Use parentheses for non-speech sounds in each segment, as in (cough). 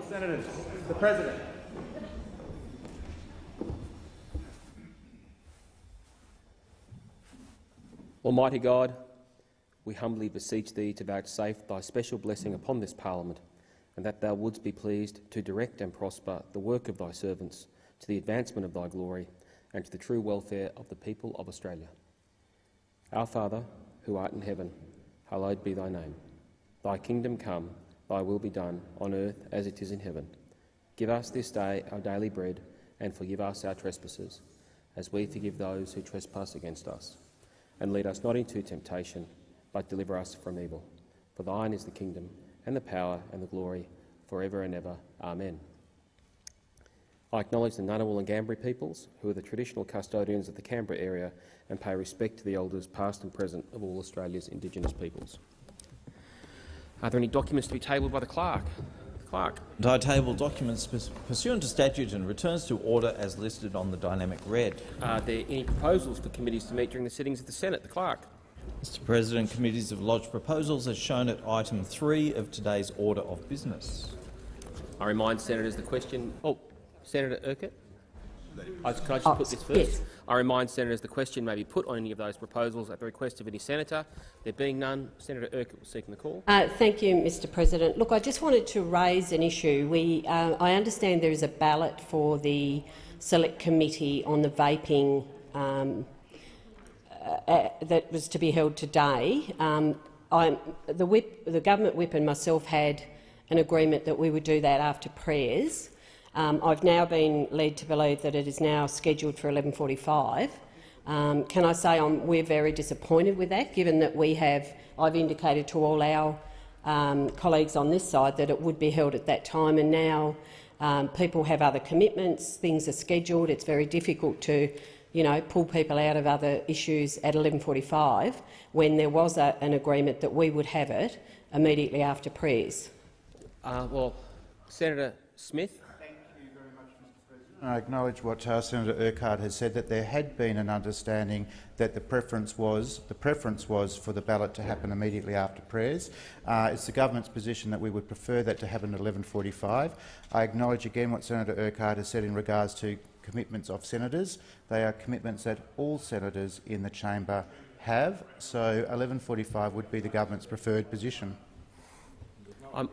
Senators, the President. Almighty God, we humbly beseech thee to vouchsafe thy special blessing upon this parliament, and that thou wouldst be pleased to direct and prosper the work of thy servants to the advancement of thy glory and to the true welfare of the people of Australia. Our Father, who art in heaven, hallowed be thy name. Thy kingdom come, thy will be done, on earth as it is in heaven. Give us this day our daily bread, and forgive us our trespasses, as we forgive those who trespass against us. And lead us not into temptation, but deliver us from evil. For thine is the kingdom, and the power, and the glory, for ever and ever. Amen. I acknowledge the Ngunnawal and Ngambri peoples, who are the traditional custodians of the Canberra area, and pay respect to the elders past and present of all Australia's Indigenous peoples. Are there any documents to be tabled by the clerk? Clerk. I table documents pursuant to statute and returns to order as listed on the dynamic red. Are there any proposals for committees to meet during the sittings of the Senate? The clerk. Mr President, committees have lodged proposals as shown at item 3 of today's order of business. I remind senators the question. Oh, Senator Urquhart. I, can I just oh, put this first? Yes. I remind senators the question may be put on any of those proposals at the request of any senator. There being none, Senator Urquhart will seek the call. Uh, thank you, Mr President. Look, I just wanted to raise an issue. We, uh, I understand there is a ballot for the Select Committee on the vaping um, uh, uh that was to be held today. Um, the, whip, the government whip and myself had an agreement that we would do that after prayers. Um, I've now been led to believe that it is now scheduled for 11.45. Um, can I say I'm, we're very disappointed with that, given that we have, I've indicated to all our um, colleagues on this side that it would be held at that time, and now um, people have other commitments, things are scheduled, it's very difficult to you know, pull people out of other issues at 11.45 when there was a, an agreement that we would have it immediately after prayers. Uh, well, Senator Smith. I acknowledge what uh, Senator Urquhart has said, that there had been an understanding that the preference was the preference was for the ballot to happen immediately after prayers. Uh, it's the government's position that we would prefer that to happen at 11:45. I acknowledge again what Senator Urquhart has said in regards to commitments of senators. They are commitments that all senators in the chamber have. So 11:45 would be the government's preferred position. I,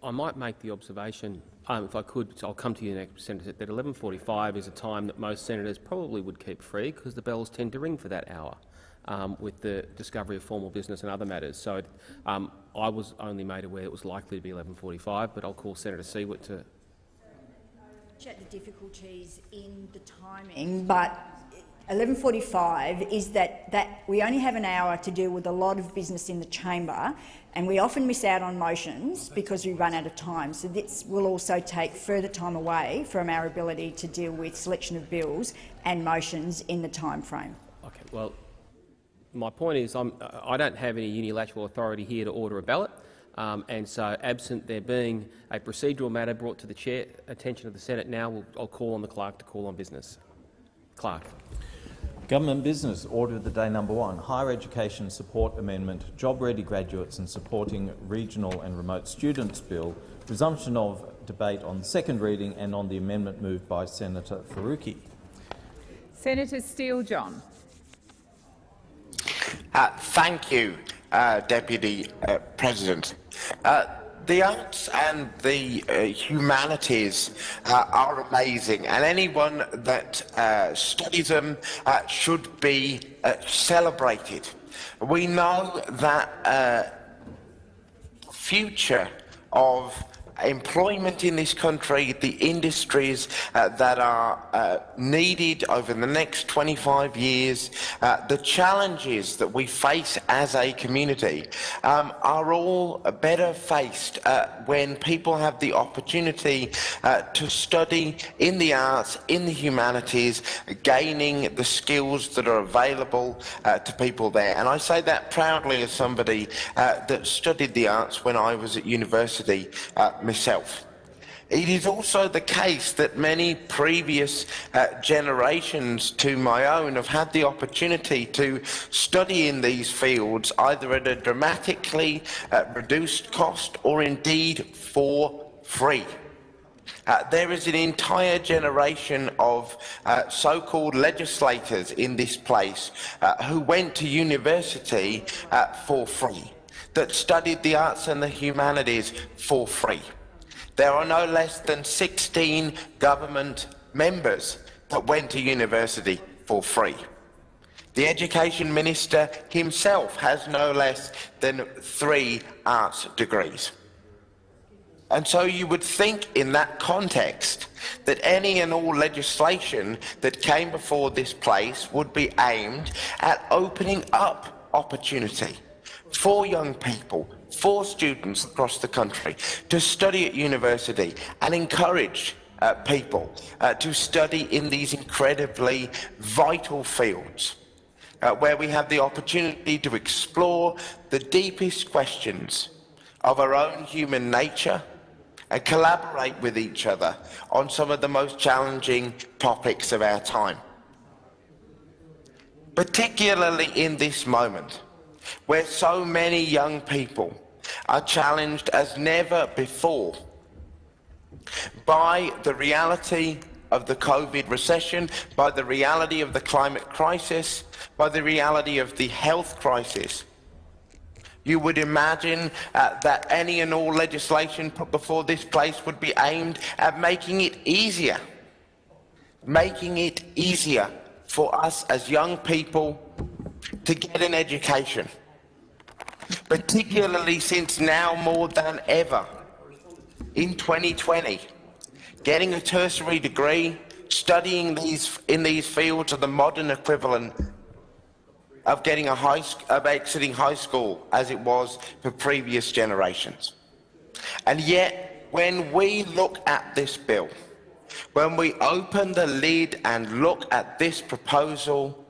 I might make the observation um, if I could, I'll come to you next, Senator, that 11.45 is a time that most senators probably would keep free because the bells tend to ring for that hour um, with the discovery of formal business and other matters. So um, I was only made aware it was likely to be 11.45, but I'll call Senator Siewert to... Check ...the difficulties in the timing, but 11.45 is that, that we only have an hour to deal with a lot of business in the chamber and we often miss out on motions because we run out of time. So this will also take further time away from our ability to deal with selection of bills and motions in the time frame. Okay, well, my point is I'm, I don't have any unilateral authority here to order a ballot. Um, and so, absent there being a procedural matter brought to the chair attention of the Senate now, we'll, I'll call on the clerk to call on business. Clerk. Government business, order of the day number one, higher education support amendment, job-ready graduates and supporting regional and remote students bill, resumption of debate on second reading and on the amendment moved by Senator Faruqi. Senator Steele-John. Uh, thank you, uh, Deputy uh, President. The arts and the uh, humanities uh, are amazing, and anyone that uh, studies them uh, should be uh, celebrated. We know that uh, future of employment in this country, the industries uh, that are uh, needed over the next 25 years, uh, the challenges that we face as a community um, are all better faced uh, when people have the opportunity uh, to study in the arts, in the humanities, gaining the skills that are available uh, to people there. And I say that proudly as somebody that studied the arts when I was at university myself. It is also the case that many previous uh, generations to my own have had the opportunity to study in these fields either at a dramatically uh, reduced cost or indeed for free. Uh, there is an entire generation of uh, so-called legislators in this place uh, who went to university uh, for free, that studied the arts and the humanities for free. There are no less than 16 government members that went to university for free. The Education Minister himself has no less than three arts degrees. And so you would think in that context that any and all legislation that came before this place would be aimed at opening up opportunity for young people, for students across the country to study at university and encourage uh, people uh, to study in these incredibly vital fields. Uh, where we have the opportunity to explore the deepest questions of our own human nature and collaborate with each other on some of the most challenging topics of our time. Particularly in this moment, where so many young people are challenged as never before by the reality of the COVID recession, by the reality of the climate crisis, by the reality of the health crisis. You would imagine uh, that any and all legislation put before this place would be aimed at making it easier, making it easier for us as young people to get an education, particularly since now more than ever in 2020, getting a tertiary degree, studying these in these fields are the modern equivalent of getting a high of exiting high school as it was for previous generations. And yet, when we look at this bill, when we open the lid and look at this proposal,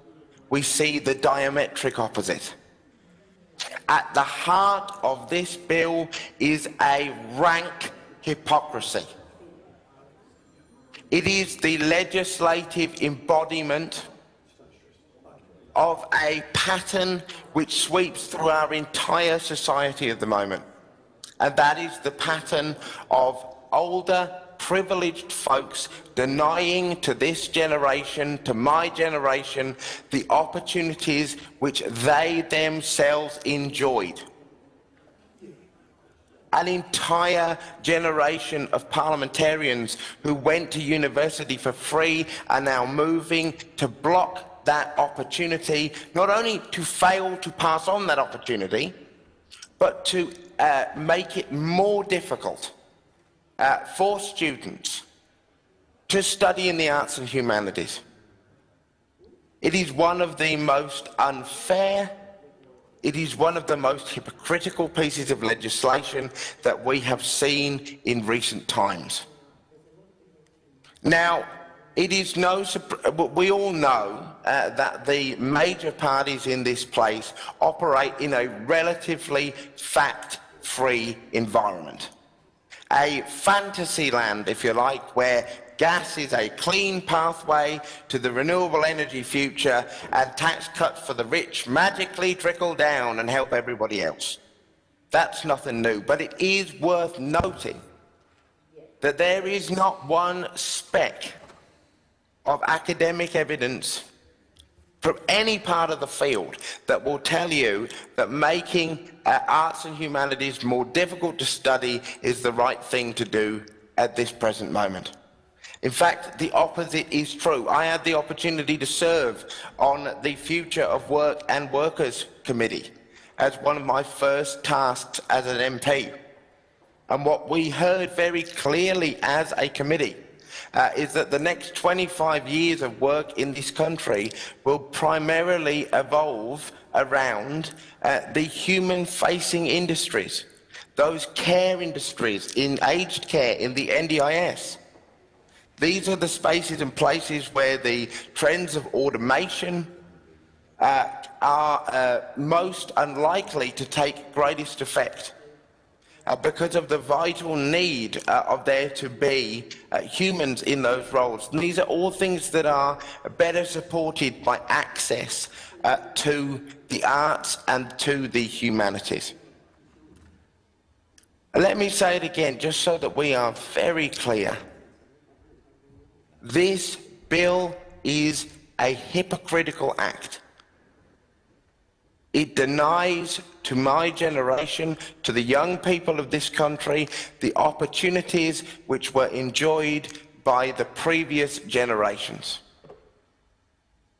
we see the diametric opposite. At the heart of this bill is a rank hypocrisy. It is the legislative embodiment of a pattern which sweeps through our entire society at the moment. And that is the pattern of older, privileged folks denying to this generation, to my generation, the opportunities which they themselves enjoyed. An entire generation of parliamentarians who went to university for free are now moving to block that opportunity, not only to fail to pass on that opportunity, but to uh, make it more difficult uh, for students to study in the arts and humanities. It is one of the most unfair, it is one of the most hypocritical pieces of legislation that we have seen in recent times. Now, it is no we all know uh, that the major parties in this place operate in a relatively fact-free environment. A fantasy land, if you like, where gas is a clean pathway to the renewable energy future and tax cuts for the rich magically trickle down and help everybody else. That's nothing new, but it is worth noting that there is not one speck of academic evidence from any part of the field that will tell you that making uh, arts and humanities more difficult to study is the right thing to do at this present moment. In fact, the opposite is true. I had the opportunity to serve on the Future of Work and Workers Committee as one of my first tasks as an MP. And what we heard very clearly as a committee uh, is that the next 25 years of work in this country will primarily evolve around uh, the human-facing industries, those care industries in aged care, in the NDIS. These are the spaces and places where the trends of automation uh, are uh, most unlikely to take greatest effect uh, because of the vital need uh, of there to be uh, humans in those roles. And these are all things that are better supported by access uh, to the arts and to the humanities. Let me say it again, just so that we are very clear. This bill is a hypocritical act. It denies to my generation, to the young people of this country, the opportunities which were enjoyed by the previous generations.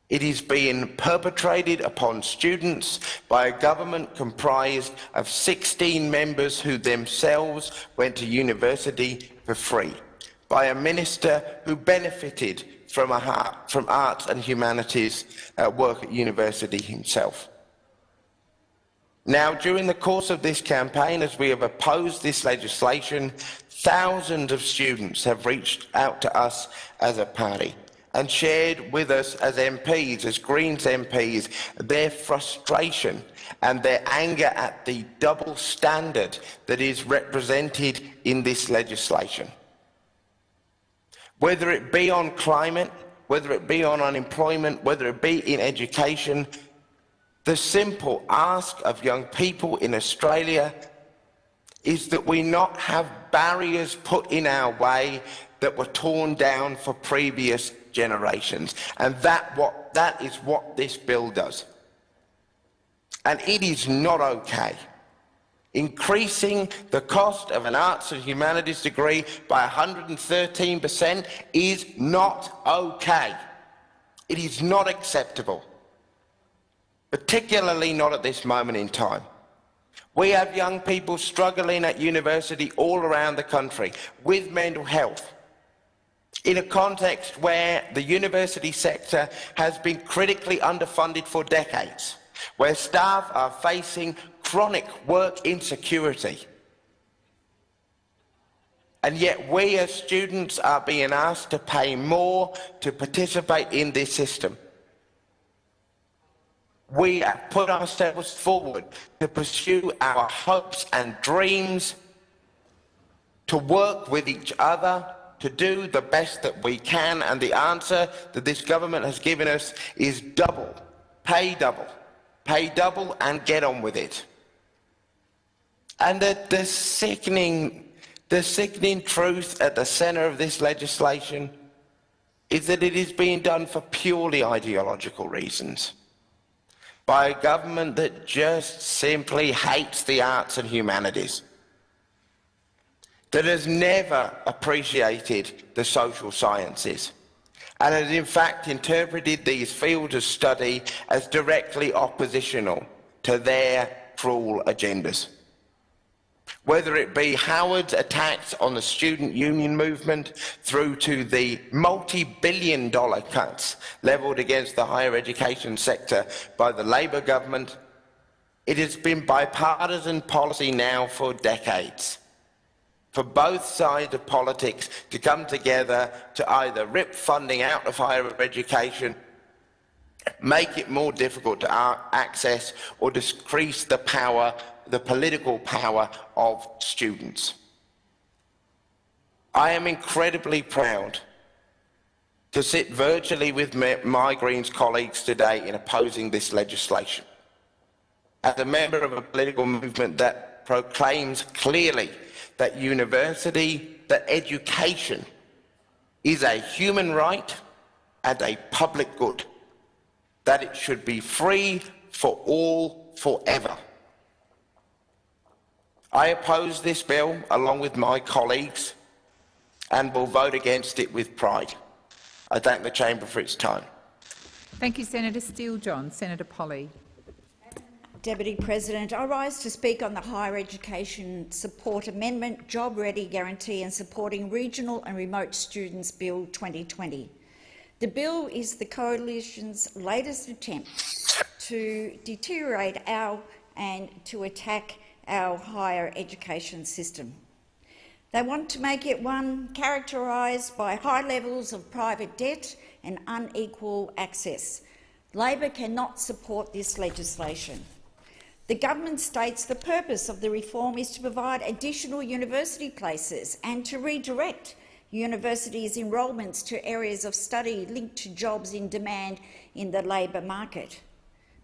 It is being perpetrated upon students by a government comprised of 16 members who themselves went to university for free, by a minister who benefited from, a, from arts and humanities uh, work at university himself. Now, during the course of this campaign, as we have opposed this legislation, thousands of students have reached out to us as a party and shared with us as MPs, as Greens MPs, their frustration and their anger at the double standard that is represented in this legislation. Whether it be on climate, whether it be on unemployment, whether it be in education, the simple ask of young people in Australia is that we not have barriers put in our way that were torn down for previous generations. And that, what, that is what this bill does. And it is not okay. Increasing the cost of an arts and humanities degree by 113% is not okay. It is not acceptable particularly not at this moment in time. We have young people struggling at university all around the country with mental health in a context where the university sector has been critically underfunded for decades, where staff are facing chronic work insecurity. And yet we as students are being asked to pay more to participate in this system we have put ourselves forward to pursue our hopes and dreams, to work with each other, to do the best that we can. And the answer that this government has given us is double, pay double, pay double and get on with it. And the, the sickening, the sickening truth at the centre of this legislation is that it is being done for purely ideological reasons by a government that just simply hates the arts and humanities, that has never appreciated the social sciences, and has in fact interpreted these fields of study as directly oppositional to their cruel agendas whether it be Howard's attacks on the student union movement through to the multi-billion dollar cuts levelled against the higher education sector by the Labor government, it has been bipartisan policy now for decades for both sides of politics to come together to either rip funding out of higher education make it more difficult to access or decrease the power the political power of students. I am incredibly proud to sit virtually with my Greens colleagues today in opposing this legislation. As a member of a political movement that proclaims clearly that university, that education is a human right and a public good, that it should be free for all forever. I oppose this bill along with my colleagues and will vote against it with pride. I thank the chamber for its time. Thank you, Senator Steele-John. Senator Polley. Deputy President, I rise to speak on the Higher Education Support Amendment, Job Ready Guarantee and Supporting Regional and Remote Students Bill 2020. The bill is the Coalition's latest attempt to deteriorate our and to attack our higher education system. They want to make it one characterised by high levels of private debt and unequal access. Labor cannot support this legislation. The government states the purpose of the reform is to provide additional university places and to redirect universities' enrolments to areas of study linked to jobs in demand in the labour market.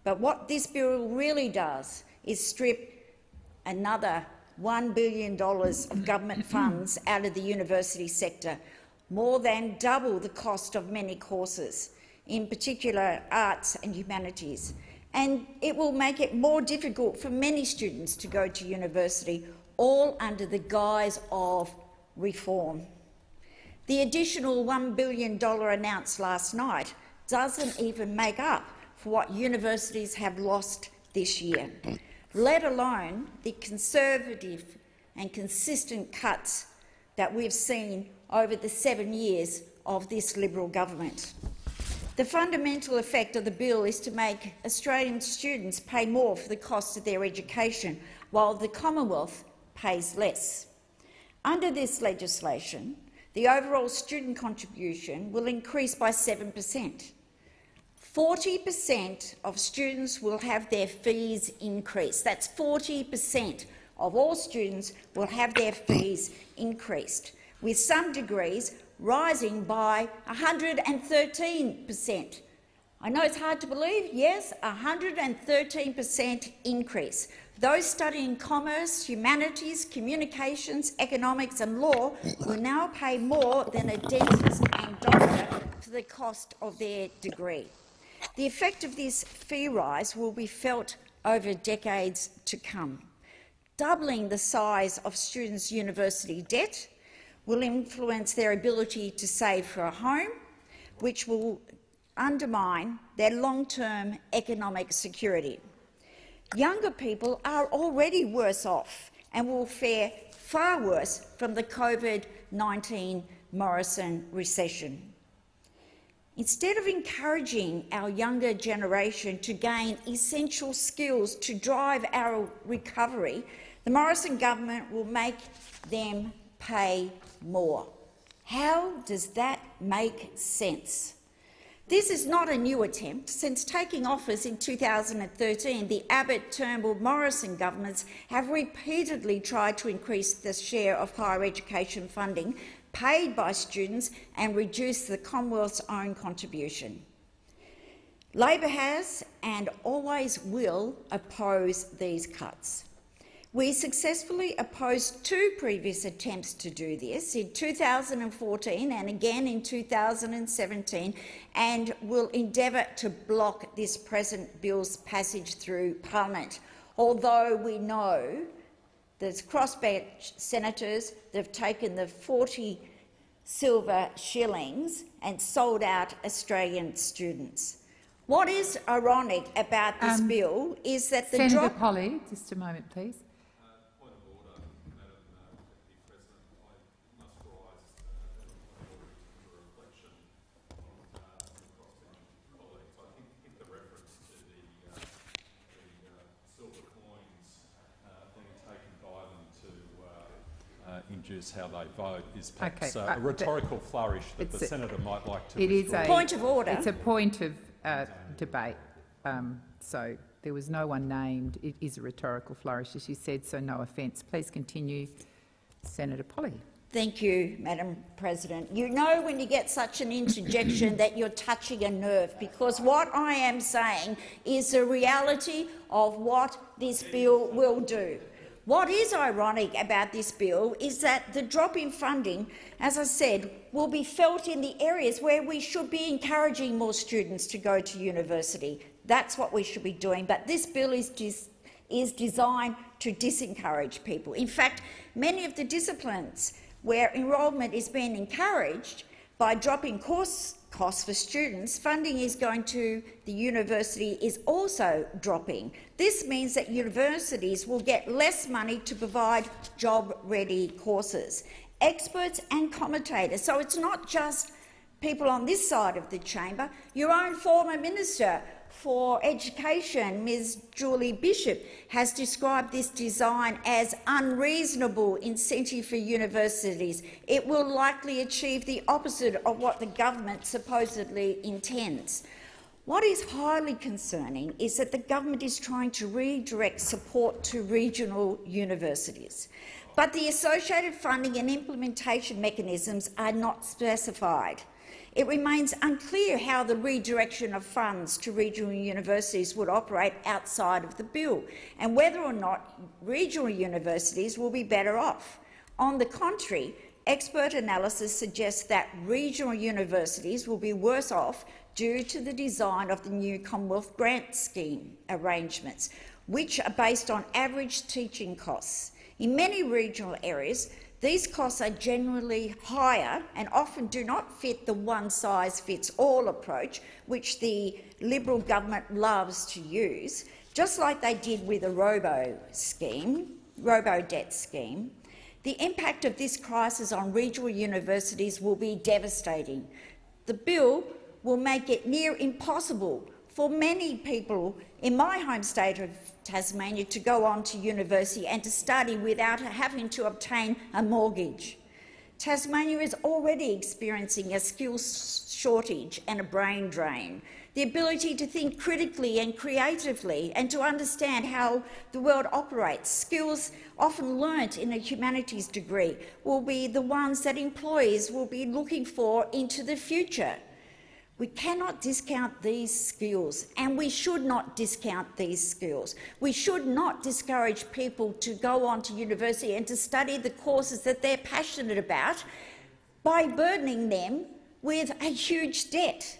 But what this bill really does is strip another $1 billion of government funds out of the university sector, more than double the cost of many courses, in particular arts and humanities. And it will make it more difficult for many students to go to university, all under the guise of reform. The additional $1 billion announced last night doesn't even make up for what universities have lost this year, let alone the conservative and consistent cuts that we've seen over the seven years of this Liberal government. The fundamental effect of the bill is to make Australian students pay more for the cost of their education, while the Commonwealth pays less. Under this legislation, the overall student contribution will increase by 7 per cent. 40 per cent of students will have their fees increased. That's 40 per cent of all students will have their fees increased, with some degrees rising by 113 per cent. I know it's hard to believe, yes, 113 per cent increase. Those studying commerce, humanities, communications, economics and law will now pay more than a dentist and doctor for the cost of their degree. The effect of this fee rise will be felt over decades to come. Doubling the size of students' university debt will influence their ability to save for a home, which will undermine their long-term economic security. Younger people are already worse off and will fare far worse from the COVID-19 Morrison recession. Instead of encouraging our younger generation to gain essential skills to drive our recovery, the Morrison government will make them pay more. How does that make sense? This is not a new attempt. Since taking office in 2013, the Abbott, Turnbull, Morrison governments have repeatedly tried to increase the share of higher education funding paid by students and reduce the Commonwealth's own contribution. Labor has and always will oppose these cuts. We successfully opposed two previous attempts to do this, in 2014 and again in 2017, and will endeavour to block this present bill's passage through parliament, although we know there's crossbench senators that have taken the 40 silver shillings and sold out Australian students. What is ironic about this um, bill is that the Senator Polley, just a moment, please. Induce how they vote is perhaps okay, uh, a rhetorical flourish that the a, senator might like to. It is a point of order. It's a point of uh, debate. Um, so there was no one named. It is a rhetorical flourish, as you said. So no offence. Please continue, Senator Polley. Thank you, Madam President. You know when you get such an interjection that you're touching a nerve, because what I am saying is the reality of what this bill will do. What is ironic about this bill is that the drop in funding, as I said, will be felt in the areas where we should be encouraging more students to go to university. That's what we should be doing. But this bill is, is designed to disencourage people. In fact, many of the disciplines where enrolment is being encouraged by dropping course costs for students, funding is going to the university is also dropping. This means that universities will get less money to provide job-ready courses. Experts and commentators, so it's not just people on this side of the chamber. Your own former minister for Education, Ms Julie Bishop, has described this design as unreasonable incentive for universities. It will likely achieve the opposite of what the government supposedly intends. What is highly concerning is that the government is trying to redirect support to regional universities, but the associated funding and implementation mechanisms are not specified. It remains unclear how the redirection of funds to regional universities would operate outside of the bill and whether or not regional universities will be better off. On the contrary, expert analysis suggests that regional universities will be worse off due to the design of the new Commonwealth grant scheme arrangements, which are based on average teaching costs. In many regional areas, these costs are generally higher and often do not fit the one-size-fits-all approach which the Liberal government loves to use, just like they did with the robo scheme, robo-debt scheme. The impact of this crisis on regional universities will be devastating. The bill will make it near impossible for many people in my home state of Tasmania to go on to university and to study without having to obtain a mortgage. Tasmania is already experiencing a skills shortage and a brain drain. The ability to think critically and creatively and to understand how the world operates, skills often learnt in a humanities degree, will be the ones that employers will be looking for into the future. We cannot discount these skills, and we should not discount these skills. We should not discourage people to go on to university and to study the courses that they're passionate about by burdening them with a huge debt.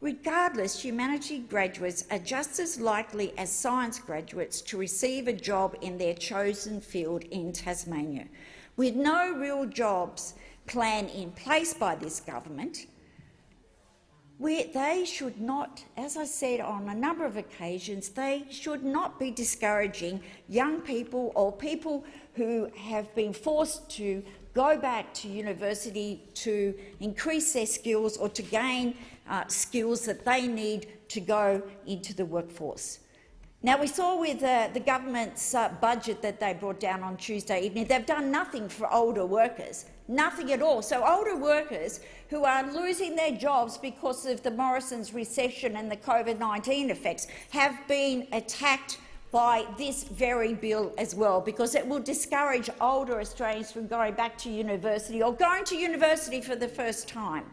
Regardless, humanity graduates are just as likely as science graduates to receive a job in their chosen field in Tasmania. With no real jobs plan in place by this government, where they should not, as I said on a number of occasions, they should not be discouraging young people or people who have been forced to go back to university to increase their skills or to gain uh, skills that they need to go into the workforce. Now, we saw with uh, the government's uh, budget that they brought down on Tuesday evening, they've done nothing for older workers, nothing at all. So older workers who are losing their jobs because of the Morrison's recession and the COVID-19 effects have been attacked by this very bill as well, because it will discourage older Australians from going back to university or going to university for the first time.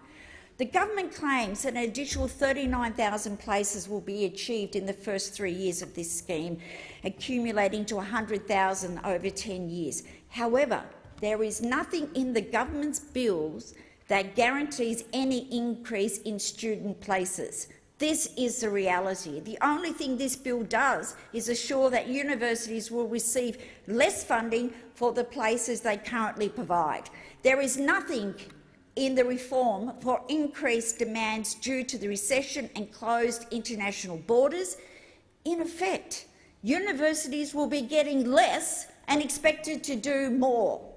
The government claims that an additional 39,000 places will be achieved in the first three years of this scheme, accumulating to 100,000 over 10 years. However, there is nothing in the government's bills that guarantees any increase in student places. This is the reality. The only thing this bill does is assure that universities will receive less funding for the places they currently provide. There is nothing in the reform for increased demands due to the recession and closed international borders. In effect, universities will be getting less and expected to do more.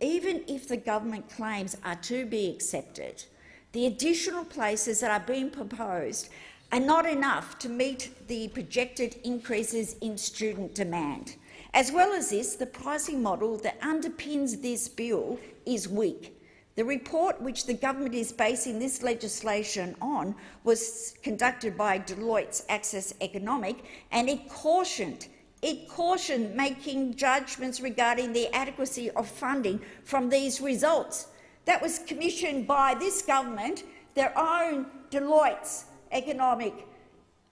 Even if the government claims are to be accepted, the additional places that are being proposed are not enough to meet the projected increases in student demand. As well as this, the pricing model that underpins this bill is weak the report which the government is basing this legislation on was conducted by Deloitte's Access Economic, and it cautioned it cautioned making judgments regarding the adequacy of funding from these results. That was commissioned by this government. Their own Deloitte's economic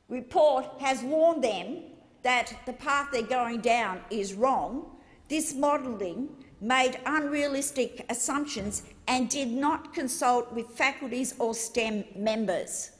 report has warned them that the path they're going down is wrong. This modelling made unrealistic assumptions and did not consult with faculties or STEM members.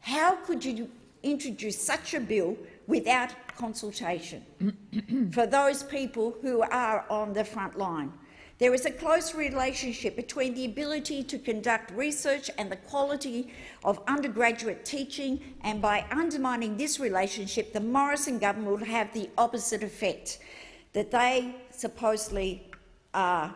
How could you introduce such a bill without consultation (clears throat) for those people who are on the front line? There is a close relationship between the ability to conduct research and the quality of undergraduate teaching, and by undermining this relationship, the Morrison government will have the opposite effect, that they supposedly are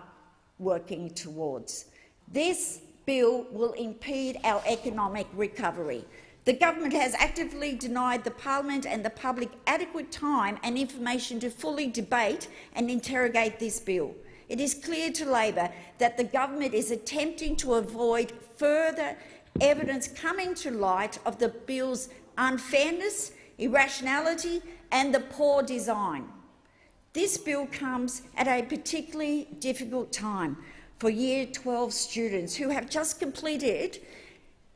working towards. This bill will impede our economic recovery. The government has actively denied the parliament and the public adequate time and information to fully debate and interrogate this bill. It is clear to Labor that the government is attempting to avoid further evidence coming to light of the bill's unfairness, irrationality and the poor design. This bill comes at a particularly difficult time. for Year 12 students who have just completed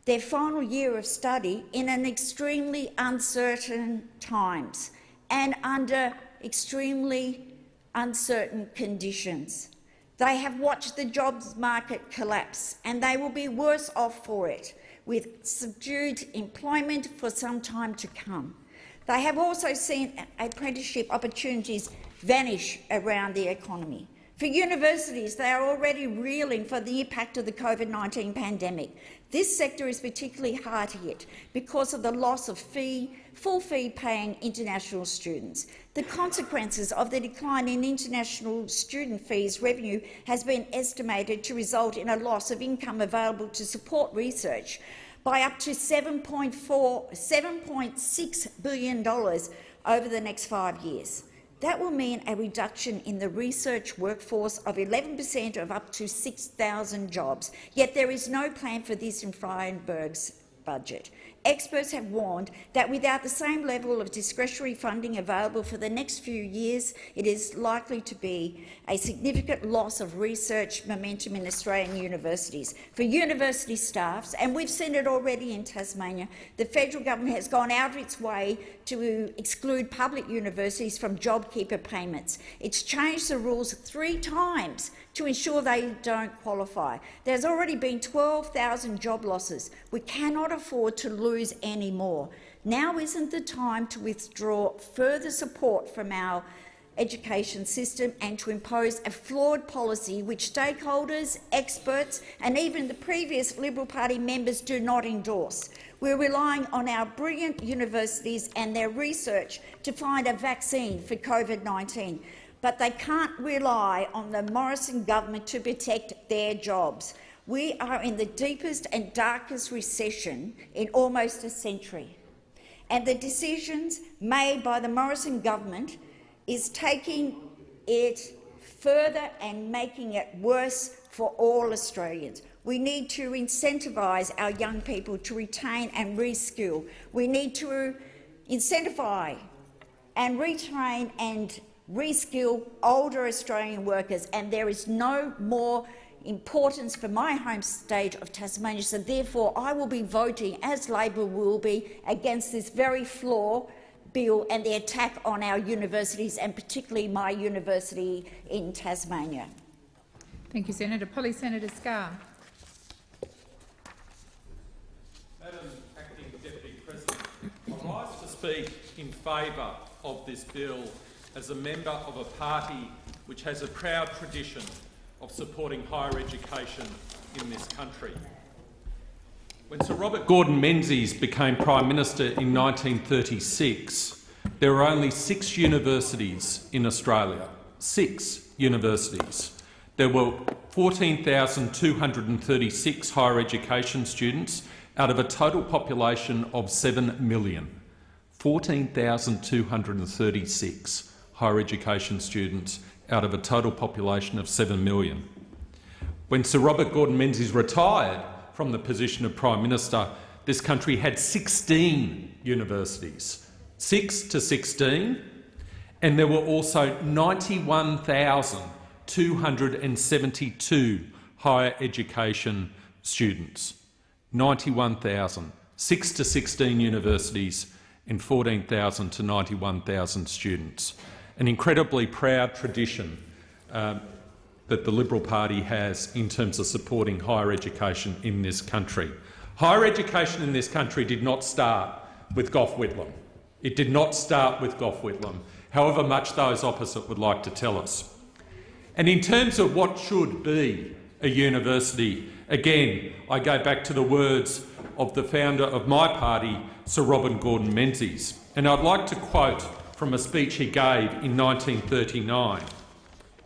their final year of study in an extremely uncertain times and under extremely uncertain conditions. They have watched the jobs market collapse and they will be worse off for it, with subdued employment for some time to come. They have also seen apprenticeship opportunities vanish around the economy. For universities, they are already reeling for the impact of the COVID-19 pandemic. This sector is particularly hard hit because of the loss of fee, full fee paying international students. The consequences of the decline in international student fees revenue has been estimated to result in a loss of income available to support research by up to $7.6 billion over the next five years. That will mean a reduction in the research workforce of 11 per cent of up to 6,000 jobs. Yet there is no plan for this in Frydenberg's budget. Experts have warned that without the same level of discretionary funding available for the next few years, it is likely to be a significant loss of research momentum in Australian universities. For university staffs, and we've seen it already in Tasmania, the federal government has gone out of its way to exclude public universities from JobKeeper payments. It's changed the rules three times to ensure they don't qualify. There's already been 12,000 job losses. We cannot afford to lose any more. Now isn't the time to withdraw further support from our education system and to impose a flawed policy which stakeholders, experts and even the previous Liberal Party members do not endorse. We're relying on our brilliant universities and their research to find a vaccine for COVID-19 but they can't rely on the Morrison government to protect their jobs. We are in the deepest and darkest recession in almost a century, and the decisions made by the Morrison government is taking it further and making it worse for all Australians. We need to incentivise our young people to retain and reskill. We need to incentivise and retrain and reskill older Australian workers, and there is no more importance for my home state of Tasmania. So therefore, I will be voting, as Labor will be, against this very flaw bill and the attack on our universities, and particularly my university in Tasmania. Thank you, Senator Polley. Senator Scarr. Madam Acting Deputy President, I rise to speak in favour of this bill as a member of a party which has a proud tradition of supporting higher education in this country. When Sir Robert Gordon Menzies became Prime Minister in 1936, there were only six universities in Australia. Six universities. There were 14,236 higher education students out of a total population of 7 million. 14,236 higher education students out of a total population of 7 million. When Sir Robert Gordon Menzies retired from the position of Prime Minister, this country had 16 universities, 6 to 16, and there were also 91,272 higher education students. 91,000, 6 to 16 universities and 14,000 to 91,000 students an incredibly proud tradition um, that the Liberal Party has in terms of supporting higher education in this country. Higher education in this country did not start with Gough Whitlam. It did not start with Gough Whitlam, however much those opposite would like to tell us. And in terms of what should be a university, again, I go back to the words of the founder of my party, Sir Robert Gordon Menzies. And I'd like to quote from a speech he gave in 1939.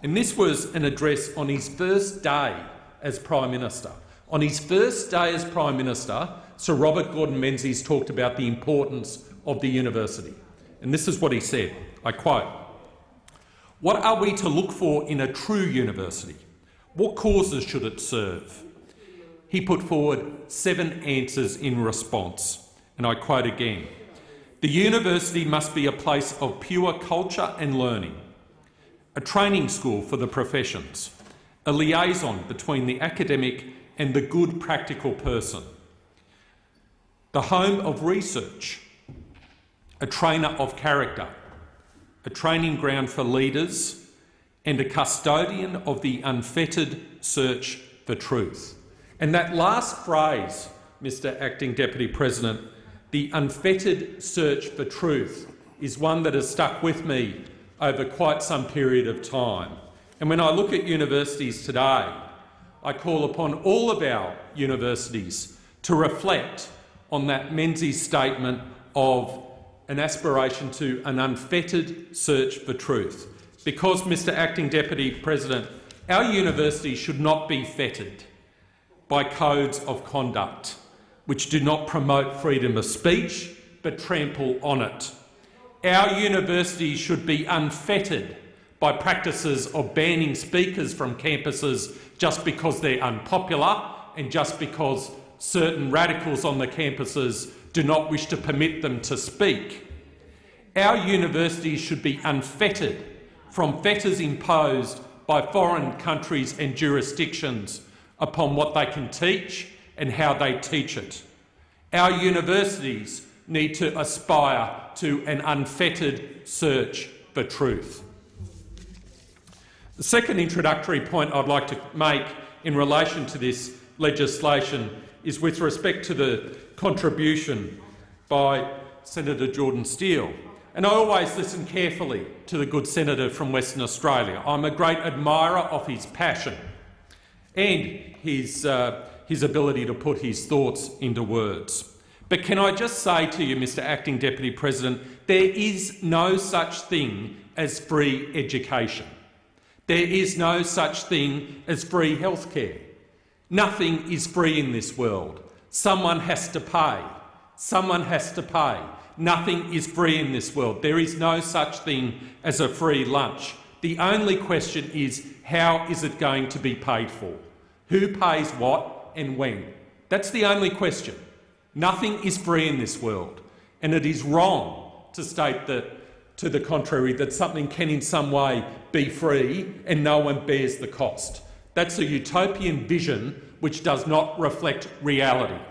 And this was an address on his first day as Prime Minister. On his first day as Prime Minister, Sir Robert Gordon Menzies talked about the importance of the university. And this is what he said, I quote, What are we to look for in a true university? What causes should it serve? He put forward seven answers in response, and I quote again. The university must be a place of pure culture and learning, a training school for the professions, a liaison between the academic and the good practical person, the home of research, a trainer of character, a training ground for leaders, and a custodian of the unfettered search for truth. And that last phrase, Mr Acting Deputy President, the unfettered search for truth, is one that has stuck with me over quite some period of time. And when I look at universities today, I call upon all of our universities to reflect on that Menzies statement of an aspiration to an unfettered search for truth. Because, Mr Acting Deputy President, our universities should not be fettered by codes of conduct which do not promote freedom of speech but trample on it. Our universities should be unfettered by practices of banning speakers from campuses just because they're unpopular and just because certain radicals on the campuses do not wish to permit them to speak. Our universities should be unfettered from fetters imposed by foreign countries and jurisdictions upon what they can teach and how they teach it. Our universities need to aspire to an unfettered search for truth. The second introductory point I'd like to make in relation to this legislation is with respect to the contribution by Senator Jordon Steele. And I always listen carefully to the good senator from Western Australia. I'm a great admirer of his passion and his, uh, his ability to put his thoughts into words. But can I just say to you, Mr Acting Deputy President, there is no such thing as free education. There is no such thing as free healthcare. Nothing is free in this world. Someone has to pay. Someone has to pay. Nothing is free in this world. There is no such thing as a free lunch. The only question is how is it going to be paid for? Who pays what and when? That's the only question. Nothing is free in this world, and it is wrong to state that to the contrary, that something can in some way be free and no one bears the cost. That's a utopian vision which does not reflect reality.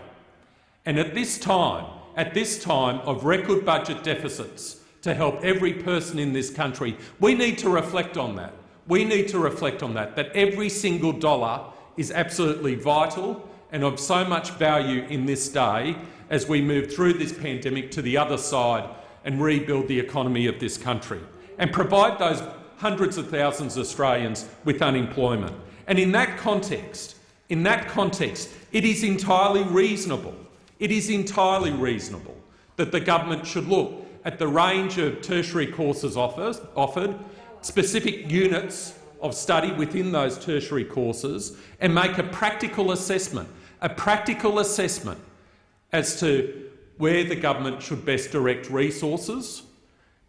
And at this time, at this time of record budget deficits to help every person in this country, we need to reflect on that. We need to reflect on that, that every single dollar is absolutely vital and of so much value in this day as we move through this pandemic to the other side and rebuild the economy of this country and provide those hundreds of thousands of Australians with unemployment. And in that context, in that context, it is entirely reasonable, it is entirely reasonable that the government should look at the range of tertiary courses offers, offered, specific units of study within those tertiary courses and make a practical assessment, a practical assessment as to where the government should best direct resources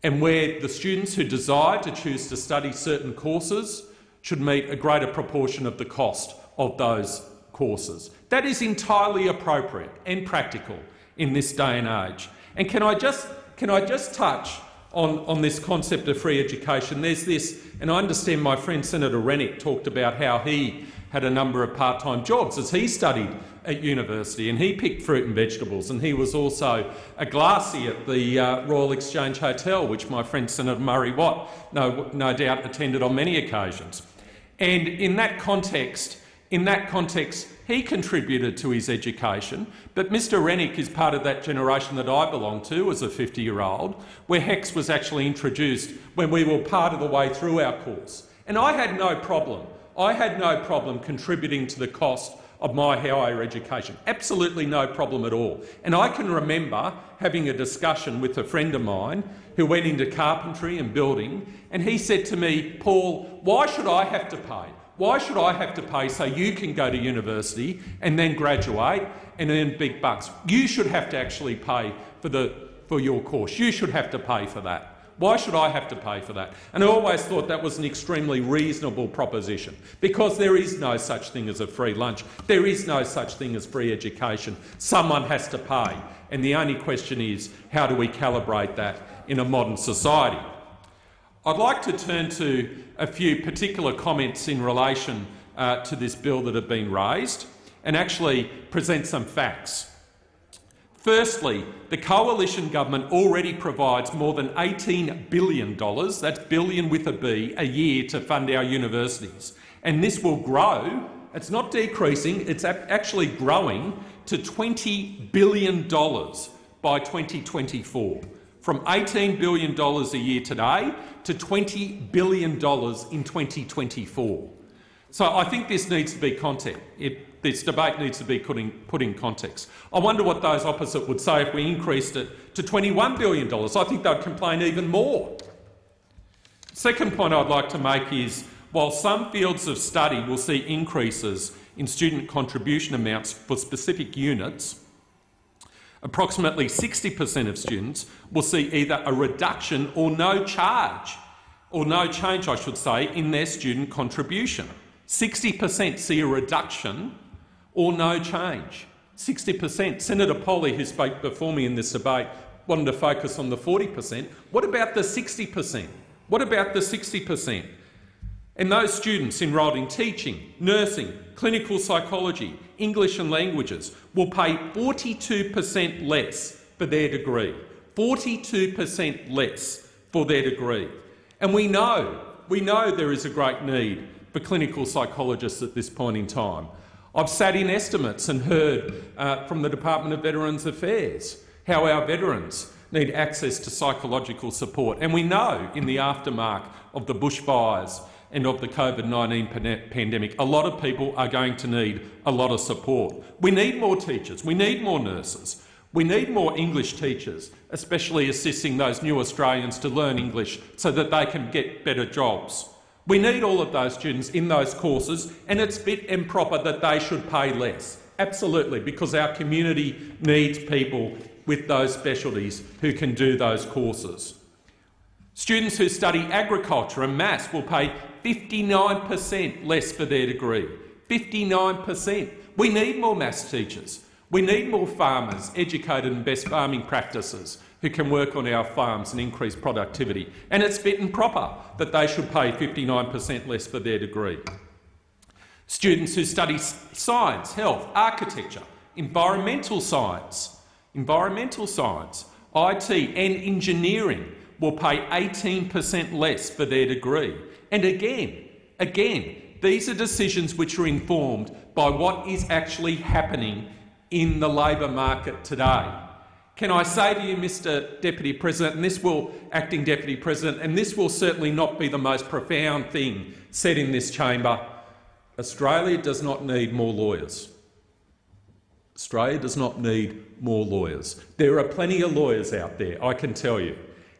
and where the students who desire to choose to study certain courses should meet a greater proportion of the cost of those courses. That is entirely appropriate and practical in this day and age. And can I just, can I just touch on, on this concept of free education? There's this, and I understand my friend Senator Rennick talked about how he had a number of part-time jobs as he studied at university and he picked fruit and vegetables and he was also a glassy at the uh, Royal Exchange Hotel which my friend Senator Murray Watt no, no doubt attended on many occasions. And in that context, in that context, he contributed to his education, but Mr Rennick is part of that generation that I belong to as a 50-year-old, where HECS was actually introduced when we were part of the way through our course. And I had no problem I had no problem contributing to the cost of my higher education. Absolutely no problem at all. And I can remember having a discussion with a friend of mine who went into carpentry and building, and he said to me, Paul, why should I have to pay? Why should I have to pay so you can go to university and then graduate and earn big bucks? You should have to actually pay for, the, for your course. You should have to pay for that. Why should I have to pay for that? And I always thought that was an extremely reasonable proposition because there is no such thing as a free lunch. There is no such thing as free education. Someone has to pay. And the only question is, how do we calibrate that in a modern society? I'd like to turn to a few particular comments in relation uh, to this bill that have been raised and actually present some facts. Firstly, the coalition government already provides more than $18 billion, that's billion with a B, a year to fund our universities. And this will grow, it's not decreasing, it's actually growing to $20 billion by 2024, from $18 billion a year today to $20 billion in 2024. So I think this needs to be context. It, this debate needs to be put in, put in context. I wonder what those opposite would say if we increased it to $21 billion. I think they'd complain even more. Second point I'd like to make is, while some fields of study will see increases in student contribution amounts for specific units, approximately 60 per cent of students will see either a reduction or no charge, or no change, I should say, in their student contribution. 60 per cent see a reduction or no change. 60%. Senator Polley, who spoke before me in this debate, wanted to focus on the 40%. What about the 60%? What about the 60%? And those students enrolled in teaching, nursing, clinical psychology, English and languages will pay 42% less for their degree. 42% less for their degree. And we know, we know there is a great need for clinical psychologists at this point in time. I've sat in estimates and heard uh, from the Department of Veterans Affairs how our veterans need access to psychological support. And we know in the aftermath of the bushfires and of the COVID-19 pandemic, a lot of people are going to need a lot of support. We need more teachers, we need more nurses, we need more English teachers, especially assisting those new Australians to learn English so that they can get better jobs. We need all of those students in those courses, and it's fit and proper that they should pay less. Absolutely, because our community needs people with those specialties who can do those courses. Students who study agriculture and maths will pay 59% less for their degree. 59%. We need more maths teachers. We need more farmers educated in best farming practices who can work on our farms and increase productivity. And it's fit and proper that they should pay 59% less for their degree. Students who study science, health, architecture, environmental science, environmental science, IT and engineering will pay 18% less for their degree. And again, again, these are decisions which are informed by what is actually happening in the labour market today. Can I say to you, Mr Deputy President, and this will, Acting Deputy President, and this will certainly not be the most profound thing said in this chamber, Australia does not need more lawyers. Australia does not need more lawyers. There are plenty of lawyers out there, I can tell you.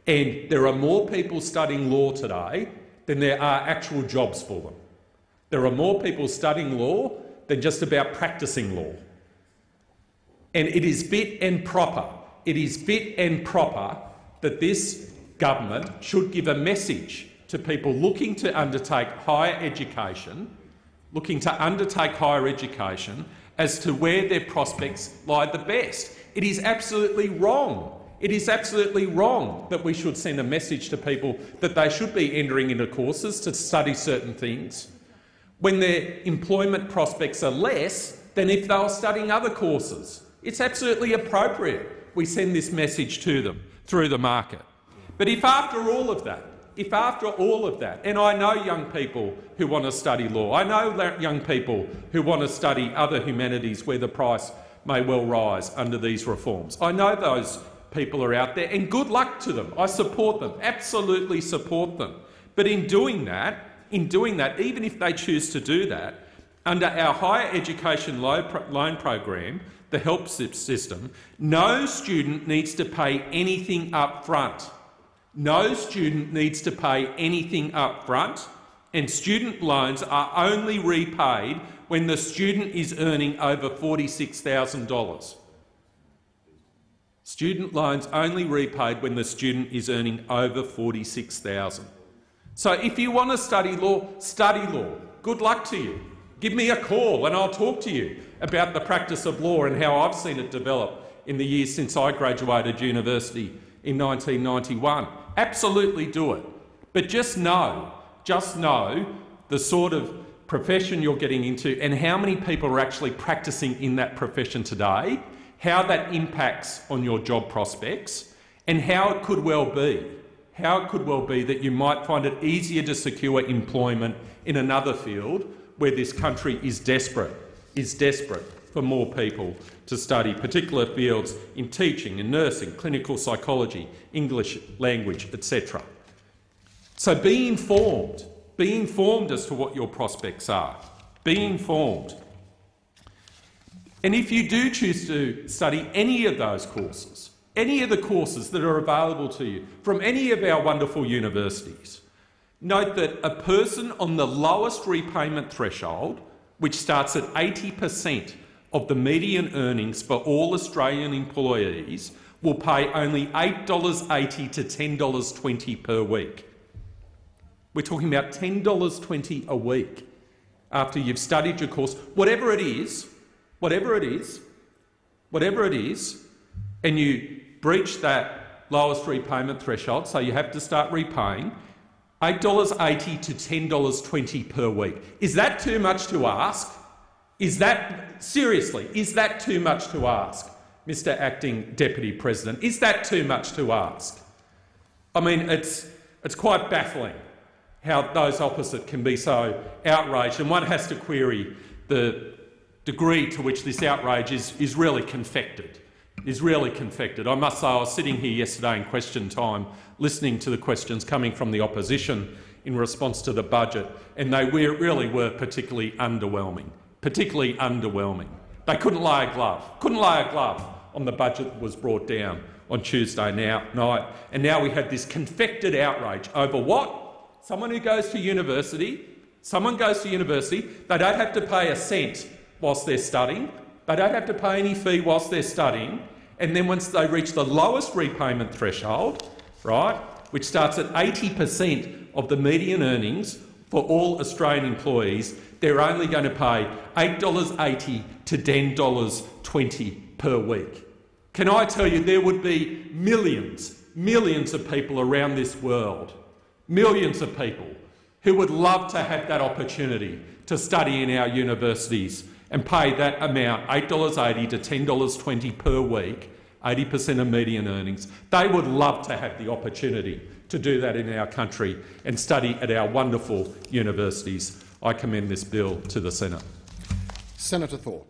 And there are more people studying law today than there are actual jobs for them. There are more people studying law than just about practicing law. And it is fit and proper it is fit and proper that this government should give a message to people looking to undertake higher education, looking to undertake higher education, as to where their prospects lie the best. It is absolutely wrong. It is absolutely wrong that we should send a message to people that they should be entering into courses to study certain things when their employment prospects are less than if they were studying other courses. It's absolutely appropriate we send this message to them through the market. But if after all of that, if after all of that, and I know young people who want to study law, I know young people who want to study other humanities where the price may well rise under these reforms. I know those people are out there, and good luck to them. I support them, absolutely support them. But in doing that, in doing that, even if they choose to do that, under our higher education loan program, the help system, no student needs to pay anything up front. No student needs to pay anything up front, and student loans are only repaid when the student is earning over $46,000. Student loans only repaid when the student is earning over 46000 So if you want to study law, study law. Good luck to you. Give me a call and I'll talk to you about the practice of law and how I've seen it develop in the years since I graduated university in 1991. Absolutely do it. But just know, just know the sort of profession you're getting into and how many people are actually practicing in that profession today, how that impacts on your job prospects, and how it could well be, how it could well be that you might find it easier to secure employment in another field where this country is desperate, is desperate for more people to study particular fields in teaching and nursing, clinical psychology, English language, etc. So be informed. Be informed as to what your prospects are. Be informed. And if you do choose to study any of those courses, any of the courses that are available to you from any of our wonderful universities, note that a person on the lowest repayment threshold, which starts at 80% of the median earnings for all Australian employees, will pay only $8.80 to $10.20 per week. We're talking about $10.20 a week after you've studied your course, whatever it is, whatever it is, whatever it is, and you breach that lowest repayment threshold, so you have to start repaying, $8.80 to $10.20 per week. Is that too much to ask? Is that, seriously, is that too much to ask, Mr Acting Deputy President? Is that too much to ask? I mean, it's, it's quite baffling how those opposite can be so outraged, and one has to query the degree to which this outrage is, is really confected. Is really confected. I must say, I was sitting here yesterday in question time listening to the questions coming from the opposition in response to the budget, and they were, really were particularly underwhelming. Particularly underwhelming. They couldn't lay a glove, couldn't lay a glove on the budget that was brought down on Tuesday now, night, and now we had this confected outrage over what? someone who goes to university, someone goes to university, they don't have to pay a cent whilst they're studying, they don't have to pay any fee whilst they're studying, and then once they reach the lowest repayment threshold, right, which starts at 80% of the median earnings for all Australian employees, they're only going to pay $8.80 to $10.20 per week. Can I tell you, there would be millions, millions of people around this world millions of people who would love to have that opportunity to study in our universities and pay that amount, $8.80 to $10.20 per week, 80% of median earnings. They would love to have the opportunity to do that in our country and study at our wonderful universities. I commend this bill to the Senate. Senator Thorpe.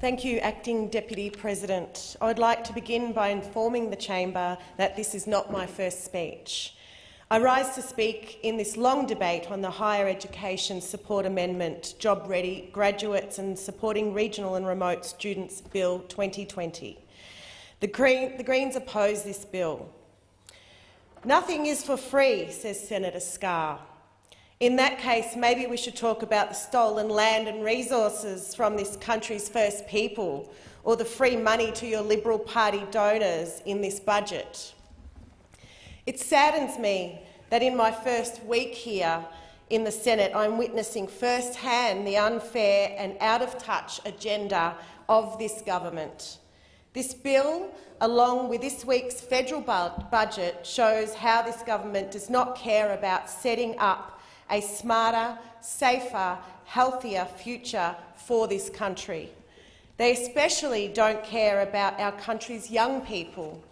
Thank you, Acting Deputy President. I would like to begin by informing the chamber that this is not my first speech. I rise to speak in this long debate on the Higher Education Support Amendment, Job Ready Graduates and Supporting Regional and Remote Students Bill 2020. The, Green, the Greens oppose this bill. Nothing is for free, says Senator Scarr. In that case, maybe we should talk about the stolen land and resources from this country's first people or the free money to your Liberal Party donors in this budget. It saddens me that in my first week here in the Senate, I'm witnessing firsthand the unfair and out-of-touch agenda of this government. This bill, along with this week's federal budget, shows how this government does not care about setting up a smarter, safer, healthier future for this country. They especially don't care about our country's young people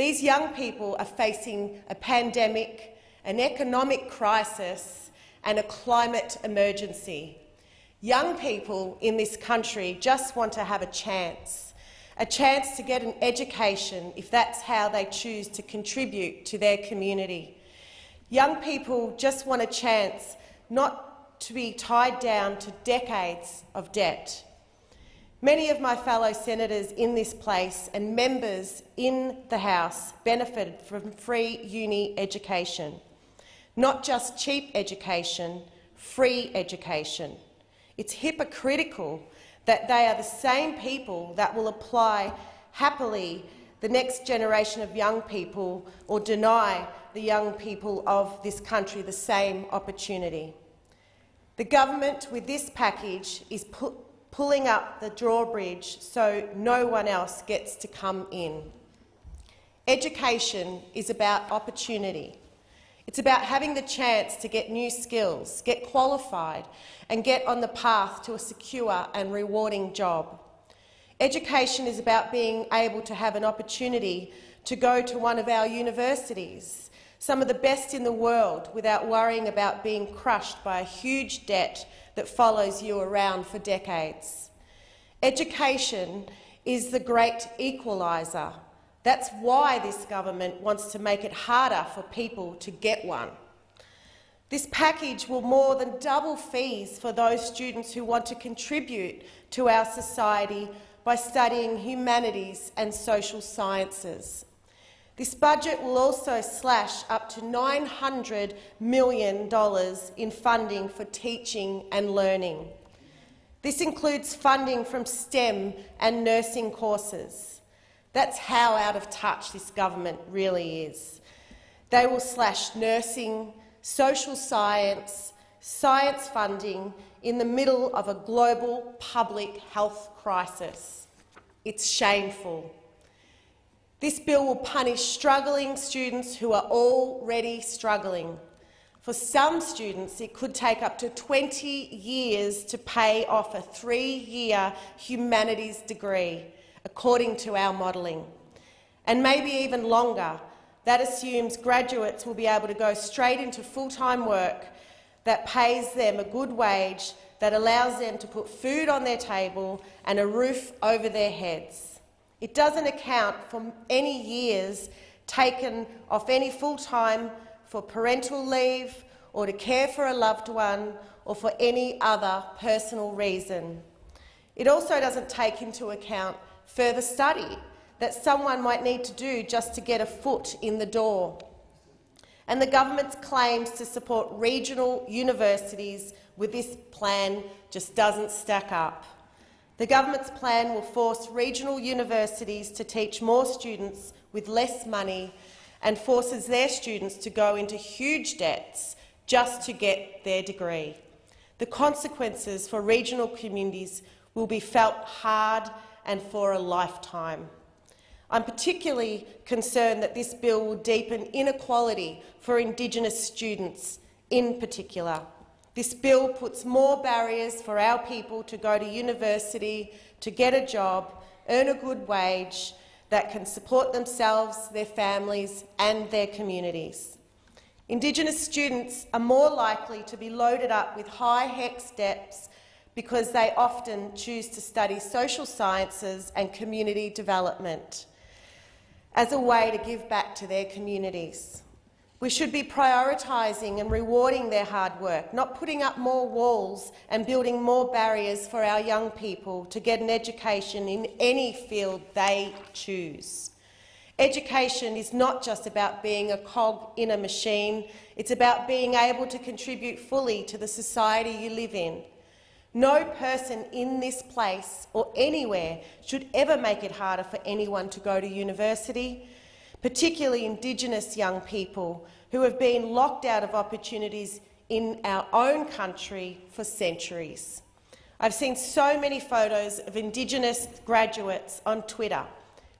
these young people are facing a pandemic, an economic crisis and a climate emergency. Young people in this country just want to have a chance, a chance to get an education if that's how they choose to contribute to their community. Young people just want a chance not to be tied down to decades of debt. Many of my fellow senators in this place and members in the House benefited from free uni education. Not just cheap education, free education. It's hypocritical that they are the same people that will apply happily the next generation of young people or deny the young people of this country the same opportunity. The government, with this package, is put pulling up the drawbridge so no one else gets to come in. Education is about opportunity. It's about having the chance to get new skills, get qualified and get on the path to a secure and rewarding job. Education is about being able to have an opportunity to go to one of our universities, some of the best in the world, without worrying about being crushed by a huge debt that follows you around for decades. Education is the great equaliser. That's why this government wants to make it harder for people to get one. This package will more than double fees for those students who want to contribute to our society by studying humanities and social sciences. This budget will also slash up to $900 million in funding for teaching and learning. This includes funding from STEM and nursing courses. That's how out of touch this government really is. They will slash nursing, social science, science funding in the middle of a global public health crisis. It's shameful. This bill will punish struggling students who are already struggling. For some students, it could take up to 20 years to pay off a three-year humanities degree, according to our modelling, and maybe even longer that assumes graduates will be able to go straight into full-time work that pays them a good wage that allows them to put food on their table and a roof over their heads. It doesn't account for any years taken off any full-time for parental leave or to care for a loved one or for any other personal reason. It also doesn't take into account further study that someone might need to do just to get a foot in the door. And the government's claims to support regional universities with this plan just doesn't stack up. The government's plan will force regional universities to teach more students with less money and forces their students to go into huge debts just to get their degree. The consequences for regional communities will be felt hard and for a lifetime. I'm particularly concerned that this bill will deepen inequality for Indigenous students in particular. This bill puts more barriers for our people to go to university, to get a job, earn a good wage that can support themselves, their families and their communities. Indigenous students are more likely to be loaded up with high HECS debts because they often choose to study social sciences and community development as a way to give back to their communities. We should be prioritising and rewarding their hard work, not putting up more walls and building more barriers for our young people to get an education in any field they choose. Education is not just about being a cog in a machine, it's about being able to contribute fully to the society you live in. No person in this place or anywhere should ever make it harder for anyone to go to university, particularly Indigenous young people who have been locked out of opportunities in our own country for centuries. I've seen so many photos of Indigenous graduates on Twitter,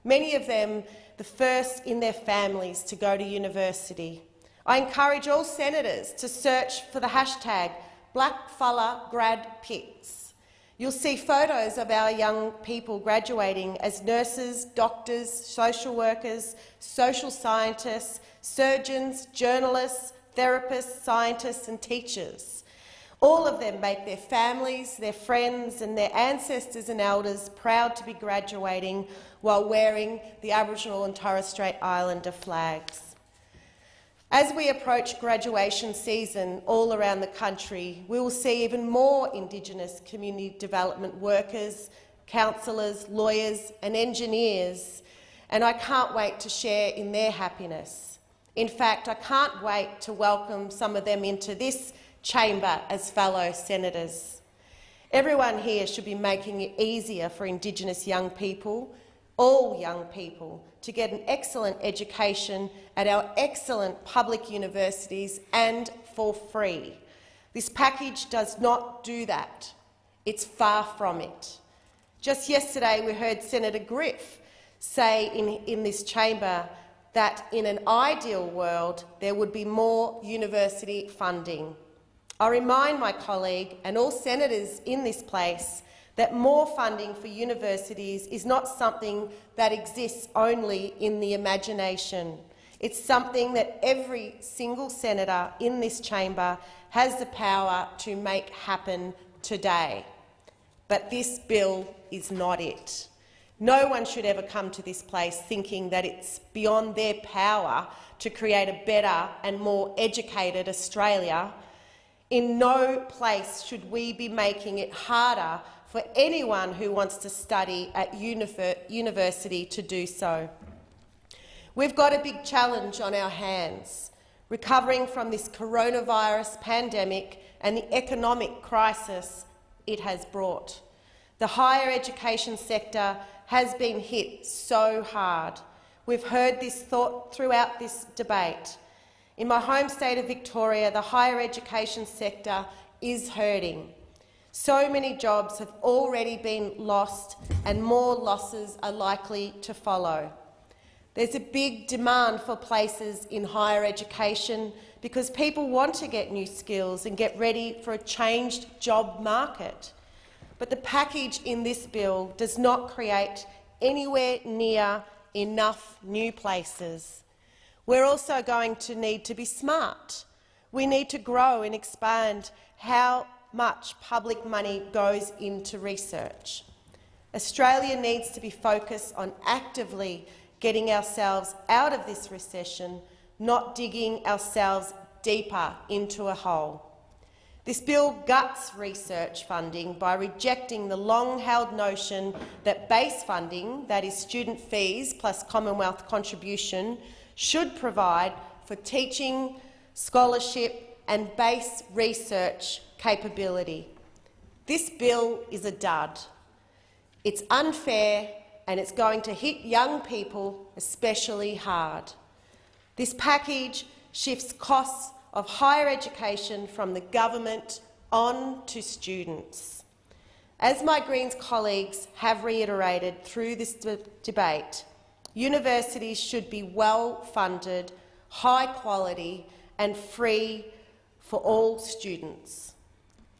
many of them the first in their families to go to university. I encourage all senators to search for the hashtag blackfella grad pics. You'll see photos of our young people graduating as nurses, doctors, social workers, social scientists, surgeons, journalists, therapists, scientists and teachers. All of them make their families, their friends and their ancestors and elders proud to be graduating while wearing the Aboriginal and Torres Strait Islander flags. As we approach graduation season all around the country, we will see even more Indigenous community development workers, counsellors, lawyers and engineers, and I can't wait to share in their happiness. In fact, I can't wait to welcome some of them into this chamber as fellow senators. Everyone here should be making it easier for Indigenous young people, all young people, to get an excellent education at our excellent public universities and for free. This package does not do that. It's far from it. Just yesterday we heard Senator Griff say in, in this chamber that in an ideal world there would be more university funding. I remind my colleague and all senators in this place that more funding for universities is not something that exists only in the imagination. It's something that every single senator in this chamber has the power to make happen today. But this bill is not it. No one should ever come to this place thinking that it's beyond their power to create a better and more educated Australia. In no place should we be making it harder for anyone who wants to study at university to do so. We've got a big challenge on our hands, recovering from this coronavirus pandemic and the economic crisis it has brought. The higher education sector has been hit so hard. We've heard this thought throughout this debate. In my home state of Victoria, the higher education sector is hurting. So many jobs have already been lost and more losses are likely to follow. There's a big demand for places in higher education because people want to get new skills and get ready for a changed job market but the package in this bill does not create anywhere near enough new places. We're also going to need to be smart. We need to grow and expand how much public money goes into research. Australia needs to be focused on actively getting ourselves out of this recession, not digging ourselves deeper into a hole. This bill guts research funding by rejecting the long-held notion that base funding, that is student fees plus Commonwealth contribution, should provide for teaching, scholarship and base research capability. This bill is a dud. It's unfair and it's going to hit young people especially hard. This package shifts costs of higher education from the government on to students. As my Greens colleagues have reiterated through this de debate, universities should be well funded, high quality and free for all students.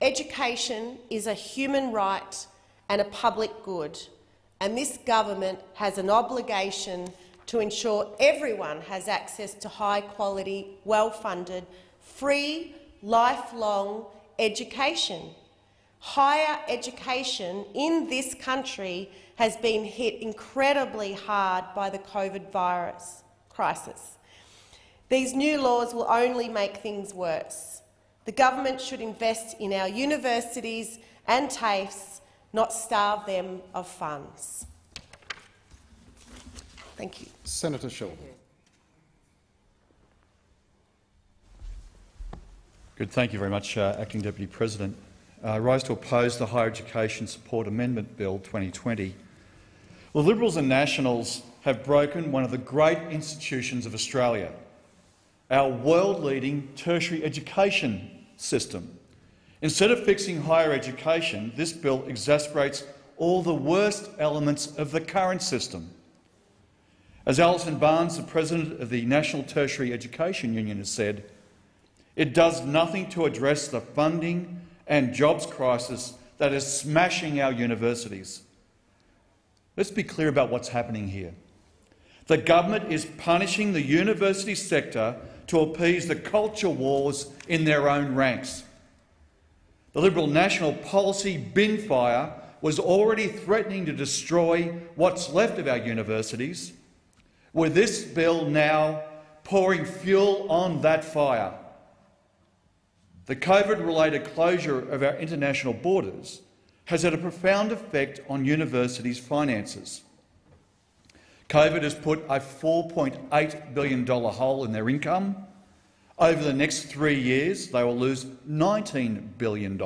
Education is a human right and a public good, and this government has an obligation to ensure everyone has access to high-quality, well-funded, free, lifelong education. Higher education in this country has been hit incredibly hard by the COVID virus crisis. These new laws will only make things worse. The government should invest in our universities and TAFEs, not starve them of funds. Thank you. Senator Shaw. Good. Thank you very much, uh, Acting Deputy President. Uh, I rise to oppose the Higher Education Support Amendment Bill 2020. The Liberals and Nationals have broken one of the great institutions of Australia, our world-leading tertiary education system. Instead of fixing higher education, this bill exacerbates all the worst elements of the current system. As Alison Barnes, the president of the National Tertiary Education Union, has said, it does nothing to address the funding and jobs crisis that is smashing our universities. Let's be clear about what's happening here. The government is punishing the university sector to appease the culture wars in their own ranks. The Liberal National Policy bin fire was already threatening to destroy what's left of our universities, with this bill now pouring fuel on that fire. The COVID-related closure of our international borders has had a profound effect on universities' finances. COVID has put a $4.8 billion hole in their income. Over the next three years, they will lose $19 billion.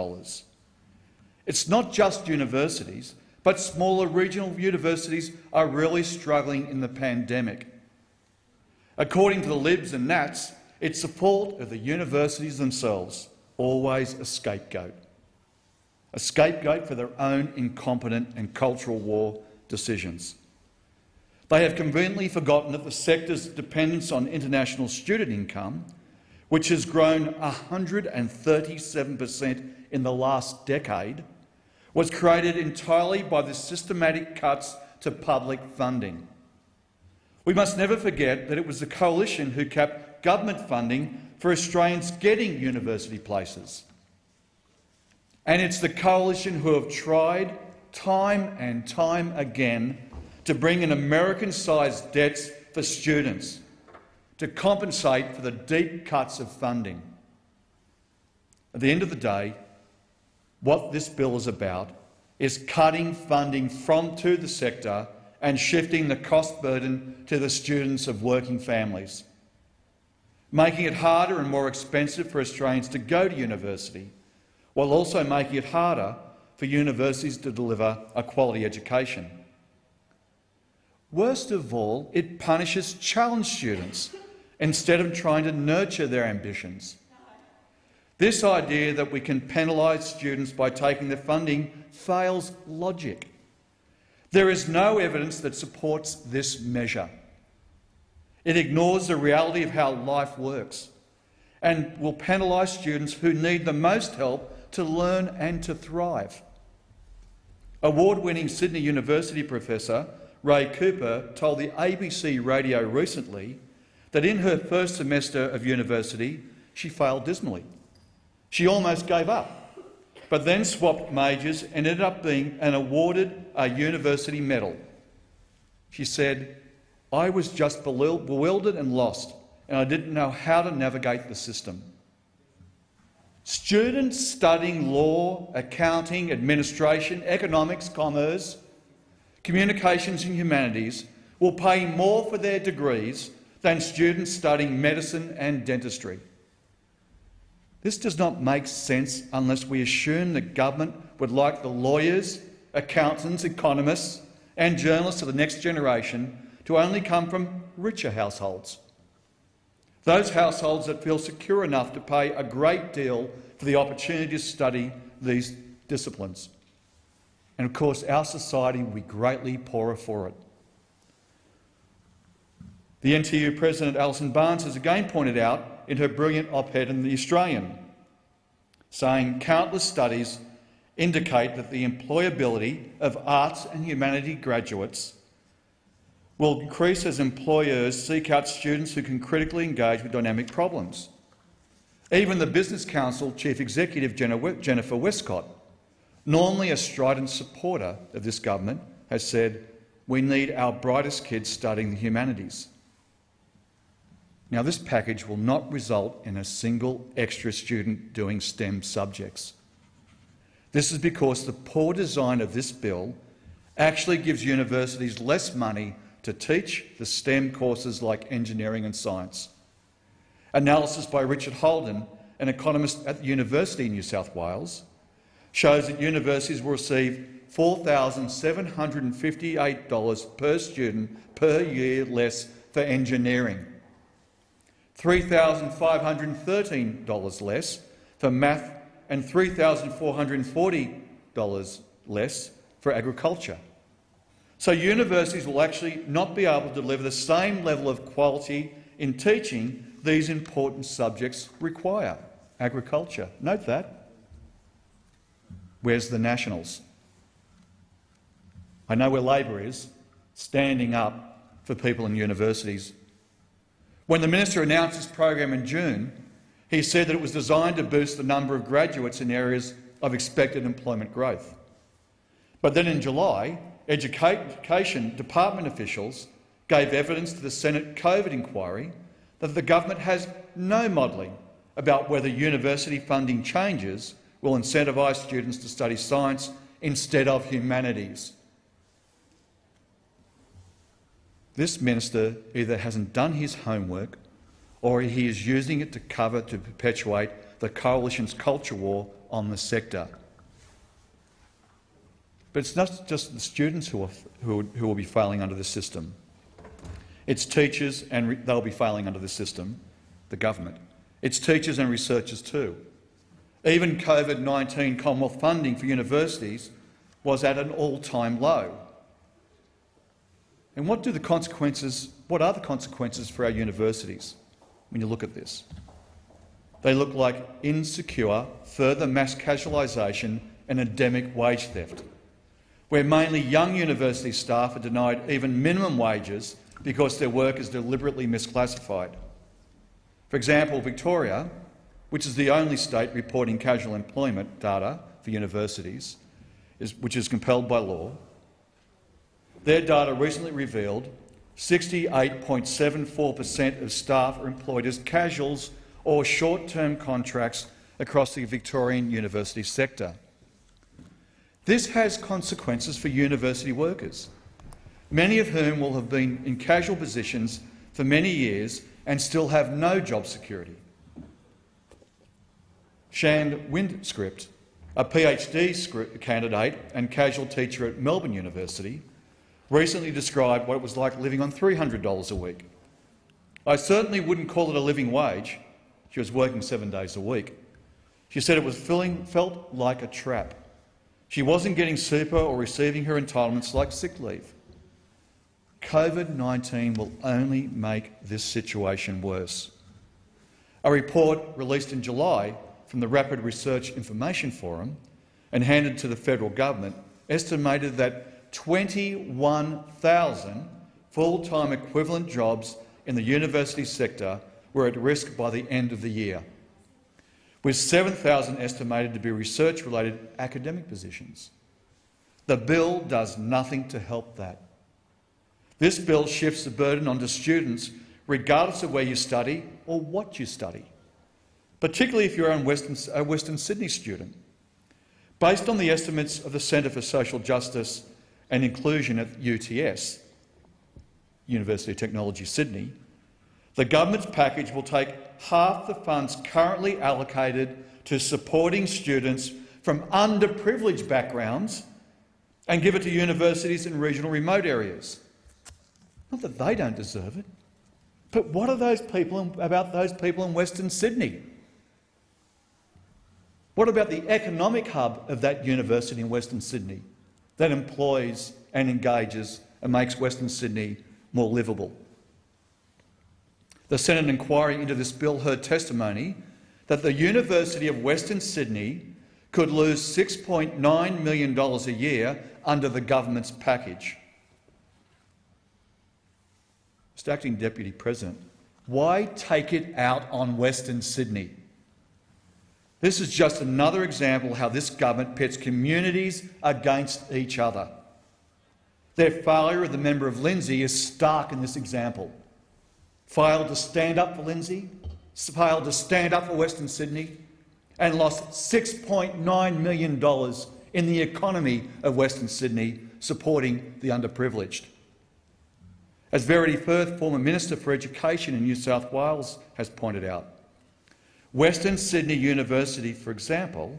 It's not just universities. But smaller regional universities are really struggling in the pandemic. According to the Libs and Nats, it's the fault of the universities themselves, always a scapegoat. A scapegoat for their own incompetent and cultural war decisions. They have conveniently forgotten that the sector's dependence on international student income, which has grown 137 per cent in the last decade, was created entirely by the systematic cuts to public funding. We must never forget that it was the Coalition who kept government funding for Australians getting university places. And it's the Coalition who have tried time and time again to bring in American-sized debts for students to compensate for the deep cuts of funding. At the end of the day, what this bill is about is cutting funding from to the sector and shifting the cost burden to the students of working families, making it harder and more expensive for Australians to go to university, while also making it harder for universities to deliver a quality education. Worst of all, it punishes challenged students instead of trying to nurture their ambitions. This idea that we can penalise students by taking their funding fails logic. There is no evidence that supports this measure. It ignores the reality of how life works and will penalise students who need the most help to learn and to thrive. Award-winning Sydney University professor Rae Cooper told the ABC radio recently that in her first semester of university she failed dismally. She almost gave up, but then swapped majors and ended up being and awarded a university medal. She said, I was just bewildered and lost, and I didn't know how to navigate the system. Students studying law, accounting, administration, economics, commerce, communications and humanities will pay more for their degrees than students studying medicine and dentistry. This does not make sense unless we assume that government would like the lawyers, accountants, economists and journalists of the next generation to only come from richer households. Those households that feel secure enough to pay a great deal for the opportunity to study these disciplines. And of course, our society will be greatly poorer for it. The NTEU President Alison Barnes has again pointed out in her brilliant op-ed in The Australian, saying countless studies indicate that the employability of arts and humanity graduates will increase as employers seek out students who can critically engage with dynamic problems. Even the Business Council Chief Executive Jennifer Westacott normally a strident supporter of this government, has said we need our brightest kids studying the humanities. Now, this package will not result in a single extra student doing STEM subjects. This is because the poor design of this bill actually gives universities less money to teach the STEM courses like engineering and science. Analysis by Richard Holden, an economist at the University of New South Wales, shows that universities will receive $4,758 per student per year less for engineering, $3,513 less for math and $3,440 less for agriculture. So universities will actually not be able to deliver the same level of quality in teaching these important subjects require. Agriculture. Note that. Where's the Nationals? I know where Labor is, standing up for people in universities. When the minister announced this program in June, he said that it was designed to boost the number of graduates in areas of expected employment growth. But then in July, Education Department officials gave evidence to the Senate COVID inquiry that the government has no modelling about whether university funding changes will incentivise students to study science instead of humanities. This minister either hasn't done his homework or he is using it to cover to perpetuate the coalition's culture war on the sector. But it's not just the students who, are, who, who will be failing under the system. It's teachers and they'll be failing under the system, the government. It's teachers and researchers too. Even COVID-19 Commonwealth funding for universities was at an all-time low. And what do the consequences, what are the consequences for our universities when you look at this? They look like insecure, further mass casualisation and endemic wage theft, where mainly young university staff are denied even minimum wages because their work is deliberately misclassified. For example, Victoria, which is the only state reporting casual employment data for universities, is, which is compelled by law, their data recently revealed 68.74 per cent of staff are employed as casuals or short-term contracts across the Victorian university sector. This has consequences for university workers, many of whom will have been in casual positions for many years and still have no job security. Shand Windscript, a PhD candidate and casual teacher at Melbourne University, recently described what it was like living on $300 a week. I certainly wouldn't call it a living wage. She was working seven days a week. She said it was feeling, felt like a trap. She wasn't getting super or receiving her entitlements like sick leave. COVID-19 will only make this situation worse. A report released in July from the Rapid Research Information Forum and handed to the federal government estimated that 21,000 full-time equivalent jobs in the university sector were at risk by the end of the year, with 7,000 estimated to be research-related academic positions. The bill does nothing to help that. This bill shifts the burden onto students regardless of where you study or what you study, particularly if you're a Western, a Western Sydney student. Based on the estimates of the Centre for Social Justice and Inclusion at UTS, University of Technology Sydney, the government's package will take half the funds currently allocated to supporting students from underprivileged backgrounds and give it to universities in regional remote areas. Not that they don't deserve it, but what are those people about those people in Western Sydney? What about the economic hub of that university in Western Sydney that employs and engages and makes Western Sydney more livable? The Senate inquiry into this bill heard testimony that the University of Western Sydney could lose $6.9 million a year under the government's package. Mr Acting Deputy President, why take it out on Western Sydney? This is just another example of how this government pits communities against each other. Their failure of the member of Lindsay is stark in this example. Failed to stand up for Lindsay, failed to stand up for Western Sydney, and lost $6.9 million in the economy of Western Sydney supporting the underprivileged. As Verity Firth, former Minister for Education in New South Wales, has pointed out, Western Sydney University, for example,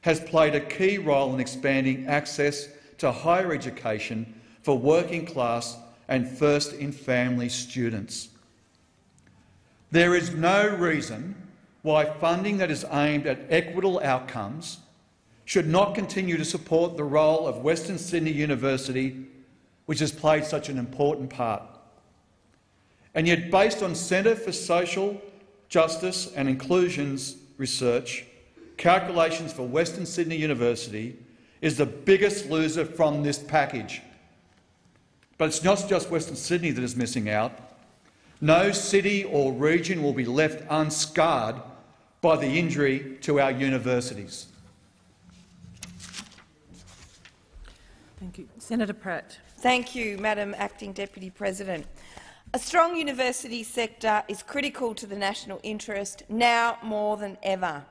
has played a key role in expanding access to higher education for working class and first-in-family students. There is no reason why funding that is aimed at equitable outcomes should not continue to support the role of Western Sydney University which has played such an important part. And yet, based on Centre for Social Justice and Inclusion's research, calculations for Western Sydney University is the biggest loser from this package. But it's not just Western Sydney that is missing out. No city or region will be left unscarred by the injury to our universities. Thank you. Senator Pratt. Thank you, Madam Acting Deputy President. A strong university sector is critical to the national interest now more than ever.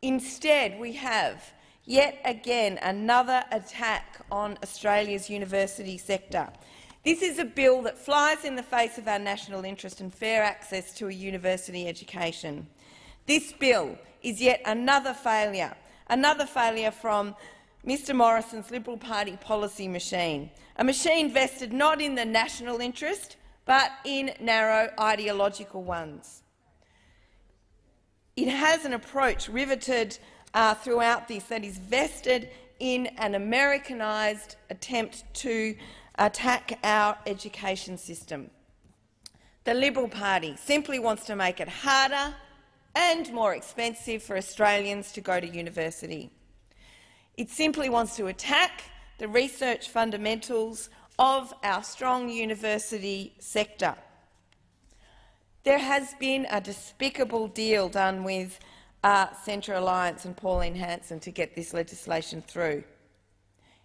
Instead, we have yet again another attack on Australia's university sector. This is a bill that flies in the face of our national interest and fair access to a university education. This bill is yet another failure, another failure from Mr Morrison's Liberal Party policy machine, a machine vested not in the national interest but in narrow ideological ones. It has an approach riveted uh, throughout this that is vested in an Americanised attempt to attack our education system. The Liberal Party simply wants to make it harder and more expensive for Australians to go to university. It simply wants to attack the research fundamentals of our strong university sector. There has been a despicable deal done with uh, Centre Alliance and Pauline Hanson to get this legislation through.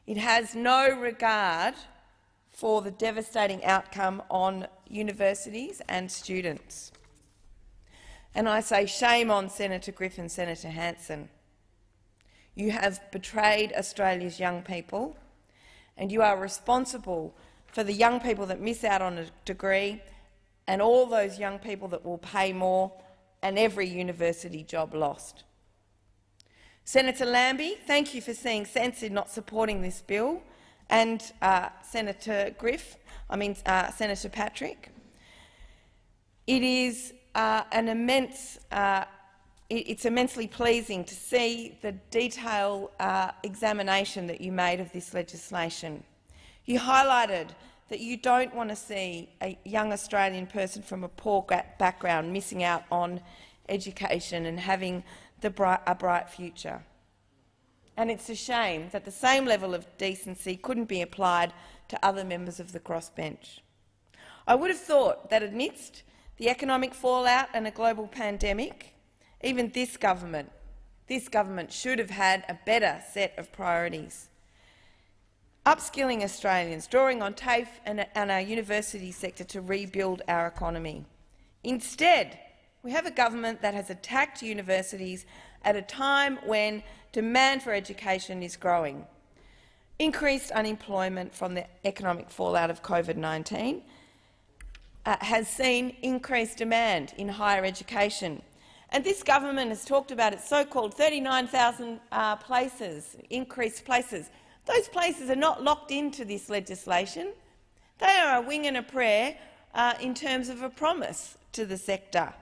It has no regard for the devastating outcome on universities and students. And I say shame on Senator Griffin, Senator Hanson. You have betrayed Australia's young people and you are responsible for the young people that miss out on a degree and all those young people that will pay more and every university job lost. Senator Lambie, thank you for seeing sense in not supporting this bill, and uh, Senator Griff, I mean uh, Senator Patrick. It is uh, an immense, uh, it's immensely pleasing to see the detailed uh, examination that you made of this legislation. You highlighted that you don't want to see a young Australian person from a poor background missing out on education and having bright, a bright future. And it's a shame that the same level of decency couldn't be applied to other members of the crossbench. I would have thought that amidst the economic fallout and a global pandemic, even this government, this government should have had a better set of priorities upskilling Australians, drawing on TAFE and, and our university sector to rebuild our economy. Instead, we have a government that has attacked universities at a time when demand for education is growing. Increased unemployment from the economic fallout of COVID-19 uh, has seen increased demand in higher education. And this government has talked about its so-called 39,000 uh, places, increased places. Those places are not locked into this legislation. They are a wing and a prayer uh, in terms of a promise to the sector.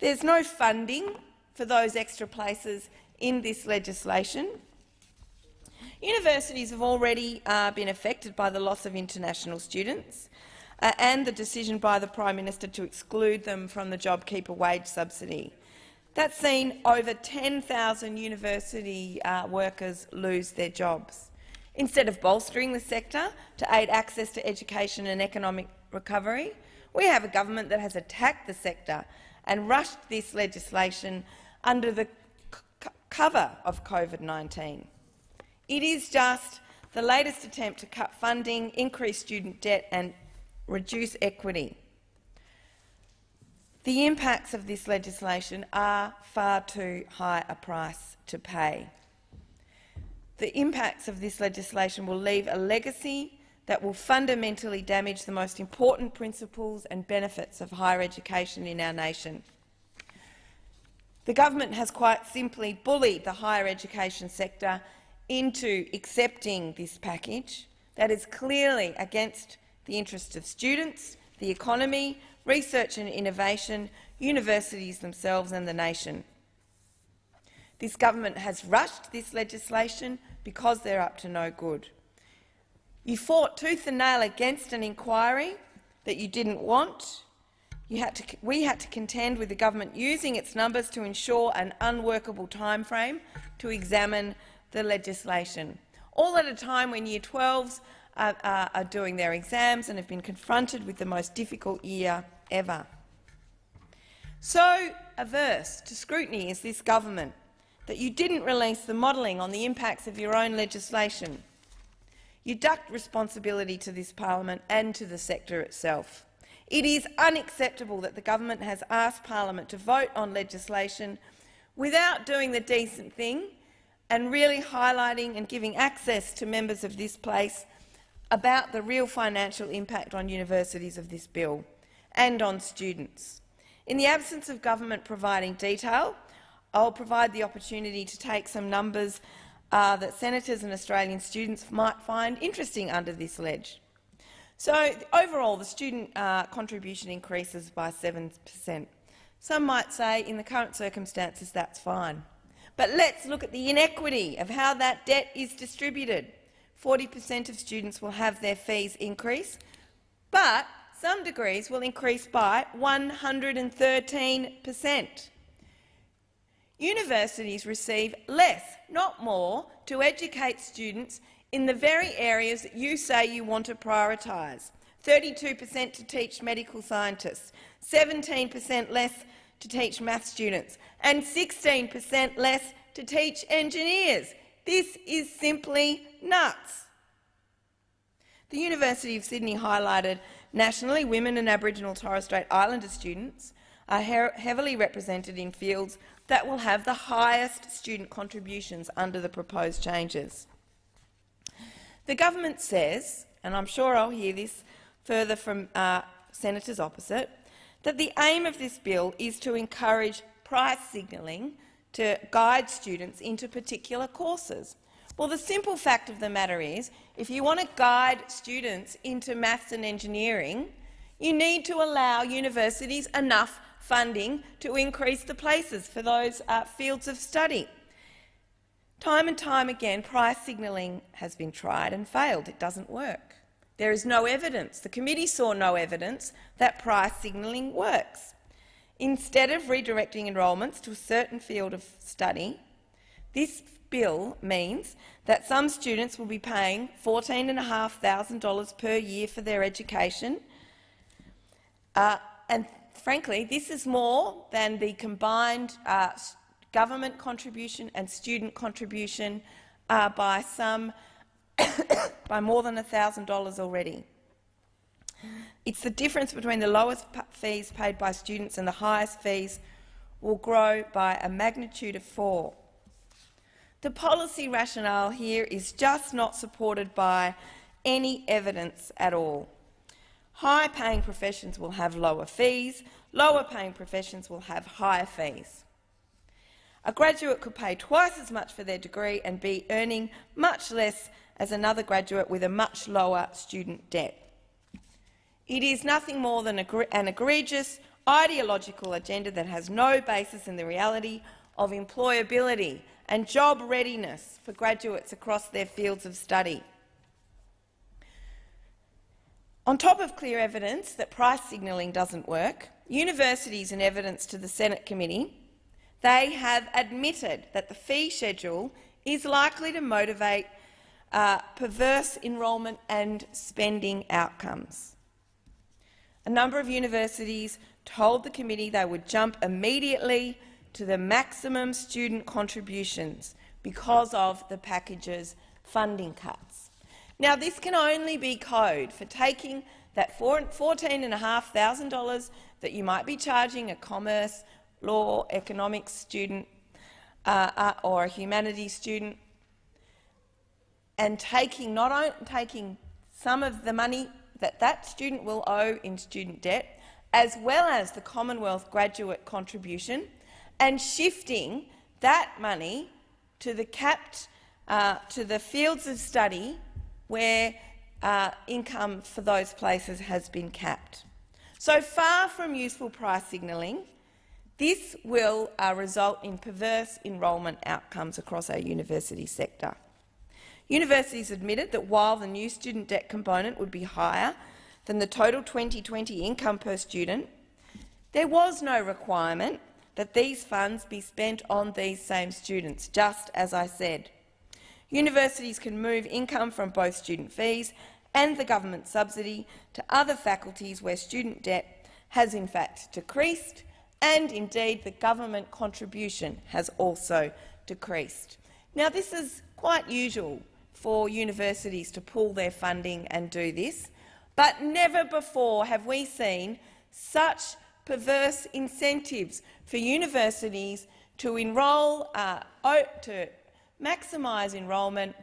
There's no funding for those extra places in this legislation. Universities have already uh, been affected by the loss of international students uh, and the decision by the Prime Minister to exclude them from the JobKeeper wage subsidy. That's seen over 10,000 university uh, workers lose their jobs. Instead of bolstering the sector to aid access to education and economic recovery, we have a government that has attacked the sector and rushed this legislation under the cover of COVID-19. It is just the latest attempt to cut funding, increase student debt and reduce equity. The impacts of this legislation are far too high a price to pay. The impacts of this legislation will leave a legacy that will fundamentally damage the most important principles and benefits of higher education in our nation. The government has quite simply bullied the higher education sector into accepting this package that is clearly against the interests of students, the economy, research and innovation, universities themselves and the nation. This government has rushed this legislation because they're up to no good. You fought tooth and nail against an inquiry that you didn't want. Had to, we had to contend with the government using its numbers to ensure an unworkable timeframe to examine the legislation, all at a time when Year 12s are, are, are doing their exams and have been confronted with the most difficult year ever. So averse to scrutiny is this government that you didn't release the modelling on the impacts of your own legislation. You ducked responsibility to this parliament and to the sector itself. It is unacceptable that the government has asked parliament to vote on legislation without doing the decent thing and really highlighting and giving access to members of this place about the real financial impact on universities of this bill and on students. In the absence of government providing detail, I'll provide the opportunity to take some numbers uh, that senators and Australian students might find interesting under this ledge. So overall, the student uh, contribution increases by 7 per cent. Some might say, in the current circumstances, that's fine. But let's look at the inequity of how that debt is distributed. 40 per cent of students will have their fees increase, but some degrees will increase by 113 per cent. Universities receive less, not more, to educate students in the very areas that you say you want to prioritise. 32 per cent to teach medical scientists, 17 per cent less to teach math students, and 16 per cent less to teach engineers. This is simply nuts. The University of Sydney highlighted nationally women and Aboriginal Torres Strait Islander students are he heavily represented in fields that will have the highest student contributions under the proposed changes. The government says, and I'm sure I'll hear this further from uh, senators opposite, that the aim of this bill is to encourage price signalling to guide students into particular courses. Well, the simple fact of the matter is, if you want to guide students into maths and engineering, you need to allow universities enough funding to increase the places for those uh, fields of study. Time and time again, price signalling has been tried and failed. It doesn't work. There is no evidence. The committee saw no evidence that price signalling works. Instead of redirecting enrolments to a certain field of study, this bill means that some students will be paying $14,500 per year for their education, uh, and frankly, this is more than the combined uh, government contribution and student contribution uh, by some (coughs) by more than $1,000 already. It's the difference between the lowest fees paid by students and the highest fees will grow by a magnitude of four. The policy rationale here is just not supported by any evidence at all. High-paying professions will have lower fees, lower-paying professions will have higher fees. A graduate could pay twice as much for their degree and be earning much less as another graduate with a much lower student debt. It is nothing more than an egregious ideological agenda that has no basis in the reality of employability and job readiness for graduates across their fields of study. On top of clear evidence that price signalling doesn't work, universities and evidence to the Senate committee, they have admitted that the fee schedule is likely to motivate uh, perverse enrolment and spending outcomes. A number of universities told the committee they would jump immediately to the maximum student contributions because of the package's funding cuts. Now, this can only be code for taking that $14,500 that you might be charging a commerce, law, economics student uh, uh, or a humanities student and taking not only taking some of the money that that student will owe in student debt, as well as the Commonwealth graduate contribution, and shifting that money to the capped uh, to the fields of study where uh, income for those places has been capped. So far from useful price signalling, this will uh, result in perverse enrolment outcomes across our university sector. Universities admitted that while the new student debt component would be higher than the total 2020 income per student, there was no requirement that these funds be spent on these same students, just as I said. Universities can move income from both student fees and the government subsidy to other faculties where student debt has in fact decreased, and indeed the government contribution has also decreased. Now, this is quite usual for universities to pull their funding and do this, but never before have we seen such perverse incentives for universities to enrol, uh, to maximise enrolment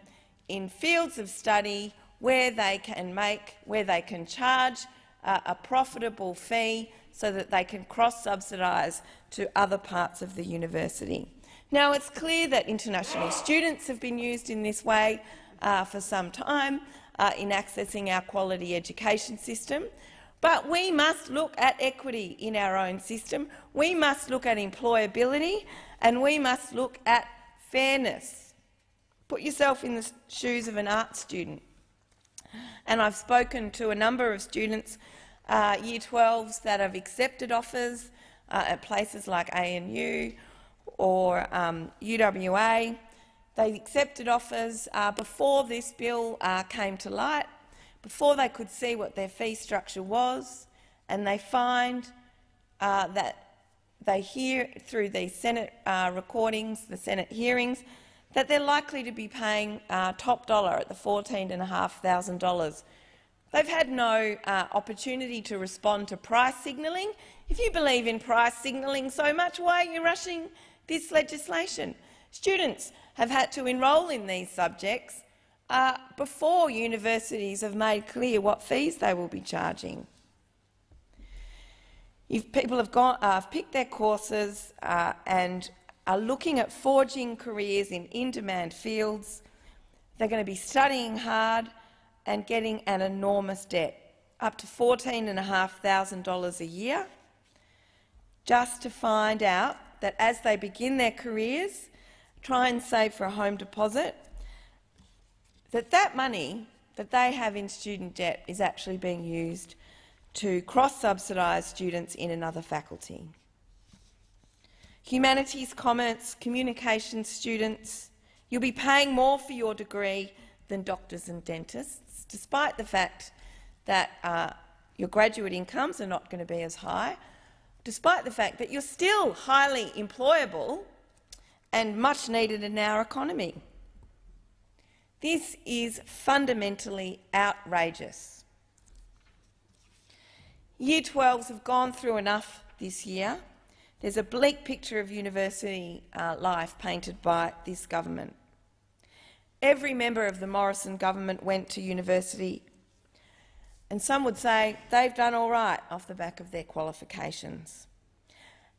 in fields of study where they can make, where they can charge uh, a profitable fee so that they can cross-subsidise to other parts of the university. Now, it's clear that international students have been used in this way uh, for some time uh, in accessing our quality education system, but we must look at equity in our own system. We must look at employability and we must look at fairness. Put yourself in the shoes of an art student. And I've spoken to a number of students, uh, Year 12s, that have accepted offers uh, at places like ANU or um, UWA. They accepted offers uh, before this bill uh, came to light, before they could see what their fee structure was, and they find uh, that they hear through the Senate uh, recordings, the Senate hearings, that they're likely to be paying uh, top dollar at the $14,500. They've had no uh, opportunity to respond to price signalling. If you believe in price signalling so much, why are you rushing this legislation? Students have had to enrol in these subjects uh, before universities have made clear what fees they will be charging. If people have gone, uh, picked their courses uh, and are looking at forging careers in in-demand fields, they're going to be studying hard and getting an enormous debt, up to $14,500 a year, just to find out that as they begin their careers, try and save for a home deposit, that that money that they have in student debt is actually being used to cross-subsidise students in another faculty. Humanities, commerce, communication students, you'll be paying more for your degree than doctors and dentists, despite the fact that uh, your graduate incomes are not going to be as high, despite the fact that you're still highly employable and much needed in our economy. This is fundamentally outrageous. Year 12s have gone through enough this year. There's a bleak picture of university uh, life painted by this government. Every member of the Morrison government went to university, and some would say they've done all right off the back of their qualifications.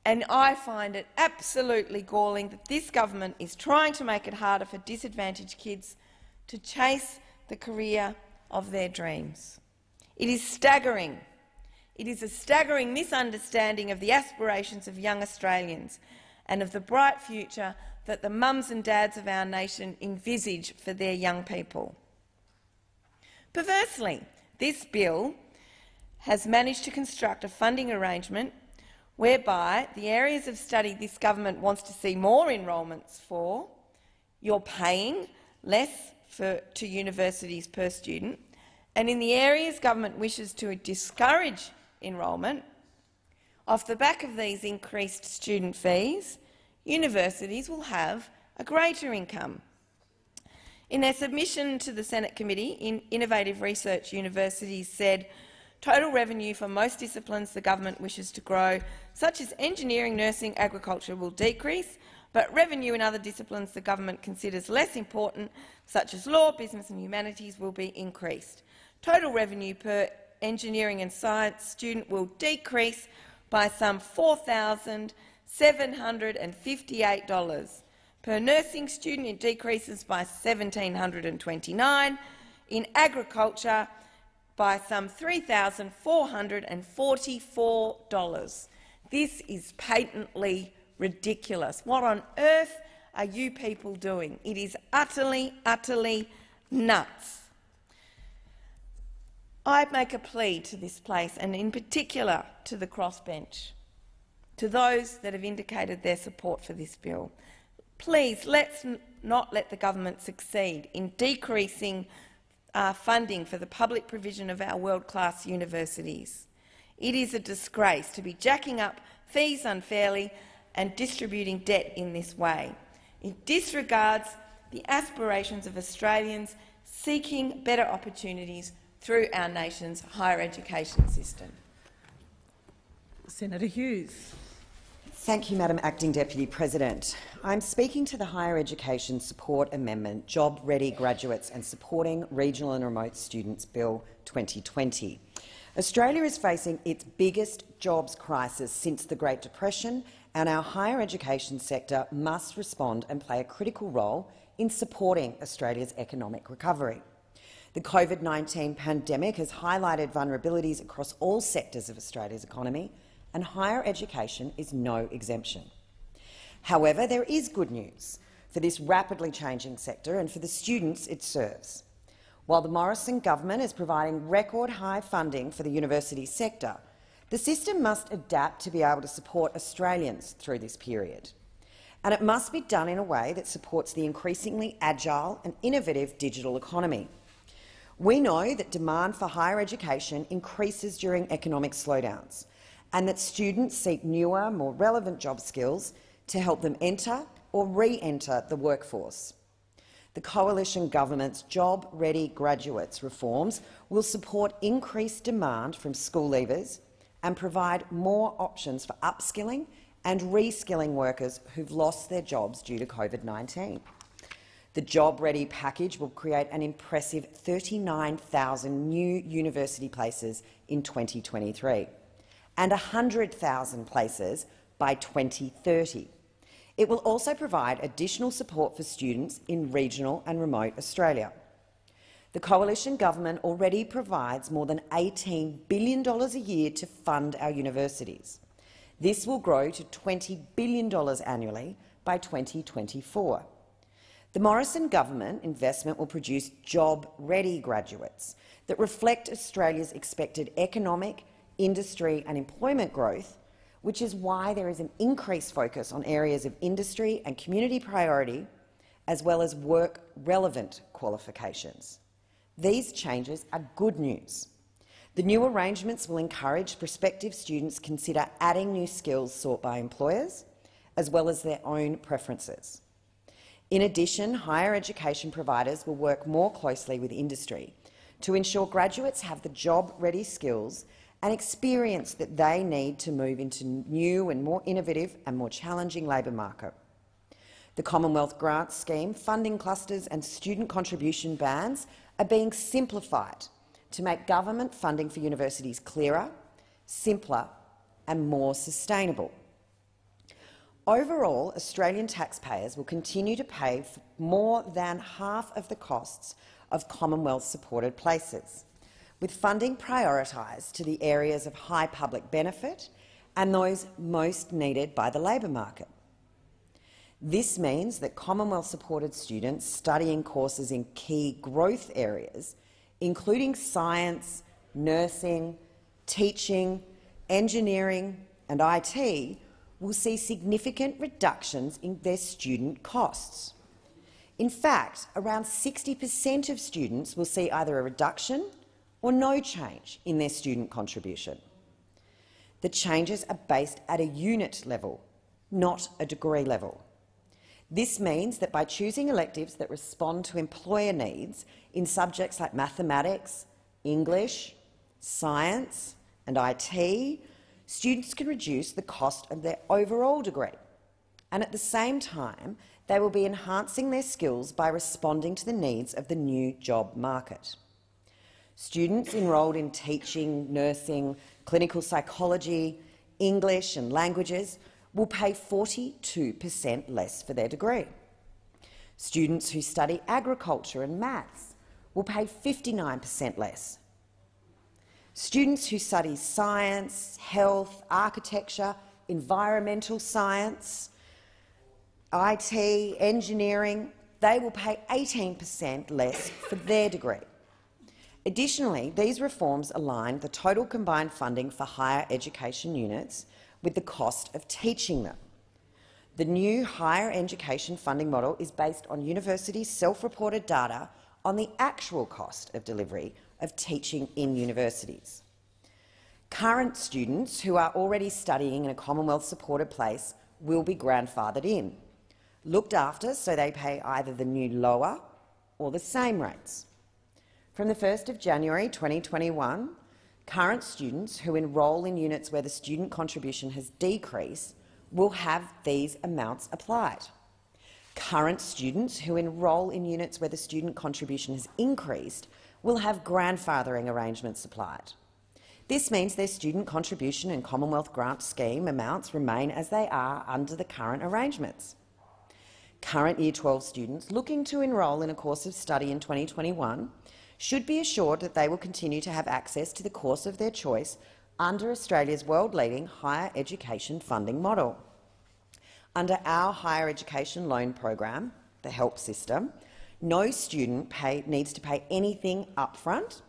And I find it absolutely galling that this government is trying to make it harder for disadvantaged kids to chase the career of their dreams. It is staggering it is a staggering misunderstanding of the aspirations of young Australians and of the bright future that the mums and dads of our nation envisage for their young people. Perversely, this bill has managed to construct a funding arrangement whereby the areas of study this government wants to see more enrolments for, you're paying less for, to universities per student, and in the areas government wishes to discourage enrolment. Off the back of these increased student fees, universities will have a greater income. In their submission to the Senate committee, in Innovative Research Universities said total revenue for most disciplines the government wishes to grow, such as engineering, nursing, agriculture, will decrease, but revenue in other disciplines the government considers less important, such as law, business and humanities, will be increased. Total revenue per engineering and science student will decrease by some $4,758. Per nursing student, it decreases by $1,729. In agriculture, by some $3,444. This is patently ridiculous. What on earth are you people doing? It is utterly, utterly nuts. I make a plea to this place, and in particular to the crossbench, to those that have indicated their support for this bill. Please, let's not let the government succeed in decreasing uh, funding for the public provision of our world-class universities. It is a disgrace to be jacking up fees unfairly and distributing debt in this way. It disregards the aspirations of Australians seeking better opportunities through our nation's higher education system. Senator Hughes. Thank you, Madam Acting Deputy President. I'm speaking to the Higher Education Support Amendment, Job Ready Graduates and Supporting Regional and Remote Students Bill 2020. Australia is facing its biggest jobs crisis since the Great Depression, and our higher education sector must respond and play a critical role in supporting Australia's economic recovery. The COVID-19 pandemic has highlighted vulnerabilities across all sectors of Australia's economy, and higher education is no exemption. However, there is good news. for this rapidly changing sector and for the students it serves. While the Morrison government is providing record-high funding for the university sector, the system must adapt to be able to support Australians through this period. And it must be done in a way that supports the increasingly agile and innovative digital economy. We know that demand for higher education increases during economic slowdowns and that students seek newer, more relevant job skills to help them enter or re-enter the workforce. The Coalition Government's Job Ready Graduates reforms will support increased demand from school leavers and provide more options for upskilling and reskilling workers who've lost their jobs due to COVID-19. The Job Ready package will create an impressive 39,000 new university places in 2023 and 100,000 places by 2030. It will also provide additional support for students in regional and remote Australia. The Coalition Government already provides more than $18 billion a year to fund our universities. This will grow to $20 billion annually by 2024. The Morrison government investment will produce job-ready graduates that reflect Australia's expected economic, industry and employment growth, which is why there is an increased focus on areas of industry and community priority, as well as work-relevant qualifications. These changes are good news. The new arrangements will encourage prospective students consider adding new skills sought by employers, as well as their own preferences. In addition, higher education providers will work more closely with industry to ensure graduates have the job-ready skills and experience that they need to move into new and more innovative and more challenging labour market. The Commonwealth Grant Scheme, funding clusters and student contribution bands are being simplified to make government funding for universities clearer, simpler and more sustainable. Overall, Australian taxpayers will continue to pay for more than half of the costs of Commonwealth-supported places, with funding prioritised to the areas of high public benefit and those most needed by the labour market. This means that Commonwealth-supported students studying courses in key growth areas, including science, nursing, teaching, engineering and IT, will see significant reductions in their student costs. In fact, around 60 per cent of students will see either a reduction or no change in their student contribution. The changes are based at a unit level, not a degree level. This means that by choosing electives that respond to employer needs in subjects like mathematics, English, science and IT, students can reduce the cost of their overall degree. And at the same time, they will be enhancing their skills by responding to the needs of the new job market. Students enrolled in teaching, nursing, clinical psychology, English and languages will pay 42 per cent less for their degree. Students who study agriculture and maths will pay 59 per cent less. Students who study science, health, architecture, environmental science, IT, engineering, they will pay 18 per cent less for their degree. Additionally, these reforms align the total combined funding for higher education units with the cost of teaching them. The new higher education funding model is based on universities' self-reported data on the actual cost of delivery of teaching in universities. Current students who are already studying in a Commonwealth-supported place will be grandfathered in, looked after so they pay either the new lower or the same rates. From the 1st of January 2021, Current students who enrol in units where the student contribution has decreased will have these amounts applied. Current students who enrol in units where the student contribution has increased will have grandfathering arrangements applied. This means their student contribution and Commonwealth Grant Scheme amounts remain as they are under the current arrangements. Current Year 12 students looking to enrol in a course of study in 2021 should be assured that they will continue to have access to the course of their choice under Australia's world-leading higher education funding model. Under our higher education loan program, the HELP system, no student pay, needs to pay anything upfront,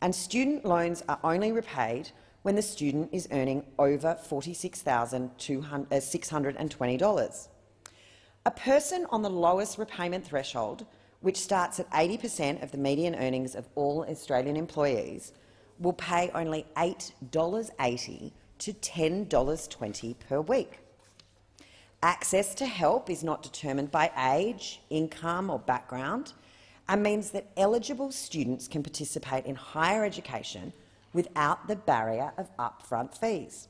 and student loans are only repaid when the student is earning over $46,620. Uh, A person on the lowest repayment threshold, which starts at 80 per cent of the median earnings of all Australian employees, will pay only $8.80 to $10.20 per week. Access to help is not determined by age, income or background and means that eligible students can participate in higher education without the barrier of upfront fees.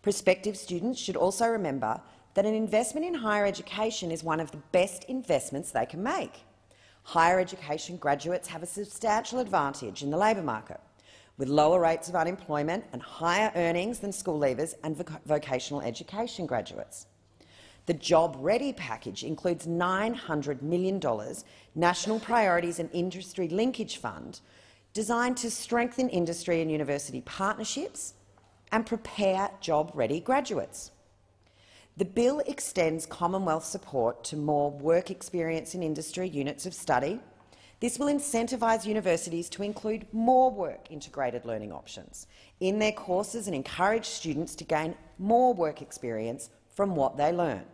Prospective students should also remember that an investment in higher education is one of the best investments they can make. Higher education graduates have a substantial advantage in the labour market, with lower rates of unemployment and higher earnings than school leavers and voc vocational education graduates. The Job Ready package includes $900 million National Priorities and Industry Linkage Fund designed to strengthen industry and university partnerships and prepare job-ready graduates. The bill extends Commonwealth support to more work experience in industry units of study. This will incentivise universities to include more work integrated learning options in their courses and encourage students to gain more work experience from what they learn.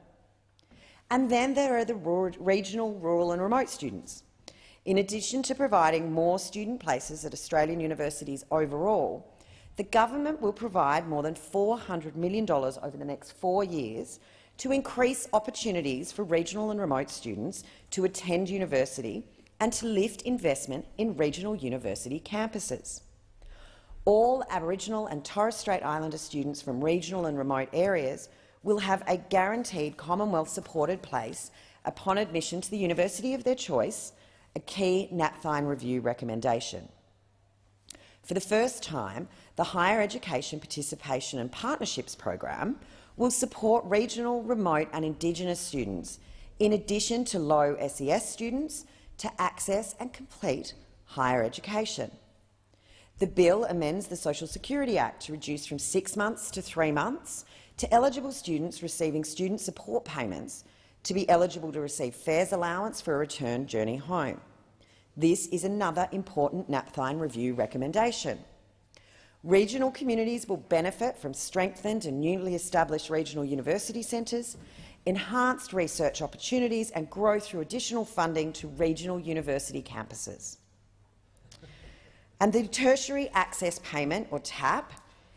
And then there are the regional, rural and remote students. In addition to providing more student places at Australian universities overall, the government will provide more than $400 million over the next four years to increase opportunities for regional and remote students to attend university and to lift investment in regional university campuses. All Aboriginal and Torres Strait Islander students from regional and remote areas will have a guaranteed Commonwealth-supported place upon admission to the university of their choice a key Napthine review recommendation. For the first time, the Higher Education Participation and Partnerships program will support regional, remote and Indigenous students, in addition to low SES students, to access and complete higher education. The bill amends the Social Security Act to reduce from six months to three months to eligible students receiving student support payments to be eligible to receive fares allowance for a return journey home. This is another important Napthine review recommendation. Regional communities will benefit from strengthened and newly established regional university centres, enhanced research opportunities and growth through additional funding to regional university campuses. And the Tertiary Access Payment, or TAP,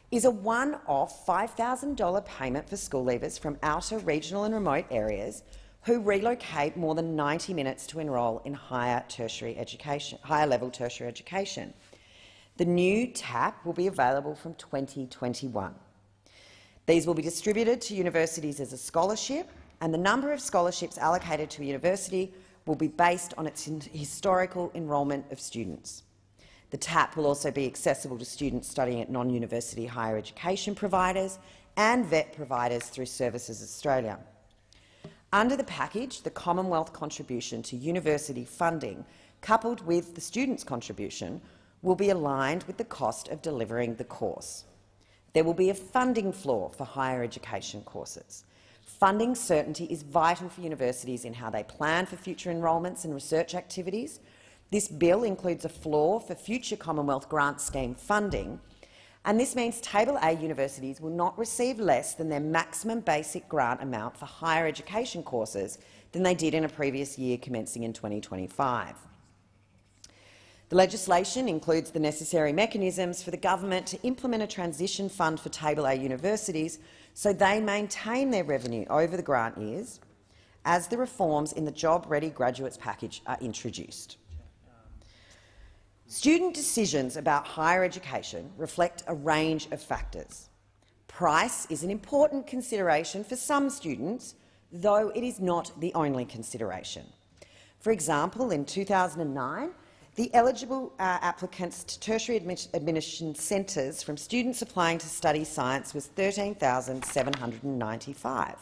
is a one-off $5,000 payment for school leavers from outer regional and remote areas who relocate more than 90 minutes to enrol in higher tertiary education, higher level tertiary education. The new TAP will be available from 2021. These will be distributed to universities as a scholarship, and the number of scholarships allocated to a university will be based on its historical enrolment of students. The TAP will also be accessible to students studying at non-university higher education providers and VET providers through Services Australia. Under the package, the Commonwealth contribution to university funding, coupled with the student's contribution, will be aligned with the cost of delivering the course. There will be a funding floor for higher education courses. Funding certainty is vital for universities in how they plan for future enrolments and research activities, this bill includes a floor for future Commonwealth grant scheme funding, and this means Table A universities will not receive less than their maximum basic grant amount for higher education courses than they did in a previous year commencing in 2025. The legislation includes the necessary mechanisms for the government to implement a transition fund for Table A universities so they maintain their revenue over the grant years as the reforms in the Job Ready Graduates package are introduced. Student decisions about higher education reflect a range of factors. Price is an important consideration for some students, though it is not the only consideration. For example, in 2009, the eligible uh, applicants to tertiary admission centres from students applying to study science was 13,795.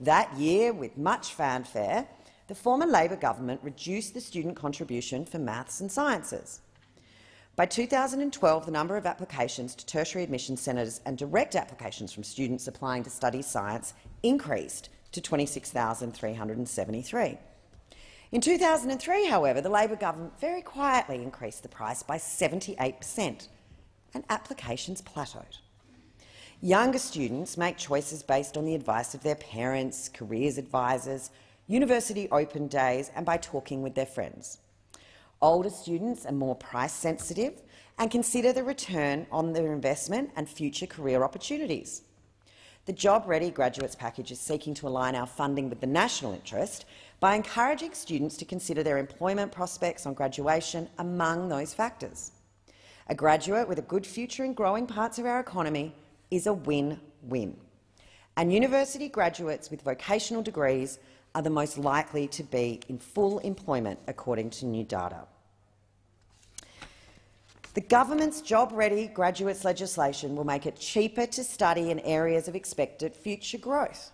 That year, with much fanfare, the former Labor government reduced the student contribution for maths and sciences. By 2012, the number of applications to tertiary admission centres and direct applications from students applying to study science increased to 26,373. In 2003, however, the Labor government very quietly increased the price by 78 per cent, and applications plateaued. Younger students make choices based on the advice of their parents, careers advisors, university open days and by talking with their friends. Older students are more price sensitive and consider the return on their investment and future career opportunities. The Job Ready Graduates Package is seeking to align our funding with the national interest by encouraging students to consider their employment prospects on graduation among those factors. A graduate with a good future in growing parts of our economy is a win-win. And university graduates with vocational degrees are the most likely to be in full employment, according to new data. The government's job-ready graduates legislation will make it cheaper to study in areas of expected future growth.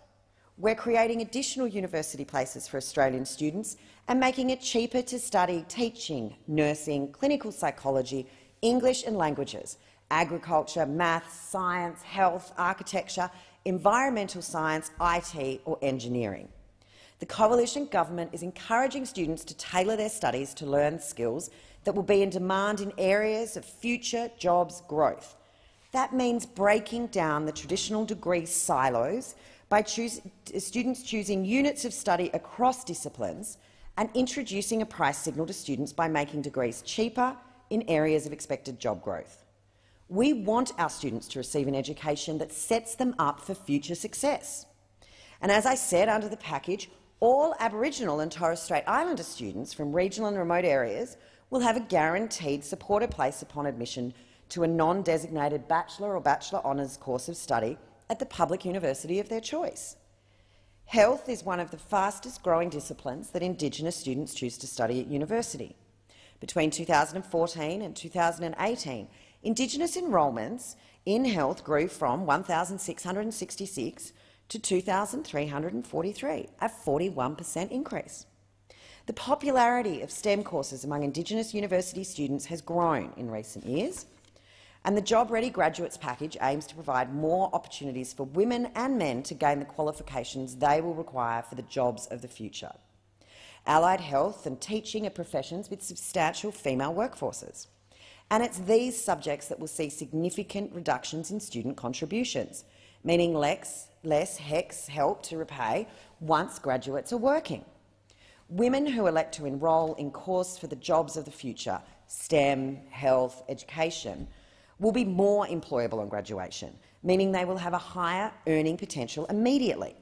We're creating additional university places for Australian students and making it cheaper to study teaching, nursing, clinical psychology, English and languages, agriculture, maths, science, health, architecture, environmental science, IT or engineering. The coalition government is encouraging students to tailor their studies to learn skills that will be in demand in areas of future jobs growth. That means breaking down the traditional degree silos by students choosing units of study across disciplines and introducing a price signal to students by making degrees cheaper in areas of expected job growth. We want our students to receive an education that sets them up for future success. And as I said, under the package, all Aboriginal and Torres Strait Islander students from regional and remote areas will have a guaranteed supported place upon admission to a non-designated bachelor or bachelor honours course of study at the public university of their choice. Health is one of the fastest growing disciplines that Indigenous students choose to study at university. Between 2014 and 2018, Indigenous enrolments in health grew from 1,666 to 2,343, a 41 per cent increase. The popularity of STEM courses among Indigenous university students has grown in recent years, and the Job Ready Graduates Package aims to provide more opportunities for women and men to gain the qualifications they will require for the jobs of the future. Allied health and teaching are professions with substantial female workforces, and it's these subjects that will see significant reductions in student contributions, meaning less, less HECS help to repay once graduates are working. Women who elect to enrol in course for the jobs of the future, STEM, health, education, will be more employable on graduation, meaning they will have a higher earning potential immediately.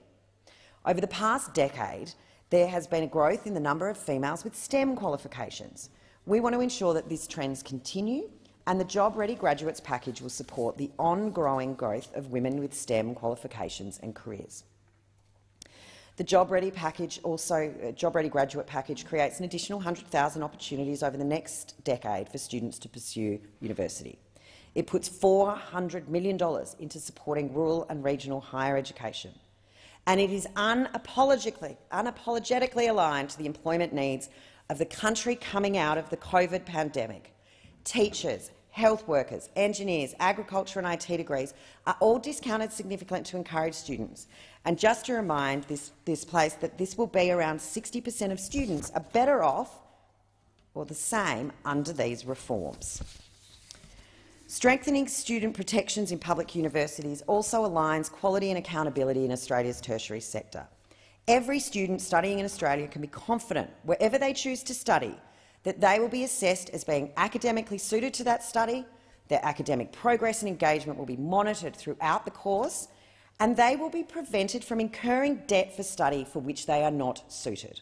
Over the past decade, there has been a growth in the number of females with STEM qualifications. We want to ensure that these trends continue and the Job Ready Graduates Package will support the ongoing growth of women with STEM qualifications and careers. The Job Ready package also, uh, Job Ready Graduate Package creates an additional 100,000 opportunities over the next decade for students to pursue university. It puts $400 million into supporting rural and regional higher education, and it is unapologetically, unapologetically aligned to the employment needs of the country coming out of the COVID pandemic. Teachers, health workers, engineers, agriculture and IT degrees are all discounted significantly to encourage students. And just to remind this, this place that this will be around 60 per cent of students are better off or the same under these reforms. Strengthening student protections in public universities also aligns quality and accountability in Australia's tertiary sector. Every student studying in Australia can be confident, wherever they choose to study, that they will be assessed as being academically suited to that study, their academic progress and engagement will be monitored throughout the course, and they will be prevented from incurring debt for study for which they are not suited.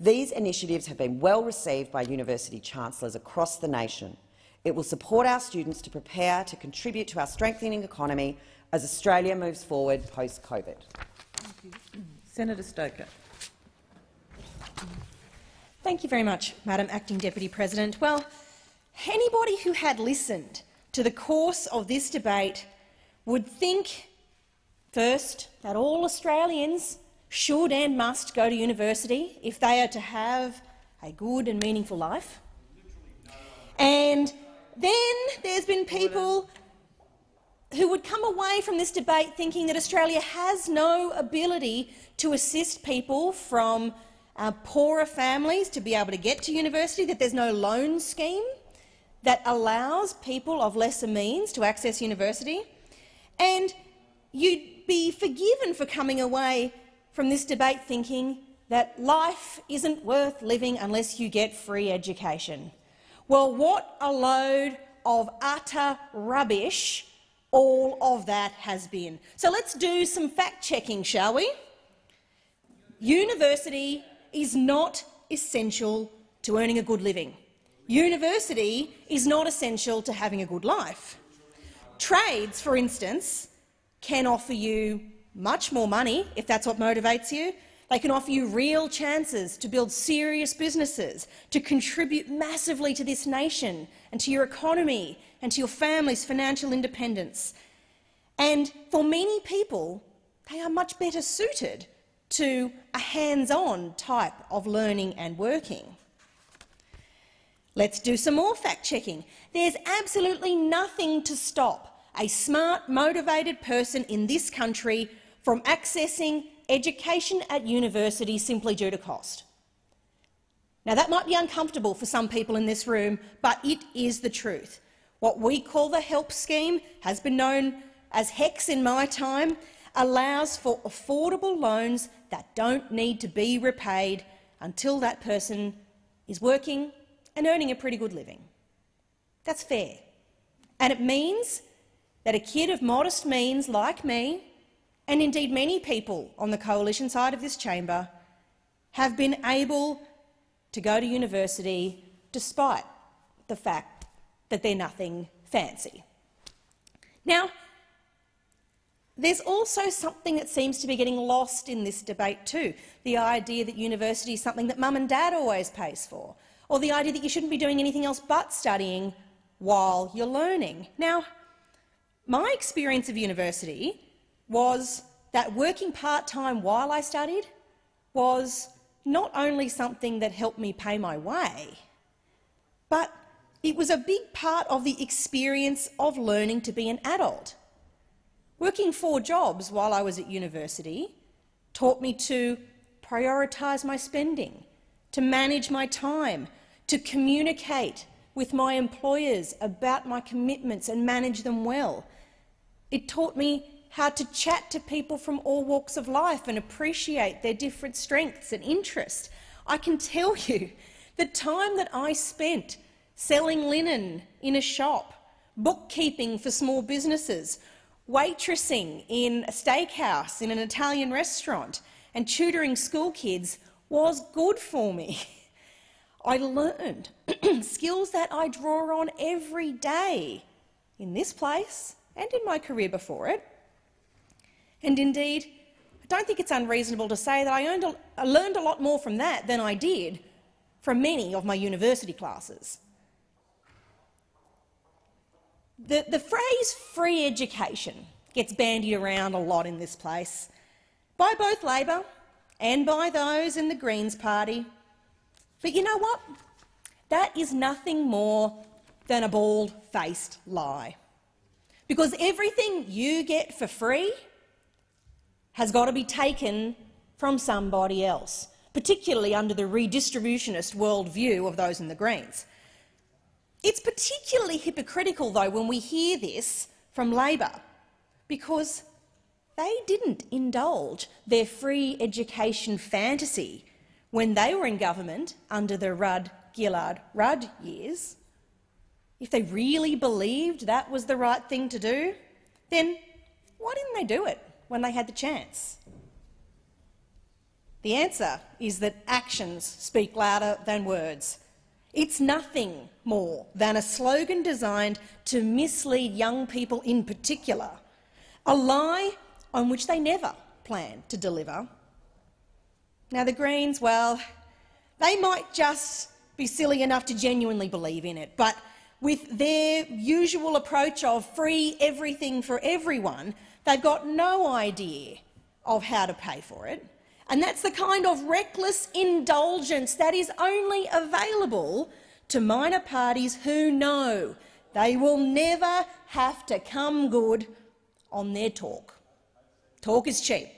These initiatives have been well received by university chancellors across the nation. It will support our students to prepare to contribute to our strengthening economy as Australia moves forward post-COVID. Senator Stoker. Thank you very much, Madam Acting Deputy President. Well, anybody who had listened to the course of this debate would think, first, that all Australians should and must go to university if they are to have a good and meaningful life. And then there's been people who would come away from this debate thinking that Australia has no ability to assist people from uh, poorer families to be able to get to university, that there's no loan scheme that allows people of lesser means to access university. And you'd be forgiven for coming away from this debate thinking that life isn't worth living unless you get free education. Well, what a load of utter rubbish all of that has been. So let's do some fact-checking, shall we? University is not essential to earning a good living. University is not essential to having a good life. Trades, for instance, can offer you much more money if that's what motivates you. They can offer you real chances to build serious businesses, to contribute massively to this nation and to your economy and to your family's financial independence. And for many people, they are much better suited to a hands-on type of learning and working. Let's do some more fact-checking. There's absolutely nothing to stop a smart, motivated person in this country from accessing education at university simply due to cost. Now, that might be uncomfortable for some people in this room, but it is the truth. What we call the HELP scheme has been known as HECS in my time, allows for affordable loans that don't need to be repaid until that person is working and earning a pretty good living. That's fair. And it means that a kid of modest means like me, and indeed many people on the coalition side of this chamber, have been able to go to university despite the fact that they're nothing fancy. Now, there's also something that seems to be getting lost in this debate too, the idea that university is something that mum and dad always pays for, or the idea that you shouldn't be doing anything else but studying while you're learning. Now, my experience of university was that working part-time while I studied was not only something that helped me pay my way, but it was a big part of the experience of learning to be an adult. Working four jobs while I was at university taught me to prioritise my spending, to manage my time, to communicate with my employers about my commitments and manage them well. It taught me how to chat to people from all walks of life and appreciate their different strengths and interests. I can tell (laughs) you the time that I spent selling linen in a shop, bookkeeping for small businesses, waitressing in a steakhouse in an Italian restaurant and tutoring school kids was good for me. (laughs) I learned (clears throat) skills that I draw on every day in this place and in my career before it. And indeed, I don't think it's unreasonable to say that I, learned a lot more from that than I did from many of my university classes. The, the phrase free education gets bandied around a lot in this place by both Labor and by those in the Greens party. But you know what? That is nothing more than a bald-faced lie. Because everything you get for free has got to be taken from somebody else, particularly under the redistributionist worldview of those in the Greens. It's particularly hypocritical, though, when we hear this from Labor, because they didn't indulge their free education fantasy when they were in government under the Rudd-Gillard-Rudd years. If they really believed that was the right thing to do, then why didn't they do it when they had the chance? The answer is that actions speak louder than words. It's nothing more than a slogan designed to mislead young people in particular, a lie on which they never plan to deliver. Now, the Greens, well, they might just be silly enough to genuinely believe in it, but with their usual approach of free everything for everyone, they've got no idea of how to pay for it. And that's the kind of reckless indulgence that is only available to minor parties who know they will never have to come good on their talk. Talk is cheap.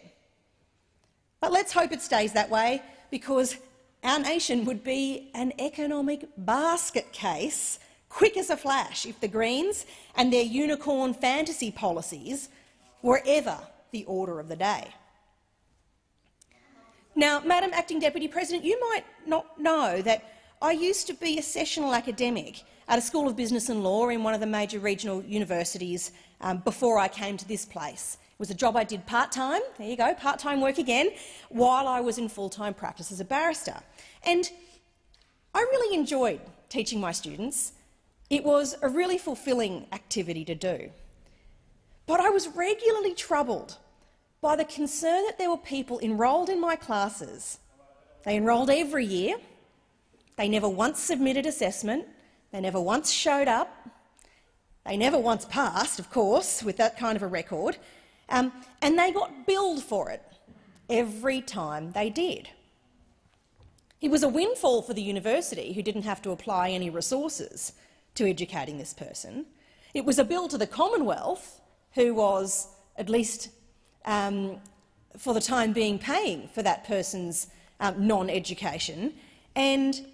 But let's hope it stays that way because our nation would be an economic basket case quick as a flash if the Greens and their unicorn fantasy policies were ever the order of the day. Now, Madam Acting Deputy President, you might not know that I used to be a sessional academic at a School of Business and Law in one of the major regional universities um, before I came to this place. It was a job I did part-time, there you go, part-time work again, while I was in full-time practice as a barrister. And I really enjoyed teaching my students. It was a really fulfilling activity to do. But I was regularly troubled by the concern that there were people enrolled in my classes. They enrolled every year. They never once submitted assessment. They never once showed up. They never once passed, of course, with that kind of a record. Um, and they got billed for it every time they did. It was a windfall for the university, who didn't have to apply any resources to educating this person. It was a bill to the Commonwealth, who was, at least um, for the time being, paying for that person's um, non-education. And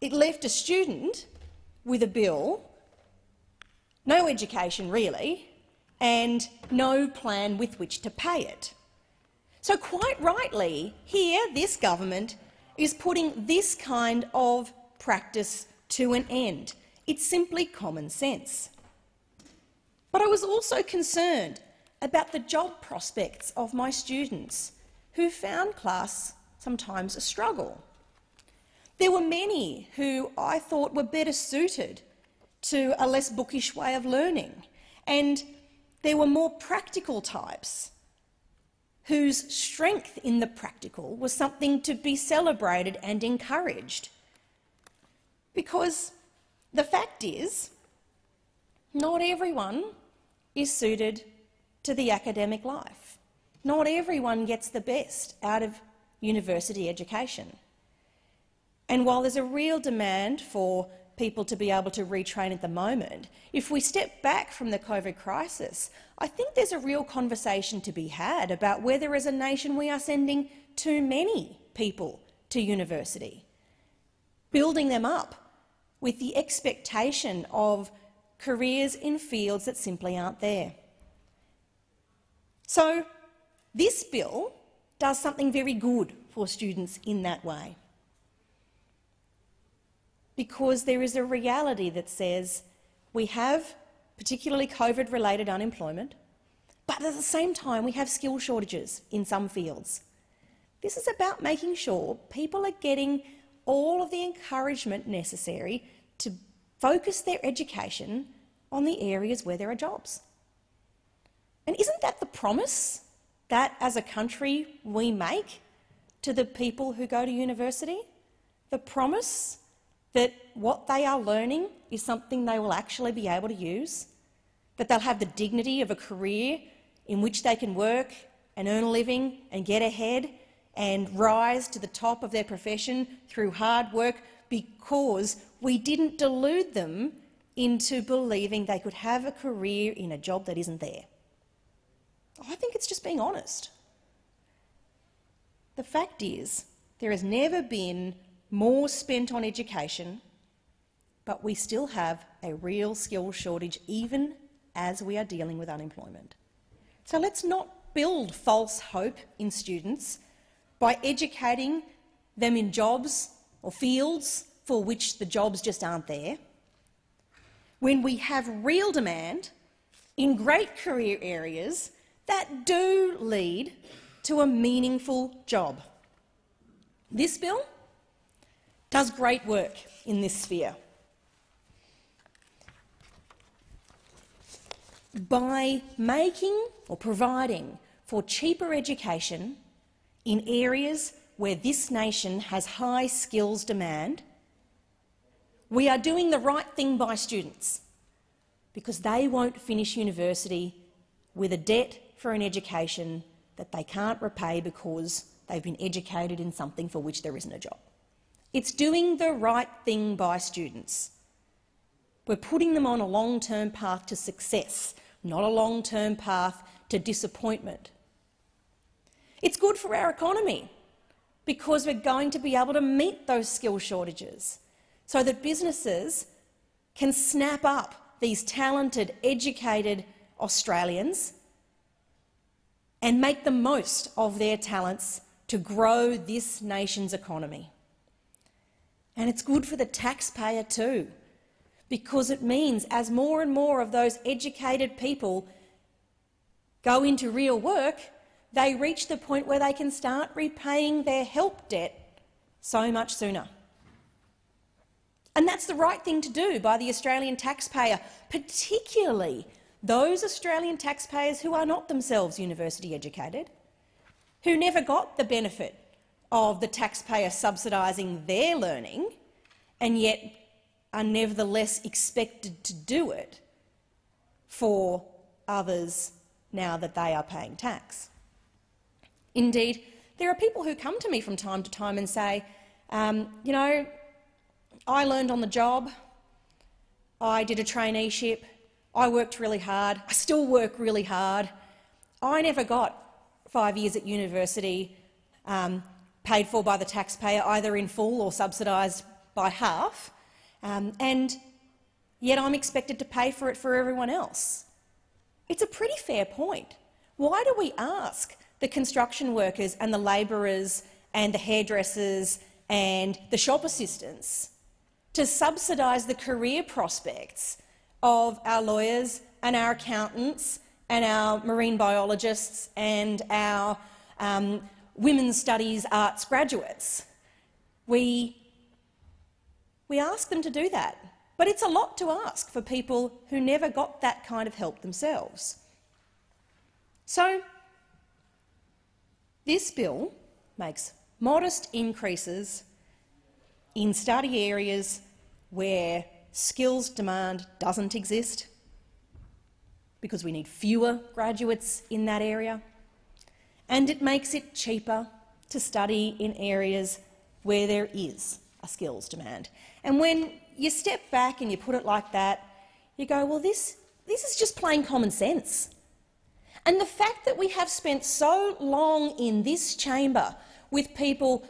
it left a student with a bill, no education really, and no plan with which to pay it. So quite rightly, here this government is putting this kind of practice to an end. It's simply common sense. But I was also concerned about the job prospects of my students, who found class sometimes a struggle. There were many who I thought were better suited to a less bookish way of learning, and there were more practical types whose strength in the practical was something to be celebrated and encouraged. Because the fact is, not everyone is suited to the academic life. Not everyone gets the best out of university education. And while there's a real demand for people to be able to retrain at the moment, if we step back from the COVID crisis, I think there's a real conversation to be had about whether as a nation we are sending too many people to university, building them up with the expectation of careers in fields that simply aren't there. So this bill does something very good for students in that way because there is a reality that says we have particularly COVID-related unemployment, but at the same time we have skill shortages in some fields. This is about making sure people are getting all of the encouragement necessary to focus their education on the areas where there are jobs. And isn't that the promise that, as a country, we make to the people who go to university? The promise that what they are learning is something they will actually be able to use, that they'll have the dignity of a career in which they can work and earn a living and get ahead and rise to the top of their profession through hard work because we didn't delude them into believing they could have a career in a job that isn't there. I think it's just being honest. The fact is, there has never been more spent on education, but we still have a real skill shortage even as we are dealing with unemployment. So let's not build false hope in students by educating them in jobs or fields for which the jobs just aren't there. When we have real demand in great career areas that do lead to a meaningful job. This bill does great work in this sphere. By making or providing for cheaper education in areas where this nation has high skills demand, we are doing the right thing by students because they won't finish university with a debt for an education that they can't repay because they've been educated in something for which there isn't a job. It's doing the right thing by students. We're putting them on a long-term path to success not a long-term path to disappointment. It's good for our economy because we're going to be able to meet those skill shortages so that businesses can snap up these talented, educated Australians and make the most of their talents to grow this nation's economy. And it's good for the taxpayer too, because it means as more and more of those educated people go into real work, they reach the point where they can start repaying their help debt so much sooner. And that's the right thing to do by the Australian taxpayer, particularly those Australian taxpayers who are not themselves university educated, who never got the benefit of the taxpayer subsidising their learning and yet are nevertheless expected to do it for others now that they are paying tax. Indeed, there are people who come to me from time to time and say, um, you know, I learned on the job, I did a traineeship, I worked really hard, I still work really hard. I never got five years at university um, paid for by the taxpayer, either in full or subsidised by half, um, and yet I'm expected to pay for it for everyone else. It's a pretty fair point. Why do we ask the construction workers and the labourers and the hairdressers and the shop assistants to subsidise the career prospects of our lawyers and our accountants and our marine biologists and our um, women's studies arts graduates. We, we ask them to do that, but it's a lot to ask for people who never got that kind of help themselves. So this bill makes modest increases in study areas where skills demand doesn't exist, because we need fewer graduates in that area, and it makes it cheaper to study in areas where there is a skills demand. And when you step back and you put it like that, you go, well, this, this is just plain common sense. And the fact that we have spent so long in this chamber with people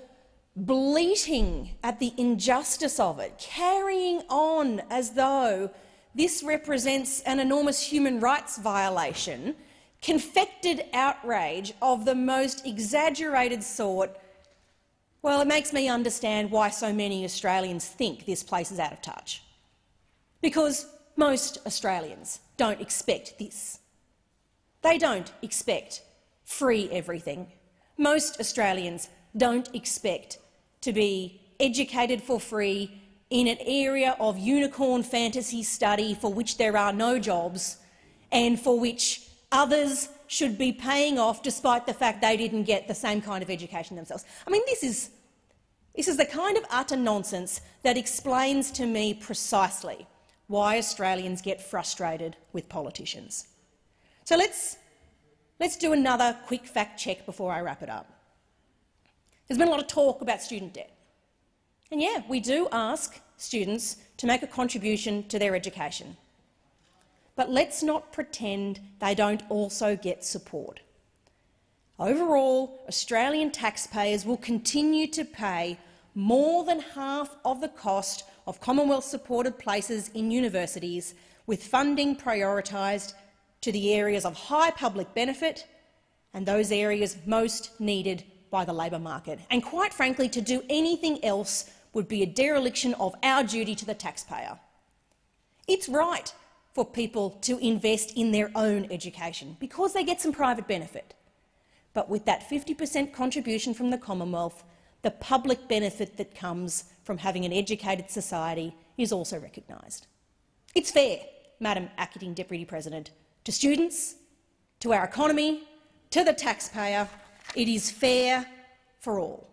bleating at the injustice of it, carrying on as though this represents an enormous human rights violation, confected outrage of the most exaggerated sort, well, it makes me understand why so many Australians think this place is out of touch. Because most Australians don't expect this. They don't expect free everything. Most Australians don't expect to be educated for free in an area of unicorn fantasy study for which there are no jobs and for which others should be paying off despite the fact they didn't get the same kind of education themselves. I mean, this is, this is the kind of utter nonsense that explains to me precisely why Australians get frustrated with politicians. So let's, let's do another quick fact check before I wrap it up. There's been a lot of talk about student debt. And yeah, we do ask students to make a contribution to their education. But let's not pretend they don't also get support. Overall, Australian taxpayers will continue to pay more than half of the cost of Commonwealth-supported places in universities, with funding prioritised to the areas of high public benefit and those areas most needed by the labour market. And quite frankly, to do anything else would be a dereliction of our duty to the taxpayer. It's right for people to invest in their own education because they get some private benefit. But with that 50 per cent contribution from the Commonwealth, the public benefit that comes from having an educated society is also recognised. It's fair, Madam Acting Deputy President, to students, to our economy, to the taxpayer. It is fair for all.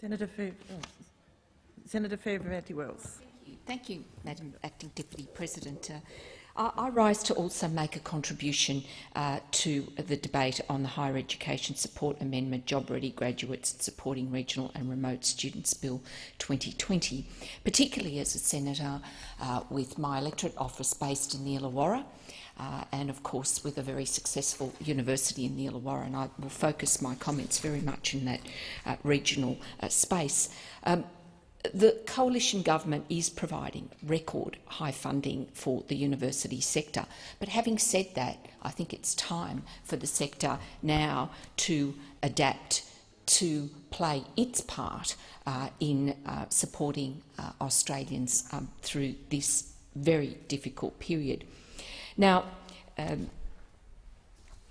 Senator, Fav oh, Senator Fierravanti-Wells. Thank you, Madam Acting Deputy President. Uh, I rise to also make a contribution uh, to the debate on the Higher Education Support Amendment, Job Ready Graduates and Supporting Regional and Remote Students Bill 2020, particularly as a senator uh, with my electorate office based in the Illawarra. Uh, and of course with a very successful university in the Illawarra, and I will focus my comments very much in that uh, regional uh, space. Um, the coalition government is providing record high funding for the university sector. But having said that, I think it's time for the sector now to adapt to play its part uh, in uh, supporting uh, Australians um, through this very difficult period. Now, um,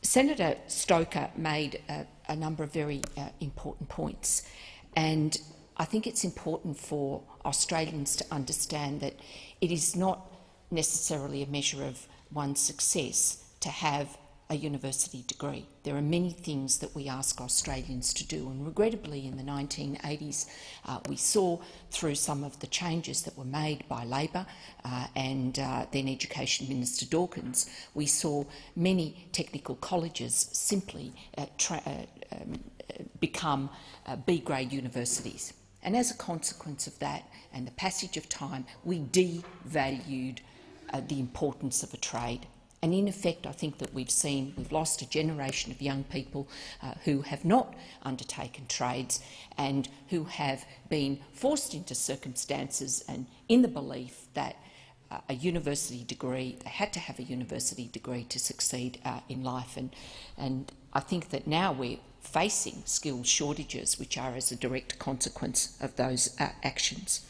Senator Stoker made a number of very uh, important points, and I think it's important for Australians to understand that it is not necessarily a measure of one's success to have a university degree. There are many things that we ask Australians to do, and regrettably in the 1980s uh, we saw through some of the changes that were made by Labor uh, and uh, then Education Minister Dawkins, we saw many technical colleges simply uh, um, become uh, B-grade universities. And as a consequence of that and the passage of time, we devalued uh, the importance of a trade. And in effect, I think that we've seen we've lost a generation of young people uh, who have not undertaken trades and who have been forced into circumstances and in the belief that uh, a university degree, they had to have a university degree to succeed uh, in life. And, and I think that now we're facing skills shortages, which are as a direct consequence of those uh, actions.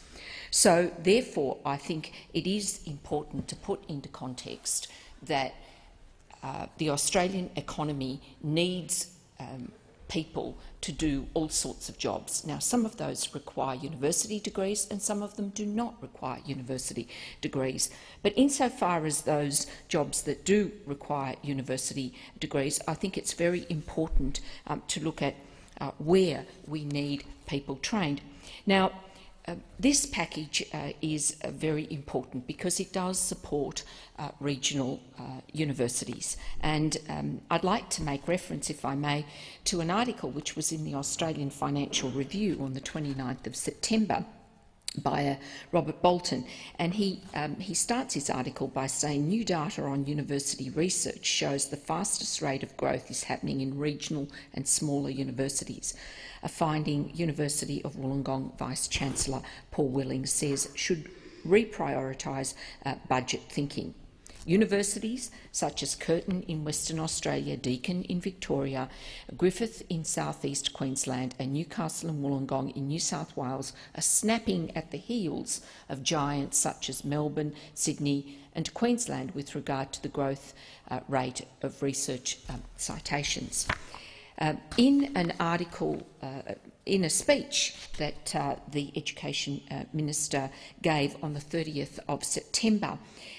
So, therefore, I think it is important to put into context that uh, the Australian economy needs um, people to do all sorts of jobs. Now, some of those require university degrees and some of them do not require university degrees. But insofar as those jobs that do require university degrees, I think it's very important um, to look at uh, where we need people trained. Now, uh, this package uh, is uh, very important because it does support uh, regional uh, universities. And um, I'd like to make reference, if I may, to an article which was in the Australian Financial Review on the 29th of September by uh, Robert Bolton, and he, um, he starts his article by saying new data on university research shows the fastest rate of growth is happening in regional and smaller universities. A finding University of Wollongong Vice-Chancellor Paul Wellings says should reprioritise uh, budget thinking. Universities such as Curtin in Western Australia, Deakin in Victoria, Griffith in southeast Queensland and Newcastle and Wollongong in New South Wales are snapping at the heels of giants such as Melbourne, Sydney and Queensland with regard to the growth uh, rate of research um, citations. Uh, in an article, uh, in a speech that uh, the Education uh, Minister gave on the 30th of September,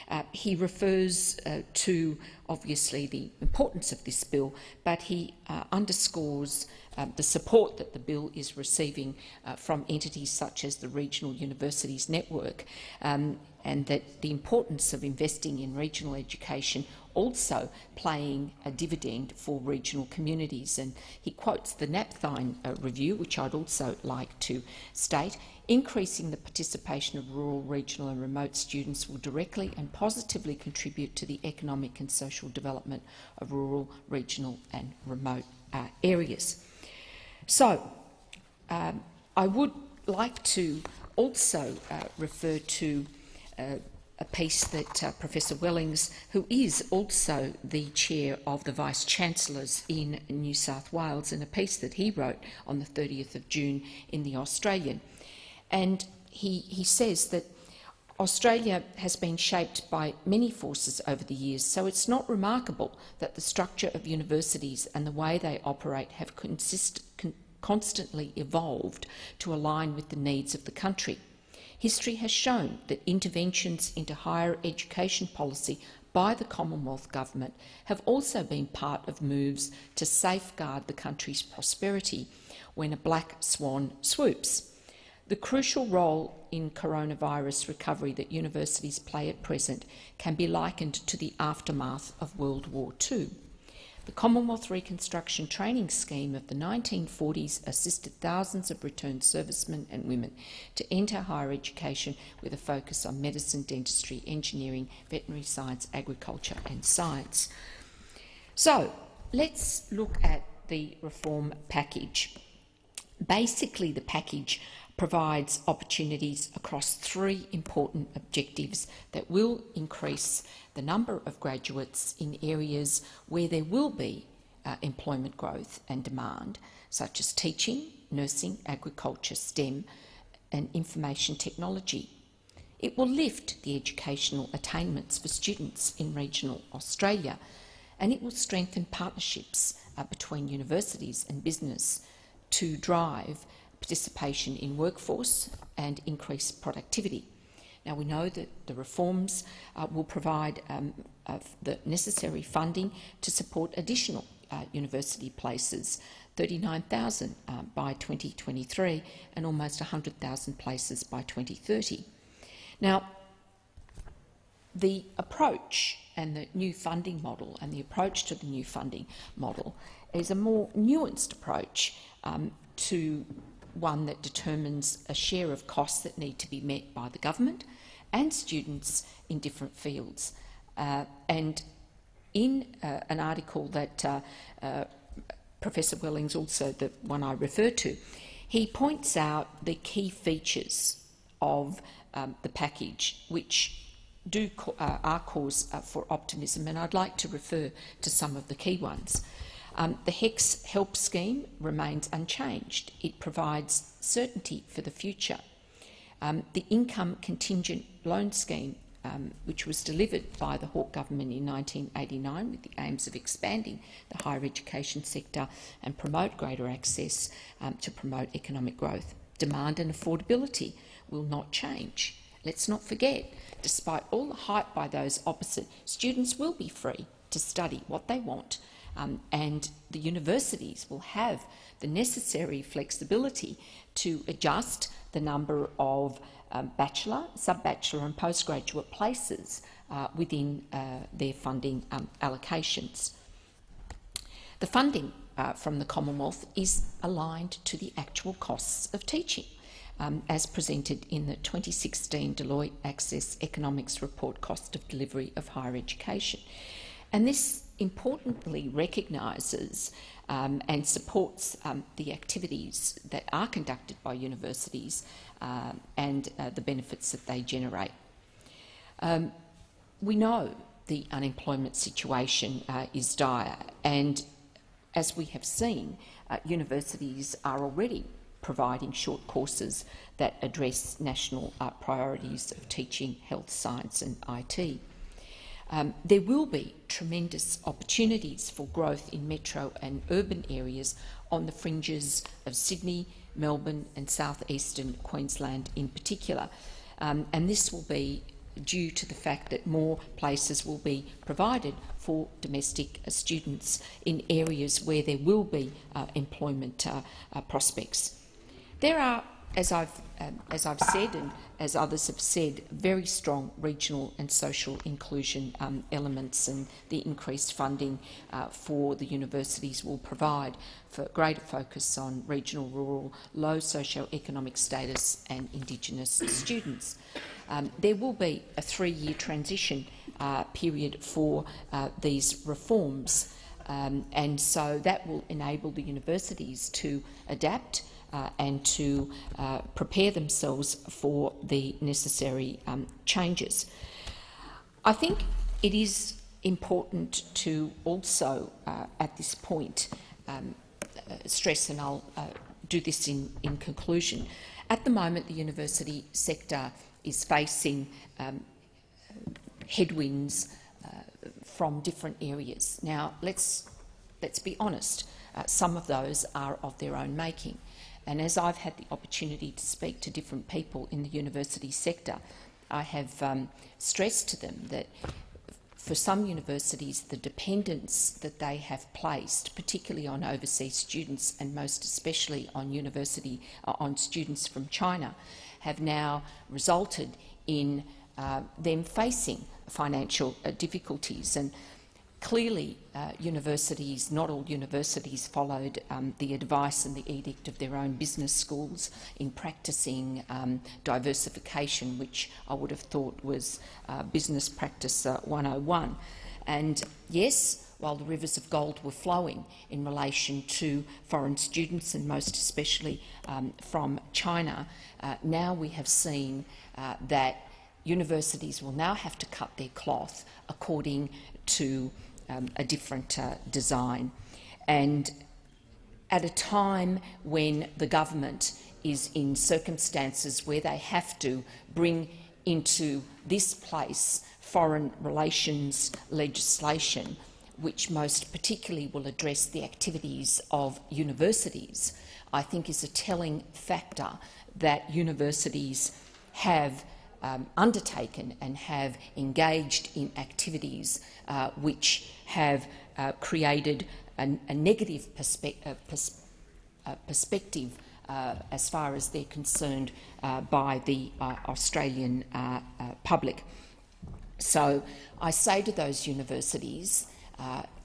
uh, he refers to, obviously, the importance of this bill, but he underscores the support that the bill is receiving from entities such as the Regional Universities Network, um, and that the importance of investing in regional education also playing a dividend for regional communities. And he quotes the Napthine uh, review, which I'd also like to state. Increasing the participation of rural, regional and remote students will directly and positively contribute to the economic and social development of rural, regional and remote uh, areas. So, um, I would like to also uh, refer to uh, a piece that uh, Professor Wellings, who is also the chair of the Vice Chancellors in New South Wales, and a piece that he wrote on the 30th of June in The Australian. And he, he says that Australia has been shaped by many forces over the years, so it's not remarkable that the structure of universities and the way they operate have consist, con constantly evolved to align with the needs of the country. History has shown that interventions into higher education policy by the Commonwealth Government have also been part of moves to safeguard the country's prosperity when a black swan swoops. The crucial role in coronavirus recovery that universities play at present can be likened to the aftermath of World War II. The Commonwealth Reconstruction Training Scheme of the 1940s assisted thousands of returned servicemen and women to enter higher education with a focus on medicine, dentistry, engineering, veterinary science, agriculture and science. So let's look at the reform package. Basically, the package provides opportunities across three important objectives that will increase the number of graduates in areas where there will be uh, employment growth and demand, such as teaching, nursing, agriculture, STEM and information technology. It will lift the educational attainments for students in regional Australia and it will strengthen partnerships uh, between universities and business to drive participation in workforce and increase productivity. Now, we know that the reforms uh, will provide um, uh, the necessary funding to support additional uh, university places, 39,000 uh, by 2023 and almost 100,000 places by 2030. Now, the approach and the new funding model and the approach to the new funding model is a more nuanced approach um, to one that determines a share of costs that need to be met by the government and students in different fields. Uh, and in uh, an article that uh, uh Professor Wellings also the one I refer to, he points out the key features of um, the package which do uh, are cause uh, for optimism, and I'd like to refer to some of the key ones. Um, the HECS help scheme remains unchanged. It provides certainty for the future. Um, the income contingent loan scheme, um, which was delivered by the Hawke government in 1989 with the aims of expanding the higher education sector and promote greater access um, to promote economic growth. Demand and affordability will not change. Let's not forget, despite all the hype by those opposite, students will be free to study what they want um, and the universities will have the necessary flexibility to adjust the number of um, bachelor, sub-bachelor and postgraduate places uh, within uh, their funding um, allocations. The funding uh, from the Commonwealth is aligned to the actual costs of teaching. Um, as presented in the 2016 Deloitte Access Economics Report Cost of Delivery of Higher Education. And this importantly recognises um, and supports um, the activities that are conducted by universities uh, and uh, the benefits that they generate. Um, we know the unemployment situation uh, is dire and as we have seen, uh, universities are already providing short courses that address national uh, priorities of teaching, health, science and IT. Um, there will be tremendous opportunities for growth in metro and urban areas on the fringes of Sydney, Melbourne and southeastern Queensland in particular. Um, and this will be due to the fact that more places will be provided for domestic uh, students in areas where there will be uh, employment uh, uh prospects. There are as I've, um, as I've said and as others have said, very strong regional and social inclusion um, elements and the increased funding uh, for the universities will provide for greater focus on regional, rural, low socio-economic status and Indigenous (coughs) students. Um, there will be a three-year transition uh, period for uh, these reforms um, and so that will enable the universities to adapt uh, and to uh, prepare themselves for the necessary um, changes. I think it is important to also, uh, at this point, um, uh, stress, and I'll uh, do this in, in conclusion, at the moment the university sector is facing um, headwinds uh, from different areas. Now, let's, let's be honest, some of those are of their own making. And as I've had the opportunity to speak to different people in the university sector, I have um, stressed to them that for some universities, the dependence that they have placed, particularly on overseas students and most especially on university uh, on students from China, have now resulted in uh, them facing financial uh, difficulties. And Clearly, uh, universities, not all universities, followed um, the advice and the edict of their own business schools in practising um, diversification, which I would have thought was uh, business practice uh, 101. And yes, while the rivers of gold were flowing in relation to foreign students and most especially um, from China, uh, now we have seen uh, that universities will now have to cut their cloth according to um, a different uh, design. And at a time when the government is in circumstances where they have to bring into this place foreign relations legislation, which most particularly will address the activities of universities, I think is a telling factor that universities have um, undertaken and have engaged in activities uh, which have uh, created a, a negative perspe uh, pers uh, perspective uh, as far as they're concerned by the Australian public. So I say to those universities,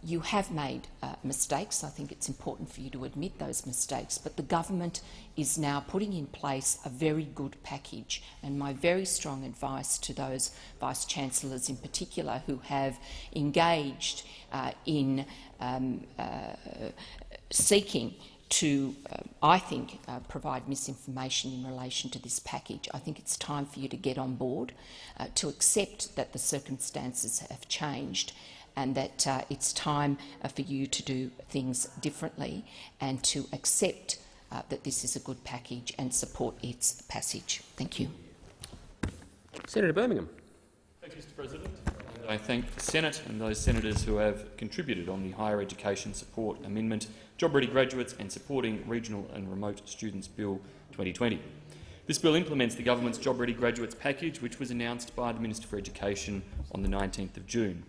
you have made uh, mistakes. I think it's important for you to admit those mistakes, but the government is now putting in place a very good package. And my very strong advice to those vice chancellors in particular who have engaged uh, in um, uh, seeking to, uh, I think, uh, provide misinformation in relation to this package. I think it's time for you to get on board, uh, to accept that the circumstances have changed and that uh, it's time uh, for you to do things differently and to accept uh, that this is a good package and support its passage. Thank you. Senator Birmingham. Thank you, Mr President. And I thank the Senate and those senators who have contributed on the Higher Education Support Amendment, Job Ready Graduates and Supporting Regional and Remote Students Bill 2020. This bill implements the government's Job Ready Graduates package, which was announced by the Minister for Education on the 19th of June.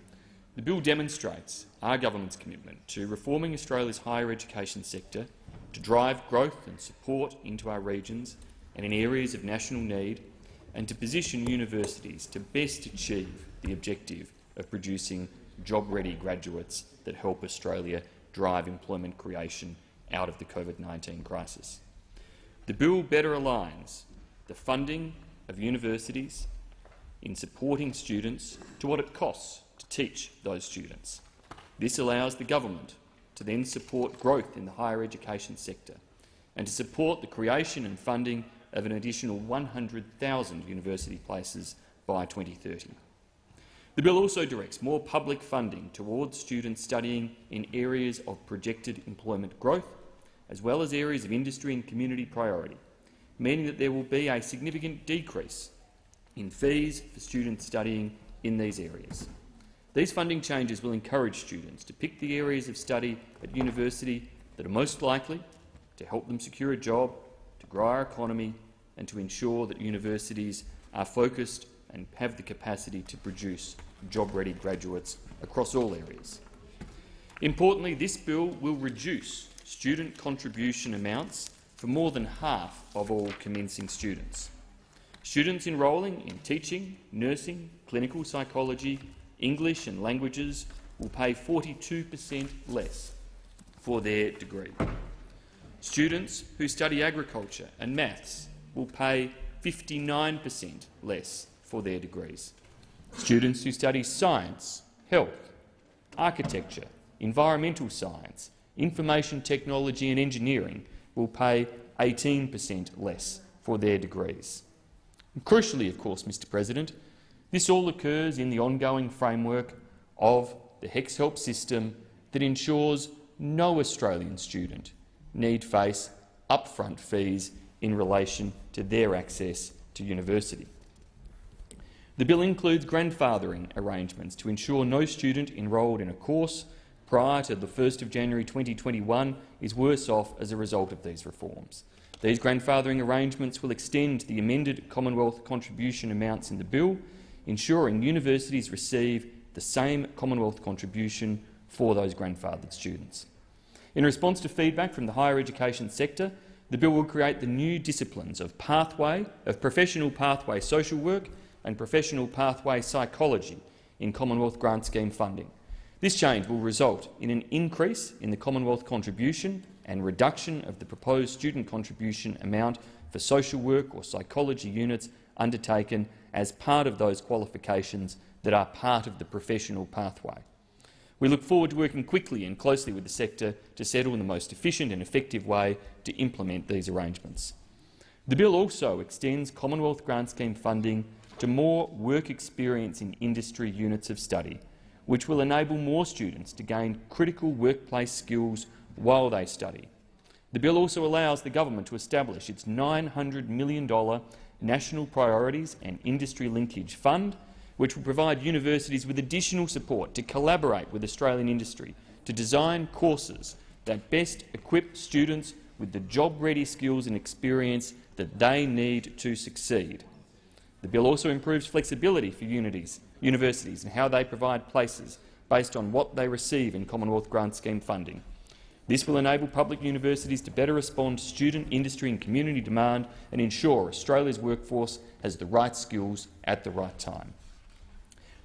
The bill demonstrates our government's commitment to reforming Australia's higher education sector to drive growth and support into our regions and in areas of national need and to position universities to best achieve the objective of producing job-ready graduates that help Australia drive employment creation out of the COVID-19 crisis. The bill better aligns the funding of universities in supporting students to what it costs teach those students. This allows the government to then support growth in the higher education sector and to support the creation and funding of an additional 100,000 university places by 2030. The bill also directs more public funding towards students studying in areas of projected employment growth, as well as areas of industry and community priority, meaning that there will be a significant decrease in fees for students studying in these areas. These funding changes will encourage students to pick the areas of study at university that are most likely to help them secure a job, to grow our economy and to ensure that universities are focused and have the capacity to produce job-ready graduates across all areas. Importantly, this bill will reduce student contribution amounts for more than half of all commencing students. Students enrolling in teaching, nursing, clinical psychology English and languages will pay 42 per cent less for their degree. Students who study agriculture and maths will pay 59 per cent less for their degrees. Students who study science, health, architecture, environmental science, information technology and engineering will pay 18 per cent less for their degrees. And crucially, of course, Mr President, this all occurs in the ongoing framework of the HECS Help system that ensures no Australian student need face upfront fees in relation to their access to university. The bill includes grandfathering arrangements to ensure no student enrolled in a course prior to the 1st of January 2021 is worse off as a result of these reforms. These grandfathering arrangements will extend the amended Commonwealth contribution amounts in the bill ensuring universities receive the same Commonwealth contribution for those grandfathered students. In response to feedback from the higher education sector, the bill will create the new disciplines of pathway, of professional pathway social work and professional pathway psychology in Commonwealth grant scheme funding. This change will result in an increase in the Commonwealth contribution and reduction of the proposed student contribution amount for social work or psychology units undertaken as part of those qualifications that are part of the professional pathway. We look forward to working quickly and closely with the sector to settle in the most efficient and effective way to implement these arrangements. The bill also extends Commonwealth Grant Scheme funding to more work experience in industry units of study, which will enable more students to gain critical workplace skills while they study. The bill also allows the government to establish its $900 million National Priorities and Industry Linkage Fund, which will provide universities with additional support to collaborate with Australian industry to design courses that best equip students with the job-ready skills and experience that they need to succeed. The bill also improves flexibility for universities and how they provide places based on what they receive in Commonwealth Grant Scheme funding. This will enable public universities to better respond to student, industry and community demand and ensure Australia's workforce has the right skills at the right time.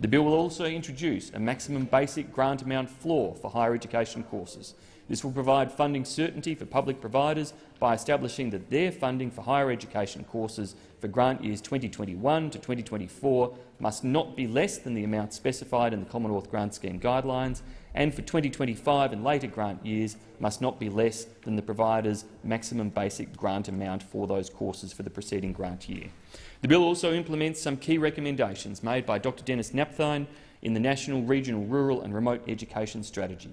The bill will also introduce a maximum basic grant amount floor for higher education courses. This will provide funding certainty for public providers by establishing that their funding for higher education courses for grant years 2021 to 2024 must not be less than the amount specified in the Commonwealth Grant Scheme guidelines and for 2025 and later grant years must not be less than the provider's maximum basic grant amount for those courses for the preceding grant year. The bill also implements some key recommendations made by Dr Denis Napthine in the National Regional Rural and Remote Education Strategy.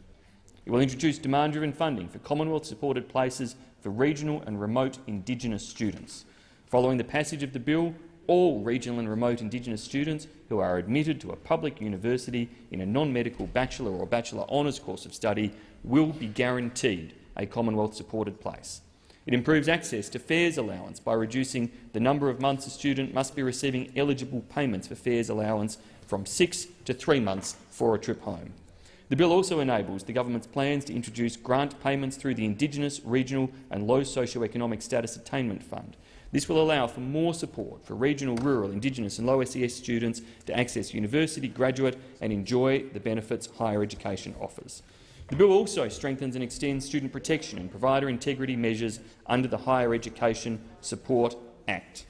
It will introduce demand-driven funding for Commonwealth-supported places for regional and remote Indigenous students. Following the passage of the bill, all regional and remote Indigenous students who are admitted to a public university in a non-medical bachelor or bachelor honours course of study will be guaranteed a Commonwealth-supported place. It improves access to fares allowance by reducing the number of months a student must be receiving eligible payments for fares allowance from six to three months for a trip home. The bill also enables the government's plans to introduce grant payments through the Indigenous, Regional and Low Socio-Economic Status Attainment Fund, this will allow for more support for regional, rural, Indigenous and low SES students to access university, graduate and enjoy the benefits higher education offers. The bill also strengthens and extends student protection and provider integrity measures under the Higher Education Support Act.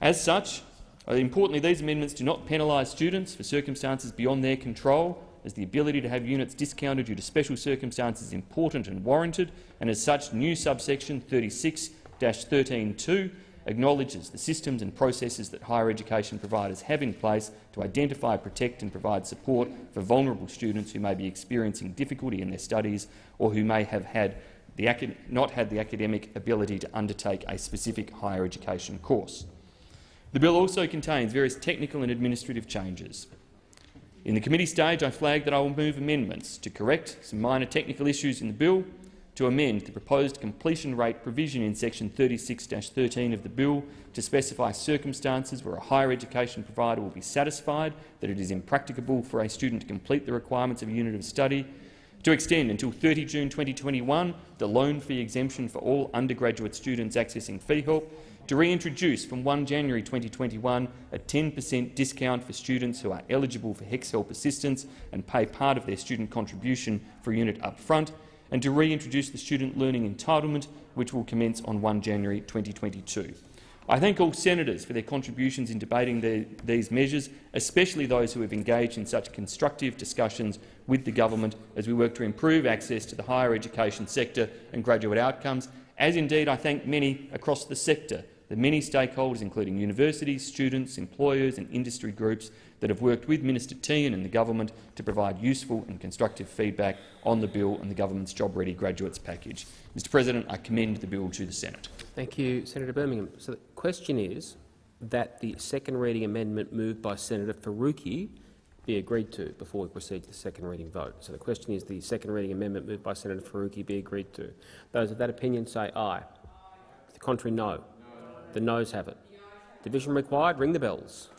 As such, uh, importantly, these amendments do not penalise students for circumstances beyond their control, as the ability to have units discounted due to special circumstances is important and warranted, and as such, new subsection 36 13.2 acknowledges the systems and processes that higher education providers have in place to identify, protect and provide support for vulnerable students who may be experiencing difficulty in their studies or who may have had not had the academic ability to undertake a specific higher education course. The bill also contains various technical and administrative changes. In the committee stage, I flagged that I will move amendments to correct some minor technical issues in the bill to amend the proposed completion rate provision in section 36-13 of the bill to specify circumstances where a higher education provider will be satisfied that it is impracticable for a student to complete the requirements of a unit of study, to extend until 30 June 2021 the loan fee exemption for all undergraduate students accessing fee help, to reintroduce from 1 January 2021 a 10 per cent discount for students who are eligible for HECS help assistance and pay part of their student contribution for a unit up front, and to reintroduce the Student Learning Entitlement, which will commence on 1 January 2022. I thank all senators for their contributions in debating the, these measures, especially those who have engaged in such constructive discussions with the government as we work to improve access to the higher education sector and graduate outcomes, as indeed I thank many across the sector, the many stakeholders, including universities, students, employers and industry groups, that have worked with Minister Tehan and the government to provide useful and constructive feedback on the bill and the government's Job Ready Graduates package. Mr President, I commend the bill to the Senate. Thank you, Senator Birmingham. So the question is that the second reading amendment moved by Senator Faruqi be agreed to before we proceed to the second reading vote. So the question is the second reading amendment moved by Senator Faruqi be agreed to. Those of that opinion say aye. aye. The contrary, no. no. The noes have it. Division required. Ring the bells.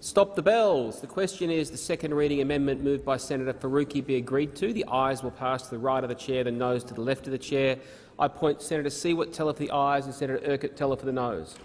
Stop the bells. The question is the second reading amendment moved by Senator Faruqi be agreed to. The ayes will pass to the right of the chair, the noes to the left of the chair. I point Senator Siewert teller for the ayes and Senator Urquhart teller for the noes.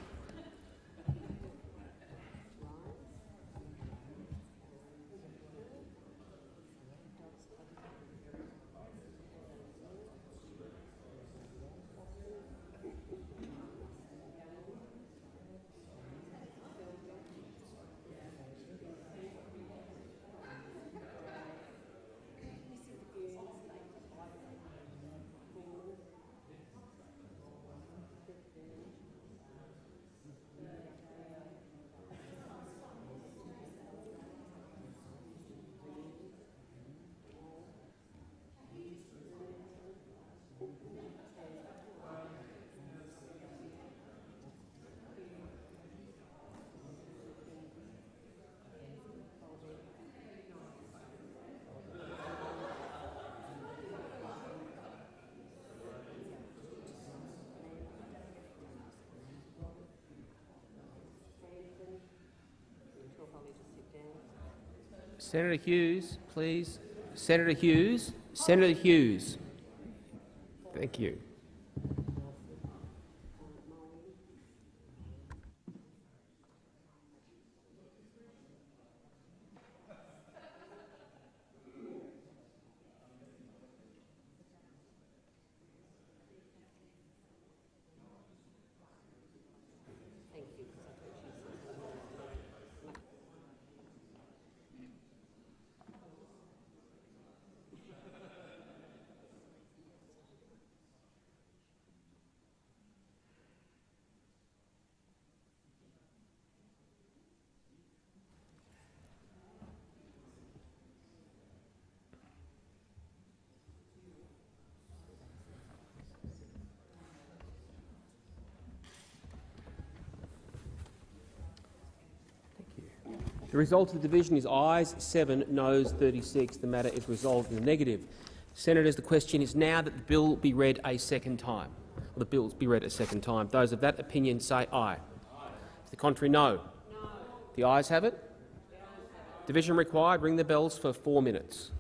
Senator Hughes, please. Senator Hughes. Senator Hughes. Thank you. The result of the division is ayes 7, noes 36. The matter is resolved in the negative. Senators, the question is now that the bill be read a second time. Or the bills be read a second time. Those of that opinion say aye. aye. To the contrary, no. no. The ayes have it. Division required. Ring the bells for four minutes.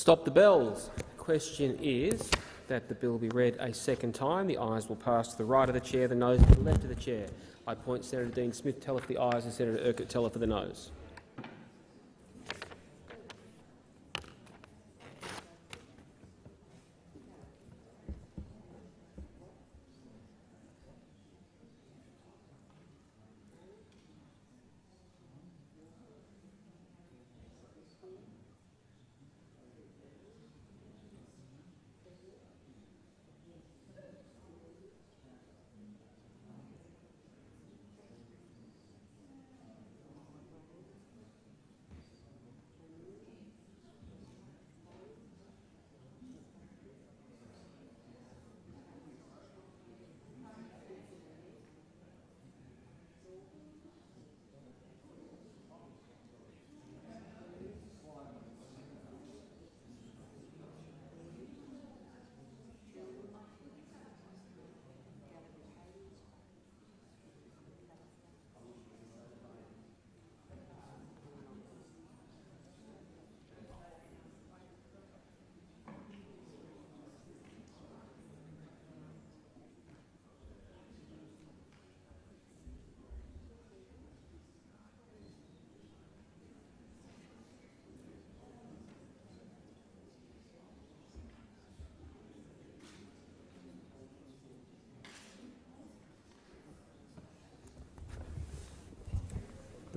Stop the bells. The question is that the bill be read a second time. The ayes will pass to the right of the chair, the noes to the left of the chair. I point Senator Dean Smith teller for the ayes and Senator Urquhart teller for the noes.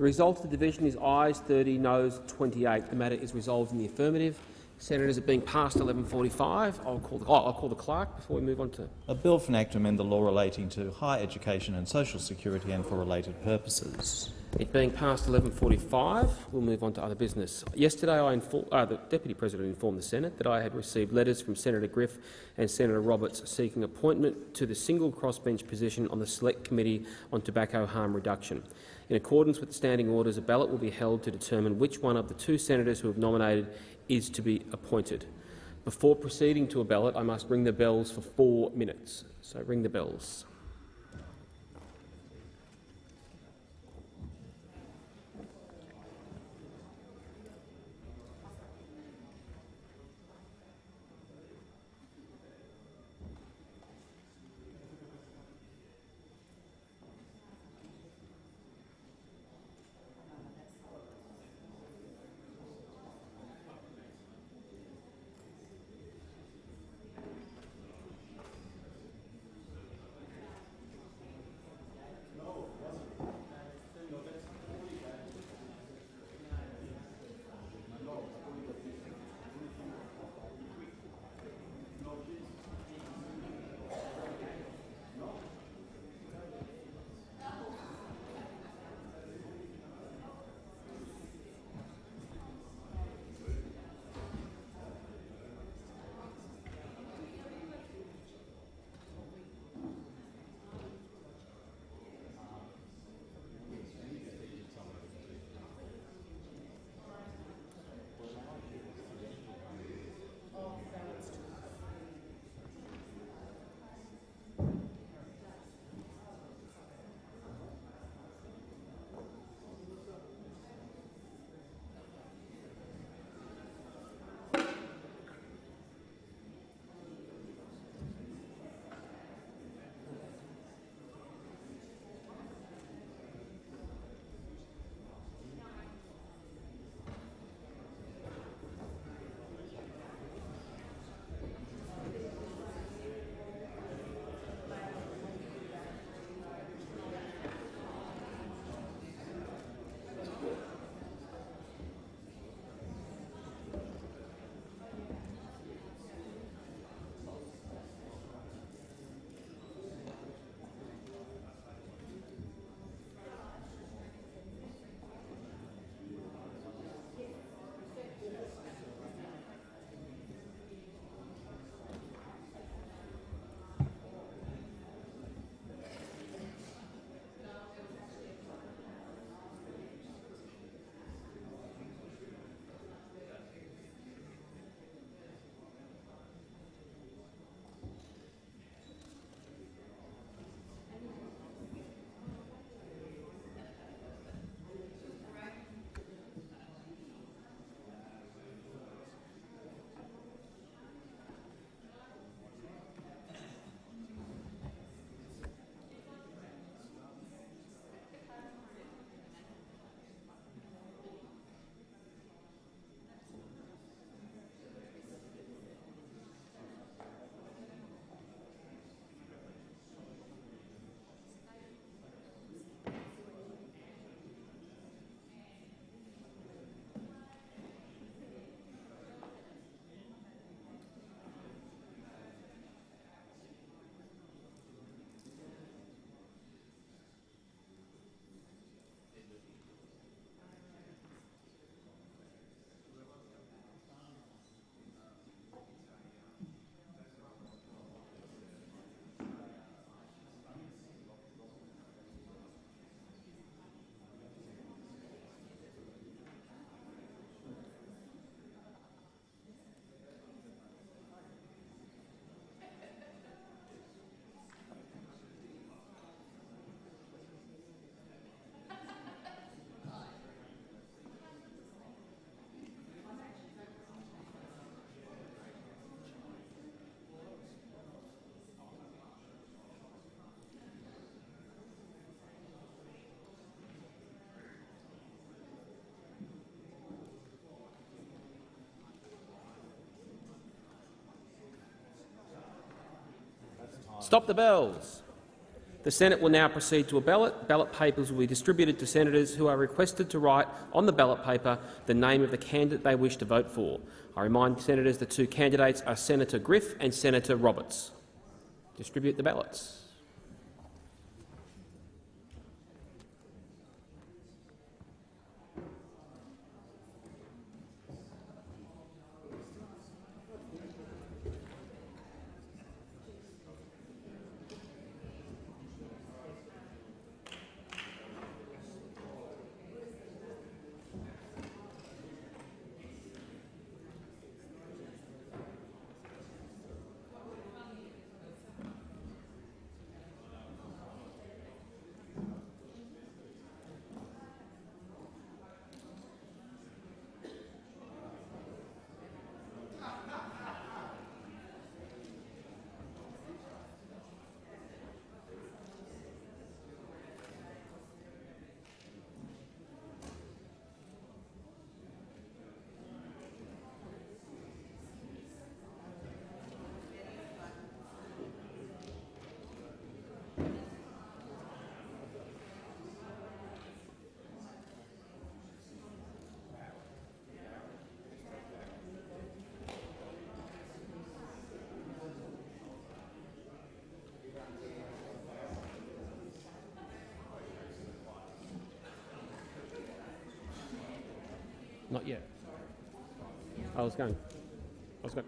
The result of the division is ayes 30, noes 28. The matter is resolved in the affirmative. Senators, it being past 11.45, I'll call, the, oh, I'll call the clerk before we move on to... A bill for an act to amend the law relating to higher education and social security and for related purposes. It being past 11.45, we'll move on to other business. Yesterday, I uh, the Deputy President informed the Senate that I had received letters from Senator Griff and Senator Roberts seeking appointment to the single crossbench position on the Select Committee on Tobacco Harm Reduction. In accordance with the standing orders, a ballot will be held to determine which one of the two senators who have nominated is to be appointed. Before proceeding to a ballot, I must ring the bells for four minutes. So ring the bells. Stop the bells. The Senate will now proceed to a ballot. Ballot papers will be distributed to senators who are requested to write on the ballot paper the name of the candidate they wish to vote for. I remind senators the two candidates are Senator Griff and Senator Roberts. Distribute the ballots. Not yet. I was going. I was going.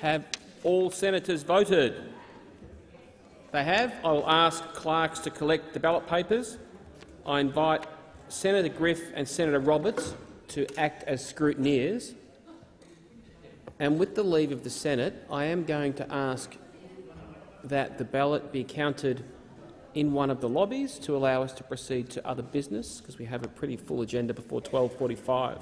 Have all senators voted? They have. I will ask clerks to collect the ballot papers. I invite Senator Griff and Senator Roberts to act as scrutineers. And with the leave of the Senate, I am going to ask that the ballot be counted in one of the lobbies to allow us to proceed to other business, because we have a pretty full agenda before 1245.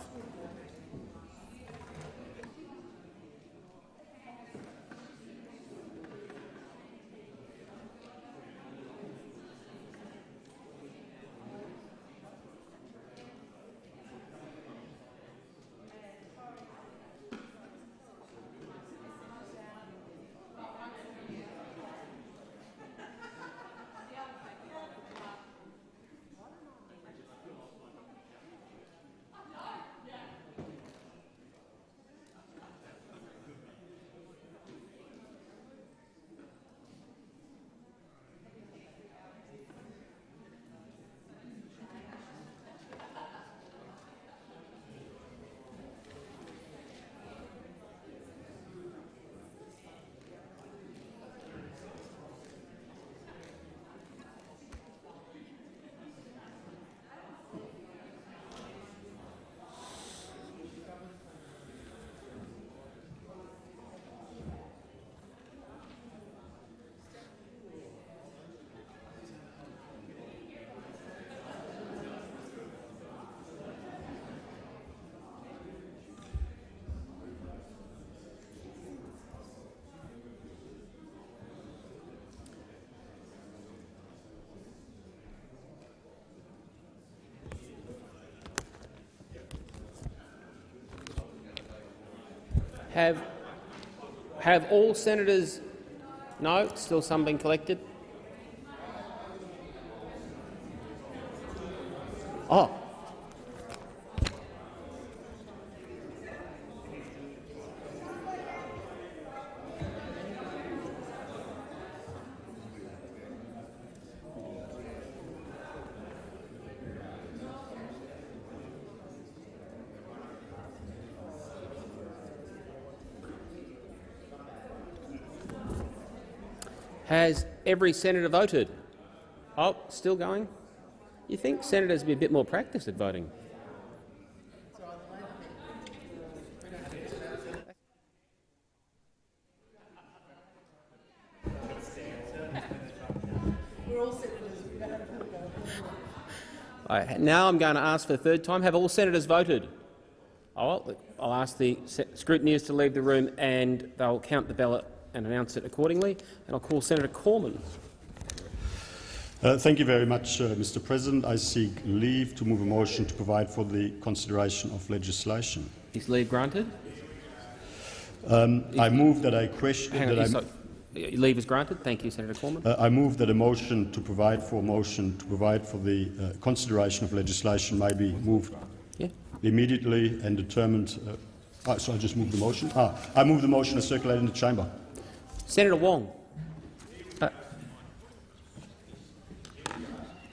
Have, have all senators... No? Still some being collected? Has every senator voted? Oh, still going? You think senators would be a bit more practiced at voting? (laughs) Right, now I'm going to ask for the third time. Have all senators voted? Oh, I'll, I'll ask the scrutineers to leave the room and they'll count the ballot and announce it accordingly. And I'll call Senator Cormann. Uh, thank you very much, uh, Mr President. I seek leave to move a motion to provide for the consideration of legislation. Is leave granted? Um, I move that I question. Hang on, that so, leave is granted. Thank you, Senator Cormann. Uh, I move that a motion to provide for a motion to provide for the uh, consideration of legislation may be moved yeah. immediately and determined. Oh, so I just move the motion. Ah, I move the motion as circulated in the chamber. Senator Wong. Uh,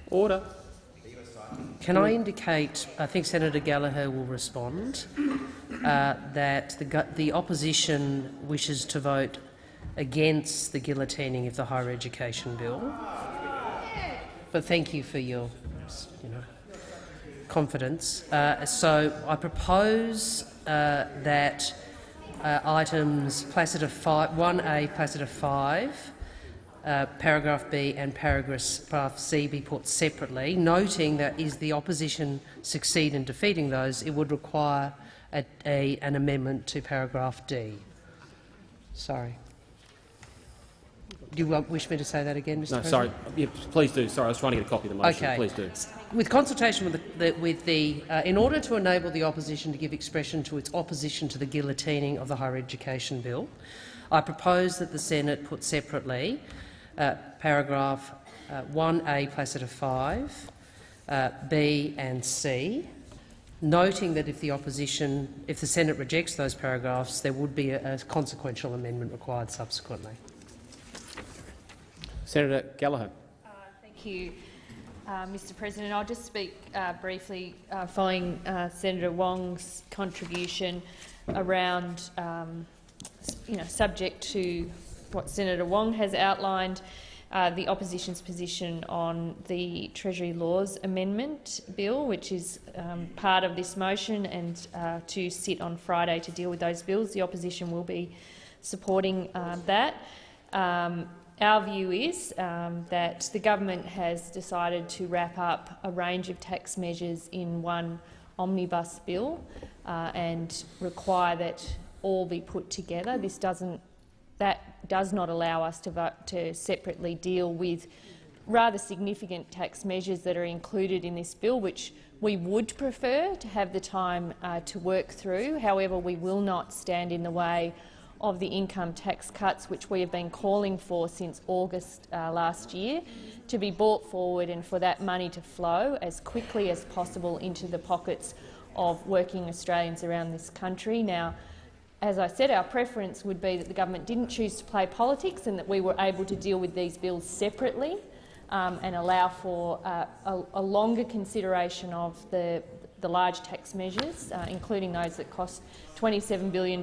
order. Can I indicate, I think Senator Gallagher will respond, uh, that the, the opposition wishes to vote against the guillotining of the higher education bill. But thank you for your you know, confidence. Uh, so I propose uh, that uh, items Placidor 5, 1A Placidor 5, uh, paragraph B and paragraph C be put separately, noting that is the opposition succeed in defeating those, it would require a, a, an amendment to paragraph D. Sorry. Do you wish me to say that again, Mr. No, President? sorry. Yeah, please do. Sorry, I was trying to get a copy of the motion. Okay. Please do. With consultation with the, the, with the uh, in order to enable the opposition to give expression to its opposition to the guillotining of the higher education bill, I propose that the Senate put separately uh, paragraph uh, 1A Placidor 5, uh, B and C, noting that if the opposition, if the Senate rejects those paragraphs, there would be a, a consequential amendment required subsequently. Senator Gallagher. Uh, thank you, uh, Mr President. I'll just speak uh, briefly uh, following uh, Senator Wong's contribution around, um, you know, subject to what Senator Wong has outlined, uh, the opposition's position on the Treasury Laws Amendment Bill, which is um, part of this motion, and to sit on Friday to deal with those bills. The opposition will be supporting that. Um, our view is um, that the government has decided to wrap up a range of tax measures in one omnibus bill uh, and require that all be put together. This doesn't, that does not allow us to, vote, to separately deal with rather significant tax measures that are included in this bill, which we would prefer to have the time uh, to work through. However, we will not stand in the way of the income tax cuts, which we have been calling for since August uh, last year, to be brought forward and for that money to flow as quickly as possible into the pockets of working Australians around this country. Now, as I said, our preference would be that the government didn't choose to play politics and that we were able to deal with these bills separately um, and allow for uh, a, a, longer consideration of the, the large tax measures, uh, including those that cost $27 billion.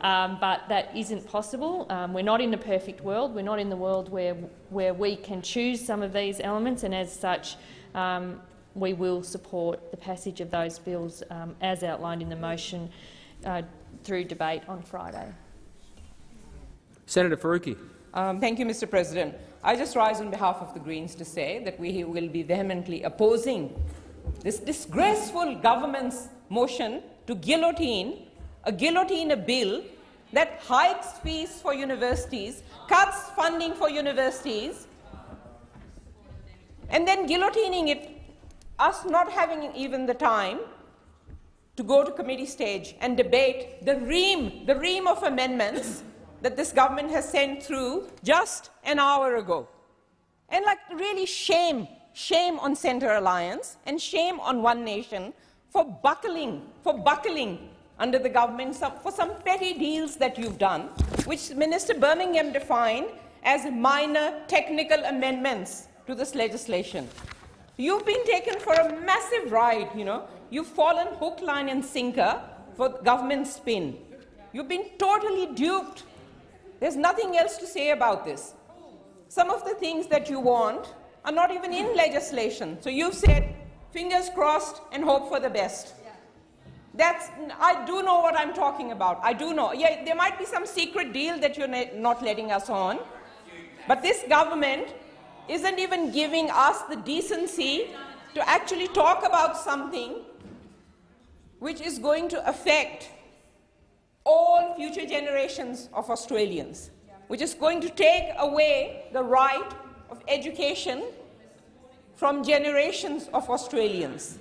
Um, but that isn't possible. Um, we're not in a perfect world. We're not in the world where, where we can choose some of these elements, and as such, um, we will support the passage of those bills um, as outlined in the motion uh, through debate on Friday. Senator Faruqi. Um, thank you, Mr. President. I just rise on behalf of the Greens to say that we will be vehemently opposing this disgraceful government's motion to guillotine, a guillotine a bill that hikes fees for universities, cuts funding for universities, and then guillotining it, us not having even the time to go to committee stage and debate the ream, the ream of amendments (laughs) that this government has sent through just an hour ago. And like really shame, shame on Centre Alliance and shame on One Nation for buckling, for buckling under the government for some petty deals that you've done, which Minister Birmingham defined as minor technical amendments to this legislation. You've been taken for a massive ride, you know. You've fallen hook, line and sinker for government spin. You've been totally duped. There's nothing else to say about this. some of the things that you want are not even in legislation. So you've said, fingers crossed and hope for the best. That's, I do know what I'm talking about. I do know. Yeah, there might be some secret deal that you're not letting us on. But this government isn't even giving us the decency to actually talk about something which is going to affect all future generations of Australians, which is going to take away the right of education from generations of Australians.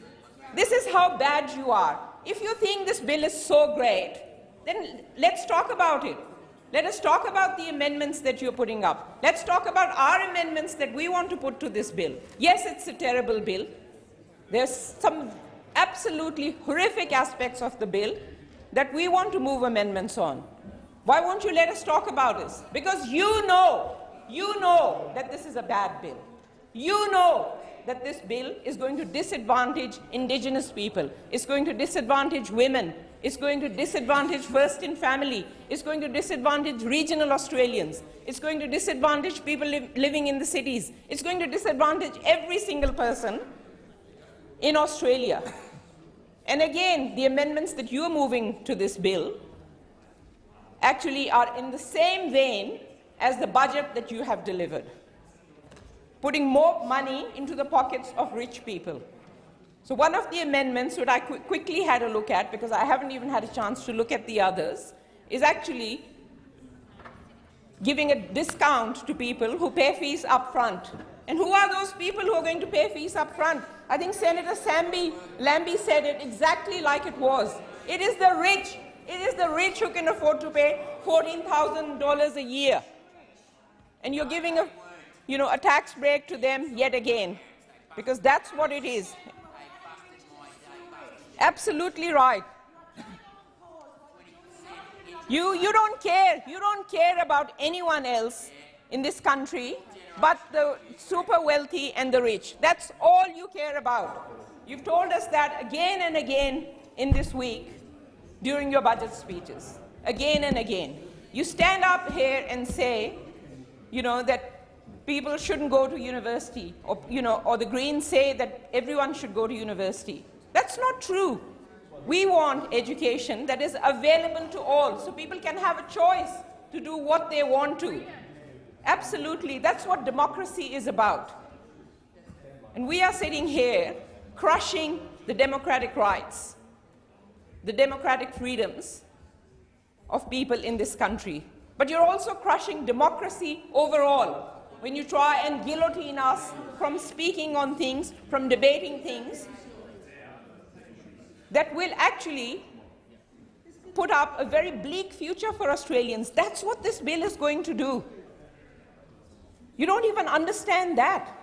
This is how bad you are. If you think this bill is so great, then let's talk about it. Let us talk about the amendments that you're putting up. Let's talk about our amendments that we want to put to this bill. Yes, it's a terrible bill. There's some absolutely horrific aspects of the bill that we want to move amendments on. Why won't you let us talk about this? Because you know, you know that this is a bad bill. You know that this bill is going to disadvantage Indigenous people, it's going to disadvantage women, it's going to disadvantage first in family, it's going to disadvantage regional Australians, it's going to disadvantage people li living in the cities, it's going to disadvantage every single person in Australia. And again, the amendments that you are moving to this bill actually are in the same vein as the budget that you have delivered putting more money into the pockets of rich people. So one of the amendments that I qu quickly had a look at, because I haven't even had a chance to look at the others, is actually giving a discount to people who pay fees up front. And who are those people who are going to pay fees up front? I think Senator Samby Lambie said it exactly like it was. It is the rich. It is the rich who can afford to pay $14,000 a year. And you're giving a you know, a tax break to them yet again, because that's what it is. Absolutely right. You, you don't care. You don't care about anyone else in this country but the super wealthy and the rich. That's all you care about. You've told us that again and again in this week during your budget speeches. Again and again. You stand up here and say, you know, that people shouldn't go to university, or, you know, or the Greens say that everyone should go to university. That's not true. We want education that is available to all, so people can have a choice to do what they want to. Absolutely, that's what democracy is about. And we are sitting here crushing the democratic rights, the democratic freedoms of people in this country. But you're also crushing democracy overall when you try and guillotine us from speaking on things, from debating things, that will actually put up a very bleak future for Australians. That's what this bill is going to do. You don't even understand that.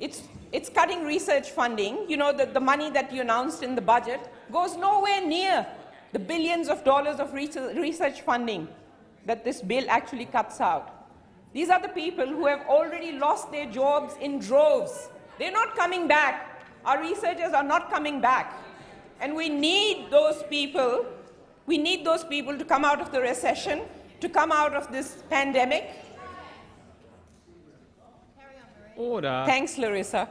It's, it's cutting research funding. You know, the, the money that you announced in the budget goes nowhere near the billions of dollars of research funding that this bill actually cuts out. These are the people who have already lost their jobs in droves. They're not coming back. Our researchers are not coming back. And we need those people, we need those people to come out of the recession, to come out of this pandemic. Order. Thanks, Larissa.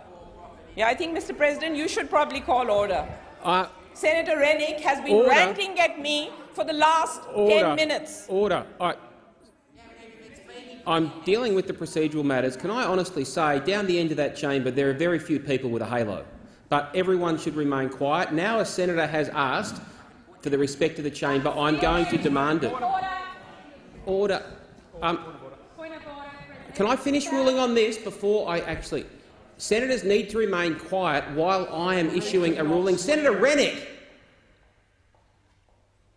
Yeah, I think, Mr. President, you should probably call order. Uh, Senator Rennick has been order. ranting at me for the last order. 10 minutes. Order. All right. I'm dealing with the procedural matters. Can I honestly say, down the end of that chamber, there are very few people with a halo, but everyone should remain quiet. Now a senator has asked for the respect of the chamber. I'm going to demand it. Order. Um, can I finish ruling on this before I actually... Senators need to remain quiet while I am issuing a ruling. Senator Rennick,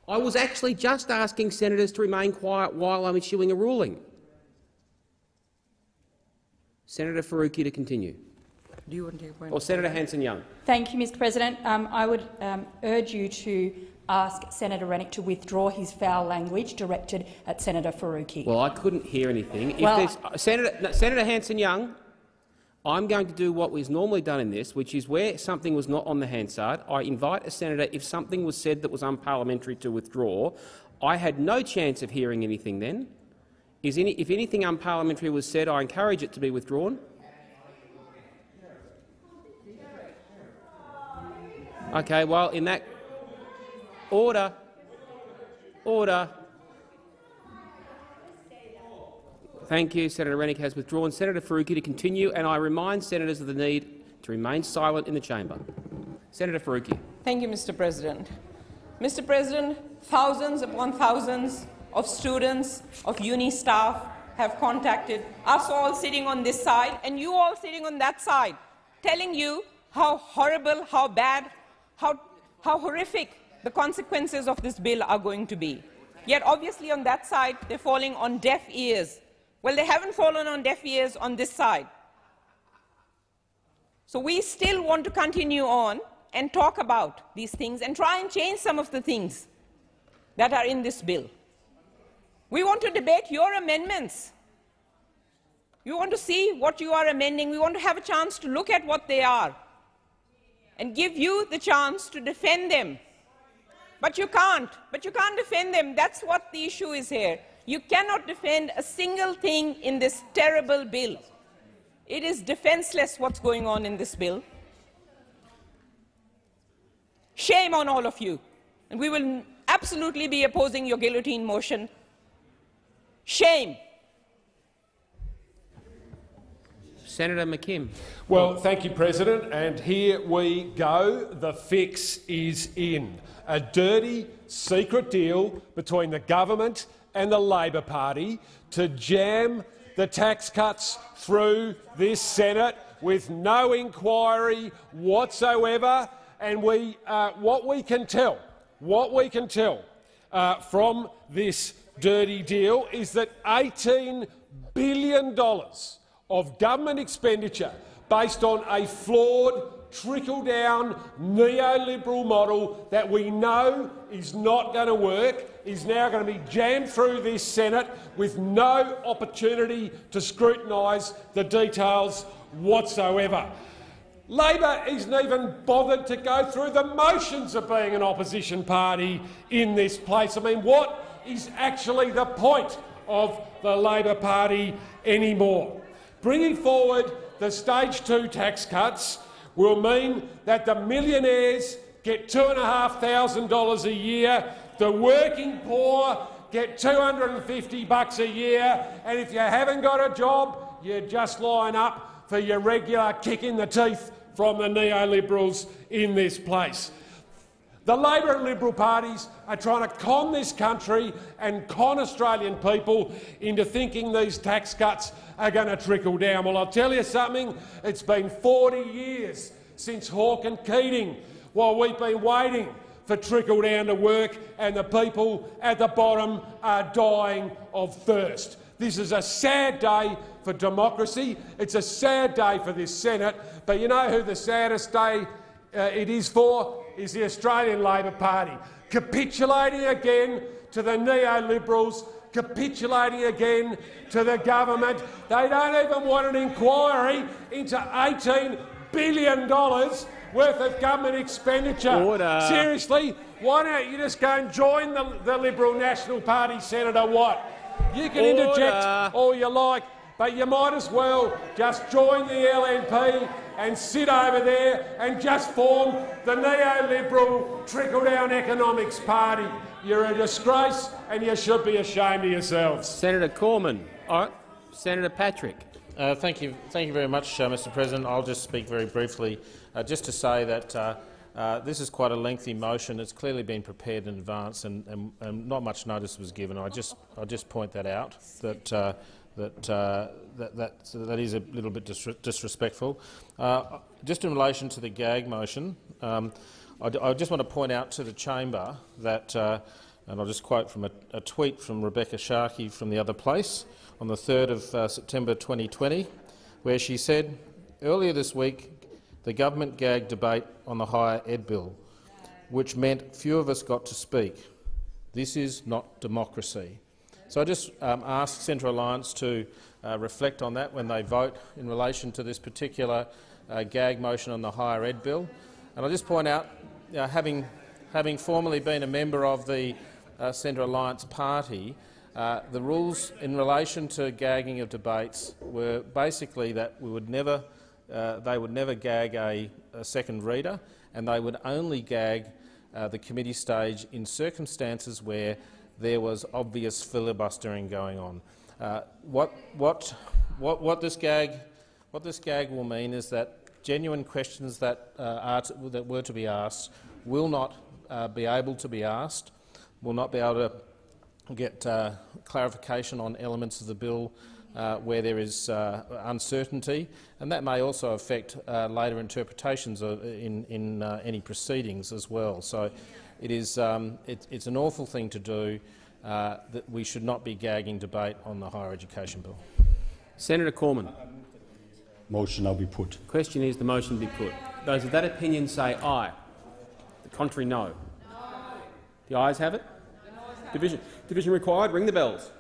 I was actually just asking senators to remain quiet while I'm issuing a ruling. Senator Faruqi to continue. Do you want to take point? Or Senator Hanson-Young. Thank you, Mr President. Um, I would um, urge you to ask Senator Rennick to withdraw his foul language directed at Senator Faruqi. Well, I couldn't hear anything. Well, if uh, Senator, no, Senator Hanson-Young, I'm going to do what was normally done in this, which is where something was not on the Hansard, I invite a senator, if something was said that was unparliamentary, to withdraw. I had no chance of hearing anything then. Is any, if anything unparliamentary was said, I encourage it to be withdrawn. Okay, well, in that order, order. Thank you. Senator Rennick has withdrawn. Senator Faruqi to continue, and I remind senators of the need to remain silent in the chamber. Senator Faruqi. Thank you, Mr. President. Mr. President, thousands upon thousands of students, of uni staff have contacted us all sitting on this side and you all sitting on that side, telling you how horrible, how bad, how, how horrific the consequences of this bill are going to be. Yet obviously on that side, they're falling on deaf ears. Well, they haven't fallen on deaf ears on this side. So we still want to continue on and talk about these things and try and change some of the things that are in this bill. We want to debate your amendments. We want to see what you are amending. We want to have a chance to look at what they are and give you the chance to defend them. But you can't. But you can't defend them. That's what the issue is here. You cannot defend a single thing in this terrible bill. It is defenseless what's going on in this bill. Shame on all of you. And we will absolutely be opposing your guillotine motion. Shame. Senator McKim. Well, thank you, President. And here we go. The fix is in. A dirty, secret deal between the government and the Labor Party to jam the tax cuts through this Senate with no inquiry whatsoever. And we, uh, what we can tell, what we can tell uh, from this dirty deal is that $18 billion of government expenditure based on a flawed, trickle-down neoliberal model that we know is not going to work is now going to be jammed through this Senate with no opportunity to scrutinise the details whatsoever. Labor isn't even bothered to go through the motions of being an opposition party in this place. I mean, what is actually the point of the Labor Party anymore? Bringing forward the stage two tax cuts will mean that the millionaires get $2,500 a year, the working poor get 250 bucks a year, and if you haven't got a job, you just line up for your regular kick in the teeth from the neoliberals in this place. The Labor and Liberal parties are trying to con this country and con Australian people into thinking these tax cuts are going to trickle down. Well, I'll tell you something, it's been 40 years since Hawke and Keating while we've been waiting for trickle down to work and the people at the bottom are dying of thirst. This is a sad day for democracy. It's a sad day for this Senate. But you know who the saddest day uh, it is for? Is the Australian Labor Party. Capitulating again to the neoliberals, capitulating again to the government. They don't even want an inquiry into $18 billion worth of government expenditure. Order. Seriously, why don't you just go and join the, the Liberal National Party, Senator Watt? You can Order. interject all you like, but you might as well just join the LNP and sit over there and just form the neoliberal trickle-down economics party. You're a disgrace and you should be ashamed of yourselves. Senator Cormann. All right. Senator Patrick. Uh, thank you, thank you very much, uh, Mr. President. I'll just speak very briefly, uh, just to say that uh, uh, this is quite a lengthy motion. It's clearly been prepared in advance, and, and, and not much notice was given. I just, I just point that out that. Uh, that, that, that, that is a little bit disrespectful. just in relation to the gag motion, um, I, I, just want to point out to the chamber that, and I'll just quote from a, a tweet from Rebekha Sharkie from the other place, on the 3rd of uh, September 2020, where she said, earlier this week the government gagged debate on the higher ed bill, which meant few of us got to speak. This is not democracy. So I just um, ask Centre Alliance to uh, reflect on that when they vote in relation to this particular uh, gag motion on the higher ed bill. And I'll just point out, uh, having, having formerly been a member of the uh, Centre Alliance party, Uh, the rules in relation to gagging of debates were basically that we would never, uh, they would never gag a, a, second reader, and they would only gag the committee stage in circumstances where there was obvious filibustering going on. Uh, what, what, what, what, this gag, what this gag will mean is that genuine questions that, uh, are to, that were to be asked will not uh, be able to be asked, will not be able to get uh, clarification on elements of the bill uh, where there is uh, uncertainty, and that may also affect later interpretations of, in, in any proceedings as well. So it is, um, it, it's an awful thing to do. Uh, that we should not be gagging debate on the higher education bill. Senator Cormann. Motion will be put. Question is the motion be put. Those of that opinion say aye. The contrary, no. no. The ayes have it. Division, division required. Ring the bells.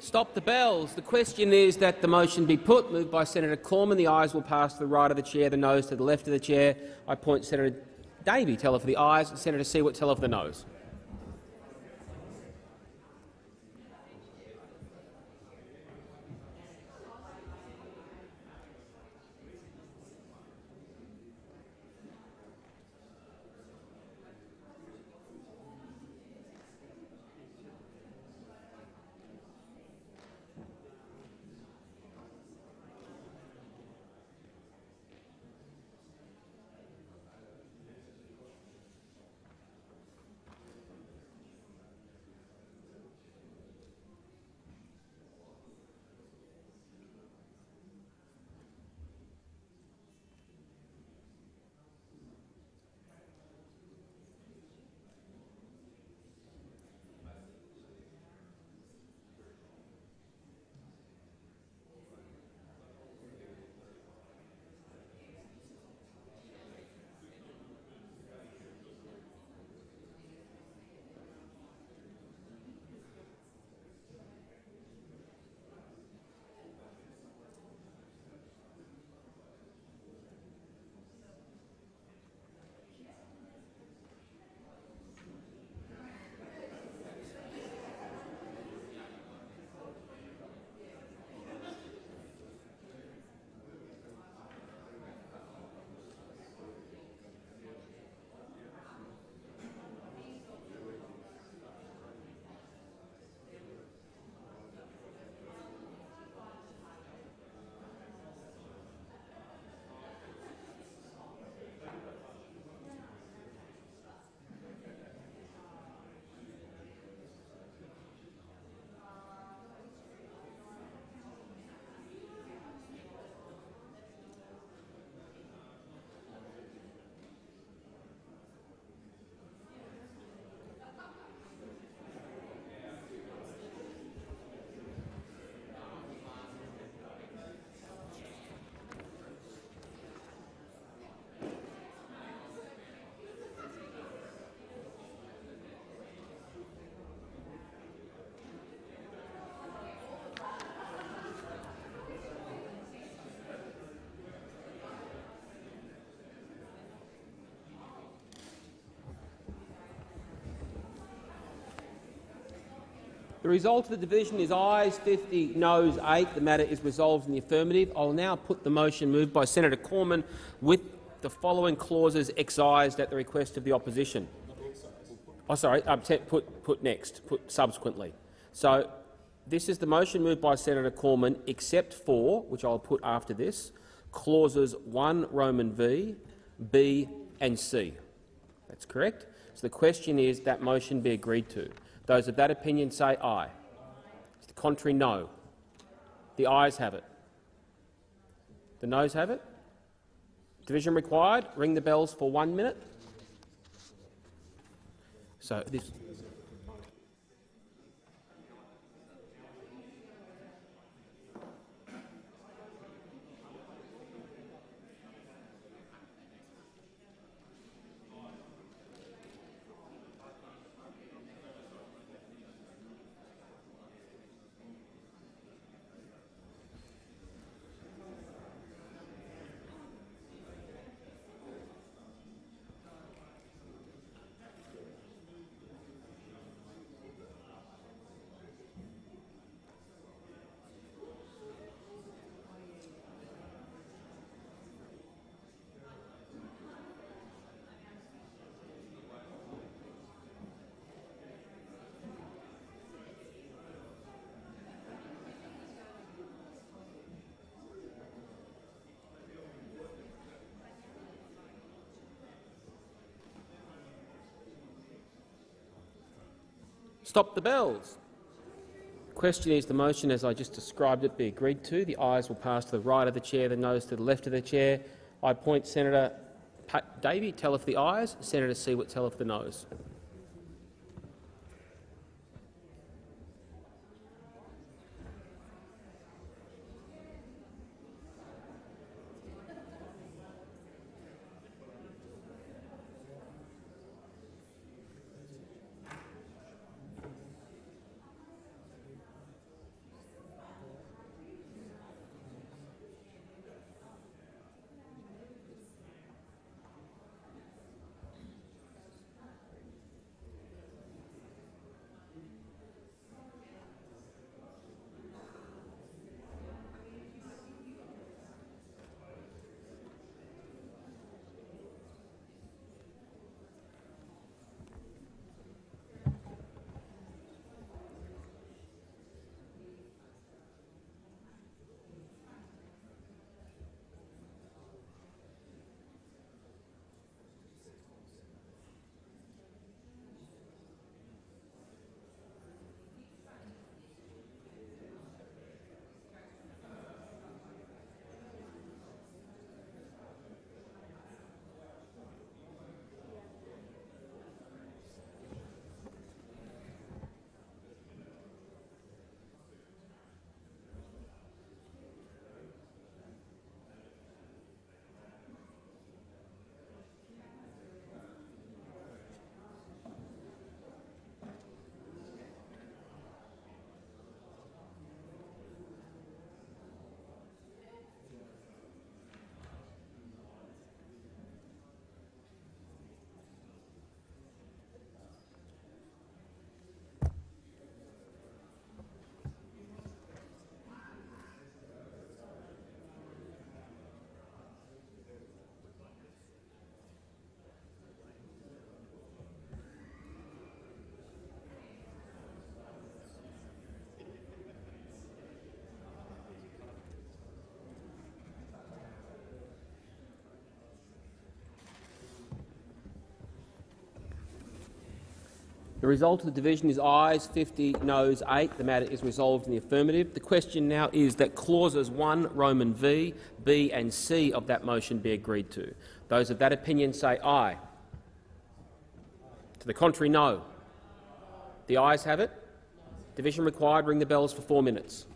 Stop the bells. The question is that the motion be put. Moved by Senator Cormann. The ayes will pass to the right of the chair, the noes to the left of the chair. I point Senator Davey teller for the ayes, Senator Siewert teller for the noes. The result of the division is ayes 50, noes 8. The matter is resolved in the affirmative. I will now put the motion moved by Senator Cormann with the following clauses excised at the request of the opposition. Oh, sorry, um, put, put next, put subsequently. So this is the motion moved by Senator Cormann, except for, which I'll put after this, clauses 1 Roman V, B and C. That's correct. So the question is that motion be agreed to. Those of that opinion say aye. To the contrary, no. The ayes have it. The noes have it. Division required. Ring the bells for one minute. So this. Stop the bells. Question is the motion, as I just described it, be agreed to. The ayes will pass to the right of the chair, the noes to the left of the chair. I appoint Senator Pat Davey, tell if the ayes, Senator Siewert, tell if the noes. The result of the division is ayes 50, noes 8. The matter is resolved in the affirmative. The question now is that clauses 1 Roman v, b and c of that motion be agreed to. Those of that opinion say aye. To the contrary, no. The ayes have it. Division required. Ring the bells for four minutes.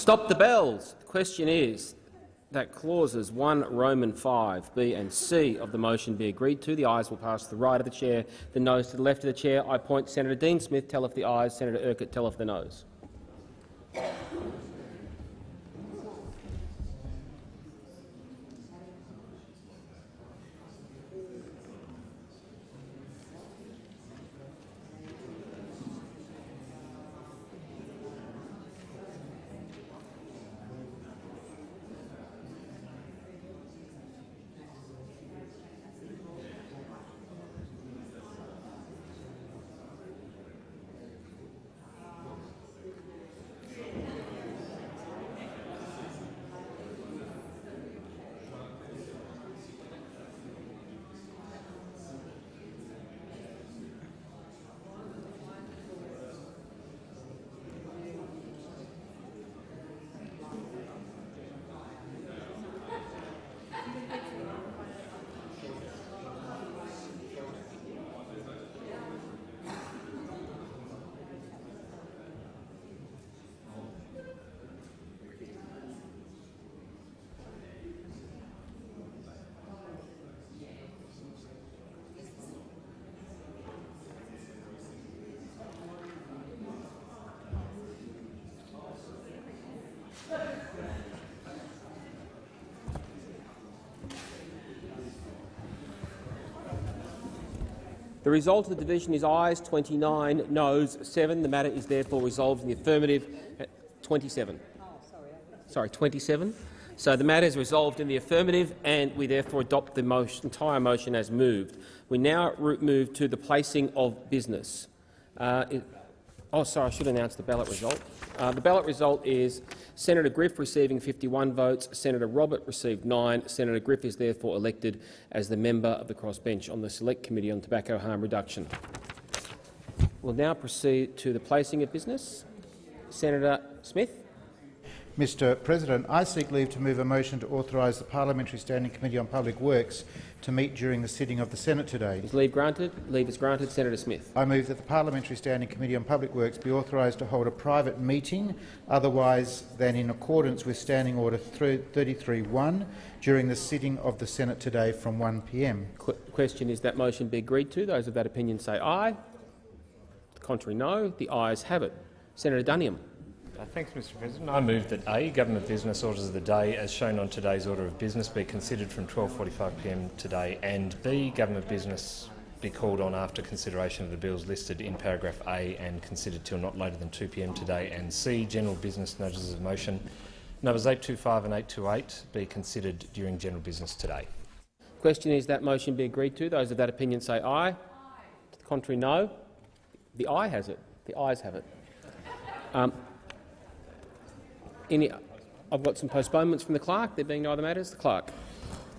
Stop the bells. The question is that clauses 1 Roman 5 B and C of the motion be agreed to. The ayes will pass to the right of the chair, the noes to the left of the chair. I point Senator Dean Smith. Tell if the ayes. Senator Urquhart. Tell if the noes. The result of the division is ayes 29, noes 7. The matter is therefore resolved in the affirmative. Uh, 27. Sorry, 27. So the matter is resolved in the affirmative, and we therefore adopt the motion, entire motion as moved. We now move to the placing of business. Uh, it, oh, sorry, I should announce the ballot result. Uh, the ballot result is Senator Griff receiving 51 votes, Senator Robert received 9. Senator Griff is therefore elected as the member of the crossbench on the Select Committee on Tobacco Harm Reduction. We'll now proceed to the placing of business. Senator Smith. Mr President, I seek leave to move a motion to authorise the Parliamentary Standing Committee on Public Works to meet during the sitting of the Senate today. Is leave granted? Leave is granted. Senator Smith. I move that the Parliamentary Standing Committee on Public Works be authorised to hold a private meeting otherwise than in accordance with Standing Order 33.1 during the sitting of the Senate today from 1 p.m. Qu question is that motion be agreed to. Those of that opinion say aye. The contrary no. The ayes have it. Senator Duniam. Uh, thanks, Mr President. I move that A, Government Business Orders of the Day, as shown on today's order of business, be considered from 12.45pm today, and B, Government Business be called on after consideration of the bills listed in paragraph A and considered till not later than 2pm today, and C, General Business Notices of Motion numbers 825 and 828 be considered during general business today. Question is that motion be agreed to. Those of that opinion say aye. To the contrary, no. The aye has it. The ayes have it. Um, any, I've got some postponements from the clerk. There being no other matters, the clerk.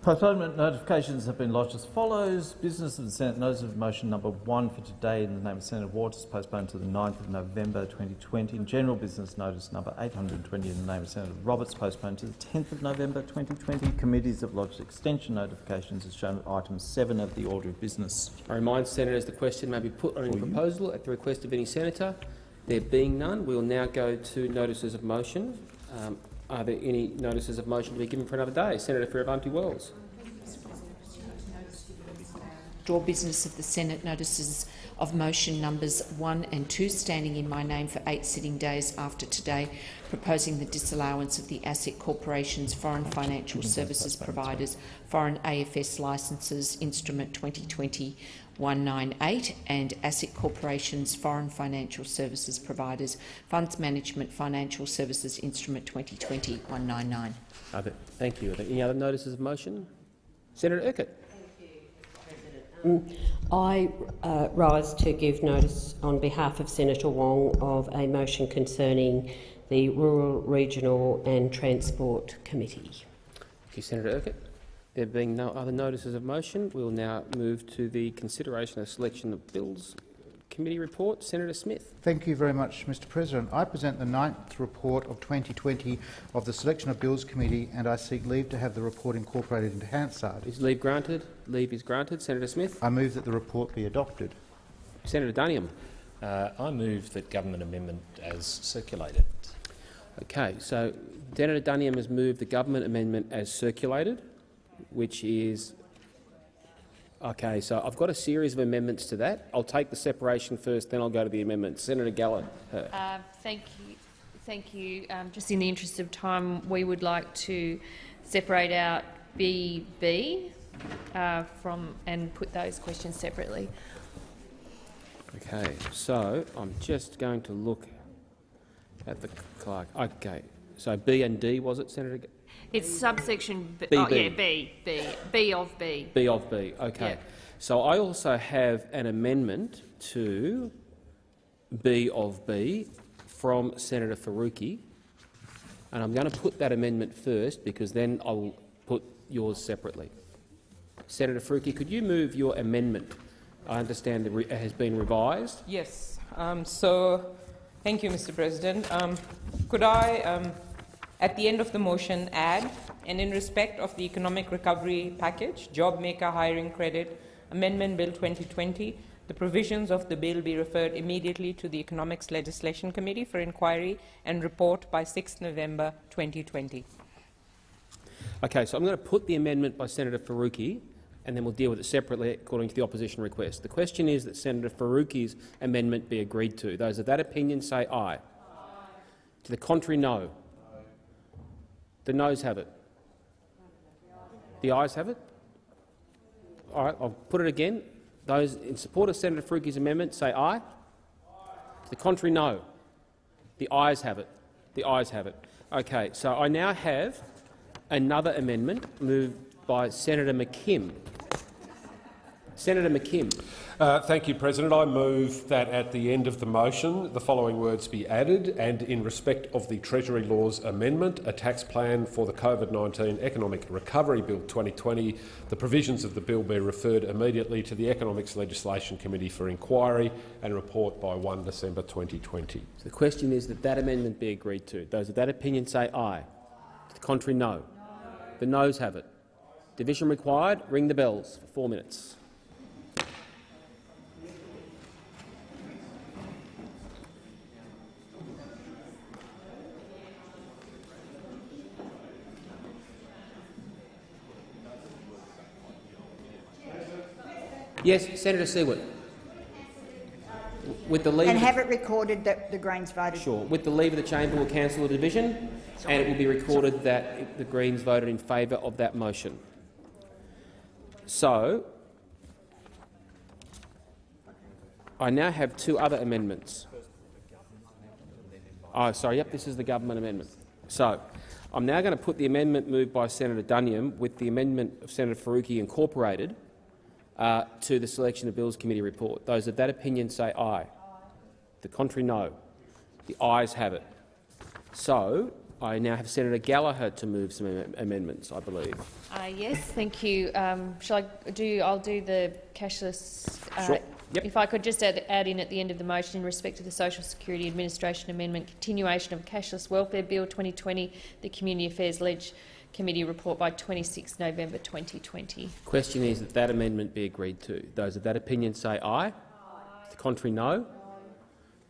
Postponement notifications have been lodged as follows. Business of the Senate notice of motion number one for today in the name of Senator Waters postponed to the 9th of November 2020. And general business notice number 820 in the name of Senator Roberts postponed to the 10th of November 2020. Committees have lodged extension notifications as shown at item 7 of the order of business. I remind senators the question may be put on any proposal at the request of any senator. There being none, we will now go to notices of motion. Um, are there any notices of motion to be given for another day? Senator Fierravanti-Wells. Draw business of the Senate notices of motion numbers 1 and 2 standing in my name for eight sitting days after today, proposing the disallowance of the ASIC corporations, foreign financial services providers, foreign AFS licences, instrument 2020 198 and ASIC Corporation's Foreign Financial Services Providers Funds Management Financial Services Instrument 2020 199. Thank you. Are there any other notices of motion? Senator Urquhart. I uh, rise to give notice on behalf of Senator Wong of a motion concerning the Rural, Regional and Transport Committee. Thank you, Senator Urquhart. There being no other notices of motion, we will now move to the consideration and selection of bills. Committee report. Senator Smith. Thank you very much, Mr President. I present the ninth report of 2020 of the Selection of Bills Committee and I seek leave to have the report incorporated into Hansard. Is leave granted? Leave is granted. Senator Smith. I move that the report be adopted. Senator Duniam. Uh, I move that government amendment as circulated. Okay, so Senator Duniam has moved the government amendment as circulated which is Okay, so I've got a series of amendments to that. I'll take the separation first, then I'll go to the amendments. Senator Gallagher. Uh, thank you. Thank you. Um, just in the interest of time, we would like to separate out BB uh, from and put those questions separately. Okay, so I'm just going to look at the clerk. Okay, so B and D was it, Senator? It's subsection B. B, oh, B. yeah, B, B, B of B. B of B. Okay. Yeah. So I also have an amendment to B of B from Senator Faruqi, and I'm going to put that amendment first because then I will put yours separately. Senator Faruqi, could you move your amendment? I understand it has been revised. Yes. Um, so, thank you, Mr. President. Um, could I? Um, at the end of the motion, add, and in respect of the Economic Recovery Package, JobMaker Hiring Credit, Amendment Bill 2020, the provisions of the bill be referred immediately to the Economics Legislation Committee for inquiry and report by 6 November 2020. Okay, so I'm going to put the amendment by Senator Faruqi and then we'll deal with it separately according to the opposition request. The question is that Senator Faruqi's amendment be agreed to. Those of that opinion say aye. aye. To the contrary, no. The noes have it. The ayes have it. All right, I'll put it again. Those in support of Senator Faruqi's amendment say aye. To the contrary, no. The ayes have it. The ayes have it. Okay, so I now have another amendment moved by Senator McKim. Senator McKim. Uh, thank you, President. I move that at the end of the motion the following words be added and in respect of the Treasury Laws Amendment, a tax plan for the COVID-19 Economic Recovery Bill 2020, the provisions of the bill be referred immediately to the Economics Legislation Committee for inquiry and report by 1 December 2020. So the question is that that amendment be agreed to. Those of that opinion say aye. To the contrary, no. no. The noes have it. Division required. Ring the bells for four minutes. Yes, Senator Siewert. With the leave and have it recorded that the Greens voted. Sure. With the leave of the chamber, we'll cancel the division, Sorry. and it will be recorded that the Greens voted in favour of that motion. So, I now have two other amendments. Oh, sorry. Yep, this is the government amendment. So, I'm now going to put the amendment moved by Senator Duniam with the amendment of Senator Faruqi incorporated uh, to the Selection of Bills Committee report. Those of that opinion say aye. The contrary, no. The ayes have it. So I now have Senator Gallagher to move some am amendments, I believe. Uh, yes, thank you. Um, shall I do? I'll do the cashless. Uh, sure. Yep. If I could just add, add, in at the end of the motion in respect to the Social Security Administration Amendment, continuation of Cashless Welfare Bill 2020, the Community Affairs Ledge Committee report by 26 November 2020. Question is that that amendment be agreed to. Those of that opinion say aye. aye. The contrary, no. no.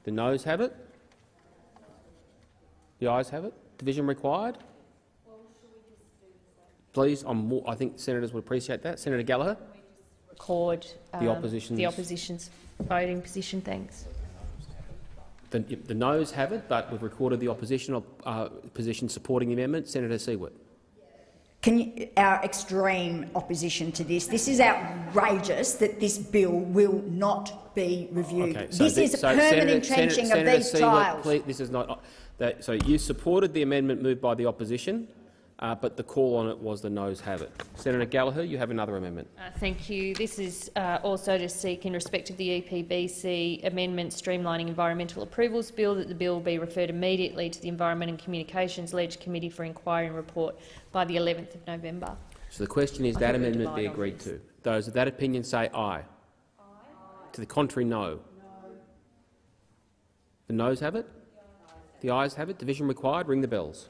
The noes have it. The ayes have it. Division required. Please, more, i think senators would appreciate that. Senator Gallagher. Record um, the opposition's the opposition's voting position. Thanks. The, the noes have it, but we've recorded the opposition uh, position supporting the amendment. Senator Siewert. You, our extreme opposition to this. This is outrageous that this bill will not be reviewed. Okay, so this the, is a so permanent Senator, entrenching Senator, of these trials. Please, this is not. That, so you supported the amendment moved by the opposition, uh, but the call on it was the noes have it. Senator Gallagher, you have another amendment. Uh, thank you. This is uh, also to seek, in respect of the EPBC amendment streamlining environmental approvals bill, that the bill be referred immediately to the Environment and Communications Ledge Committee for inquiry and report by the 11th of November. So the question is I that amendment be agreed to. Those of that opinion say aye. aye. To the contrary, no. no. The noes have it. The ayes have it. Division required. Ring the bells.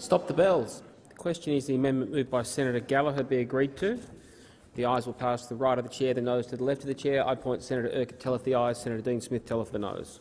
Stop the bells. The question is the amendment moved by Senator Gallagher be agreed to. The ayes will pass to the right of the chair, the noes to the left of the chair. I point Senator Urquhart telleth the ayes, Senator Dean Smith telleth the noes.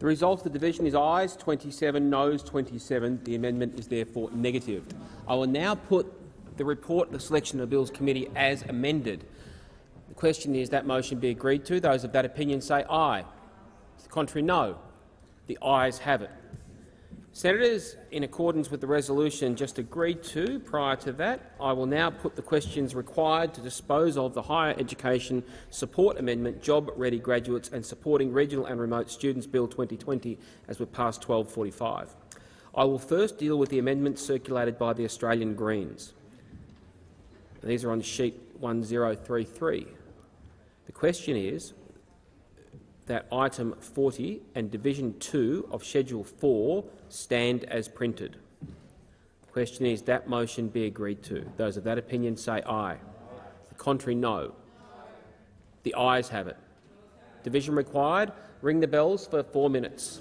The result of the division is ayes 27, noes 27. The amendment is therefore negative. I will now put the report of the Selection of Bills Committee as amended. The question is that motion be agreed to. Those of that opinion say aye. To the contrary, no. The ayes have it. Senators, in accordance with the resolution just agreed to prior to that, I will now put the questions required to dispose of the Higher Education Support Amendment, Job Ready Graduates and Supporting Regional and Remote Students Bill 2020 as we pass 1245. I will first deal with the amendments circulated by the Australian Greens. These are on sheet 1033. The question is that item 40 and division 2 of schedule 4 stand as printed. The question is that motion be agreed to. Those of that opinion say aye. The contrary, no. The ayes have it. Division required. Ring the bells for four minutes.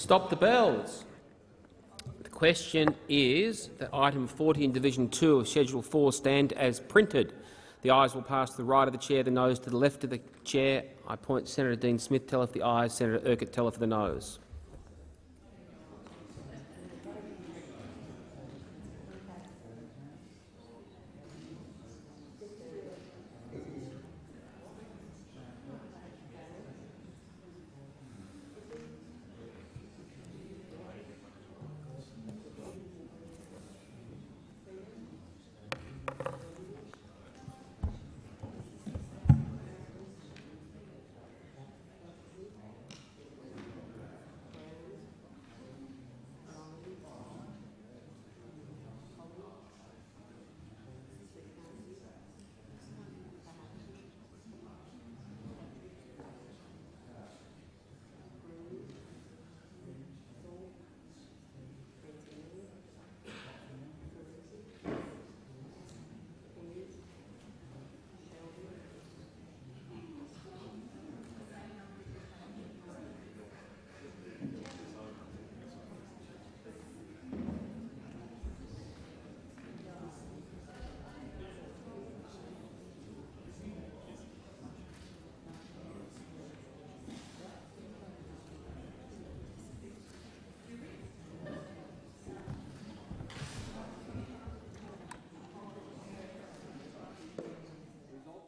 Stop the bells. The question is that item 40 in Division 2 of Schedule 4 stand as printed. The ayes will pass to the right of the chair, the noes to the left of the chair. I point Senator Dean Smith teller for the ayes, Senator Urquhart teller for the noes.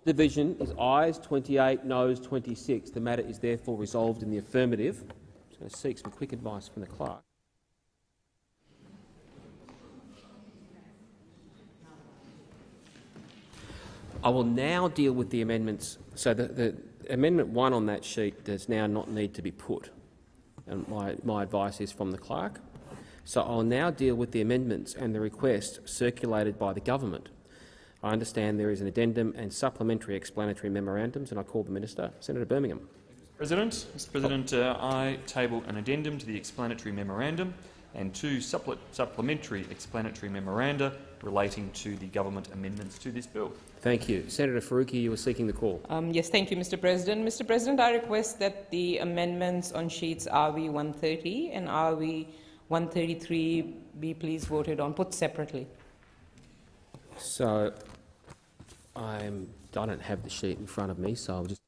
Division is ayes 28, noes 26. The matter is therefore resolved in the affirmative. I'm just going to seek some quick advice from the clerk. I will now deal with the amendments. So the, the amendment one on that sheet does now not need to be put, and my, my advice is from the clerk. So I'll now deal with the amendments and the request circulated by the government. I understand there is an addendum and supplementary explanatory memorandums, and I call the minister. Senator Birmingham. President, Mr President, uh, I table an addendum to the explanatory memorandum and two supple supplementary explanatory memoranda relating to the government amendments to this bill. Thank you. Senator Faruqi, you were seeking the call. Um, yes, thank you, Mr. President. Mr. President, I request that the amendments on sheets RV 130 and RV 133 be please voted on, put separately. So I'm, I don't have the sheet in front of me, so I'll just.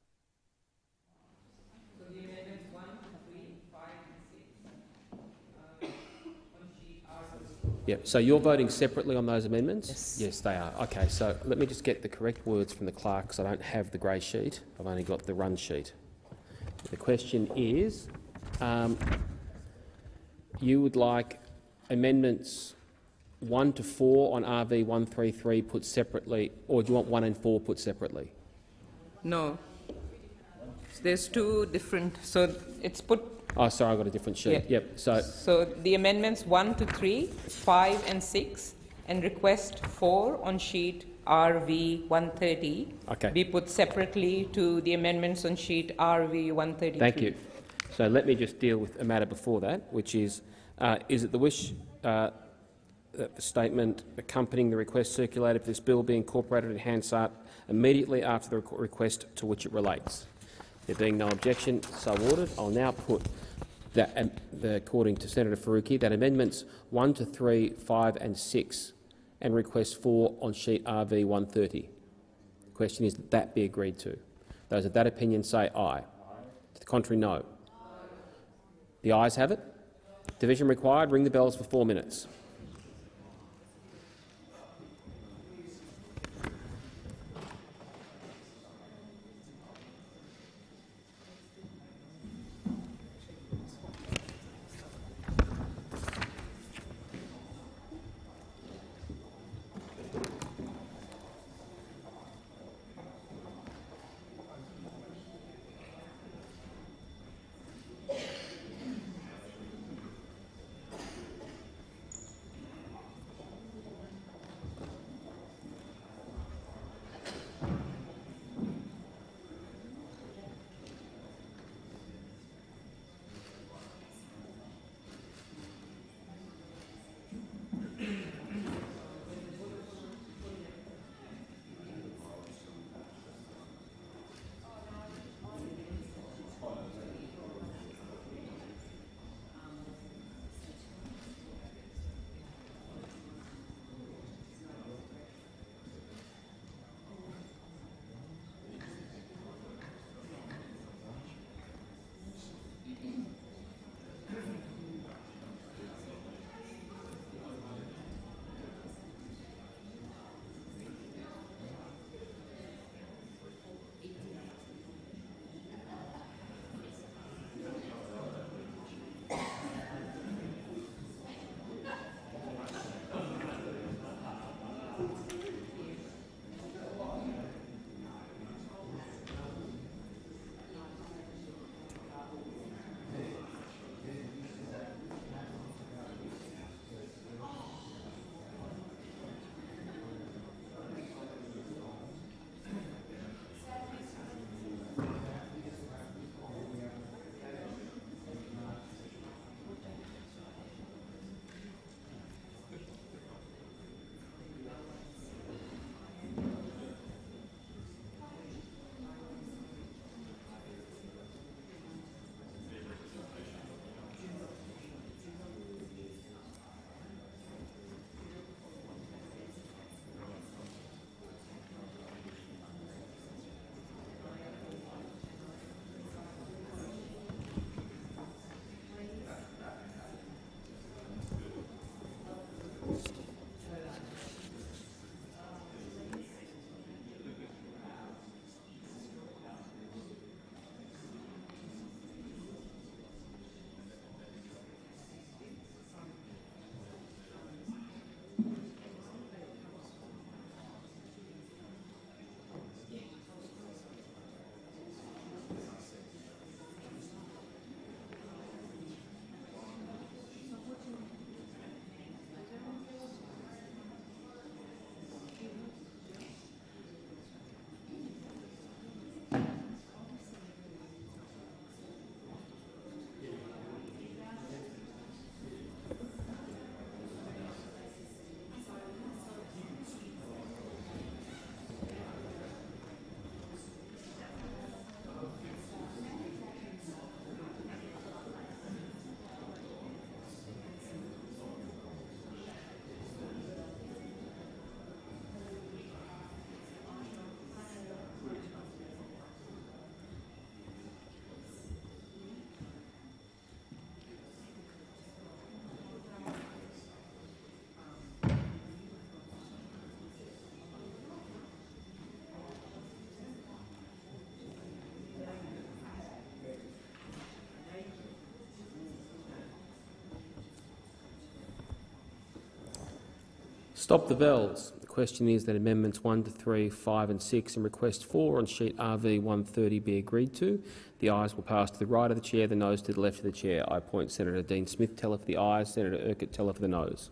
Yep. So you're voting separately on those amendments? Yes. Yes, they are. Okay. So let me just get the correct words from the clerk, because I don't have the grey sheet. I've only got the run sheet. The question is, um, you would like amendments 1 to 4 on RV 133 put separately, or do you want 1 and 4 put separately? No. There's two different, so it's put, Oh, sorry, I got a different sheet. Yeah. Yep. So so the amendments 1 to 3, 5 and 6, and request 4 on sheet RV 130 Okay. be put separately to the amendments on sheet RV 133. Thank you. So let me just deal with a matter before that, which is, uh, is it the wish uh, the statement accompanying the request circulated for this bill be incorporated in Hansard immediately after the request to which it relates? There being no objection, so ordered. I'll now put that, um, the, according to Senator Faruqi, that amendments 1 to 3, 5 and 6 and request 4 on sheet RV 130. The question is that that be agreed to. Those of that opinion say aye. To the contrary, no. The ayes have it. Division required. Ring the bells for four minutes. Stop the bells. The question is that amendments 1 to 3, 5 and 6 and request 4 on sheet RV 130 be agreed to. The ayes will pass to the right of the chair, the noes to the left of the chair. I appoint Senator Dean Smith teller for the ayes, Senator Urquhart teller for the noes.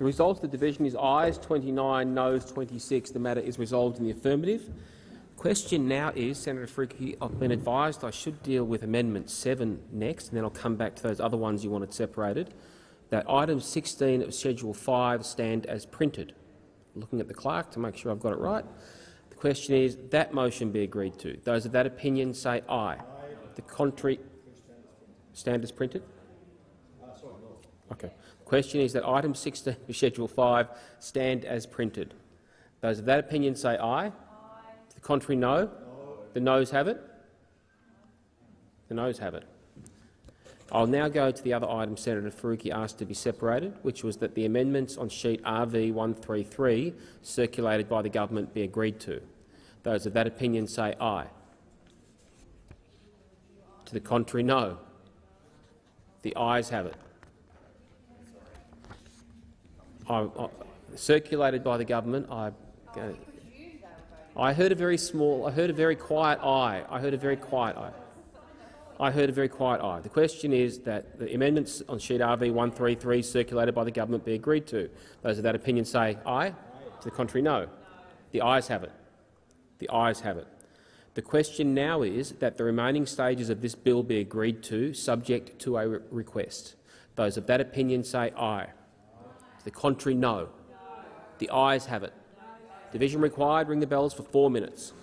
The result of the division is ayes 29, noes 26. The matter is resolved in the affirmative. The question now is, Senator Faruqi, I've been advised I should deal with Amendment 7 next, and then I'll come back to those other ones you wanted separated, that items 16 of Schedule 5 stand as printed. Looking at the clerk to make sure I've got it right. The question is, that motion be agreed to. Those of that opinion say aye. The contrary stand as printed? Question is that item 16 of Schedule 5 stand as printed. Those of that opinion say aye. aye. The contrary, no. no. The noes have it. The noes have it. I'll now go to the other item Senator Faruqi asked to be separated, which was that the amendments on sheet RV 133 circulated by the government be agreed to. Those of that opinion say aye. To the contrary, no. The ayes have it. I, I, circulated by the government. I, uh, I heard a very small. I heard a very quiet aye. I heard a very quiet aye. I heard a very quiet aye. The question is that the amendments on sheet RV 133 circulated by the government be agreed to. Those of that opinion say aye. To the contrary, no. The ayes have it. The ayes have it. The question now is that the remaining stages of this bill be agreed to, subject to a re request. Those of that opinion say aye. To the contrary, no. The ayes have it. Division required. Ring the bells for four minutes.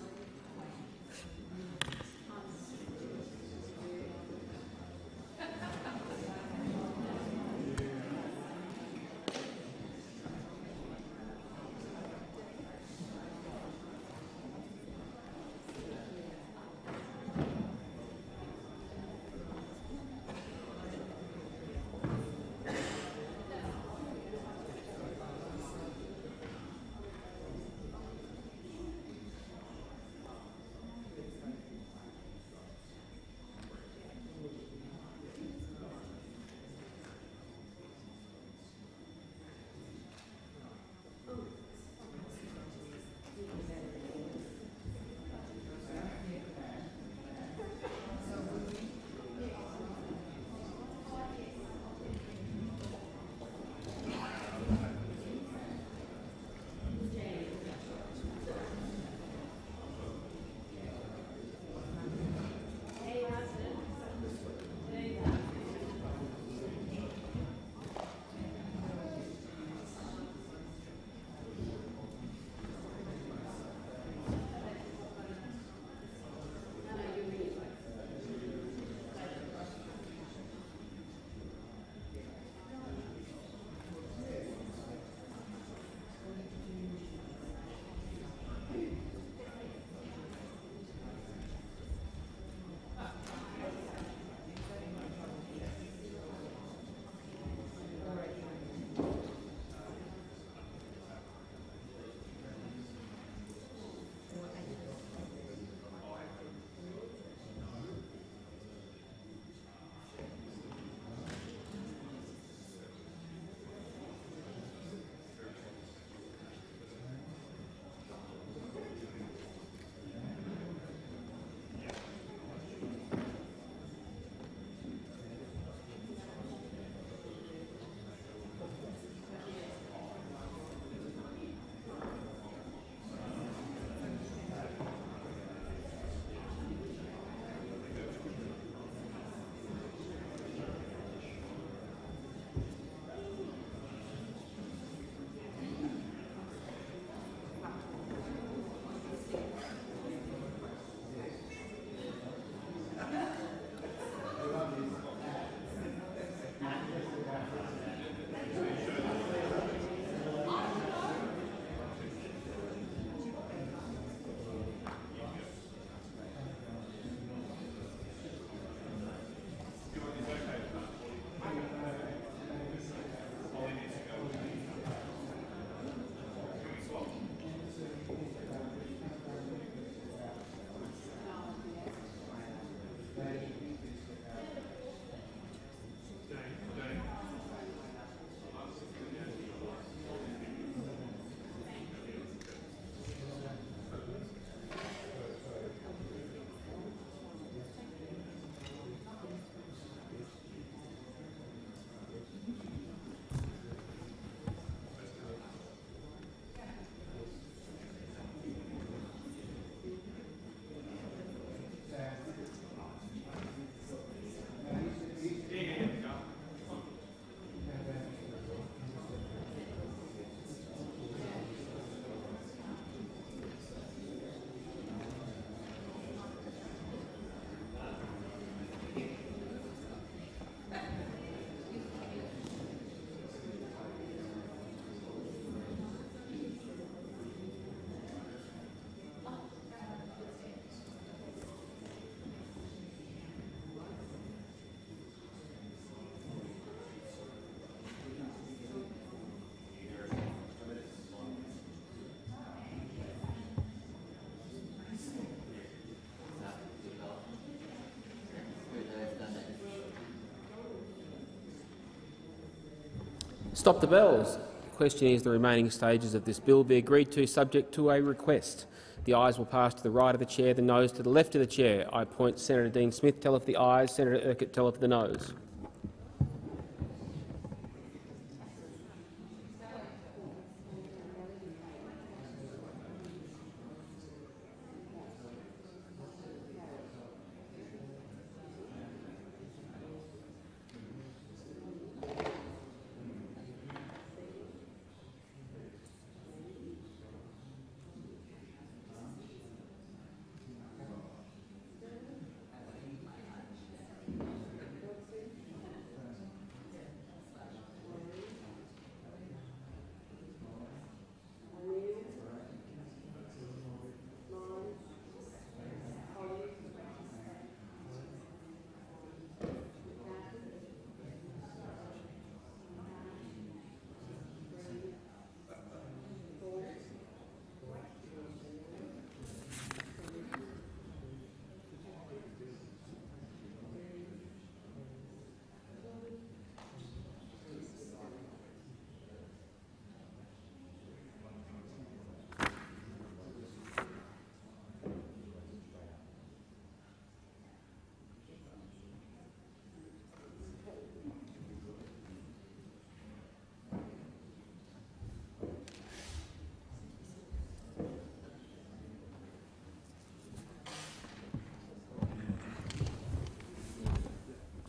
Stop the bells. The question is the remaining stages of this bill be agreed to subject to a request. The ayes will pass to the right of the chair, the noes to the left of the chair. I appoint Senator Dean Smith telleth the ayes, Senator Urquhart telleth the noes.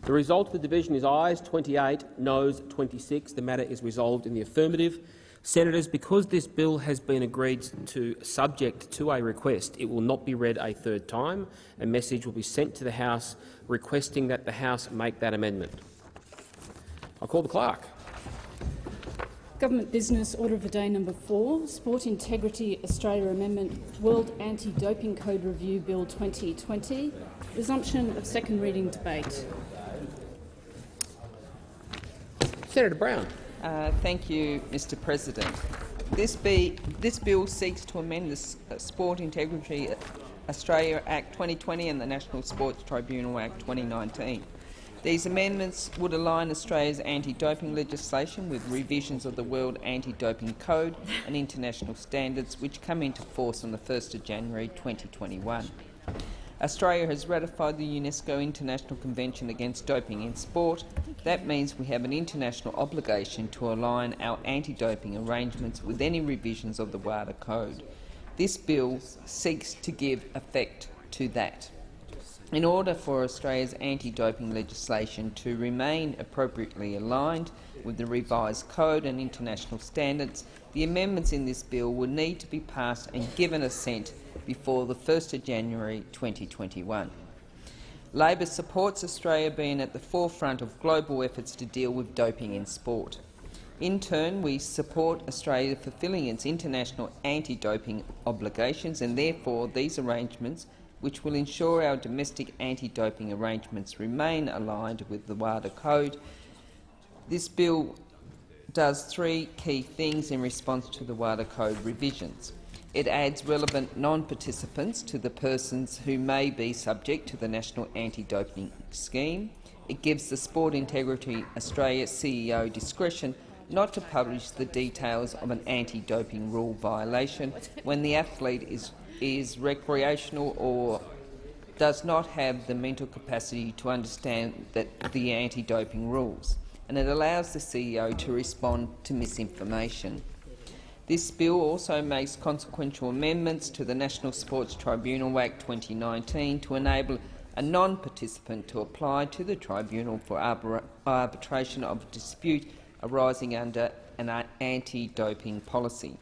The result of the division is ayes 28, noes 26. The matter is resolved in the affirmative. Senators, because this bill has been agreed to subject to a request, it will not be read a third time. A message will be sent to the House requesting that the House make that amendment. I call the clerk. Government Business Order of the Day number 4, Sport Integrity Australia Amendment World Anti-Doping Code Review Bill 2020, resumption of second reading debate. Senator Brown. Uh, thank you, Mr President. This, be, this bill seeks to amend the uh, Sport Integrity Australia Act 2020 and the National Sports Tribunal Act 2019. These amendments would align Australia's anti-doping legislation with revisions of the World Anti-Doping Code and international standards which come into force on the 1st of January 2021. Australia has ratified the UNESCO International Convention Against Doping in Sport. That means we have an international obligation to align our anti-doping arrangements with any revisions of the WADA Code. This bill seeks to give effect to that. In order for Australia's anti-doping legislation to remain appropriately aligned with the revised code and international standards, the amendments in this bill will need to be passed and given assent before the 1st of January 2021. Labor supports Australia being at the forefront of global efforts to deal with doping in sport. In turn, we support Australia fulfilling its international anti-doping obligations and therefore these arrangements, which will ensure our domestic anti-doping arrangements remain aligned with the WADA Code. This bill does three key things in response to the WADA Code revisions. It adds relevant non-participants to the persons who may be subject to the National Anti-Doping Scheme. It gives the Sport Integrity Australia CEO discretion not to publish the details of an anti-doping rule violation when the athlete is, is recreational or does not have the mental capacity to understand that the anti-doping rules, and it allows the CEO to respond to misinformation. This bill also makes consequential amendments to the National Sports Tribunal Act 2019 to enable a non-participant to apply to the tribunal for arbitration of a dispute arising under an anti-doping policy.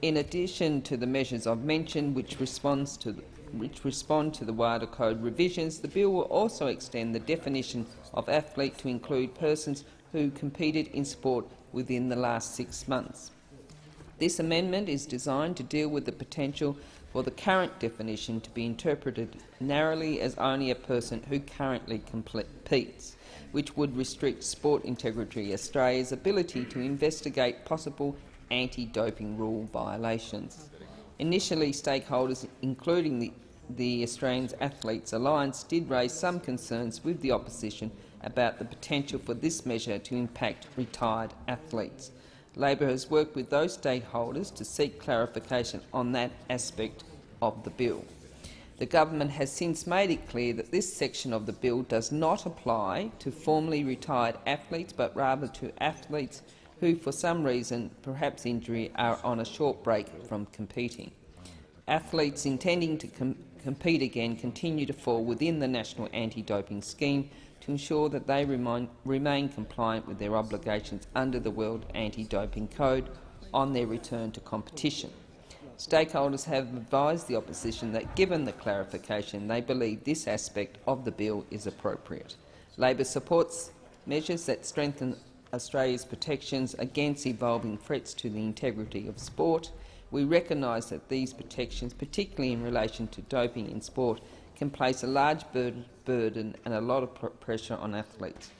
In addition to the measures I've mentioned, which, responds to which respond to the WADA Code revisions, the bill will also extend the definition of athlete to include persons who competed in sport within the last six months. This amendment is designed to deal with the potential for the current definition to be interpreted narrowly as only a person who currently competes, which would restrict Sport Integrity Australia's ability to investigate possible anti-doping rule violations. Initially, stakeholders, including the the Australian Athletes Alliance did raise some concerns with the opposition about the potential for this measure to impact retired athletes. Labor has worked with those stakeholders to seek clarification on that aspect of the bill. The government has since made it clear that this section of the bill does not apply to formerly retired athletes, but rather to athletes who, for some reason, perhaps injury, are on a short break from competing. Athletes intending to com compete again continue to fall within the national anti-doping scheme to ensure that they remain, remain compliant with their obligations under the World Anti-Doping Code on their return to competition. Stakeholders have advised the opposition that, given the clarification, they believe this aspect of the bill is appropriate. Labor supports measures that strengthen Australia's protections against evolving threats to the integrity of sport. We recognise that these protections, particularly in relation to doping in sport, can place a large burden and a lot of pressure on athletes.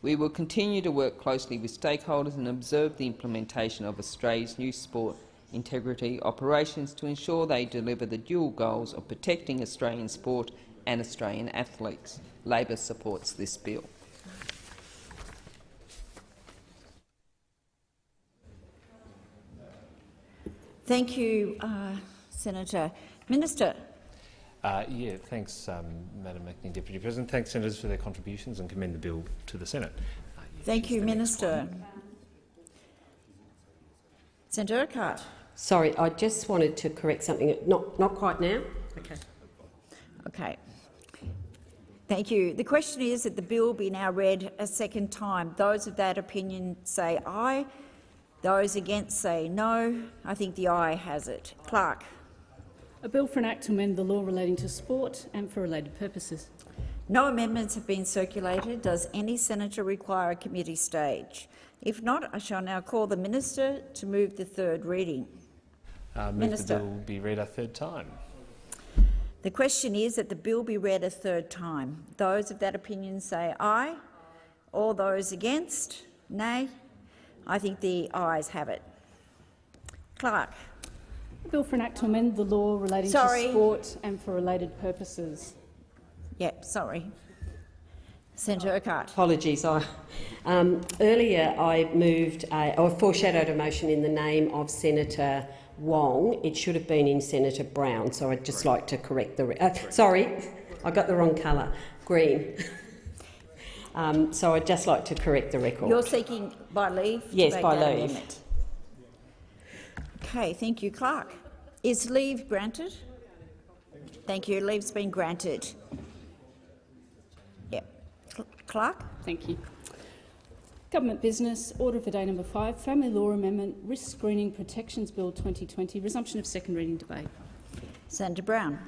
We will continue to work closely with stakeholders and observe the implementation of Australia's new sport integrity operations to ensure they deliver the dual goals of protecting Australian sport and Australian athletes. Labor supports this bill. Thank you, uh, Senator. Minister. Uh, yeah, thanks, um, Madam Acting Deputy President. Thanks, senators, for their contributions and commend the bill to the Senate. Uh, Thank you, Minister. Senator Urquhart. Sorry, I just wanted to correct something. Not, not quite now. Okay. Okay. Thank you. The question is that the bill be now read a second time. Those of that opinion say aye. Those against say no. I think the aye has it. Clerk. A bill for an act to amend the law relating to sport and for related purposes. No amendments have been circulated. Does any senator require a committee stage? If not, I shall now call the minister to move the third reading. Uh, move minister. the bill be read a third time. The question is that the bill be read a third time. Those of that opinion say aye. All those against, nay. I think the ayes have it. Clerk. Bill for an act to amend the law relating sorry. to sport and for related purposes. Yep, sorry. Senator Urquhart. Apologies. I, um, earlier I moved a, or foreshadowed a motion in the name of Senator Wong. It should have been in Senator Brown, so I'd just like to correct the... Uh, sorry, I got the wrong colour. Green. (laughs) um, so I'd just like to correct the record. You're seeking by leave? Yes, by leave. Amendment. Okay, thank you. Clerk. Is leave granted? Thank you. Leave's been granted. Yep. Clerk. Thank you. Government business, order for day number five, Family Law Amendment, Risk Screening Protections Bill 2020, resumption of second reading debate. Senator Brown.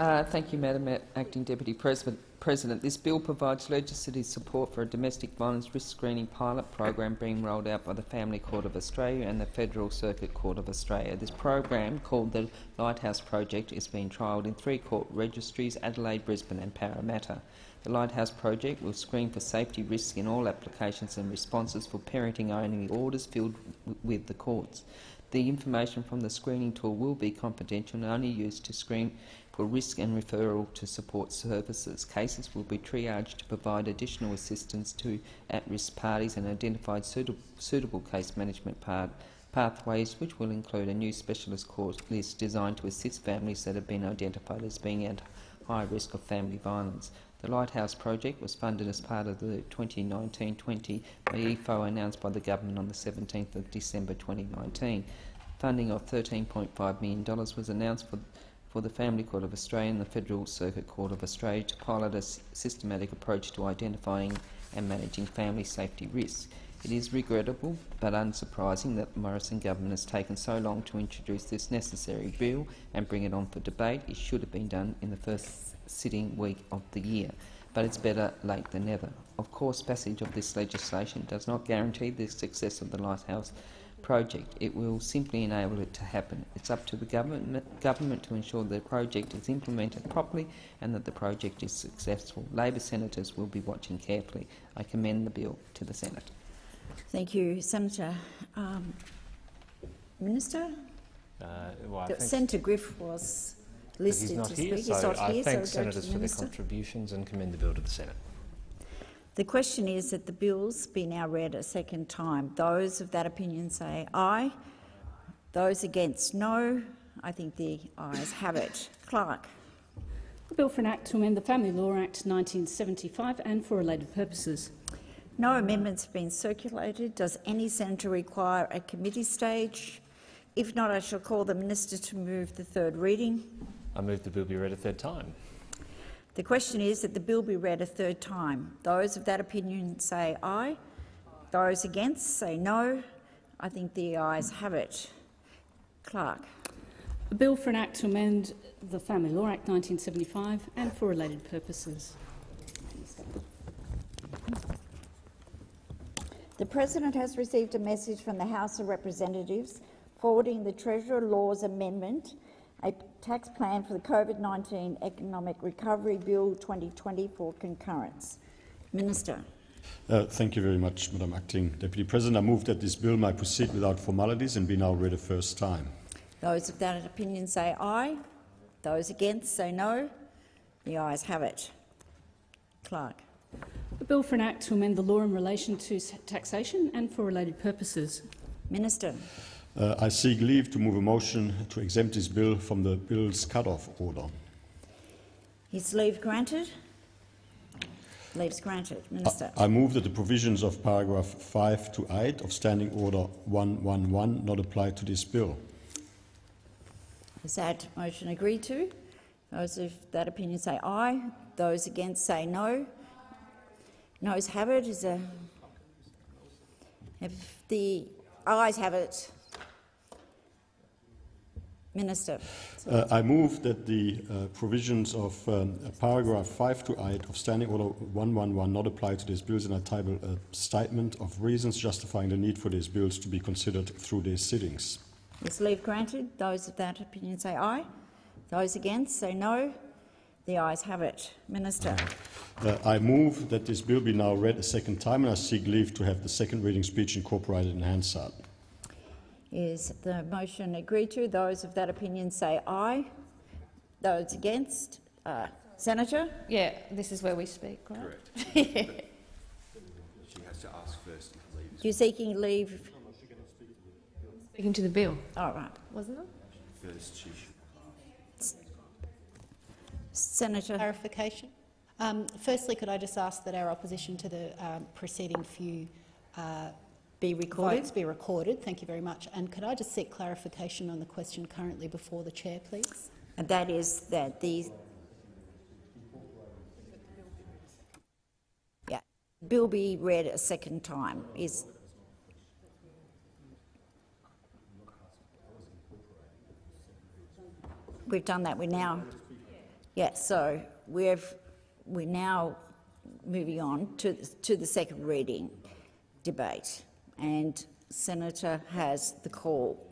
Uh, thank you, Madam Acting Deputy President. President, this bill provides legislative support for a domestic violence risk screening pilot program being rolled out by the Family Court of Australia and the Federal Circuit Court of Australia. This program, called the Lighthouse Project, is being trialled in three court registries, Adelaide, Brisbane and Parramatta. The Lighthouse Project will screen for safety risks in all applications and responses for parenting-only orders filled with the courts. The information from the screening tool will be confidential and only used to screen for risk and referral to support services. Cases will be triaged to provide additional assistance to at-risk parties and identified suitable, case management part, pathways, which will include a new specialist court list designed to assist families that have been identified as being at high risk of family violence. The Lighthouse project was funded as part of the 2019-20 EFO announced by the government on the 17th of December 2019. Funding of $13.5 million was announced for for the Family Court of Australia and the Federal Circuit Court of Australia to pilot a systematic approach to identifying and managing family safety risks. It is regrettable but unsurprising that the Morrison government has taken so long to introduce this necessary bill and bring it on for debate. It should have been done in the first sitting week of the year, but it's better late than never. Of course, passage of this legislation does not guarantee the success of the Lighthouse project. It will simply enable it to happen. It's up to the government, government to ensure the project is implemented properly and that the project is successful. Labor senators will be watching carefully. I commend the bill to the Senate. Thank you, Senator. Um, Minister? Uh, well, Senator Griff was But listed he's not to here, speak. so He's not I here, thank so we'll go to senators for their contributions and commend the bill to the Senate. The question is that the bills be now read a second time. Those of that opinion say aye. Those against no. I think the ayes have it. Clerk. The bill for an act to amend the Family Law Act 1975 and for related purposes. No amendments have been circulated. Does any senator require a committee stage? If not, I shall call the minister to move the third reading. I move the bill be read a third time. The question is that the bill be read a third time. Those of that opinion say aye. Those against say no. I think the ayes have it. Clerk. A bill for an act to amend the Family Law Act 1975 and for related purposes. The President has received a message from the House of Representatives forwarding the Treasury Laws Amendment, a tax plan for the COVID-19 Economic Recovery Bill 2020 for concurrence. Minister. Uh, thank you very much, Madam Acting Deputy President. I move that this bill may proceed without formalities and be now read a first time. Those of that opinion say aye. Those against say no. The ayes have it. Clerk. A bill for an act to amend the law in relation to taxation and for related purposes. Minister. Uh, I seek leave to move a motion to exempt this bill from the bill's cut-off order. Is leave granted? Leave's granted. Minister. I move that the provisions of paragraph 5 to 8 of Standing Order 111 not apply to this bill. Is that motion agreed to? Those of that opinion say aye. Those against say no. Noes have it. Is a if the ayes have it. Minister. Uh, I move that the uh, provisions of um, paragraph 5 to 8 of Standing Order 111 not apply to these bills, and I table a statement of reasons justifying the need for these bills to be considered through these sittings. Is leave granted? Those of that opinion say aye. Those against say no. The ayes have it. Minister. Uh, I move that this bill be now read a second time, and I seek leave to have the second reading speech incorporated in Hansard. Is the motion agreed to? Those of that opinion say aye. Those against? Uh, Senator? Yeah, this is where we speak, right? Correct. (laughs) she has to ask first if leave You're seeking leave? Speaking to the bill. All right. Wasn't it? first. She should Senator. Clarification. Um, firstly, could I just ask that our opposition to the um, preceding few uh, be recorded? votes be recorded? Thank you very much. And could I just seek clarification on the question currently before the chair, please? And that is that the yeah, bill be read a second time. Is we've done that. We're now yeah. So we've we're now moving on to to the second reading debate, and Senator has the call.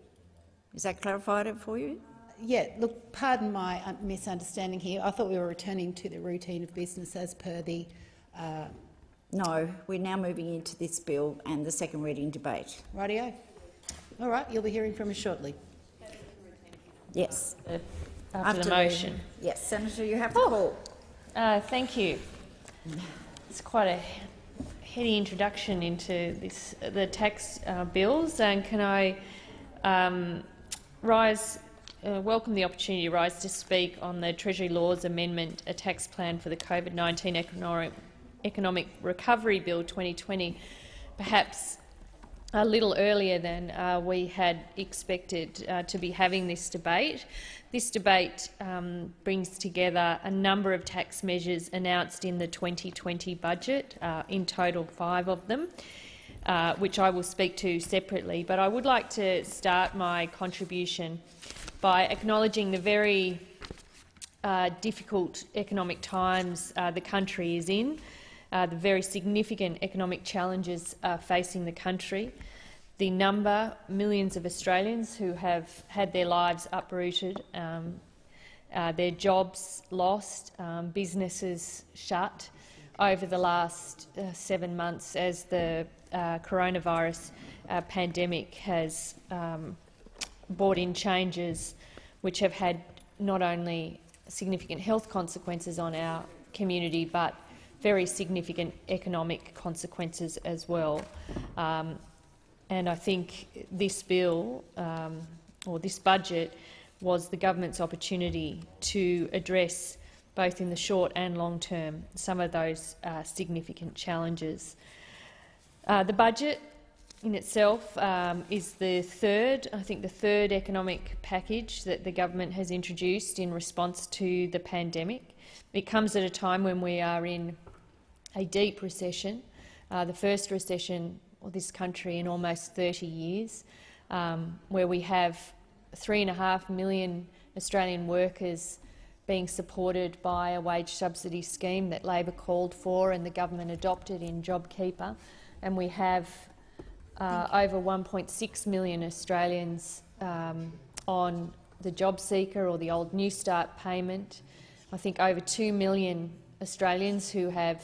Is that clarified it for you? Yeah, look, pardon my uh, misunderstanding here. I thought we were returning to the routine of business as per the... Uh, no, we're now moving into this bill and the second reading debate. Rightio. All right, you'll be hearing from us shortly. Yes. Uh, after, the motion. yes, Senator, you have the call. Uh, thank you. It's quite a heady introduction into this, the tax uh, bills, and can I um, rise, uh, welcome the opportunity to rise to speak on the Treasury Laws Amendment, a tax plan for the COVID-19 economic, economic Recovery Bill 2020, perhaps a little earlier than uh, we had expected uh, to be having this debate. This debate um, brings together a number of tax measures announced in the 2020 budget, uh, in total five of them, uh, which I will speak to separately. But I would like to start my contribution by acknowledging the very uh, difficult economic times uh, the country is in, uh, the very significant economic challenges uh, facing the country, the number, millions of Australians who have had their lives uprooted, um, uh, their jobs lost, um, businesses shut over the last uh, seven months as the uh, coronavirus uh, pandemic has um, brought in changes which have had not only significant health consequences on our community, but very significant economic consequences as well. Um, and I think this bill, um, or this budget, was the government's opportunity to address, both in the short and long term, some of those uh, significant challenges. Uh, the budget in itself um, is the third, I think the third economic package that the government has introduced in response to the pandemic. It comes at a time when we are in a deep recession, uh, the first recession of this country in almost 30 years, um, where we have three and a half million Australian workers being supported by a wage subsidy scheme that Labor called for and the government adopted in JobKeeper. And we have uh, over 1.6 million Australians um, on the JobSeeker or the old Newstart payment. I think over 2 million Australians who have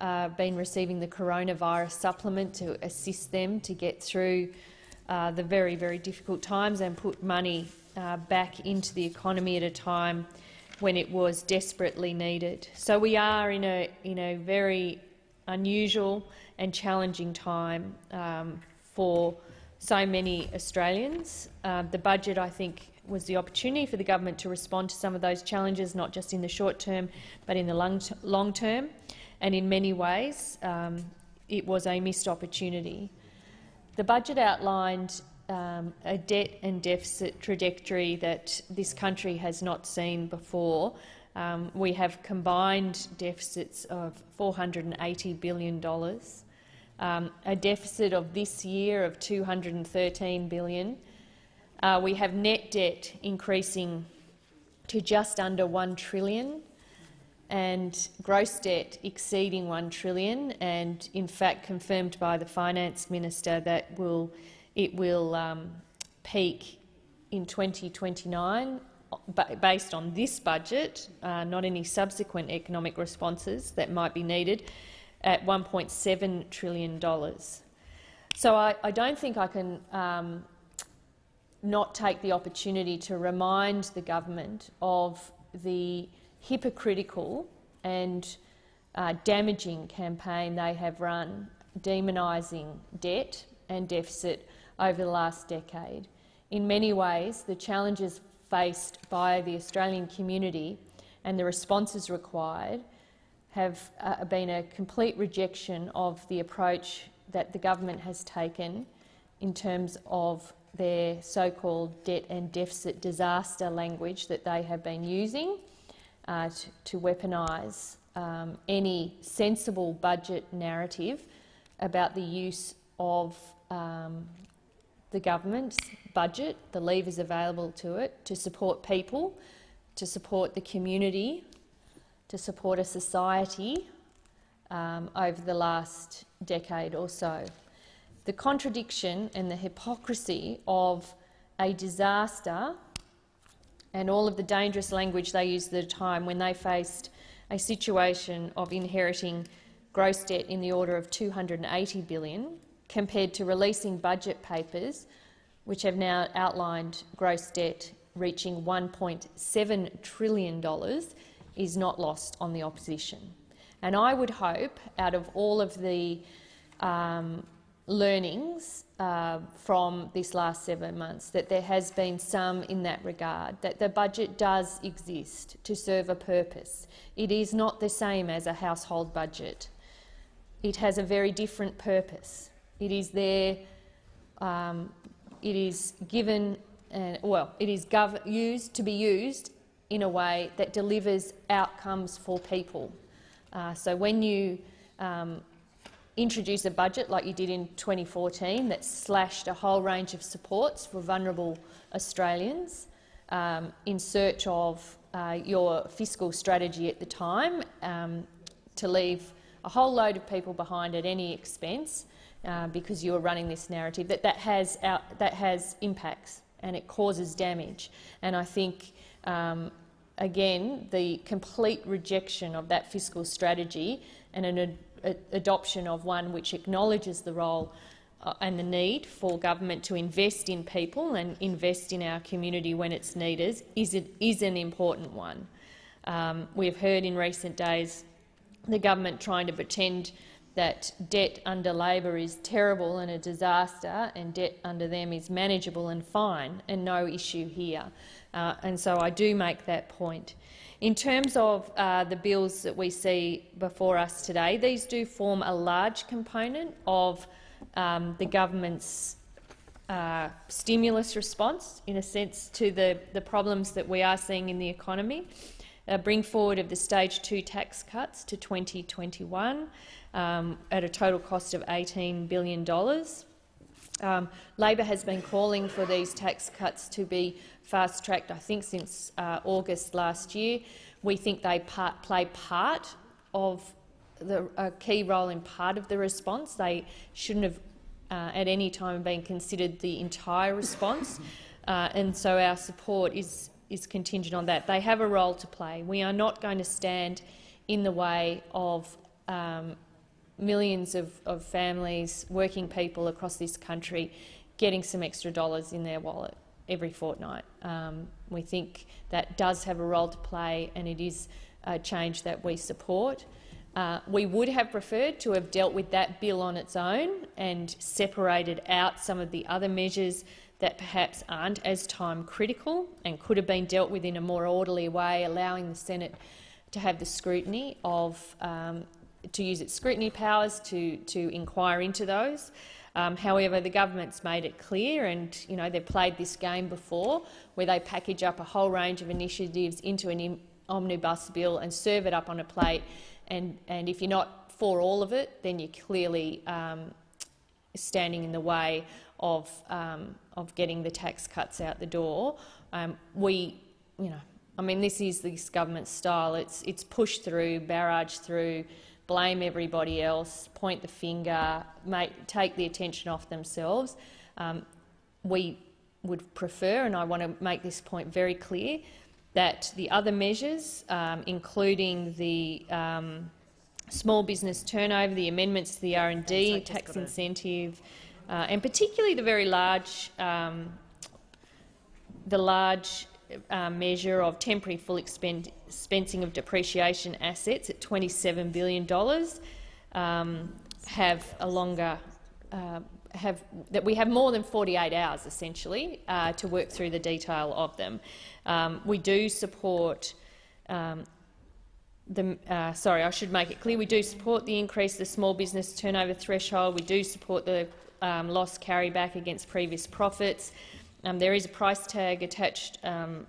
uh, been receiving the coronavirus supplement to assist them to get through uh, the very, very difficult times and put money uh, back into the economy at a time when it was desperately needed. So we are in a, in a very unusual and challenging time um, for so many Australians. Uh, the budget, I think, was the opportunity for the government to respond to some of those challenges, not just in the short term but in the long, long term and in many ways um, it was a missed opportunity. The budget outlined um, a debt and deficit trajectory that this country has not seen before. Um, we have combined deficits of $480 billion, um, a deficit of this year of 213 billion. Uh, we have net debt increasing to just under $1 trillion and gross debt exceeding 1 trillion, and in fact confirmed by the finance minister that will it will um, peak in 2029 based on this budget, uh, not any subsequent economic responses that might be needed, at $1.7 trillion. So I, I, don't think I can um, not take the opportunity to remind the government of the hypocritical and uh, damaging campaign they have run demonising debt and deficit over the last decade. In many ways, the challenges faced by the Australian community and the responses required have uh, been a complete rejection of the approach that the government has taken in terms of their so-called debt and deficit disaster language that they have been using uh, to, to weaponise um, any sensible budget narrative about the use of um, the government's budget, the levers available to it, to support people, to support the community, to support a society um, over the last decade or so. The contradiction and the hypocrisy of a disaster and all of the dangerous language they used at the time when they faced a situation of inheriting gross debt in the order of 280 billion, compared to releasing budget papers which have now outlined gross debt reaching $1.7 trillion, is not lost on the opposition. And I would hope, out of all of the um, learnings uh, from this last seven months, that there has been some in that regard, that the budget does exist to serve a purpose. It is not the same as a household budget. It has a very different purpose. It is there, um, it is given, uh, well, it is used to be used in a way that delivers outcomes for people. Uh, so when you um, introduce a budget like you did in 2014 that slashed a whole range of supports for vulnerable Australians um, in search of uh, your fiscal strategy at the time um, to leave a whole load of people behind at any expense uh, because you were running this narrative, that that has, out, that has impacts and it causes damage. And I think, um, again, the complete rejection of that fiscal strategy and an adoption of one which acknowledges the role uh, and the need for government to invest in people and invest in our community when it's needed is, it, is an important one. Um, we've heard in recent days the government trying to pretend that debt under Labor is terrible and a disaster and debt under them is manageable and fine and no issue here. Uh, and so I do make that point. In terms of uh, the bills that we see before us today, these do form a large component of um, the government's uh, stimulus response, in a sense, to the, the problems that we are seeing in the economy. A bring forward of the stage two tax cuts to 2021 um, at a total cost of $18 billion. Um, Labor has been calling for these tax cuts to be fast-tracked, I think, since uh, August last year. We think they part, play part of the, a key role in part of the response. They shouldn't have uh, at any time been considered the entire response, (laughs) uh, and so our support is, is contingent on that. They have a role to play. We are not going to stand in the way of um, millions of, of families, working people across this country getting some extra dollars in their wallet every fortnight. Um, we think that does have a role to play and it is a change that we support. Uh, we would have preferred to have dealt with that bill on its own and separated out some of the other measures that perhaps aren't as time critical and could have been dealt with in a more orderly way, allowing the Senate to have the scrutiny of um, to use its scrutiny powers to to inquire into those. Um, however, the government's made it clear, and you know they've played this game before, where they package up a whole range of initiatives into an omnibus bill and serve it up on a plate and, and if you're not for all of it, then you're clearly um, standing in the way of, um, of getting the tax cuts out the door. Um, we, you know, I mean, this is this government's style. It's, it's push through, barrage through, blame everybody else, point the finger, make, take the attention off themselves. Um, we would prefer, and I want to make this point very clear, that the other measures, um, including the um, small business turnover, the amendments to the R&D tax incentive, uh, and particularly the very large, um, the large uh, measure of temporary full expensing of depreciation assets at $27 billion, um, have a longer uh, have that we have more than 48 hours essentially uh, to work through the detail of them. Um, we do support um, the, uh, sorry, I should make it clear, we do support the increase the small business turnover threshold. We do support the um, loss carryback against previous profits. Um, there is a price tag attached um,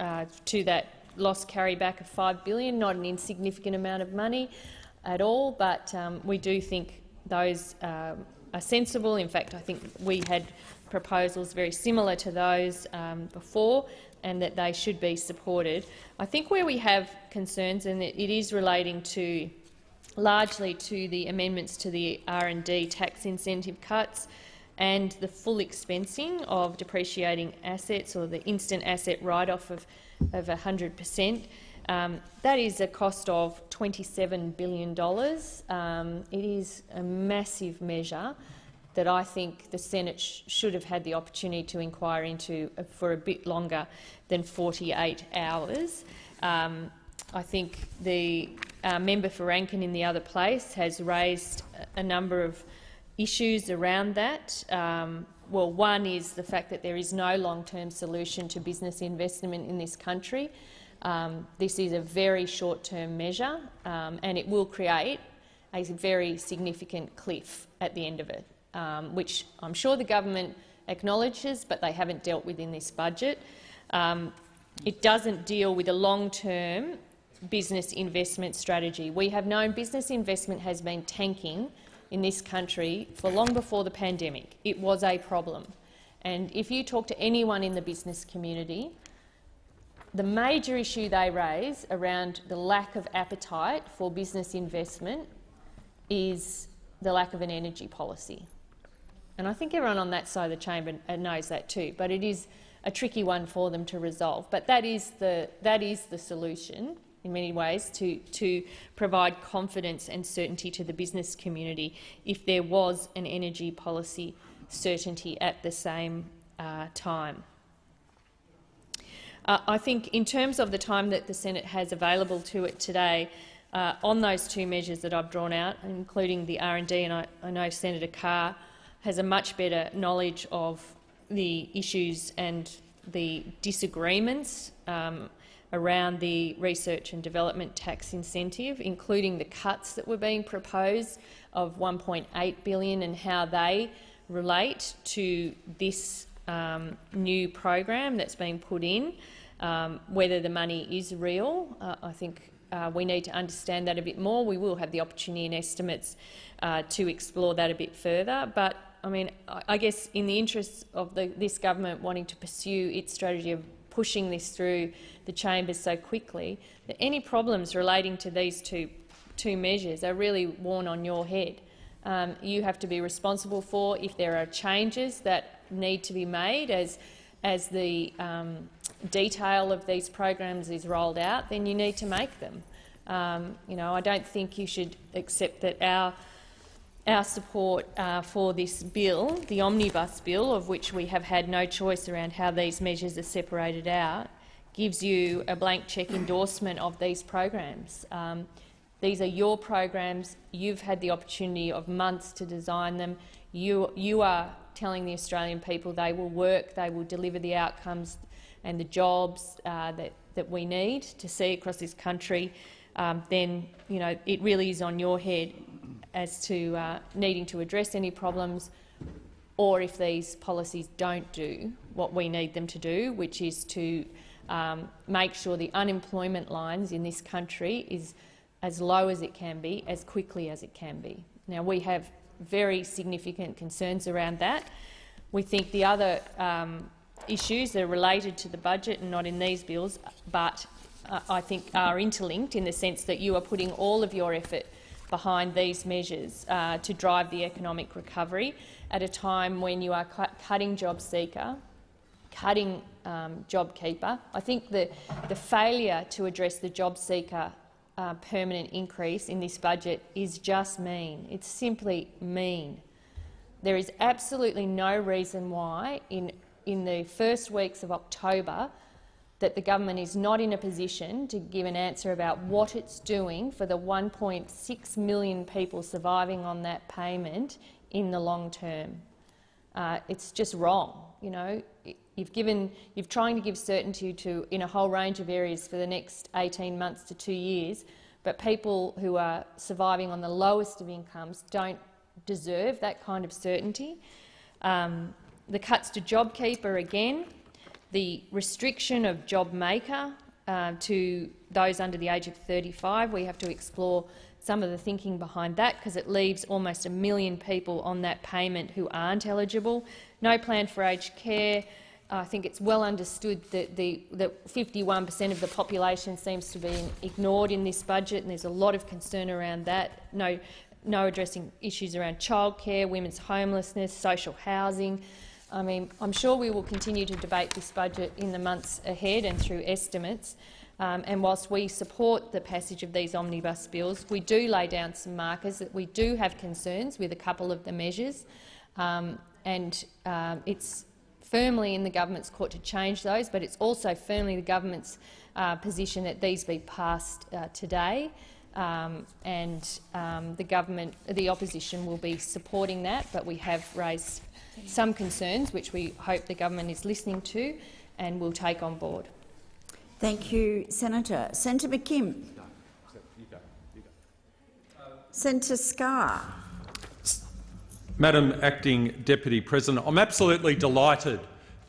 uh, to that loss carryback of 5 billion, not an insignificant amount of money at all, but um, we do think those uh, are sensible. In fact, I think we had proposals very similar to those um, before and that they should be supported. I think where we have concerns, and it is relating to largely to the amendments to the R&D tax incentive cuts and the full expensing of depreciating assets or the instant asset write-off of, of 100 per cent. Um, that is a cost of $27 billion. Um, it is a massive measure that I think the Senate sh should have had the opportunity to inquire into uh, for a bit longer than 48 hours. Um, I think the uh, member for Rankin in the other place has raised a number of issues around that. Um, well, one is the fact that there is no long-term solution to business investment in this country. Um, this is a very short-term measure um, and it will create a very significant cliff at the end of it, um, which I'm sure the government acknowledges, but they haven't dealt with in this budget. Um, it doesn't deal with a long-term business investment strategy. We have known business investment has been tanking in this country for long before the pandemic. It was a problem. And if you talk to anyone in the business community, the major issue they raise around the lack of appetite for business investment is the lack of an energy policy. And I think everyone on that side of the chamber uh, knows that too, but it is a tricky one for them to resolve. But that is the, that is the solution in many ways to, to provide confidence and certainty to the business community if there was an energy policy certainty at the same uh, time. Uh, I think in terms of the time that the Senate has available to it today, uh, on those two measures that I've drawn out, including the R&D, and I, I know Senator Carr has a much better knowledge of the issues and the disagreements um, around the research and development tax incentive, including the cuts that were being proposed of 1.8 billion and how they relate to this um, new program that's being put in. Um, whether the money is real, uh, I think uh, we need to understand that a bit more. We will have the opportunity in estimates uh, to explore that a bit further. But I mean, I guess in the interests of the, this government wanting to pursue its strategy of pushing this through the chambers so quickly, that any problems relating to these two, two measures are really worn on your head. Um, you have to be responsible for if there are changes that need to be made as, as the um, detail of these programs is rolled out, then you need to make them. Um, you know, I don't think you should accept that our our support uh, for this bill, the omnibus bill, of which we have had no choice around how these measures are separated out, gives you a blank cheque endorsement of these programs. Um, these are your programs. You've had the opportunity of months to design them. You, you are telling the Australian people they will work, they will deliver the outcomes and the jobs uh, that, that we need to see across this country, um, then you know, it really is on your head as to uh, needing to address any problems or if these policies don't do what we need them to do, which is to um, make sure the unemployment lines in this country is as low as it can be, as quickly as it can be. Now, we have very significant concerns around that. We think the other um, issues that are related to the budget and not in these bills, but uh, I think are interlinked in the sense that you are putting all of your effort behind these measures uh, to drive the economic recovery at a time when you are cu cutting JobSeeker, cutting um, JobKeeper. I think the, the failure to address the JobSeeker uh, permanent increase in this budget is just mean. It's simply mean. There is absolutely no reason why in in the first weeks of October that the government is not in a position to give an answer about what it's doing for the 1.6 million people surviving on that payment in the long term. Uh, it's just wrong. You know, you've given, you're trying to give certainty to in a whole range of areas for the next 18 months to two years, but people who are surviving on the lowest of incomes don't deserve that kind of certainty. Um, the cuts to JobKeeper again, the restriction of JobMaker uh, to those under the age of 35. We have to explore some of the thinking behind that because it leaves almost a million people on that payment who aren't eligible. No plan for aged care. I think it's well understood that 51 per cent of the population seems to be ignored in this budget, and there's a lot of concern around that. No, no addressing issues around childcare, women's homelessness, social housing. I mean, I'm sure we will continue to debate this budget in the months ahead and through estimates. Um, and whilst we support the passage of these omnibus bills, we do lay down some markers that we do have concerns with a couple of the measures. Um, and um, it's firmly in the government's court to change those, but it's also firmly the government's uh, position that these be passed uh, today. Um, and um, the government, the opposition will be supporting that, but we have raised some concerns which we hope the government is listening to and will take on board. Thank you, Senator. Senator McKim. Senator Scarr. Madam Acting Deputy President, I'm absolutely delighted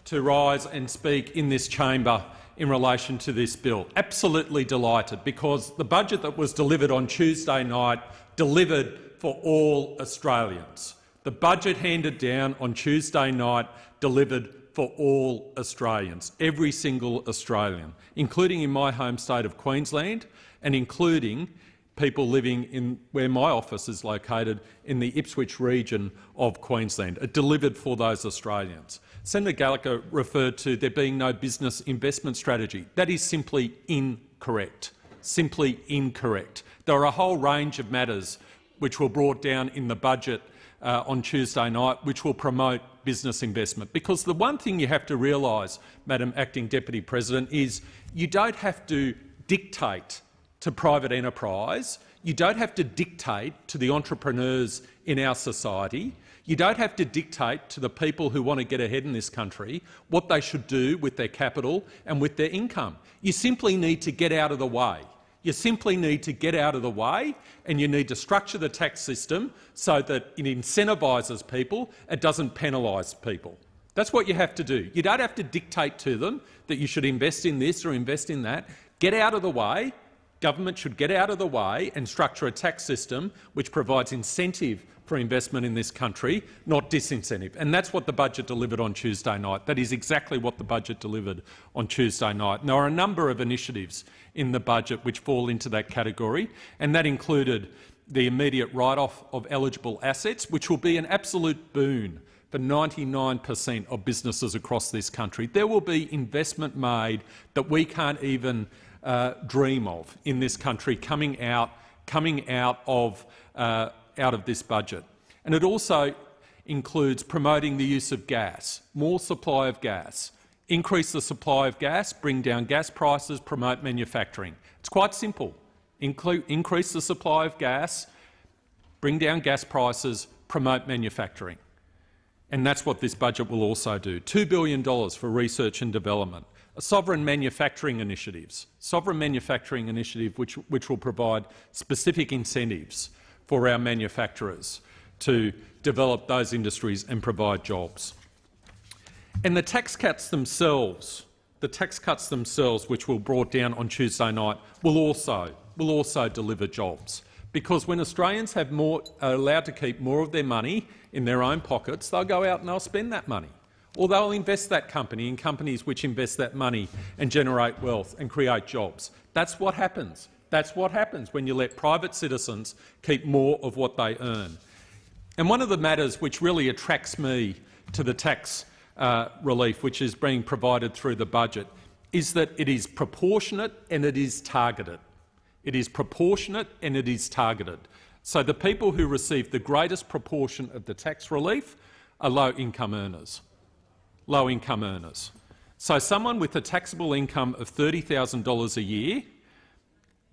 to rise and speak in this chamber in relation to this bill. Absolutely delighted, because the budget that was delivered on Tuesday night delivered for all Australians. The budget handed down on Tuesday night delivered for all Australians, every single Australian, including in my home state of Queensland and including people living in where my office is located in the Ipswich region of Queensland. It delivered for those Australians. Senator Gallagher referred to there being no business investment strategy. That is simply incorrect. simply incorrect. There are a whole range of matters which were brought down in the budget uh, on Tuesday night which will promote business investment. Because the one thing you have to realise, Madam Acting Deputy President, is you don't have to dictate to private enterprise, you don't have to dictate to the entrepreneurs in our society, you don't have to dictate to the people who want to get ahead in this country what they should do with their capital and with their income. You simply need to get out of the way. You simply need to get out of the way and you need to structure the tax system so that it incentivises people, it doesn't penalise people. That's what you have to do. You don't have to dictate to them that you should invest in this or invest in that. Get out of the way. Government should get out of the way and structure a tax system which provides incentive for investment in this country, not disincentive. And that's what the budget delivered on Tuesday night. That is exactly what the budget delivered on Tuesday night. And there are a number of initiatives in the budget which fall into that category, and that included the immediate write-off of eligible assets, which will be an absolute boon for 99 per cent of businesses across this country. There will be investment made that we can't even uh, dream of in this country coming out, coming out of uh, out of this budget. And it also includes promoting the use of gas, more supply of gas, increase the supply of gas, bring down gas prices, promote manufacturing. It's quite simple. Inclu increase the supply of gas, bring down gas prices, promote manufacturing. And that's what this budget will also do. $2 billion for research and development. A sovereign manufacturing initiatives, sovereign manufacturing initiative which, which will provide specific incentives for our manufacturers to develop those industries and provide jobs. And the tax cuts themselves, the tax cuts themselves, which were brought down on Tuesday night, will also, will also deliver jobs. Because when Australians have more, are allowed to keep more of their money in their own pockets, they'll go out and they'll spend that money. Or they'll invest that company in companies which invest that money and generate wealth and create jobs. That's what happens. That's what happens when you let private citizens keep more of what they earn. And one of the matters which really attracts me to the tax uh, relief which is being provided through the budget is that it is proportionate and it is targeted. It is proportionate and it is targeted. So the people who receive the greatest proportion of the tax relief are low-income earners. Low-income earners. So someone with a taxable income of $30,000 a year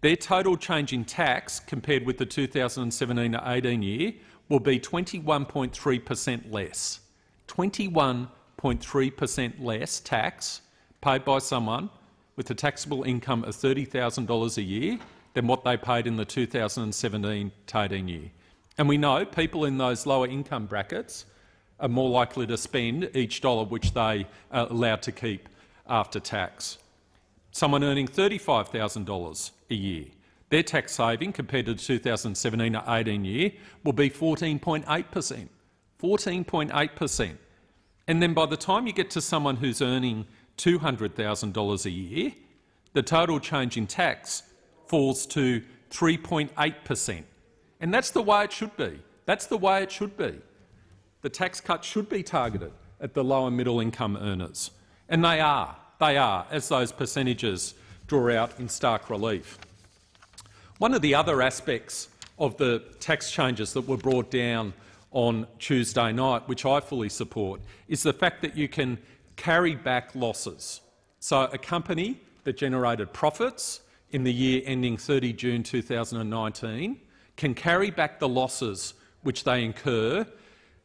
their total change in tax compared with the 2017-18 year will be 21.3 per cent less. 21.3 per cent less tax paid by someone with a taxable income of $30,000 a year than what they paid in the 2017-18 year. And we know people in those lower income brackets are more likely to spend each dollar which they are allowed to keep after tax. Someone earning $35,000 a year. Their tax saving compared to the 2017 18 year will be 14.8 per cent. 14.8 per cent. And then by the time you get to someone who's earning $200,000 a year, the total change in tax falls to 3.8 per cent. And that's the way it should be. That's the way it should be. The tax cut should be targeted at the low and middle income earners. And they are. They are, as those percentages draw out in stark relief. One of the other aspects of the tax changes that were brought down on Tuesday night, which I fully support, is the fact that you can carry back losses. So a company that generated profits in the year ending 30 June 2019 can carry back the losses which they incur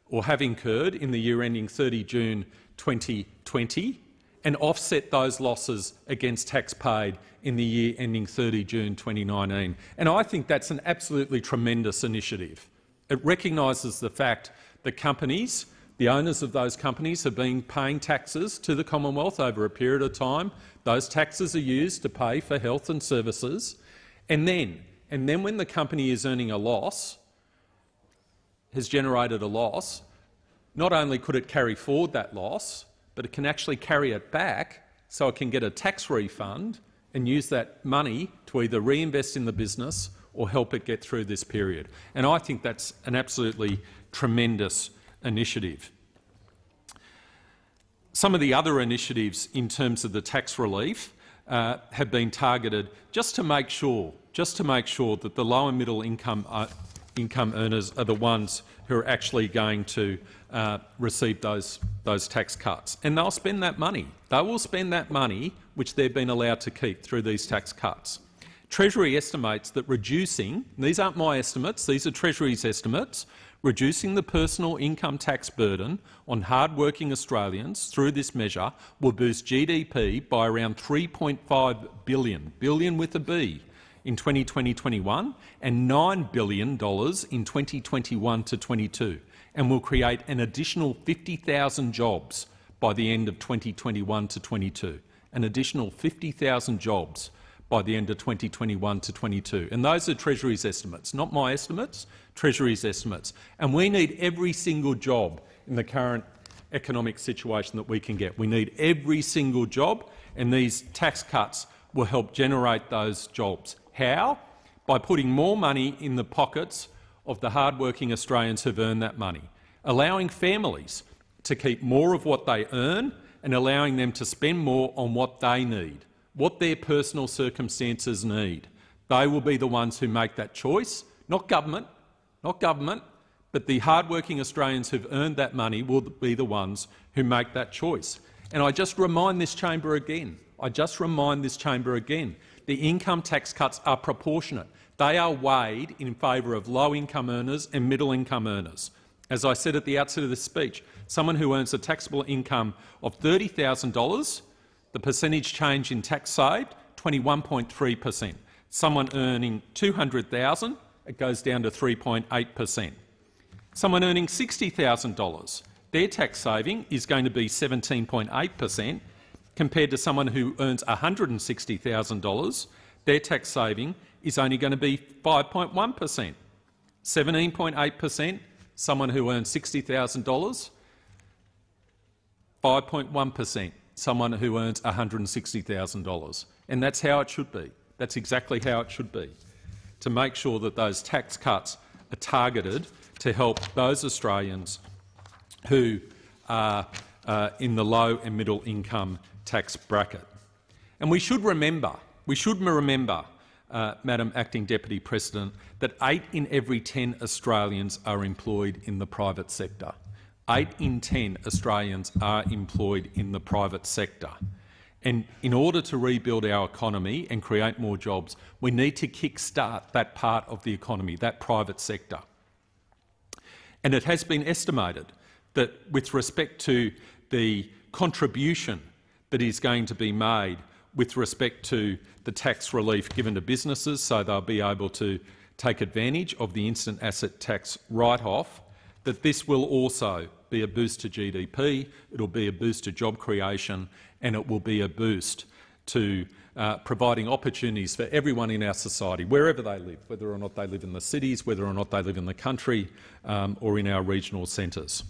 or have incurred in the year ending 30 June 2020 and offset those losses against tax paid in the year ending 30 June 2019. And I think that's an absolutely tremendous initiative. It recognises the fact that companies, the owners of those companies, have been paying taxes to the Commonwealth over a period of time. Those taxes are used to pay for health and services. And then, and then when the company is earning a loss, has generated a loss, not only could it carry forward that loss, but it can actually carry it back so it can get a tax refund and use that money to either reinvest in the business or help it get through this period. And I think that's an absolutely tremendous initiative. Some of the other initiatives in terms of the tax relief uh, have been targeted just to make sure, just to make sure that the low and middle income uh, income earners are the ones who are actually going to uh, receive those, those tax cuts. And they'll spend that money. They will spend that money which they've been allowed to keep through these tax cuts. Treasury estimates that reducing, these aren't my estimates, these are Treasury's estimates, reducing the personal income tax burden on hard-working Australians through this measure will boost GDP by around 3.5 billion, billion with a B, in 2020-21 and $9 billion in 2021-22 and will create an additional 50,000 jobs by the end of 2021-22, an additional 50,000 jobs by the end of 2021 to 22. And those are Treasury's estimates, not my estimates, Treasury's estimates. And we need every single job in the current economic situation that we can get. We need every single job, and these tax cuts will help generate those jobs. How? By putting more money in the pockets of the hard-working Australians who've earned that money, allowing families to keep more of what they earn and allowing them to spend more on what they need, what their personal circumstances need. They will be the ones who make that choice, not government, not government, but the hard-working Australians who've earned that money will be the ones who make that choice. And I just remind this chamber again, I just remind this chamber again, the income tax cuts are proportionate. They are weighed in favour of low-income earners and middle-income earners. As I said at the outset of this speech, someone who earns a taxable income of $30,000, the percentage change in tax saved, 21.3 per cent. Someone earning 200,000, it goes down to 3.8 per cent. Someone earning $60,000, their tax saving is going to be 17.8 per cent, compared to someone who earns $160,000, their tax saving is only going to be 5.1 per cent. 17.8 per cent, someone who earns $60,000, 5.1 per cent, someone who earns $160,000. And that's how it should be. That's exactly how it should be, to make sure that those tax cuts are targeted to help those Australians who are uh, in the low and middle income tax bracket. And we should remember, we should remember, uh, Madam Acting Deputy President, that eight in every 10 Australians are employed in the private sector. Eight in 10 Australians are employed in the private sector. And in order to rebuild our economy and create more jobs, we need to kick-start that part of the economy, that private sector. And it has been estimated that with respect to the contribution that is going to be made with respect to the tax relief given to businesses so they'll be able to take advantage of the instant asset tax write-off, that this will also be a boost to GDP, it will be a boost to job creation and it will be a boost to uh, providing opportunities for everyone in our society, wherever they live, whether or not they live in the cities, whether or not they live in the country um, or in our regional centres.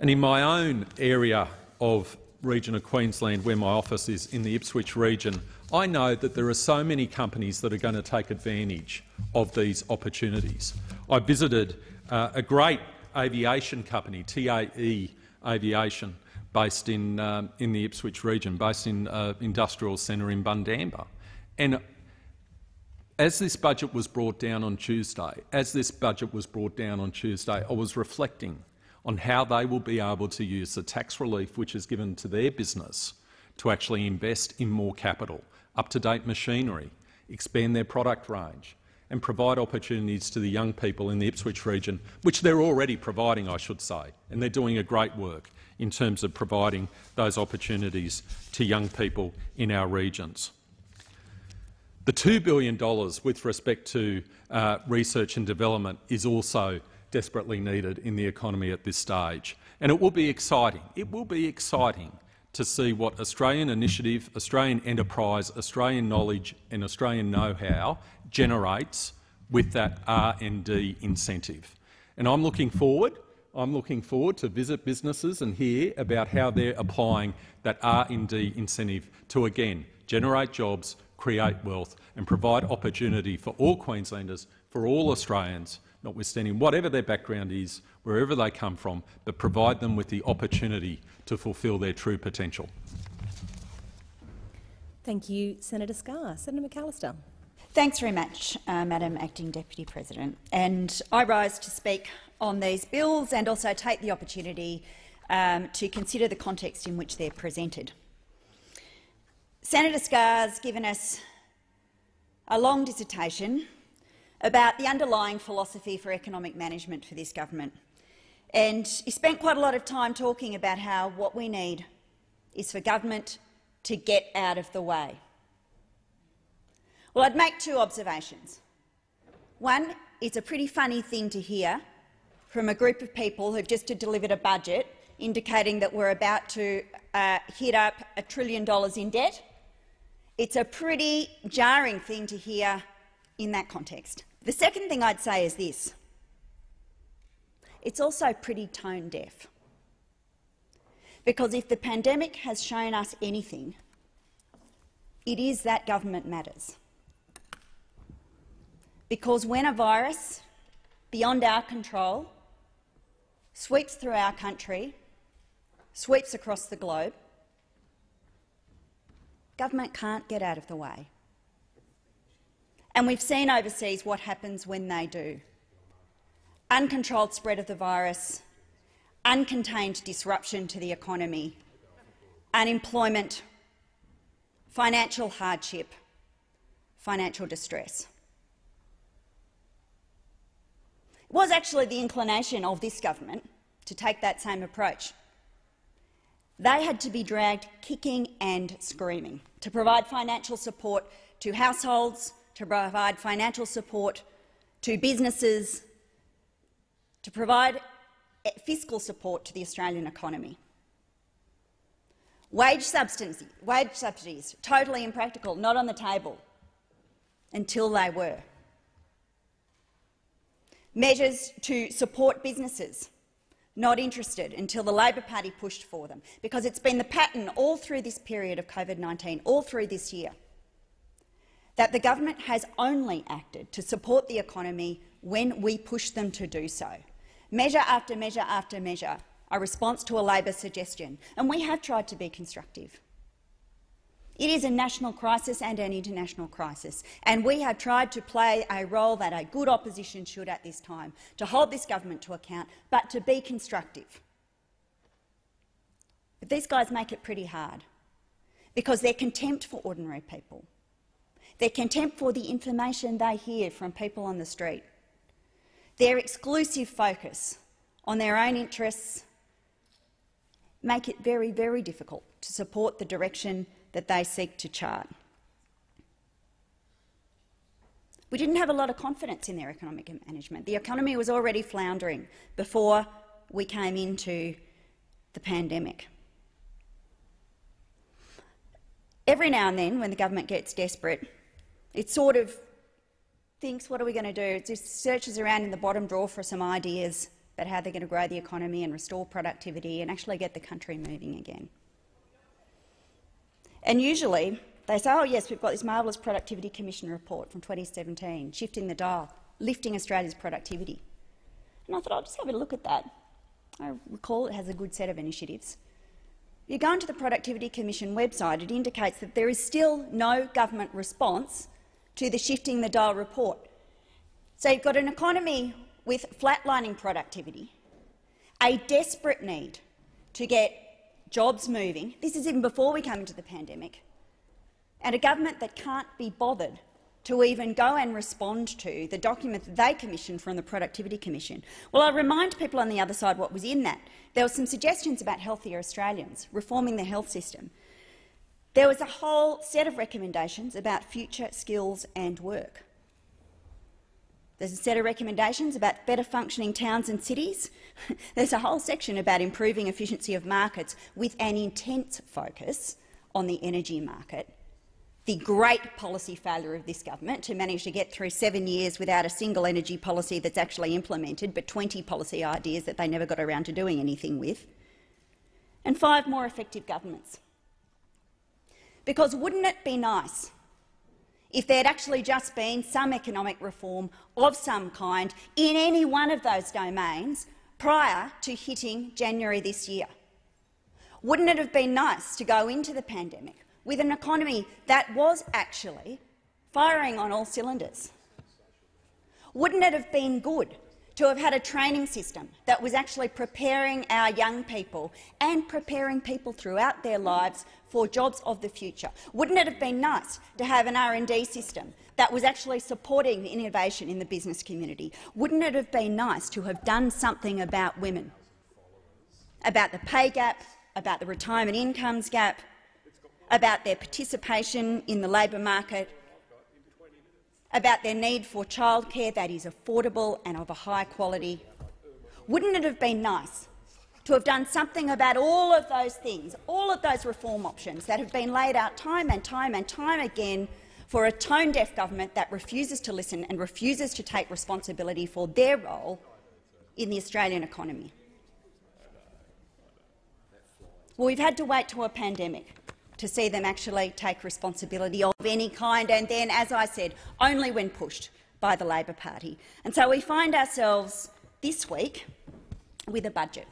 And in my own area of region of Queensland where my office is in the Ipswich region, I know that there are so many companies that are going to take advantage of these opportunities. I visited uh, a great aviation company, TAE Aviation, based in, um, in the Ipswich region, based in uh, Industrial Centre in Bundamba. And as this budget was brought down on Tuesday, as this budget was brought down on Tuesday, I was reflecting on how they will be able to use the tax relief which is given to their business to actually invest in more capital, up-to-date machinery, expand their product range and provide opportunities to the young people in the Ipswich region, which they're already providing, I should say, and they're doing a great work in terms of providing those opportunities to young people in our regions. The $2 billion with respect to uh, research and development is also desperately needed in the economy at this stage. And it will be exciting. It will be exciting to see what Australian initiative, Australian enterprise, Australian knowledge and Australian know-how generates with that R&D incentive. And I'm looking forward I'm looking forward to visit businesses and hear about how they're applying that R&D incentive to, again, generate jobs, create wealth and provide opportunity for all Queenslanders, for all Australians notwithstanding whatever their background is, wherever they come from, but provide them with the opportunity to fulfil their true potential. Thank you, Senator Scarr. Senator McAllister. Thanks very much, uh, Madam Acting Deputy President. And I rise to speak on these bills and also take the opportunity um, to consider the context in which they're presented. Senator Scarr's given us a long dissertation about the underlying philosophy for economic management for this government. And he spent quite a lot of time talking about how what we need is for government to get out of the way. Well, I'd make two observations. One, it's a pretty funny thing to hear from a group of people who've just delivered a budget indicating that we're about to uh, hit up a trillion dollars in debt. It's a pretty jarring thing to hear in that context. The second thing I'd say is this. It's also pretty tone deaf. Because if the pandemic has shown us anything, it is that government matters. Because when a virus beyond our control sweeps through our country, sweeps across the globe, government can't get out of the way. And we've seen overseas what happens when they do. Uncontrolled spread of the virus, uncontained disruption to the economy, unemployment, financial hardship, financial distress. It was actually the inclination of this government to take that same approach. They had to be dragged kicking and screaming to provide financial support to households, to provide financial support to businesses, to provide fiscal support to the Australian economy. Wage subsidies, wage subsidies, totally impractical, not on the table until they were measures to support businesses, not interested until the Labor Party pushed for them, because it's been the pattern all through this period of COVID-19, all through this year, that the government has only acted to support the economy when we push them to do so. Measure after measure after measure, a response to a Labor suggestion, and we have tried to be constructive. It is a national crisis and an international crisis, and we have tried to play a role that a good opposition should at this time, to hold this government to account, but to be constructive. But these guys make it pretty hard, because their contempt for ordinary people, their contempt for the information they hear from people on the street, their exclusive focus on their own interests make it very, very difficult to support the direction that they seek to chart. We didn't have a lot of confidence in their economic management. The economy was already floundering before we came into the pandemic. Every now and then, when the government gets desperate, it sort of thinks, what are we going to do? It just searches around in the bottom drawer for some ideas about how they're going to grow the economy and restore productivity and actually get the country moving again. And usually they say, oh yes, we've got this marvellous Productivity Commission report from 2017, shifting the dial, lifting Australia's productivity. And I thought, I'll just have a look at that. I recall it has a good set of initiatives. You go onto the Productivity Commission website, it indicates that there is still no government response to the Shifting the Dial report. So you've got an economy with flatlining productivity, a desperate need to get jobs moving. This is even before we come into the pandemic. And a government that can't be bothered to even go and respond to the document that they commissioned from the Productivity Commission. Well, I'll remind people on the other side what was in that. There were some suggestions about healthier Australians, reforming the health system. There was a whole set of recommendations about future skills and work. There's a set of recommendations about better functioning towns and cities. (laughs) There's a whole section about improving efficiency of markets with an intense focus on the energy market. The great policy failure of this government to manage to get through seven years without a single energy policy that's actually implemented, but 20 policy ideas that they never got around to doing anything with. And five more effective governments. Because wouldn't it be nice if there had actually just been some economic reform of some kind in any one of those domains prior to hitting January this year. Wouldn't it have been nice to go into the pandemic with an economy that was actually firing on all cylinders? Wouldn't it have been good to have had a training system that was actually preparing our young people and preparing people throughout their lives for jobs of the future? Wouldn't it have been nice to have an R&D system that was actually supporting innovation in the business community? Wouldn't it have been nice to have done something about women, about the pay gap, about the retirement incomes gap, about their participation in the labour market, about their need for childcare that is affordable and of a high quality. Wouldn't it have been nice to have done something about all of those things, all of those reform options that have been laid out time and time and time again for a tone-deaf government that refuses to listen and refuses to take responsibility for their role in the Australian economy? Well, we've had to wait to a pandemic to see them actually take responsibility of any kind, and then, as I said, only when pushed by the Labor Party. And so we find ourselves this week with a budget.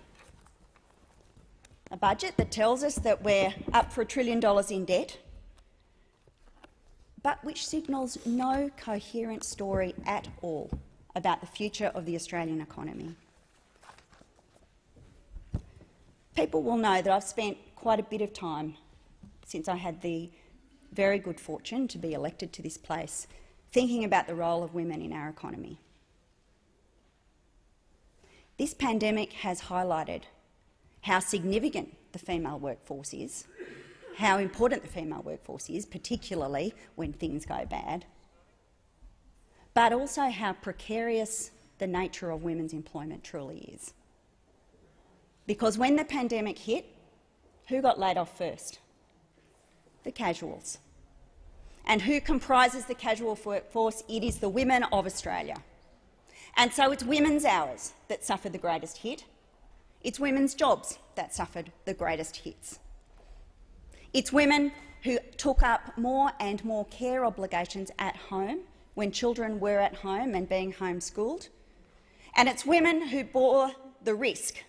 A budget that tells us that we're up for a trillion dollars in debt, but which signals no coherent story at all about the future of the Australian economy. People will know that I've spent quite a bit of time since I had the very good fortune to be elected to this place, thinking about the role of women in our economy. This pandemic has highlighted how significant the female workforce is, how important the female workforce is, particularly when things go bad, but also how precarious the nature of women's employment truly is. Because when the pandemic hit, who got laid off first? the casuals. And who comprises the casual workforce? It is the women of Australia. And so it's women's hours that suffered the greatest hit. It's women's jobs that suffered the greatest hits. It's women who took up more and more care obligations at home when children were at home and being homeschooled. And it's women who bore the risk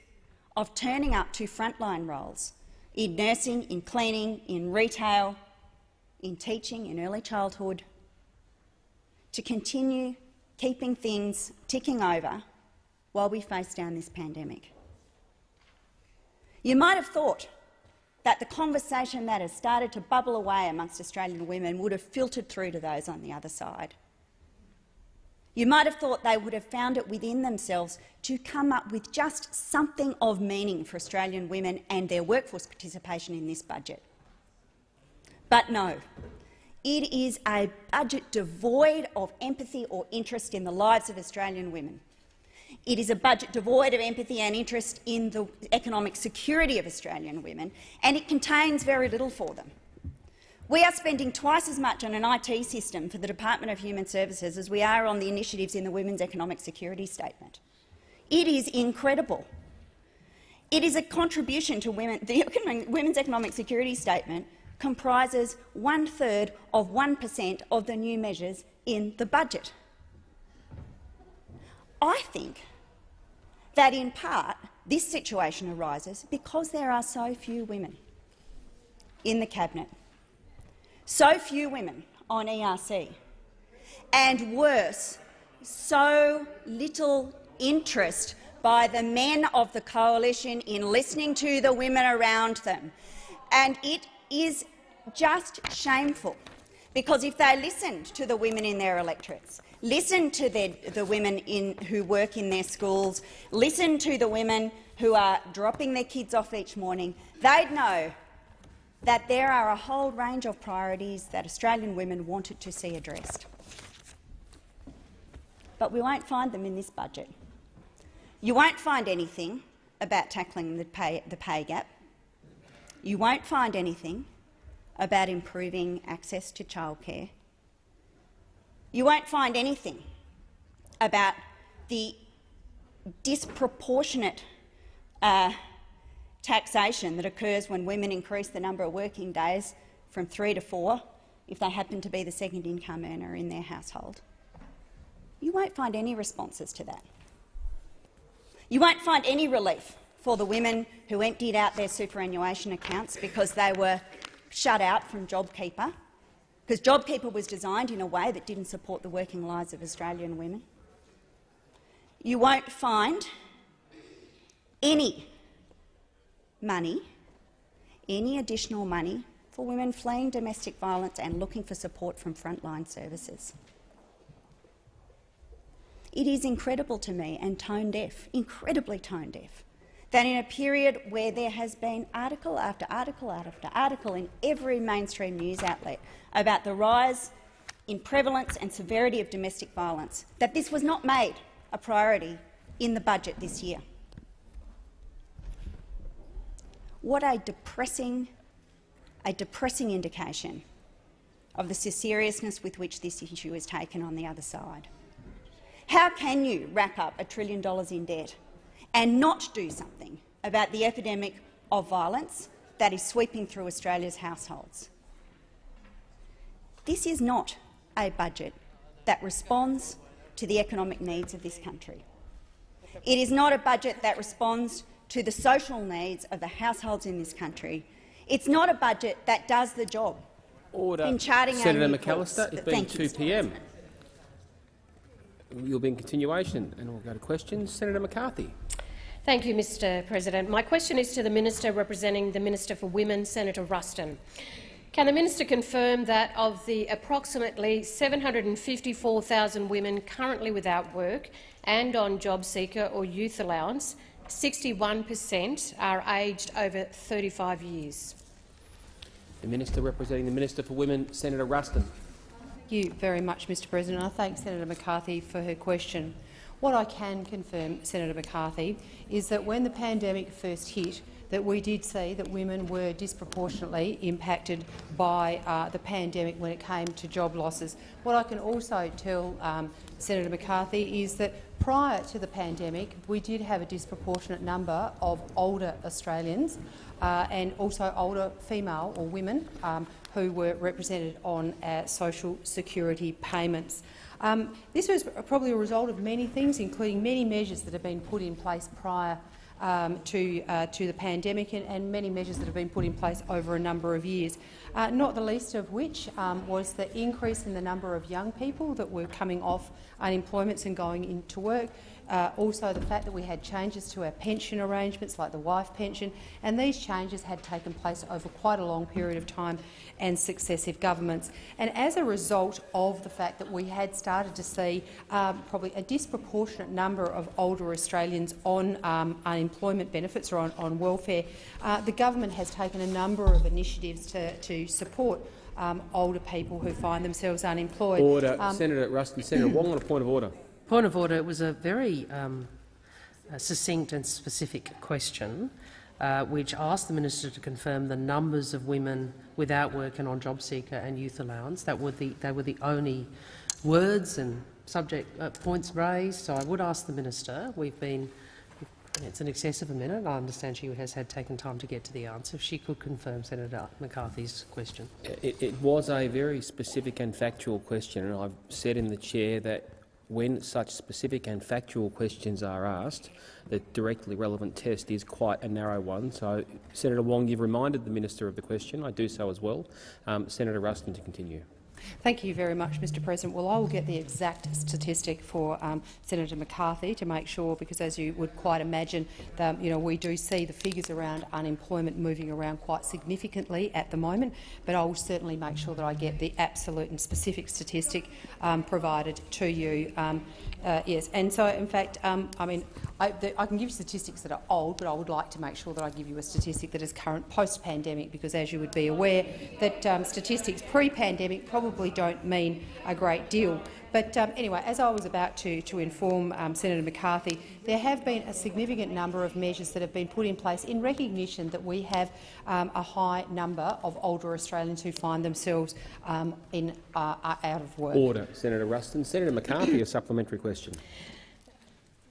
of turning up to frontline roles in nursing, in cleaning, in retail, in teaching, in early childhood, to continue keeping things ticking over while we face down this pandemic. You might have thought that the conversation that has started to bubble away amongst Australian women would have filtered through to those on the other side. You might have thought they would have found it within themselves to come up with just something of meaning for Australian women and their workforce participation in this budget. But no, it is a budget devoid of empathy or interest in the lives of Australian women. It is a budget devoid of empathy and interest in the economic security of Australian women, and it contains very little for them. We are spending twice as much on an IT system for the Department of Human Services as we are on the initiatives in the Women's Economic Security Statement. It is incredible. It is a contribution to women. The Women's Economic Security Statement comprises one-third of 1 per cent of the new measures in the budget. I think that, in part, this situation arises because there are so few women in the Cabinet so few women on ERC, and worse, so little interest by the men of the coalition in listening to the women around them. And it is just shameful, because if they listened to the women in their electorates, listen to the women in, who work in their schools, listen to the women who are dropping their kids off each morning, they'd know that there are a whole range of priorities that Australian women wanted to see addressed. But we won't find them in this budget. You won't find anything about tackling the pay, the pay gap. You won't find anything about improving access to childcare. You won't find anything about the disproportionate uh, taxation that occurs when women increase the number of working days from three to four if they happen to be the second income earner in their household. You won't find any responses to that. You won't find any relief for the women who emptied out their superannuation accounts because they were shut out from JobKeeper, because JobKeeper was designed in a way that didn't support the working lives of Australian women. You won't find any money, any additional money for women fleeing domestic violence and looking for support from frontline services. It is incredible to me and tone deaf, incredibly tone deaf, that in a period where there has been article after article after article in every mainstream news outlet about the rise in prevalence and severity of domestic violence, that this was not made a priority in the budget this year. What a depressing, a depressing indication of the seriousness with which this issue is taken on the other side. How can you rack up a trillion dollars in debt and not do something about the epidemic of violence that is sweeping through Australia's households? This is not a budget that responds to the economic needs of this country. It is not a budget that responds to the social needs of the households in this country. It's not a budget that does the job. Order. In charting Senator McAllister, it's been 2 p.m. You'll be in continuation, and we'll go to questions. Senator McCarthy. Thank you, Mr President. My question is to the Minister representing the Minister for Women, Senator Ruston. Can the minister confirm that of the approximately 754,000 women currently without work and on JobSeeker or youth allowance, 61 per cent are aged over 35 years? The minister representing the Minister for Women, Senator Ruston. Thank you very much, Mr President. I thank Senator McCarthy for her question. What I can confirm, Senator McCarthy, is that when the pandemic first hit, that we did see that women were disproportionately impacted by uh, the pandemic when it came to job losses. What I can also tell um, Senator McCarthy is that prior to the pandemic, we did have a disproportionate number of older Australians uh, and also older female or women um, who were represented on uh, social security payments. Um, this was probably a result of many things, including many measures that have been put in place prior um, to, uh, to the pandemic and, and, many measures that have been put in place over a number of years, uh, not the least of which um, was the increase in the number of young people that were coming off unemployment and going into work, uh, also, the fact that we had changes to our pension arrangements, like the wife pension, and these changes had taken place over quite a long period of time and successive governments. And as a result of the fact that we had started to see um, probably a disproportionate number of older Australians on um, unemployment benefits or on, on welfare, uh, the government has taken a number of initiatives to, to support um, older people who find themselves unemployed. Order. Um, Senator Ruston. Senator Wong on a point of order. Point of order. It was a very um, a succinct and specific question, uh, which asked the minister to confirm the numbers of women without work and on JobSeeker and youth allowance. That were the, they were the only words and subject uh, points raised. So I would ask the minister. We've been. It's an excess of a minute. I understand she has had taken time to get to the answer. If she could confirm Senator McCarthy's question. It, it was a very specific and factual question, and I've said in the chair that when such specific and factual questions are asked, the directly relevant test is quite a narrow one. So, Senator Wong, you've reminded the minister of the question. I do so as well. Um, Senator Ruston to continue. Thank you very much, Mr President. Well, I will get the exact statistic for um, Senator McCarthy to make sure, because as you would quite imagine, um, you know, we do see the figures around unemployment moving around quite significantly at the moment, but I will certainly make sure that I get the absolute and specific statistic um, provided to you. Um, uh, yes, and so in fact, um, I mean, I, the, I, can give you statistics that are old, but I would like to make sure that I give you a statistic that is current post-pandemic, because as you would be aware, that um, statistics pre-pandemic probably don't mean a great deal. But um, anyway, as I was about to, to inform um, Senator McCarthy, there have been a significant number of measures that have been put in place in recognition that we have um, a high number of older Australians who find themselves um, in, uh, out of work. Order. Senator Ruston. Senator McCarthy, a supplementary question.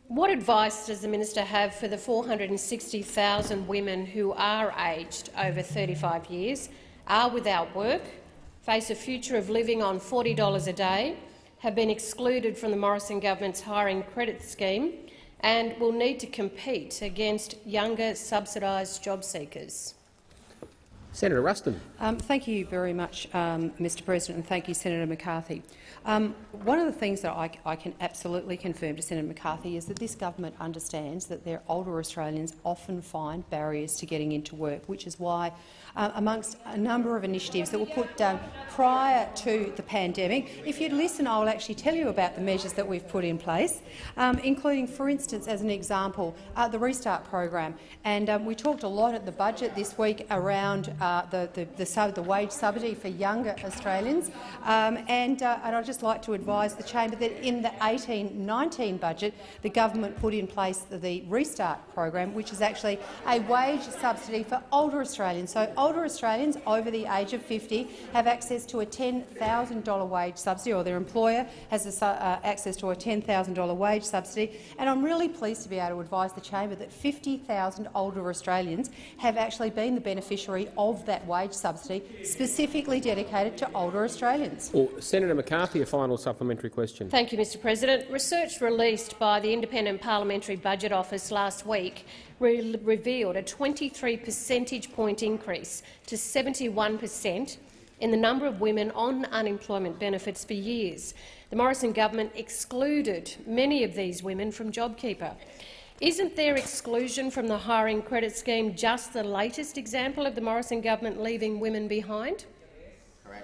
What advice does the minister have for the 460,000 women who are aged over 35 years, are without work, face a future of living on $40 a day, have been excluded from the Morrison government's hiring credit scheme and will need to compete against younger subsidised job seekers? Senator Ruston. Um, thank you very much, um, Mr President, and thank you, Senator McCarthy. Um, one of the things that I, I, can absolutely confirm to Senator McCarthy is that this government understands that their older Australians often find barriers to getting into work, which is why uh, amongst a number of initiatives that were put down prior to the pandemic. If you'd listen, I'll actually tell you about the measures that we've put in place, um, including, for instance, as an example, uh, the Restart program. And um, we talked a lot at the budget this week around uh, the, the, the, the, wage subsidy for younger Australians. Um, and, uh, and I'd just like to advise the chamber that in the 18-19 budget, the government put in place the, the Restart program, which is actually a wage subsidy for older Australians. So older Australians over the age of 50 have access to a $10,000 wage subsidy, or their employer has a, uh, access to a $10,000 wage subsidy. And I'm really pleased to be able to advise the chamber that 50,000 older Australians have actually been the beneficiary of that wage subsidy, specifically dedicated to older Australians. Well, Senator McCarthy, a final supplementary question. Thank you, Mr President. Research released by the Independent Parliamentary Budget Office last week re revealed a 23 percentage point increase to 71 per cent in the number of women on unemployment benefits for years. The Morrison government excluded many of these women from JobKeeper. Isn't their exclusion from the hiring credit scheme just the latest example of the Morrison government leaving women behind?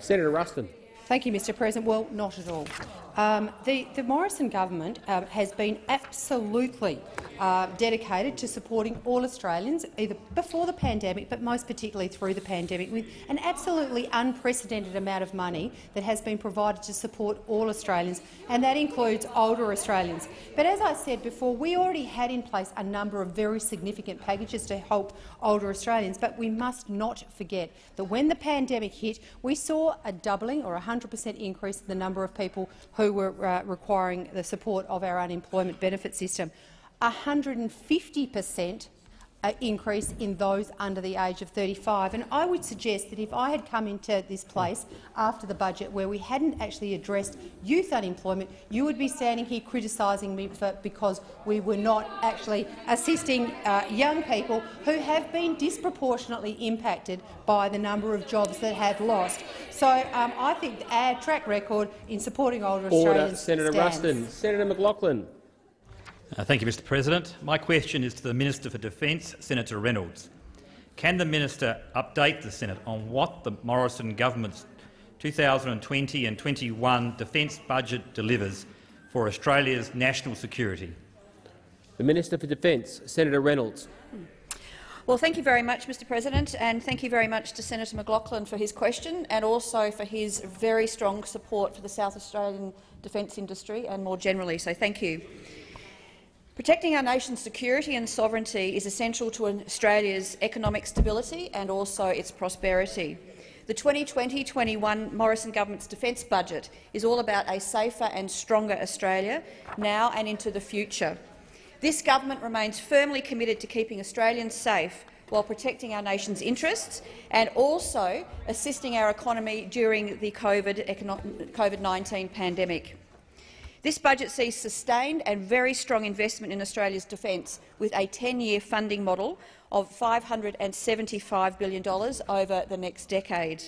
Senator Ruston. Thank you, Mr President. Well, not at all. Um, the, the, Morrison government uh, has been absolutely uh, dedicated to supporting all Australians, either before the pandemic but most particularly through the pandemic, with an absolutely unprecedented amount of money that has been provided to support all Australians, and that includes older Australians. But as I said before, we already had in place a number of very significant packages to help older Australians, but we must not forget that when the pandemic hit, we saw a doubling or a 100 per cent increase in the number of people who were uh, requiring the support of our unemployment benefit system. 150 per cent uh, increase in those under the age of 35. And I would suggest that if I had come into this place after the budget where we hadn't actually addressed youth unemployment, you would be standing here criticising me for, because we were not actually assisting uh, young people who have been disproportionately impacted by the number of jobs that have lost. So um, I think our track record in supporting older Order. Australians Senator stands. Ruston. Senator McLachlan. Uh, thank you, Mr President. My question is to the Minister for Defence, Senator Reynolds. Can the minister update the Senate on what the Morrison government's 2020 and 21 defence budget delivers for Australia's national security? The Minister for Defence, Senator Reynolds. Well, thank you very much, Mr President, and thank you very much to Senator McLachlan for his question and also for his very strong support for the South Australian defence industry and more generally. So thank you. Protecting our nation's security and sovereignty is essential to Australia's economic stability and also its prosperity. The 2020-21 Morrison government's defence budget is all about a safer and stronger Australia now and into the future. This government remains firmly committed to keeping Australians safe while protecting our nation's interests and also assisting our economy during the COVID-19 pandemic. This budget sees sustained and very strong investment in Australia's defence, with a 10-year funding model of $575 billion over the next decade.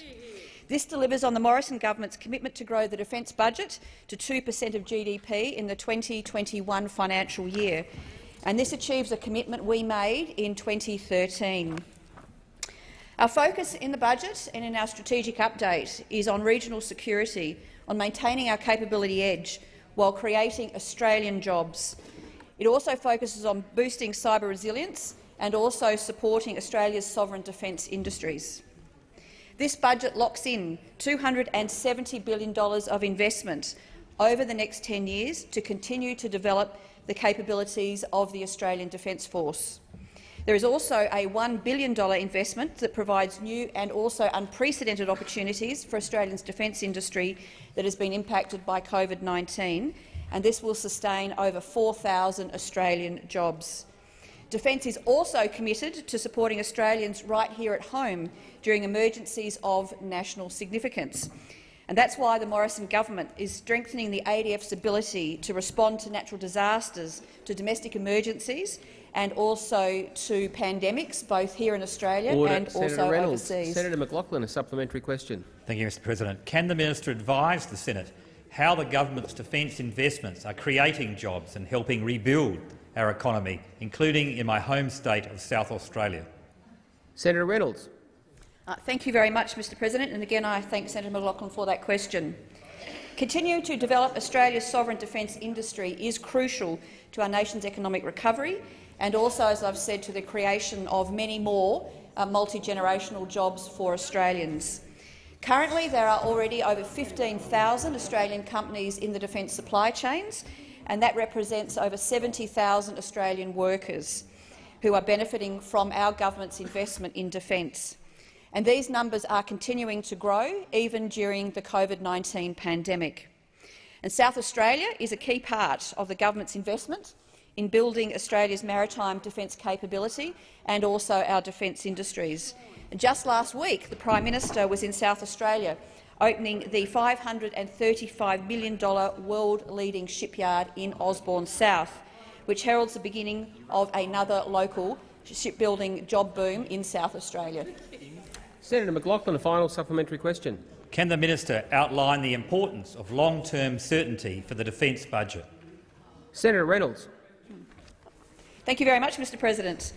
This delivers on the Morrison government's commitment to grow the defence budget to 2 per cent of GDP in the 2021 financial year, and this achieves a commitment we made in 2013. Our focus in the budget and in our strategic update is on regional security, on maintaining our capability edge, while creating Australian jobs. It also focuses on boosting cyber resilience and also supporting Australia's sovereign defence industries. This budget locks in $270 billion of investment over the next 10 years to continue to develop the capabilities of the Australian Defence Force. There is also a $1 billion investment that provides new and also unprecedented opportunities for Australia's defence industry that has been impacted by COVID-19, and this will sustain over 4,000 Australian jobs. Defence is also committed to supporting Australians right here at home during emergencies of national significance. And that's why the Morrison government is strengthening the ADF's ability to respond to natural disasters, to domestic emergencies and also to pandemics, both here in Australia Order. and Senator also Reynolds. overseas. Senator McLachlan, a supplementary question. Thank you, Mr President. Can the minister advise the Senate how the government's defence investments are creating jobs and helping rebuild our economy, including in my home state of South Australia? Senator Reynolds. Uh, thank you very much, Mr President, and again I thank Senator McLachlan for that question. Continuing to develop Australia's sovereign defence industry is crucial to our nation's economic recovery and also, as I've said, to the creation of many more uh, multi-generational jobs for Australians. Currently, there are already over 15,000 Australian companies in the defence supply chains, and that represents over 70,000 Australian workers who are benefiting from our government's investment in defence. And these numbers are continuing to grow, even during the COVID-19 pandemic. And South Australia is a key part of the government's investment in building Australia's maritime defence capability and also our defence industries. And just last week, the Prime Minister was in South Australia opening the $535 million world-leading shipyard in Osborne South, which heralds the beginning of another local shipbuilding job boom in South Australia. Senator McLachlan, a final supplementary question. Can the minister outline the importance of long-term certainty for the defence budget? Senator Reynolds. Thank you very much, Mr President.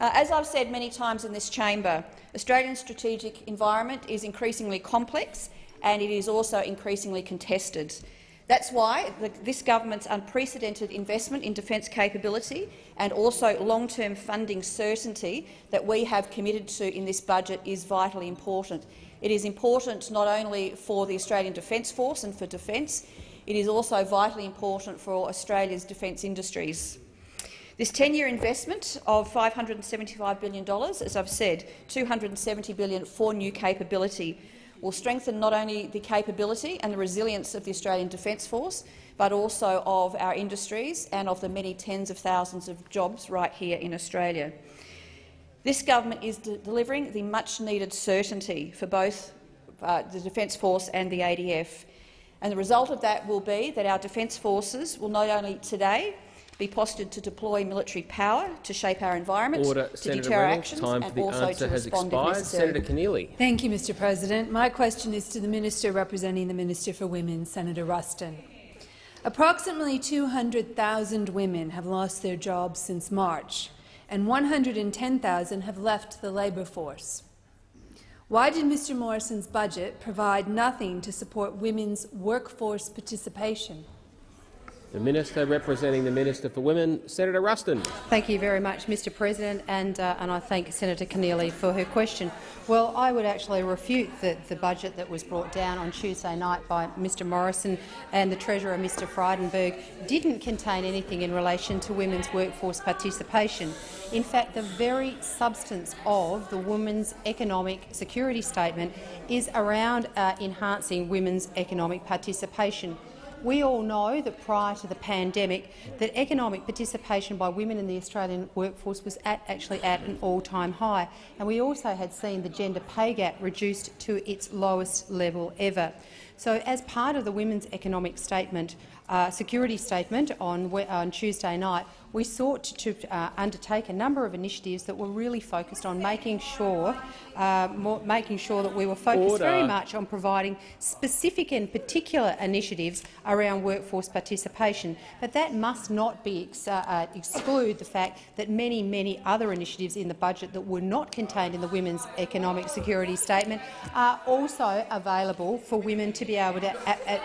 Uh, as I've said many times in this chamber, Australia's strategic environment is increasingly complex and it is also increasingly contested. That's why the, this government's unprecedented investment in defence capability and also long-term funding certainty that we have committed to in this budget is vitally important. It is important not only for the Australian Defence Force and for defence, it is also vitally important for Australia's defence industries. This 10-year investment of $575 billion, as I've said, 270 billion for new capability, will strengthen not only the capability and the resilience of the Australian Defence Force, but also of our industries and of the many tens of thousands of jobs right here in Australia. This government is de delivering the much-needed certainty for both uh, the Defence Force and the ADF. And the result of that will be that our Defence Forces will not only today be postured to deploy military power to shape our environment, Order. to Senator deter Reynolds, actions time and also answer to has respond expired. if necessary. Senator Keneally. Thank you, Mr President. My question is to the Minister representing the Minister for Women, Senator Ruston. Approximately 200,000 women have lost their jobs since March, and 110,000 have left the labour force. Why did Mr Morrison's budget provide nothing to support women's workforce participation? The Minister representing the Minister for Women, Senator Ruston. Thank you very much, Mr President, and, uh, and I thank Senator Keneally for her question. Well, I would actually refute that the budget that was brought down on Tuesday night by Mr Morrison and the Treasurer, Mr Frydenberg, didn't contain anything in relation to women's workforce participation. In fact, the very substance of the Women's Economic Security Statement is around uh, enhancing women's economic participation. We all know that prior to the pandemic that economic participation by women in the Australian workforce was at, actually at an all-time high, and we also had seen the gender pay gap reduced to its lowest level ever. So as part of the Women's Economic Statement, uh, Security Statement on, on Tuesday night, we sought to uh, undertake a number of initiatives that were really focused on making sure, uh, more, making sure that we were focused Order. very much on providing specific and particular initiatives around workforce participation. But that must not be ex uh, uh, exclude the fact that many, many other initiatives in the budget that were not contained in the Women's Economic Security Statement are also available for women to be able to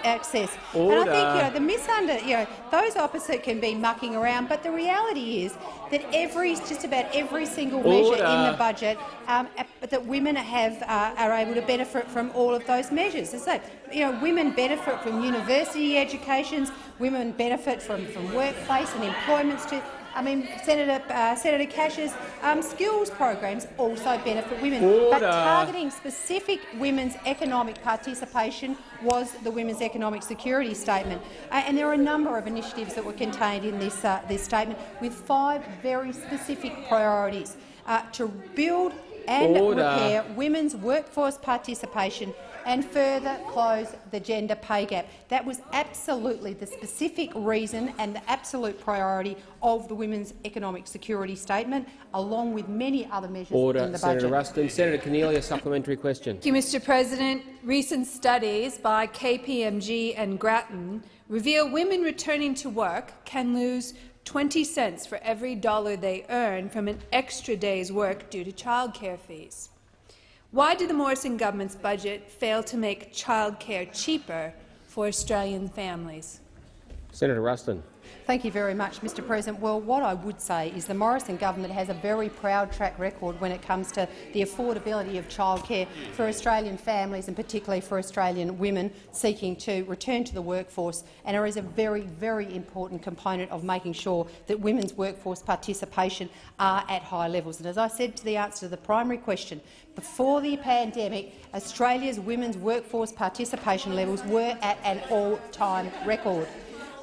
access. Order. And I think you know, the misunder, you know, those opposite can be mucking around, but the reality is that every, just about every single measure in the budget um, that women have uh, are able to benefit from all of those measures. As I say, you know, women benefit from university educations, women benefit from, from workplace and employments. I mean, Senator uh, Senator Cash's um, skills programs also benefit women, but targeting specific women's economic participation was the Women's Economic Security Statement. Uh, and there are a number of initiatives that were contained in this, uh, this statement with five very specific priorities uh, to build and Order. repair women's workforce participation and further close the gender pay gap. That was absolutely the specific reason and the absolute priority of the Women's Economic Security Statement, along with many other measures Order, in the Senator budget. Ruston. Senator Keneally, a supplementary question. Thank you, Mr President. Recent studies by KPMG and Grattan reveal women returning to work can lose 20 cents for every dollar they earn from an extra day's work due to childcare fees. Why did the Morrison government's budget fail to make childcare cheaper for Australian families? Senator Ruston. Thank you very much, Mr President. Well, what I would say is the Morrison government has a very proud track record when it comes to the affordability of childcare for Australian families and particularly for Australian women seeking to return to the workforce. And it is a very, very important component of making sure that women's workforce participation are at high levels. And as I said to the answer to the primary question, before the pandemic, Australia's women's workforce participation levels were at an all-time record.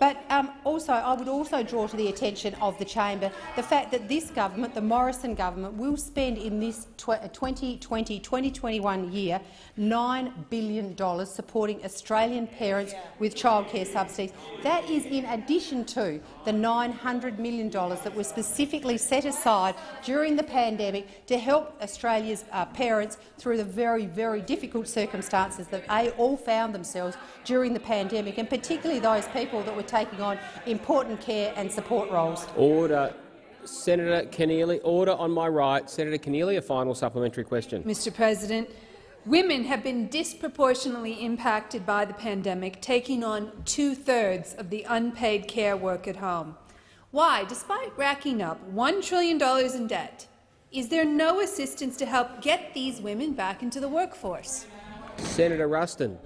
But um, also, I would also draw to the attention of the chamber the fact that this government, the Morrison government, will spend in this 2020-2021 year $9 billion supporting Australian parents with childcare subsidies. That is in addition to the $900 million that was specifically set aside during the pandemic to help Australia's uh, parents through the very, very difficult circumstances that they all found themselves during the pandemic, and particularly those people that were taking on important care and support roles. Order. Senator Keneally. Order on my right. Senator Keneally, a final supplementary question. Mr President, women have been disproportionately impacted by the pandemic, taking on two-thirds of the unpaid care work at home. Why, despite racking up $1 trillion in debt, is there no assistance to help get these women back into the workforce? Senator Ruston.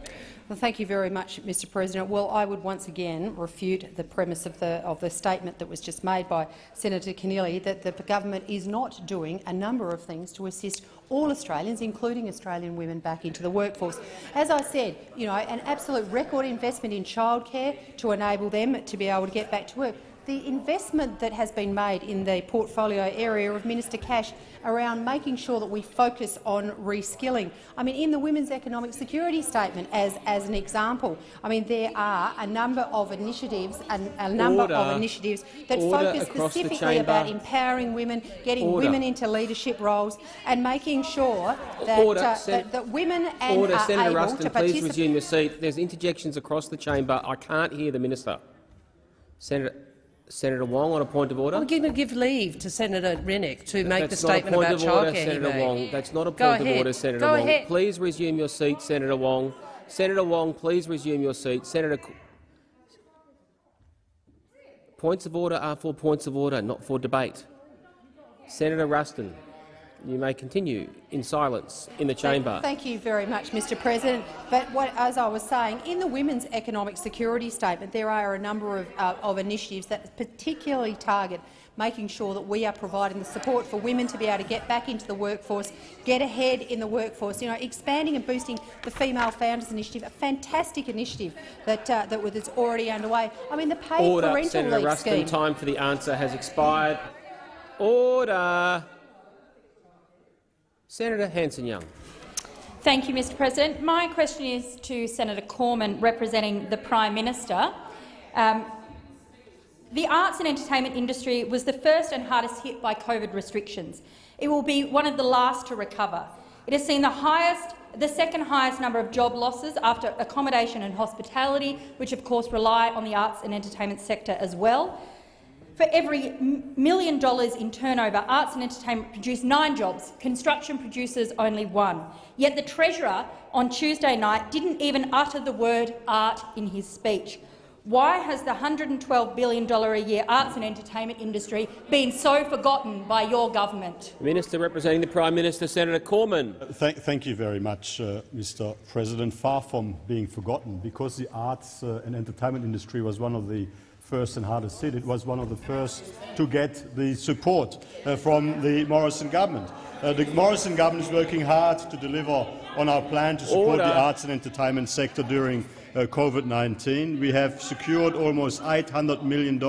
Well, thank you very much, Mr President. Well, I would once again refute the premise of the, of the statement that was just made by Senator Keneally that the government is not doing a number of things to assist all Australians, including Australian women, back into the workforce. As I said, you know, an absolute record investment in childcare to enable them to be able to get back to work the investment that has been made in the portfolio area of Minister Cash around making sure that we focus on reskilling. I mean, in the Women's Economic Security Statement, as, as an example, I mean, there are a number of initiatives, a, a number Order. of initiatives that Order focus specifically about empowering women, getting Order. women into leadership roles, and making sure that, uh, that, that women and Order. are Senator able Ruston, to please resume your seat. There's interjections across the chamber. I can't hear the minister. Senator, Senator Wong, on a point of order. I'm going to give leave to Senator Rennick to make That's the not a statement point about of order, childcare Senator. Wong. That's not a Go point of ahead. order, Senator Go Wong. ahead. Please resume your seat, Senator Wong. Senator Wong, please resume your seat. Senator. Points of order are for points of order, not for debate. Senator Ruston, you may continue in silence in the chamber. Thank you very much, Mr President. But what, as I was saying, in the Women's Economic Security Statement, there are a number of, uh, of initiatives that particularly target making sure that we are providing the support for women to be able to get back into the workforce, get ahead in the workforce. You know, expanding and boosting the Female Founders Initiative, a fantastic initiative that uh, that was already underway. I mean, the paid Order, parental Senator leave Ruston. scheme. Time for the answer has expired. Order. Senator Hanson-Young. Thank you, Mr President. My question is to Senator Cormann, representing the Prime Minister. Um, the arts and entertainment industry was the first and hardest hit by COVID restrictions. It will be one of the last to recover. It has seen the highest, the second highest number of job losses after accommodation and hospitality, which of course rely on the arts and entertainment sector as well. For every million dollars in turnover, arts and entertainment produce nine jobs. Construction produces only one. Yet the Treasurer on Tuesday night didn't even utter the word art in his speech. Why has the $112 billion a year arts and entertainment industry been so forgotten by your government? Minister representing the Prime Minister, Senator Cormann. Thank, thank you very much, uh, Mr. President. Far from being forgotten, because the arts uh, and entertainment industry was one of the first and hardest hit. It was one of the first to get the support uh, from the Morrison government. Uh, the Morrison government is working hard to deliver on our plan to support Order. the arts and entertainment sector during COVID-19. We have secured almost $800 million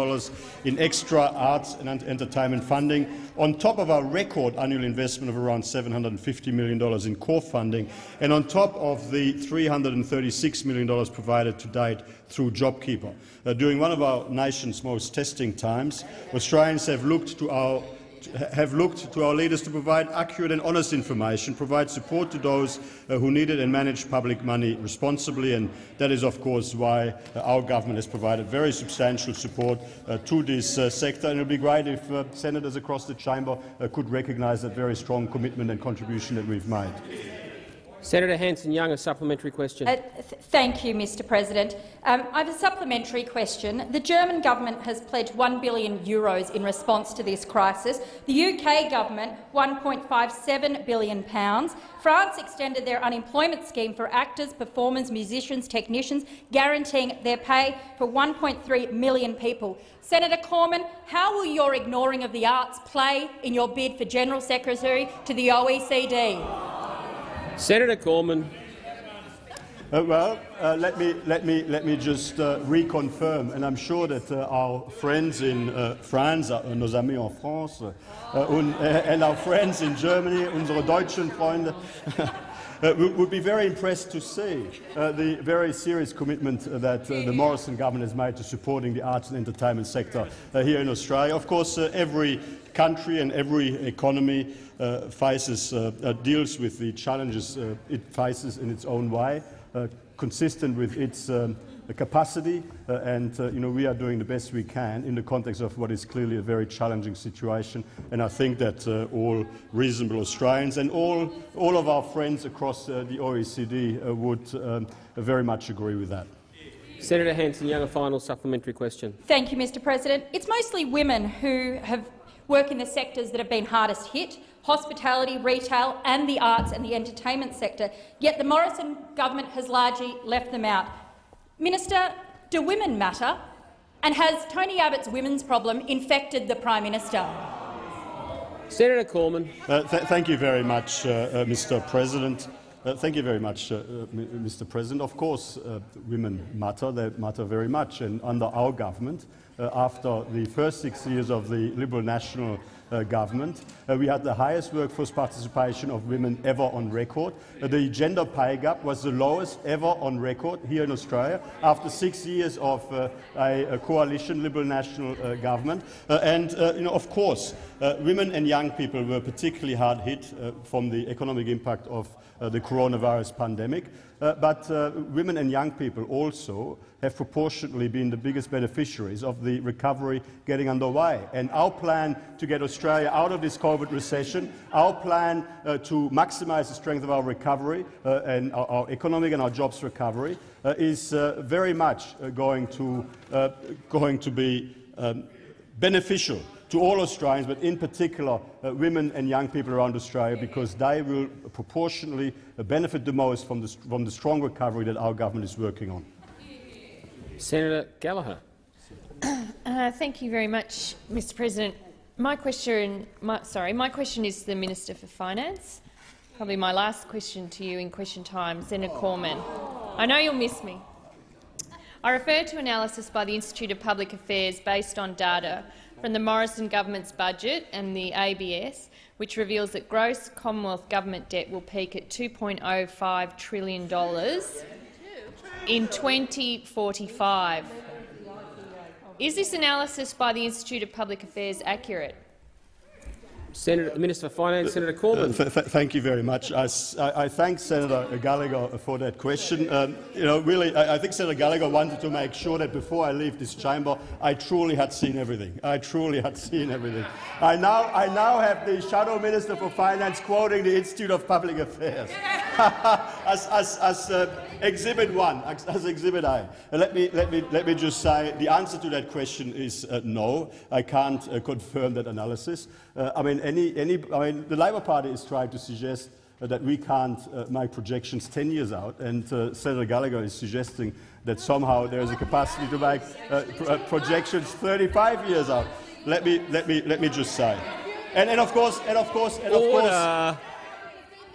in extra arts and entertainment funding, on top of our record annual investment of around $750 million in core funding, and on top of the $336 million provided to date through JobKeeper. Uh, during one of our nation's most testing times, Australians have looked to our have looked to our leaders to provide accurate and honest information, provide support to those uh, who need it and manage public money responsibly. And that is, of course, why uh, our government has provided very substantial support uh, to this uh, sector. And it would be great if uh, senators across the chamber uh, could recognise that very strong commitment and contribution that we've made. Senator Hanson-Young, a supplementary question. Uh, th thank you, Mr President. Um, I have a supplementary question. The German government has pledged 1 billion euros in response to this crisis. The UK government, 1.57 billion pounds. France extended their unemployment scheme for actors, performers, musicians, technicians, guaranteeing their pay for 1.3 million people. Senator Cormann, how will your ignoring of the arts play in your bid for General Secretary to the OECD? Senator Cormann. Uh, well, uh, let, me, let, me, let me just uh, reconfirm, and I'm sure that uh, our friends in uh, France, uh, nos amis en France, and our friends in Germany, unsere deutschen Freunde, (laughs) would be very impressed to see the very serious commitment that the Morrison government has made to supporting the arts and entertainment sector here in Australia. Of course, every country and every economy uh, faces, uh, uh, deals with the challenges it faces in its own way, consistent with its um, capacity, uh, and uh, you know, we are doing the best we can in the context of what is clearly a very challenging situation. And I think that uh, all reasonable Australians and all, all of our friends across the OECD would um, very much agree with that. Senator Hanson-Young, a final supplementary question. Thank you, Mr President. It's mostly women who have work in the sectors that have been hardest hit, hospitality, retail and the arts and the entertainment sector, yet the Morrison government has largely left them out. Minister, do women matter? And has Tony Abbott's women's problem infected the Prime Minister? Senator Cormann. Uh, th thank you very much, uh, uh, Mr President. Uh, thank you very much, uh, Mr President. Of course, uh, women matter. They matter very much. And under our government, after the first six years of the Liberal National uh, government. Uh, we had the highest workforce participation of women ever on record. Uh, the gender pay gap was the lowest ever on record here in Australia after six years of uh, a, coalition Liberal National uh, government. Uh, and, you know, of course, women and young people were particularly hard hit from the economic impact of the coronavirus pandemic. Uh, but uh, women and young people also have proportionately been the biggest beneficiaries of the recovery getting underway. And our plan to get Australia out of this COVID recession, our plan uh, to maximise the strength of our recovery uh, and our, our, economic and our jobs recovery uh, is uh, very much going, to, going to be um, beneficial to all Australians, but in particular uh, women and young people around Australia, because they will proportionally uh, benefit the most from the, from the strong recovery that our government is working on. Senator Gallagher. (coughs) Uh, thank you very much, Mr. President. My question, my, sorry, my question is to the Minister for Finance. Probably my last question to you in question time, Senator Cormann. I know you'll miss me. I refer to analysis by the Institute of Public Affairs based on data from the Morrison government's budget and the ABS, which reveals that gross Commonwealth government debt will peak at $2.05 trillion in 2045. Is this analysis by the Institute of Public Affairs accurate? Senator, Minister for Finance, Senator Cormann. Uh, th thank you very much. I, I, thank Senator Gallagher for that question. Um, you know, really, I, I, think Senator Gallagher wanted to make sure that before I leave this chamber, I truly had seen everything. I truly had seen everything. I now, I now have the Shadow Minister for Finance quoting the Institute of Public Affairs (laughs) as, as, as uh, Exhibit 1, as, Exhibit A. Uh, let, me, let, me, let me just say the answer to that question is uh, no. I can't uh, confirm that analysis. Uh, I mean, any, any, I mean, the Labor Party is trying to suggest uh, that we can't uh, make projections 10 years out, and uh, Senator Gallagher is suggesting that somehow there is a capacity to make uh, projections 35 years out. Let me, let me, let me just say. And, and of course, and of course, and of course,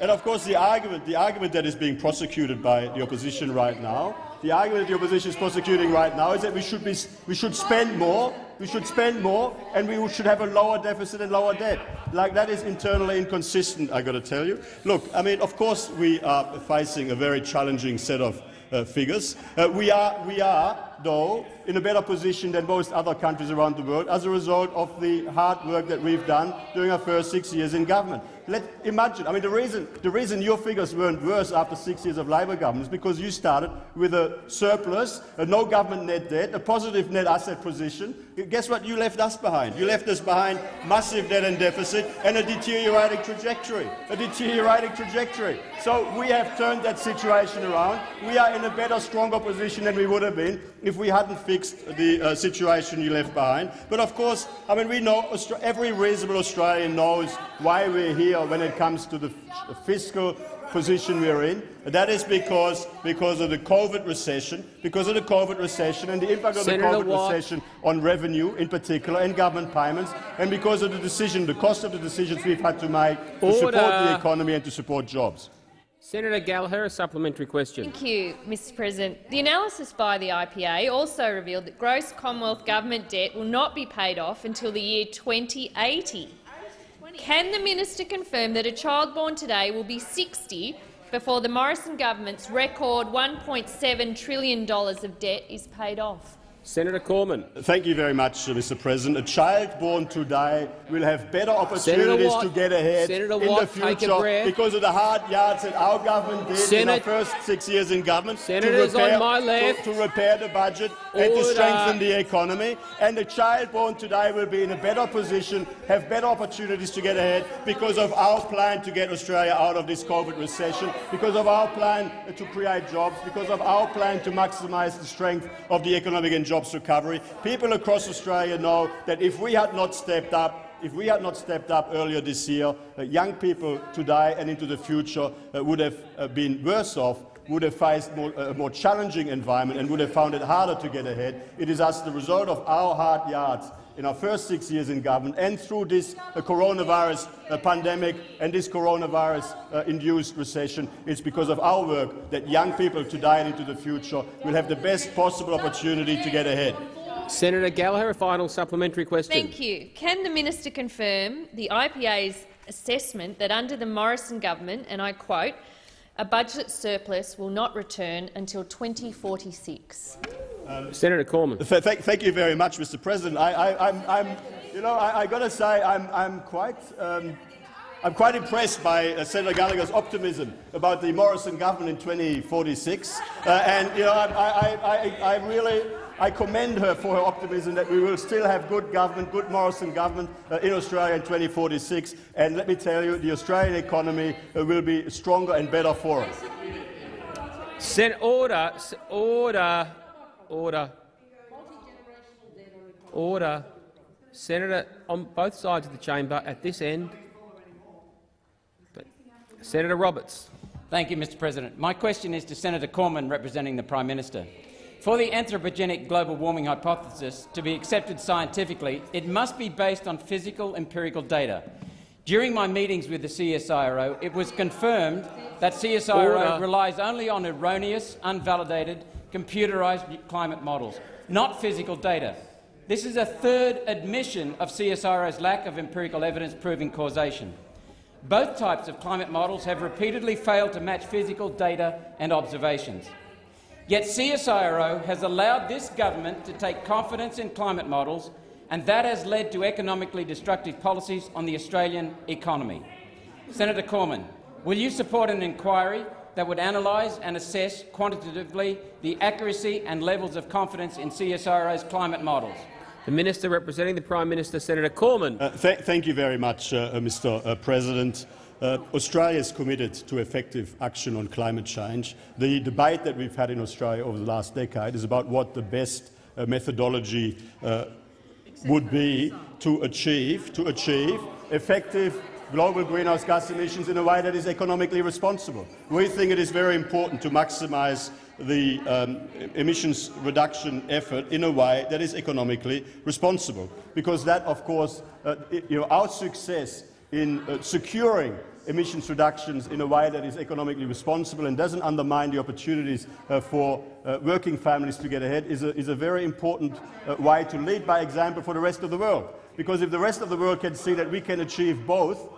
and of course, the argument, the argument that is being prosecuted by the opposition right now the argument that the opposition is prosecuting right now is that we should, be, we should spend more, we should spend more, and we should have a lower deficit and lower debt. Like that is internally inconsistent. I've got to tell you. Look, I mean, of course, we are facing a very challenging set of uh, figures. Uh, we are, we are, though, in a better position than most other countries around the world as a result of the hard work that we've done during our first six years in government. Let imagine. I mean, the reason the reason your figures weren't worse after six years of Labor government is because you started with a surplus, a no government net debt, a positive net asset position. Guess what? You left us behind. You left us behind massive debt and deficit and a deteriorating trajectory. A deteriorating trajectory. So we have turned that situation around. We are in a better, stronger position than we would have been if we hadn't fixed the uh, situation you left behind. But of course, I mean, we know every reasonable Australian knows why we're here when it comes to the fiscal position we're in. That is because, because of the COVID recession, because of the COVID recession and the impact of Senator the COVID Watt. recession on revenue in particular and government payments, and because of the decision, the cost of the decisions we've had to make to Order. support the economy and to support jobs. Senator Gallagher, a supplementary question. Thank you, Mr President. The analysis by the IPA also revealed that gross Commonwealth government debt will not be paid off until the year 2080. Can the minister confirm that a child born today will be 60 before the Morrison government's record $1.7 trillion of debt is paid off? Senator Cormann. Thank you very much, Mr. President. A child born today will have better opportunities to get ahead Senator in Watt, the future because of the hard yards that our government did Senate, in our first six years in government Senators to repair, on my left. To, to repair the budget Order. and to strengthen the economy. And a child born today will be in a better position, have better opportunities to get ahead because of our plan to get Australia out of this COVID recession, because of our plan to create jobs, because of our plan to maximise the strength of the economic and jobs recovery. People across Australia know that if we had not stepped up, if we had not stepped up earlier this year, uh, young people today and into the future uh, would have uh, been worse off would have faced more, a more challenging environment and would have found it harder to get ahead. It is as the result of our hard yards in our first six years in government and through this uh, coronavirus uh, pandemic and this coronavirus-induced uh, recession, it's because of our work that young people today and into the future will have the best possible opportunity to get ahead. Senator Gallagher, a final supplementary question. Thank you. Can the minister confirm the IPA's assessment that under the Morrison government, and I quote, a budget surplus will not return until 2046? Um, Senator Cormann. Th th thank you very much, Mr. President. I, am you know, I, I got to say, I'm, I'm quite. Um, I'm quite impressed by uh, Senator Gallagher's optimism about the Morrison government in 2046, uh, and you know, I, I, I, I, really I commend her for her optimism that we will still have good government, good Morrison government uh, in Australia in 2046. And let me tell you, the Australian economy uh, will be stronger and better for us. Sen order, order. Order. Order. Senator, on both sides of the chamber, at this end. But Senator Roberts. Thank you, Mr President. My question is to Senator Cormann, representing the Prime Minister. For the anthropogenic global warming hypothesis to be accepted scientifically, it must be based on physical empirical data. During my meetings with the CSIRO, it was confirmed that CSIRO Order. relies only on erroneous, unvalidated computerised climate models, not physical data. This is a third admission of CSIRO's lack of empirical evidence proving causation. Both types of climate models have repeatedly failed to match physical data and observations. Yet CSIRO has allowed this government to take confidence in climate models, and that has led to economically destructive policies on the Australian economy. Senator Cormann, will you support an inquiry that would analyse and assess quantitatively the accuracy and levels of confidence in CSIRO's climate models. The Minister representing the Prime Minister, Senator Cormann. Uh, th thank you very much, uh, uh Mr uh, President. Uh, Australia is committed to effective action on climate change. The debate that we've had in Australia over the last decade is about what the best uh, methodology would be to achieve, to achieve effective global greenhouse gas emissions in a way that is economically responsible. We think it is very important to maximise the um, emissions reduction effort in a way that is economically responsible, because that, of course, uh, it, you know, our success in uh, securing emissions reductions in a way that is economically responsible and doesn't undermine the opportunities uh, for uh, working families to get ahead is a, is a very important uh, way to lead by example for the rest of the world. Because if the rest of the world can see that we can achieve both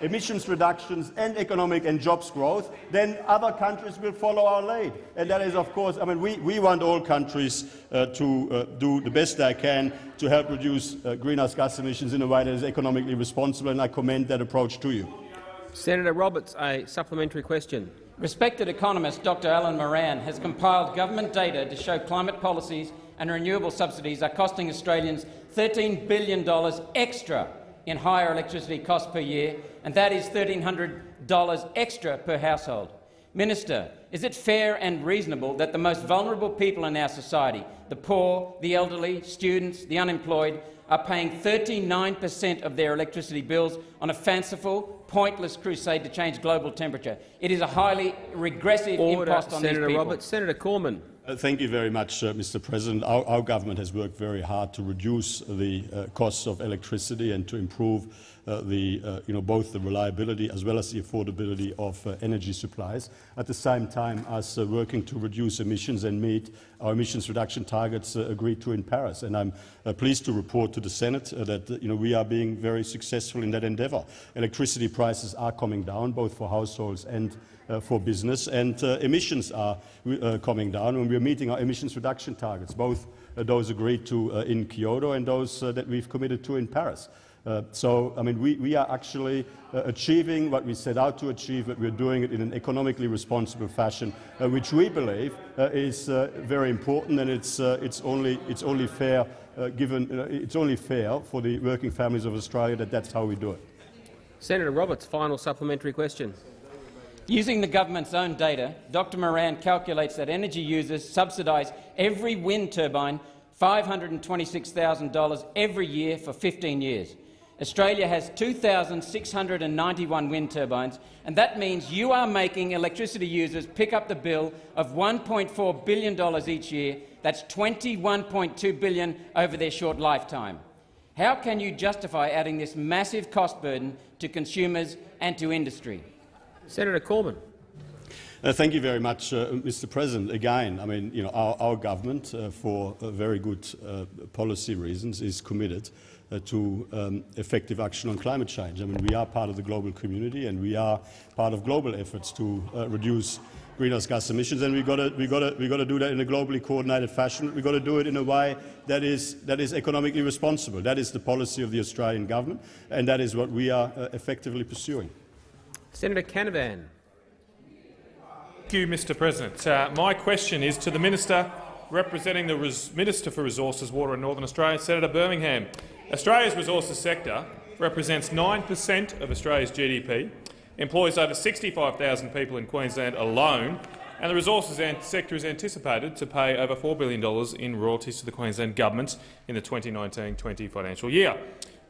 emissions reductions and economic and jobs growth, then other countries will follow our lead. And that is, of course, I mean, we, we want all countries uh, to uh, do the best they can to help reduce uh, greenhouse gas emissions in a way that is economically responsible, and I commend that approach to you. Senator Roberts, a supplementary question. Respected economist Dr Alan Moran has compiled government data to show climate policies and renewable subsidies are costing Australians $13 billion extra in higher electricity costs per year, and that is $1,300 extra per household. Minister, is it fair and reasonable that the most vulnerable people in our society, the poor, the elderly, students, the unemployed, are paying 39 per cent of their electricity bills on a fanciful, pointless crusade to change global temperature. It is a highly regressive Order, impost on Senator these people. Roberts. Senator Cormann. Uh, thank you very much, uh, Mr. President. Our, our, government has worked very hard to reduce the uh, costs of electricity and to improve the, uh, you know, both the reliability as well as the affordability of uh, energy supplies. At the same time, as working to reduce emissions and meet our emissions reduction targets agreed to in Paris. And I'm pleased to report to the Senate that you know, we are being very successful in that endeavour. Electricity prices are coming down, both for households and uh, for business, and uh, emissions are uh, coming down, and we're meeting our emissions reduction targets, both those agreed to in Kyoto and those that we've committed to in Paris. Uh, so, I mean, we, we are actually uh, achieving what we set out to achieve, but we're doing it in an economically responsible fashion, uh, which we believe is very important, and it's, it's, only, it's only fair, given, it's only fair for the working families of Australia that that's how we do it. Senator Roberts, final supplementary question. Using the government's own data, Dr Moran calculates that energy users subsidise every wind turbine $526,000 every year for 15 years. Australia has 2,691 wind turbines, and that means you are making electricity users pick up the bill of $1.4 billion each year. That's 21.2 billion over their short lifetime. How can you justify adding this massive cost burden to consumers and to industry? Senator Cormann. Uh, thank you very much, uh, Mr. President. Again, I mean, you know, our, our government, uh, for uh, very good uh, policy reasons, is committed uh, to um, effective action on climate change. I mean, we are part of the global community, and we are part of global efforts to reduce greenhouse gas emissions, and we've got to we got to we got to do that in a globally coordinated fashion. We've got to do it in a way that is that is economically responsible. That is the policy of the Australian government, and that is what we are effectively pursuing. Senator Canavan. Thank you, Mr President. Uh, my question is to the Minister representing the Res Minister for Resources, Water and Northern Australia, Senator Birmingham. Australia's resources sector represents 9 per cent of Australia's GDP, employs over 65,000 people in Queensland alone, and the resources sector is anticipated to pay over $4 billion in royalties to the Queensland Government in the 2019-20 financial year.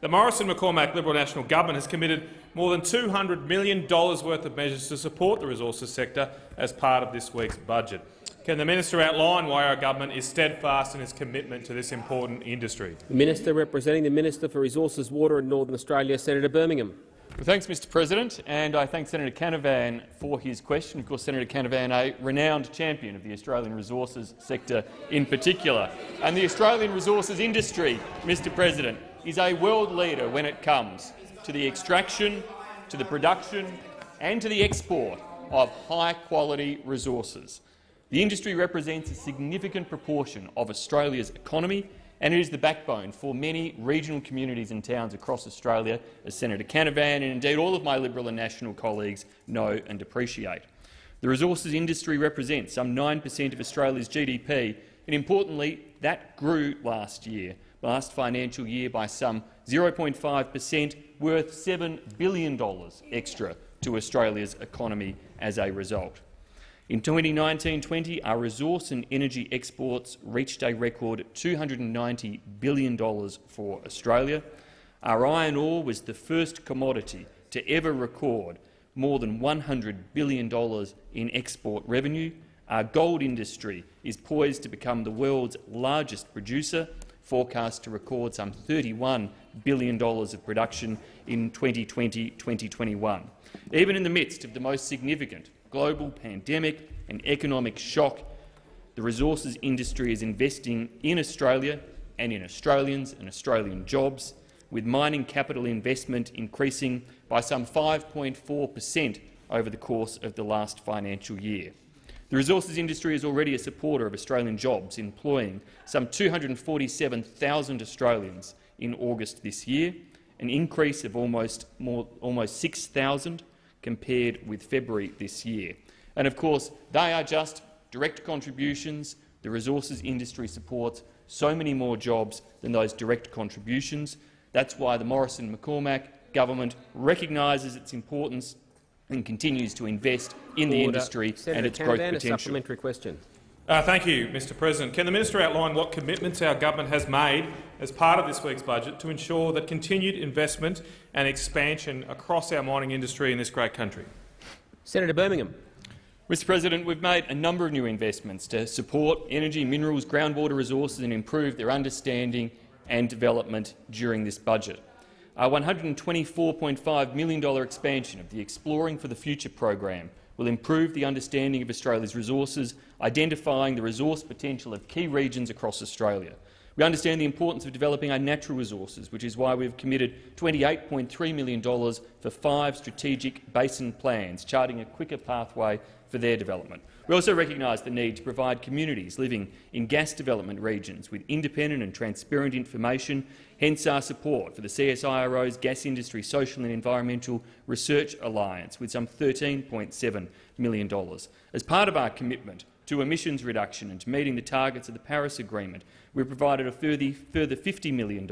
The Morrison-McCormack Liberal National Government has committed more than $200 million worth of measures to support the resources sector as part of this week's budget. Can the minister outline why our government is steadfast in its commitment to this important industry? The minister representing the Minister for Resources, Water and Northern Australia, Senator Birmingham. Well, thanks, Mr President, and I thank Senator Canavan for his question. Of course, Senator Canavan, a renowned champion of the Australian resources sector in particular. And the Australian resources industry, Mr President, is a world leader when it comes to the extraction, to the production and to the export of high-quality resources. The industry represents a significant proportion of Australia's economy and it is the backbone for many regional communities and towns across Australia, as Senator Canavan and indeed all of my Liberal and National colleagues know and appreciate. The resources industry represents some 9 per cent of Australia's GDP, and importantly, that grew last year last financial year by some 0.5 per cent, worth $7 billion extra to Australia's economy as a result. In 2019-20, our resource and energy exports reached a record $290 billion for Australia. Our iron ore was the first commodity to ever record more than $100 billion in export revenue. Our gold industry is poised to become the world's largest producer forecast to record some $31 billion of production in 2020-2021. Even in the midst of the most significant global pandemic and economic shock, the resources industry is investing in Australia and in Australians and Australian jobs, with mining capital investment increasing by some 5.4 per cent over the course of the last financial year. The resources industry is already a supporter of Australian jobs, employing some 247,000 Australians in August this year, an increase of almost, more, almost 6,000 compared with February this year. And of course, they are just direct contributions. The resources industry supports so many more jobs than those direct contributions. That's why the Morrison-McCormack government recognises its importance and continues to invest in the industry Senator and its Canavan, growth a potential. supplementary question. Uh, thank you, Mr President. Can the minister outline what commitments our government has made as part of this week's budget to ensure that continued investment and expansion across our mining industry in this great country? Senator Birmingham. Mr President, we've made a number of new investments to support energy, minerals, groundwater resources and improve their understanding and development during this budget. Our $124.5 million expansion of the Exploring for the Future program will improve the understanding of Australia's resources, identifying the resource potential of key regions across Australia. We understand the importance of developing our natural resources, which is why we've committed $28.3 million for five strategic basin plans, charting a quicker pathway for their development. We also recognise the need to provide communities living in gas development regions with independent and transparent information, hence our support for the CSIRO's Gas Industry Social and Environmental Research Alliance with some $13.7 million. As part of our commitment to emissions reduction and to meeting the targets of the Paris Agreement, we provided a further, further $50 million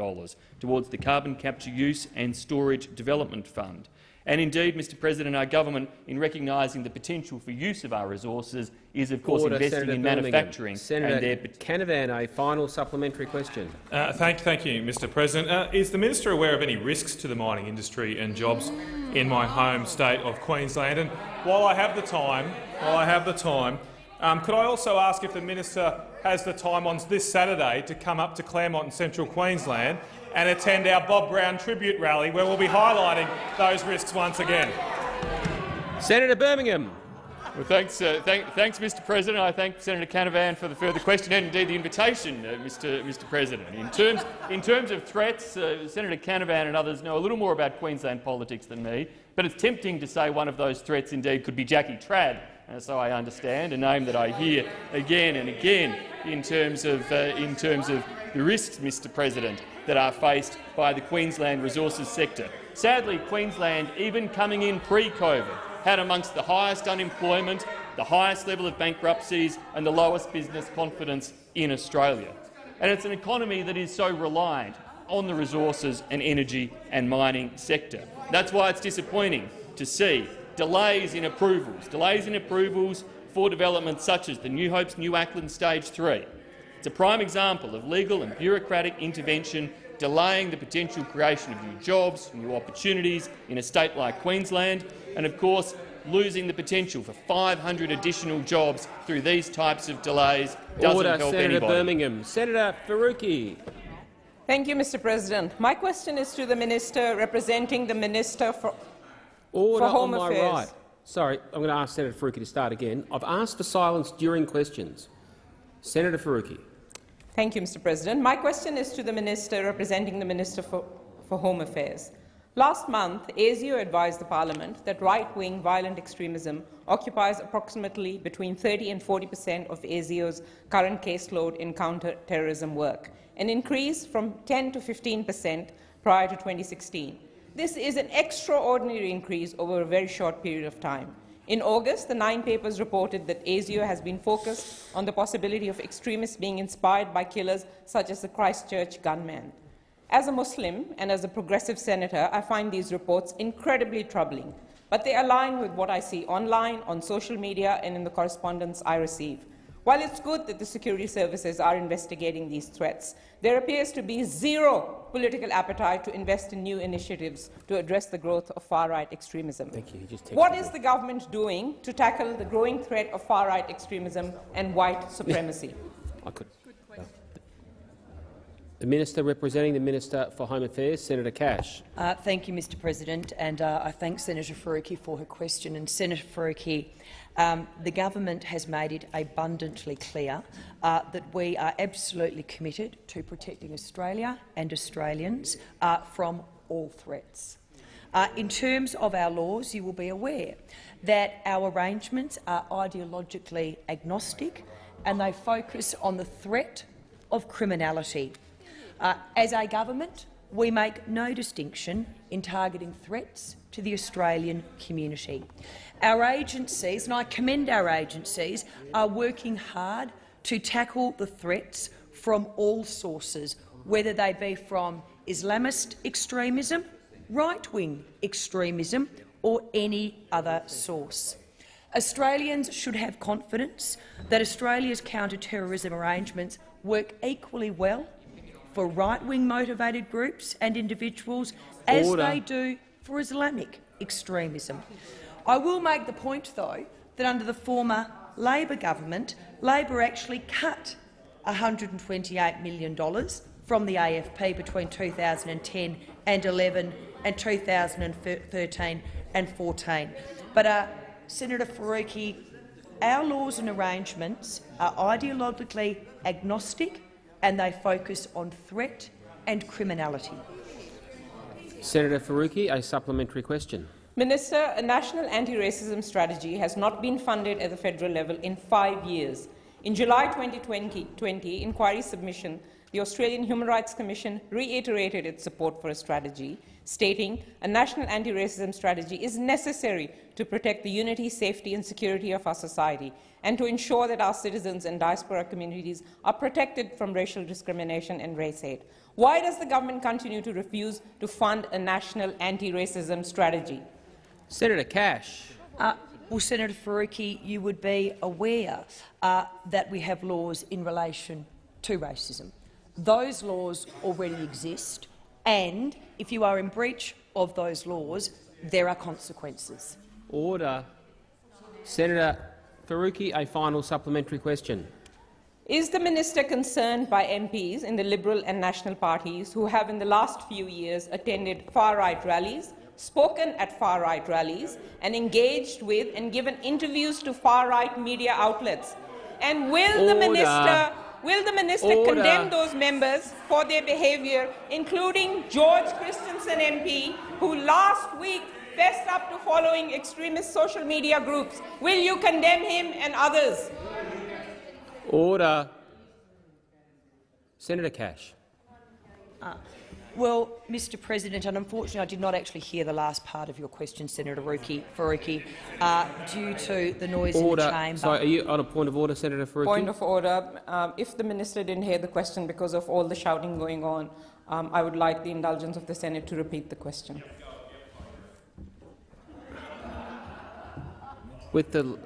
towards the Carbon Capture Use and Storage Development Fund. And indeed, Mr President, our government, in recognising the potential for use of our resources, is of course Order, investing Senator in Birmingham. manufacturing Senator and their Canavan, a final supplementary question. Uh, thank, thank you, Mr President. Uh, is the minister aware of any risks to the mining industry and jobs in my home state of Queensland? And while I have the time, while I have the time, um, could I also ask if the minister has the time on this Saturday to come up to Clermont in central Queensland and attend our Bob Brown tribute rally, where we'll be highlighting those risks once again? Senator Birmingham. Well, thanks, uh, thank, thanks, Mr. President. I thank Senator Canavan for the further question and indeed the invitation, uh, Mr. Mr. President. In terms, in terms of threats, uh, Senator Canavan and others know a little more about Queensland politics than me, but it's tempting to say one of those threats indeed could be Jackie Trad, uh, so I understand, a name that I hear again and again in terms of, uh, in terms of the risks, Mr. President, that are faced by the Queensland resources sector. Sadly, Queensland, even coming in pre-COVID, had amongst the highest unemployment, the highest level of bankruptcies and the lowest business confidence in Australia. And it's an economy that is so reliant on the resources and energy and mining sector. That's why it's disappointing to see delays in approvals, delays in approvals for developments such as the New Hope's New Acland Stage 3. It's a prime example of legal and bureaucratic intervention delaying the potential creation of new jobs, new opportunities in a state like Queensland, and of course losing the potential for 500 additional jobs through these types of delays doesn't Order, help Senator anybody. Birmingham. Senator Faruqi. Thank you, Mr. President. My question is to the minister representing the Minister for, Order on my Affairs. right. Sorry, I'm going to ask Senator Faruqi to start again. I've asked for silence during questions. Senator Faruqi. Thank you, Mr. President. My question is to the minister representing the Minister for, for Home Affairs. Last month, ASIO advised the Parliament that right-wing violent extremism occupies approximately between 30 and 40 per cent of ASIO's current caseload in counter-terrorism work, an increase from 10 to 15 per cent prior to 2016. This is an extraordinary increase over a very short period of time. In August, the Nine Papers reported that ASIO has been focused on the possibility of extremists being inspired by killers such as the Christchurch gunman. As a Muslim and as a progressive senator, I find these reports incredibly troubling, but they align with what I see online, on social media, and in the correspondence I receive. While it's good that the security services are investigating these threats, there appears to be zero political appetite to invest in new initiatives to address the growth of far-right extremism. Thank you. Just What is the government doing to tackle the growing threat of far-right extremism and white supremacy? I could. The Minister representing the Minister for Home Affairs, Senator Cash. Uh, thank you, Mr President, and uh, I thank Senator Faruqi for her question. And Senator Faruqi, um, the government has made it abundantly clear uh, that we are absolutely committed to protecting Australia and Australians uh, from all threats. Uh, in terms of our laws, you will be aware that our arrangements are ideologically agnostic and they focus on the threat of criminality. Uh, as a government, we make no distinction in targeting threats to the Australian community. Our agencies, and I commend our agencies, are working hard to tackle the threats from all sources, whether they be from Islamist extremism, right-wing extremism or any other source. Australians should have confidence that Australia's counter-terrorism arrangements work equally well for right-wing motivated groups and individuals as they do for Islamic extremism. I will make the point, though, that under the former Labor government, Labor actually cut $128 million from the AFP between 2010 and 11 and 2013 and 14. But, uh, Senator Faruqi, our laws and arrangements are ideologically agnostic and they focus on threat and criminality. Senator Faruqi, a supplementary question. Minister, a national anti-racism strategy has not been funded at the federal level in five years. In July 2020 inquiry submission, the Australian Human Rights Commission reiterated its support for a strategy, stating a national anti-racism strategy is necessary to protect the unity, safety and security of our society and to ensure that our citizens and diaspora communities are protected from racial discrimination and race hate. Why does the government continue to refuse to fund a national anti-racism strategy? Senator Cash. Uh, well, Senator Faruqi, you would be aware uh, that we have laws in relation to racism. Those laws already exist, and if you are in breach of those laws, there are consequences. Order. Senator Faruqi, a final supplementary question. Is the minister concerned by MPs in the Liberal and National parties who have in the last few years attended far-right rallies, spoken at far-right rallies and engaged with and given interviews to far-right media outlets? And will Order. the minister Will the minister Order. condemn those members for their behaviour, including George Christensen MP, who last week fessed up to following extremist social media groups? Will you condemn him and others? Order. Senator Cash. Uh, well, Mr President, and unfortunately I did not actually hear the last part of your question, Senator Faruqi, Faruqi uh, due to the noise Order. in the chamber. Sorry, are you on a point of order, Senator Faruqi? Point of order. Um, if the minister didn't hear the question because of all the shouting going on, um, I would like the indulgence of the Senate to repeat the question. With the,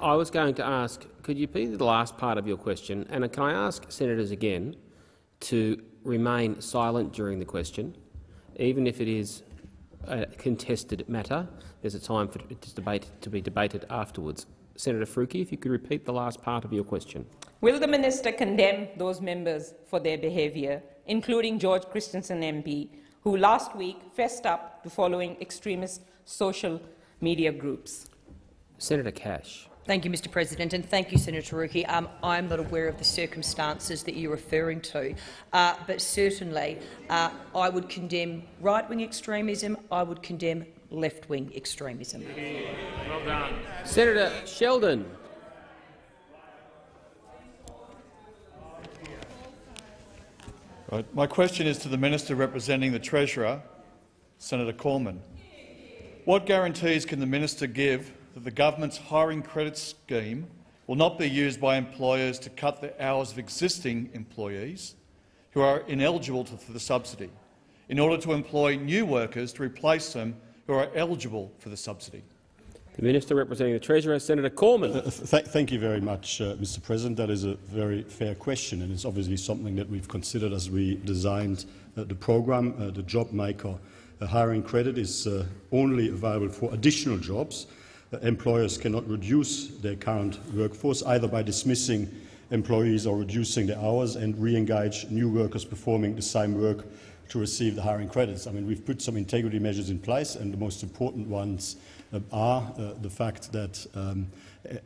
I was going to ask, could you repeat the last part of your question, and can I ask senators again to remain silent during the question, even if it is a contested matter. There's a time for this debate to be debated afterwards. Senator Faruqi, if you could repeat the last part of your question. Will the minister condemn those members for their behaviour, including George Christensen MP, who last week fessed up to following extremist social media groups? Senator Cash. Thank you, Mr President, and thank you, Senator Faruqi. Um, I'm not aware of the circumstances that you're referring to, uh, but certainly uh, I would condemn right-wing extremism, I would condemn left-wing extremism. Well done. Senator Sheldon. Right. My question is to the Minister representing the Treasurer, Senator Cormann. What guarantees can the minister give that the government's hiring credit scheme will not be used by employers to cut the hours of existing employees who are ineligible for the subsidy, in order to employ new workers to replace them who are eligible for the subsidy? The Minister representing the Treasurer, Senator Cormann. Uh, th thank you very much, uh, Mr President. That is a very fair question, and it's obviously something that we've considered as we designed uh, the programme. Uh, the JobMaker uh, hiring credit is uh, only available for additional jobs. Employers cannot reduce their current workforce either by dismissing employees or reducing their hours and re-engage new workers performing the same work to receive the hiring credits. I mean, we've put some integrity measures in place, and the most important ones uh, are uh, the fact that um,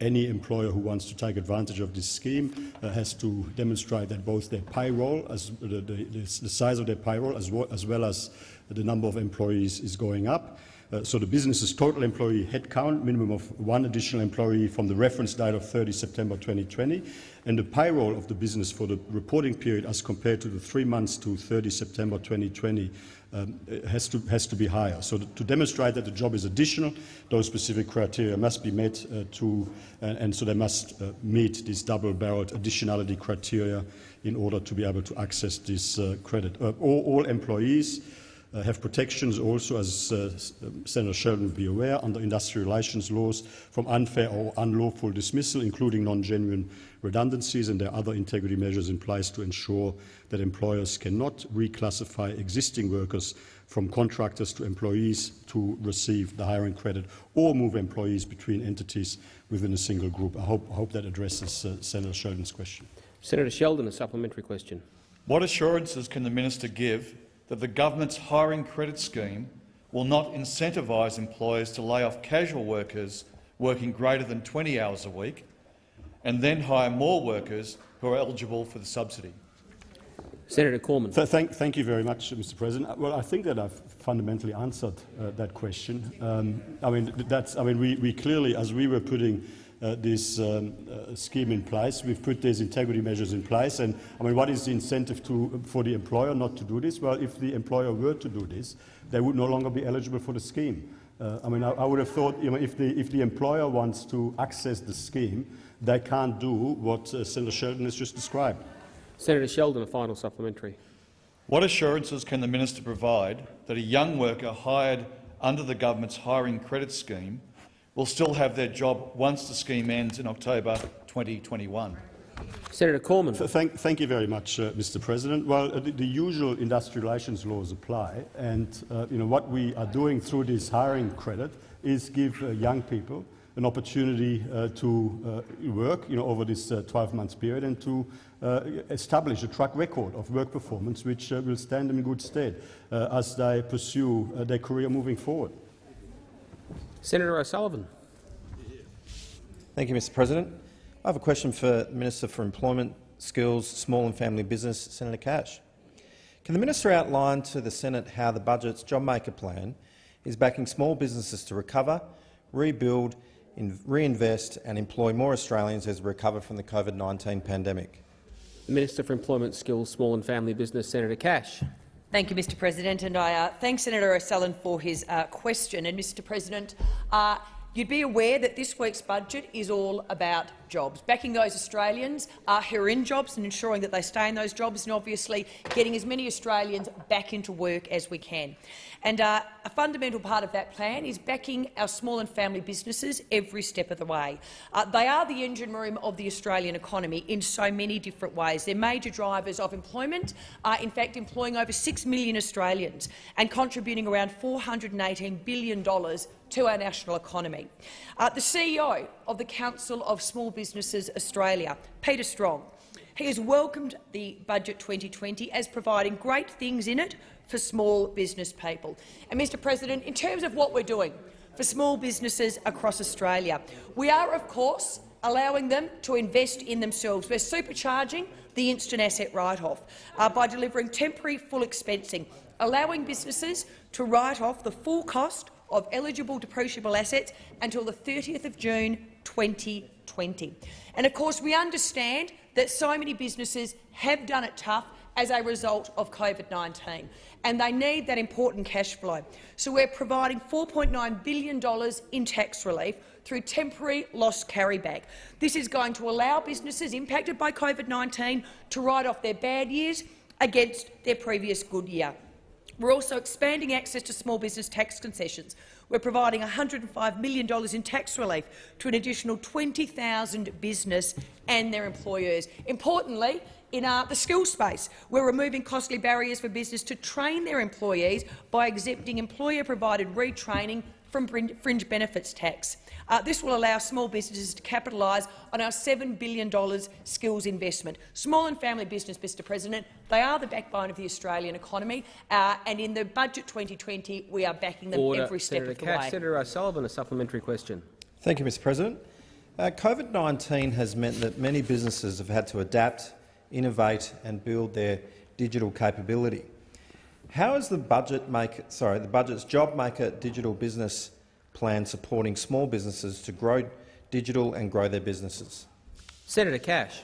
any employer who wants to take advantage of this scheme uh, has to demonstrate that both their payroll, as the, the, the size of their payroll, as well, as well as the number of employees is going up. Uh, so the business's total employee headcount, minimum of one additional employee from the reference date of 30 September 2020, and the payroll of the business for the reporting period as compared to the three months to 30 September 2020 um, has, to, has to be higher. So to demonstrate that the job is additional, those specific criteria must be met uh, to, uh, and so they must uh, meet these double-barreled additionality criteria in order to be able to access this uh, credit. Uh, all, all employees uh, have protections also, as uh, um, Senator Sheldon will be aware, under industrial relations laws from unfair or unlawful dismissal, including non-genuine redundancies, and there are other integrity measures in place to ensure that employers cannot reclassify existing workers from contractors to employees to receive the hiring credit or move employees between entities within a single group. I hope, I hope that addresses uh, Senator Sheldon's question. Senator Sheldon, a supplementary question. What assurances can the minister give that the government's hiring credit scheme will not incentivise employers to lay off casual workers working greater than 20 hours a week and then hire more workers who are eligible for the subsidy. Senator Cormann. Th thank, thank, you very much, Mr. President. Well, I think that I've fundamentally answered uh, that question. Um, I mean, that's, I mean, we, we clearly, as we were putting uh, this um, uh, scheme in place. We've put these integrity measures in place. And I mean, what is the incentive to, for the employer not to do this? Well, if the employer were to do this, they would no longer be eligible for the scheme. Uh, I mean, I, I, would have thought you know, if, the, if the employer wants to access the scheme, they can't do what uh, Senator Sheldon has just described. Senator Sheldon, a final supplementary. What assurances can the minister provide that a young worker hired under the government's hiring credit scheme will still have their job once the scheme ends in October 2021. Senator Cormann. Thank, thank you very much, uh, Mr. President. Well, uh, the, the, usual industrial relations laws apply, and uh, you know what we are doing through this hiring credit is give uh, young people an opportunity uh, to uh, work you know, over this 12-month period and to establish a track record of work performance which will stand them in good stead as they pursue their career moving forward. Senator O'Sullivan. Thank you, Mr President. I have a question for the Minister for Employment, Skills, Small and Family Business, Senator Cash. Can the minister outline to the Senate how the budget's JobMaker plan is backing small businesses to recover, rebuild, reinvest and employ more Australians as we recover from the COVID-19 pandemic? The Minister for Employment, Skills, Small and Family Business, Senator Cash. Thank you, Mr President, and I uh, thank Senator O'Sullivan for his uh, question. And, Mr President, uh, you'd be aware that this week's budget is all about jobs, backing those Australians uh, who are in jobs and ensuring that they stay in those jobs, and obviously getting as many Australians back into work as we can. And uh, a fundamental part of that plan is backing our small and family businesses every step of the way. Uh, they are the engine room of the Australian economy in so many different ways. They're major drivers of employment, uh, in fact employing over 6 million Australians and contributing around $418 billion to our national economy. Uh, the CEO of the Council of Small Businesses Australia, Peter Strong, he has welcomed the Budget 2020 as providing great things in it for small business people. And, Mr President, in terms of what we're doing for small businesses across Australia, we are, of course, allowing them to invest in themselves. We're supercharging the instant asset write-off uh, by delivering temporary full expensing, allowing businesses to write off the full cost of eligible depreciable assets until the 30th of June 2020. And of course, we understand that so many businesses have done it tough as a result of COVID-19, and they need that important cash flow. So we're providing $4.9 billion in tax relief through temporary loss carryback. This is going to allow businesses impacted by COVID-19 to write off their bad years against their previous good year. We're also expanding access to small business tax concessions. We're providing $105 million in tax relief to an additional 20,000 business and their employers. Importantly, in uh, the skills space. We're removing costly barriers for business to train their employees by exempting employer-provided retraining from fringe benefits tax. Uh, this will allow small businesses to capitalise on our $7 billion skills investment. Small and family business, Mr President, they are the backbone of the Australian economy, uh, and in the budget 2020 we are backing them Order. every step Senator of the Cash. way. Senator O'Sullivan, a supplementary question. Thank you, Mr President. Uh, COVID-19 has meant that many businesses have had to adapt, innovate and build their digital capability. How is the budget make, sorry, the budget's JobMaker digital business plan supporting small businesses to grow digital and grow their businesses? Senator Cash.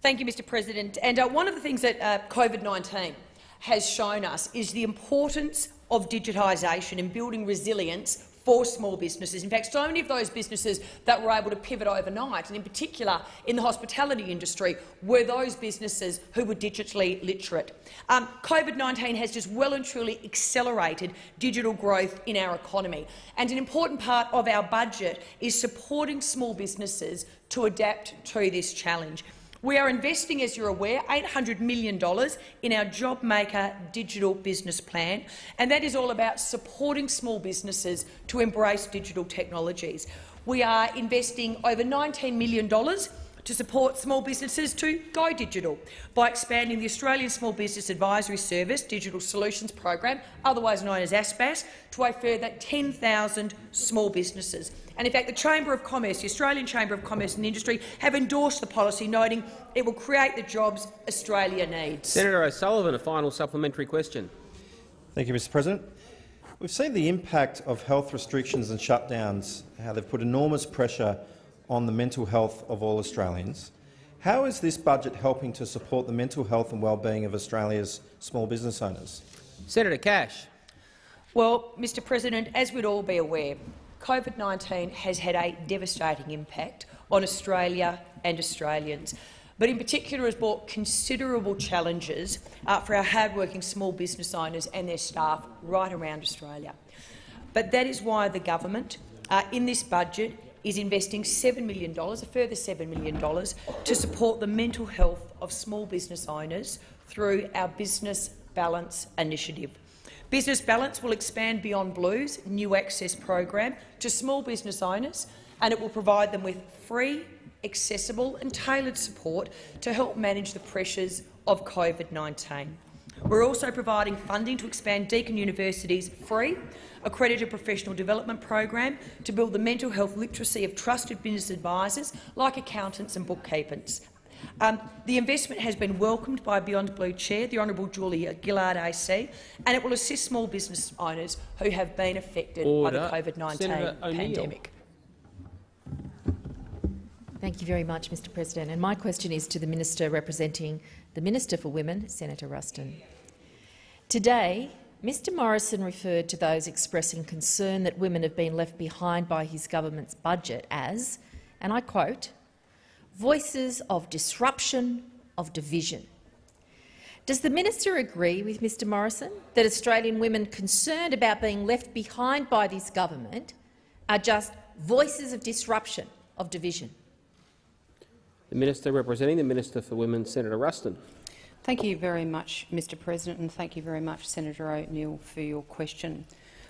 Thank you, Mr President. And uh, one of the things that uh, COVID-19 has shown us is the importance of digitisation and building resilience for small businesses. In fact, so many of those businesses that were able to pivot overnight, and in particular in the hospitality industry, were those businesses who were digitally literate. Um, COVID-19 has just well and truly accelerated digital growth in our economy, and an important part of our budget is supporting small businesses to adapt to this challenge. We are investing, as you're aware, $800 million in our JobMaker digital business plan, and that is all about supporting small businesses to embrace digital technologies. We are investing over $19 million to support small businesses to go digital by expanding the Australian Small Business Advisory Service Digital Solutions Program, otherwise known as ASBAS, to a further 10,000 small businesses. And in fact, the Chamber of Commerce, the Australian Chamber of Commerce and Industry, have endorsed the policy, noting it will create the jobs Australia needs. Senator O'Sullivan, a final supplementary question. Thank you, Mr President. We've seen the impact of health restrictions and shutdowns, how they've put enormous pressure on the mental health of all Australians. How is this budget helping to support the mental health and well-being of Australia's small business owners? Senator Cash. Well, Mr President, as we'd all be aware, COVID-19 has had a devastating impact on Australia and Australians, but in particular has brought considerable challenges uh, for our hard-working small business owners and their staff right around Australia. But that is why the government, uh, in this budget, is investing $7 million, a further $7 million, to support the mental health of small business owners through our Business Balance initiative. Business Balance will expand Beyond Blue's NewAccess program to small business owners, and it will provide them with free, accessible and tailored support to help manage the pressures of COVID-19. We're also providing funding to expand Deakin University's free accredited professional development program to build the mental health literacy of trusted business advisors like accountants and bookkeepers. Um, the investment has been welcomed by Beyond Blue Chair, the Honourable Julia Gillard AC, and it will assist small business owners who have been affected Order. by the COVID-19 pandemic. Thank you very much, Mr President. And my question is to the Minister representing the Minister for Women, Senator Ruston. Today, Mr Morrison referred to those expressing concern that women have been left behind by his government's budget as, and I quote, voices of disruption, of division. Does the minister agree with Mr Morrison that Australian women concerned about being left behind by this government are just voices of disruption, of division? The Minister representing the Minister for Women, Senator Ruston. Thank you very much, Mr President, and thank you very much, Senator O'Neill, for your question.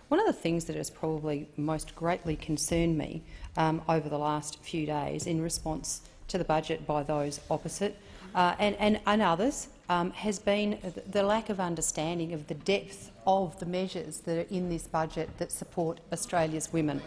One of the things that has probably most greatly concerned me um, over the last few days in response to the budget by those opposite uh, and, and, and, others um, has been the lack of understanding of the depth of the measures that are in this budget that support Australia's women.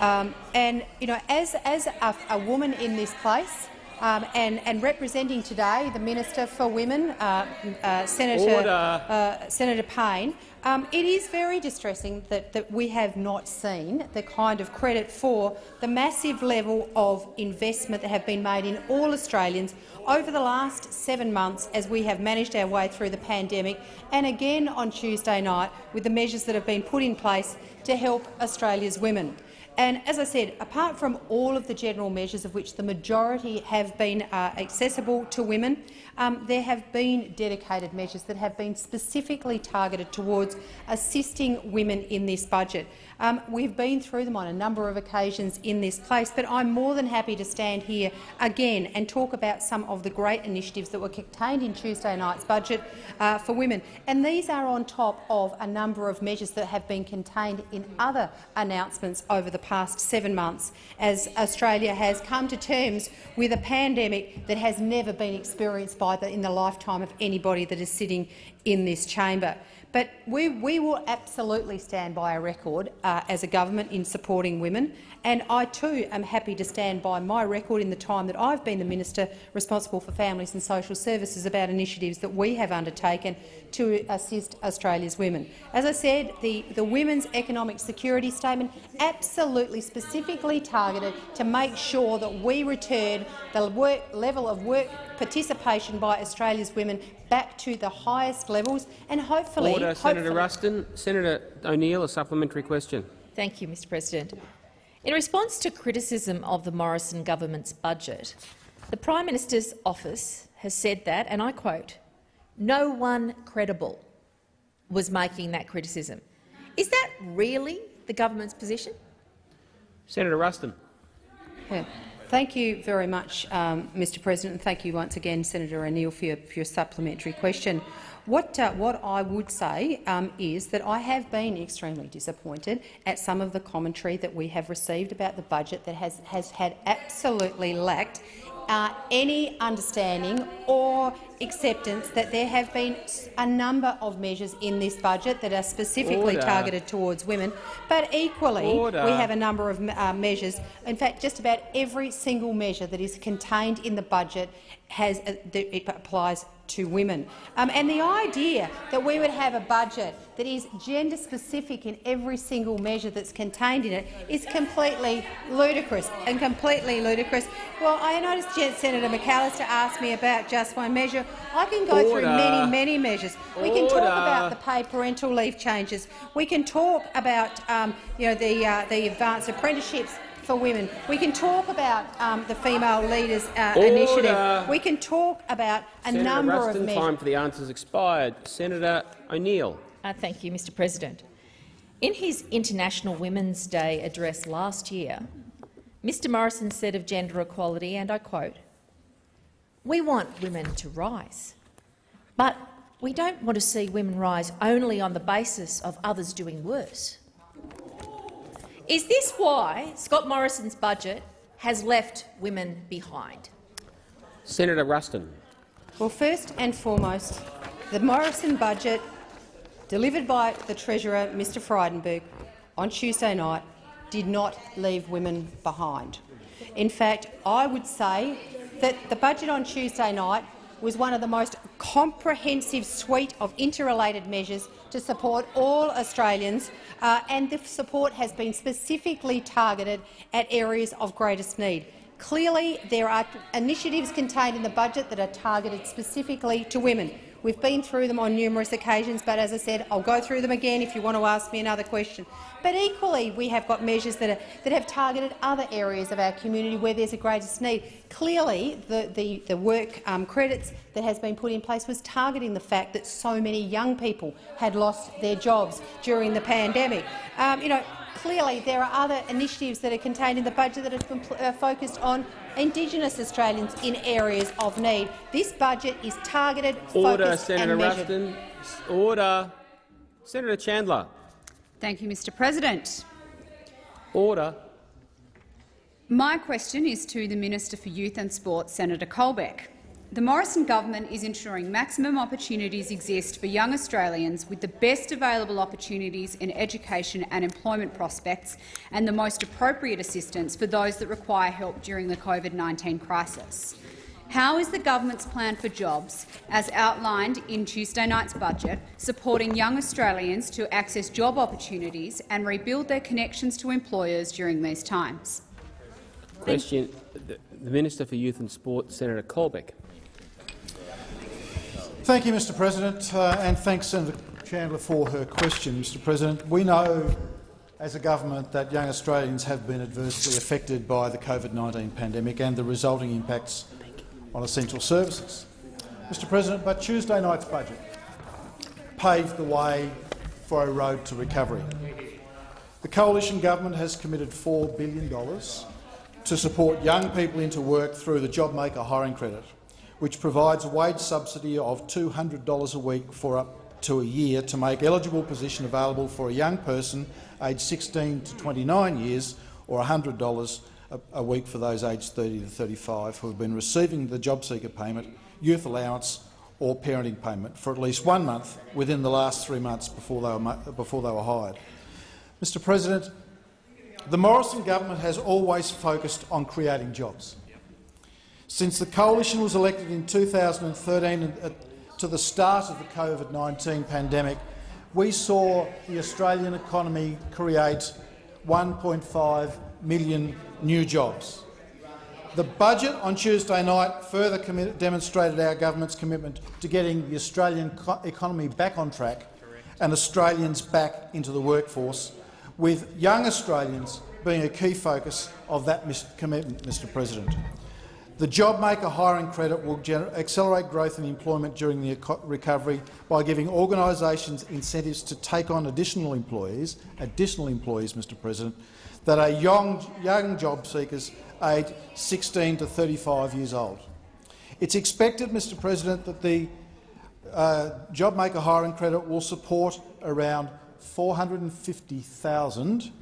Um, and you know, as, as a, a woman in this place, um, and, and, representing today the Minister for Women, uh, uh, Senator, uh, Senator Payne, um, it is very distressing that, that, we have not seen the kind of credit for the massive level of investment that have been made in all Australians over the last seven months as we have managed our way through the pandemic and again on Tuesday night with the measures that have been put in place to help Australia's women. And as I said, apart from all of the general measures of which the majority have been uh, accessible to women, um, there have been dedicated measures that have been specifically targeted towards assisting women in this budget. Um, we've been through them on a number of occasions in this place, but I'm more than happy to stand here again and talk about some of the great initiatives that were contained in Tuesday night's budget uh, for women. And these are on top of a number of measures that have been contained in other announcements over the past seven months, as Australia has come to terms with a pandemic that has never been experienced by the, in the lifetime of anybody that is sitting in this chamber. But we, we will absolutely stand by a record uh, as a government in supporting women, and I too am happy to stand by my record in the time that I've been the minister responsible for families and social services about initiatives that we have undertaken to assist Australia's women. As I said, the, the Women's Economic Security Statement absolutely specifically targeted to make sure that we return the work, level of work participation by Australia's women back to the highest levels and hopefully— Order, hopefully Senator Ruston. Senator O'Neill, a supplementary question. Thank you, Mr President. In response to criticism of the Morrison government's budget, the Prime Minister's office has said that, and I quote, no one credible was making that criticism. Is that really the government's position? Senator Ruston. Yeah. Thank you very much, um, Mr President, and thank you once again, Senator O'Neill, for your, for your supplementary question. What, uh, what I would say um, is that I have been extremely disappointed at some of the commentary that we have received about the budget that has, has had absolutely lacked uh, any understanding or acceptance that there have been a number of measures in this budget that are specifically Order. targeted towards women, but equally Order. we have a number of uh, measures. In fact, just about every single measure that is contained in the budget has uh, it applies to women. Um, and the idea that we would have a budget that is gender-specific in every single measure that's contained in it is completely ludicrous and completely ludicrous. Well, I noticed Senator McAllister asked me about just one measure. I can go Order. through many, many measures. We can talk about the paid parental leave changes. We can talk about um, you know, the, uh, the advanced apprenticeships for women. We can talk about um, the Female Leaders uh, Initiative. We can talk about a Senator number Ruston, of measures. time for the answers expired. Senator O'Neill. Uh, thank you, Mr President. In his International Women's Day address last year, Mr Morrison said of gender equality, and I quote, we want women to rise, but we don't want to see women rise only on the basis of others doing worse. Is this why Scott Morrison's budget has left women behind? Senator Ruston. Well, first and foremost, the Morrison budget delivered by the Treasurer, Mr Frydenberg, on Tuesday night did not leave women behind. In fact, I would say that the budget on Tuesday night was one of the most comprehensive suite of interrelated measures to support all Australians, uh, and the support has been specifically targeted at areas of greatest need. Clearly, there are initiatives contained in the budget that are targeted specifically to women. We've been through them on numerous occasions, but as I said, I'll go through them again if you want to ask me another question. But equally, we have got measures that, are, that have targeted other areas of our community where there's a greatest need. Clearly, the, the, the work um, credits that has been put in place was targeting the fact that so many young people had lost their jobs during the pandemic. Um, you know, clearly, there are other initiatives that are contained in the budget that uh, focused on Indigenous Australians in areas of need. This budget is targeted, Order, focused Senator and measured. Ruston. Order. Senator Chandler. Thank you, Mr President. Order. My question is to the Minister for Youth and Sport, Senator Colbeck. The Morrison government is ensuring maximum opportunities exist for young Australians with the best available opportunities in education and employment prospects and the most appropriate assistance for those that require help during the COVID-19 crisis. How is the government's plan for jobs, as outlined in Tuesday night's budget, supporting young Australians to access job opportunities and rebuild their connections to employers during these times? Question. The, Minister for Youth and Sport, Senator Colbeck. Thank you, Mr President, uh, and thanks Senator Chandler for her question. Mr President, we know as a government that young Australians have been adversely affected by the COVID-19 pandemic and the resulting impacts on essential services. Mr President, but Tuesday night's budget paved the way for a road to recovery. The coalition government has committed $4 billion to support young people into work through the JobMaker hiring credit, which provides a wage subsidy of $200 a week for up to a year to make eligible position available for a young person aged 16 to 29 years or $100 a, week for those aged 30 to 35 who have been receiving the JobSeeker payment, youth allowance or parenting payment for at least one month within the last three months before they were, before they were hired. Mr President, the Morrison government has always focused on creating jobs. Since the coalition was elected in 2013 uh, to the start of the COVID-19 pandemic, we saw the Australian economy create 1.5 million new jobs. The budget on Tuesday night further demonstrated our government's commitment to getting the Australian economy back on track and Australians back into the workforce, with young Australians being a key focus of that commitment, Mr President. The JobMaker hiring credit will accelerate growth in employment during the recovery by giving organisations incentives to take on additional employees, additional employees, Mr President, that are young, young job seekers aged 16 to 35 years old. It's expected, Mr President, that the uh, JobMaker hiring credit will support around 450,000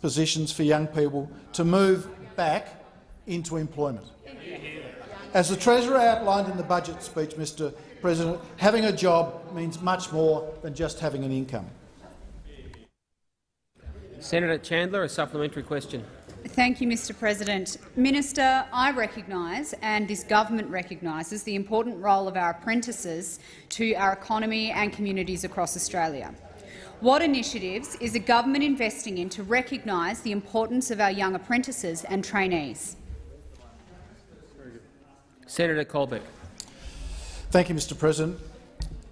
positions for young people to move back into employment. As the Treasurer outlined in the budget speech, Mr President, having a job means much more than just having an income. Senator Chandler, a supplementary question. Thank you, Mr President. Minister, I recognise, and this government recognises, the important role of our apprentices to our economy and communities across Australia. What initiatives is the government investing in to recognise the importance of our young apprentices and trainees? Senator Colbeck. Thank you, Mr President.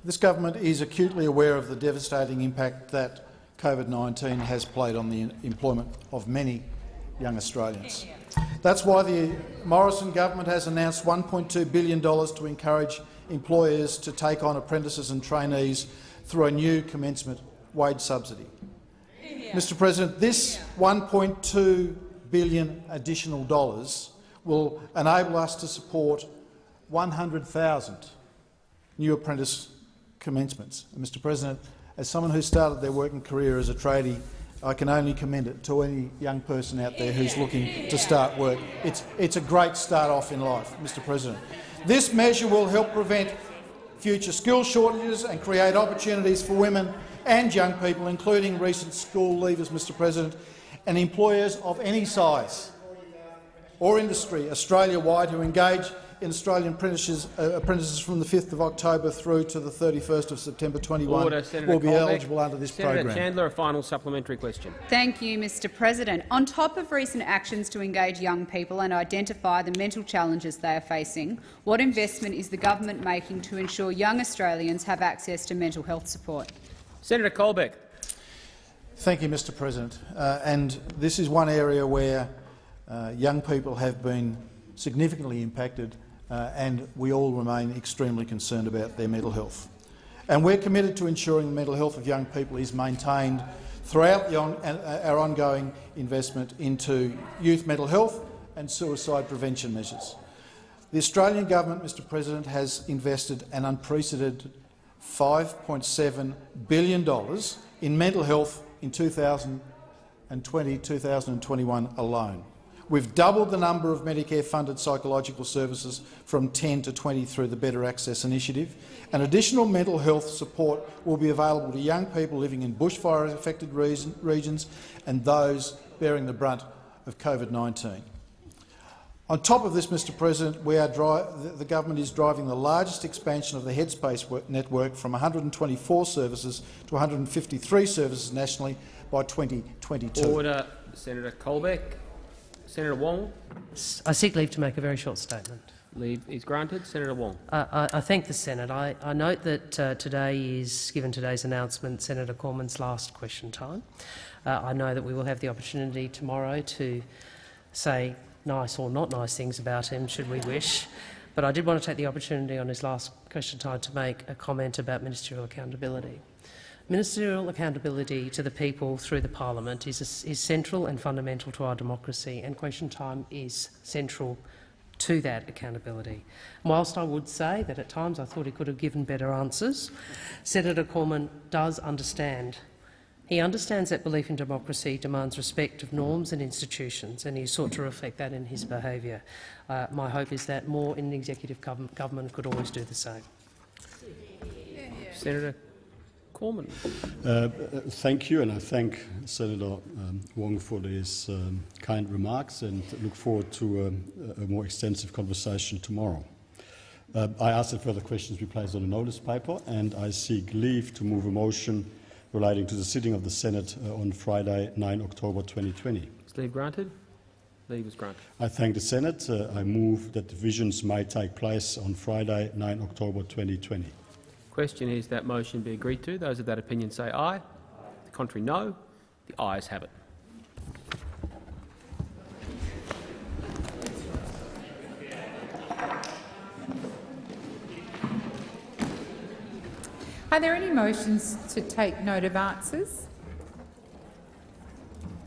This government is acutely aware of the devastating impact that COVID-19 has played on the employment of many young Australians. That's why the Morrison government has announced $1.2 billion to encourage employers to take on apprentices and trainees through a new commencement wage subsidy. Mr President, this 1.2 billion additional dollars will enable us to support 100,000 new apprentice commencements. And Mr President, as someone who started their working career as a tradie, I can only commend it to any young person out there who's looking to start work. It's, it's a great start off in life, Mr President. This measure will help prevent future skill shortages and create opportunities for women and young people, including recent school leavers, Mr President, and employers of any size or industry Australia-wide who engage in Australian apprentices, uh, apprentices from the 5th of October through to the 31st of September 21 Order, will be Colbeck. eligible under this Senator program. Chandler, a final supplementary question. Thank you, Mr President. On top of recent actions to engage young people and identify the mental challenges they are facing, what investment is the government making to ensure young Australians have access to mental health support? Senator Colbeck. Thank you, Mr President. Uh, and this is one area where young people have been significantly impacted uh, and we all remain extremely concerned about their mental health. And we're committed to ensuring the mental health of young people is maintained throughout on, uh, our ongoing investment into youth mental health and suicide prevention measures. The Australian government, Mr President, has invested an unprecedented $5.7 billion in mental health in 2020-2021 alone. We've doubled the number of Medicare-funded psychological services from 10 to 20 through the Better Access Initiative, and additional mental health support will be available to young people living in bushfire-affected regions and those bearing the brunt of COVID-19. On top of this, Mr President, the government is driving the largest expansion of the Headspace network from 124 services to 153 services nationally by 2022. Order. Senator Colbeck. Senator Wong. I seek leave to make a very short statement. Leave is granted. Senator Wong. Uh, I, I, thank the Senate. I, I note that uh, today is, given today's announcement, Senator Cormann's last question time. Uh, I know that we will have the opportunity tomorrow to say nice or not nice things about him, should we wish. But I did want to take the opportunity on his last question time to make a comment about ministerial accountability. Ministerial accountability to the people through the parliament is, is central and fundamental to our democracy, and question time is central to that accountability. Whilst I would say that at times I thought he could have given better answers, Senator Cormann does understand. He understands that belief in democracy demands respect of norms and institutions, and he sought to reflect that in his behaviour. Uh, my hope is that more in the executive government could always do the same. Senator Cormann. Uh, thank you, and I thank Senator um, Wong for his um, kind remarks and look forward to um, a more extensive conversation tomorrow. Uh, I ask that further questions be placed on the notice paper, and I seek leave to move a motion relating to the sitting of the Senate uh, on Friday, 9 October 2020. Is leave granted? Leave is granted. I thank the Senate. Uh, I move that divisions may take place on Friday, 9 October 2020. Question is that motion be agreed to. Those of that opinion say aye. The contrary, no. The ayes have it. Are there any motions to take note of answers?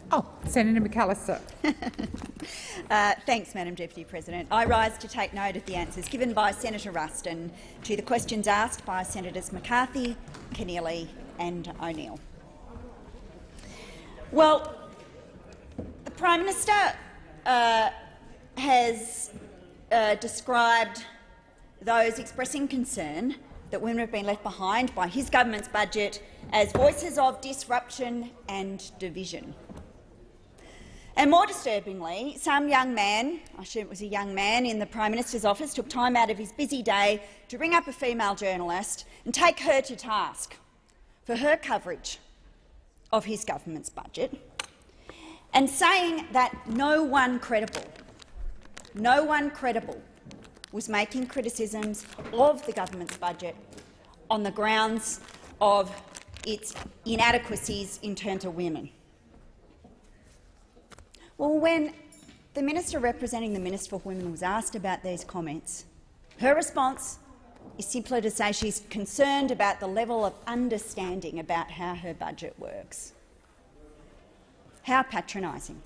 Oh, Senator McAllister. (laughs) uh, thanks, Madam Deputy President. I rise to take note of the answers given by Senator Ruston to the questions asked by Senators McCarthy, Keneally and O'Neill. Well, the Prime Minister uh, has uh, described those expressing concern that women have been left behind by his government's budget as voices of disruption and division. And more disturbingly, some young man, I assume it was a young man in the Prime Minister's office, took time out of his busy day to ring up a female journalist and take her to task for her coverage of his government's budget and saying that no one credible, no one credible was making criticisms of the government's budget on the grounds of its inadequacies in terms of women. Well, when the minister representing the Minister for Women was asked about these comments, her response is simply to say she's concerned about the level of understanding about how her budget works. How patronising.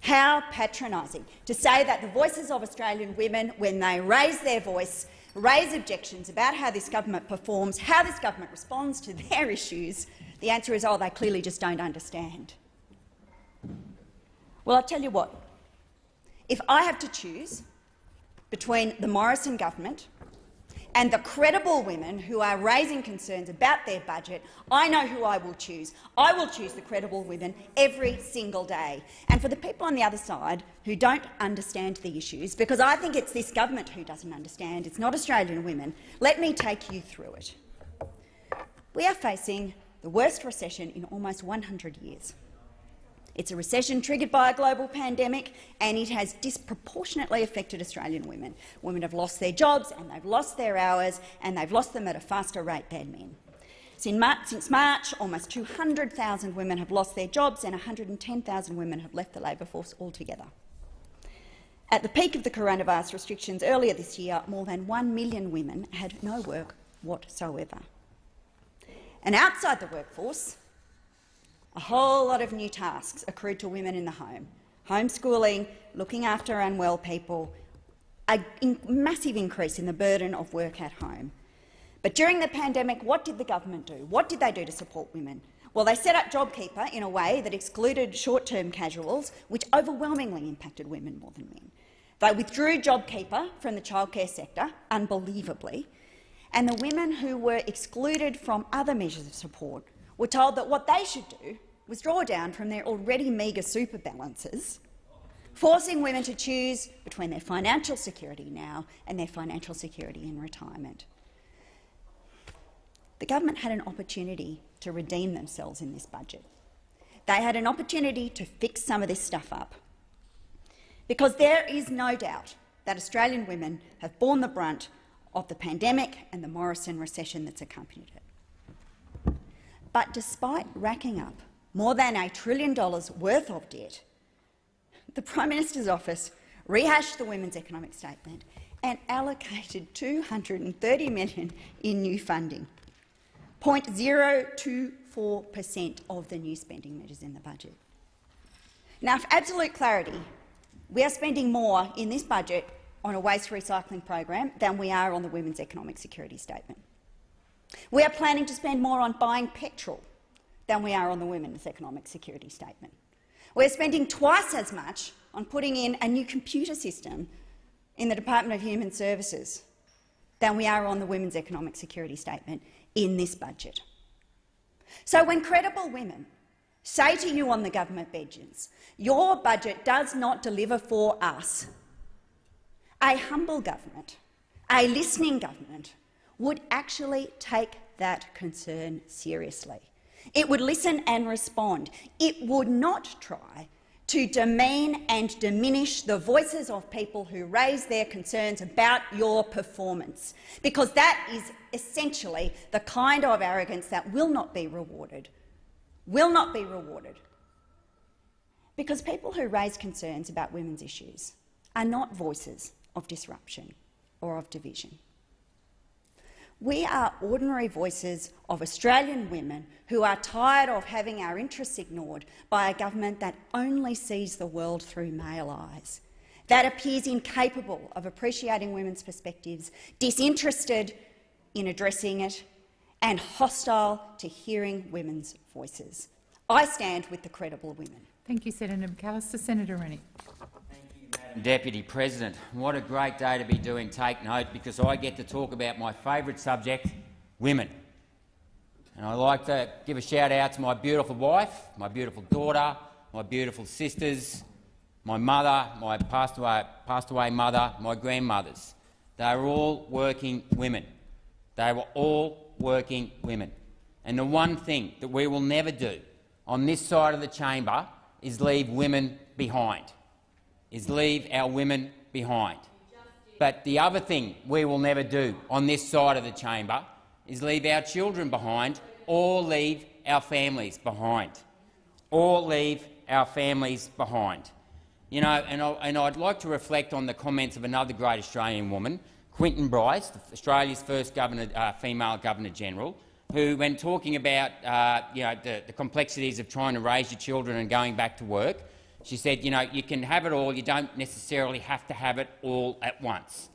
How patronising to say that the voices of Australian women, when they raise their voice, raise objections about how this government performs, how this government responds to their issues, the answer is, oh, they clearly just don't understand. Well, I'll tell you what. If I have to choose between the Morrison government and the credible women who are raising concerns about their budget, I know who I will choose. I will choose the credible women every single day. And for the people on the other side who don't understand the issues, because I think it's this government who doesn't understand, it's not Australian women, let me take you through it. We are facing the worst recession in almost 100 years. It's a recession triggered by a global pandemic, and it has disproportionately affected Australian women. Women have lost their jobs, and they've lost their hours, and they've lost them at a faster rate than men. Since March, almost 200,000 women have lost their jobs and 110,000 women have left the labour force altogether. At the peak of the coronavirus restrictions earlier this year, more than 1 million women had no work whatsoever. And outside the workforce, a whole lot of new tasks accrued to women in the home. Homeschooling, looking after unwell people, a in massive increase in the burden of work at home. But during the pandemic, what did the government do? What did they do to support women? Well, they set up JobKeeper in a way that excluded short-term casuals, which overwhelmingly impacted women more than men. They withdrew JobKeeper from the childcare sector, unbelievably, and the women who were excluded from other measures of support were told that what they should do was draw down from their already meagre super balances, forcing women to choose between their financial security now and their financial security in retirement. The government had an opportunity to redeem themselves in this budget. They had an opportunity to fix some of this stuff up. Because there is no doubt that Australian women have borne the brunt of the pandemic and the Morrison recession that's accompanied it. But despite racking up more than a trillion dollars worth of debt, the Prime Minister's office rehashed the Women's Economic Statement and allocated 230 million in new funding, 0.024 per cent of the new spending measures in the budget. Now, for absolute clarity, we are spending more in this budget on a waste recycling program than we are on the Women's Economic Security Statement. We are planning to spend more on buying petrol than we are on the Women's Economic Security Statement. We're spending twice as much on putting in a new computer system in the Department of Human Services than we are on the Women's Economic Security Statement in this budget. So when credible women say to you on the government benches, your budget does not deliver for us, a humble government, a listening government, would actually take that concern seriously. It would listen and respond. It would not try to demean and diminish the voices of people who raise their concerns about your performance, because that is essentially the kind of arrogance that will not be rewarded, will not be rewarded. Because people who raise concerns about women's issues are not voices of disruption or of division. We are ordinary voices of Australian women who are tired of having our interests ignored by a government that only sees the world through male eyes, that appears incapable of appreciating women's perspectives, disinterested in addressing it, and hostile to hearing women's voices. I stand with the credible women. Thank you, Senator McAllister. Senator Rennick. Deputy President. What a great day to be doing Take Note because I get to talk about my favourite subject, women. And I'd like to give a shout out to my beautiful wife, my beautiful daughter, my beautiful sisters, my mother, my passed away, passed away mother, my grandmothers. They were all working women. They were all working women. And the one thing that we will never do on this side of the chamber is leave women behind is leave our women behind. But the other thing we will never do on this side of the chamber is leave our children behind or leave our families behind. Or leave our families behind. You know, and, I, I'd like to reflect on the comments of another great Australian woman, Quentin Bryce, Australia's first governor, uh, female Governor-General, who, when talking about uh, you know, the, the complexities of trying to raise your children and going back to work, she said, you know, you can have it all, you don't necessarily have to have it all at once.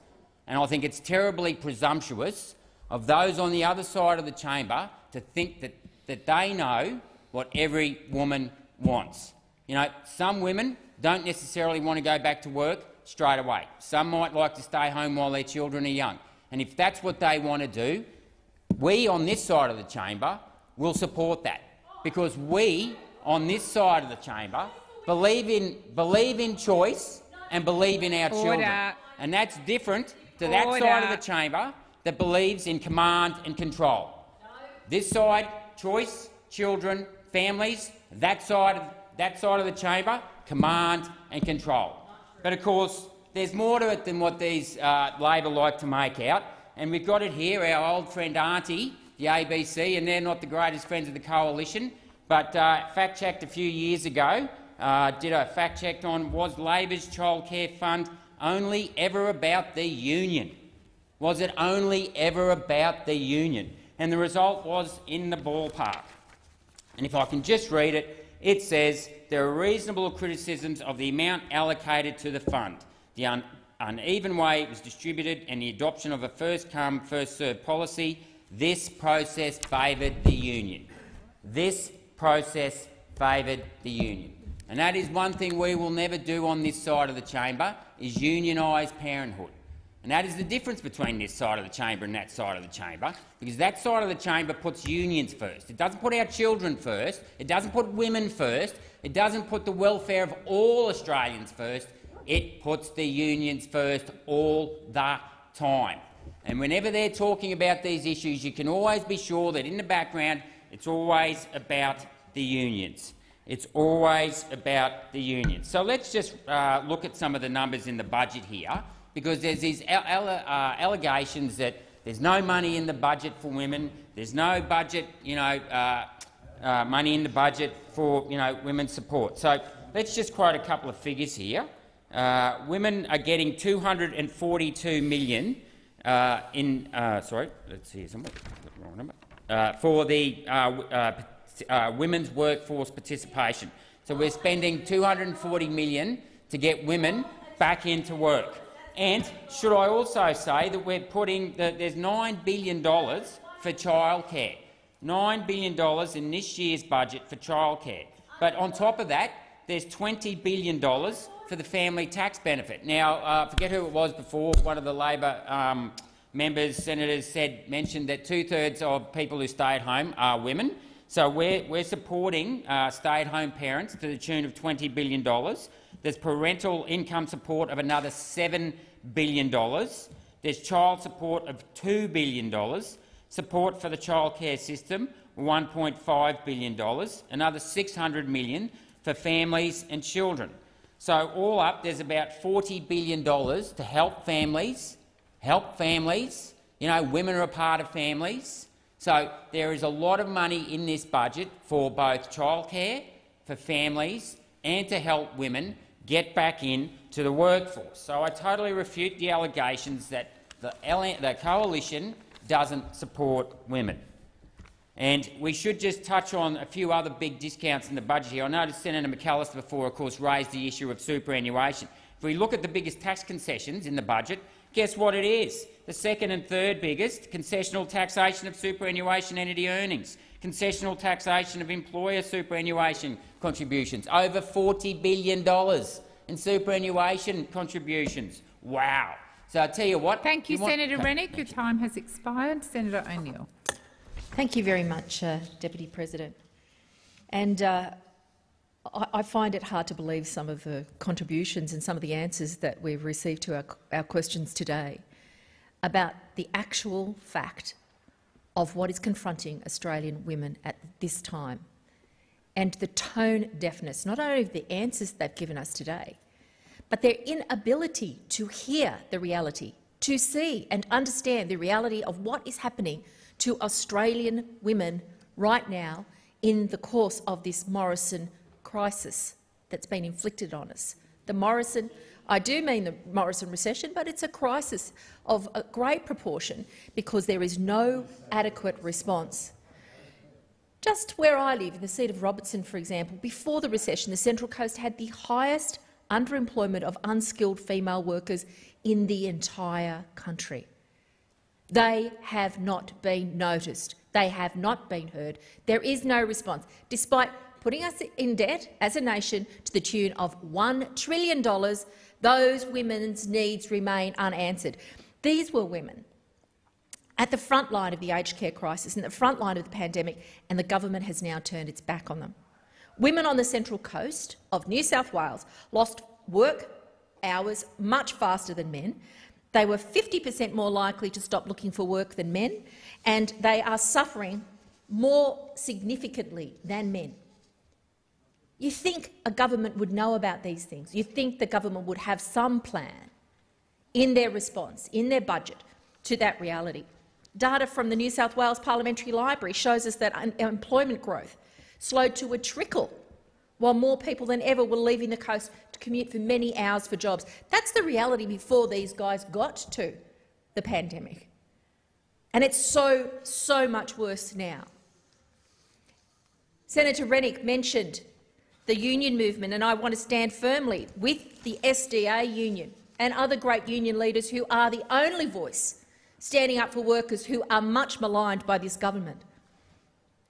And I think it's terribly presumptuous of those on the other side of the chamber to think that, that they know what every woman wants. You know, some women don't necessarily want to go back to work straight away. Some might like to stay home while their children are young. And if that's what they want to do, we on this side of the chamber will support that, because we on this side of the chamber believe in, believe in choice and believe in our Order. children. And that's different to that side of the chamber that believes in command and control. This side, choice, children, families, that side, of, that side of the chamber, command and control. But of course, there's more to it than what these uh, Labor like to make out. And we've got it here, our old friend Auntie, the ABC, and they're not the greatest friends of the coalition, but uh, fact-checked a few years ago uh, did a fact check on was Labor's childcare fund only ever about the union? Was it only ever about the union? And the result was in the ballpark. And if I can just read it, it says there are reasonable criticisms of the amount allocated to the fund, the un uneven way it was distributed and the adoption of a first-come, first-served policy. This process favoured the union. This process favoured the union. And that is one thing we will never do on this side of the chamber, is unionise parenthood. And that is the difference between this side of the chamber and that side of the chamber, because that side of the chamber puts unions first. It doesn't put our children first. It doesn't put women first. It doesn't put the welfare of all Australians first. It puts the unions first all the time. And whenever they're talking about these issues, you can always be sure that in the background it's always about the unions. It's always about the union. So let's just uh, look at some of the numbers in the budget here, because there's these uh, allegations that there's no money in the budget for women, there's no budget, you know, uh, uh, money in the budget for you know women's support. So let's just quote a couple of figures here. Uh, women are getting 242 million uh, in. Sorry, let's see. Wrong number. For the uh, women's workforce participation. So we're spending 240 million to get women back into work. And should I also say that we're putting that there's $9 billion for childcare. $9 billion in this year's budget for childcare. But on top of that, there's $20 billion for the family tax benefit. Now, uh, forget who it was before, one of the Labor um, members, senators, said, mentioned that two-thirds of people who stay at home are women. So we're, we're supporting uh, stay-at-home parents to the tune of $20 billion. There's parental income support of another $7 billion. There's child support of $2 billion, support for the childcare system $1.5 billion, another 600 million for families and children. So all up, there's about $40 billion to help families, help families. You know, women are a part of families. So there is a lot of money in this budget for both childcare, for families and to help women get back into the workforce. So I totally refute the allegations that the, the coalition doesn't support women. And we should just touch on a few other big discounts in the budget here. I noticed Senator McAllister before, of course, raised the issue of superannuation. If we look at the biggest tax concessions in the budget, guess what it is? The second and third biggest, concessional taxation of superannuation entity earnings, concessional taxation of employer superannuation contributions, over $40 billion in superannuation contributions. Wow. So I tell you what. Thank you, you Senator Rennick. Your time has expired. Senator O'Neill. Thank you very much, uh, Deputy President. And uh, I, I, find it hard to believe some of the contributions and some of the answers that we've received to our, our questions today about the actual fact of what is confronting Australian women at this time and the tone deafness, not only of the answers they've given us today, but their inability to hear the reality, to see and understand the reality of what is happening to Australian women right now in the course of this Morrison crisis that's been inflicted on us. The Morrison, I do mean the Morrison recession, but it's a crisis of a great proportion because there is no adequate response just where I live, in the seat of Robertson, for example, before the recession, the Central Coast had the highest underemployment of unskilled female workers in the entire country. They have not been noticed. They have not been heard. There is no response, despite putting us in debt as a nation to the tune of $1 trillion. Those women's needs remain unanswered. These were women at the front line of the aged care crisis and the front line of the pandemic, and the government has now turned its back on them. Women on the central coast of New South Wales lost work hours much faster than men. They were 50 per cent more likely to stop looking for work than men, and they are suffering more significantly than men. You think a government would know about these things. You think the government would have some plan in their response, in their budget, to that reality. Data from the New South Wales Parliamentary Library shows us that employment growth slowed to a trickle, while more people than ever were leaving the coast to commute for many hours for jobs. That's the reality before these guys got to the pandemic. And it's so, so much worse now. Senator Rennick mentioned the union movement, and I want to stand firmly with the SDA union and other great union leaders who are the only voice standing up for workers who are much maligned by this government.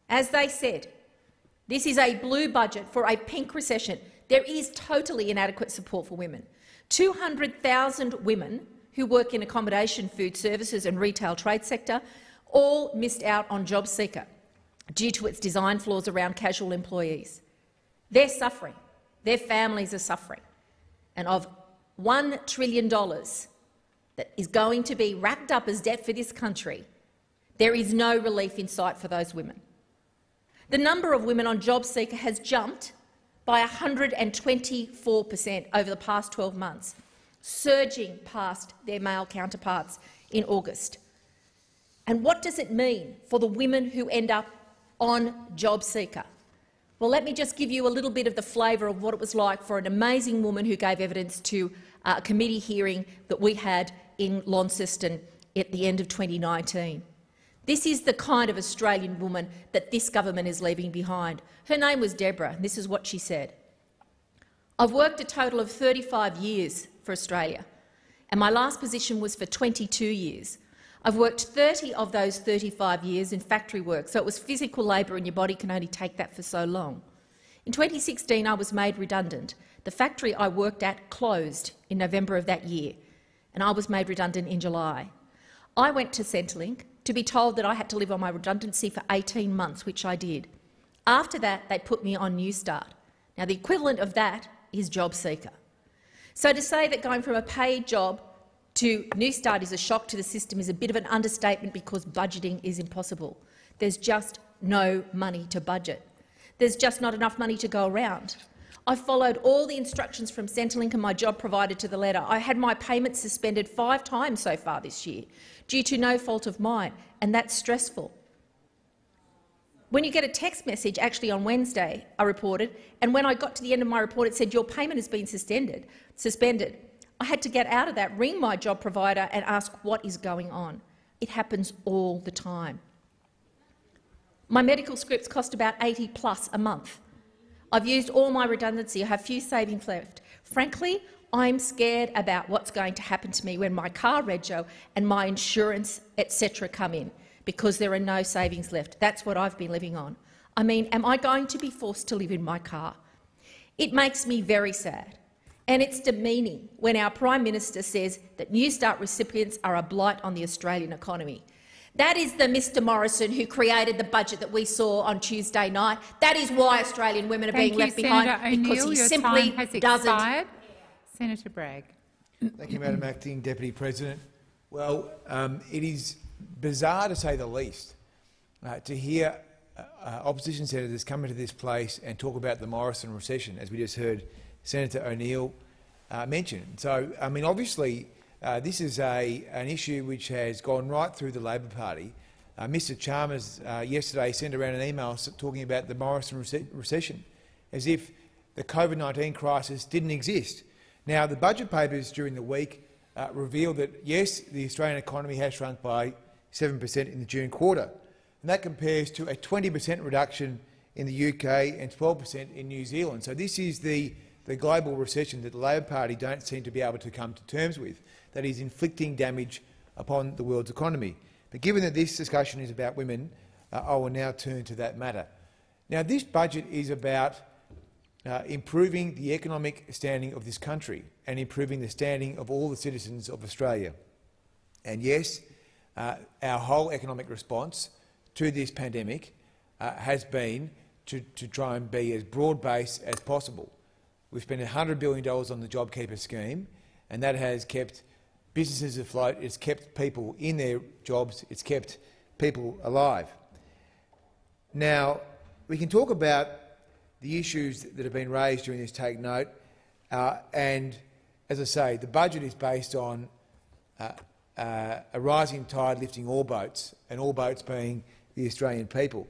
As they said, this is a blue budget for a pink recession. There is totally inadequate support for women. 200,000 women who work in accommodation, food services and retail trade sector all missed out on JobSeeker due to its design flaws around casual employees. They're suffering. Their families are suffering. And of $1 trillion that is going to be wrapped up as debt for this country, there is no relief in sight for those women. The number of women on JobSeeker has jumped by 124 per cent over the past 12 months. surging past their male counterparts in August. And what does it mean for the women who end up on JobSeeker? Well, let me just give you a little bit of the flavour of what it was like for an amazing woman who gave evidence to uh, a committee hearing that we had in Launceston at the end of 2019. This is the kind of Australian woman that this government is leaving behind. Her name was Deborah, and this is what she said. I've worked a total of 35 years for Australia, and my last position was for 22 years. I've worked 30 of those 35 years in factory work, so it was physical labour and your body can only take that for so long. In 2016, I was made redundant. The factory I worked at closed in November of that year, and I was made redundant in July. I went to Centrelink to be told that I had to live on my redundancy for 18 months, which I did. After that, they put me on Newstart. Now, the equivalent of that is JobSeeker. So to say that going from a paid job to Newstart is a shock to the system is a bit of an understatement because budgeting is impossible. There's just no money to budget. There's just not enough money to go around. I followed all the instructions from Centrelink and my job provider to the letter. I had my payments suspended five times so far this year due to no fault of mine, and that's stressful. When you get a text message, actually on Wednesday, I reported, and when I got to the end of my report, it said your payment has been suspended. suspended. I had to get out of that, ring my job provider and ask what is going on. It happens all the time. My medical scripts cost about 80 plus a month. I've used all my redundancy. I have few savings left. Frankly, I'm scared about what's going to happen to me when my car rego and my insurance, etc., come in, because there are no savings left. That's what I've been living on. I mean, am I going to be forced to live in my car? It makes me very sad. And it's demeaning when our Prime Minister says that Newstart recipients are a blight on the Australian economy. That is the Mr Morrison who created the budget that we saw on Tuesday night. That is why Australian women are Thank being you, left Senator behind, because he Your simply time has doesn't. expired. Senator Bragg. Thank you, Madam Acting Deputy President. Well, um, it is bizarre to say the least uh, to hear uh, uh, opposition senators come into this place and talk about the Morrison recession, as we just heard Senator O'Neill uh, mention. So, I mean, obviously, uh, this is a, an issue which has gone right through the Labor Party. Uh, Mr Chalmers uh, yesterday sent around an email talking about the Morrison rece recession, as if the COVID-19 crisis didn't exist. Now, the budget papers during the week uh, revealed that, yes, the Australian economy has shrunk by 7 per cent in the June quarter, and that compares to a 20 per cent reduction in the UK and 12 per cent in New Zealand. So this is the, the global recession that the Labor Party don't seem to be able to come to terms with, that is inflicting damage upon the world's economy. But given that this discussion is about women, uh, I will now turn to that matter. Now, this budget is about uh, improving the economic standing of this country and improving the standing of all the citizens of Australia. And yes, uh, our whole economic response to this pandemic uh, has been to, to try and be as broad-based as possible. We've spent $100 billion on the JobKeeper scheme, and that has kept businesses afloat, it's kept people in their jobs, it's kept people alive. Now, we can talk about the issues that have been raised during this take note, uh, and as I say, the budget is based on uh, uh, a rising tide lifting all boats, and all boats being the Australian people.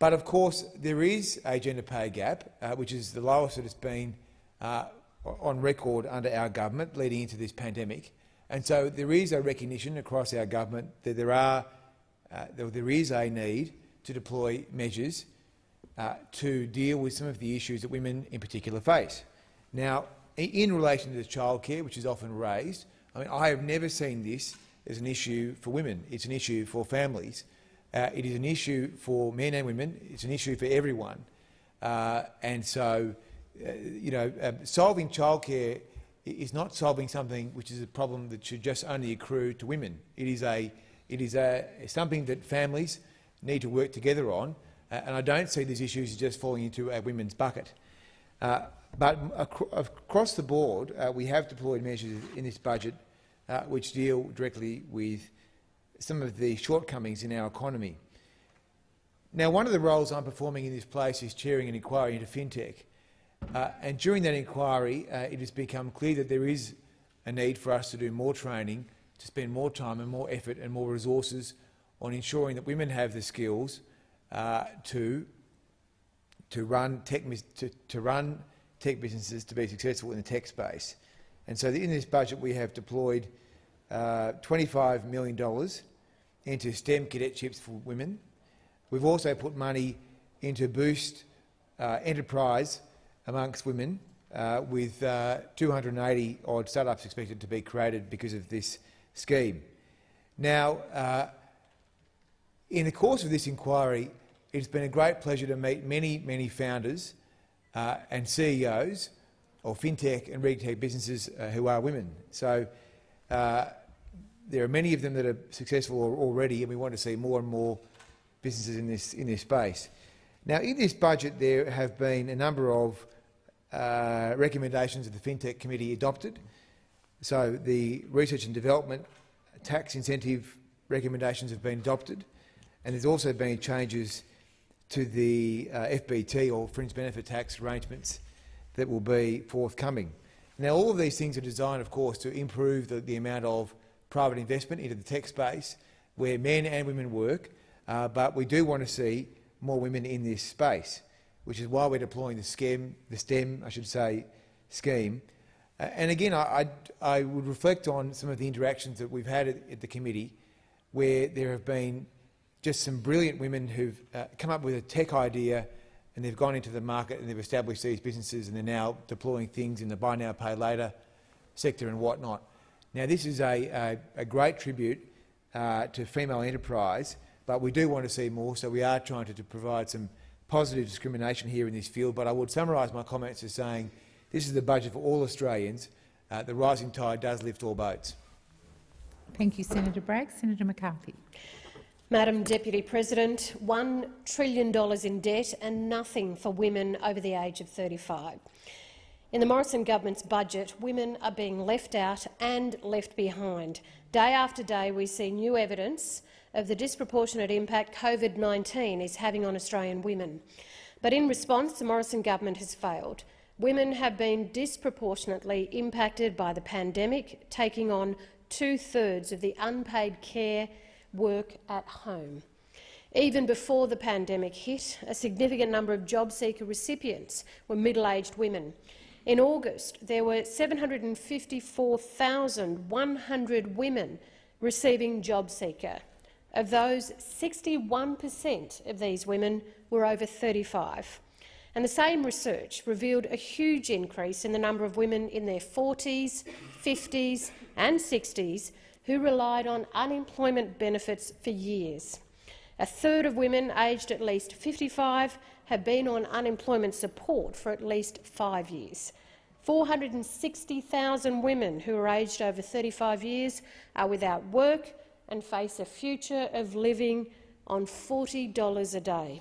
But of course, there is a gender pay gap, uh, which is the lowest that it's been uh, on record under our government leading into this pandemic. And so there is a recognition across our government that there, are, uh, that there is a need to deploy measures uh, to deal with some of the issues that women in particular face. Now, in relation to the childcare, which is often raised, I mean, I have never seen this as an issue for women. It's an issue for families. Uh, it is an issue for men and women. It's an issue for everyone. Uh, and so, uh, you know, um, solving childcare is not solving something which is a problem that should just only accrue to women. It is, a, it is a, something that families need to work together on, uh, and I don't see these issues as just falling into a women's bucket. Uh, but ac across the board, uh, we have deployed measures in this budget which deal directly with some of the shortcomings in our economy. Now, one of the roles I'm performing in this place is chairing an inquiry into fintech. Uh, and during that inquiry, uh, it has become clear that there is a need for us to do more training, to spend more time and more effort and more resources on ensuring that women have the skills uh, to, to, run tech, to, to run tech businesses to be successful in the tech space. And so in this budget we have deployed uh, $25 million into STEM cadetships for women. We've also put money into boost uh, enterprise amongst women, uh, with uh, 280 odd startups expected to be created because of this scheme. Now, uh, in the course of this inquiry, it's been a great pleasure to meet many, many founders uh, and CEOs of fintech and regtech businesses uh, who are women. So there are many of them that are successful already, and we want to see more and more businesses in this, in this space. Now, in this budget, there have been a number of uh, recommendations of the FinTech Committee adopted. So the research and development tax incentive recommendations have been adopted, and there's also been changes to the uh, FBT or fringe benefit tax arrangements that will be forthcoming. Now, all of these things are designed, of course, to improve the, the amount of private investment into the tech space where men and women work, uh, but we do want to see more women in this space, which is why we're deploying the STEM, the STEM, I should say, scheme. Uh, and again, I, I, I, would reflect on some of the interactions that we've had at, at, the committee, where there have been just some brilliant women who've uh, come up with a tech idea and they've gone into the market and they've established these businesses and they're now deploying things in the buy now, pay later sector and whatnot. Now, this is a, a, a great tribute uh, to female enterprise, but we do want to see more, so we are trying to, to provide some positive discrimination here in this field. But I would summarise my comments as saying this is the budget for all Australians. Uh, the rising tide does lift all boats. Thank you, Senator Bragg. Senator McCarthy. Madam Deputy President, $1 trillion in debt and nothing for women over the age of 35. In the Morrison government's budget, women are being left out and left behind. Day after day, we see new evidence of the disproportionate impact COVID-19 is having on Australian women. But in response, the Morrison government has failed. Women have been disproportionately impacted by the pandemic, taking on two-thirds of the unpaid care work at home. Even before the pandemic hit, a significant number of job seeker recipients were middle-aged women. In August, there were 754,100 women receiving JobSeeker. Of those, 61 per cent of these women were over 35. And the same research revealed a huge increase in the number of women in their 40s, 50s and 60s who relied on unemployment benefits for years. A third of women aged at least 55 have been on unemployment support for at least five years. 460,000 women who are aged over 35 years are without work and face a future of living on $40 a day.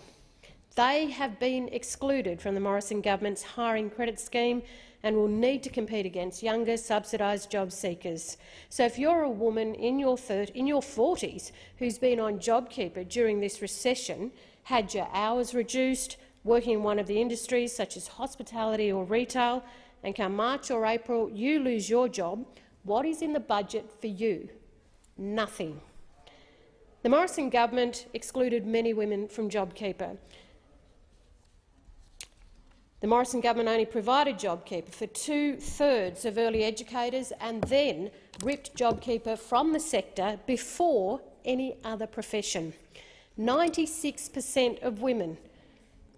They have been excluded from the Morrison government's hiring credit scheme and will need to compete against younger subsidised job seekers. So if you're a woman in your, in your 40s who's been on JobKeeper during this recession, had your hours reduced, working in one of the industries such as hospitality or retail, and come March or April you lose your job, what is in the budget for you? Nothing. The Morrison government excluded many women from JobKeeper. The Morrison government only provided JobKeeper for two-thirds of early educators and then ripped JobKeeper from the sector before any other profession. 96 per cent of women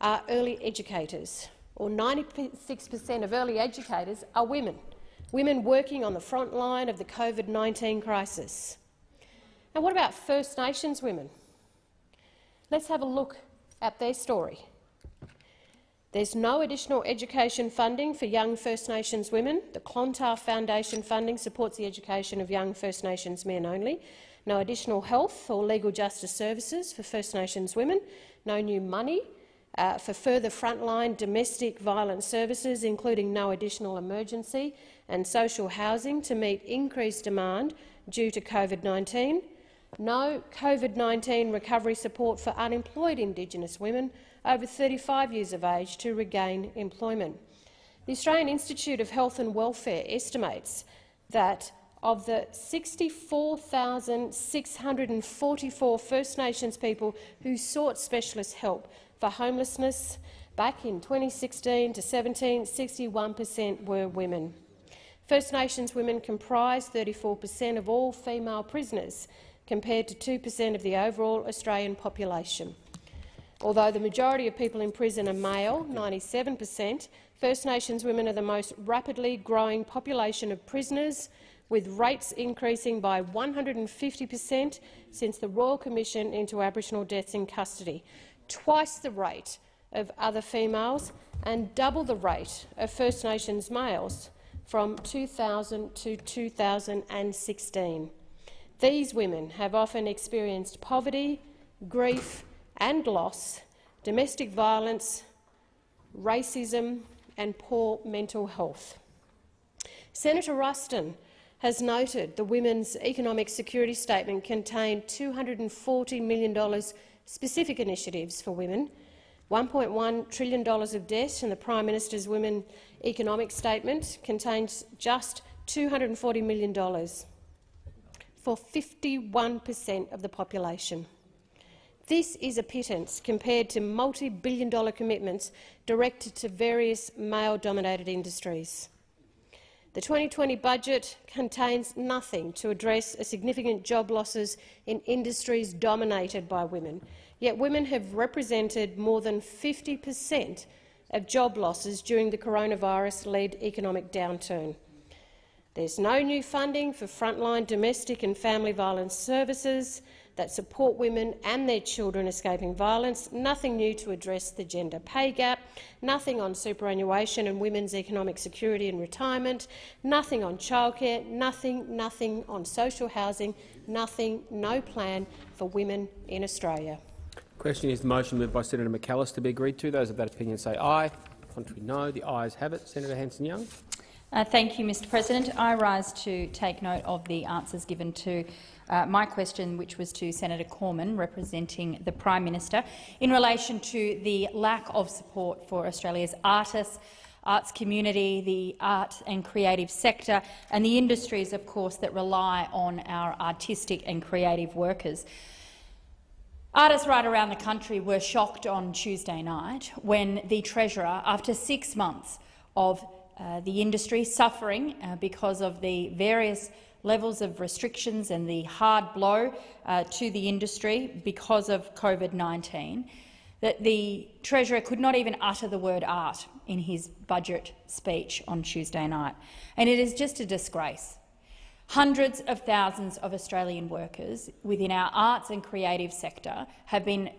are early educators, or 96 per cent of early educators are women, women working on the front line of the COVID-19 crisis. And what about First Nations women? Let's have a look at their story. There's no additional education funding for young First Nations women. The Clontarf Foundation funding supports the education of young First Nations men only. No additional health or legal justice services for First Nations women. No new money uh, for further frontline domestic violence services, including no additional emergency and social housing to meet increased demand due to COVID-19. No COVID-19 recovery support for unemployed Indigenous women over 35 years of age to regain employment. The Australian Institute of Health and Welfare estimates that of the 64,644 First Nations people who sought specialist help for homelessness back in 2016 to 17, 61 per cent were women. First Nations women comprise 34 per cent of all female prisoners, compared to 2 per cent of the overall Australian population. Although the majority of people in prison are male, 97 per cent, First Nations women are the most rapidly growing population of prisoners, with rates increasing by 150 per cent since the Royal Commission into Aboriginal deaths in custody, twice the rate of other females and double the rate of First Nations males from 2000 to 2016. These women have often experienced poverty, grief and loss, domestic violence, racism and poor mental health. Senator Ruston has noted the Women's Economic Security Statement contained $240 million specific initiatives for women, $1.1 trillion of debt, and the Prime Minister's Women Economic Statement contains just $240 million for 51 per cent of the population. This is a pittance compared to multi-billion dollar commitments directed to various male-dominated industries. The 2020 budget contains nothing to address significant job losses in industries dominated by women, yet women have represented more than 50 per cent of job losses during the coronavirus-led economic downturn. There's no new funding for frontline domestic and family violence services that support women and their children escaping violence, nothing new to address the gender pay gap, nothing on superannuation and women's economic security and retirement, nothing on childcare, nothing, nothing on social housing, nothing, no plan for women in Australia. Question is the motion moved by Senator McAllister to be agreed to. Those of that opinion say aye. Contrary, no. The ayes have it. Senator Hanson-Young. Uh, thank you, Mr President. I rise to take note of the answers given to uh, my question, which was to Senator Cormann, representing the Prime Minister, in relation to the lack of support for Australia's artists, arts community, the art and creative sector, and the industries, of course, that rely on our artistic and creative workers. Artists right around the country were shocked on Tuesday night when the Treasurer, after six months of uh, the industry suffering uh, because of the various levels of restrictions and the hard blow uh, to the industry because of COVID-19, that the Treasurer could not even utter the word art in his budget speech on Tuesday night. And it is just a disgrace. Hundreds of thousands of Australian workers within our arts and creative sector have been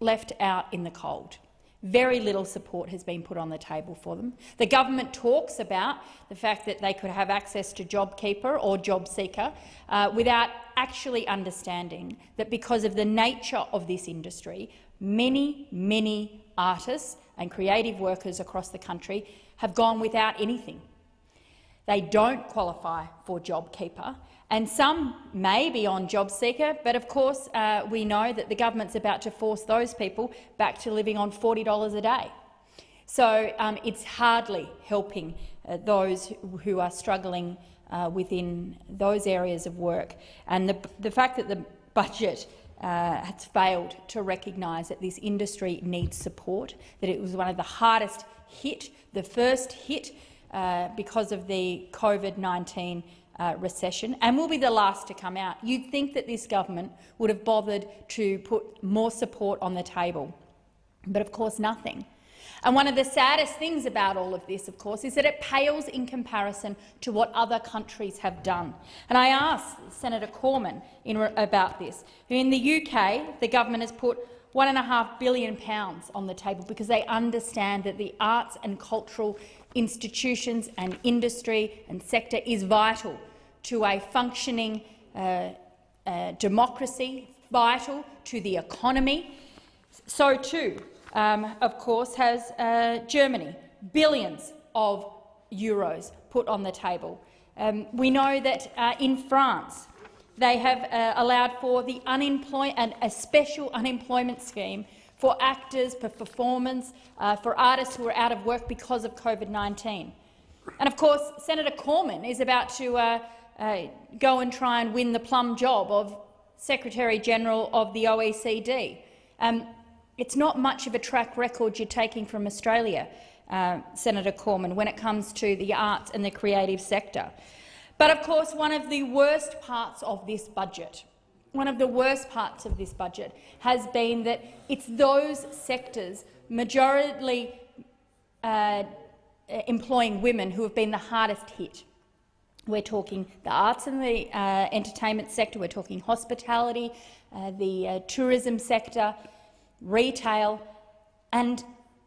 left out in the cold. Very little support has been put on the table for them. The government talks about the fact that they could have access to JobKeeper or JobSeeker uh, without actually understanding that because of the nature of this industry, many, many artists and creative workers across the country have gone without anything. They don't qualify for JobKeeper, and some may be on JobSeeker, but of course uh, we know that the government's about to force those people back to living on $40 a day. So um, it's hardly helping uh, those who are struggling uh, within those areas of work. And the, the fact that the budget uh, has failed to recognise that this industry needs support, that it was one of the hardest hit, the first hit uh, because of the COVID-19 uh, recession and will be the last to come out. You'd think that this government would have bothered to put more support on the table, but of course nothing. And one of the saddest things about all of this, of course, is that it pales in comparison to what other countries have done. And I asked Senator Cormann about this. In the UK, the government has put one and a half billion pounds on the table because they understand that the arts and cultural institutions and industry and sector is vital to a functioning uh, uh, democracy, vital to the economy. So too, um, of course, has uh, Germany, billions of euros put on the table. Um, we know that uh, in France they have uh, allowed for the unemployment, a special unemployment scheme for actors, for performers, uh, for artists who are out of work because of COVID-19. And of course, Senator Cormann is about to uh, uh, go and try and win the plum job of Secretary-General of the OECD. Um, it's not much of a track record you're taking from Australia, uh, Senator Cormann, when it comes to the arts and the creative sector. But of course, one of the worst parts of this budget, one of the worst parts of this budget has been that it's those sectors, majority uh, employing women, who have been the hardest hit. We're talking the arts and the uh, entertainment sector, we're talking hospitality, uh, the uh, tourism sector, retail, and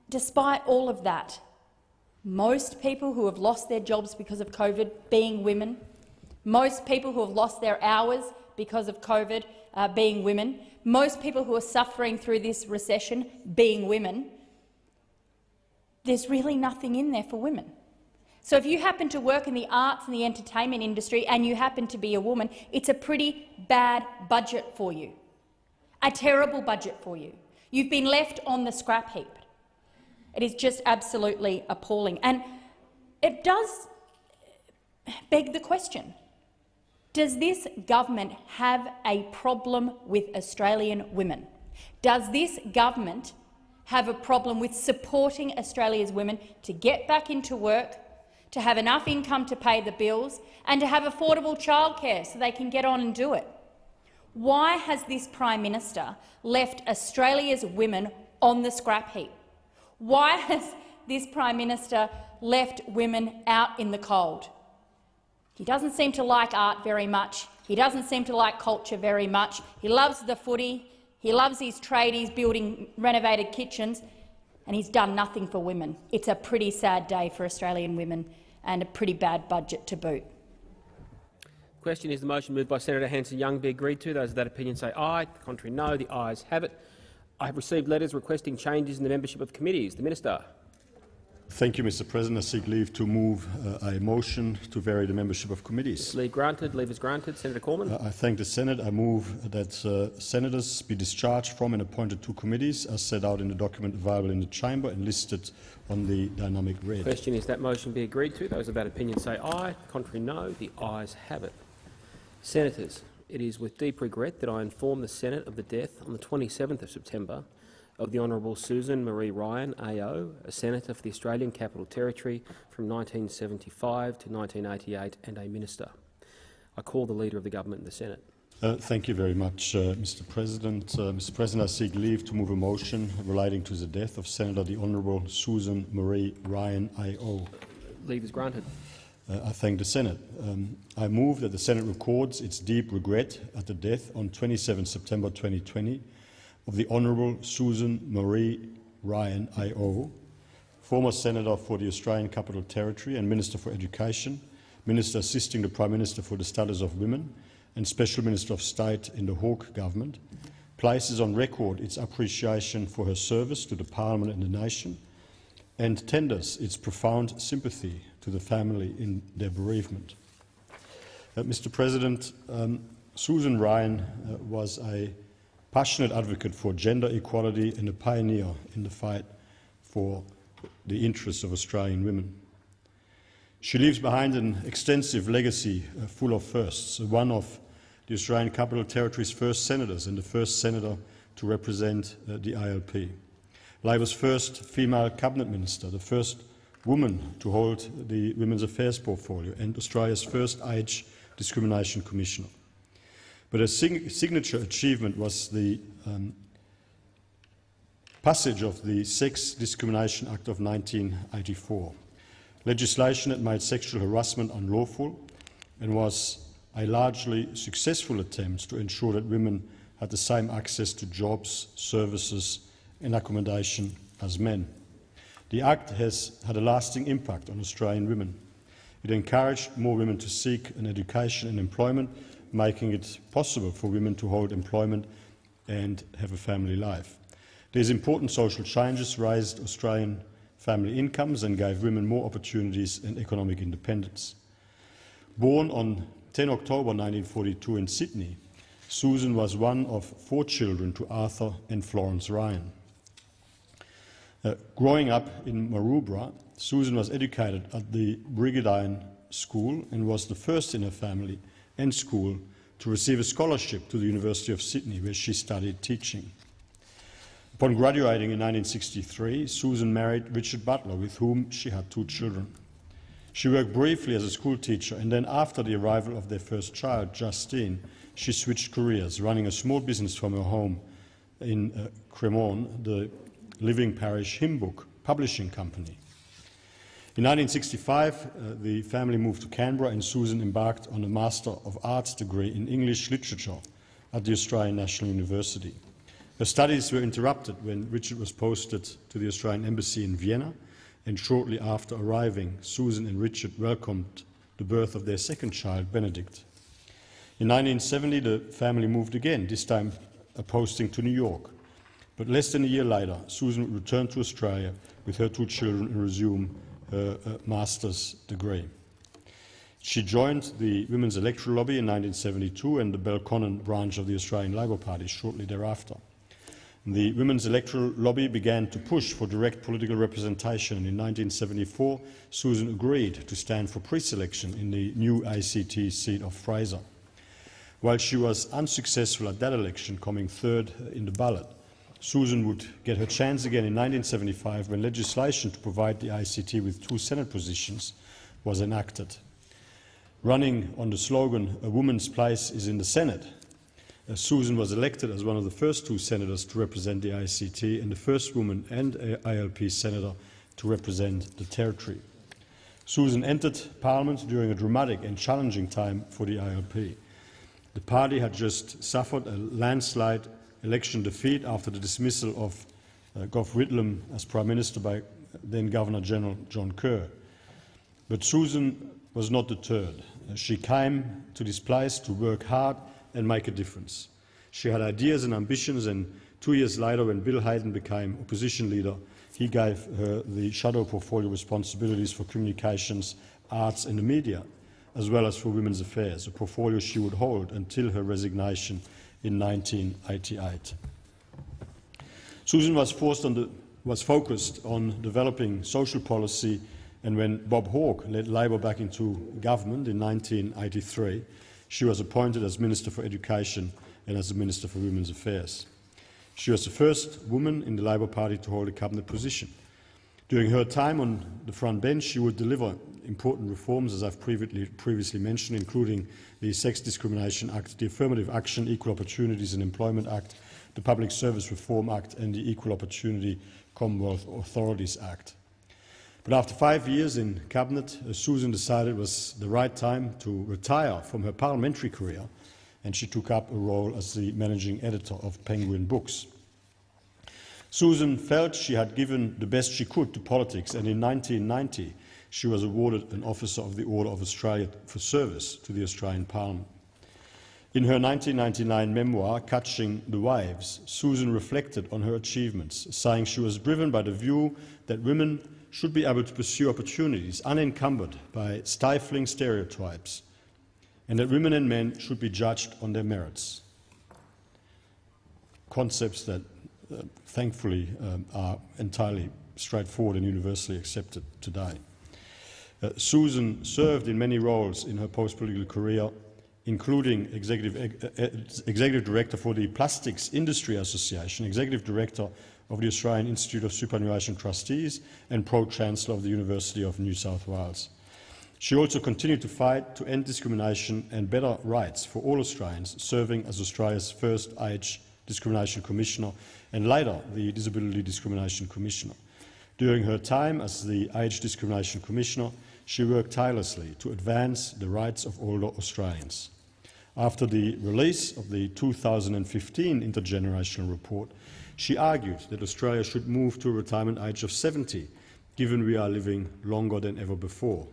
despite all of that, most people who have lost their jobs because of COVID being women, most people who have lost their hours because of COVID uh, being women, most people who are suffering through this recession being women, there's really nothing in there for women. So if you happen to work in the arts and the entertainment industry and you happen to be a woman, it's a pretty bad budget for you, a terrible budget for you. You've been left on the scrap heap. It is just absolutely appalling. And it does beg the question, does this government have a problem with Australian women? Does this government have a problem with supporting Australia's women to get back into work, to have enough income to pay the bills and to have affordable childcare so they can get on and do it. Why has this Prime Minister left Australia's women on the scrap heap? Why has this Prime Minister left women out in the cold? He doesn't seem to like art very much. He doesn't seem to like culture very much. He loves the footy. He loves his tradies building renovated kitchens and he's done nothing for women. It's a pretty sad day for Australian women and a pretty bad budget to boot. Question is the motion moved by Senator Hanson-Young be agreed to. Those of that opinion say aye. The contrary no. The ayes have it. I have received letters requesting changes in the membership of committees. The Minister. Thank you, Mr President. I seek leave to move uh, a motion to vary the membership of committees. Leave granted. Leave is granted. Senator Cormann. Uh, I thank the Senate. I move that uh, senators be discharged from and appointed to committees as set out in the document available in the chamber and listed on the dynamic red. Question is that motion be agreed to. Those of that opinion say aye. Contrary no. The ayes have it. Senators, it is with deep regret that I inform the Senate of the death on the 27th of September of the Honourable Susan Marie Ryan, AO, a Senator for the Australian Capital Territory from 1975 to 1988 and a Minister. I call the Leader of the Government in the Senate. Uh, thank you very much, uh, Mr President. Uh, Mr President, I seek leave to move a motion relating to the death of Senator the Honourable Susan Marie Ryan, AO. Leave is granted. Uh, I thank the Senate. Um, I move that the Senate records its deep regret at the death on 27 September 2020 of the Honourable Susan Marie Ryan AO, former Senator for the Australian Capital Territory and Minister for Education, Minister assisting the Prime Minister for the Status of Women and Special Minister of State in the Hawke government, places on record its appreciation for her service to the Parliament and the nation, and tenders its profound sympathy to the family in their bereavement. Uh, Mr President, um, Susan Ryan uh, was a passionate advocate for gender equality and a pioneer in the fight for the interests of Australian women. She leaves behind an extensive legacy uh, full of firsts, one of the Australian Capital Territory's first senators and the first senator to represent uh, the ALP. Labor's first female cabinet minister, the first woman to hold the Women's Affairs portfolio and Australia's first age discrimination commissioner. But a sig signature achievement was the um, passage of the Sex Discrimination Act of 1984, legislation that made sexual harassment unlawful and was a largely successful attempt to ensure that women had the same access to jobs, services and accommodation as men. The Act has had a lasting impact on Australian women. It encouraged more women to seek an education and employment, making it possible for women to hold employment and have a family life. These important social changes raised Australian family incomes and gave women more opportunities and economic independence. Born on 10 October 1942 in Sydney, Susan was one of four children to Arthur and Florence Ryan. Uh, growing up in Maroubra, Susan was educated at the Brigidine School and was the first in her family and school to receive a scholarship to the University of Sydney, where she studied teaching. Upon graduating in 1963, Susan married Richard Butler, with whom she had two children. She worked briefly as a school teacher, and then after the arrival of their first child, Justine, she switched careers, running a small business from her home in uh, Cremorne, the Living Parish Hymn Book Publishing Company. In 1965, uh, the family moved to Canberra and Susan embarked on a Master of Arts degree in English Literature at the Australian National University. Her studies were interrupted when Richard was posted to the Australian Embassy in Vienna, and shortly after arriving, Susan and Richard welcomed the birth of their second child, Benedict. In 1970, the family moved again, this time a posting to New York. But less than a year later, Susan returned to Australia with her two children and resumed master's degree. She joined the Women's Electoral Lobby in 1972 and the Belconnen branch of the Australian Labor Party shortly thereafter. The Women's Electoral Lobby began to push for direct political representation in 1974 Susan agreed to stand for pre-selection in the new ACT seat of Fraser. While she was unsuccessful at that election, coming third in the ballot, Susan would get her chance again in 1975 when legislation to provide the ACT with two Senate positions was enacted. Running on the slogan, a woman's place is in the Senate, uh, Susan was elected as one of the first two senators to represent the ACT and the first woman and ALP senator to represent the territory. Susan entered Parliament during a dramatic and challenging time for the ALP. The party had just suffered a landslide election defeat after the dismissal of uh, Gough Whitlam as Prime Minister by then Governor General John Kerr. But Susan was not deterred. Uh, she came to this place to work hard and make a difference. She had ideas and ambitions, and two years later, when Bill Hayden became opposition leader, he gave her the shadow portfolio responsibilities for communications, arts and the media, as well as for women's affairs, a portfolio she would hold until her resignation in 1988. Susan was, the, was focused on developing social policy and when Bob Hawke led Labor back into government in 1983, she was appointed as Minister for Education and as the Minister for Women's Affairs. She was the first woman in the Labor Party to hold a cabinet position. During her time on the front bench, she would deliver important reforms, as I've previously mentioned, including the Sex Discrimination Act, the Affirmative Action, Equal Opportunities and Employment Act, the Public Service Reform Act and the Equal Opportunity Commonwealth Authorities Act. But after five years in Cabinet, uh, Susan decided it was the right time to retire from her parliamentary career and she took up a role as the managing editor of Penguin Books. Susan felt she had given the best she could to politics and in 1990 she was awarded an Officer of the Order of Australia for service to the Australian Parliament. In her 1999 memoir, Catching the Waves, Susan reflected on her achievements, saying she was driven by the view that women should be able to pursue opportunities unencumbered by stifling stereotypes, and that women and men should be judged on their merits. Concepts that, uh, thankfully, um, are entirely straightforward and universally accepted today. Uh, Susan served in many roles in her post-political career, including executive, uh, executive director for the Plastics Industry Association, executive director of the Australian Institute of Superannuation Trustees and Pro-Chancellor of the University of New South Wales. She also continued to fight to end discrimination and better rights for all Australians, serving as Australia's first Age Discrimination Commissioner and later the Disability Discrimination Commissioner. During her time as the Age Discrimination Commissioner, she worked tirelessly to advance the rights of older Australians. After the release of the 2015 Intergenerational Report, she argued that Australia should move to a retirement age of 70, given we are living longer than ever before.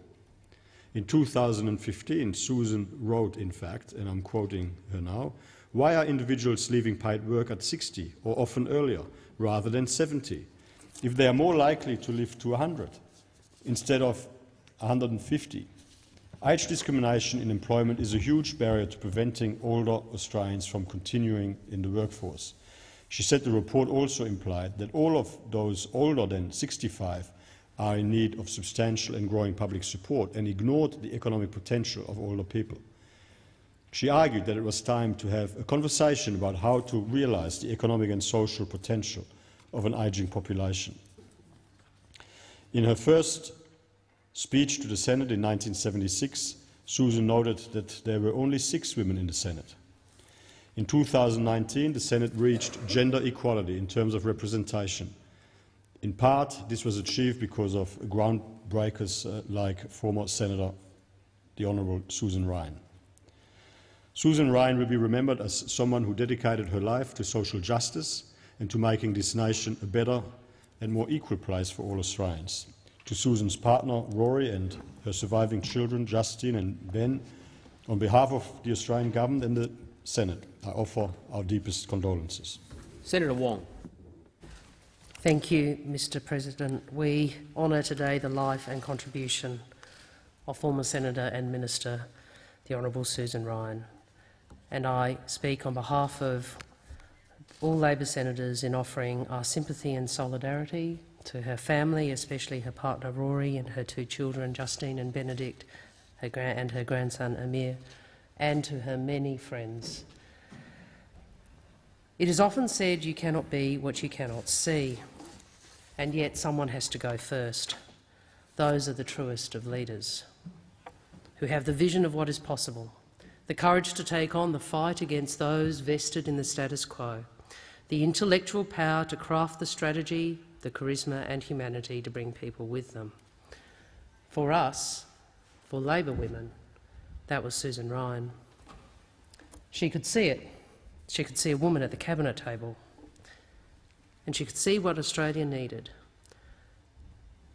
In 2015, Susan wrote, in fact, and I'm quoting her now, why are individuals leaving paid work at 60 or often earlier rather than 70 if they are more likely to live to 100 instead of 150? Age discrimination in employment is a huge barrier to preventing older Australians from continuing in the workforce. She said the report also implied that all of those older than 65 are in need of substantial and growing public support and ignored the economic potential of older people. She argued that it was time to have a conversation about how to realise the economic and social potential of an ageing population. In her first speech to the Senate in 1976, Susan noted that there were only six women in the Senate. In 2019, the Senate reached gender equality in terms of representation. In part, this was achieved because of groundbreakers uh, like former Senator the Honourable Susan Ryan. Susan Ryan will be remembered as someone who dedicated her life to social justice and to making this nation a better and more equal place for all Australians. To Susan's partner, Rory, and her surviving children, Justine and Ben, on behalf of the Australian Government and the Senate, I offer our deepest condolences. Senator Wong. Thank you, Mr President. We honour today the life and contribution of former Senator and Minister, the Honourable Susan Ryan. And I speak on behalf of all Labor senators in offering our sympathy and solidarity to her family, especially her partner Rory and her two children, Justine and Benedict, her and her grandson Amir, and to her many friends. It is often said you cannot be what you cannot see, and yet someone has to go first. Those are the truest of leaders, who have the vision of what is possible, the courage to take on the fight against those vested in the status quo, the intellectual power to craft the strategy, the charisma and humanity to bring people with them. For us, for Labor women, that was Susan Ryan. She could see it. She could see a woman at the cabinet table. And she could see what Australia needed.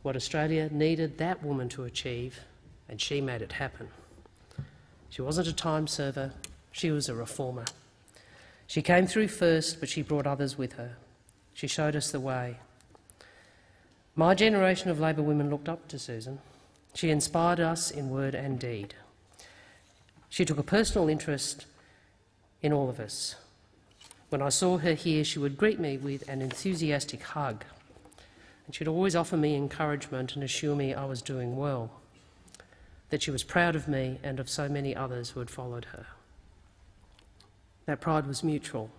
What Australia needed that woman to achieve, and she made it happen. She wasn't a time server, she was a reformer. She came through first, but she brought others with her. She showed us the way. My generation of Labor women looked up to Susan. She inspired us in word and deed. She took a personal interest in all of us. When I saw her here, she would greet me with an enthusiastic hug, and she'd always offer me encouragement and assure me I was doing well, that she was proud of me and of so many others who had followed her. That pride was mutual.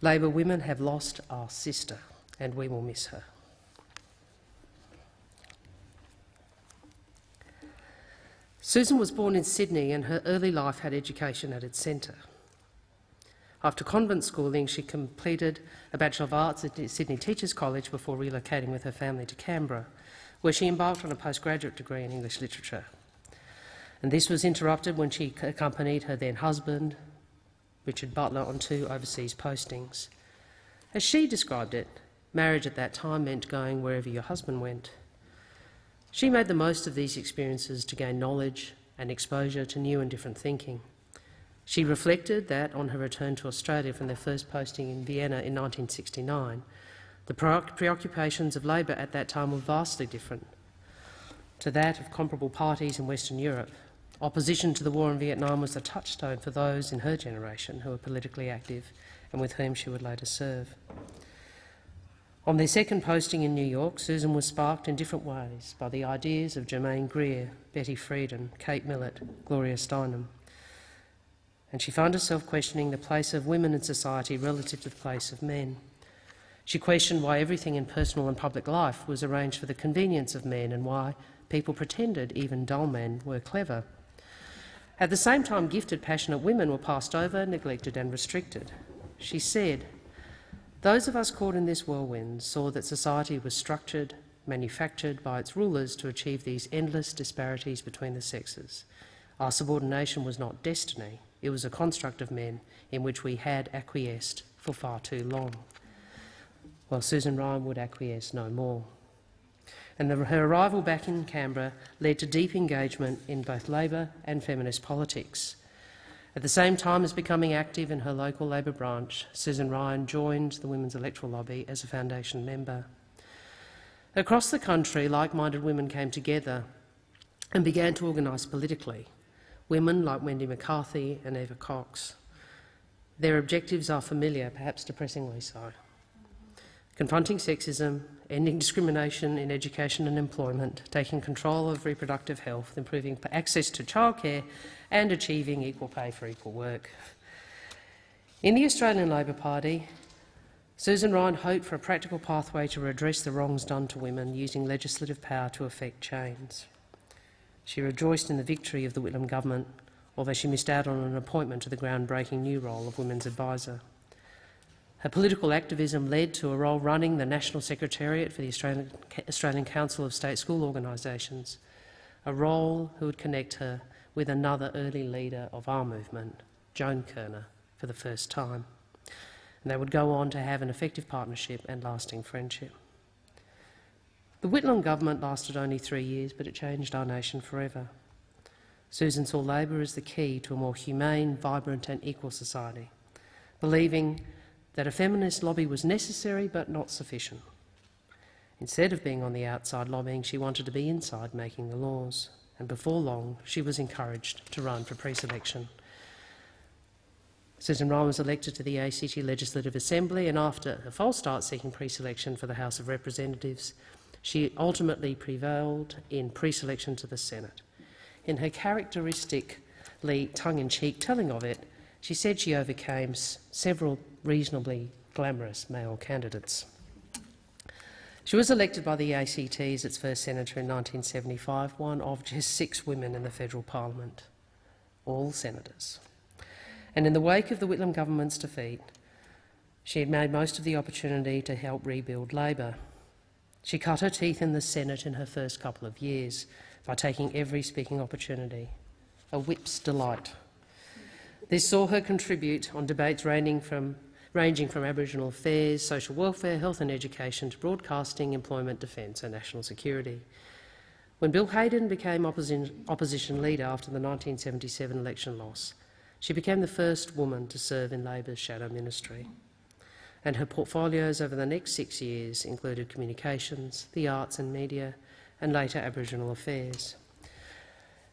Labor women have lost our sister, and we will miss her. Susan was born in Sydney and her early life had education at its centre. After convent schooling, she completed a Bachelor of Arts at Sydney Teachers College before relocating with her family to Canberra, where she embarked on a postgraduate degree in English literature. And this was interrupted when she accompanied her then husband, Richard Butler, on two overseas postings. As she described it, marriage at that time meant going wherever your husband went. She made the most of these experiences to gain knowledge and exposure to new and different thinking. She reflected that on her return to Australia from their first posting in Vienna in 1969, the preoccupations of Labor at that time were vastly different to that of comparable parties in Western Europe. Opposition to the war in Vietnam was a touchstone for those in her generation who were politically active and with whom she would later serve. On their second posting in New York, Susan was sparked in different ways by the ideas of Germaine Greer, Betty Friedan, Kate Millett, Gloria Steinem. And she found herself questioning the place of women in society relative to the place of men. She questioned why everything in personal and public life was arranged for the convenience of men and why people pretended even dull men were clever. At the same time, gifted, passionate women were passed over, neglected and restricted. She said, those of us caught in this whirlwind saw that society was structured, manufactured by its rulers to achieve these endless disparities between the sexes. Our subordination was not destiny, it was a construct of men in which we had acquiesced for far too long. Well, Susan Ryan would acquiesce no more. And the, her arrival back in Canberra led to deep engagement in both Labor and feminist politics. At the same time as becoming active in her local Labor branch, Susan Ryan joined the Women's Electoral Lobby as a foundation member. Across the country, like-minded women came together and began to organise politically. Women like Wendy McCarthy and Eva Cox. Their objectives are familiar, perhaps depressingly so. Confronting sexism, ending discrimination in education and employment, taking control of reproductive health, improving access to childcare and achieving equal pay for equal work. In the Australian Labor Party, Susan Ryan hoped for a practical pathway to redress the wrongs done to women using legislative power to effect change. She rejoiced in the victory of the Whitlam government, although she missed out on an appointment to the groundbreaking new role of Women's Advisor. Her political activism led to a role running the National Secretariat for the Australian, Australian Council of State School Organisations, a role who would connect her with another early leader of our movement, Joan Kirner, for the first time. And they would go on to have an effective partnership and lasting friendship. The Whitlam government lasted only three years, but it changed our nation forever. Susan saw Labor as the key to a more humane, vibrant and equal society, believing that a feminist lobby was necessary but not sufficient. Instead of being on the outside lobbying, she wanted to be inside making the laws, and before long she was encouraged to run for pre-selection. Susan Ryan was elected to the ACT Legislative Assembly and after a false start seeking pre-selection for the House of Representatives, she ultimately prevailed in pre-selection to the Senate. In her characteristically tongue-in-cheek telling of it, she said she overcame several reasonably glamorous male candidates. She was elected by the ACT as its first senator in 1975, one of just six women in the federal parliament, all senators. And in the wake of the Whitlam government's defeat, she had made most of the opportunity to help rebuild Labor. She cut her teeth in the Senate in her first couple of years by taking every speaking opportunity, a whip's delight. This saw her contribute on debates ranging from, ranging from Aboriginal affairs, social welfare, health and education to broadcasting, employment, defence and national security. When Bill Hayden became opposition, opposition leader after the 1977 election loss, she became the first woman to serve in Labor's shadow ministry. And her portfolios over the next six years included communications, the arts and media, and later Aboriginal affairs.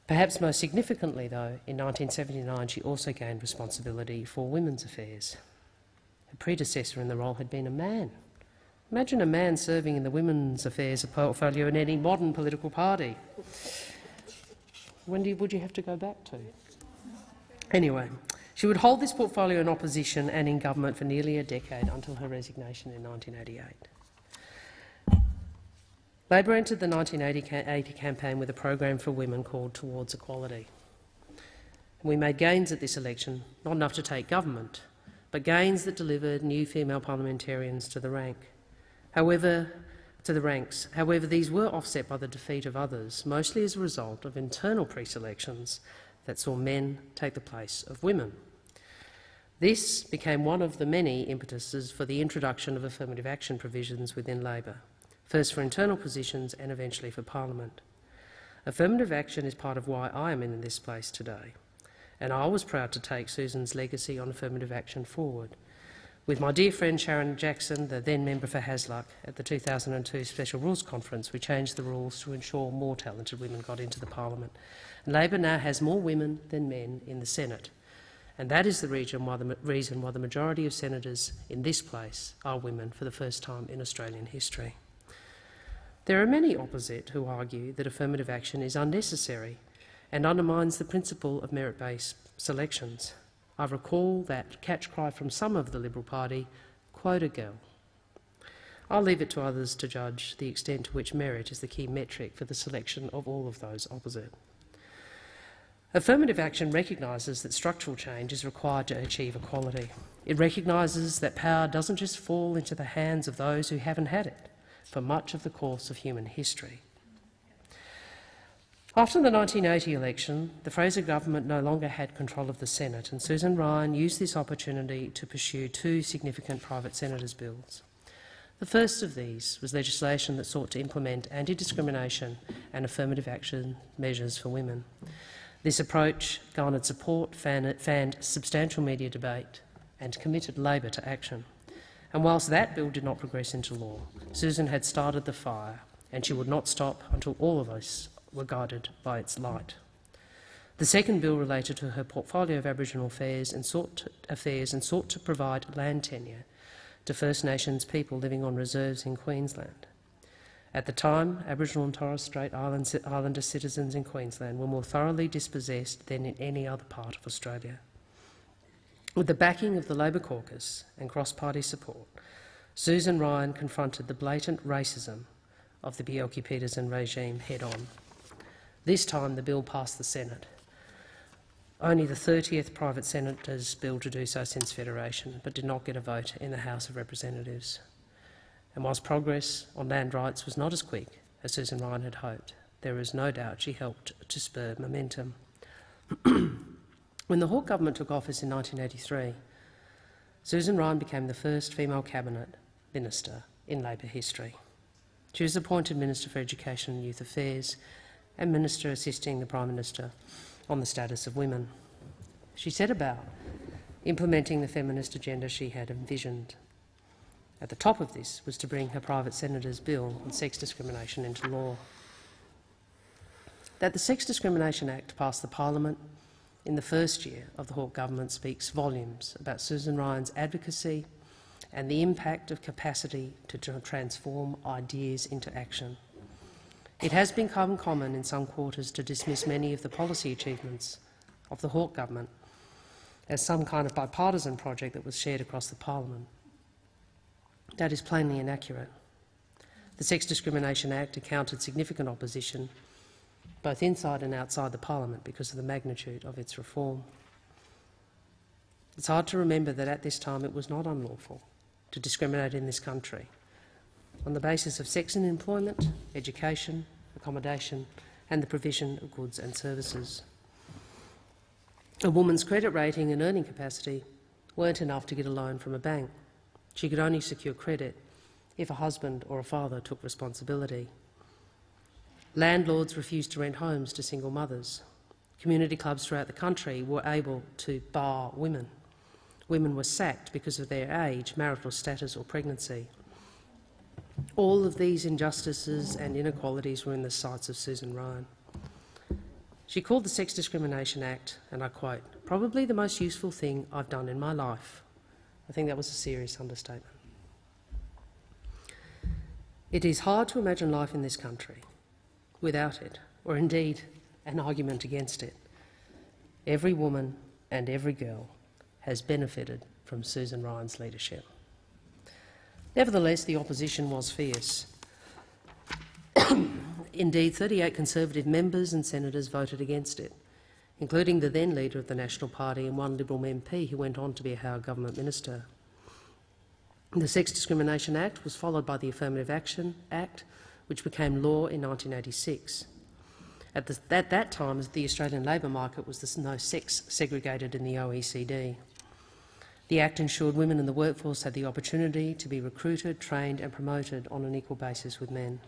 Perhaps most significantly, though, in 1979 she also gained responsibility for women's affairs. Her predecessor in the role had been a man. Imagine a man serving in the women's affairs portfolio in any modern political party. When would you have to go back to? Anyway, she would hold this portfolio in opposition and in government for nearly a decade until her resignation in 1988. Labor entered the 1980 campaign with a program for women called Towards Equality. We made gains at this election, not enough to take government, but gains that delivered new female parliamentarians to the rank. However, to the ranks. However, these were offset by the defeat of others, mostly as a result of internal pre-selections that saw men take the place of women. This became one of the many impetuses for the introduction of affirmative action provisions within Labor first for internal positions and eventually for Parliament. Affirmative action is part of why I am in this place today, and I was proud to take Susan's legacy on affirmative action forward. With my dear friend Sharryn Jackson, the then member for Hasluck, at the 2002 Special Rules Conference, we changed the rules to ensure more talented women got into the parliament. And Labor now has more women than men in the Senate. And that is the reason why the, reason why the majority of senators in this place are women for the first time in Australian history. There are many opposite who argue that affirmative action is unnecessary and undermines the principle of merit-based selections. I recall that catch cry from some of the Liberal Party, quota girl. I'll leave it to others to judge the extent to which merit is the key metric for the selection of all of those opposite. Affirmative action recognises that structural change is required to achieve equality. It recognises that power doesn't just fall into the hands of those who haven't had it for much of the course of human history. After the 1980 election, the Fraser government no longer had control of the Senate, and Susan Ryan used this opportunity to pursue two significant private senators' bills. The first of these was legislation that sought to implement anti-discrimination and affirmative action measures for women. This approach garnered support, fanned substantial media debate and committed Labor to action. And whilst that bill did not progress into law, Susan had started the fire, and she would not stop until all of us were guided by its light. The second bill related to her portfolio of Aboriginal affairs and sought to, affairs and sought to provide land tenure to First Nations people living on reserves in Queensland. At the time, Aboriginal and Torres Strait Islander citizens in Queensland were more thoroughly dispossessed than in any other part of Australia. With the backing of the Labor caucus and cross-party support, Susan Ryan confronted the blatant racism of the Bjelke-Petersen regime head-on. This time the bill passed the Senate. Only the 30th private senator's bill to do so since Federation, but did not get a vote in the House of Representatives. And whilst progress on land rights was not as quick as Susan Ryan had hoped, there is no doubt she helped to spur momentum. (clears throat) when the Hawke government took office in 1983, Susan Ryan became the first female cabinet minister in Labor history. She was appointed Minister for Education and Youth Affairs and Minister assisting the Prime Minister on the status of women. She set about implementing the feminist agenda she had envisioned. At the top of this was to bring her private senator's bill on sex discrimination into law. That the Sex Discrimination Act passed the parliament in the first year of the Hawke government speaks volumes about Susan Ryan's advocacy and the impact of capacity to transform ideas into action. It has become common in some quarters to dismiss many of the policy achievements of the Hawke government as some kind of bipartisan project that was shared across the parliament. That is plainly inaccurate. The Sex Discrimination Act encountered significant opposition both inside and outside the parliament because of the magnitude of its reform. It's hard to remember that at this time it was not unlawful to discriminate in this country on the basis of sex in employment, education, accommodation and the provision of goods and services. A woman's credit rating and earning capacity weren't enough to get a loan from a bank. She could only secure credit if a husband or a father took responsibility. Landlords refused to rent homes to single mothers. Community clubs throughout the country were able to bar women women were sacked because of their age, marital status or pregnancy. All of these injustices and inequalities were in the sights of Susan Ryan. She called the Sex Discrimination Act, and I quote, probably the most useful thing I've done in my life. I think that was a serious understatement. It is hard to imagine life in this country without it, or indeed an argument against it. Every woman and every girl has benefited from Susan Ryan's leadership. Nevertheless, the opposition was fierce. (clears throat) Indeed, 38 Conservative members and senators voted against it, including the then leader of the National Party and one Liberal MP who went on to be a Howard government minister. The Sex Discrimination Act was followed by the Affirmative Action Act, which became law in 1986. At, the, at that time, the Australian labour market was the most sex segregated in the OECD. The Act ensured women in the workforce had the opportunity to be recruited, trained and promoted on an equal basis with men.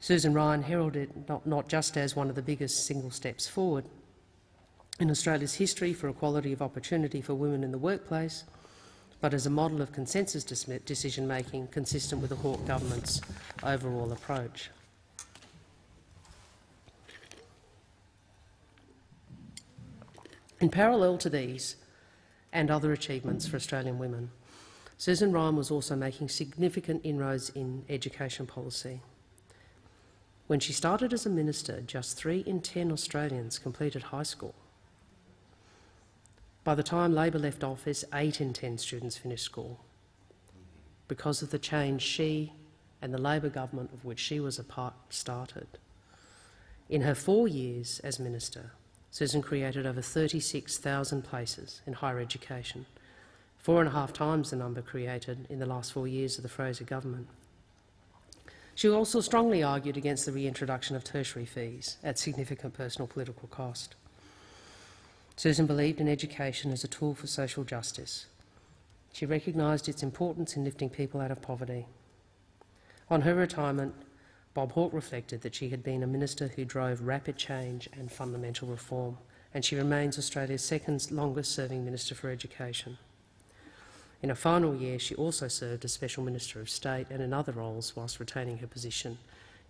Susan Ryan heralded it not, not just as one of the biggest single steps forward in Australia's history for equality of opportunity for women in the workplace, but as a model of consensus decision-making consistent with the Hawke government's overall approach. In parallel to these, and other achievements for Australian women. Susan Ryan was also making significant inroads in education policy. When she started as a minister, just three in ten Australians completed high school. By the time Labor left office, eight in ten students finished school. Because of the change she and the Labor government of which she was a part started. In her four years as minister, Susan created over 36,000 places in higher education, four and a half times the number created in the last four years of the Fraser government. She also strongly argued against the reintroduction of tertiary fees at significant personal political cost. Susan believed in education as a tool for social justice. She recognised its importance in lifting people out of poverty. On her retirement, Bob Hawke reflected that she had been a minister who drove rapid change and fundamental reform, and she remains Australia's second longest-serving Minister for Education. In her final year, she also served as Special Minister of State and in other roles whilst retaining her position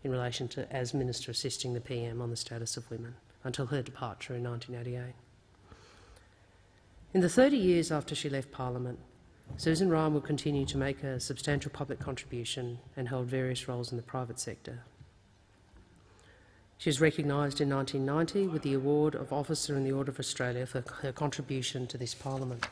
in relation to as Minister assisting the PM on the status of women. until her departure in 1988. In the 30 years after she left Parliament, Susan Ryan will continue to make a substantial public contribution and held various roles in the private sector. She was recognised in 1990 with the award of Officer in the Order of Australia for her contribution to this parliament.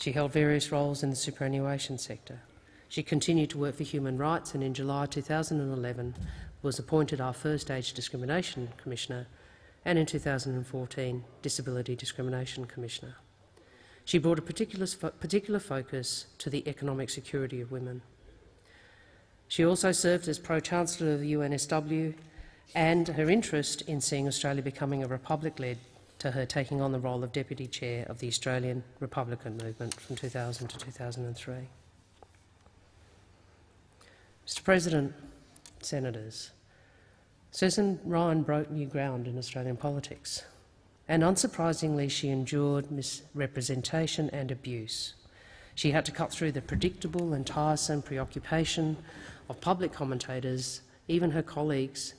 She held various roles in the superannuation sector. She continued to work for human rights and in July 2011 was appointed our first age discrimination commissioner and in 2014 Disability Discrimination Commissioner. She brought a particular, particular focus to the economic security of women. She also served as Pro-Chancellor of the UNSW and her interest in seeing Australia becoming a republic led to her taking on the role of Deputy Chair of the Australian Republican Movement from 2000 to 2003. Mr President, Senators, Susan Ryan broke new ground in Australian politics, and unsurprisingly she endured misrepresentation and abuse. She had to cut through the predictable and tiresome preoccupation of public commentators, even her colleagues,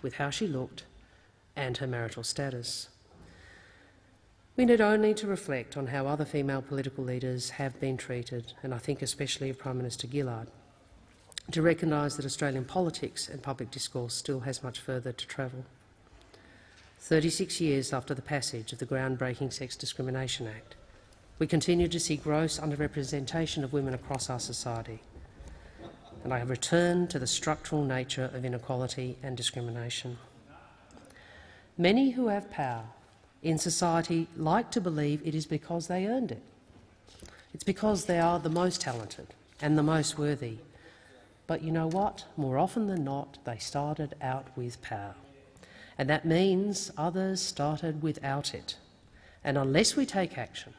with how she looked and her marital status. We need only to reflect on how other female political leaders have been treated, and I think especially of Prime Minister Gillard, to recognise that Australian politics and public discourse still has much further to travel. 36 years after the passage of the groundbreaking Sex Discrimination Act, we continue to see gross underrepresentation of women across our society, and I have returned to the structural nature of inequality and discrimination. Many who have power in society like to believe it is because they earned it. It's because they are the most talented and the most worthy. But you know what? More often than not, they started out with power. And that means others started without it. And unless we take action,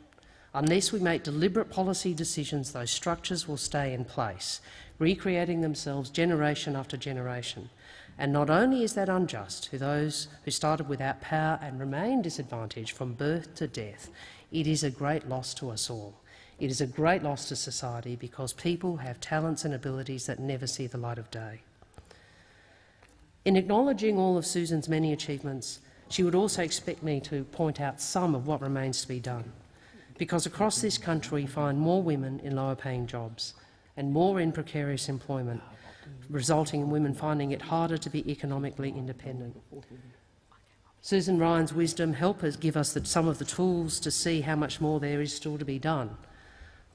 unless we make deliberate policy decisions, those structures will stay in place, recreating themselves generation after generation. And not only is that unjust to those who started without power and remain disadvantaged from birth to death, it is a great loss to us all. It is a great loss to society because people have talents and abilities that never see the light of day. In acknowledging all of Susan's many achievements, she would also expect me to point out some of what remains to be done, because across this country we find more women in lower paying jobs and more in precarious employment resulting in women finding it harder to be economically independent. Susan Ryan's wisdom helps us give us the, some of the tools to see how much more there is still to be done.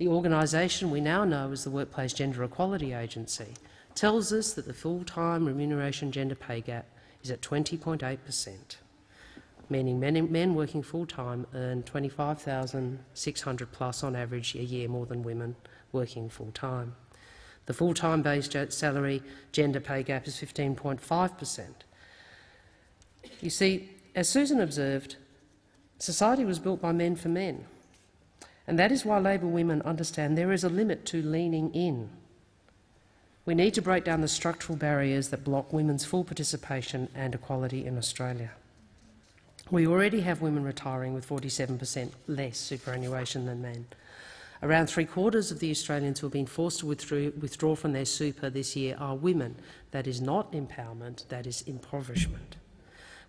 The organisation we now know as the Workplace Gender Equality Agency tells us that the full-time remuneration gender pay gap is at 20.8 per cent, meaning men, men working full-time earn 25,600 plus on average a year more than women working full-time. The full-time based salary gender pay gap is 15.5 per cent. You see, as Susan observed, society was built by men for men, and that is why Labor women understand there is a limit to leaning in. We need to break down the structural barriers that block women's full participation and equality in Australia. We already have women retiring with 47 per cent less superannuation than men. Around three-quarters of the Australians who have been forced to withdraw, withdraw from their super this year are women. That is not empowerment, that is impoverishment.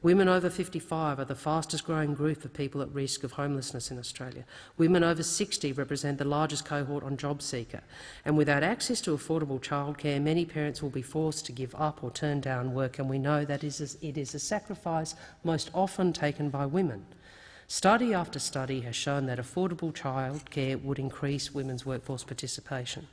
Women over 55 are the fastest growing group of people at risk of homelessness in Australia. Women over 60 represent the largest cohort on JobSeeker. And without access to affordable childcare, many parents will be forced to give up or turn down work, and we know that it is a sacrifice most often taken by women. Study after study has shown that affordable childcare would increase women's workforce participation.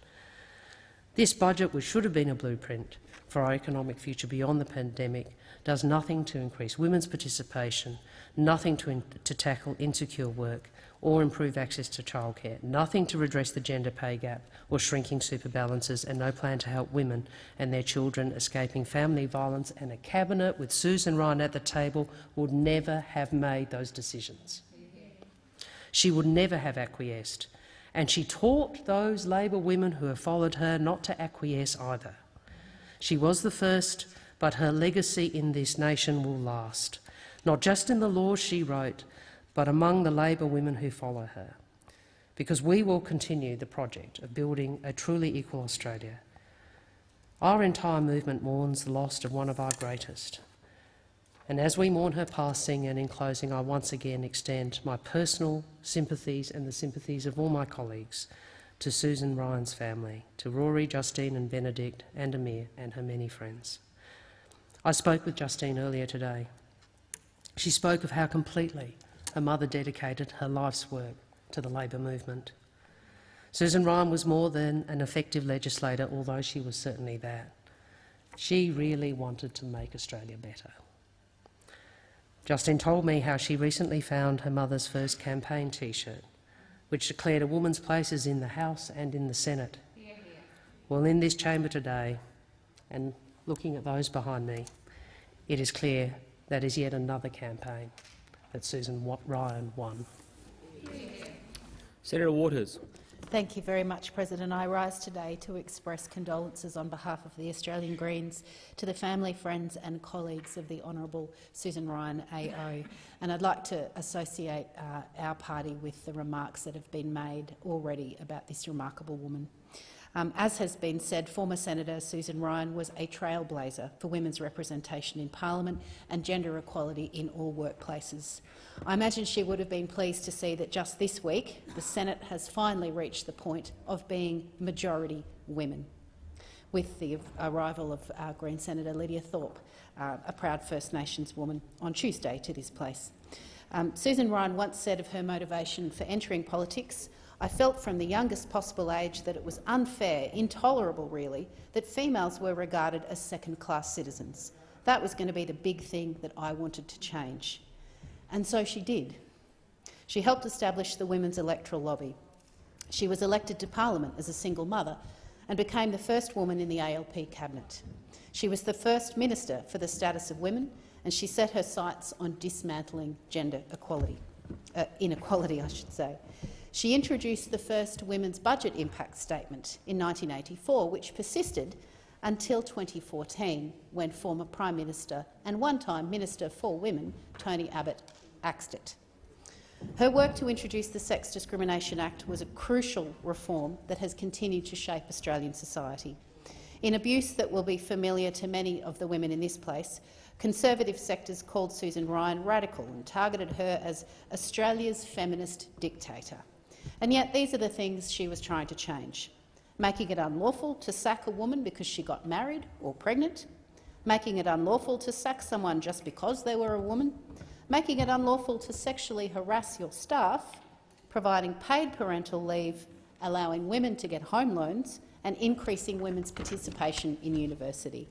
This budget, which should have been a blueprint for our economic future beyond the pandemic, does nothing to increase women's participation, nothing to, to tackle insecure work or improve access to childcare, nothing to redress the gender pay gap or shrinking super balances, and no plan to help women and their children escaping family violence, and a cabinet with Susan Ryan at the table would never have made those decisions. She would never have acquiesced, and she taught those Labor women who have followed her not to acquiesce either. She was the first, but her legacy in this nation will last, not just in the laws she wrote, but among the Labor women who follow her, because we will continue the project of building a truly equal Australia. Our entire movement mourns the loss of one of our greatest. And as we mourn her passing and in closing, I once again extend my personal sympathies and the sympathies of all my colleagues to Susan Ryan's family, to Rory, Justine and Benedict and Amir and her many friends. I spoke with Justine earlier today. She spoke of how completely her mother dedicated her life's work to the Labor movement. Susan Ryan was more than an effective legislator, although she was certainly that. She really wanted to make Australia better. Justine told me how she recently found her mother's first campaign T-shirt, which declared a woman's place is in the House and in the Senate. Well, in this chamber today, and looking at those behind me, it is clear that is yet another campaign that Susan Ryan won. Senator Waters. Thank you very much, President. I rise today to express condolences on behalf of the Australian Greens to the family, friends and colleagues of the Honourable Susan Ryan AO. And I'd like to associate uh, our party with the remarks that have been made already about this remarkable woman. Um, as has been said, former Senator Susan Ryan was a trailblazer for women's representation in parliament and gender equality in all workplaces. I imagine she would have been pleased to see that just this week the Senate has finally reached the point of being majority women, with the arrival of our Green Senator Lydia Thorpe, uh, a proud First Nations woman, on Tuesday to this place. Um, Susan Ryan once said of her motivation for entering politics, I felt from the youngest possible age that it was unfair, intolerable really, that females were regarded as second-class citizens. That was going to be the big thing that I wanted to change. And so she did. She helped establish the Women's Electoral Lobby. She was elected to Parliament as a single mother and became the first woman in the ALP cabinet. She was the first minister for the status of women, and she set her sights on dismantling gender equality, uh, inequality, I should say. She introduced the first Women's Budget Impact Statement in 1984, which persisted until 2014, when former Prime Minister and one-time Minister for Women, Tony Abbott, axed it. Her work to introduce the Sex Discrimination Act was a crucial reform that has continued to shape Australian society. In abuse that will be familiar to many of the women in this place, conservative sectors called Susan Ryan radical and targeted her as Australia's feminist dictator. And yet these are the things she was trying to change. Making it unlawful to sack a woman because she got married or pregnant, making it unlawful to sack someone just because they were a woman, making it unlawful to sexually harass your staff, providing paid parental leave, allowing women to get home loans and increasing women's participation in university.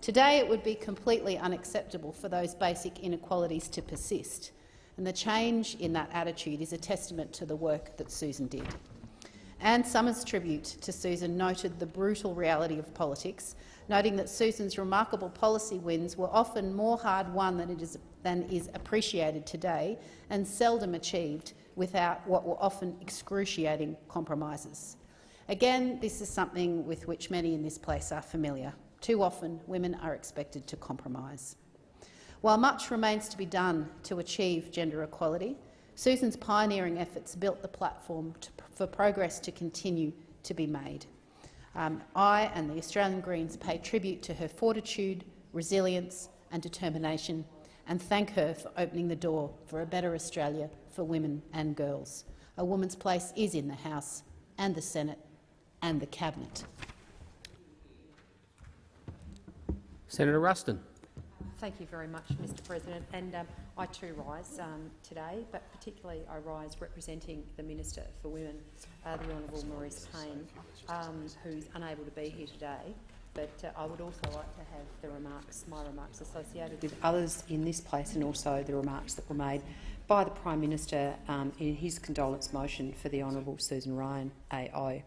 Today it would be completely unacceptable for those basic inequalities to persist, and the change in that attitude is a testament to the work that Susan did. Anne Summers' tribute to Susan noted the brutal reality of politics, noting that Susan's remarkable policy wins were often more hard-won than, than is appreciated today and seldom achieved without what were often excruciating compromises. Again, this is something with which many in this place are familiar. Too often, women are expected to compromise. While much remains to be done to achieve gender equality, Susan's pioneering efforts built the platform to, for progress to continue to be made. Um, I and the Australian Greens pay tribute to her fortitude, resilience and determination and thank her for opening the door for a better Australia for women and girls. A woman's place is in the House and the Senate and the Cabinet. Senator Ruston. Thank you very much, Mr President. And um, I too rise um, today, but particularly I rise representing the Minister for Women, uh, the Honourable Marise Payne, um, who's unable to be here today. But uh, I would also like to have the remarks, my remarks associated with others in this place and also the remarks that were made by the Prime Minister um, in his condolence motion for the Honourable Susan Ryan AO.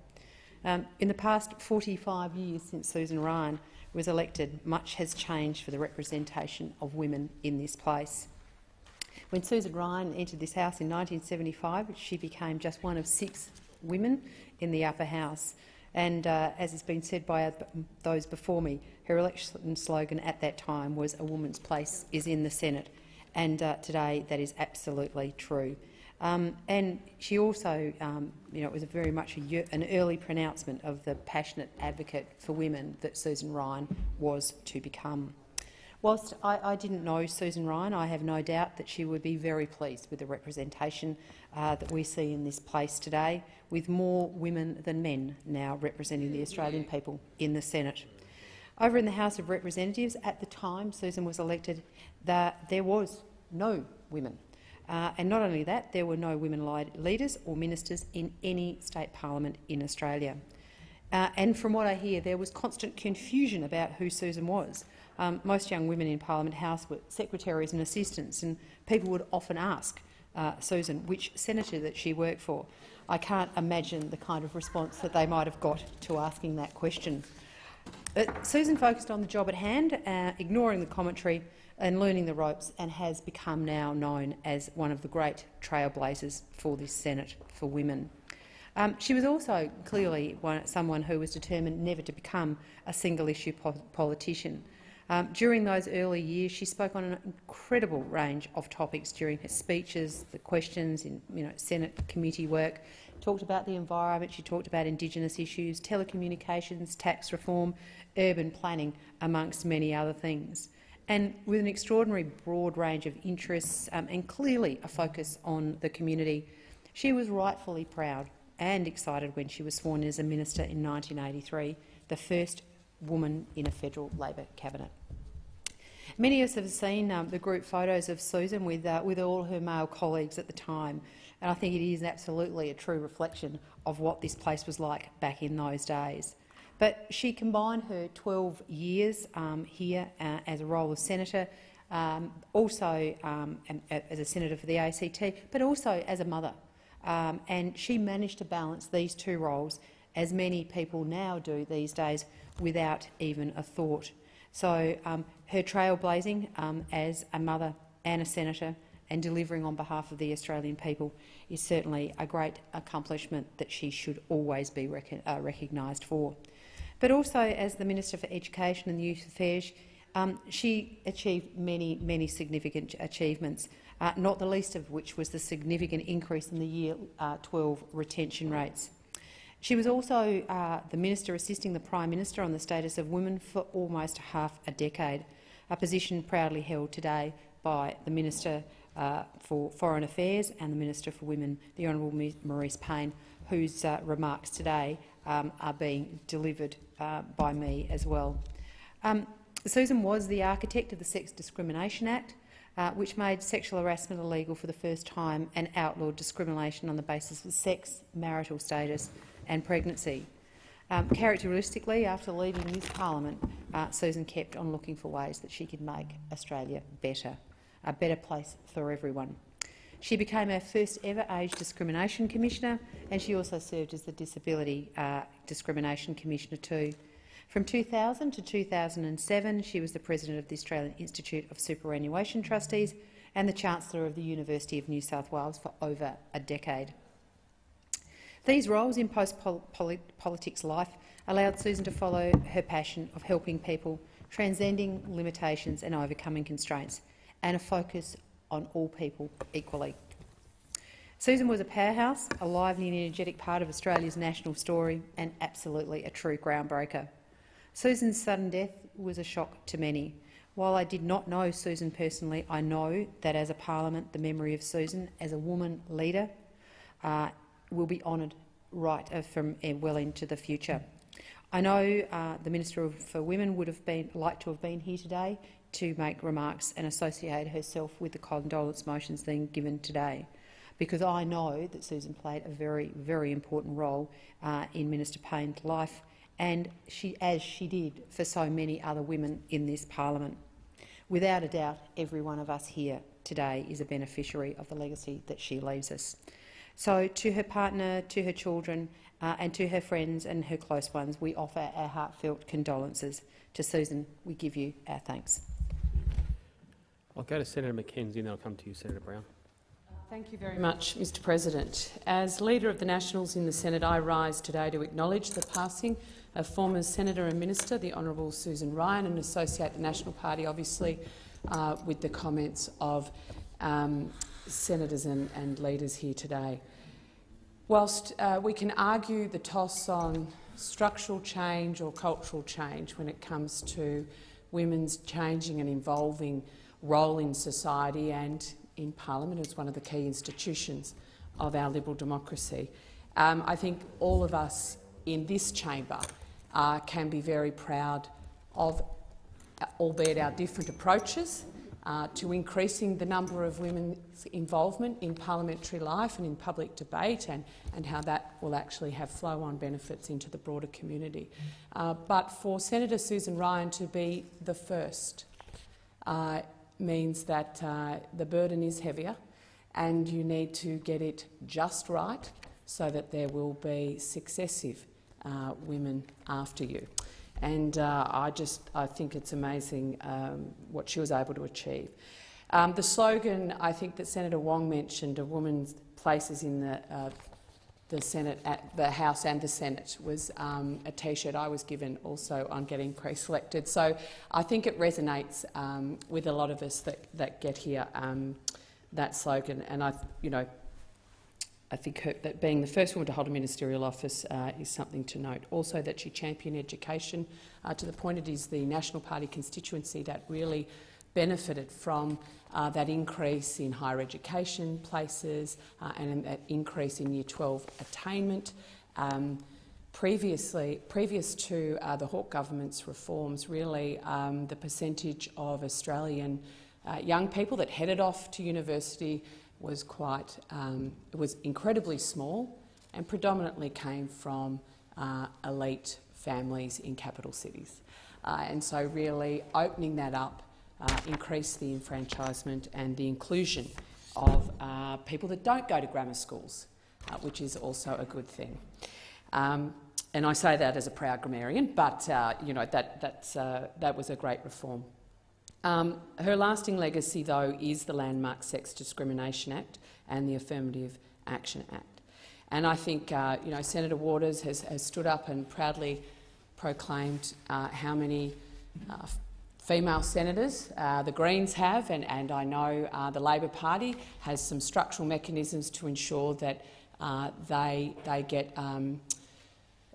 Um, in the past 45 years since Susan Ryan was elected, much has changed for the representation of women in this place. When Susan Ryan entered this House in 1975, she became just one of six women in the upper house. And uh, as has been said by those before me, her election slogan at that time was a woman's place is in the Senate. And uh, today that is absolutely true. Um, and she also, um, you know, it was very much an early pronouncement of the passionate advocate for women that Susan Ryan was to become. Whilst I, I, didn't know Susan Ryan, I have no doubt that she would be very pleased with the representation uh, that we see in this place today, with more women than men now representing the Australian people in the Senate. Over in the House of Representatives, at the time Susan was elected, there was no women. Uh, and not only that, there were no women leaders or ministers in any state parliament in Australia. Uh, and from what I hear, there was constant confusion about who Susan was. Um, most young women in Parliament House were secretaries and assistants, and people would often ask uh, Susan which senator that she worked for. I can't imagine the kind of response that they might have got to asking that question. But Susan focused on the job at hand, uh, ignoring the commentary and learning the ropes, and has become now known as one of the great trailblazers for this Senate for women. Um, she was also clearly one, someone who was determined never to become a single-issue po politician. Um, during those early years, she spoke on an incredible range of topics during her speeches, the questions in you know, Senate committee work. Talked about the environment, she talked about Indigenous issues, telecommunications, tax reform, urban planning, amongst many other things. And with an extraordinary broad range of interests um, and clearly a focus on the community, she was rightfully proud and excited when she was sworn in as a minister in 1983, the first woman in a federal Labor cabinet. Many of us have seen um, the group photos of Susan with, uh, with all her male colleagues at the time, and I think it is absolutely a true reflection of what this place was like back in those days. But she combined her 12 years um, here uh, as a role of senator, um, also um, as a senator for the ACT, but also as a mother. Um, and she managed to balance these two roles, as many people now do these days, without even a thought. So um, her trailblazing um, as a mother and a senator and delivering on behalf of the Australian people is certainly a great accomplishment that she should always be rec uh, recognised for. But also as the Minister for Education and Youth Affairs, um, she achieved many, many significant achievements, uh, not the least of which was the significant increase in the Year uh, 12 retention rates. She was also uh, the minister assisting the Prime Minister on the status of women for almost half a decade, a position proudly held today by the Minister uh, for Foreign Affairs and the Minister for Women, the Honourable Marise Payne, whose uh, remarks today um, are being delivered uh, by me as well. Um, Susan was the architect of the Sex Discrimination Act, uh, which made sexual harassment illegal for the first time and outlawed discrimination on the basis of sex, marital status and pregnancy. Um, characteristically, after leaving this parliament, uh, Susan kept on looking for ways that she could make Australia better, a better place for everyone. She became our first ever Age Discrimination Commissioner, and she also served as the Disability uh, Discrimination Commissioner too. From 2000 to 2007, she was the President of the Australian Institute of Superannuation Trustees and the Chancellor of the University of New South Wales for over a decade. These roles in post-politics life allowed Susan to follow her passion of helping people, transcending limitations and overcoming constraints, and a focus on all people equally. Susan was a powerhouse, a lively and energetic part of Australia's national story, and absolutely a true groundbreaker. Susan's sudden death was a shock to many. While I did not know Susan personally, I know that as a parliament, the memory of Susan as a woman leader uh, will be honoured right from well into the future. I know uh, the Minister for Women would have been like to have been here today to make remarks and associate herself with the condolence motions being given today, because I know that Susan played a very, very important role uh, in Minister Payne's life, and she, as she did for so many other women in this parliament. Without a doubt, every one of us here today is a beneficiary of the legacy that she leaves us. So to her partner, to her children uh, and to her friends and her close ones, we offer our heartfelt condolences. To Susan, we give you our thanks. I'll go to Senator Mackenzie and then I'll come to you, Senator Brown. Thank you very much, Mr President. As Leader of the Nationals in the Senate, I rise today to acknowledge the passing of former Senator and Minister, the Honourable Susan Ryan, and associate the National Party, obviously, uh, with the comments of um, senators and, and leaders here today. Whilst uh, we can argue the toss on structural change or cultural change when it comes to women's changing and evolving role in society and in parliament as one of the key institutions of our liberal democracy. Um, I think all of us in this chamber uh, can be very proud of, albeit our different approaches, uh, to increasing the number of women's involvement in parliamentary life and in public debate and, and how that will actually have flow-on benefits into the broader community. Uh, but for Senator Susan Ryan to be the first uh, means that uh, the burden is heavier and you need to get it just right so that there will be successive uh, women after you. And uh, I just I think it's amazing um, what she was able to achieve. Um, the slogan I think that Senator Wong mentioned, "A woman's place is in the uh, the Senate, at the House and the Senate, was um, a T-shirt I was given also on getting pre-selected. So I think it resonates um, with a lot of us that that get here. Um, that slogan, and I, you know, I think her, that being the first woman to hold a ministerial office uh, is something to note. Also that she championed education uh, to the point it is the National Party constituency that really benefited from uh, that increase in higher education places uh, and that increase in Year 12 attainment. Um, previously, previous to uh, the Hawke government's reforms, really um, the percentage of Australian uh, young people that headed off to university was quite um, was incredibly small and predominantly came from uh, elite families in capital cities. Uh, and so really opening that up uh, increased the enfranchisement and the inclusion of uh, people that don't go to grammar schools, uh, which is also a good thing. Um, and I say that as a proud grammarian, but uh, you know that that's, that was a great reform. Um, her lasting legacy, though, is the landmark Sex Discrimination Act and the Affirmative Action Act. And I think uh, you know, Senator Waters has, has, stood up and proudly proclaimed uh, how many uh, female senators uh, the Greens have, and, and I know uh, the Labor Party has some structural mechanisms to ensure that uh, they, they get um,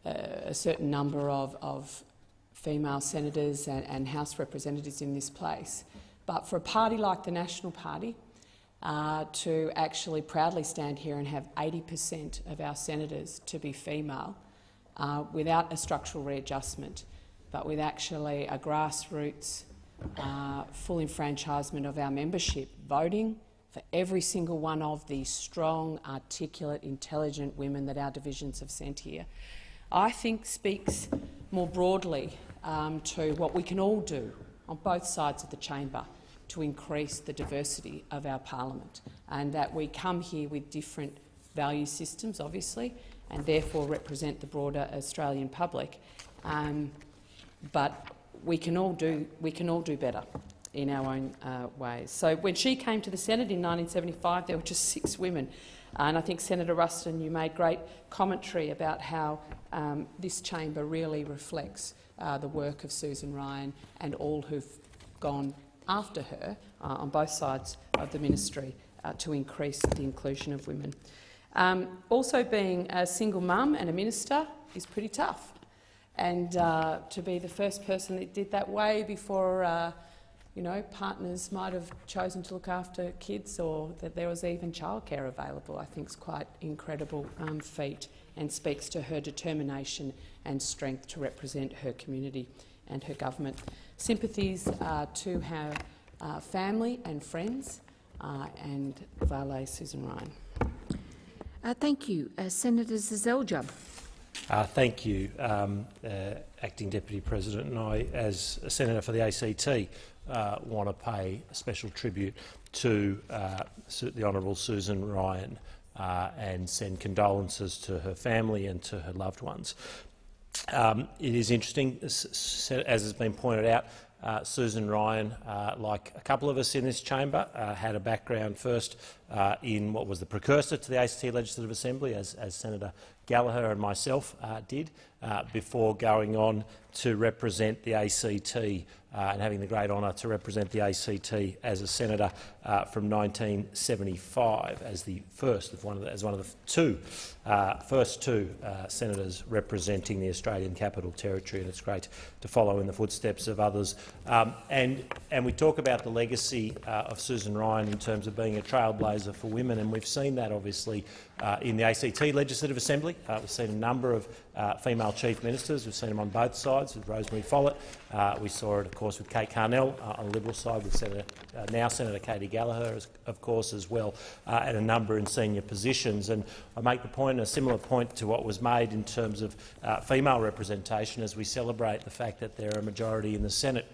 a certain number of, of female senators and, and, House representatives in this place. But for a party like the National Party uh, to actually proudly stand here and have 80 per cent of our senators to be female uh, without a structural readjustment, but with actually a grassroots uh, full enfranchisement of our membership, voting for every single one of the strong, articulate, intelligent women that our divisions have sent here, I think speaks more broadly um, to what we can all do on both sides of the chamber to increase the diversity of our parliament and that we come here with different value systems, obviously, and therefore represent the broader Australian public. Um, but we can all do we can all do better in our own uh, ways. So when she came to the Senate in 1975, there were just six women. And I think, Senator Ruston, you made great commentary about how um, this chamber really reflects uh, the work of Susan Ryan and all who've gone after her uh, on both sides of the ministry uh, to increase the inclusion of women. Um, also being a single mum and a minister is pretty tough. And uh, to be the first person that did that way before uh, you know, partners might have chosen to look after kids or that there was even childcare available, I think is quite incredible um, feat and speaks to her determination and strength to represent her community and her government. Sympathies uh, to her uh, family and friends uh, and vale Susan Ryan. Uh, thank you. Senator Seselja. Uh, thank you, um, Acting Deputy President. And I, as a Senator for the ACT, want to pay a special tribute to the Honourable Susan Ryan uh, and send condolences to her family and to her loved ones. Um, it is interesting, as has been pointed out, uh, Susan Ryan, uh, like a couple of us in this chamber, uh, had a background first uh, in what was the precursor to the ACT Legislative Assembly as, as Senator Gallagher and myself uh, did uh, before going on to represent the ACT and having the great honour to represent the ACT as a senator from 1975 as the first of one of the, as one of the two uh, first two uh, senators representing the Australian Capital Territory, and it's great to follow in the footsteps of others. Um, and and we talk about the legacy uh, of Susan Ryan in terms of being a trailblazer for women, and we've seen that obviously uh, in the ACT Legislative Assembly. we've seen a number of female chief ministers. We've seen them on both sides with Rosemary Follett. we saw it, of course, with Kate Carnell on the Liberal side, with Senator, now Senator Katy Gallagher, of course, as well, uh, and a number in senior positions. And I make the point, a similar point to what was made in terms of uh, female representation as we celebrate the fact that there are a majority in the Senate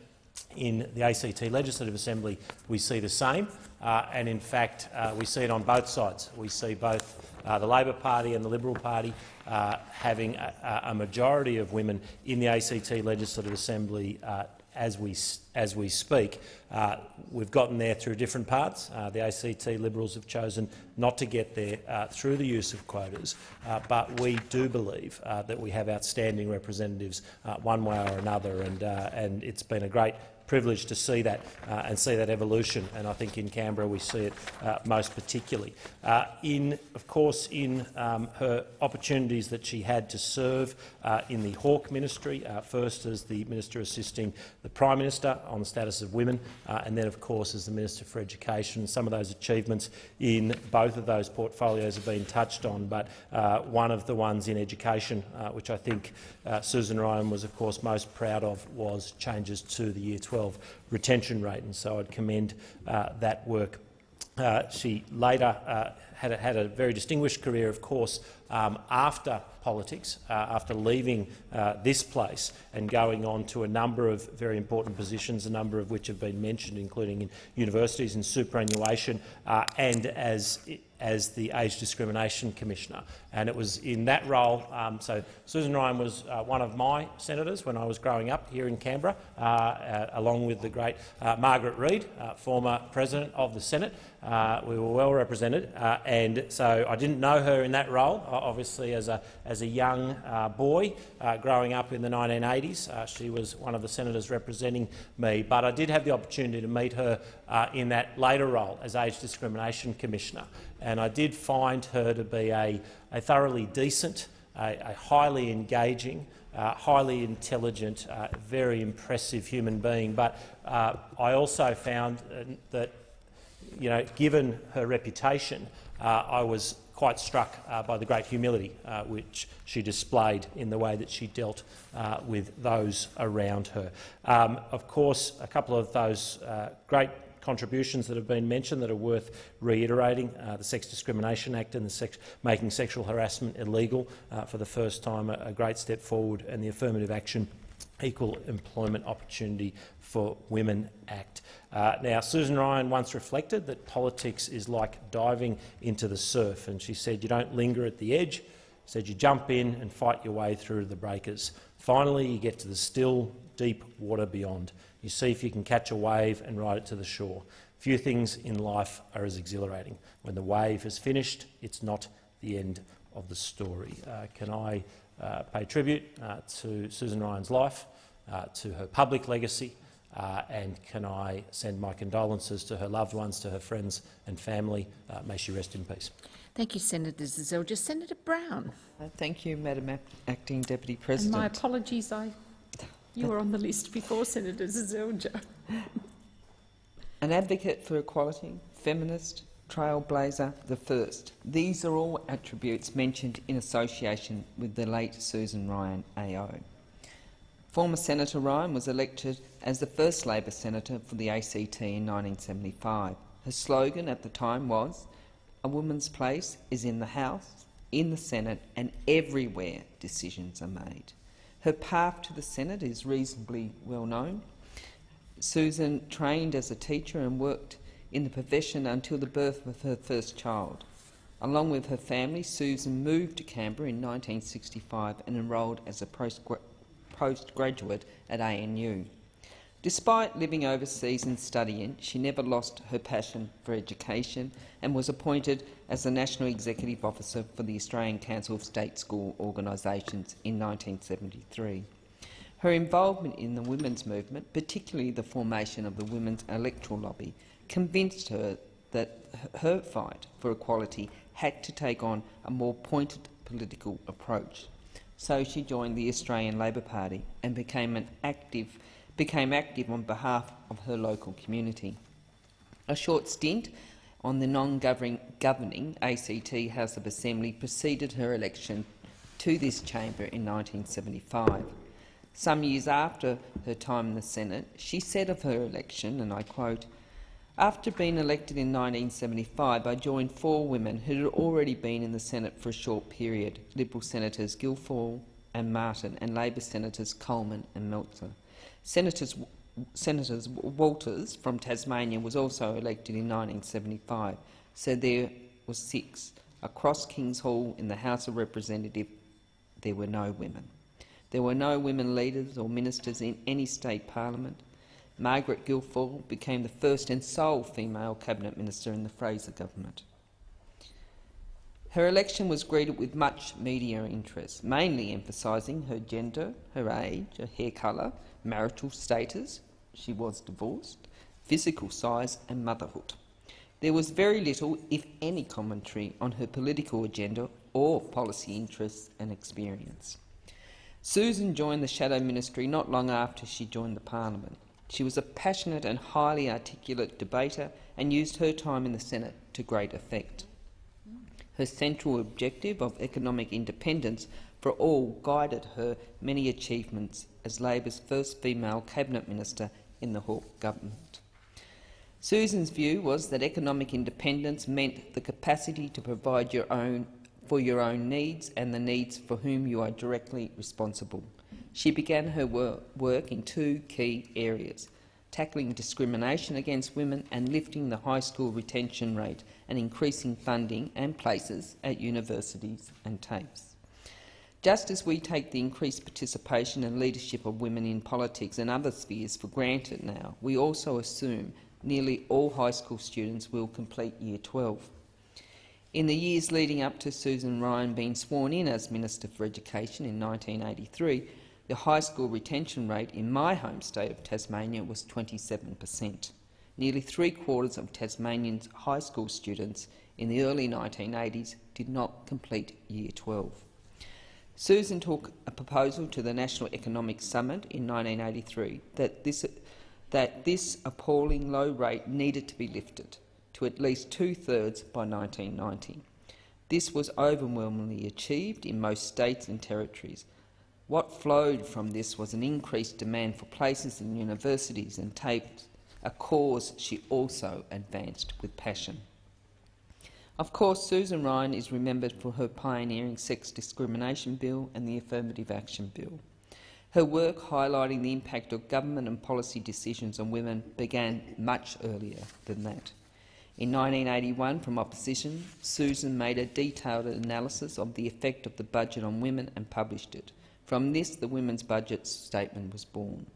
in the ACT Legislative Assembly, we see the same. Uh, and in fact, uh, we see it on both sides. We see both uh, the Labor Party and the Liberal Party uh, having a, a, majority of women in the ACT Legislative Assembly uh, as we, as we speak. Uh, we've gotten there through different parts. Uh, the ACT Liberals have chosen not to get there uh, through the use of quotas, uh, but we do believe uh, that we have outstanding representatives uh, one way or another, and, and it's been a great privileged to see that uh, and see that evolution. And I think in Canberra we see it uh, most particularly. Uh, in, of course, in um, her opportunities that she had to serve in the Hawke ministry, first as the minister assisting the Prime Minister on the status of women, and then, of course, as the Minister for Education. Some of those achievements in both of those portfolios have been touched on, but one of the ones in education, which I think Susan Ryan was, of course, most proud of, was changes to the Year 12 12 retention rate, and so I'd commend uh, that work. Uh, she later uh, had a, had, a, very distinguished career, of course, um, after politics, uh, after leaving uh, this place and going on to a number of very important positions, a number of which have been mentioned, including in universities and superannuation, uh, and as as the Age Discrimination Commissioner. And it was in that role, um, so Susan Ryan was uh, one of my senators when I was growing up here in Canberra, uh, uh, along with the great uh, Margaret Reid, uh, former President of the Senate. Uh, we were well represented, and so I didn't know her in that role, obviously as a, as a young boy growing up in the 1980s. she was one of the senators representing me, but I did have the opportunity to meet her in that later role as Age Discrimination Commissioner and I did find her to be a, a thoroughly decent, a, a highly engaging, uh, highly intelligent, uh, very impressive human being. But uh, I also found uh, that, you know, given her reputation, uh, I was quite struck uh, by the great humility which she displayed in the way that she dealt with those around her. Um, of course, a couple of those great contributions that have been mentioned that are worth reiterating. Uh, the Sex Discrimination Act and the sex making sexual harassment illegal uh, for the first time, a, a, great step forward, and the Affirmative Action Equal Employment Opportunity for Women Act. Uh, now, Susan Ryan once reflected that politics is like diving into the surf, and she said you don't linger at the edge, said you jump in and fight your way through the breakers. Finally, you get to the still, deep water beyond. You see if you can catch a wave and ride it to the shore. Few things in life are as exhilarating. When the wave has finished, it's not the end of the story. Uh, can I uh, pay tribute uh, to Susan Ryan's life, uh, to her public legacy, uh, and can I send my condolences to her loved ones, to her friends and family. Uh, may she rest in peace. Thank you, Senator Seselja. Senator Brown. thank you, Madam Acting Deputy President. And my apologies. I you were on the list before Senator Seselja. An advocate for equality, feminist, trailblazer, the first. These are all attributes mentioned in association with the late Susan Ryan AO. Former Senator Ryan was elected as the first Labor senator for the ACT in 1975. Her slogan at the time was, a woman's place is in the House, in the Senate and everywhere decisions are made. Her path to the Senate is reasonably well known. Susan trained as a teacher and worked in the profession until the birth of her first child. Along with her family, Susan moved to Canberra in 1965 and enrolled as a postgraduate at ANU. Despite living overseas and studying, she never lost her passion for education and was appointed as the National Executive Officer for the Australian Council of State School Organisations in 1973. Her involvement in the women's movement, particularly the formation of the Women's Electoral Lobby, convinced her that her fight for equality had to take on a more pointed political approach. So she joined the Australian Labor Party and became, an active, became active on behalf of her local community. A short stint on the non-governing ACT House of Assembly preceded her election to this chamber in 1975. Some years after her time in the Senate, she said of her election, and I quote, after being elected in 1975, I joined four women who had already been in the Senate for a short period, Liberal Senators Guilfoyle and Martin and Labor Senators Coleman and Melzer. Senators, Senators Walters from Tasmania was also elected in 1975, so there were six. Across Kings Hall in the House of Representatives, there were no women. There were no women leaders or ministers in any state parliament. Margaret Guilfoyle became the first and sole female cabinet minister in the Fraser government. Her election was greeted with much media interest, mainly emphasising her gender, her age, her hair colour, marital status, she was divorced, physical size and motherhood. There was very little, if any, commentary on her political agenda or policy interests and experience. Susan joined the Shadow Ministry not long after she joined the Parliament. She was a passionate and highly articulate debater and used her time in the Senate to great effect. Her central objective of economic independence for all guided her many achievements as Labor's first female cabinet minister in the Hawke government. Susan's view was that economic independence meant the capacity to provide your own, for your own needs and the needs for whom you are directly responsible. She began her work in two key areas, tackling discrimination against women and lifting the high school retention rate and increasing funding and places at universities and TAFEs. Just as we take the increased participation and leadership of women in politics and other spheres for granted now, we also assume nearly all high school students will complete Year 12. In the years leading up to Susan Ryan being sworn in as Minister for Education in 1983, the high school retention rate in my home state of Tasmania was 27 per cent. Nearly three-quarters of Tasmanians' high school students in the early 1980s did not complete Year 12. Susan took a proposal to the National Economic Summit in 1983 that this, that this appalling low rate needed to be lifted to at least two-thirds by 1990. This was overwhelmingly achieved in most states and territories, what flowed from this was an increased demand for places in universities and TAFEs, a cause she also advanced with passion. Of course, Susan Ryan is remembered for her pioneering sex discrimination bill and the affirmative action bill. Her work highlighting the impact of government and policy decisions on women began much earlier than that. In 1981, from opposition, Susan made a detailed analysis of the effect of the budget on women and published it. From this, the Women's Budget Statement was born.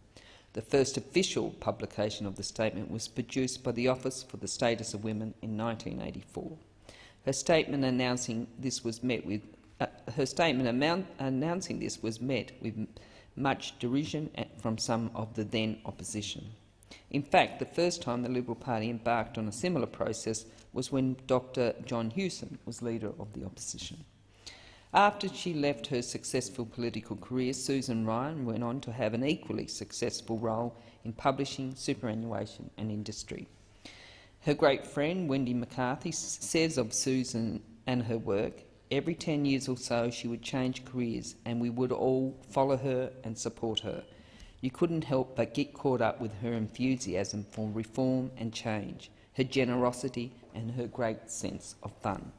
The first official publication of the statement was produced by the Office for the Status of Women in 1984. Her statement announcing this was met with uh, her statement announcing this was met with much derision from some of the then opposition. In fact, the first time the Liberal Party embarked on a similar process was when Dr John Hewson was leader of the opposition. After she left her successful political career, Susan Ryan went on to have an equally successful role in publishing, superannuation and industry. Her great friend Wendy McCarthy says of Susan and her work, every 10 years or so she would change careers and we would all follow her and support her. You couldn't help but get caught up with her enthusiasm for reform and change, her generosity and her great sense of fun.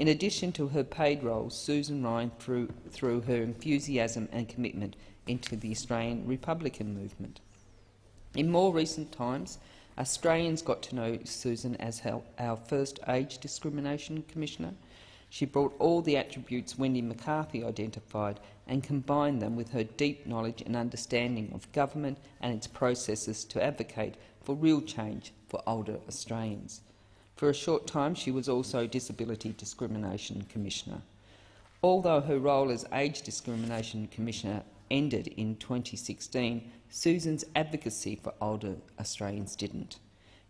In addition to her paid roles, Susan Ryan threw, threw her enthusiasm and commitment into the Australian Republican movement. In more recent times, Australians got to know Susan as our, our first age discrimination commissioner. She brought all the attributes Wendy McCarthy identified and combined them with her deep knowledge and understanding of government and its processes to advocate for real change for older Australians. For a short time, she was also Disability Discrimination Commissioner. Although her role as Age Discrimination Commissioner ended in 2016, Susan's advocacy for older Australians didn't.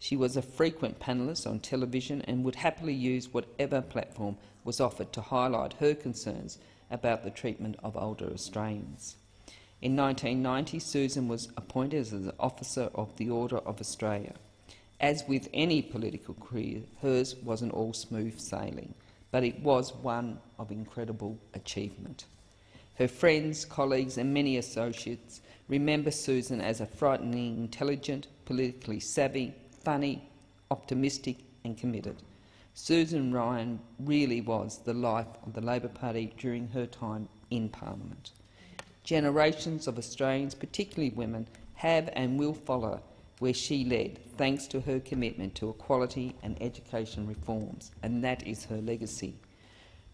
She was a frequent panellist on television and would happily use whatever platform was offered to highlight her concerns about the treatment of older Australians. In 1990, Susan was appointed as an Officer of the Order of Australia. As with any political career, hers wasn't all smooth sailing, but it was one of incredible achievement. Her friends, colleagues and many associates remember Susan as a frighteningly intelligent, politically savvy, funny, optimistic and committed. Susan Ryan really was the life of the Labor Party during her time in Parliament. Generations of Australians, particularly women, have and will follow where she led, thanks to her commitment to equality and education reforms, and that is her legacy.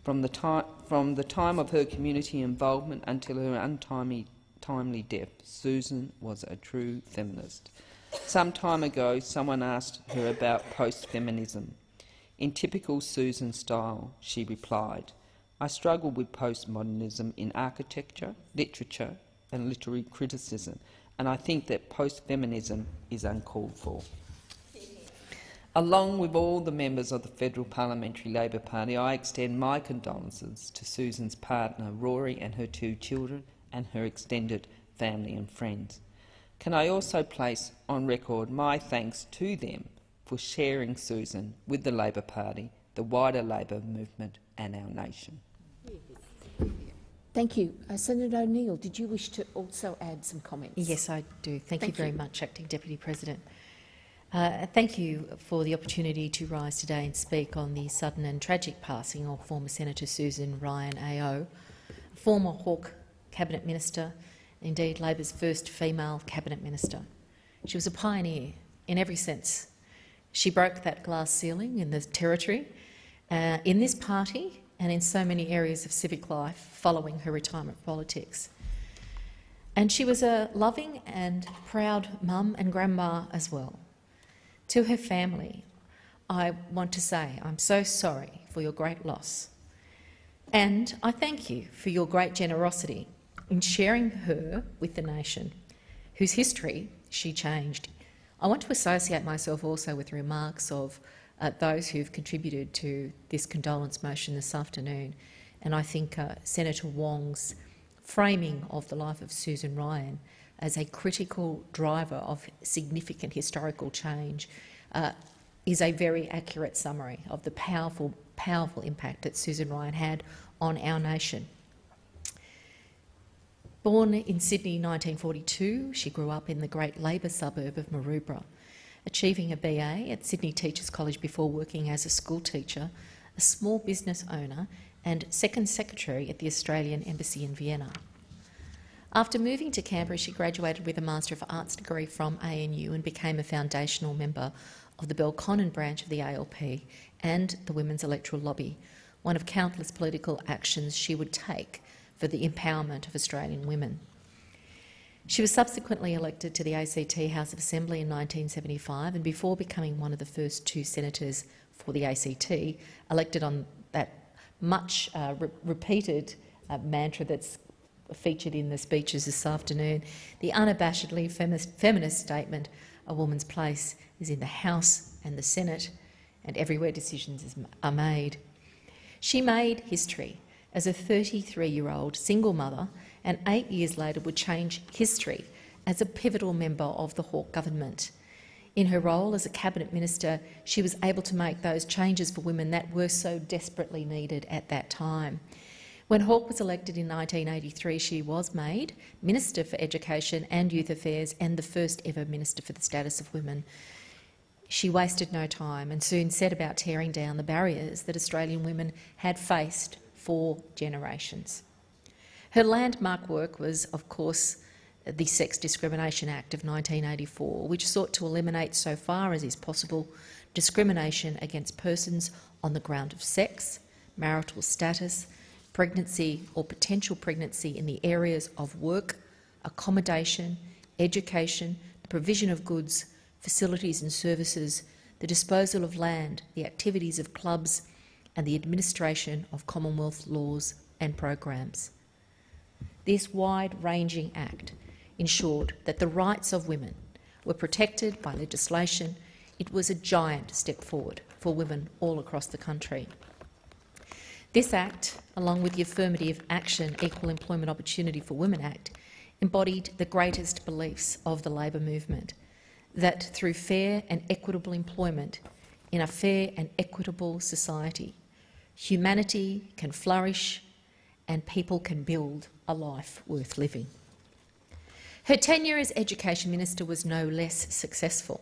From the, time, from the time of her community involvement until her untimely timely death, Susan was a true feminist. Some time ago, someone asked her about post-feminism. In typical Susan style, she replied, I struggle with postmodernism in architecture, literature and literary criticism, and I think that post-feminism is uncalled for. Along with all the members of the Federal Parliamentary Labor Party, I extend my condolences to Susan's partner, Rory, and her two children, and her extended family and friends. Can I also place on record my thanks to them for sharing Susan with the Labor Party, the wider Labor movement and our nation. Thank you. Uh, Senator O'Neill, did you wish to also add some comments? Yes, I do. Thank, Thank you very you. much, Acting Deputy President. Uh, thank you for the opportunity to rise today and speak on the sudden and tragic passing of former Senator Susan Ryan AO, former Hawke Cabinet Minister, indeed Labor's first female Cabinet Minister. She was a pioneer in every sense. She broke that glass ceiling in the territory, uh, in this party and in so many areas of civic life following her retirement politics. And she was a loving and proud mum and grandma as well. To her family, I want to say I'm so sorry for your great loss. And I thank you for your great generosity in sharing her with the nation, whose history she changed. I want to associate myself also with remarks of uh, those who've contributed to this condolence motion this afternoon. And I think uh, Senator Wong's framing of the life of Susan Ryan as a critical driver of significant historical change uh, is a very accurate summary of the powerful, powerful impact that Susan Ryan had on our nation. Born in Sydney in 1942, she grew up in the great Labor suburb of Maroubra, achieving a BA at Sydney Teachers College before working as a school teacher, a small business owner and second secretary at the Australian Embassy in Vienna. After moving to Canberra, she graduated with a Master of Arts degree from ANU and became a foundational member of the Belconnen branch of the ALP and the Women's Electoral Lobby, one of countless political actions she would take for the empowerment of Australian women. She was subsequently elected to the ACT House of Assembly in 1975 and before becoming one of the first two senators for the ACT, elected on that much uh, re repeated uh, mantra that's featured in the speeches this afternoon, the unabashedly feminist, feminist statement, a woman's place is in the House and the Senate and everywhere decisions is, are made. She made history as a 33-year-old single mother and eight years later would change history as a pivotal member of the Hawke government. In her role as a cabinet minister, she was able to make those changes for women that were so desperately needed at that time. When Hawke was elected in 1983, she was made Minister for Education and Youth Affairs and the first ever Minister for the Status of Women. She wasted no time and soon set about tearing down the barriers that Australian women had faced for generations. Her landmark work was, of course, the Sex Discrimination Act of 1984, which sought to eliminate, so far as is possible, discrimination against persons on the ground of sex, marital status, pregnancy or potential pregnancy in the areas of work, accommodation, education, the provision of goods, facilities and services, the disposal of land, the activities of clubs and the administration of Commonwealth laws and programs. This wide-ranging Act ensured that the rights of women were protected by legislation. It was a giant step forward for women all across the country. This Act, along with the Affirmative Action Equal Employment Opportunity for Women Act, embodied the greatest beliefs of the Labor movement, that through fair and equitable employment in a fair and equitable society, humanity can flourish and people can build a life worth living. Her tenure as Education Minister was no less successful,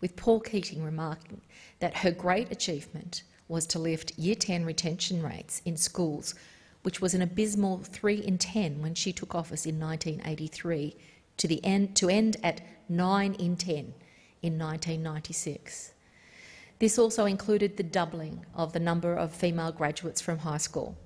with Paul Keating remarking that her great achievement was to lift Year 10 retention rates in schools, which was an abysmal 3 in 10 when she took office in 1983, to, the end, to end at 9 in 10 in 1996. This also included the doubling of the number of female graduates from high school.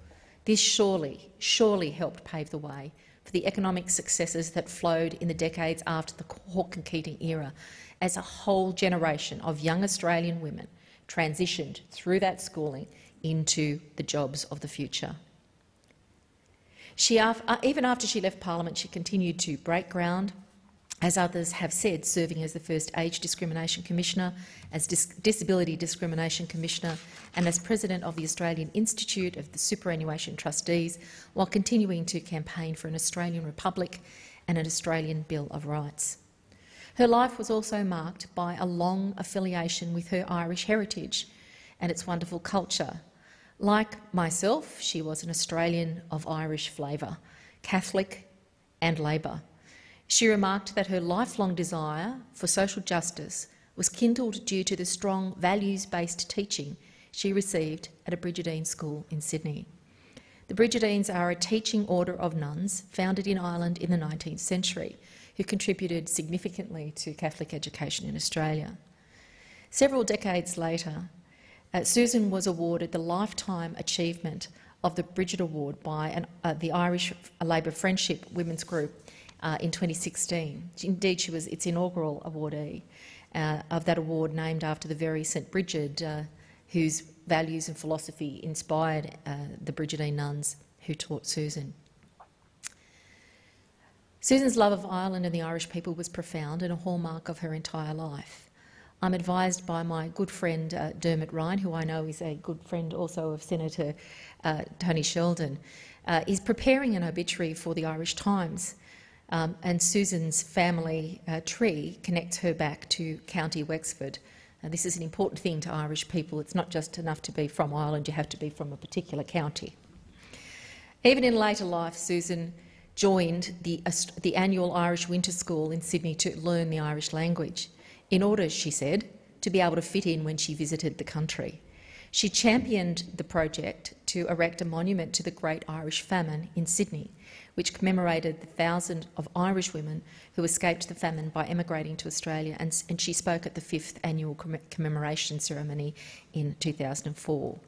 This surely, surely helped pave the way for the economic successes that flowed in the decades after the Hawke and Keating era, as a whole generation of young Australian women transitioned through that schooling into the jobs of the future. She, uh, even after she left Parliament, she continued to break ground, as others have said, serving as the first Age Discrimination Commissioner, as Dis Disability Discrimination Commissioner and as President of the Australian Institute of the Superannuation Trustees, while continuing to campaign for an Australian Republic and an Australian Bill of Rights. Her life was also marked by a long affiliation with her Irish heritage and its wonderful culture. Like myself, she was an Australian of Irish flavour, Catholic and Labor. She remarked that her lifelong desire for social justice was kindled due to the strong values-based teaching she received at a Brigidine school in Sydney. The Brigidines are a teaching order of nuns founded in Ireland in the 19th century, who contributed significantly to Catholic education in Australia. Several decades later, uh, Susan was awarded the Lifetime Achievement of the Brigid Award by an, uh, the Irish Labor Friendship Women's Group uh, in 2016. Indeed, she was its inaugural awardee uh, of that award, named after the very St Brigid uh, whose values and philosophy inspired uh, the Brigidine nuns who taught Susan. Susan's love of Ireland and the Irish people was profound and a hallmark of her entire life. I'm advised by my good friend uh, Dermot Ryan, who I know is a good friend also of Senator uh, Tony Sheldon, uh, is preparing an obituary for the Irish Times. Um, and Susan's family uh, tree connects her back to County Wexford. This is an important thing to Irish people. It's not just enough to be from Ireland, you have to be from a particular county. Even in later life, Susan joined the, the annual Irish Winter School in Sydney to learn the Irish language, in order, she said, to be able to fit in when she visited the country. She championed the project to erect a monument to the Great Irish Famine in Sydney, which commemorated the thousand of Irish women who escaped the famine by emigrating to Australia, and, and she spoke at the fifth annual commemoration ceremony in 2004.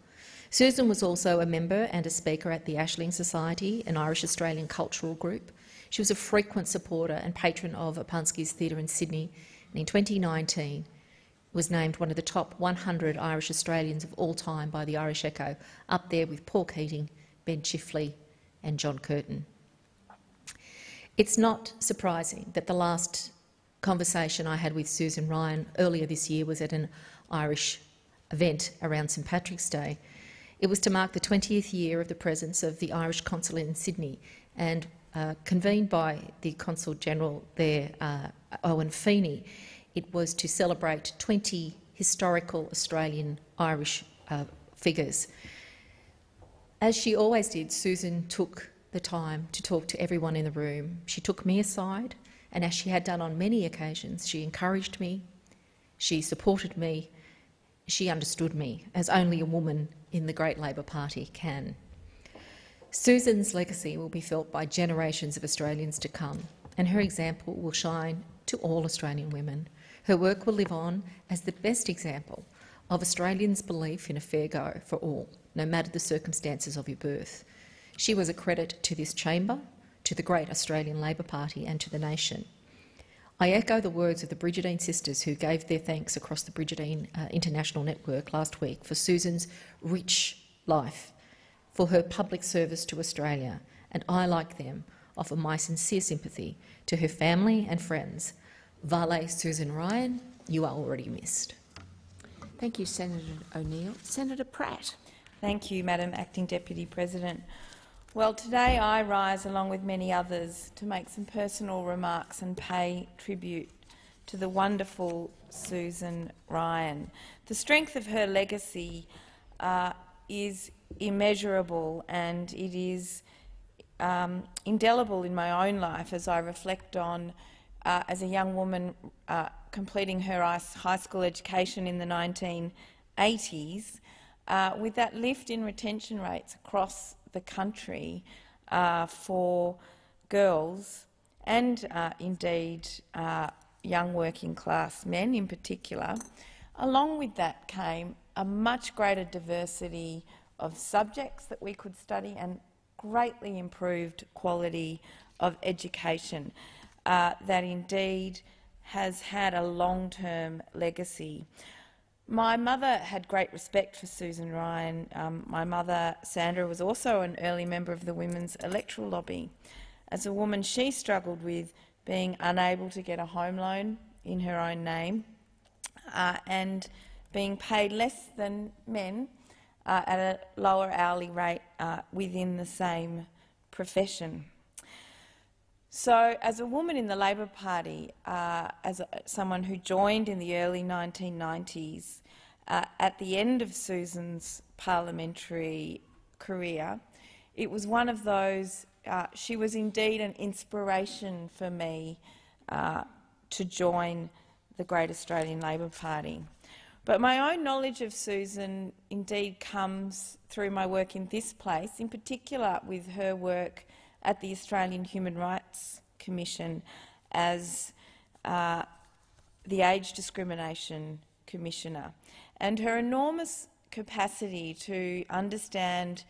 Susan was also a member and a speaker at the Aisling Society, an Irish-Australian cultural group. She was a frequent supporter and patron of Opunski's Theatre in Sydney, and in 2019 was named one of the top 100 Irish Australians of all time by the Irish Echo, up there with Paul Keating, Ben Chifley and John Curtin. It's not surprising that the last conversation I had with Susan Ryan earlier this year was at an Irish event around St Patrick's Day, it was to mark the 20th year of the presence of the Irish consulate in Sydney and uh, convened by the Consul General there, uh, Owen Feeney. It was to celebrate 20 historical Australian Irish uh, figures. As she always did, Susan took the time to talk to everyone in the room. She took me aside, and as she had done on many occasions, she encouraged me, she supported me, she understood me, as only a woman in the great Labor Party can. Susan's legacy will be felt by generations of Australians to come, and her example will shine to all Australian women. Her work will live on as the best example of Australians' belief in a fair go for all, no matter the circumstances of your birth. She was a credit to this chamber, to the great Australian Labor Party and to the nation. I echo the words of the Brigidine sisters who gave their thanks across the Brigidine uh, International Network last week for Susan's rich life, for her public service to Australia, and I, like them, offer my sincere sympathy to her family and friends. Vale Susan Ryan, you are already missed. Thank you, Senator O'Neill. Senator Pratt. Thank you, Madam Acting Deputy President. Well, today I rise, along with many others, to make some personal remarks and pay tribute to the wonderful Susan Ryan. The strength of her legacy uh, is immeasurable and it is um, indelible in my own life as I reflect on, uh, as a young woman uh, completing her high school education in the 1980s, uh, with that lift in retention rates across the country uh, for girls and uh, indeed uh, young working class men in particular. Along with that came a much greater diversity of subjects that we could study and greatly improved quality of education uh, that indeed has had a long-term legacy. My mother had great respect for Susan Ryan. Um, my mother, Sandra, was also an early member of the women's electoral lobby. As a woman, she struggled with being unable to get a home loan in her own name uh, and being paid less than men uh, at a lower hourly rate uh, within the same profession. So, as a woman in the Labor Party, uh, as a, someone who joined in the early 1990s, uh, at the end of Susan's parliamentary career, it was one of those, uh, she was indeed an inspiration for me uh, to join the Great Australian Labor Party. But my own knowledge of Susan indeed comes through my work in this place, in particular with her work at the Australian Human Rights Commission as uh, the Age Discrimination Commissioner, and her enormous capacity to understand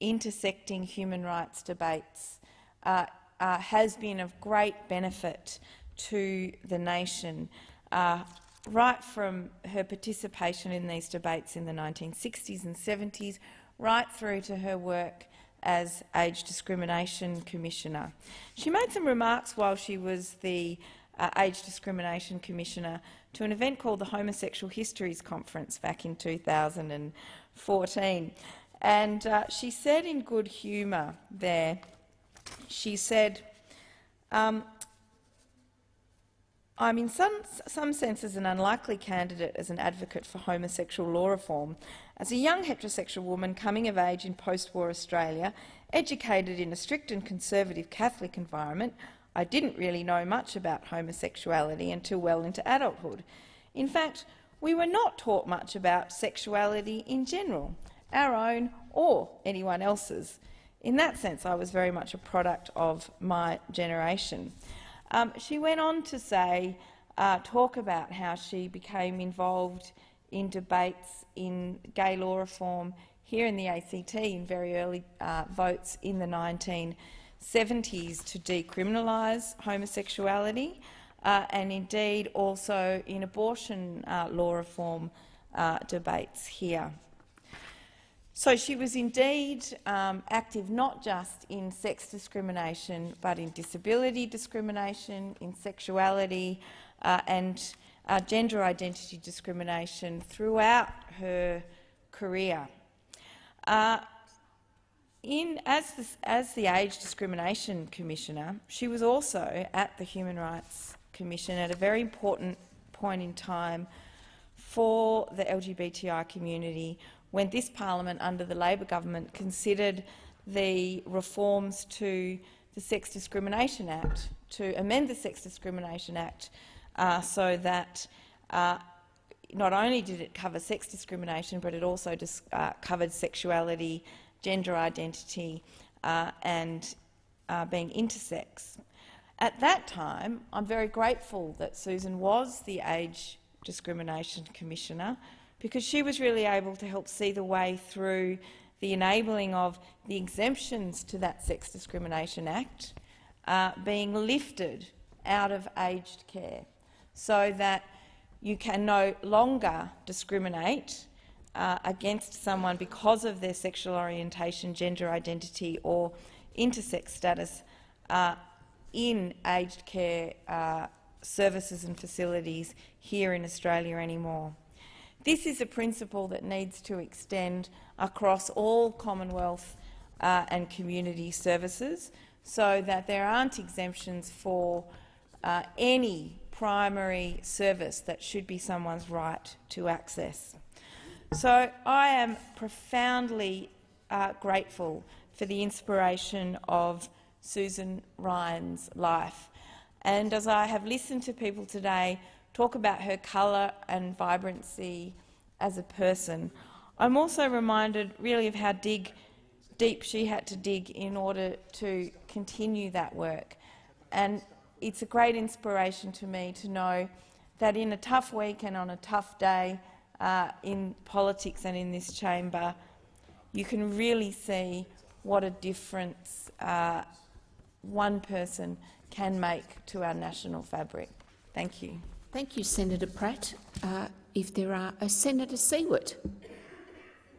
intersecting human rights debates uh, uh, has been of great benefit to the nation, uh, right from her participation in these debates in the 1960s and 70s, right through to her work as Age Discrimination Commissioner. She made some remarks while she was the uh, Age Discrimination Commissioner to an event called the Homosexual Histories Conference back in 2014. And uh, she said in good humour there, she said, um, I'm in some, some senses an unlikely candidate as an advocate for homosexual law reform. As a young heterosexual woman coming of age in post-war Australia, educated in a strict and conservative Catholic environment, I didn't really know much about homosexuality until well into adulthood. In fact, we were not taught much about sexuality in general, our own or anyone else's. In that sense, I was very much a product of my generation. Um, she went on to say, uh, talk about how she became involved in debates in gay law reform here in the ACT in very early uh, votes in the 1970s to decriminalise homosexuality uh, and indeed also in abortion uh, law reform uh, debates here. So she was indeed um, active not just in sex discrimination but in disability discrimination, in sexuality uh, and uh, gender identity discrimination throughout her career. Uh, in, as, the, as the Age Discrimination Commissioner, she was also at the Human Rights Commission at a very important point in time for the LGBTI community when this parliament, under the Labor government, considered the reforms to the Sex Discrimination Act, to amend the Sex Discrimination Act uh, so that uh, not only did it cover sex discrimination, but it also uh, covered sexuality, gender identity uh, and uh, being intersex. At that time, I'm very grateful that Susan was the Age Discrimination Commissioner because she was really able to help see the way through the enabling of the exemptions to that Sex Discrimination Act uh, being lifted out of aged care so that you can no longer discriminate uh, against someone because of their sexual orientation, gender identity or intersex status uh, in aged care uh, services and facilities here in Australia anymore. This is a principle that needs to extend across all Commonwealth uh, and community services so that there aren't exemptions for uh, any primary service that should be someone's right to access. So I am profoundly uh, grateful for the inspiration of Susan Ryan's life. And as I have listened to people today talk about her colour and vibrancy as a person, I'm also reminded really of how dig, deep she had to dig in order to continue that work. And it's a great inspiration to me to know that in a tough week and on a tough day uh, in politics and in this chamber, you can really see what a difference uh, one person can make to our national fabric. Thank you. Thank you, Senator Pratt. Uh, if there are uh, Senator Siewert.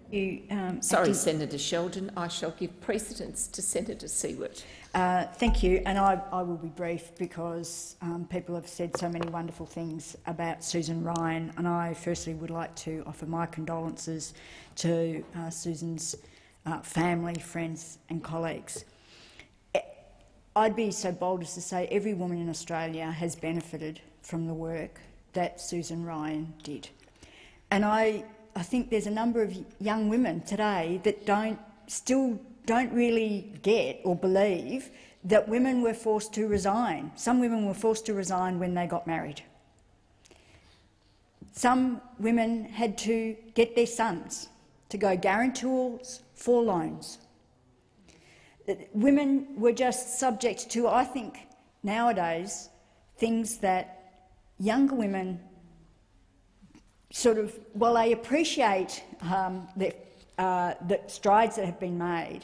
You, um, Sorry, Senator Sheldon. I shall give precedence to Senator Siewert. Uh, thank you, and I, I, will be brief because um, people have said so many wonderful things about Susan Ryan, and I firstly would like to offer my condolences to uh, Susan's uh, family, friends and colleagues. Eh, I'd be so bold as to say every woman in Australia has benefited from the work that Susan Ryan did. And I I think there's a number of young women today that don't still don't really get or believe that women were forced to resign. Some women were forced to resign when they got married. Some women had to get their sons to go guarantors for loans. Women were just subject to, I think, nowadays, things that younger women sort of, while they appreciate um, the, uh, the strides that have been made,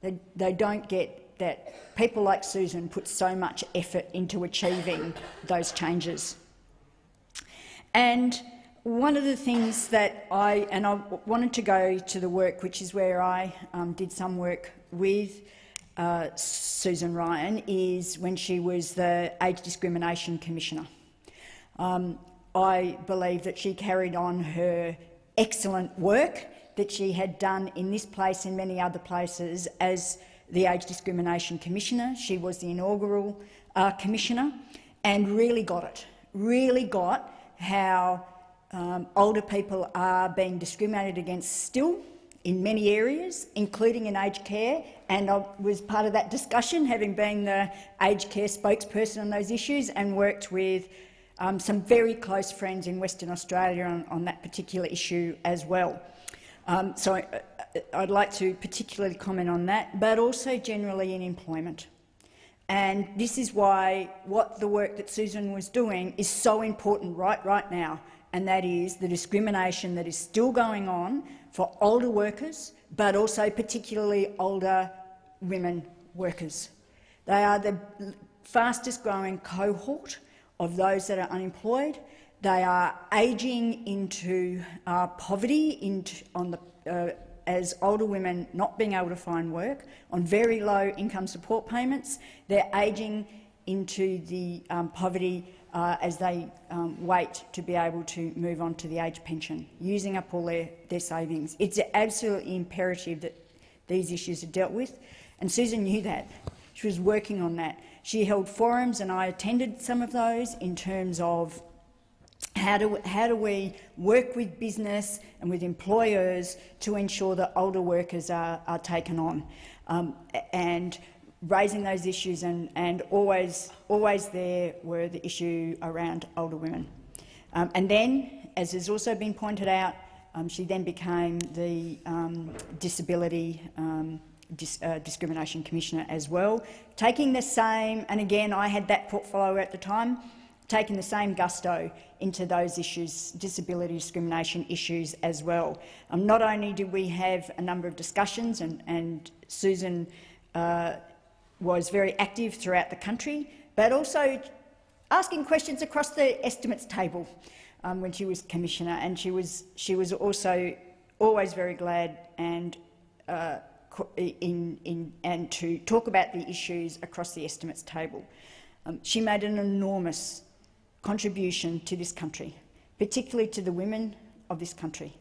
they, they don't get that people like Susan put so much effort into achieving those changes. And one of the things that I, and I wanted to go to the work, which is where I um, did some work with uh, Susan Ryan, is when she was the Age Discrimination Commissioner. Um, I believe that she carried on her excellent work that she had done in this place and many other places as the Age Discrimination Commissioner. She was the inaugural uh, commissioner and really got it, really got how um, older people are being discriminated against still in many areas, including in aged care, and I was part of that discussion, having been the aged care spokesperson on those issues and worked with um, some very close friends in Western Australia on, on that particular issue as well. Um, so I, I'd like to particularly comment on that, but also generally in employment. And this is why what the work that Susan was doing is so important right, right now, and that is the discrimination that is still going on for older workers, but also particularly older women workers. They are the fastest growing cohort of those that are unemployed. They are ageing into uh, poverty into, on the, uh, as older women not being able to find work, on very low income support payments. They're ageing into the um, poverty uh, as they um, wait to be able to move on to the age pension, using up all their, their savings. It's absolutely imperative that these issues are dealt with, and Susan knew that. She was working on that. She held forums, and I attended some of those in terms of how do, how do we work with business and with employers to ensure that older workers are, are taken on, um, and raising those issues and, and always, always there were the issue around older women. Um, and then, as has also been pointed out, um, she then became the um, disability um, Dis, uh, Discrimination Commissioner as well, taking the same, and again I had that portfolio at the time, taking the same gusto into those issues, disability discrimination issues as well. Um, not only did we have a number of discussions, and, and Susan uh, was very active throughout the country, but also asking questions across the estimates table um, when she was commissioner, and she was she was also always very glad and uh, in, in, and to talk about the issues across the estimates table. Um, she made an enormous contribution to this country, particularly to the women of this country.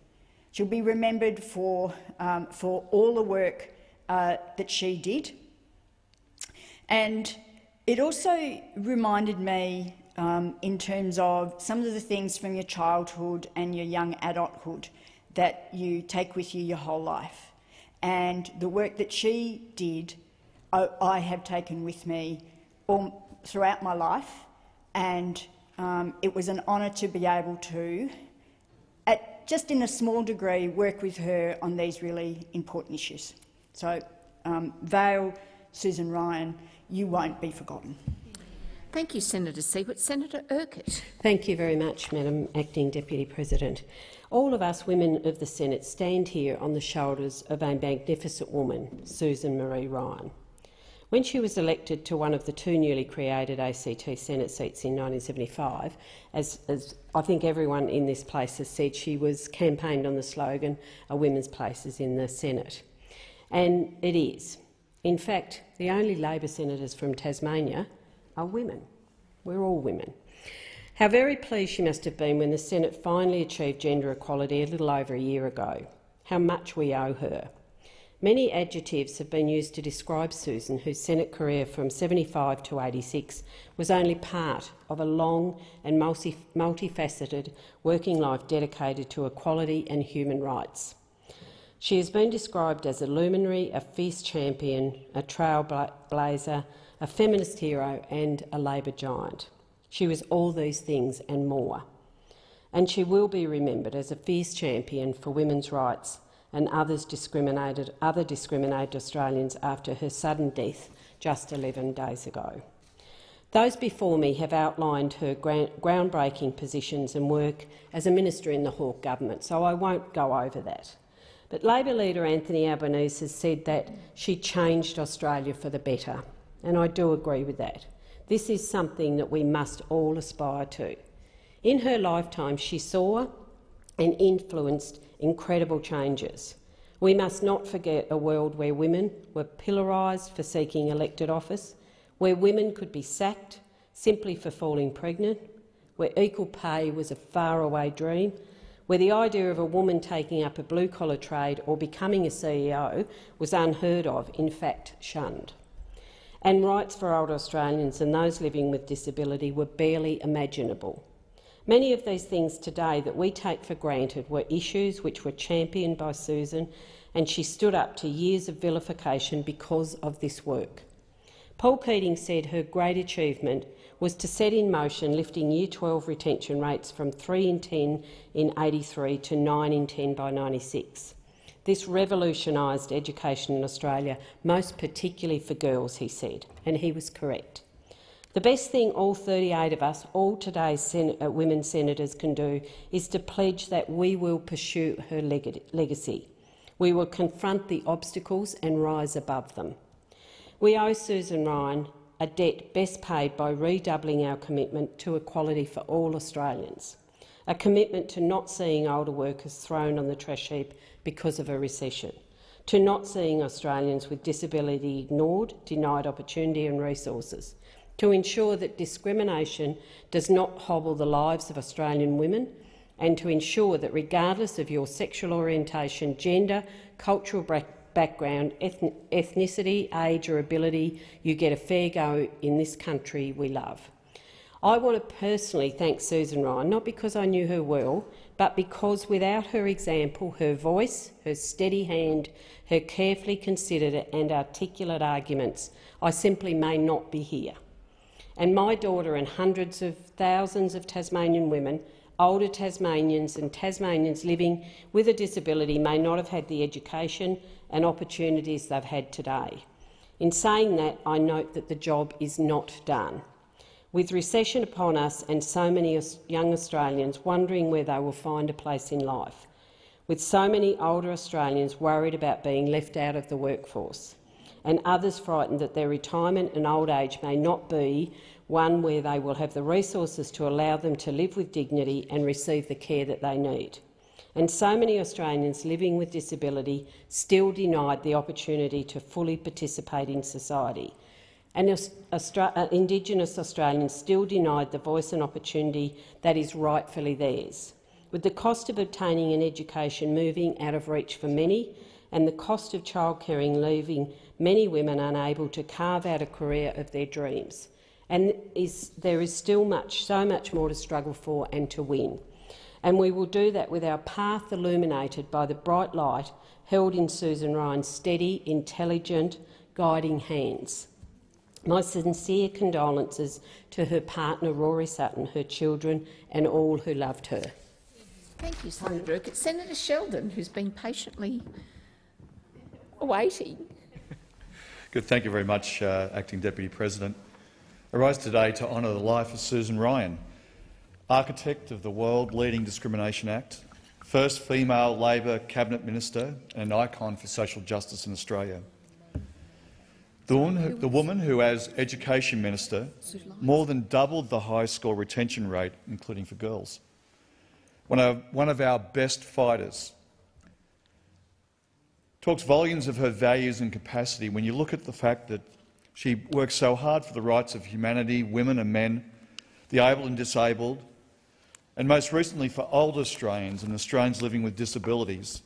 She'll be remembered for, um, for all the work uh, that she did. And it also reminded me um, in terms of some of the things from your childhood and your young adulthood that you take with you your whole life. And the work that she did, I, I have taken with me all, throughout my life, and um, it was an honour to be able to, at, just in a small degree, work with her on these really important issues. So, um, Vale, Susan Ryan, you won't be forgotten. Thank you, Senator Siewert. Senator Urquhart. Thank you very much, Madam Acting Deputy President. All of us women of the Senate stand here on the shoulders of a magnificent woman, Susan Marie Ryan. When she was elected to one of the two newly created ACT Senate seats in 1975, as, as I think everyone in this place has said, she was campaigned on the slogan, a women's place is in the Senate. And it is. In fact, the only Labor senators from Tasmania are women. We're all women. How very pleased she must have been when the Senate finally achieved gender equality a little over a year ago. How much we owe her. Many adjectives have been used to describe Susan, whose Senate career from 75 to 86 was only part of a long and multi multifaceted working life dedicated to equality and human rights. She has been described as a luminary, a fierce champion, a trailblazer, a feminist hero and a Labor giant. She was all these things and more. And she will be remembered as a fierce champion for women's rights and others discriminated, other discriminated Australians after her sudden death just 11 days ago. Those before me have outlined her groundbreaking positions and work as a minister in the Hawke government, so I won't go over that. But Labor leader Anthony Albanese has said that she changed Australia for the better, and I do agree with that. This is something that we must all aspire to. In her lifetime, she saw and influenced incredible changes. We must not forget a world where women were pillarised for seeking elected office, where women could be sacked simply for falling pregnant, where equal pay was a faraway dream, where the idea of a woman taking up a blue-collar trade or becoming a CEO was unheard of, in fact shunned. And rights for older Australians and those living with disability were barely imaginable. Many of these things today that we take for granted were issues which were championed by Susan, and she stood up to years of vilification because of this work. Paul Keating said her great achievement was to set in motion lifting Year 12 retention rates from 3 in 10 in 83 to 9 in 10 by 96. This revolutionised education in Australia, most particularly for girls, he said, and he was correct. The best thing all 38 of us, all today's sen uh, women senators can do is to pledge that we will pursue her leg legacy. We will confront the obstacles and rise above them. We owe Susan Ryan a debt best paid by redoubling our commitment to equality for all Australians, a commitment to not seeing older workers thrown on the trash heap because of a recession, to not seeing Australians with disability ignored, denied opportunity and resources, to ensure that discrimination does not hobble the lives of Australian women and to ensure that regardless of your sexual orientation, gender, cultural background, ethnicity, age or ability, you get a fair go in this country we love. I want to personally thank Susan Ryan, not because I knew her well, but because without her example, her voice, her steady hand, her carefully considered and articulate arguments, I simply may not be here and my daughter and hundreds of thousands of Tasmanian women, older Tasmanians and Tasmanians living with a disability may not have had the education and opportunities they've had today. In saying that, I note that the job is not done. With recession upon us and so many young Australians wondering where they will find a place in life, with so many older Australians worried about being left out of the workforce, and others frightened that their retirement and old age may not be one where they will have the resources to allow them to live with dignity and receive the care that they need. And so many Australians living with disability still denied the opportunity to fully participate in society, and uh, Indigenous Australians still denied the voice and opportunity that is rightfully theirs. With the cost of obtaining an education moving out of reach for many and the cost of childcaring leaving many women unable to carve out a career of their dreams. And is, there is still much, so much more to struggle for and to win. And we will do that with our path illuminated by the bright light held in Susan Ryan's steady, intelligent, guiding hands. My sincere condolences to her partner Rory Sutton, her children and all who loved her. Thank you, Senator Urquhart. Senator Sheldon, who's been patiently waiting. Good. Thank you very much, uh, Acting Deputy President. I rise today to honour the life of Susan Ryan, architect of the world-leading Discrimination Act, first female Labor cabinet minister and icon for social justice in Australia. The woman, who, the woman who, as Education Minister, more than doubled the high school retention rate, including for girls. One of, one of our best fighters. Talks volumes of her values and capacity when you look at the fact that she works so hard for the rights of humanity, women and men, the able and disabled, and most recently for older Australians and Australians living with disabilities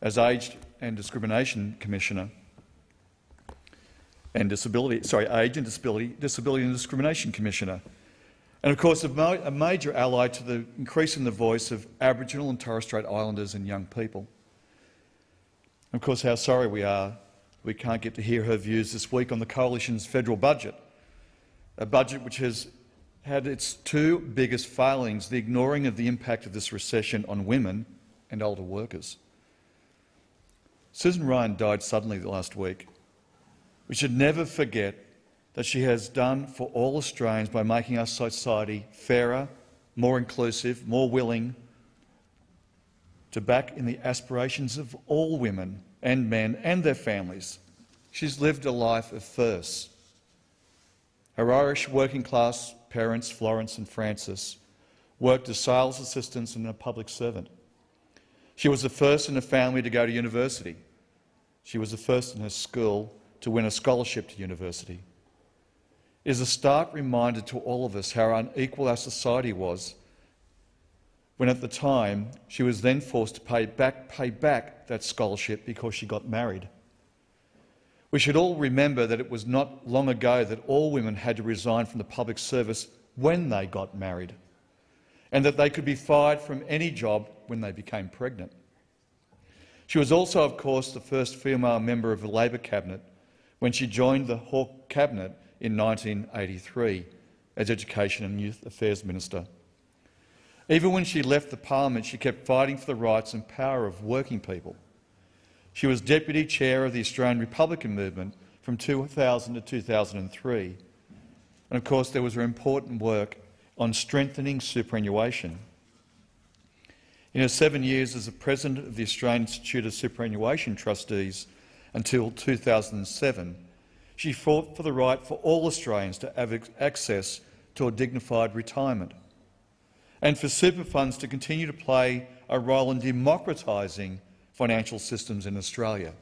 as Aged and Discrimination Commissioner and Disability, sorry, Age and Disability, Disability and Discrimination Commissioner. And of course, a, a major ally to the increase in the voice of Aboriginal and Torres Strait Islanders and young people. And of course, how sorry we are we can't get to hear her views this week on the Coalition's federal budget, a budget which has had its two biggest failings, the ignoring of the impact of this recession on women and older workers. Susan Ryan died suddenly last week. We should never forget that she has done for all Australians by making our society fairer, more inclusive, more willing to back in the aspirations of all women and men and their families. She's lived a life of firsts. Her Irish working class parents, Florence and Francis, worked as sales assistants and a public servant. She was the first in her family to go to university. She was the first in her school to win a scholarship to university. It is a stark reminder to all of us how unequal our society was when at the time she was then forced to pay back, pay back that scholarship because she got married. We should all remember that it was not long ago that all women had to resign from the public service when they got married, and that they could be fired from any job when they became pregnant. She was also, of course, the first female member of the Labor cabinet when she joined the Hawke Cabinet in 1983 as Education and Youth Affairs Minister. Even when she left the parliament, she kept fighting for the rights and power of working people. She was Deputy Chair of the Australian Republican Movement from 2000 to 2003. And of course, there was her important work on strengthening superannuation. In her seven years as the President of the Australian Institute of Superannuation Trustees, until 2007, she fought for the right for all Australians to have access to a dignified retirement and for super funds to continue to play a role in democratising financial systems in Australia.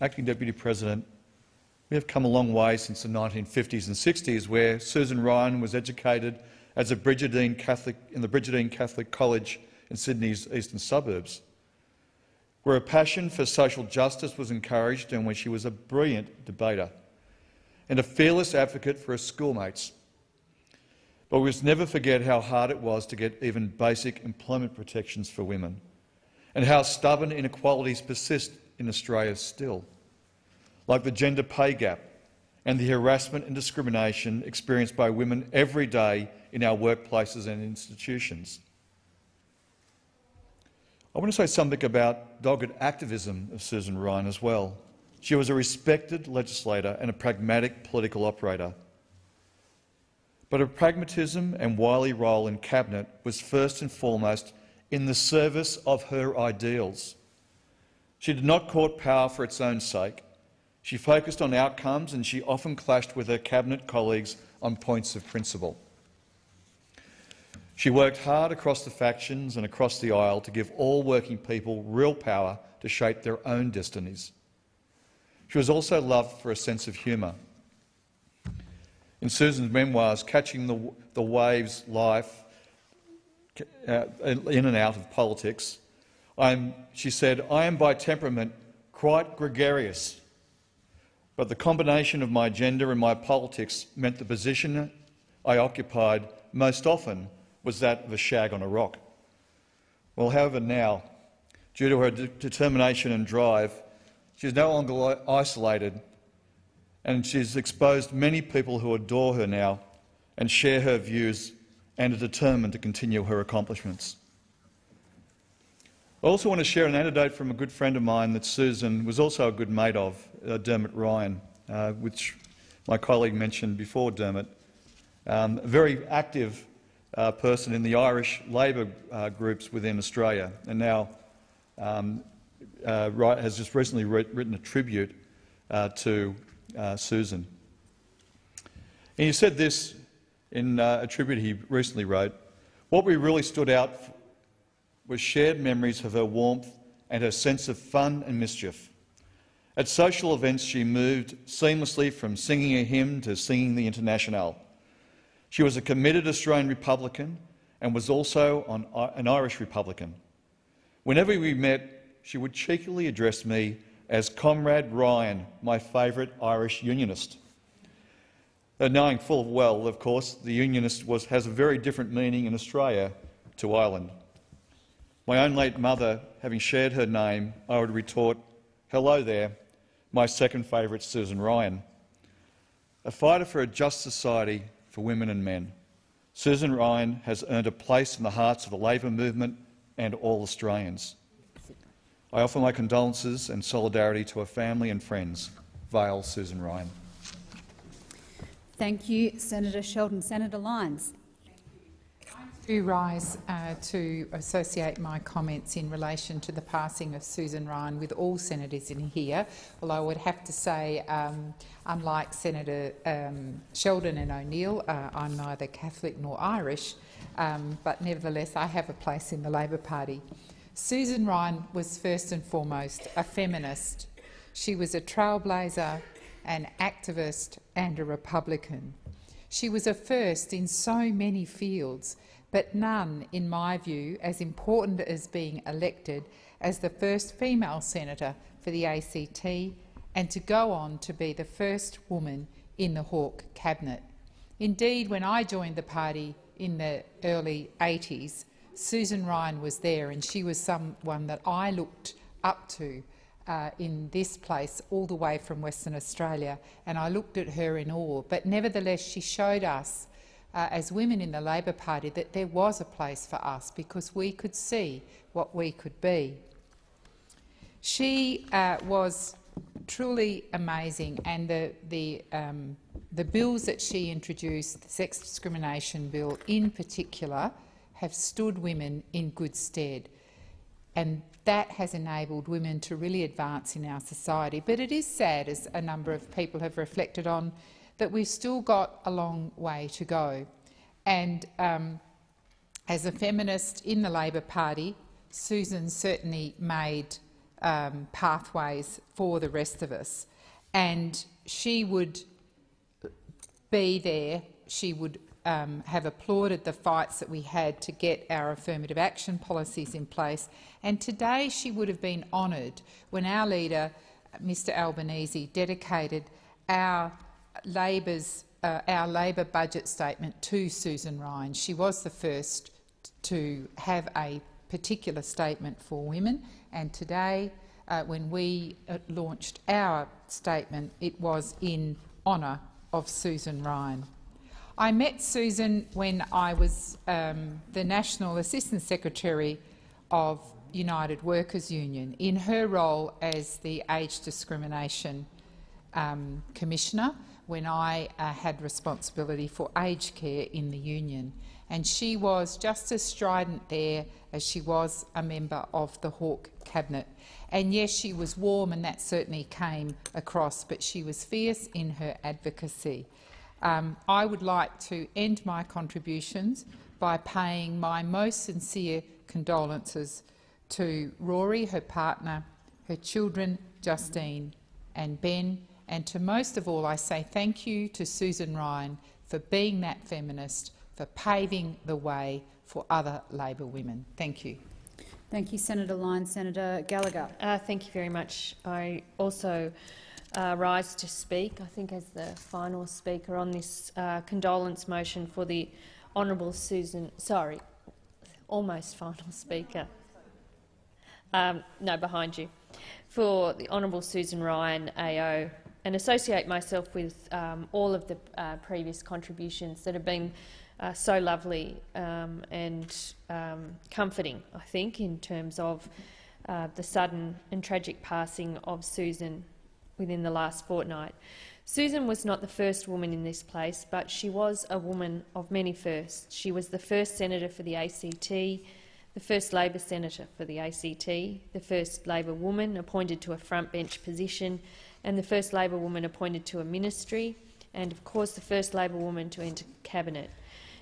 Acting Deputy President, we have come a long way since the 1950s and 60s, where Susan Ryan was educated as a Brigidine Catholic in the Brigidine Catholic College in Sydney's eastern suburbs where a passion for social justice was encouraged and when she was a brilliant debater and a fearless advocate for her schoolmates. But we must never forget how hard it was to get even basic employment protections for women and how stubborn inequalities persist in Australia still, like the gender pay gap and the harassment and discrimination experienced by women every day in our workplaces and institutions. I want to say something about dogged activism of Susan Ryan as well. She was a respected legislator and a pragmatic political operator. but her pragmatism and wily role in Cabinet was first and foremost in the service of her ideals. She did not court power for its own sake. She focused on outcomes and she often clashed with her Cabinet colleagues on points of principle. She worked hard across the factions and across the aisle to give all working people real power to shape their own destinies. She was also loved for a sense of humour. In Susan's memoirs, Catching the, the Waves Life, uh, in and out of politics, I'm, she said, I am by temperament quite gregarious, but the combination of my gender and my politics meant the position I occupied most often was that of a shag on a rock. Well, however, now, due to her de determination and drive, she is no longer isolated and she's exposed many people who adore her now and share her views and are determined to continue her accomplishments. I also want to share an anecdote from a good friend of mine that Susan was also a good mate of, uh, Dermot Ryan, uh, which my colleague mentioned before Dermot. Um, very active uh, person in the Irish Labor uh, groups within Australia, and now um, uh, has just recently written a tribute uh, to uh, Susan. And he said this in a tribute he recently wrote. What we really stood out was shared memories of her warmth and her sense of fun and mischief. At social events, she moved seamlessly from singing a hymn to singing the Internationale. She was a committed Australian Republican and was also uh, an Irish Republican. Whenever we met, she would cheekily address me as Comrade Ryan, my favourite Irish unionist. Knowing full well, of course, the unionist was, has a very different meaning in Australia to Ireland. My own late mother, having shared her name, I would retort, hello there, my second favourite Susan Ryan. A fighter for a just society for women and men, Susan Ryan has earned a place in the hearts of the Labor movement and all Australians. I offer my condolences and solidarity to her family and friends. Vale Susan Ryan. Thank you, Senator Sheldon. Senator Lyons. To rise uh, to associate my comments in relation to the passing of Susan Ryan with all senators in here, although I would have to say, um, unlike Senator um, Sheldon and O'Neill, uh, I'm neither Catholic nor Irish, um, but nevertheless I have a place in the Labor Party. Susan Ryan was first and foremost a feminist. She was a trailblazer, an activist and a Republican. She was a first in so many fields, but none, in my view, as important as being elected as the first female senator for the ACT and to go on to be the first woman in the Hawke cabinet. Indeed, when I joined the party in the early 80s, Susan Ryan was there, and she was someone that I looked up to uh, in this place all the way from Western Australia, and I looked at her in awe. But nevertheless, she showed us, uh, as women in the Labor Party, that there was a place for us because we could see what we could be. She uh, was truly amazing, and the, the, um, the bills that she introduced, the sex discrimination bill in particular, have stood women in good stead. And that has enabled women to really advance in our society. But it is sad, as a number of people have reflected on, that we've still got a long way to go. And um, as a feminist in the Labor Party, Susan certainly made um, pathways for the rest of us. And she would be there, she would um, have applauded the fights that we had to get our affirmative action policies in place. And today she would have been honoured when our leader, Mr Albanese, dedicated our Labor's uh, our Labor budget statement to Susan Ryan. She was the first to have a particular statement for women, and today, uh, when we uh, launched our statement, it was in honour of Susan Ryan. I met Susan when I was um, the National Assistant Secretary of United Workers Union in her role as the Age Discrimination um, Commissioner when I uh, had responsibility for aged care in the union. And she was just as strident there as she was a member of the Hawke cabinet. And yes, she was warm, and that certainly came across, but she was fierce in her advocacy. Um, I would like to end my contributions by paying my most sincere condolences to Rory, her partner, her children, Justine and Ben, and to most of all I say thank you to Susan Ryan for being that feminist, for paving the way for other Labor women. Thank you. Thank you, Senator Lyons. Senator Gallagher. Uh, thank you very much. I also uh, rise to speak, I think as the final speaker on this uh, condolence motion for the Honourable Susan, sorry, almost final speaker. Um, no, behind you. For the Honourable Susan Ryan AO and associate myself with um, all of the uh, previous contributions that have been uh, so lovely um, and um, comforting, I think, in terms of uh, the sudden and tragic passing of Susan within the last fortnight. Susan was not the first woman in this place, but she was a woman of many firsts. She was the first senator for the ACT, the first Labor senator for the ACT, the first Labor woman appointed to a front bench position, and the first Labor woman appointed to a ministry, and of course the first Labor woman to enter cabinet.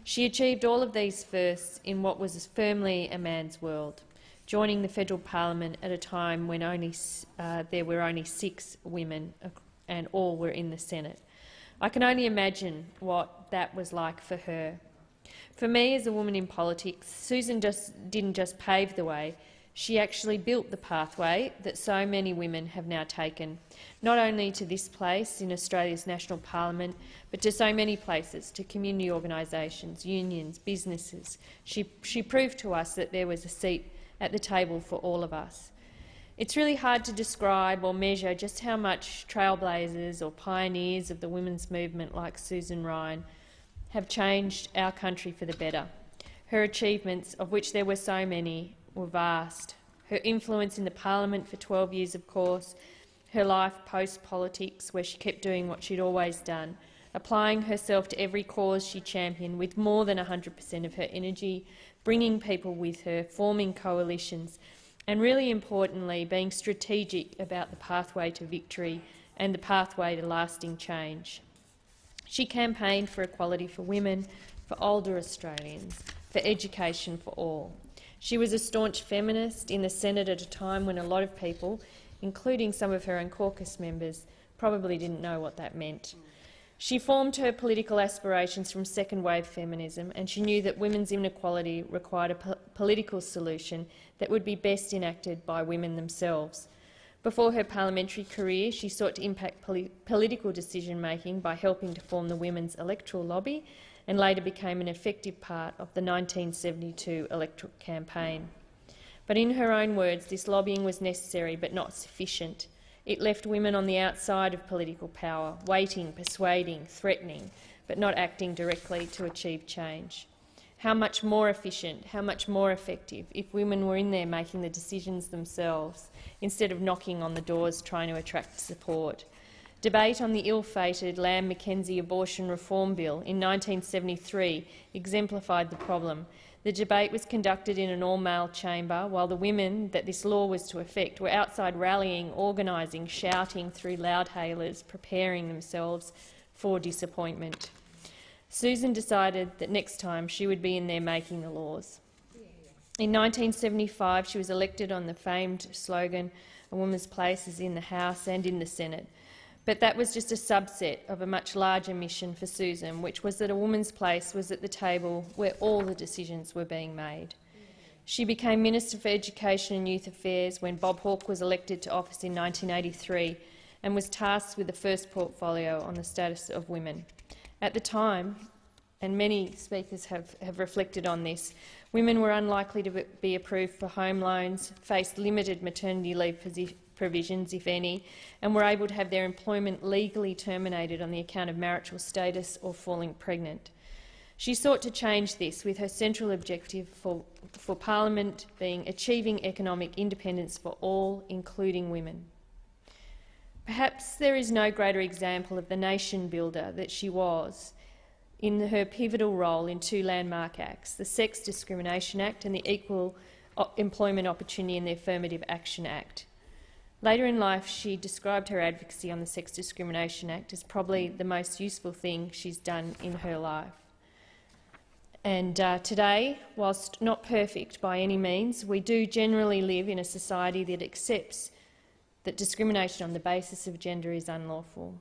She achieved all of these firsts in what was firmly a man's world, joining the federal parliament at a time when only, uh, there were only six women and all were in the Senate. I can only imagine what that was like for her. For me, as a woman in politics, Susan just didn't just pave the way, she actually built the pathway that so many women have now taken, not only to this place in Australia's national parliament, but to so many places, to community organisations, unions, businesses. She, she proved to us that there was a seat at the table for all of us. It's really hard to describe or measure just how much trailblazers or pioneers of the women's movement like Susan Ryan have changed our country for the better. Her achievements, of which there were so many, were vast. Her influence in the parliament for 12 years, of course, her life post-politics, where she kept doing what she'd always done, applying herself to every cause she championed with more than 100 per cent of her energy, bringing people with her, forming coalitions, and really importantly, being strategic about the pathway to victory and the pathway to lasting change. She campaigned for equality for women, for older Australians, for education for all. She was a staunch feminist in the Senate at a time when a lot of people, including some of her own caucus members, probably didn't know what that meant. She formed her political aspirations from second-wave feminism, and she knew that women's inequality required a po political solution that would be best enacted by women themselves. Before her parliamentary career, she sought to impact poli political decision-making by helping to form the Women's Electoral Lobby and later became an effective part of the 1972 electoral campaign. But in her own words, this lobbying was necessary but not sufficient. It left women on the outside of political power, waiting, persuading, threatening, but not acting directly to achieve change. How much more efficient, how much more effective if women were in there making the decisions themselves instead of knocking on the doors trying to attract support. Debate on the ill-fated Lamb-McKenzie abortion reform bill in 1973 exemplified the problem the debate was conducted in an all-male chamber, while the women that this law was to affect were outside rallying, organising, shouting through loudhailers, preparing themselves for disappointment. Susan decided that next time she would be in there making the laws. In 1975, she was elected on the famed slogan, a woman's place is in the House and in the Senate, but that was just a subset of a much larger mission for Susan, which was that a woman's place was at the table where all the decisions were being made. She became Minister for Education and Youth Affairs when Bob Hawke was elected to office in 1983 and was tasked with the first portfolio on the status of women. At the time, and many speakers have, have reflected on this, women were unlikely to be approved for home loans, faced limited maternity leave provisions, if any, and were able to have their employment legally terminated on the account of marital status or falling pregnant. She sought to change this with her central objective for, for Parliament being achieving economic independence for all, including women. Perhaps there is no greater example of the nation builder that she was in her pivotal role in two landmark acts, the Sex Discrimination Act and the Equal Employment Opportunity and the Affirmative Action Act. Later in life, she described her advocacy on the Sex Discrimination Act as probably the most useful thing she's done in her life. And uh, today, whilst not perfect by any means, we do generally live in a society that accepts that discrimination on the basis of gender is unlawful.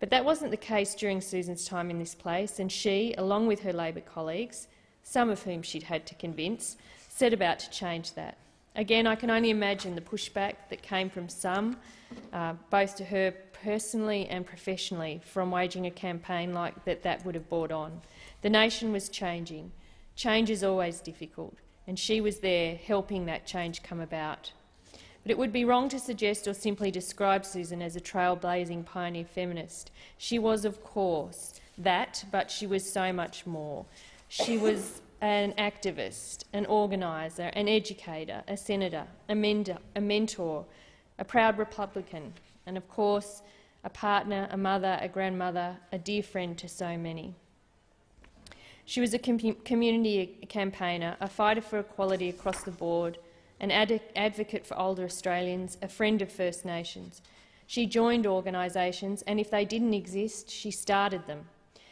But that wasn't the case during Susan's time in this place, and she, along with her Labor colleagues, some of whom she'd had to convince, set about to change that. Again, I can only imagine the pushback that came from some, uh, both to her personally and professionally, from waging a campaign like that that would have brought on. The nation was changing. Change is always difficult, and she was there helping that change come about. But it would be wrong to suggest or simply describe Susan as a trailblazing pioneer feminist. She was, of course, that, but she was so much more. She was an activist, an organiser, an educator, a senator, a, mender, a mentor, a proud Republican, and of course a partner, a mother, a grandmother, a dear friend to so many. She was a com community campaigner, a fighter for equality across the board, an ad advocate for older Australians, a friend of First Nations. She joined organisations, and if they didn't exist, she started them.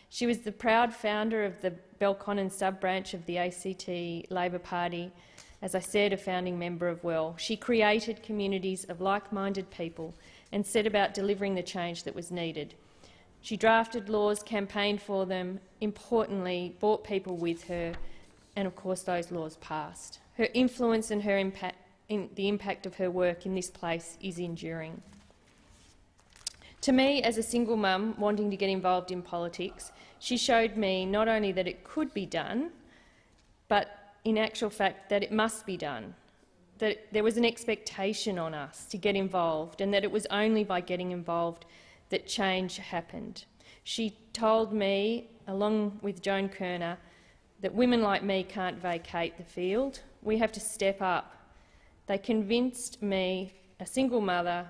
She was the proud founder of the Belconnen sub-branch of the ACT Labor Party, as I said, a founding member of WEL. She created communities of like-minded people and set about delivering the change that was needed. She drafted laws, campaigned for them, importantly brought people with her, and of course those laws passed. Her influence and her impact, in the impact of her work in this place is enduring. To me, as a single mum wanting to get involved in politics, she showed me not only that it could be done, but in actual fact that it must be done, that there was an expectation on us to get involved and that it was only by getting involved that change happened. She told me, along with Joan Kirner, that women like me can't vacate the field, we have to step up. They convinced me, a single mother,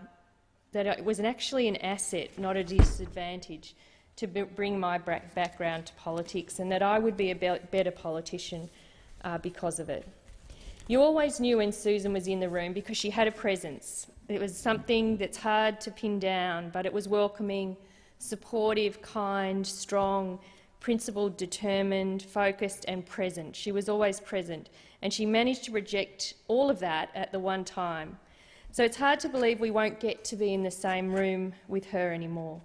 that it was actually an asset, not a disadvantage, to bring my background to politics and that I would be a better politician uh, because of it. You always knew when Susan was in the room because she had a presence. It was something that's hard to pin down, but it was welcoming, supportive, kind, strong, principled, determined, focused and present. She was always present and she managed to reject all of that at the one time. So it's hard to believe we won't get to be in the same room with her anymore.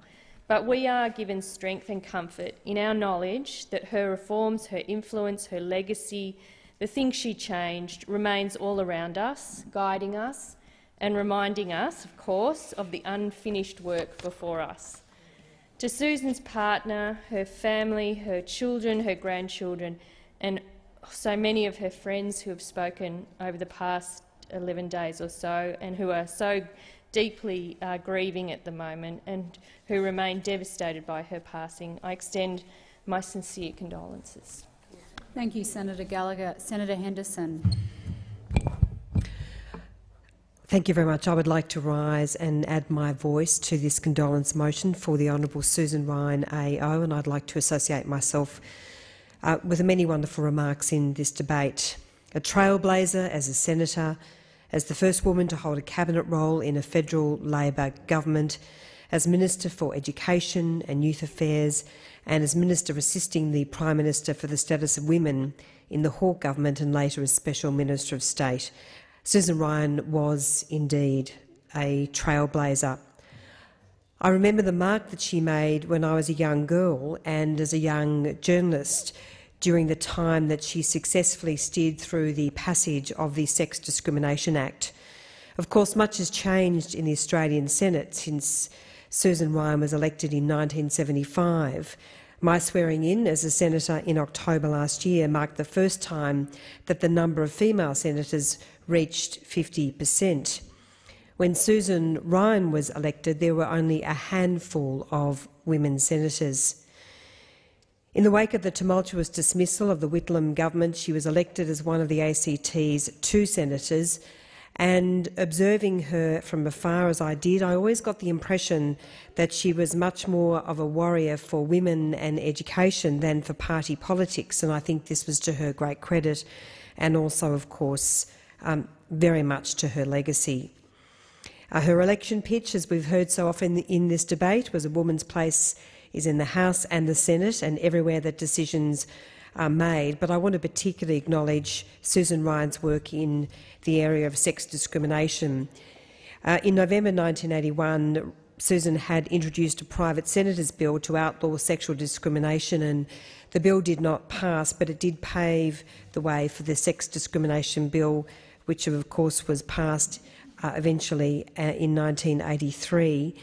But we are given strength and comfort in our knowledge that her reforms, her influence, her legacy, the things she changed remains all around us, guiding us and reminding us, of course, of the unfinished work before us. To Susan's partner, her family, her children, her grandchildren, and so many of her friends who have spoken over the past 11 days or so and who are so deeply uh, grieving at the moment and who remain devastated by her passing. I extend my sincere condolences. Thank you, Senator Gallagher. Senator Henderson. Thank you very much. I would like to rise and add my voice to this condolence motion for the Honourable Susan Ryan AO, and I'd like to associate myself uh, with the many wonderful remarks in this debate. A trailblazer as a senator, as the first woman to hold a cabinet role in a federal Labor government, as Minister for Education and Youth Affairs, and as Minister assisting the Prime Minister for the Status of Women in the Hawke government and later as Special Minister of State. Susan Ryan was indeed a trailblazer. I remember the mark that she made when I was a young girl and as a young journalist during the time that she successfully steered through the passage of the Sex Discrimination Act. Of course, much has changed in the Australian Senate since Susan Ryan was elected in 1975. My swearing in as a senator in October last year marked the first time that the number of female senators reached 50 per cent. When Susan Ryan was elected, there were only a handful of women senators. In the wake of the tumultuous dismissal of the Whitlam government, she was elected as one of the ACT's two senators And observing her from afar as I did, I always got the impression that she was much more of a warrior for women and education than for party politics, and I think this was to her great credit and also, of course, um, very much to her legacy. Uh, her election pitch, as we've heard so often in this debate, was a woman's place is in the House and the Senate and everywhere that decisions are made. But I want to particularly acknowledge Susan Ryan's work in the area of sex discrimination. Uh, in November 1981, Susan had introduced a private senator's bill to outlaw sexual discrimination and the bill did not pass, but it did pave the way for the sex discrimination bill, which of course was passed uh, eventually uh, in 1983.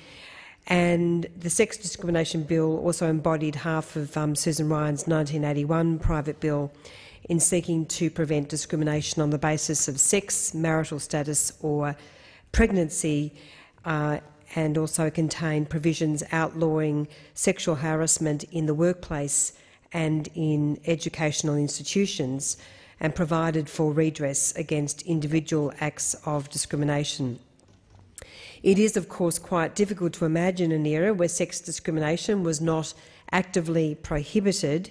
And the Sex Discrimination Bill also embodied half of um, Susan Ryan's 1981 private bill in seeking to prevent discrimination on the basis of sex, marital status or pregnancy, uh, and also contained provisions outlawing sexual harassment in the workplace and in educational institutions and provided for redress against individual acts of discrimination. It is, of course, quite difficult to imagine an era where sex discrimination was not actively prohibited,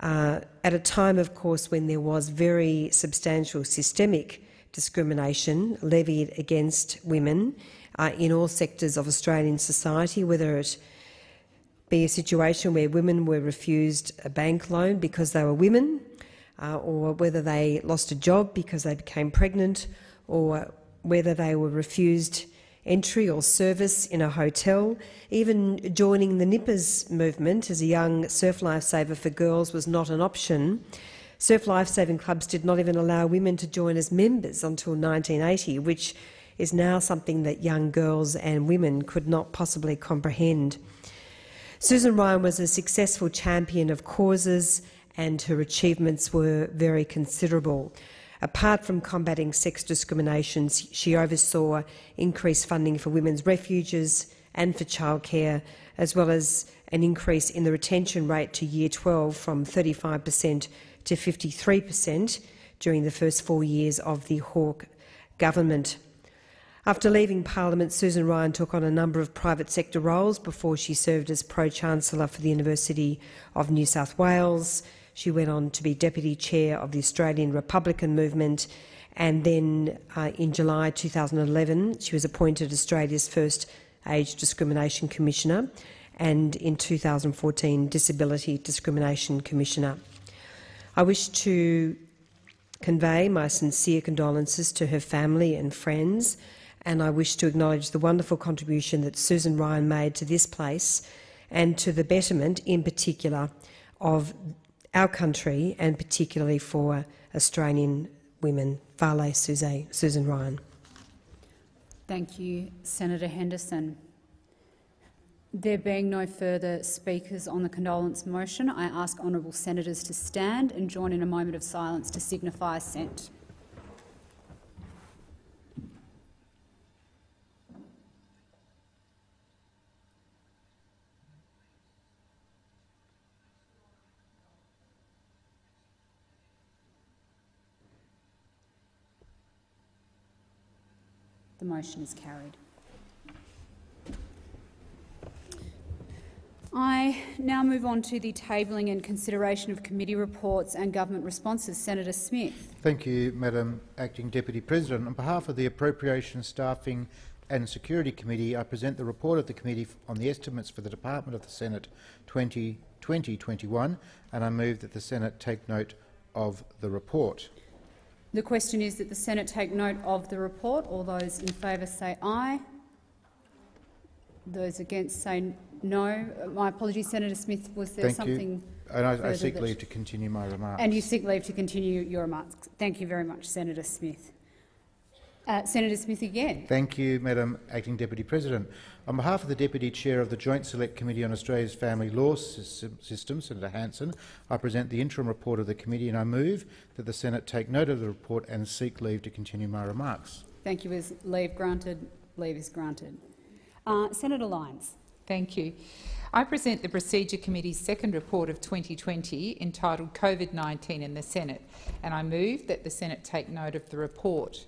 uh, at a time, of course, when there was very substantial systemic discrimination levied against women uh, in all sectors of Australian society, whether it be a situation where women were refused a bank loan because they were women, uh, or whether they lost a job because they became pregnant, or whether they were refused entry or service in a hotel. Even joining the Nippers movement as a young surf lifesaver for girls was not an option. Surf lifesaving clubs did not even allow women to join as members until 1980, which is now something that young girls and women could not possibly comprehend. Susan Ryan was a successful champion of causes and her achievements were very considerable. Apart from combating sex discrimination, she oversaw increased funding for women's refuges and for childcare, as well as an increase in the retention rate to Year 12 from 35 per cent to 53 per cent during the first four years of the Hawke government. After leaving Parliament, Susan Ryan took on a number of private sector roles before she served as Pro-Chancellor for the University of New South Wales, she went on to be Deputy Chair of the Australian Republican Movement and then uh, in July 2011 she was appointed Australia's first Age Discrimination Commissioner and in 2014 Disability Discrimination Commissioner. I wish to convey my sincere condolences to her family and friends and I wish to acknowledge the wonderful contribution that Susan Ryan made to this place and to the betterment in particular of our country and particularly for Australian women. Vale Susan Ryan. Thank you, Senator Henderson. There being no further speakers on the condolence motion, I ask honourable senators to stand and join in a moment of silence to signify assent. The motion is carried. I now move on to the tabling and consideration of committee reports and government responses. Senator Smith. Thank you, Madam Acting Deputy President. On behalf of the Appropriations, Staffing and Security Committee, I present the report of the committee on the estimates for the Department of the Senate 2020-21, and I move that the Senate take note of the report. The question is that the Senate take note of the report. All those in favour say aye. Those against say no. My apologies, Senator Smith. Was there Thank something? You. And I, I seek leave to continue my remarks. And you seek leave to continue your remarks. Thank you very much, Senator Smith. Uh, Senator Smith again. Thank you, Madam Acting Deputy President. On behalf of the Deputy Chair of the Joint Select Committee on Australia's Family Law System, Senator Hanson, I present the interim report of the committee and I move that the Senate take note of the report and seek leave to continue my remarks. Thank you. Is leave granted? Leave is granted. Uh, Senator Lyons. Thank you. I present the Procedure Committee's second report of 2020 entitled COVID-19 in the Senate and I move that the Senate take note of the report.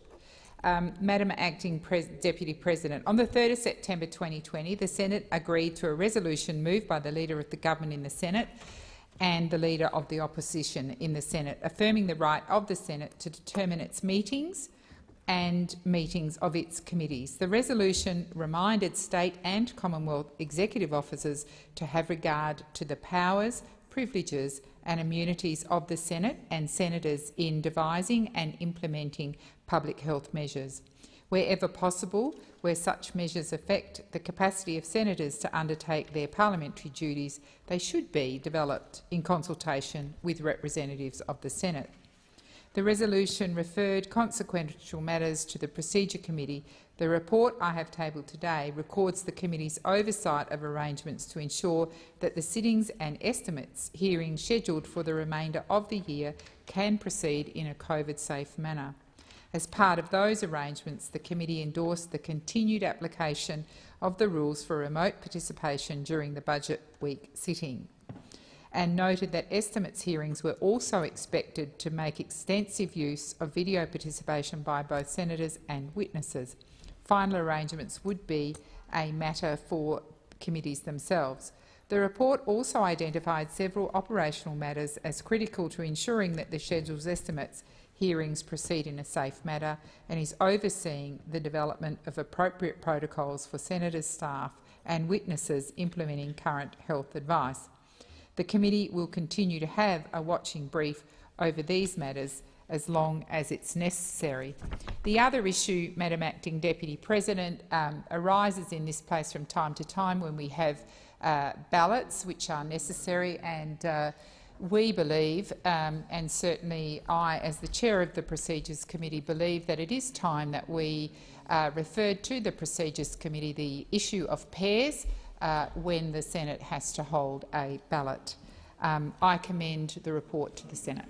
Um, Madam Acting Deputy President, on the 3rd of September 2020, the Senate agreed to a resolution moved by the Leader of the Government in the Senate and the Leader of the Opposition in the Senate, affirming the right of the Senate to determine its meetings and meetings of its committees. The resolution reminded state and Commonwealth executive officers to have regard to the powers, privileges and immunities of the Senate and senators in devising and implementing public health measures. Wherever possible, where such measures affect the capacity of senators to undertake their parliamentary duties, they should be developed in consultation with representatives of the Senate. The resolution referred consequential matters to the Procedure Committee. The report I have tabled today records the committee's oversight of arrangements to ensure that the sittings and estimates hearings scheduled for the remainder of the year can proceed in a COVID-safe manner. As part of those arrangements, the committee endorsed the continued application of the rules for remote participation during the budget week sitting and noted that estimates hearings were also expected to make extensive use of video participation by both senators and witnesses. Final arrangements would be a matter for committees themselves. The report also identified several operational matters as critical to ensuring that the schedule's estimates hearings proceed in a safe manner and is overseeing the development of appropriate protocols for senators, staff and witnesses implementing current health advice. The committee will continue to have a watching brief over these matters as long as it's necessary. The other issue, Madam Acting Deputy President, um, arises in this place from time to time when we have uh, ballots which are necessary and uh, we believe, um, and certainly I, as the chair of the Procedures Committee, believe that it is time that we uh, referred to the Procedures Committee the issue of pairs uh, when the Senate has to hold a ballot. Um, I commend the report to the Senate.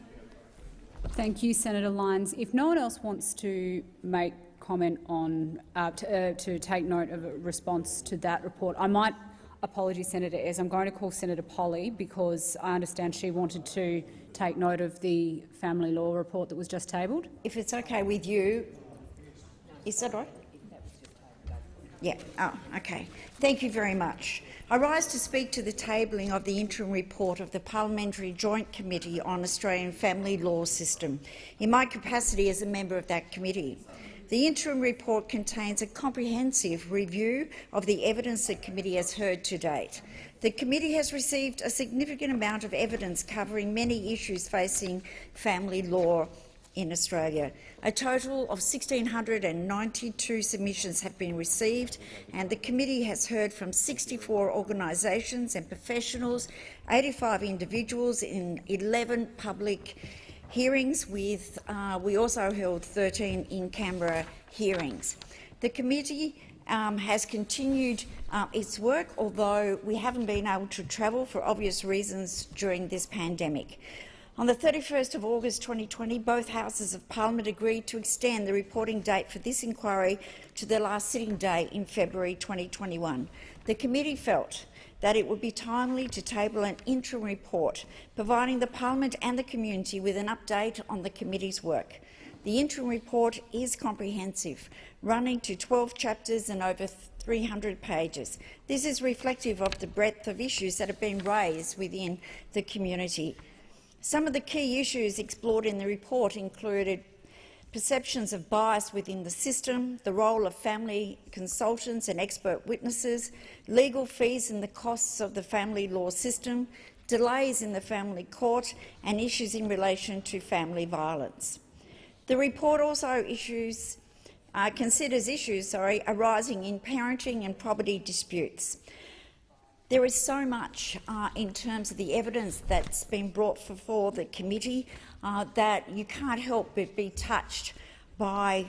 Thank you, Senator Lyons. If no one else wants to make comment on uh, to, uh, to, take note of a response to that report, I might apologize, Senator Ayres. I'm going to call Senator Polley because I understand she wanted to take note of the family law report that was just tabled. If it's okay with you, is that right? Yeah. Oh, okay. Thank you very much. I rise to speak to the tabling of the interim report of the Parliamentary Joint Committee on Australian Family Law System in my capacity as a member of that committee. The interim report contains a comprehensive review of the evidence the committee has heard to date. The committee has received a significant amount of evidence covering many issues facing family law in Australia. A total of 1,692 submissions have been received, and the committee has heard from 64 organisations and professionals, 85 individuals in 11 public hearings. With, uh, we also held 13 in Canberra hearings. The committee um, has continued uh, its work, although we haven't been able to travel for obvious reasons during this pandemic. On the 31st of August 2020, both Houses of Parliament agreed to extend the reporting date for this inquiry to the last sitting day in February 2021. The committee felt that it would be timely to table an interim report, providing the Parliament and the community with an update on the committee's work. The interim report is comprehensive, running to 12 chapters and over 300 pages. This is reflective of the breadth of issues that have been raised within the community. Some of the key issues explored in the report included perceptions of bias within the system, the role of family consultants and expert witnesses, legal fees and the costs of the family law system, delays in the family court and issues in relation to family violence. The report also issues, uh, considers issues sorry, arising in parenting and property disputes. There is so much uh, in terms of the evidence that's been brought before the committee uh, that you can't help but be touched by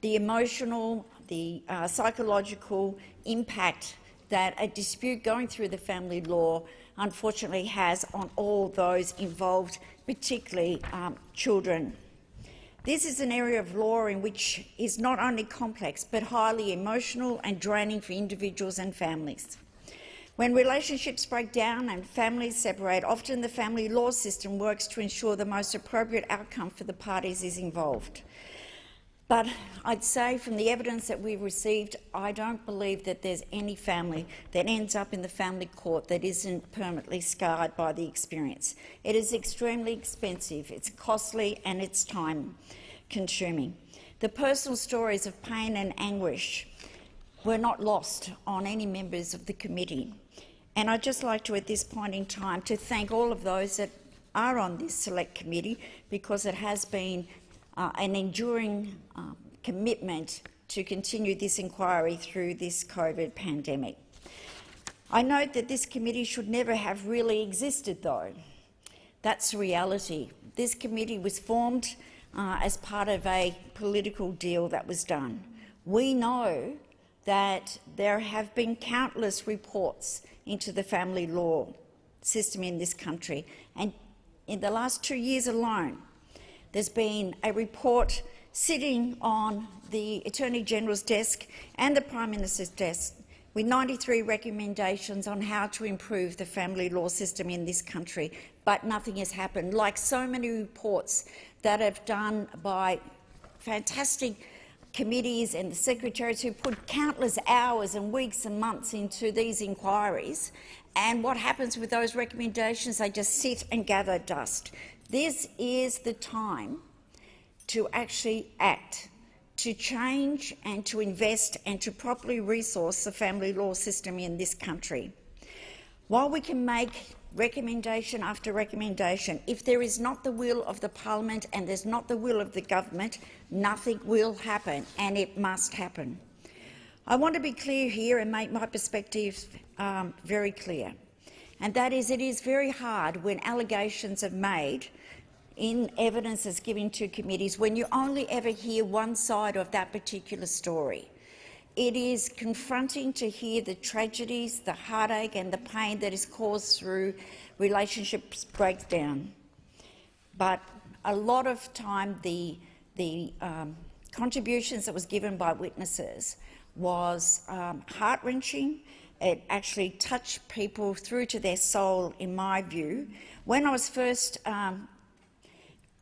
the emotional, the uh, psychological impact that a dispute going through the family law unfortunately has on all those involved, particularly um, children. This is an area of law in which is not only complex but highly emotional and draining for individuals and families. When relationships break down and families separate, often the family law system works to ensure the most appropriate outcome for the parties is involved. But I'd say from the evidence that we've received, I don't believe that there's any family that ends up in the family court that isn't permanently scarred by the experience. It is extremely expensive, it's costly and it's time consuming. The personal stories of pain and anguish were not lost on any members of the committee. And I'd just like to, at this point in time, to thank all of those that are on this select committee because it has been uh, an enduring uh, commitment to continue this inquiry through this COVID pandemic. I note that this committee should never have really existed, though. That's reality. This committee was formed uh, as part of a political deal that was done. We know that there have been countless reports into the family law system in this country, and in the last two years alone, there's been a report sitting on the Attorney General's desk and the Prime Minister's desk with 93 recommendations on how to improve the family law system in this country, but nothing has happened. Like so many reports that have done by fantastic committees and the secretaries who put countless hours and weeks and months into these inquiries. And what happens with those recommendations? They just sit and gather dust. This is the time to actually act, to change and to invest and to properly resource the family law system in this country. While we can make recommendation after recommendation. If there is not the will of the parliament and there's not the will of the government, nothing will happen, and it must happen. I want to be clear here and make my perspective um, very clear, and that is it is very hard when allegations are made in evidence is given to committees when you only ever hear one side of that particular story. It is confronting to hear the tragedies, the heartache and the pain that is caused through relationships breakdown. But a lot of time the, the um, contributions that was given by witnesses was um, heart-wrenching. It actually touched people through to their soul, in my view. When I was first um,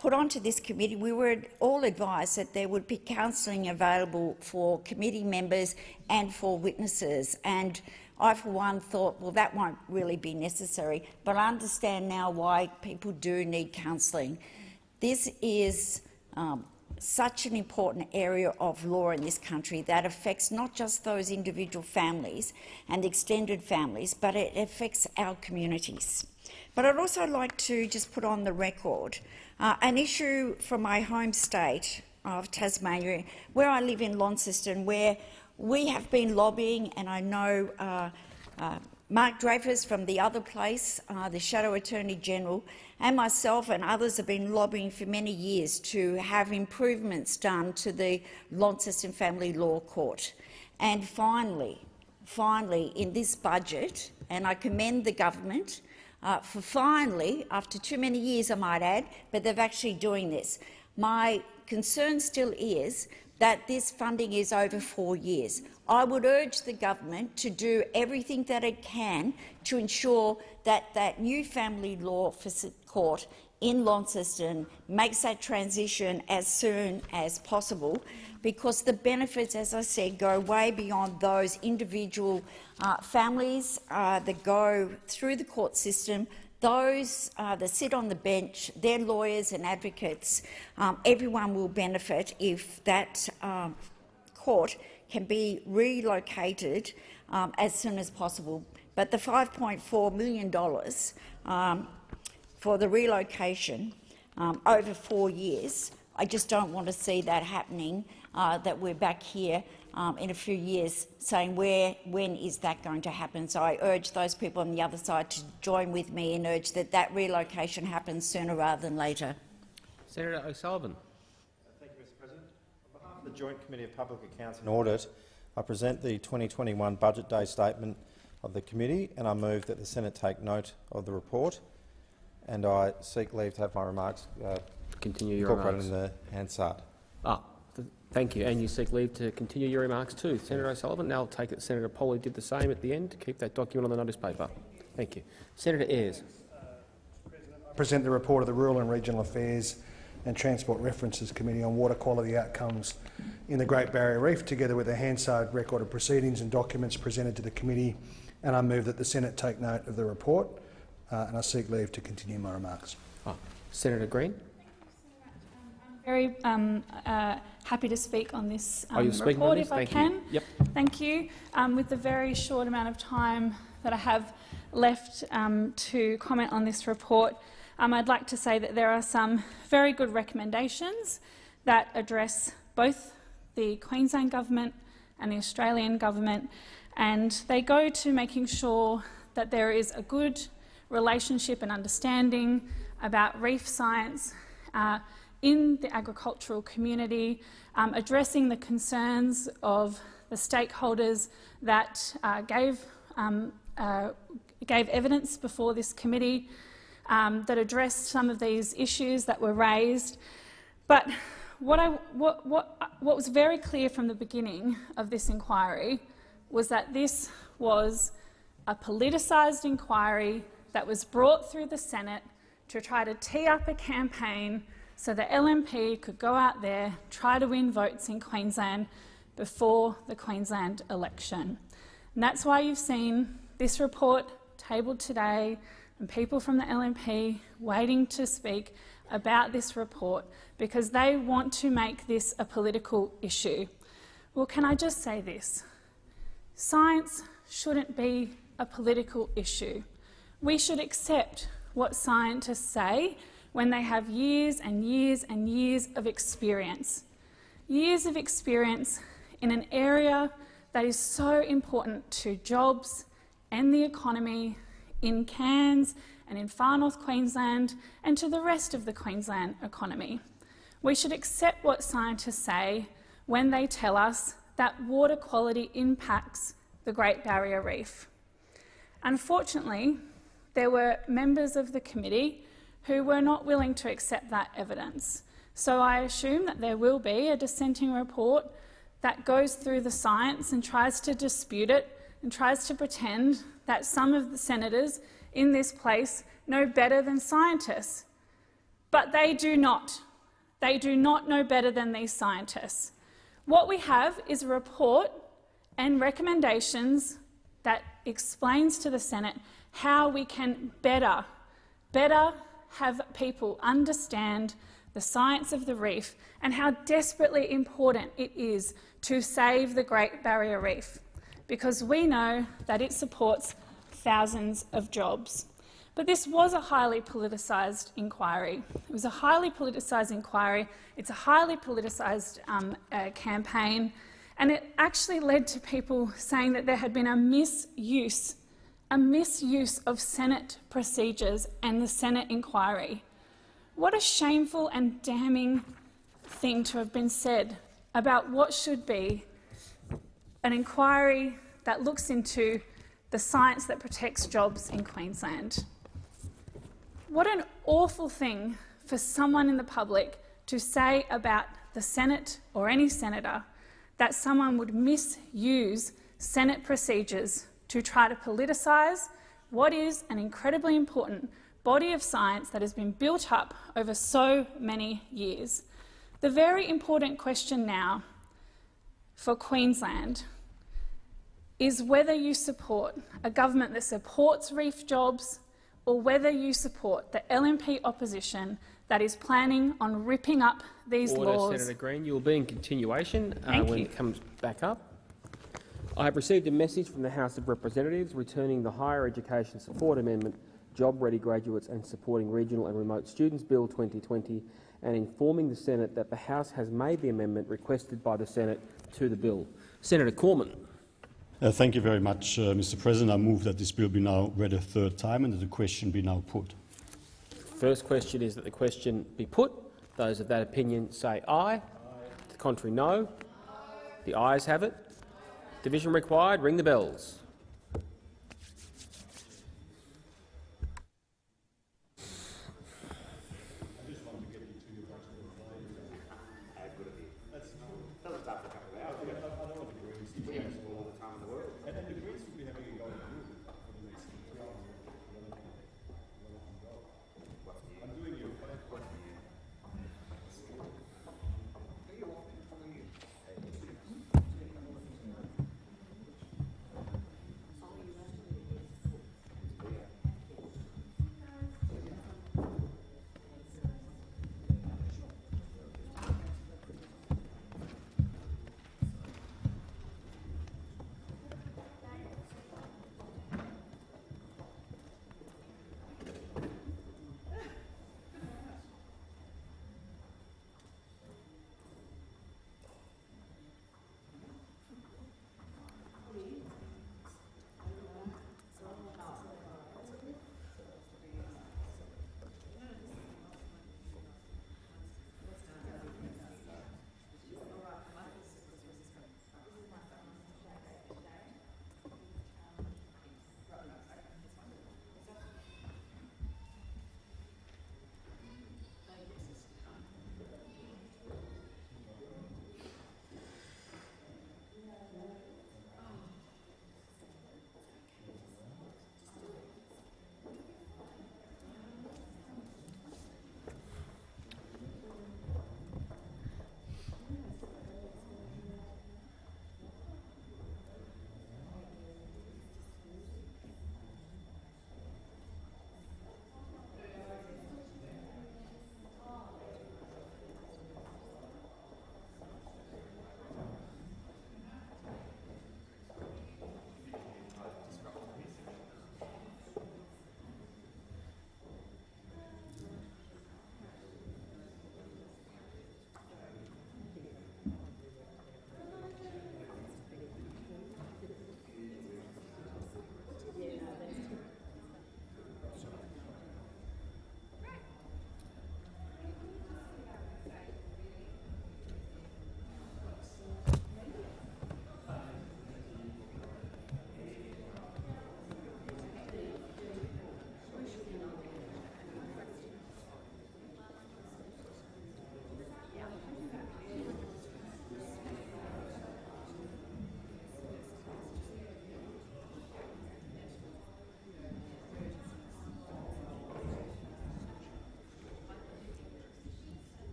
put onto this committee, we were all advised that there would be counselling available for committee members and for witnesses. And I, for one, thought, well, that won't really be necessary. But I understand now why people do need counselling. This is um, such an important area of law in this country that affects not just those individual families and extended families, but it affects our communities. But I'd also like to just put on the record uh, an issue from my home state of Tasmania, where I live in Launceston, where we have been lobbying, and I know uh, uh, Mark Dreyfus from the other place, uh, the Shadow Attorney General, and myself and others have been lobbying for many years to have improvements done to the Launceston Family Law Court. And finally, finally, in this budget, and I commend the government uh, for finally, after too many years I might add, but they're actually doing this. My concern still is that this funding is over four years. I would urge the government to do everything that it can to ensure that that new family law court in Launceston makes that transition as soon as possible because the benefits, as I said, go way beyond those individual uh, families uh, that go through the court system, those uh, that sit on the bench, their lawyers and advocates, um, everyone will benefit if that um, court can be relocated um, as soon as possible. But the $5.4 million um, for the relocation um, over four years, I just don't want to see that happening, uh, that we're back here um, in a few years saying where, when is that going to happen. So I urge those people on the other side to join with me and urge that that relocation happens sooner rather than later. Senator O'Sullivan. Thank you, Mr President. On behalf of the Joint Committee of Public Accounts and Audit, I present the 2021 Budget Day statement of the committee and I move that the Senate take note of the report and I seek leave to have my remarks uh, Continue your incorporated remarks. in the Hansard. Ah, th thank you. And you seek leave to continue your remarks too. Senator O'Sullivan, now I'll take it Senator Polley did the same at the end to keep that document on the notice paper. Thank you. Senator Ayres. I present the report of the Rural and Regional Affairs and Transport References Committee on water quality outcomes in the Great Barrier Reef, together with a Hansard record of proceedings and documents presented to the committee, and I move that the Senate take note of the report, uh, and I seek leave to continue my remarks. Oh, Senator Green. Very um, uh, happy to speak on this um, oh, report if Thank I can. You. Yep. Thank you. Um, with the very short amount of time that I have left um, to comment on this report, um, I'd like to say that there are some very good recommendations that address both the Queensland Government and the Australian Government, and they go to making sure that there is a good relationship and understanding about reef science uh, in the agricultural community, um, addressing the concerns of the stakeholders that uh, gave, um, uh, gave evidence before this committee um, that addressed some of these issues that were raised. But what, I, what, what, what was very clear from the beginning of this inquiry was that this was a politicised inquiry that was brought through the Senate to try to tee up a campaign so the LNP could go out there, try to win votes in Queensland before the Queensland election. And that's why you've seen this report tabled today and people from the LNP waiting to speak about this report because they want to make this a political issue. Well, can I just say this? Science shouldn't be a political issue. We should accept what scientists say when they have years and years and years of experience. Years of experience in an area that is so important to jobs and the economy in Cairns and in far north Queensland and to the rest of the Queensland economy. We should accept what scientists say when they tell us that water quality impacts the Great Barrier Reef. Unfortunately, there were members of the committee who were not willing to accept that evidence. So I assume that there will be a dissenting report that goes through the science and tries to dispute it and tries to pretend that some of the senators in this place know better than scientists. But they do not. They do not know better than these scientists. What we have is a report and recommendations that explains to the Senate how we can better, better have people understand the science of the reef and how desperately important it is to save the Great Barrier Reef, because we know that it supports thousands of jobs. But this was a highly politicised inquiry. It was a highly politicised inquiry. It's a highly politicised um, uh, campaign. And it actually led to people saying that there had been a misuse a misuse of Senate procedures and the Senate inquiry. What a shameful and damning thing to have been said about what should be an inquiry that looks into the science that protects jobs in Queensland. What an awful thing for someone in the public to say about the Senate or any senator that someone would misuse Senate procedures to try to politicise what is an incredibly important body of science that has been built up over so many years. The very important question now for Queensland is whether you support a government that supports reef jobs or whether you support the LNP opposition that is planning on ripping up these Order, laws. Senator Green. You will be in continuation uh, when you. it comes back up. I have received a message from the House of Representatives returning the Higher Education Support Amendment, Job Ready Graduates and Supporting Regional and Remote Students Bill 2020 and informing the Senate that the House has made the amendment requested by the Senate to the bill. Senator Cormann. Uh, thank you very much, uh, Mr President. I move that this bill be now read a third time and that the question be now put. First question is that the question be put. Those of that opinion say aye. aye. The contrary, no. Aye. The ayes have it. Division required. Ring the bells.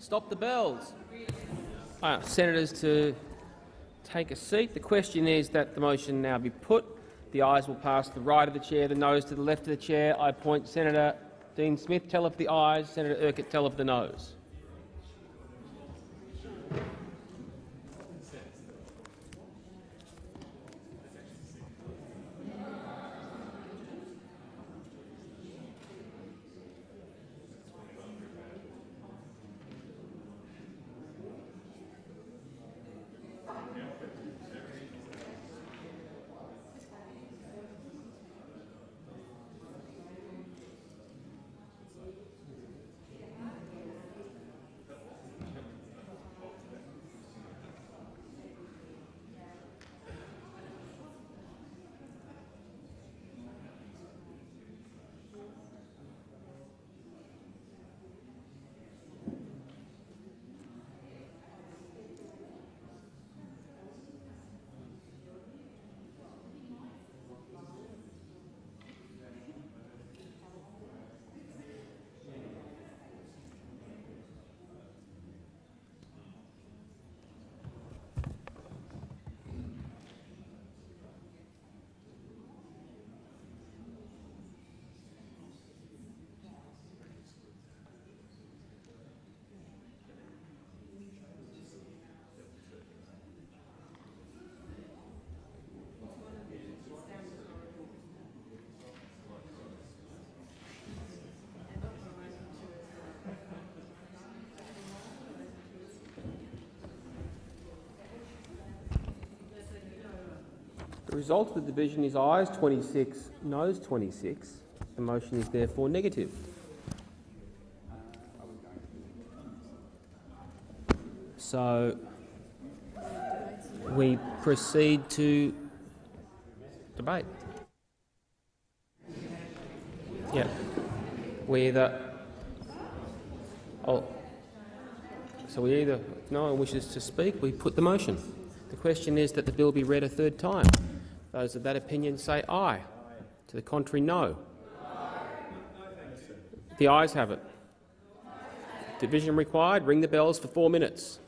Stop the bells. Senators to take a seat. The question is that the motion now be put. The ayes will pass to the right of the chair, the noes to the left of the chair. I appoint Senator Dean Smith tell of the ayes, Senator Urquhart tell of the noes. The result of the division is ayes 26, noes 26. The motion is therefore negative. So we proceed to debate. Yeah. We either. Oh. So we either, if no one wishes to speak, we put the motion. The question is that the bill be read a third time. Those of that opinion say aye. To the contrary, no. The ayes have it. Division required. Ring the bells for four minutes.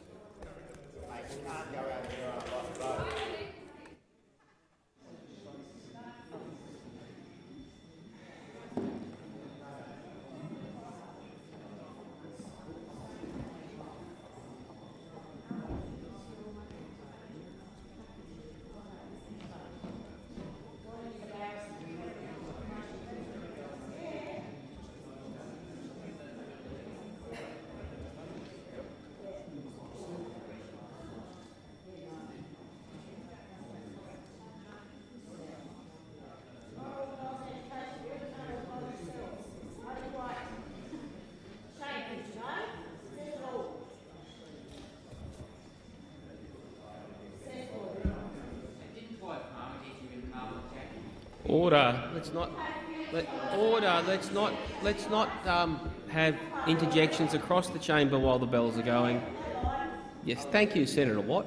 Order. Let's not. Let, order. Let's not. Let's not um, have interjections across the chamber while the bells are going. Yes. Thank you, Senator Watt.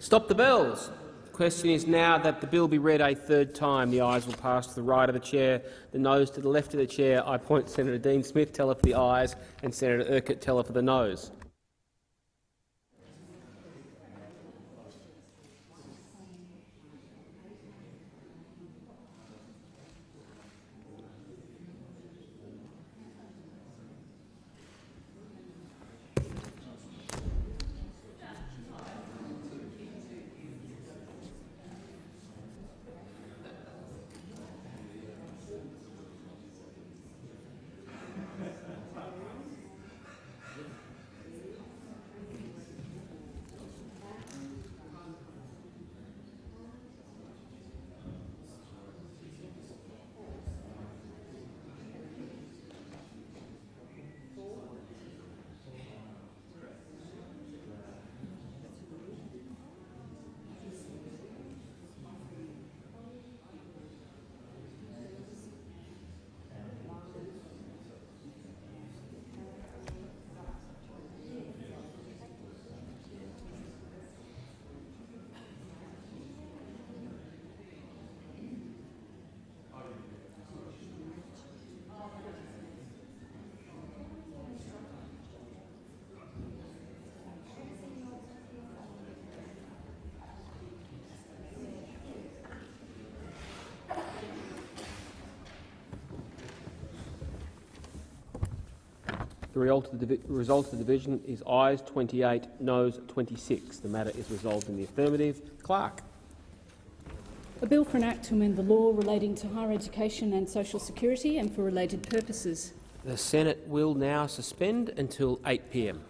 Stop the bells. The question is now that the bill be read a third time. The ayes will pass to the right of the chair, the noes to the left of the chair. I point Senator Dean Smith, teller for the ayes, and Senator Urquhart, teller for the noes. The result of the, result of the division is ayes 28, noes 26. The matter is resolved in the affirmative. Clerk. A bill for an act to amend the law relating to higher education and social security and for related purposes. The Senate will now suspend until 8 p.m.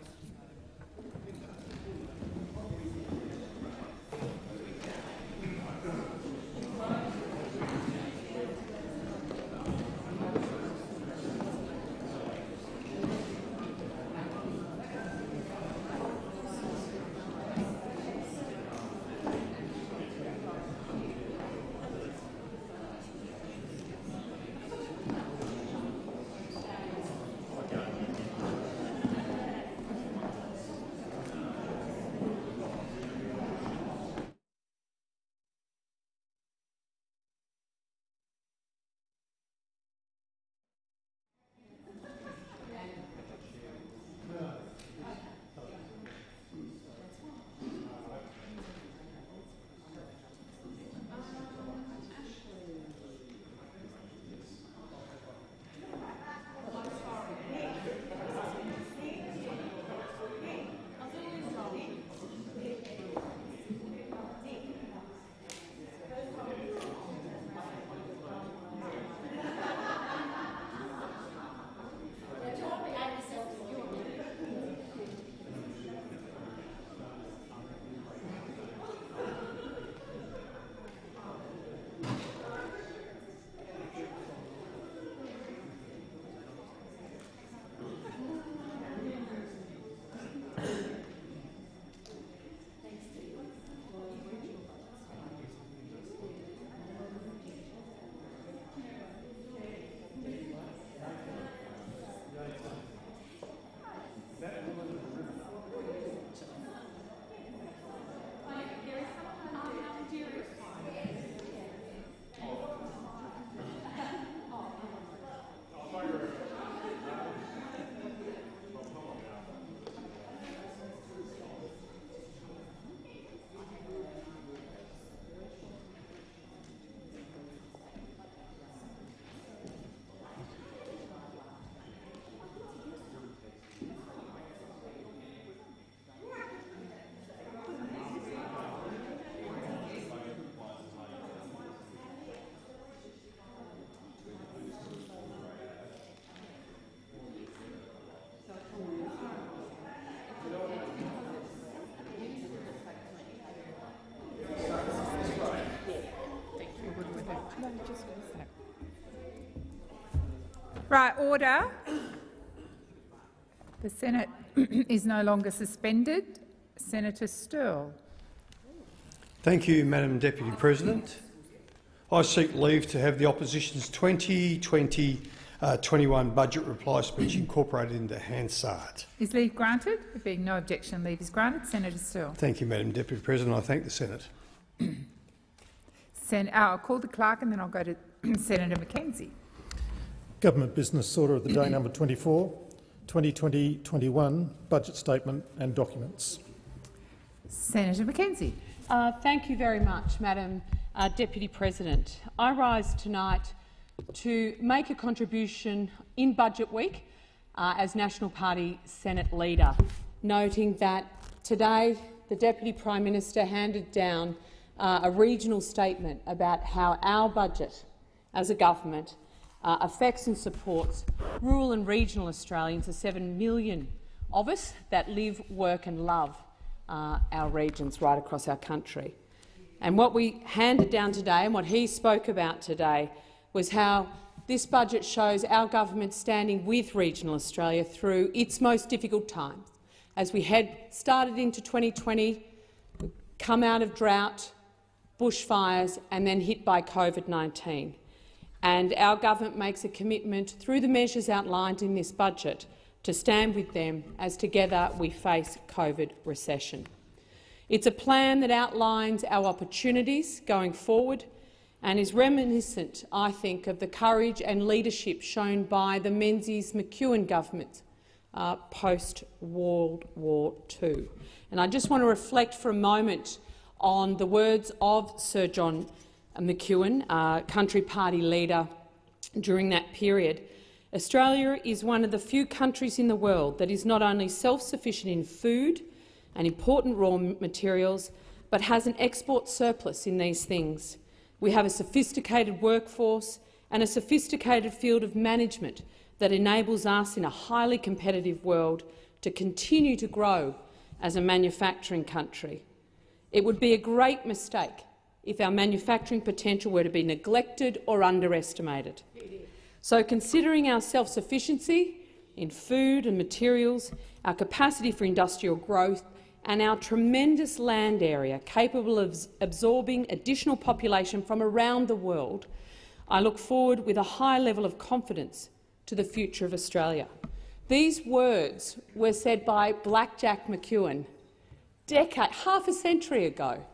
Right, order. The Senate (clears throat) is no longer suspended. Senator Sterle. Thank you, Madam Deputy President. I seek leave to have the Opposition's 2020 uh, 21 budget reply speech incorporated into Hansard. Is leave granted? There being no objection, leave is granted. Senator Sterle. Thank you, Madam Deputy President. I thank the Senate. Sen uh, I'll call the clerk and then I'll go to (clears throat) Senator McKenzie. Government Business Order of the Day number 24, 2020-21, Budget Statement and Documents. Senator McKenzie. Uh, thank you very much, Madam uh, Deputy President. I rise tonight to make a contribution in Budget Week uh, as National Party Senate Leader, noting that today the Deputy Prime Minister handed down uh, a regional statement about how our budget as a government uh, affects and supports rural and regional Australians, the 7 million of us that live, work and love uh, our regions right across our country. And what we handed down today and what he spoke about today was how this budget shows our government standing with regional Australia through its most difficult times. As we had started into 2020, come out of drought, bushfires and then hit by COVID-19. And our government makes a commitment through the measures outlined in this budget to stand with them as together we face COVID recession. It's a plan that outlines our opportunities going forward and is reminiscent, I think, of the courage and leadership shown by the Menzies-McEwen government uh, post-World War II. And I just want to reflect for a moment on the words of Sir John McEwen, uh, Country Party leader during that period. Australia is one of the few countries in the world that is not only self-sufficient in food and important raw materials, but has an export surplus in these things. We have a sophisticated workforce and a sophisticated field of management that enables us in a highly competitive world to continue to grow as a manufacturing country. It would be a great mistake if our manufacturing potential were to be neglected or underestimated. So, considering our self-sufficiency in food and materials, our capacity for industrial growth and our tremendous land area capable of absorbing additional population from around the world, I look forward with a high level of confidence to the future of Australia. These words were said by Blackjack McEwen decade, half a century ago,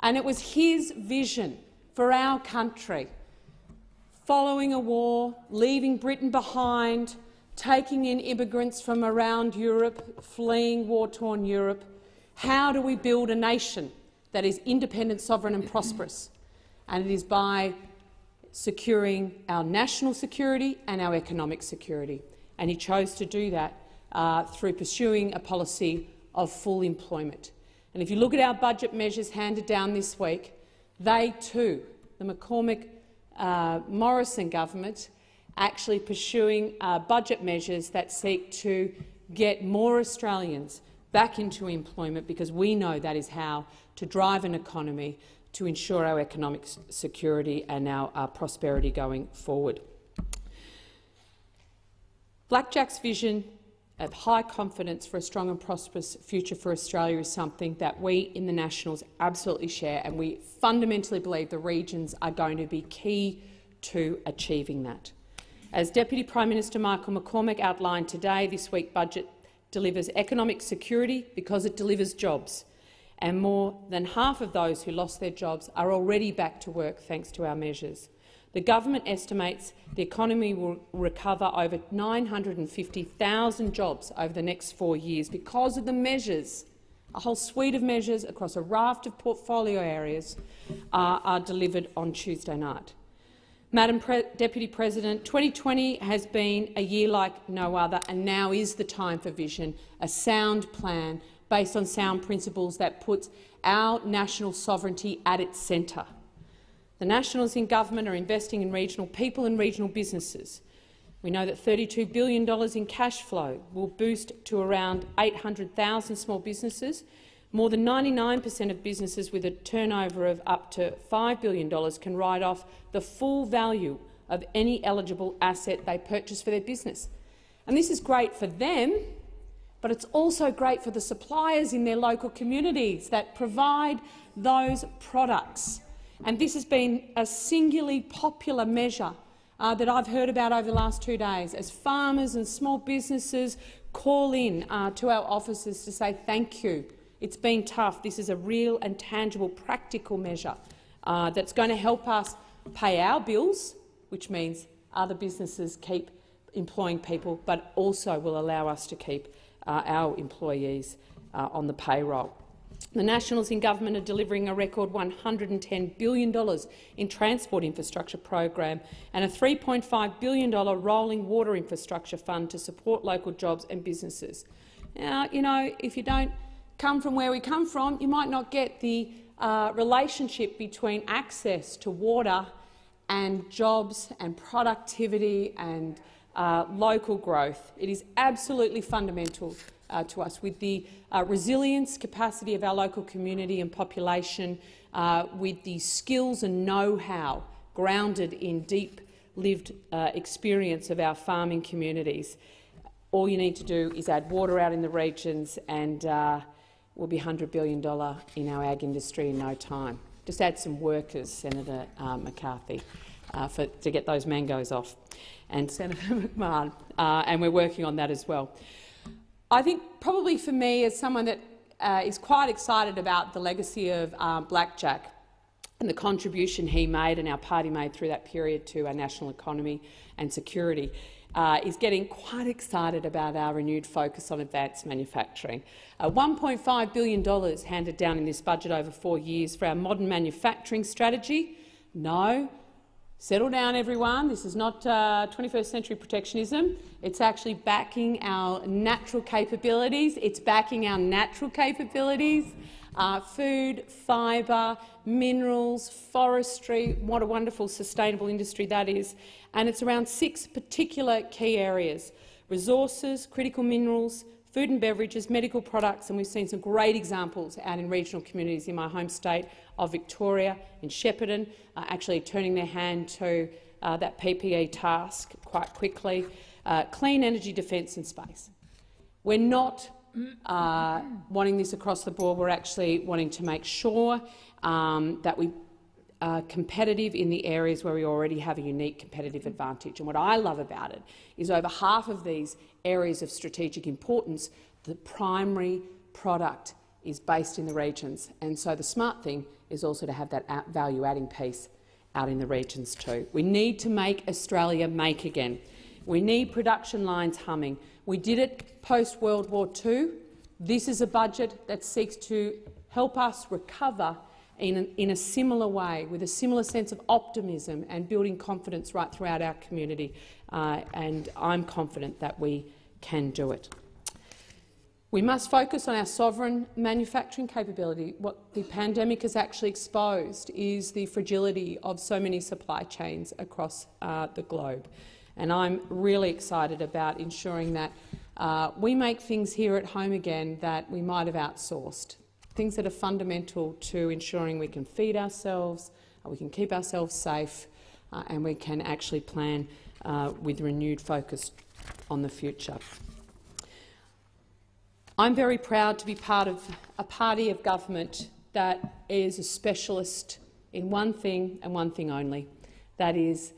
and it was his vision for our country. Following a war, leaving Britain behind, taking in immigrants from around Europe, fleeing war-torn Europe, how do we build a nation that is independent, sovereign and prosperous? And it is by securing our national security and our economic security. And he chose to do that uh, through pursuing a policy of full employment. And if you look at our budget measures handed down this week, they too, the McCormack uh, Morrison government, actually pursuing uh, budget measures that seek to get more Australians back into employment because we know that is how to drive an economy to ensure our economic security and our, our prosperity going forward. Blackjack's vision of high confidence for a strong and prosperous future for Australia is something that we in the Nationals absolutely share, and we fundamentally believe the regions are going to be key to achieving that. As Deputy Prime Minister Michael McCormack outlined today, this week's budget delivers economic security because it delivers jobs, and more than half of those who lost their jobs are already back to work thanks to our measures. The government estimates the economy will recover over 950,000 jobs over the next four years because of the measures, a whole suite of measures across a raft of portfolio areas uh, are delivered on Tuesday night. Madam Pre Deputy President, 2020 has been a year like no other, and now is the time for vision, a sound plan based on sound principles that puts our national sovereignty at its centre. The Nationals in government are investing in regional people and regional businesses. We know that $32 billion in cash flow will boost to around 800,000 small businesses. More than 99 per cent of businesses with a turnover of up to $5 billion can write off the full value of any eligible asset they purchase for their business. And this is great for them, but it's also great for the suppliers in their local communities that provide those products. And this has been a singularly popular measure uh, that I've heard about over the last two days as farmers and small businesses call in uh, to our offices to say thank you. It's been tough. This is a real and tangible practical measure uh, that's going to help us pay our bills, which means other businesses keep employing people, but also will allow us to keep uh, our employees uh, on the payroll. The Nationals in government are delivering a record $110 billion in transport infrastructure program and a $3.5 billion rolling water infrastructure fund to support local jobs and businesses. Now, you know, if you don't come from where we come from, you might not get the uh, relationship between access to water and jobs and productivity and uh, local growth. It is absolutely fundamental uh, to us with the uh, resilience capacity of our local community and population, uh, with the skills and know-how grounded in deep lived uh, experience of our farming communities. All you need to do is add water out in the regions and uh, we'll be $100 billion in our ag industry in no time. Just add some workers, Senator uh, McCarthy, for, to get those mangoes off, and Senator (laughs) McMahon, and we're working on that as well. I think probably for me, as someone that uh, is quite excited about the legacy of um, Blackjack and the contribution he made and our party made through that period to our national economy and security, uh, is getting quite excited about our renewed focus on advanced manufacturing. Uh, $1.5 billion handed down in this budget over four years for our modern manufacturing strategy. No, Settle down, everyone. This is not uh, 21st century protectionism. It's actually backing our natural capabilities. It's backing our natural capabilities. Uh, food, fibre, minerals, forestry. What a wonderful sustainable industry that is. And it's around six particular key areas. Resources, critical minerals, food and beverages, medical products, and we've seen some great examples out in regional communities in my home state of Victoria, in Shepparton, uh, actually turning their hand to uh, that PPE task quite quickly. Uh, clean energy, defence and space. We're not uh, wanting this across the board. We're actually wanting to make sure um, that we uh, competitive in the areas where we already have a unique competitive advantage. And what I love about it is over half of these areas of strategic importance, the primary product is based in the regions. And so the smart thing is also to have that value-adding piece out in the regions too. We need to make Australia make again. We need production lines humming. We did it post-World War II. This is a budget that seeks to help us recover in, an, in a similar way, with a similar sense of optimism and building confidence right throughout our community. Uh, and I'm confident that we can do it. We must focus on our sovereign manufacturing capability. What the pandemic has actually exposed is the fragility of so many supply chains across uh, the globe. And I'm really excited about ensuring that uh, we make things here at home again that we might have outsourced things that are fundamental to ensuring we can feed ourselves, uh, we can keep ourselves safe, uh, and we can actually plan uh, with renewed focus on the future. I'm very proud to be part of a party of government that is a specialist in one thing and one thing only, that is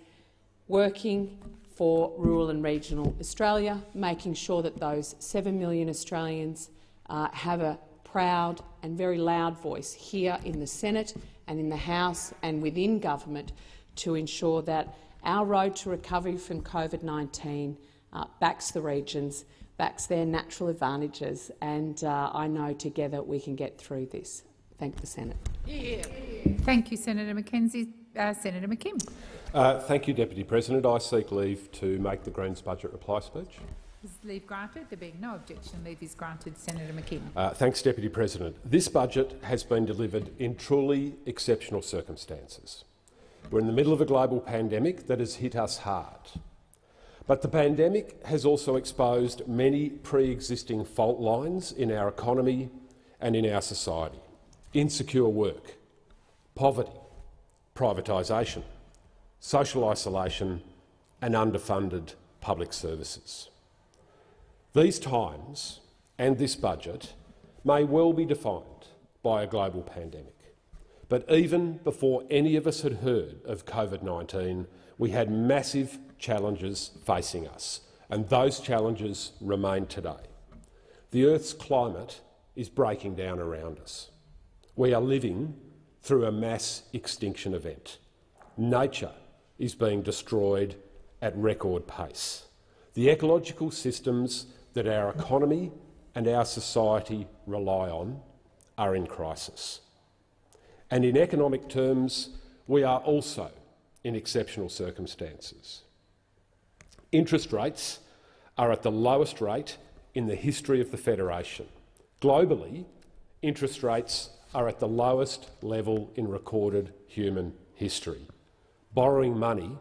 working for rural and regional Australia, making sure that those 7 million Australians uh, have a proud and very loud voice here in the Senate and in the House and within government to ensure that our road to recovery from COVID-19 uh, backs the regions, backs their natural advantages, and uh, I know together we can get through this. Thank the Senate. Yeah. Thank you, Senator McKenzie. Uh, Senator McKim. Uh, thank you, Deputy President. I seek leave to make the Greens budget reply speech. Is leave granted? There being no objection, leave is granted. Senator McKim. Uh, thanks, Deputy President. This budget has been delivered in truly exceptional circumstances. We're in the middle of a global pandemic that has hit us hard. But the pandemic has also exposed many pre-existing fault lines in our economy and in our society. Insecure work, poverty, privatisation, social isolation and underfunded public services. These times and this budget may well be defined by a global pandemic. But even before any of us had heard of COVID-19, we had massive challenges facing us, and those challenges remain today. The Earth's climate is breaking down around us. We are living through a mass extinction event. Nature is being destroyed at record pace. The ecological systems that our economy and our society rely on are in crisis. And in economic terms, we are also in exceptional circumstances. Interest rates are at the lowest rate in the history of the Federation. Globally, interest rates are at the lowest level in recorded human history. Borrowing money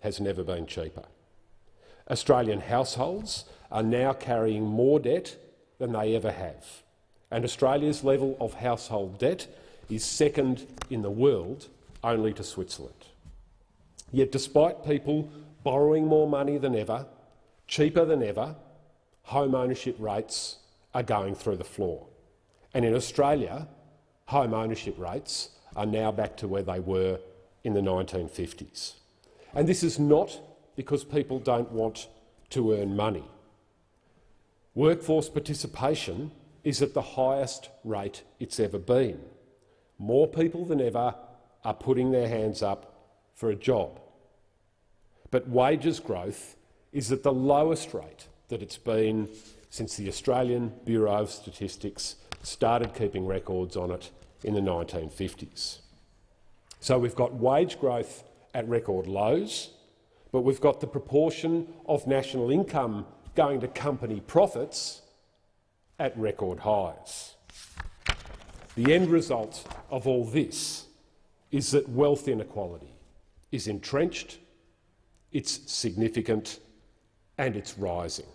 has never been cheaper. Australian households are now carrying more debt than they ever have, and Australia's level of household debt is second in the world only to Switzerland. Yet despite people borrowing more money than ever, cheaper than ever, home ownership rates are going through the floor. And in Australia, home ownership rates are now back to where they were in the 1950s. And this is not because people don't want to earn money. Workforce participation is at the highest rate it's ever been. More people than ever are putting their hands up for a job. But wages growth is at the lowest rate that it's been since the Australian Bureau of Statistics started keeping records on it in the 1950s. So we've got wage growth at record lows, but we've got the proportion of national income going to company profits at record highs. The end result of all this is that wealth inequality is entrenched, it's significant and it's rising.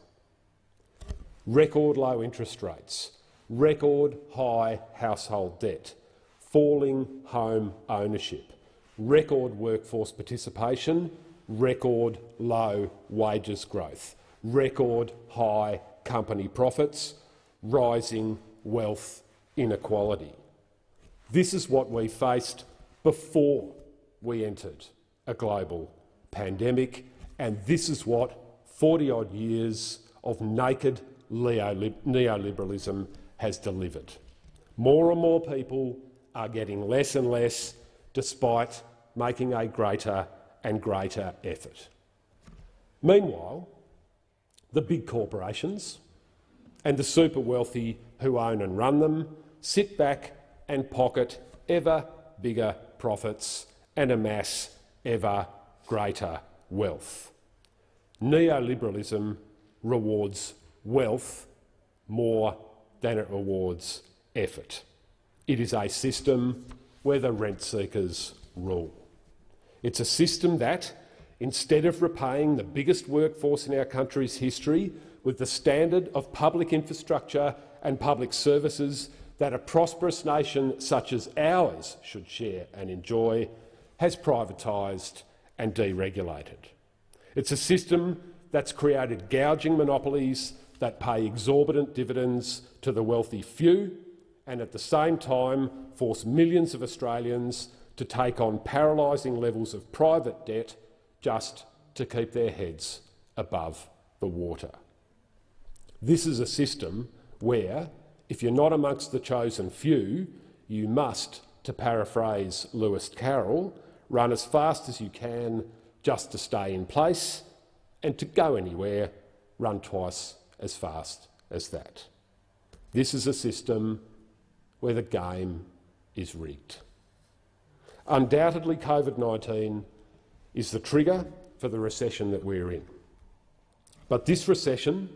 Record low interest rates, record high household debt, falling home ownership, record workforce participation, record low wages growth, record high company profits, rising wealth inequality. This is what we faced before we entered a global pandemic, and this is what 40-odd years of naked neoliberalism has delivered. More and more people are getting less and less despite making a greater and greater effort. Meanwhile, the big corporations and the super wealthy who own and run them sit back and pocket ever bigger profits and amass ever greater wealth. Neoliberalism rewards wealth more than it rewards effort. It is a system where the rent seekers rule. It's a system that, instead of repaying the biggest workforce in our country's history with the standard of public infrastructure and public services that a prosperous nation such as ours should share and enjoy, has privatised and deregulated. It's a system that's created gouging monopolies that pay exorbitant dividends to the wealthy few and at the same time force millions of Australians to take on paralysing levels of private debt just to keep their heads above the water. This is a system where, if you're not amongst the chosen few, you must, to paraphrase Lewis Carroll, run as fast as you can just to stay in place, and to go anywhere, run twice as fast as that. This is a system where the game is rigged. Undoubtedly, COVID-19 is the trigger for the recession that we're in. But this recession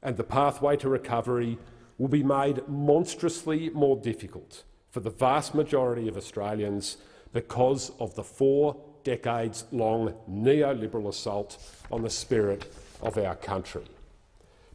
and the pathway to recovery will be made monstrously more difficult for the vast majority of Australians because of the four decades-long neoliberal assault on the spirit of our country.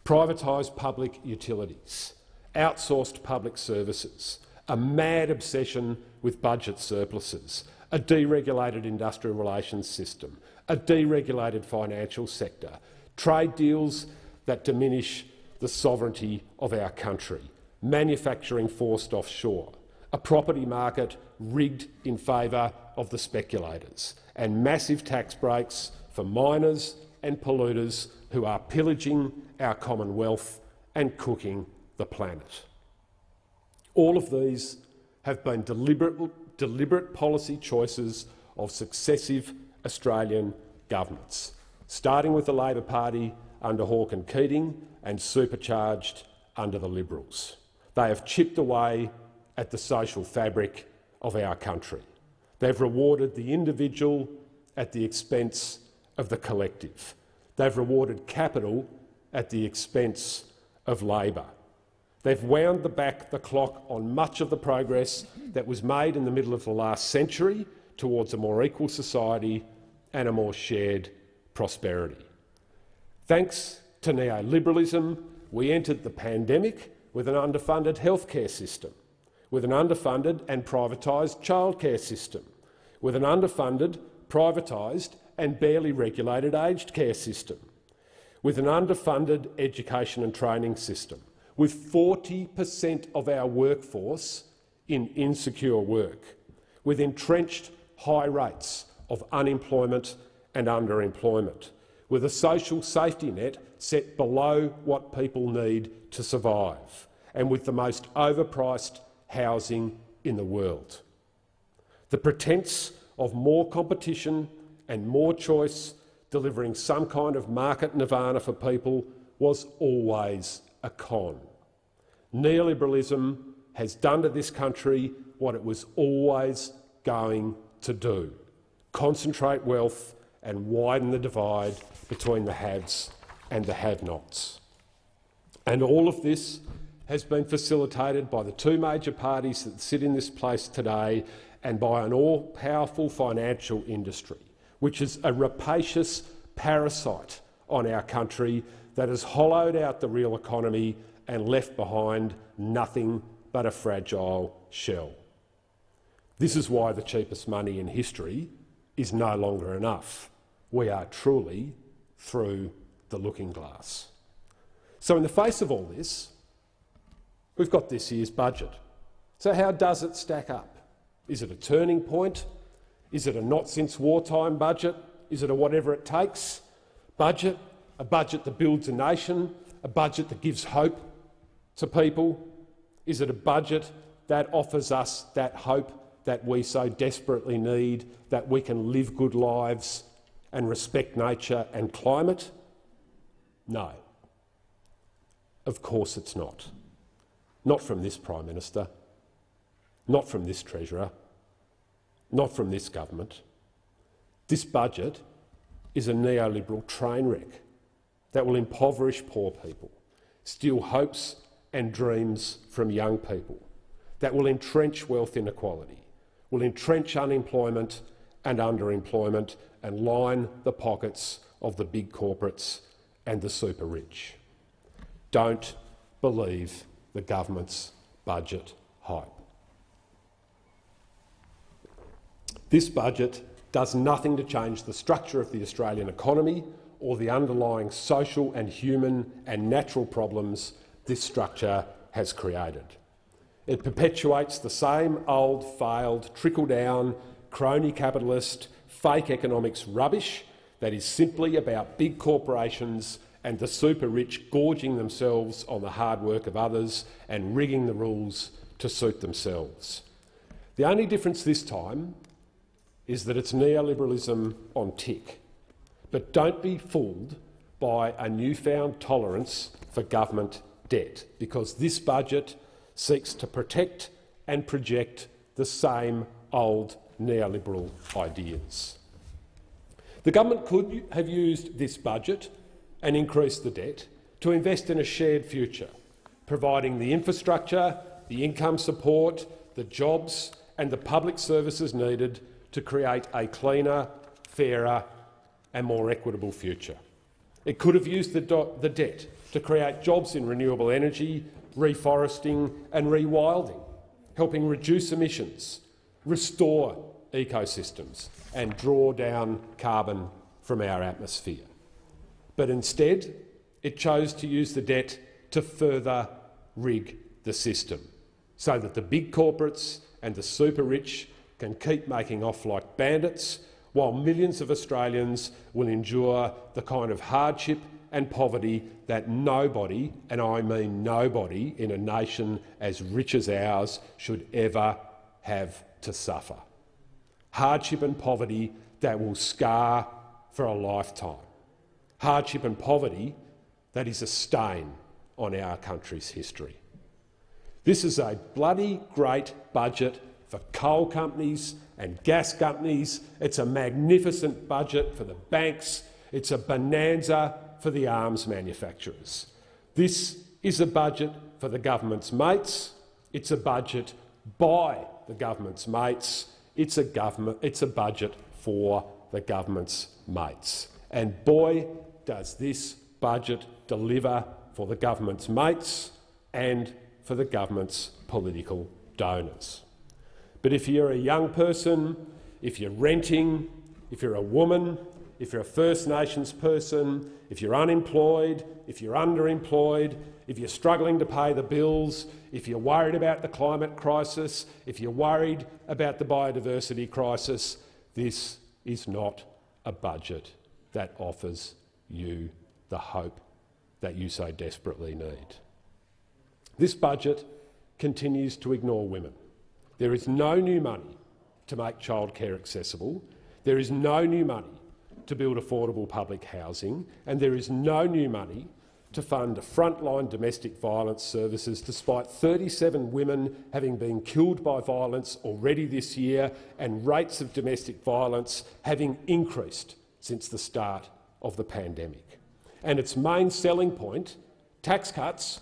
Privatised public utilities, outsourced public services, a mad obsession with budget surpluses, a deregulated industrial relations system, a deregulated financial sector, trade deals that diminish the sovereignty of our country, manufacturing forced offshore, a property market rigged in favour of the speculators and massive tax breaks for miners and polluters who are pillaging our commonwealth and cooking the planet. All of these have been deliberate, deliberate policy choices of successive Australian governments, starting with the Labor Party under Hawke and Keating and supercharged under the Liberals. They have chipped away at the social fabric of our country. They've rewarded the individual at the expense of the collective. They've rewarded capital at the expense of labour. They've wound the back the clock on much of the progress that was made in the middle of the last century towards a more equal society and a more shared prosperity. Thanks to neoliberalism, we entered the pandemic with an underfunded healthcare system, with an underfunded and privatised childcare system, with an underfunded, privatised and barely regulated aged care system, with an underfunded education and training system, with 40 per cent of our workforce in insecure work, with entrenched high rates of unemployment and underemployment, with a social safety net set below what people need to survive, and with the most overpriced housing in the world. The pretence of more competition and more choice delivering some kind of market nirvana for people was always a con. Neoliberalism has done to this country what it was always going to do concentrate wealth and widen the divide between the haves and the have-nots. And all of this has been facilitated by the two major parties that sit in this place today and by an all-powerful financial industry, which is a rapacious parasite on our country that has hollowed out the real economy and left behind nothing but a fragile shell. This is why the cheapest money in history is no longer enough. We are truly through the looking glass. So in the face of all this, we've got this year's budget. So how does it stack up? Is it a turning point? Is it a not since wartime budget? Is it a whatever it takes budget? A budget that builds a nation? A budget that gives hope to people? Is it a budget that offers us that hope that we so desperately need, that we can live good lives and respect nature and climate? No. Of course it's not. Not from this Prime Minister, not from this Treasurer, not from this government. This budget is a neoliberal train wreck that will impoverish poor people, steal hopes and dreams from young people, that will entrench wealth inequality, will entrench unemployment and underemployment and line the pockets of the big corporates and the super rich. Don't believe the government's budget hype. This budget does nothing to change the structure of the Australian economy or the underlying social and human and natural problems this structure has created. It perpetuates the same old, failed, trickle-down, crony capitalist, fake economics rubbish that is simply about big corporations and the super rich gorging themselves on the hard work of others and rigging the rules to suit themselves. The only difference this time is that it's neoliberalism on tick. But don't be fooled by a newfound tolerance for government debt, because this budget seeks to protect and project the same old neoliberal ideas. The government could have used this budget and increased the debt to invest in a shared future, providing the infrastructure, the income support, the jobs and the public services needed to create a cleaner, fairer and more equitable future. It could have used the, the debt to create jobs in renewable energy, reforesting and rewilding, helping reduce emissions, restore ecosystems and draw down carbon from our atmosphere. But instead, it chose to use the debt to further rig the system so that the big corporates and the super rich can keep making off like bandits while millions of Australians will endure the kind of hardship and poverty that nobody, and I mean nobody, in a nation as rich as ours should ever have to suffer. Hardship and poverty that will scar for a lifetime. Hardship and poverty that is a stain on our country's history. This is a bloody great budget for coal companies and gas companies. It's a magnificent budget for the banks. It's a bonanza for the arms manufacturers. This is a budget for the government's mates. It's a budget by the government's mates. It's a, government, it's a budget for the government's mates. And boy, does this budget deliver for the government's mates and for the government's political donors. But if you're a young person, if you're renting, if you're a woman, if you're a First Nations person, if you're unemployed, if you're underemployed, if you're struggling to pay the bills, if you're worried about the climate crisis, if you're worried about the biodiversity crisis, this is not a budget that offers you the hope that you so desperately need. This budget continues to ignore women. There is no new money to make childcare accessible. There is no new money to build affordable public housing, and there is no new money to fund frontline domestic violence services, despite 37 women having been killed by violence already this year and rates of domestic violence having increased since the start of the pandemic. And its main selling point, tax cuts,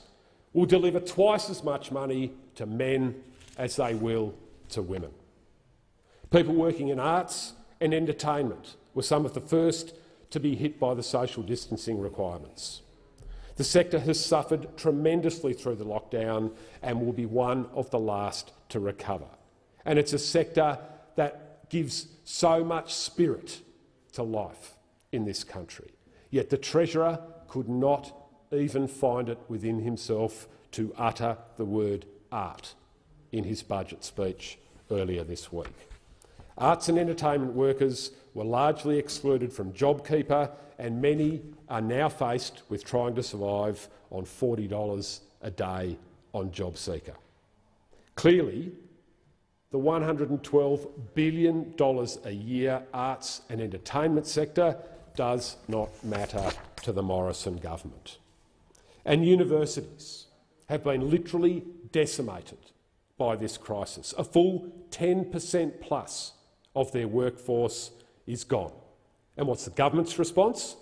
will deliver twice as much money to men as they will to women. People working in arts and entertainment were some of the first to be hit by the social distancing requirements. The sector has suffered tremendously through the lockdown and will be one of the last to recover. And it's a sector that gives so much spirit to life in this country. Yet the Treasurer could not even find it within himself to utter the word art in his budget speech earlier this week. Arts and entertainment workers were largely excluded from JobKeeper and many are now faced with trying to survive on $40 a day on JobSeeker. Clearly, the $112 billion a year arts and entertainment sector does not matter to the Morrison government. And universities have been literally decimated by this crisis. A full 10% plus of their workforce is gone. And what's the government's response?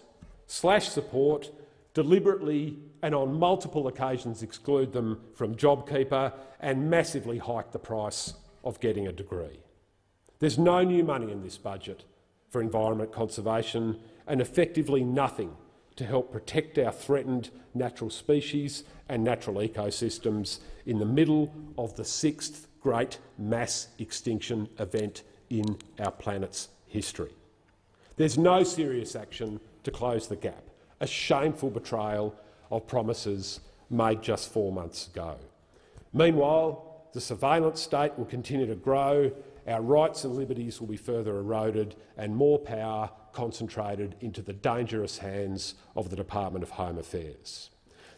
Slash support, deliberately and on multiple occasions exclude them from JobKeeper and massively hike the price of getting a degree. There's no new money in this budget for environment conservation and effectively nothing to help protect our threatened natural species and natural ecosystems in the middle of the sixth great mass extinction event in our planet's history. There's no serious action to close the gap, a shameful betrayal of promises made just four months ago. Meanwhile, the surveillance state will continue to grow, our rights and liberties will be further eroded and more power concentrated into the dangerous hands of the Department of Home Affairs.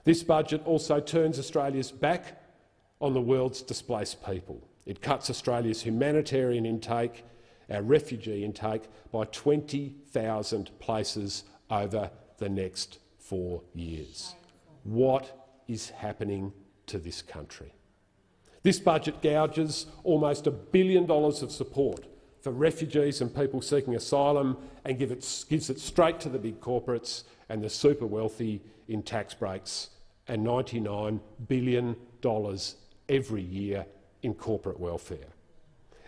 This budget also turns Australia's back on the world's displaced people. It cuts Australia's humanitarian intake, our refugee intake, by 20,000 places over the next four years. What is happening to this country? This budget gouges almost a billion dollars of support for refugees and people seeking asylum and give it, gives it straight to the big corporates and the super wealthy in tax breaks and $99 billion every year in corporate welfare.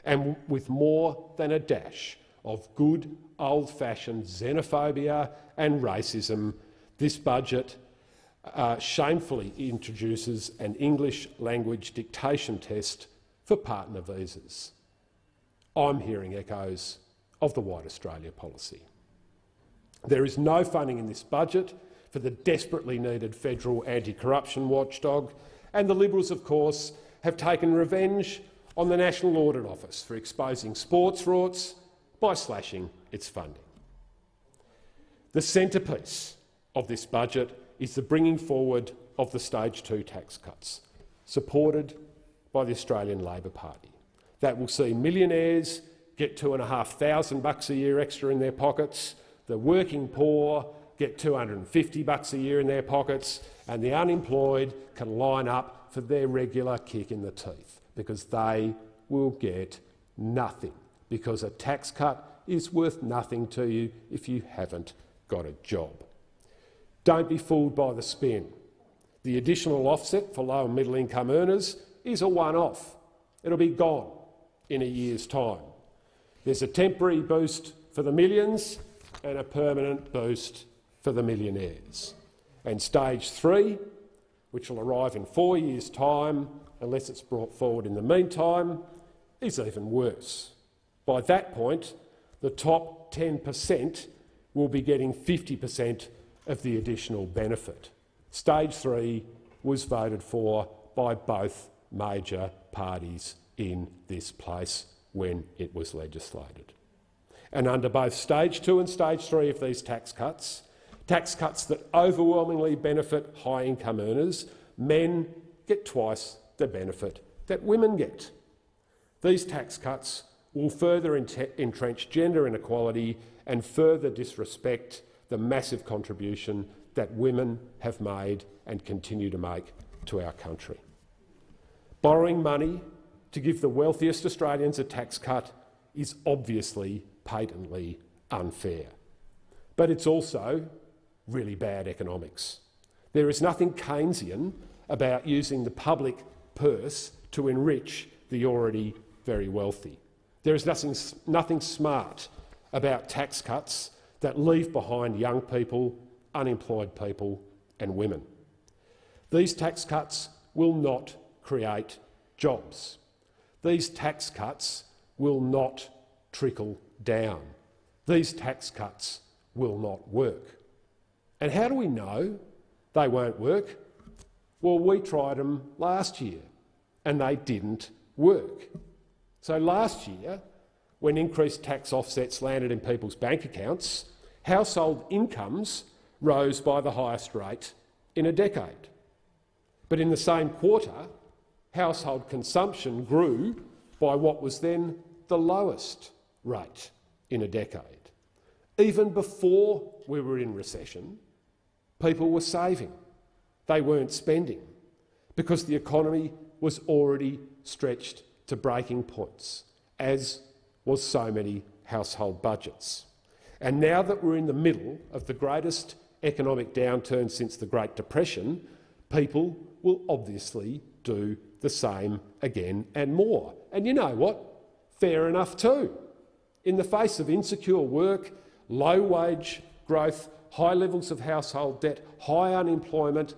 And with more than a dash of good old-fashioned xenophobia and racism, this budget uh, shamefully introduces an English language dictation test for partner visas. I'm hearing echoes of the White Australia policy. There is no funding in this budget for the desperately needed federal anti-corruption watchdog, and the Liberals, of course, have taken revenge on the National Audit Office for exposing sports frauds by slashing its funding. The centrepiece of this budget is the bringing forward of the stage two tax cuts, supported by the Australian Labor Party. That will see millionaires get two and a half thousand bucks a year extra in their pockets, the working poor get 250 bucks a year in their pockets, and the unemployed can line up for their regular kick in the teeth because they will get nothing because a tax cut is worth nothing to you if you haven't got a job. Don't be fooled by the spin. The additional offset for low and middle income earners is a one-off. It'll be gone in a year's time. There's a temporary boost for the millions and a permanent boost for the millionaires. And stage three, which will arrive in four years' time, unless it's brought forward in the meantime, is even worse. By that point, the top 10% will be getting 50% of the additional benefit. Stage three was voted for by both major parties in this place when it was legislated. And under both stage two and stage three of these tax cuts, tax cuts that overwhelmingly benefit high-income earners, men get twice the benefit that women get. These tax cuts will further entrench gender inequality and further disrespect the massive contribution that women have made and continue to make to our country. Borrowing money to give the wealthiest Australians a tax cut is obviously patently unfair. But it's also really bad economics. There is nothing Keynesian about using the public purse to enrich the already very wealthy. There is nothing, nothing smart about tax cuts that leave behind young people, unemployed people and women. These tax cuts will not create jobs. These tax cuts will not trickle down. These tax cuts will not work. And how do we know they won't work? Well, we tried them last year and they didn't work. So last year, when increased tax offsets landed in people's bank accounts, household incomes rose by the highest rate in a decade. But in the same quarter, household consumption grew by what was then the lowest rate in a decade. Even before we were in recession, people were saving. They weren't spending because the economy was already stretched to breaking points, as was so many household budgets. And now that we're in the middle of the greatest economic downturn since the Great Depression, people will obviously do the same again and more. And you know what? Fair enough too. In the face of insecure work, low wage growth, high levels of household debt, high unemployment,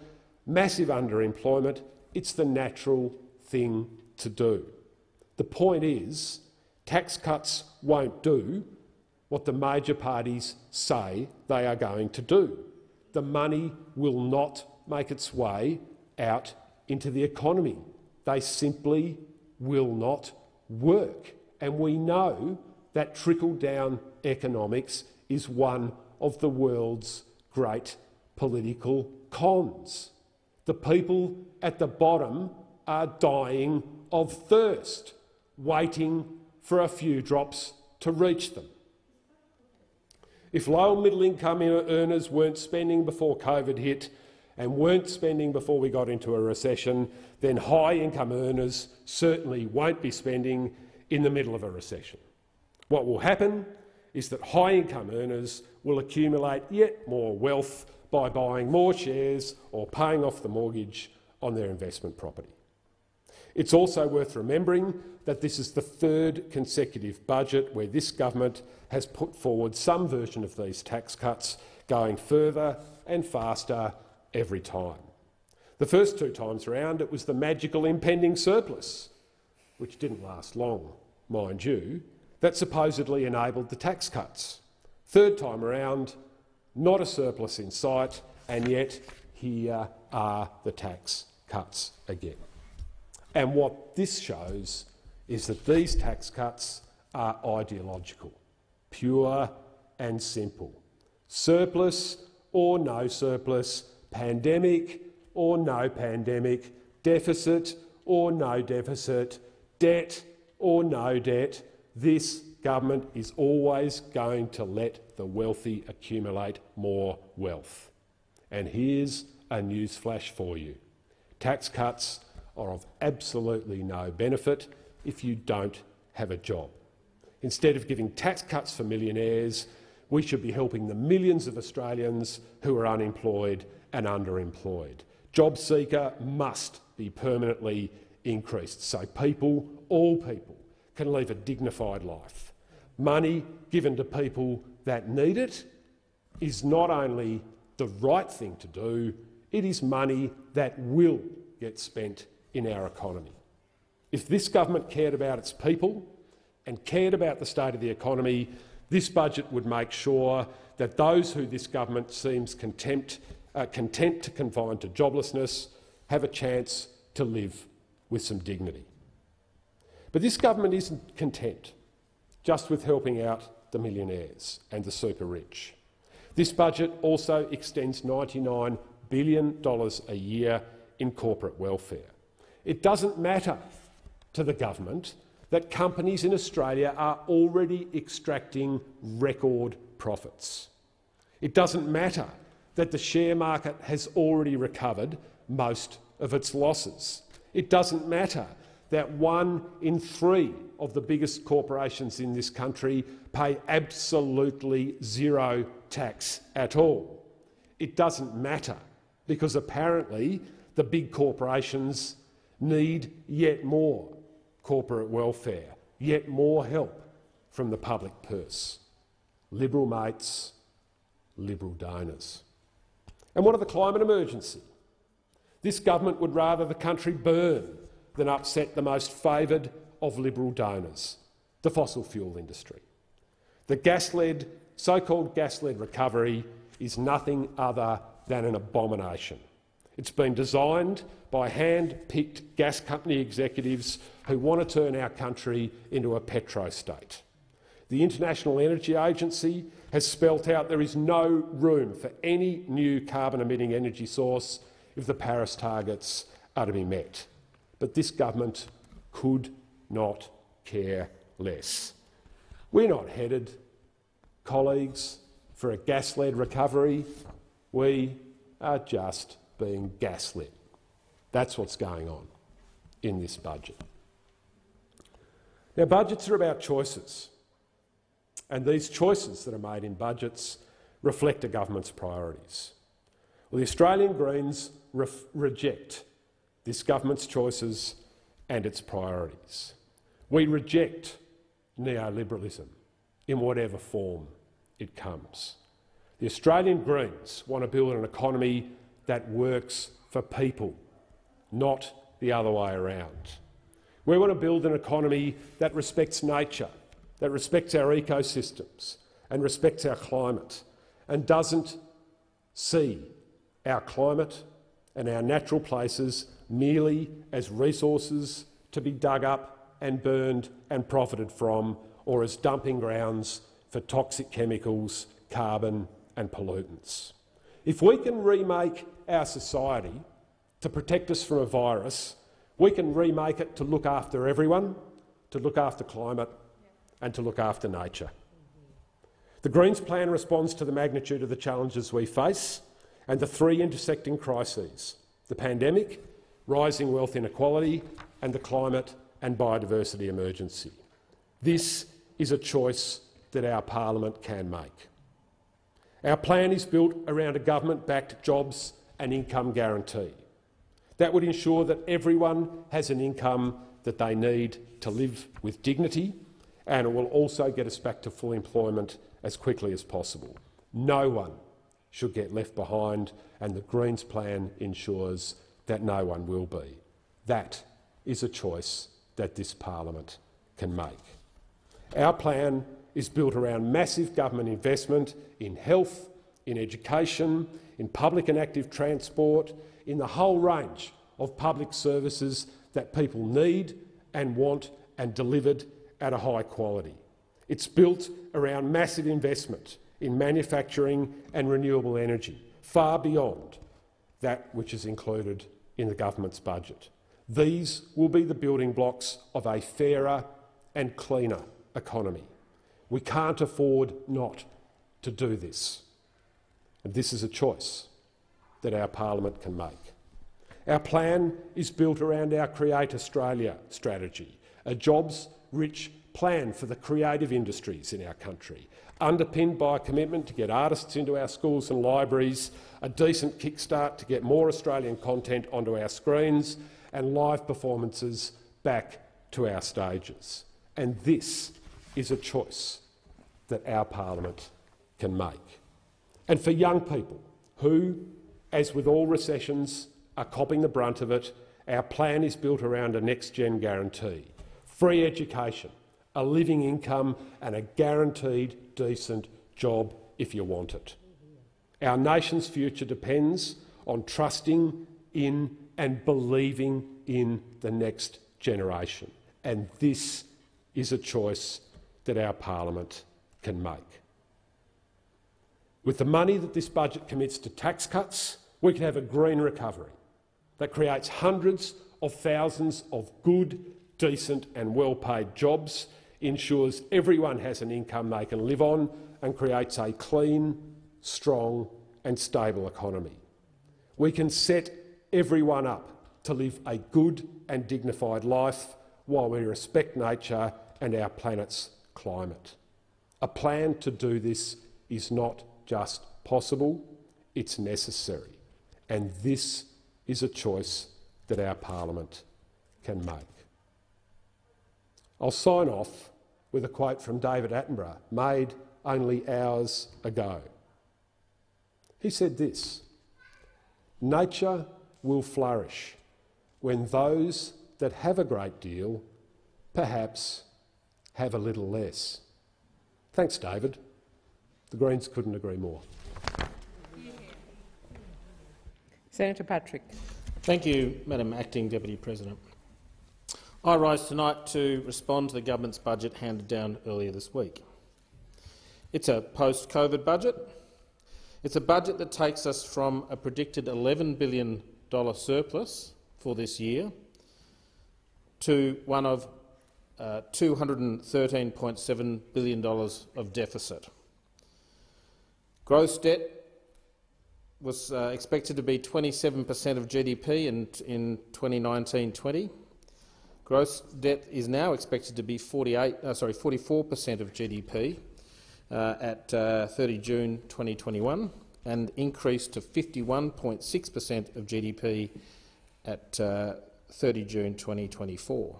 massive underemployment, it's the natural thing to do. The point is, tax cuts won't do what the major parties say they are going to do. The money will not make its way out into the economy. They simply will not work. And we know that trickle-down economics is one of the world's great political cons. The people at the bottom are dying of thirst waiting for a few drops to reach them. If low and middle income earners weren't spending before COVID hit and weren't spending before we got into a recession, then high income earners certainly won't be spending in the middle of a recession. What will happen is that high income earners will accumulate yet more wealth by buying more shares or paying off the mortgage on their investment property. It's also worth remembering that this is the third consecutive budget where this government has put forward some version of these tax cuts, going further and faster every time. The first two times around it was the magical impending surplus, which didn't last long, mind you, that supposedly enabled the tax cuts. Third time around, not a surplus in sight, and yet here are the tax cuts again. And what this shows is that these tax cuts are ideological, pure and simple. Surplus or no surplus, pandemic or no pandemic, deficit or no deficit, debt or no debt, this government is always going to let the wealthy accumulate more wealth. And here's a newsflash for you. Tax cuts are of absolutely no benefit if you don't have a job. Instead of giving tax cuts for millionaires, we should be helping the millions of Australians who are unemployed and underemployed. JobSeeker must be permanently increased so people, all people, can live a dignified life. Money given to people that need it is not only the right thing to do, it is money that will get spent in our economy. If this government cared about its people and cared about the state of the economy, this budget would make sure that those who this government seems content, uh, content to confine to joblessness have a chance to live with some dignity. But this government isn't content just with helping out the millionaires and the super rich. This budget also extends $99 billion a year in corporate welfare. It doesn't matter to the government that companies in Australia are already extracting record profits. It doesn't matter that the share market has already recovered most of its losses. It doesn't matter that one in three of the biggest corporations in this country pay absolutely zero tax at all. It doesn't matter because apparently the big corporations need yet more corporate welfare, yet more help from the public purse. Liberal mates, Liberal donors. And what of the climate emergency? This government would rather the country burn than upset the most favoured of Liberal donors, the fossil fuel industry. The gas-led, so-called gas-led recovery is nothing other than an abomination. It's been designed by hand-picked gas company executives who want to turn our country into a petro-state. The International Energy Agency has spelt out there is no room for any new carbon-emitting energy source if the Paris targets are to be met. But this government could not care less. We're not headed, colleagues, for a gas-led recovery. We are just being gaslit. That's what's going on in this budget. Now, budgets are about choices, and these choices that are made in budgets reflect a government's priorities. Well, the Australian Greens reject this government's choices and its priorities. We reject neoliberalism in whatever form it comes. The Australian Greens want to build an economy that works for people, not the other way around. We want to build an economy that respects nature, that respects our ecosystems and respects our climate and doesn't see our climate and our natural places merely as resources to be dug up and burned and profited from or as dumping grounds for toxic chemicals, carbon and pollutants. If we can remake our society to protect us from a virus, we can remake it to look after everyone, to look after climate and to look after nature. The Greens plan responds to the magnitude of the challenges we face and the three intersecting crises the pandemic, rising wealth inequality and the climate and biodiversity emergency. This is a choice that our parliament can make. Our plan is built around a government-backed jobs and income guarantee. That would ensure that everyone has an income that they need to live with dignity, and it will also get us back to full employment as quickly as possible. No one should get left behind, and the Greens plan ensures that no one will be. That is a choice that this parliament can make. Our plan is built around massive government investment in health, in education, in public and active transport, in the whole range of public services that people need and want and delivered at a high quality. It's built around massive investment in manufacturing and renewable energy, far beyond that which is included in the government's budget. These will be the building blocks of a fairer and cleaner economy. We can't afford not to do this. And this is a choice that our parliament can make. Our plan is built around our Create Australia strategy, a jobs-rich plan for the creative industries in our country, underpinned by a commitment to get artists into our schools and libraries, a decent kickstart to get more Australian content onto our screens and live performances back to our stages. And this is a choice that our parliament can make. And for young people who, as with all recessions, are copping the brunt of it, our plan is built around a next-gen guarantee, free education, a living income and a guaranteed decent job if you want it. Our nation's future depends on trusting in and believing in the next generation. And this is a choice that our parliament can make. With the money that this budget commits to tax cuts, we can have a green recovery that creates hundreds of thousands of good, decent and well-paid jobs, ensures everyone has an income they can live on and creates a clean, strong and stable economy. We can set everyone up to live a good and dignified life while we respect nature and our planet's climate. A plan to do this is not just possible, it's necessary. And this is a choice that our parliament can make. I'll sign off with a quote from David Attenborough, made only hours ago. He said this, nature will flourish when those that have a great deal perhaps have a little less. Thanks, David. The Greens couldn't agree more. Senator Patrick. Thank you, Madam Acting Deputy President. I rise tonight to respond to the government's budget handed down earlier this week. It's a post-COVID budget. It's a budget that takes us from a predicted $11 billion surplus for this year to one of uh, $213.7 billion of deficit. Gross debt was uh, expected to be 27 per cent of GDP in, in 2019-20. Gross debt is now expected to be 48, uh, sorry, 44 per cent of GDP uh, at uh, 30 June 2021 and increased to 51.6 per cent of GDP at uh, 30 June 2024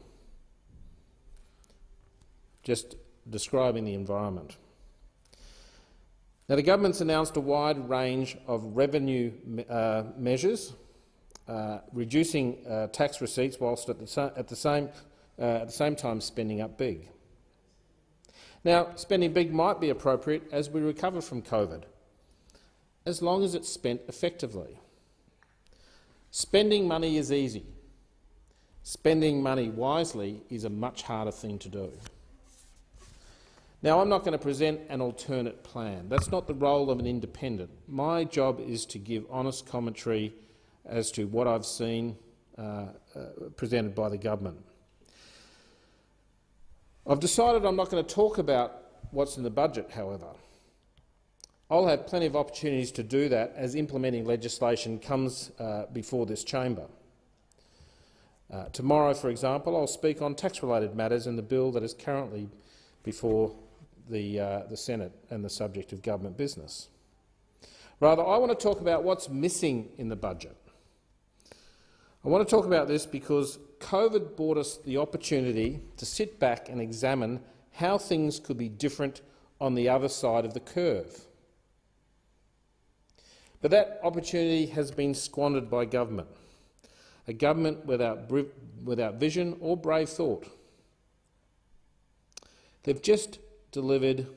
just describing the environment. Now, the government's announced a wide range of revenue uh, measures, uh, reducing uh, tax receipts whilst at the, at, the same, uh, at the same time spending up big. Now, spending big might be appropriate as we recover from COVID, as long as it's spent effectively. Spending money is easy. Spending money wisely is a much harder thing to do. Now, I'm not going to present an alternate plan. That's not the role of an independent. My job is to give honest commentary as to what I've seen uh, uh, presented by the government. I've decided I'm not going to talk about what's in the budget, however. I'll have plenty of opportunities to do that as implementing legislation comes uh, before this chamber. Uh, tomorrow, for example, I'll speak on tax-related matters in the bill that is currently before the, uh, the Senate and the subject of government business. Rather, I want to talk about what's missing in the budget. I want to talk about this because COVID brought us the opportunity to sit back and examine how things could be different on the other side of the curve. But that opportunity has been squandered by government, a government without, without vision or brave thought. They've just delivered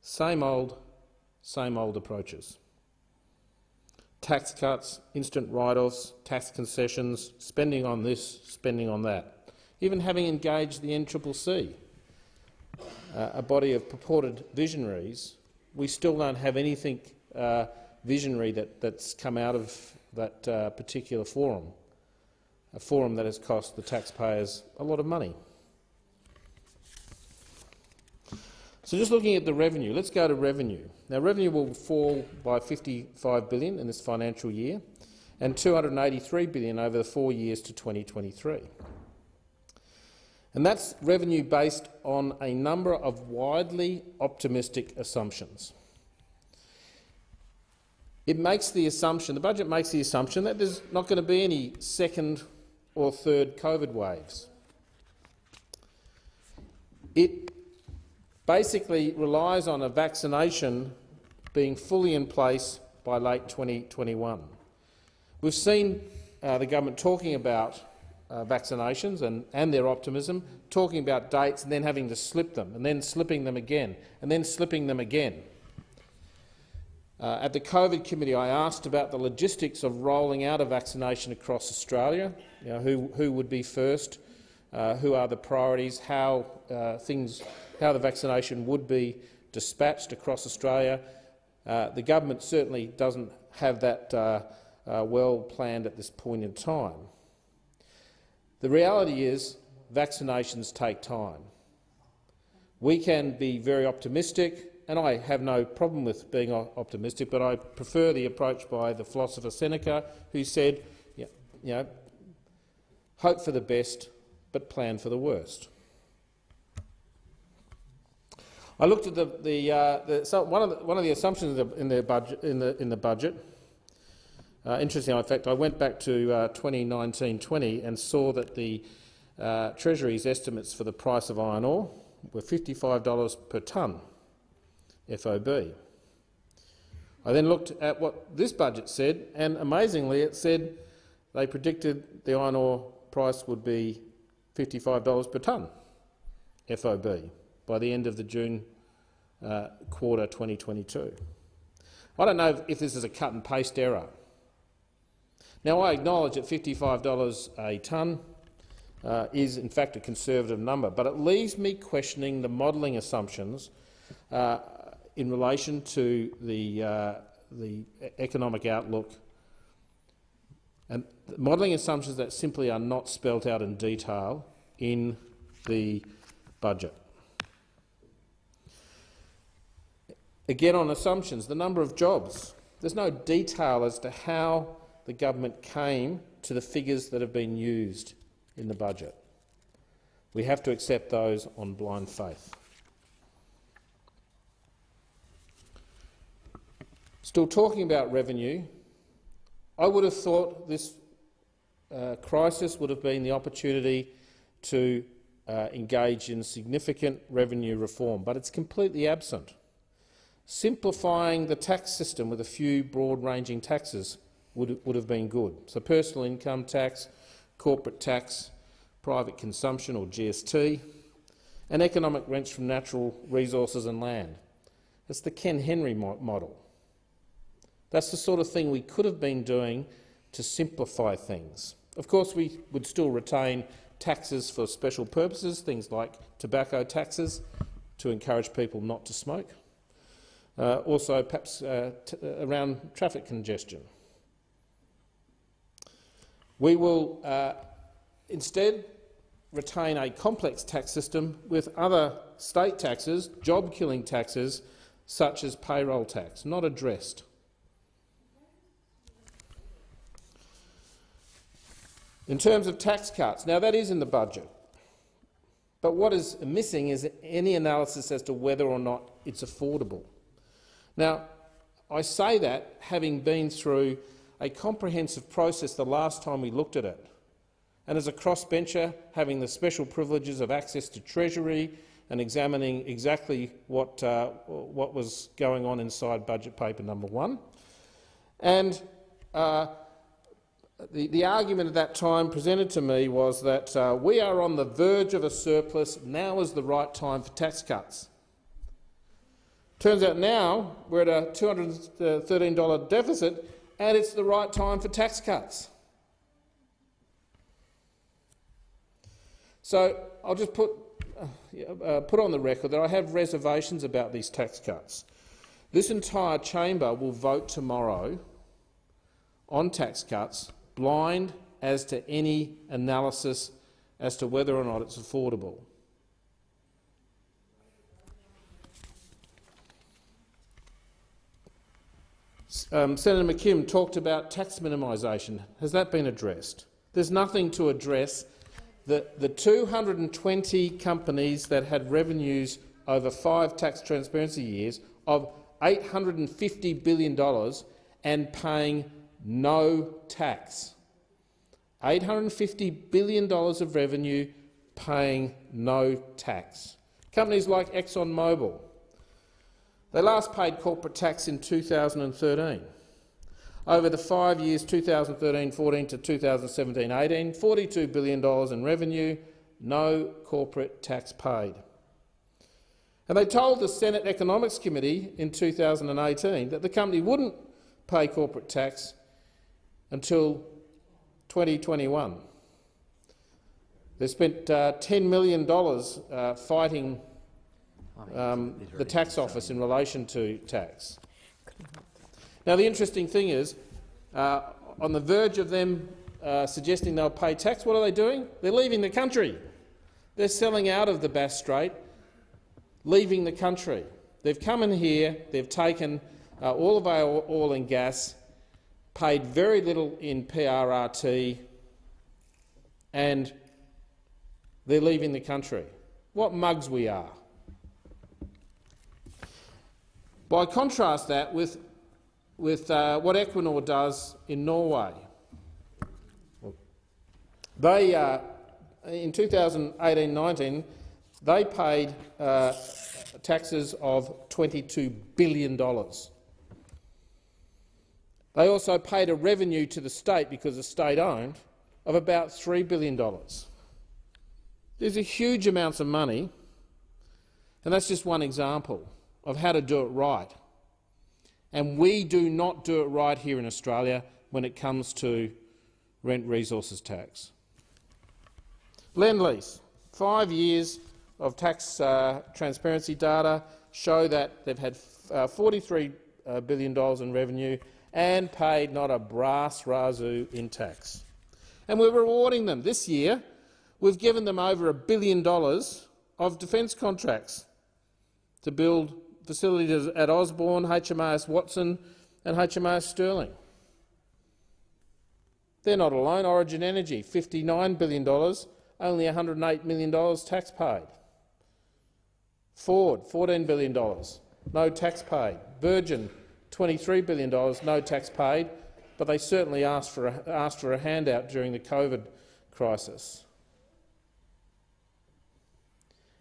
same old, same old approaches. Tax cuts, instant write-offs, tax concessions, spending on this, spending on that. even having engaged the NCCC, uh, a body of purported visionaries, we still don't have anything uh, visionary that, that's come out of that uh, particular forum, a forum that has cost the taxpayers a lot of money. So just looking at the revenue, let's go to revenue. Now revenue will fall by 55 billion in this financial year and 283 billion over the four years to 2023. And that's revenue based on a number of widely optimistic assumptions. It makes the assumption, the budget makes the assumption that there's not going to be any second or third COVID waves. It basically relies on a vaccination being fully in place by late 2021. We've seen uh, the government talking about uh, vaccinations and, and their optimism, talking about dates and then having to slip them, and then slipping them again, and then slipping them again. Uh, at the COVID committee, I asked about the logistics of rolling out a vaccination across Australia. You know, who, who would be first? Uh, who are the priorities? How uh, things, how the vaccination would be dispatched across Australia? Uh, the government certainly doesn't have that uh, uh, well planned at this point in time. The reality is vaccinations take time. We can be very optimistic, and I have no problem with being optimistic, but I prefer the approach by the philosopher Seneca, who said, you know, hope for the best, but plan for the worst. I looked at the, the, uh, the so one of the, one of the assumptions in the, in the budget in the in the budget uh, interesting, in fact, I went back to uh, 2019-20 and saw that the uh, Treasury's estimates for the price of iron ore were $55 per tonne FOB. I then looked at what this budget said, and amazingly it said they predicted the iron ore price would be $55 per tonne FOB by the end of the June uh, quarter 2022. I don't know if this is a cut and paste error. Now, I acknowledge that $55 a tonne uh, is in fact a conservative number, but it leaves me questioning the modelling assumptions uh, in relation to the, uh, the economic outlook and modelling assumptions that simply are not spelt out in detail in the budget. Again, on assumptions, the number of jobs. There's no detail as to how the government came to the figures that have been used in the budget. We have to accept those on blind faith. Still talking about revenue, I would have thought this uh, crisis would have been the opportunity to uh, engage in significant revenue reform, but it's completely absent. Simplifying the tax system with a few broad-ranging taxes would, would have been good. So personal income tax, corporate tax, private consumption or GST, and economic rents from natural resources and land. It's the Ken Henry model. That's the sort of thing we could have been doing to simplify things. Of course, we would still retain taxes for special purposes, things like tobacco taxes to encourage people not to smoke. Uh, also, perhaps uh, around traffic congestion. We will uh, instead retain a complex tax system with other state taxes, job-killing taxes, such as payroll tax, not addressed. In terms of tax cuts, now that is in the budget, but what is missing is any analysis as to whether or not it's affordable. Now, I say that having been through a comprehensive process the last time we looked at it. And as a crossbencher, having the special privileges of access to Treasury and examining exactly what, uh, what was going on inside budget paper number one. And uh, the, the argument at that time presented to me was that uh, we are on the verge of a surplus, now is the right time for tax cuts. Turns out now we're at a $213 deficit and it's the right time for tax cuts. So I'll just put, uh, uh, put on the record that I have reservations about these tax cuts. This entire chamber will vote tomorrow on tax cuts, blind as to any analysis as to whether or not it's affordable. Um, Senator McKim talked about tax minimisation. Has that been addressed? There's nothing to address the, the 220 companies that had revenues over five tax transparency years of $850 billion and paying no tax. $850 billion of revenue paying no tax. Companies like ExxonMobil, they last paid corporate tax in 2013. Over the five years 2013-14 to 2017-18, $42 billion in revenue, no corporate tax paid. And they told the Senate Economics Committee in 2018 that the company wouldn't pay corporate tax until 2021. They spent uh, $10 million uh, fighting um, the tax office in relation to tax. Now, the interesting thing is, uh, on the verge of them uh, suggesting they'll pay tax, what are they doing? They're leaving the country. They're selling out of the Bass Strait, leaving the country. They've come in here, they've taken uh, all of our oil and gas, paid very little in PRRT, and they're leaving the country. What mugs we are. By contrast that with, with uh, what Equinor does in Norway. They, uh, in 2018-19, they paid uh, taxes of $22 billion. They also paid a revenue to the state, because the state owned, of about $3 billion. These are huge amounts of money, and that's just one example of how to do it right. And we do not do it right here in Australia when it comes to rent resources tax. Lendlease, five years of tax uh, transparency data show that they've had uh, $43 uh, in revenue and paid not a brass razoo in tax. And we're rewarding them. This year, we've given them over a billion dollars of defence contracts to build facilities at Osborne, HMAS Watson and HMAS Stirling. They're not alone. Origin Energy, $59 billion, only $108 million tax paid. Ford, $14 billion, no tax paid. Virgin, $23 billion, no tax paid, but they certainly asked for a, asked for a handout during the COVID crisis.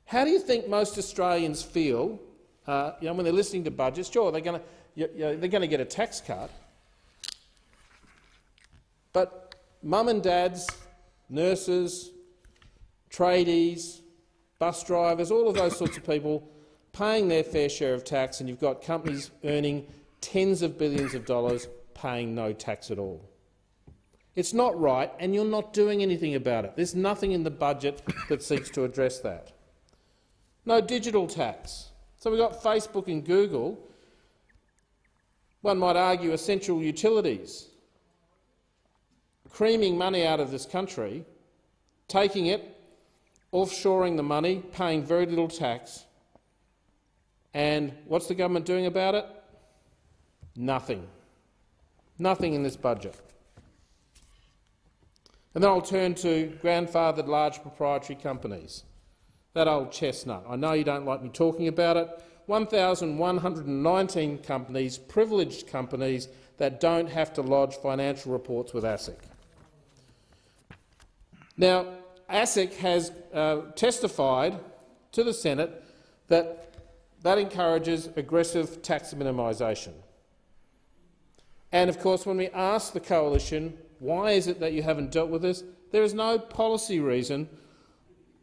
How do you think most Australians feel uh, you know, when they're listening to budgets? Sure, they're going you know, to get a tax cut, but mum and dads, nurses, tradies, bus drivers, all of those sorts of people paying their fair share of tax, and you've got companies earning tens of billions of dollars paying no tax at all. It's not right, and you're not doing anything about it. There's nothing in the budget that seeks to address that. No digital tax. So we've got Facebook and Google. One might argue essential utilities, creaming money out of this country, taking it, offshoring the money, paying very little tax. And what's the government doing about it? Nothing. Nothing in this budget. And then I'll turn to grandfathered large proprietary companies. That old chestnut. I know you don't like me talking about it. 1,119 companies, privileged companies, that don't have to lodge financial reports with ASIC. Now, ASIC has uh, testified to the Senate that that encourages aggressive tax minimisation. And of course, when we ask the coalition, why is it that you haven't dealt with this, there is no policy reason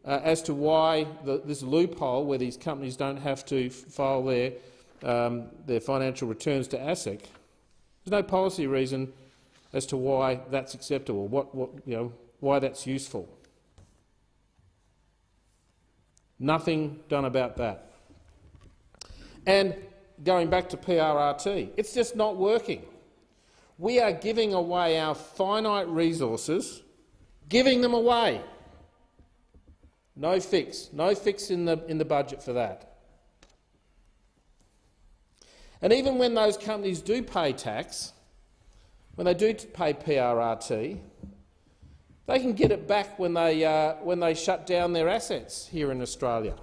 uh, as to why the, this loophole, where these companies don't have to file their, um, their financial returns to ASIC, there's no policy reason as to why that's acceptable, what, what, you know, why that's useful. Nothing done about that. And going back to PRRT, it's just not working. We are giving away our finite resources, giving them away. No fix. No fix in the, in the budget for that. And even when those companies do pay tax, when they do pay PRRT, they can get it back when they, uh, when they shut down their assets here in Australia.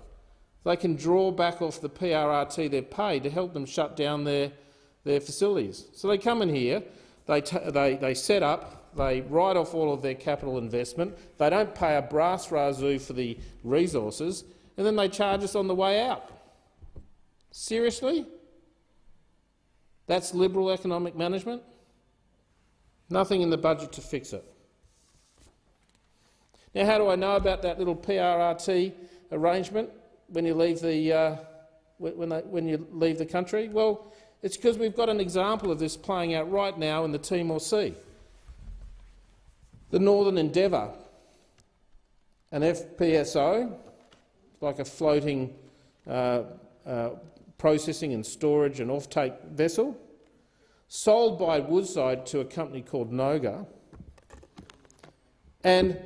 They can draw back off the PRRT they've paid to help them shut down their, their facilities. So they come in here, they, they, they set up, they write off all of their capital investment, they don't pay a brass razoo for the resources, and then they charge us on the way out. Seriously? That's Liberal economic management? Nothing in the budget to fix it. Now, how do I know about that little PRRT arrangement when you leave the, uh, when, they, when you leave the country? Well, it's because we've got an example of this playing out right now in the Timor Sea. The Northern Endeavour, an FPSO, like a floating uh, uh, processing and storage and offtake vessel, sold by Woodside to a company called Noga, and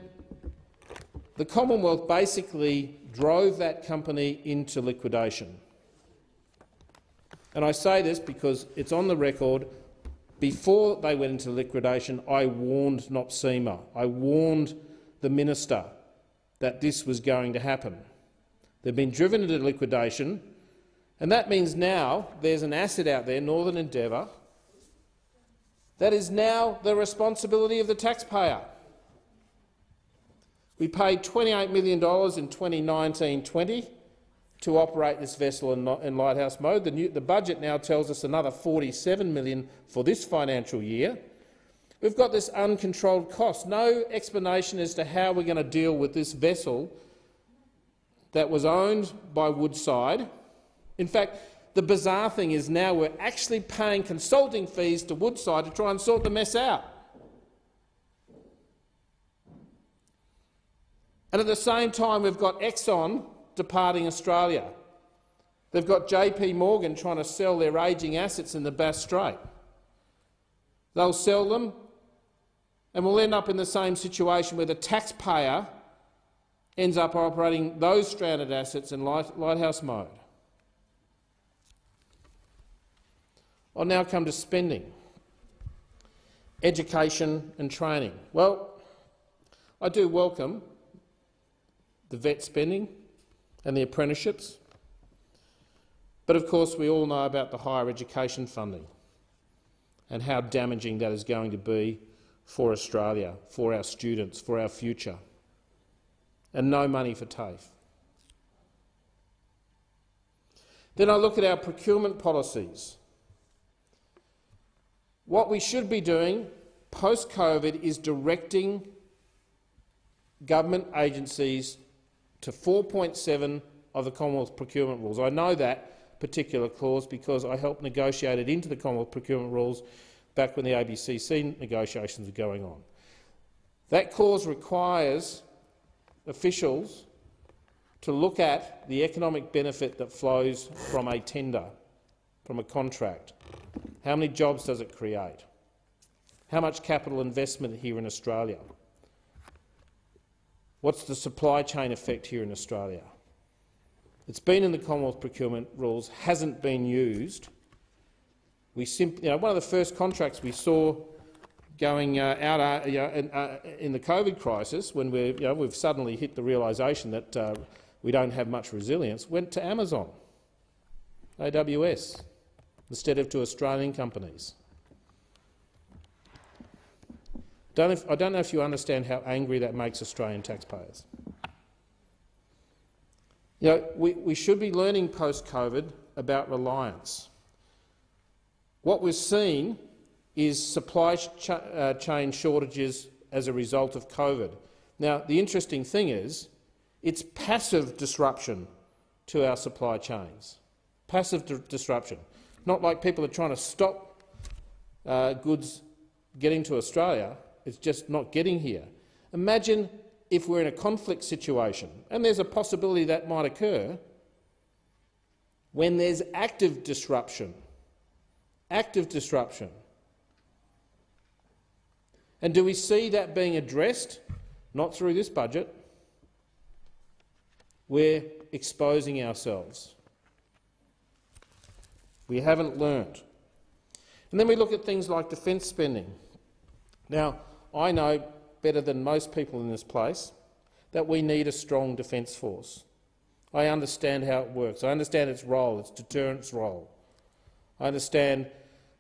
the Commonwealth basically drove that company into liquidation. And I say this because it's on the record. Before they went into liquidation, I warned NOPSEMA, I warned the minister that this was going to happen. They've been driven into liquidation, and that means now there's an asset out there, Northern Endeavour, that is now the responsibility of the taxpayer. We paid $28 million in 2019-20 to operate this vessel in, in lighthouse mode. The, new, the budget now tells us another 47 million for this financial year. We've got this uncontrolled cost. No explanation as to how we're going to deal with this vessel that was owned by Woodside. In fact, the bizarre thing is now we're actually paying consulting fees to Woodside to try and sort the mess out. And at the same time, we've got Exxon departing Australia. They've got JP Morgan trying to sell their ageing assets in the Bass Strait. They'll sell them, and we'll end up in the same situation where the taxpayer ends up operating those stranded assets in light, lighthouse mode. I'll now come to spending, education and training. Well, I do welcome the vet spending and the apprenticeships. But of course we all know about the higher education funding and how damaging that is going to be for Australia, for our students, for our future. And no money for TAFE. Then I look at our procurement policies. What we should be doing post-COVID is directing government agencies to 4.7 of the Commonwealth procurement rules. I know that particular clause because I helped negotiate it into the Commonwealth procurement rules back when the ABCC negotiations were going on. That clause requires officials to look at the economic benefit that flows from a tender, from a contract. How many jobs does it create? How much capital investment here in Australia? What's the supply chain effect here in Australia? It's been in the Commonwealth procurement rules, hasn't been used. We simply, you know, one of the first contracts we saw going uh, out uh, you know, in, uh, in, the COVID crisis, when we you know, we've suddenly hit the realisation that uh, we don't have much resilience, went to Amazon, AWS, instead of to Australian companies. Don't if, I don't know if you understand how angry that makes Australian taxpayers. You know, we, we should be learning post-COVID about reliance. What we've seen is supply ch uh, chain shortages as a result of COVID. Now, the interesting thing is it's passive disruption to our supply chains. Passive di disruption. Not like people are trying to stop uh, goods getting to Australia. It's just not getting here. Imagine if we're in a conflict situation, and there's a possibility that might occur, when there's active disruption, active disruption. And do we see that being addressed? Not through this budget. We're exposing ourselves. We haven't learnt. And then we look at things like defence spending. Now, I know better than most people in this place that we need a strong defence force. I understand how it works. I understand its role, its deterrence role. I understand,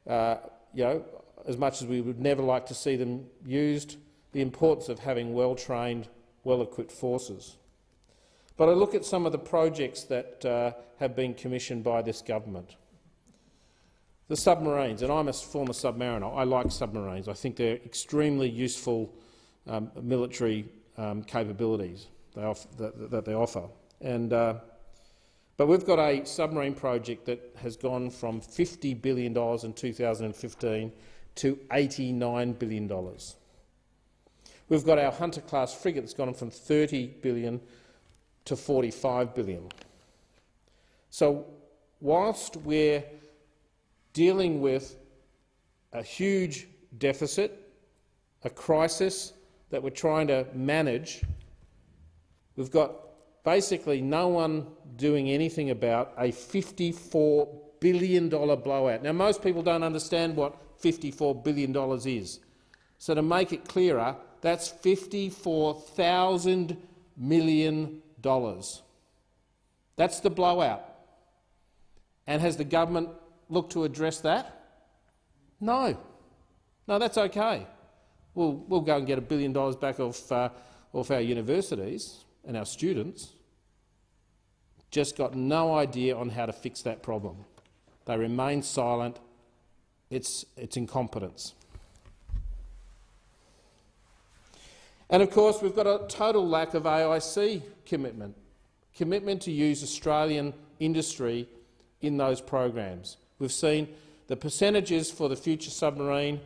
uh, you know, as much as we would never like to see them used, the importance of having well-trained, well-equipped forces. But I look at some of the projects that uh, have been commissioned by this government. The submarines, and I'm a former submariner. I like submarines. I think they're extremely useful um, military um, capabilities they that, that, they offer. And, uh, but we've got a submarine project that has gone from $50 billion in 2015 to $89 billion. We've got our Hunter-class frigate that's gone from 30 billion to 45 billion. So whilst we're dealing with a huge deficit, a crisis that we're trying to manage, we've got basically no one doing anything about a $54 billion blowout. Now, most people don't understand what $54 billion is. So to make it clearer, that's $54,000 million. That's the blowout. And has the government looked to address that? No. No, that's okay. We'll, we'll go and get a billion dollars back off, uh, off our universities and our students. Just got no idea on how to fix that problem. They remain silent. It's, it's incompetence. And of course, we've got a total lack of AIC commitment, commitment to use Australian industry in those programs. We've seen the percentages for the future submarine,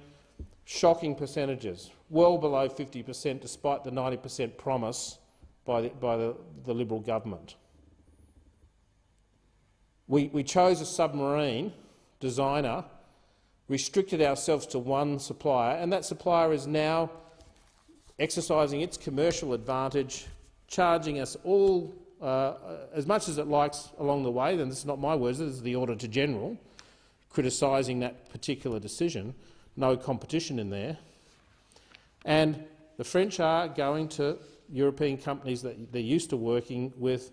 shocking percentages, well below 50 per cent despite the 90 per cent promise by, the, by the, the Liberal government. We, we chose a submarine designer, restricted ourselves to one supplier, and that supplier is now exercising its commercial advantage, charging us all uh, as much as it likes along the way, then this is not my words, this is the Auditor General, criticising that particular decision. No competition in there. And the French are going to European companies that they're used to working with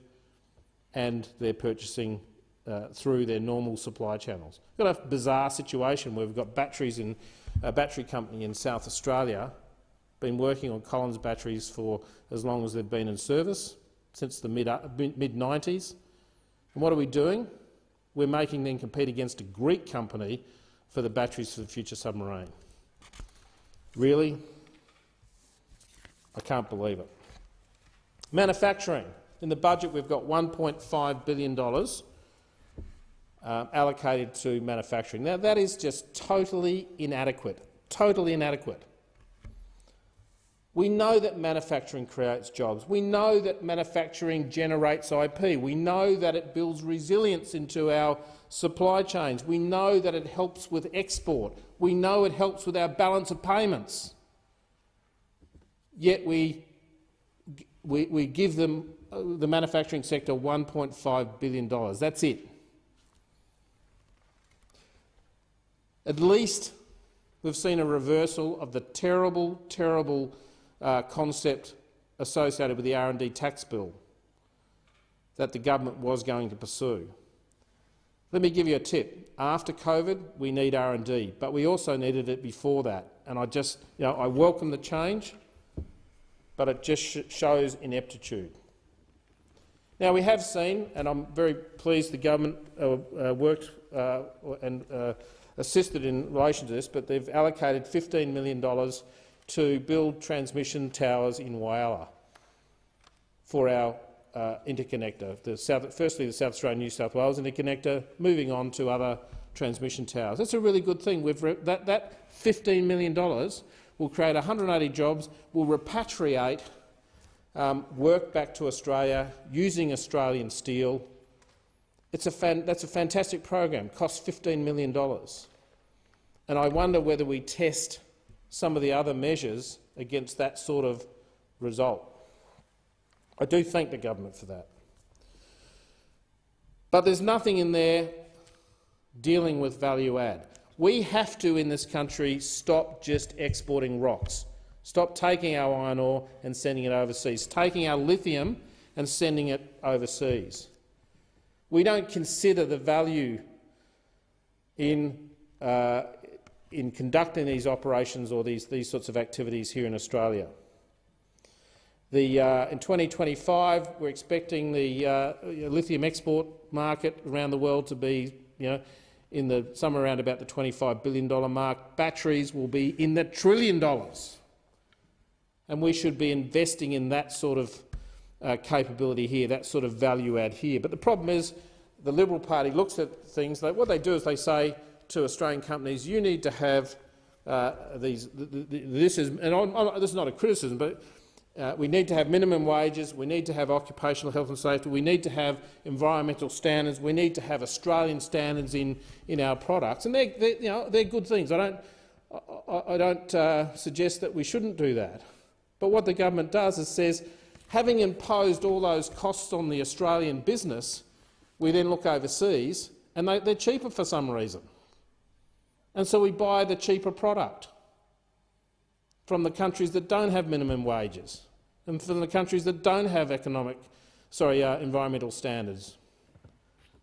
and they're purchasing uh, through their normal supply channels. We've got a bizarre situation where we've got batteries in a battery company in South Australia been working on Collins batteries for as long as they've been in service, since the mid-90s. Uh, and what are we doing? We're making them compete against a Greek company for the batteries for the future submarine. Really? I can't believe it. Manufacturing. In the budget, we've got $1.5 billion uh, allocated to manufacturing. Now, that is just totally inadequate. Totally inadequate. We know that manufacturing creates jobs. We know that manufacturing generates IP. We know that it builds resilience into our supply chains. We know that it helps with export. We know it helps with our balance of payments. Yet we, we, we give them, uh, the manufacturing sector $1.5 billion. That's it. At least we've seen a reversal of the terrible, terrible uh, concept associated with the R&D tax bill that the government was going to pursue. Let me give you a tip. After COVID, we need R&D, but we also needed it before that. And I just, you know, I welcome the change, but it just sh shows ineptitude. Now we have seen, and I'm very pleased the government uh, uh, worked uh, and uh, assisted in relation to this, but they've allocated $15 million to build transmission towers in Whyalla for our uh, interconnector. The South, firstly, the South Australian New South Wales interconnector, moving on to other transmission towers. That's a really good thing. that, that $15 million will create 180 jobs, will repatriate um, work back to Australia using Australian steel. It's a fan, that's a fantastic program, costs $15 million. And I wonder whether we test some of the other measures against that sort of result. I do thank the government for that. But there's nothing in there dealing with value add. We have to, in this country, stop just exporting rocks. Stop taking our iron ore and sending it overseas, taking our lithium and sending it overseas. We don't consider the value in, uh, in conducting these operations or these, these sorts of activities here in Australia. The, uh, in 2025, we're expecting the uh, lithium export market around the world to be you know, in the somewhere around about the $25 billion mark. Batteries will be in the trillion dollars. And we should be investing in that sort of uh, capability here, that sort of value add here. But the problem is the Liberal Party looks at things, like, what they do is they say to Australian companies, you need to have uh, these, this is, and I'm, I'm, this is not a criticism, but uh, we need to have minimum wages, we need to have occupational health and safety, we need to have environmental standards, we need to have Australian standards in, in our products. And they're, they're, you know, they're good things. I don't, I, I don't uh, suggest that we shouldn't do that. But what the government does is says, having imposed all those costs on the Australian business, we then look overseas and they, they're cheaper for some reason. And so we buy the cheaper product from the countries that don't have minimum wages and from the countries that don't have economic, sorry, uh, environmental standards,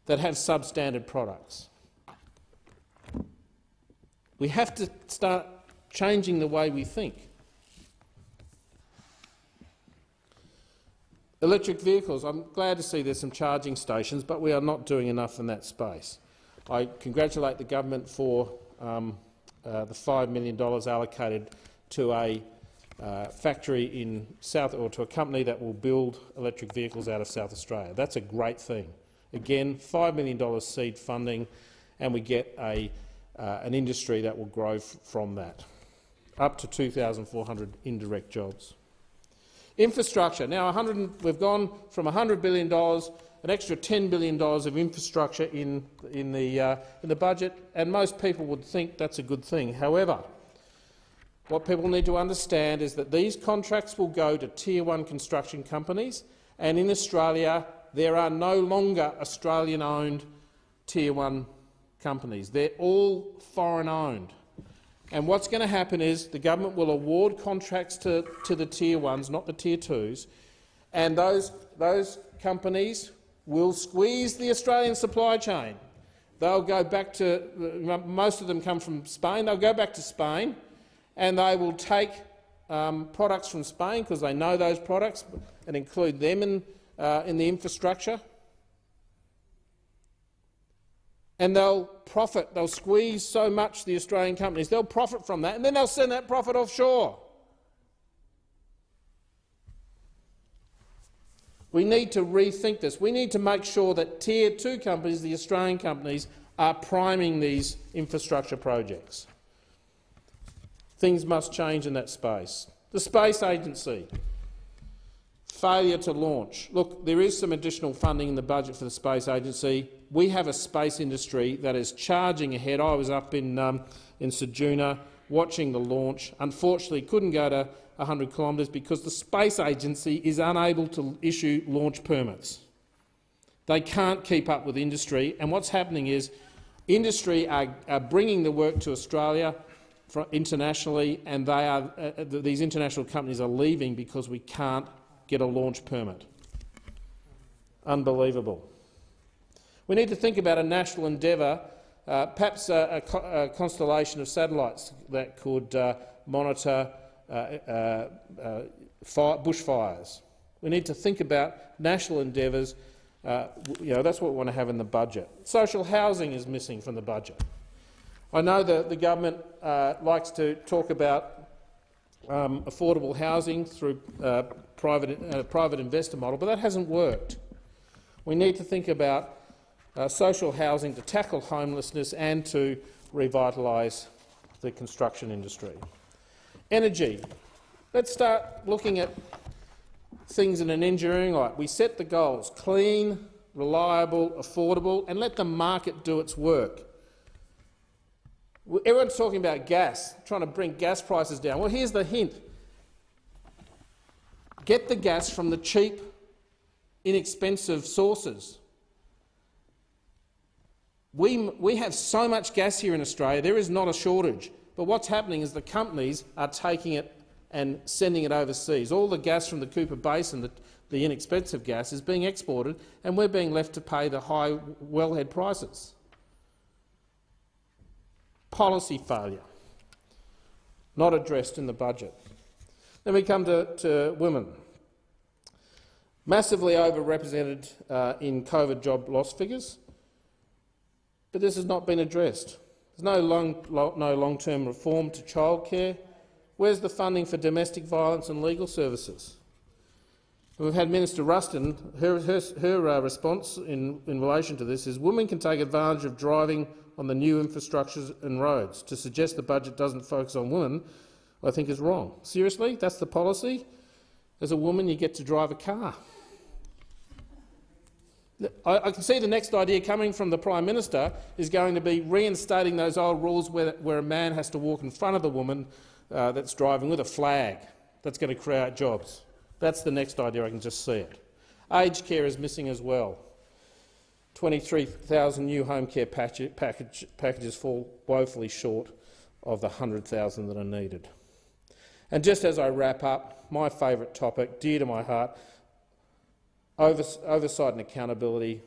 that have substandard products. We have to start changing the way we think. Electric vehicles. I'm glad to see there's some charging stations, but we are not doing enough in that space. I congratulate the government for um, uh, the $5 million allocated to a uh, factory in South, or to a company that will build electric vehicles out of South Australia. That's a great thing. Again, $5 million seed funding, and we get a, uh, an industry that will grow from that, up to 2,400 indirect jobs. Infrastructure. Now, 100, we've gone from $100 billion, an extra $10 billion of infrastructure in, in, the, uh, in the budget, and most people would think that's a good thing. However, what people need to understand is that these contracts will go to Tier 1 construction companies, and in Australia there are no longer Australian-owned Tier 1 companies. They're all foreign-owned. And what's going to happen is the government will award contracts to, to the Tier 1s, not the Tier 2s, and those, those companies will squeeze the Australian supply chain. They'll go back to— most of them come from Spain. They'll go back to Spain and they will take um, products from Spain because they know those products and include them in, uh, in the infrastructure and they'll profit, they'll squeeze so much the Australian companies, they'll profit from that, and then they'll send that profit offshore. We need to rethink this. We need to make sure that Tier 2 companies, the Australian companies, are priming these infrastructure projects. Things must change in that space. The Space Agency failure to launch. Look, there is some additional funding in the budget for the Space Agency. We have a space industry that is charging ahead. I was up in, um, in Ceduna watching the launch. Unfortunately, couldn't go to 100 kilometres because the Space Agency is unable to issue launch permits. They can't keep up with industry, and what's happening is industry are, are bringing the work to Australia internationally, and they are, uh, these international companies are leaving because we can't get a launch permit. Unbelievable. We need to think about a national endeavour, uh, perhaps a, a, a, constellation of satellites that could uh, monitor uh, uh, uh fire, bushfires. We need to think about national endeavours. Uh, you know, that's what we want to have in the budget. Social housing is missing from the budget. I know that the government likes to talk about um, affordable housing through private, uh, private investor model, but that hasn't worked. We need to think about uh, social housing to tackle homelessness and to revitalise the construction industry. Energy. Let's start looking at things in an engineering light. we set the goals clean, reliable, affordable, and let the market do its work. Everyone's talking about gas, trying to bring gas prices down. Well, here's the hint. Get the gas from the cheap, inexpensive sources. We, we have so much gas here in Australia, there is not a shortage. But what's happening is the companies are taking it and sending it overseas. All the gas from the Cooper Basin, the, the inexpensive gas, is being exported, and we're being left to pay the high wellhead prices. Policy failure, not addressed in the budget. Then we come to, to women. Massively overrepresented uh, in COVID job loss figures, but this has not been addressed. There's no long-term no long reform to childcare. Where's the funding for domestic violence and legal services? We've had Minister Ruston, her, her, her uh, response in, in relation to this is women can take advantage of driving on the new infrastructures and roads. To suggest the budget doesn't focus on women, I think is wrong. Seriously, that's the policy? As a woman, you get to drive a car. I, I, can see the next idea coming from the Prime Minister is going to be reinstating those old rules where, where a man has to walk in front of the woman uh, that's driving with a flag. That's going to create jobs. That's the next idea. I can just see it. Aged care is missing as well. 23,000 new home care package, package, packages fall woefully short of the 100,000 that are needed. And just as I wrap up, my favourite topic, dear to my heart, overs oversight and accountability,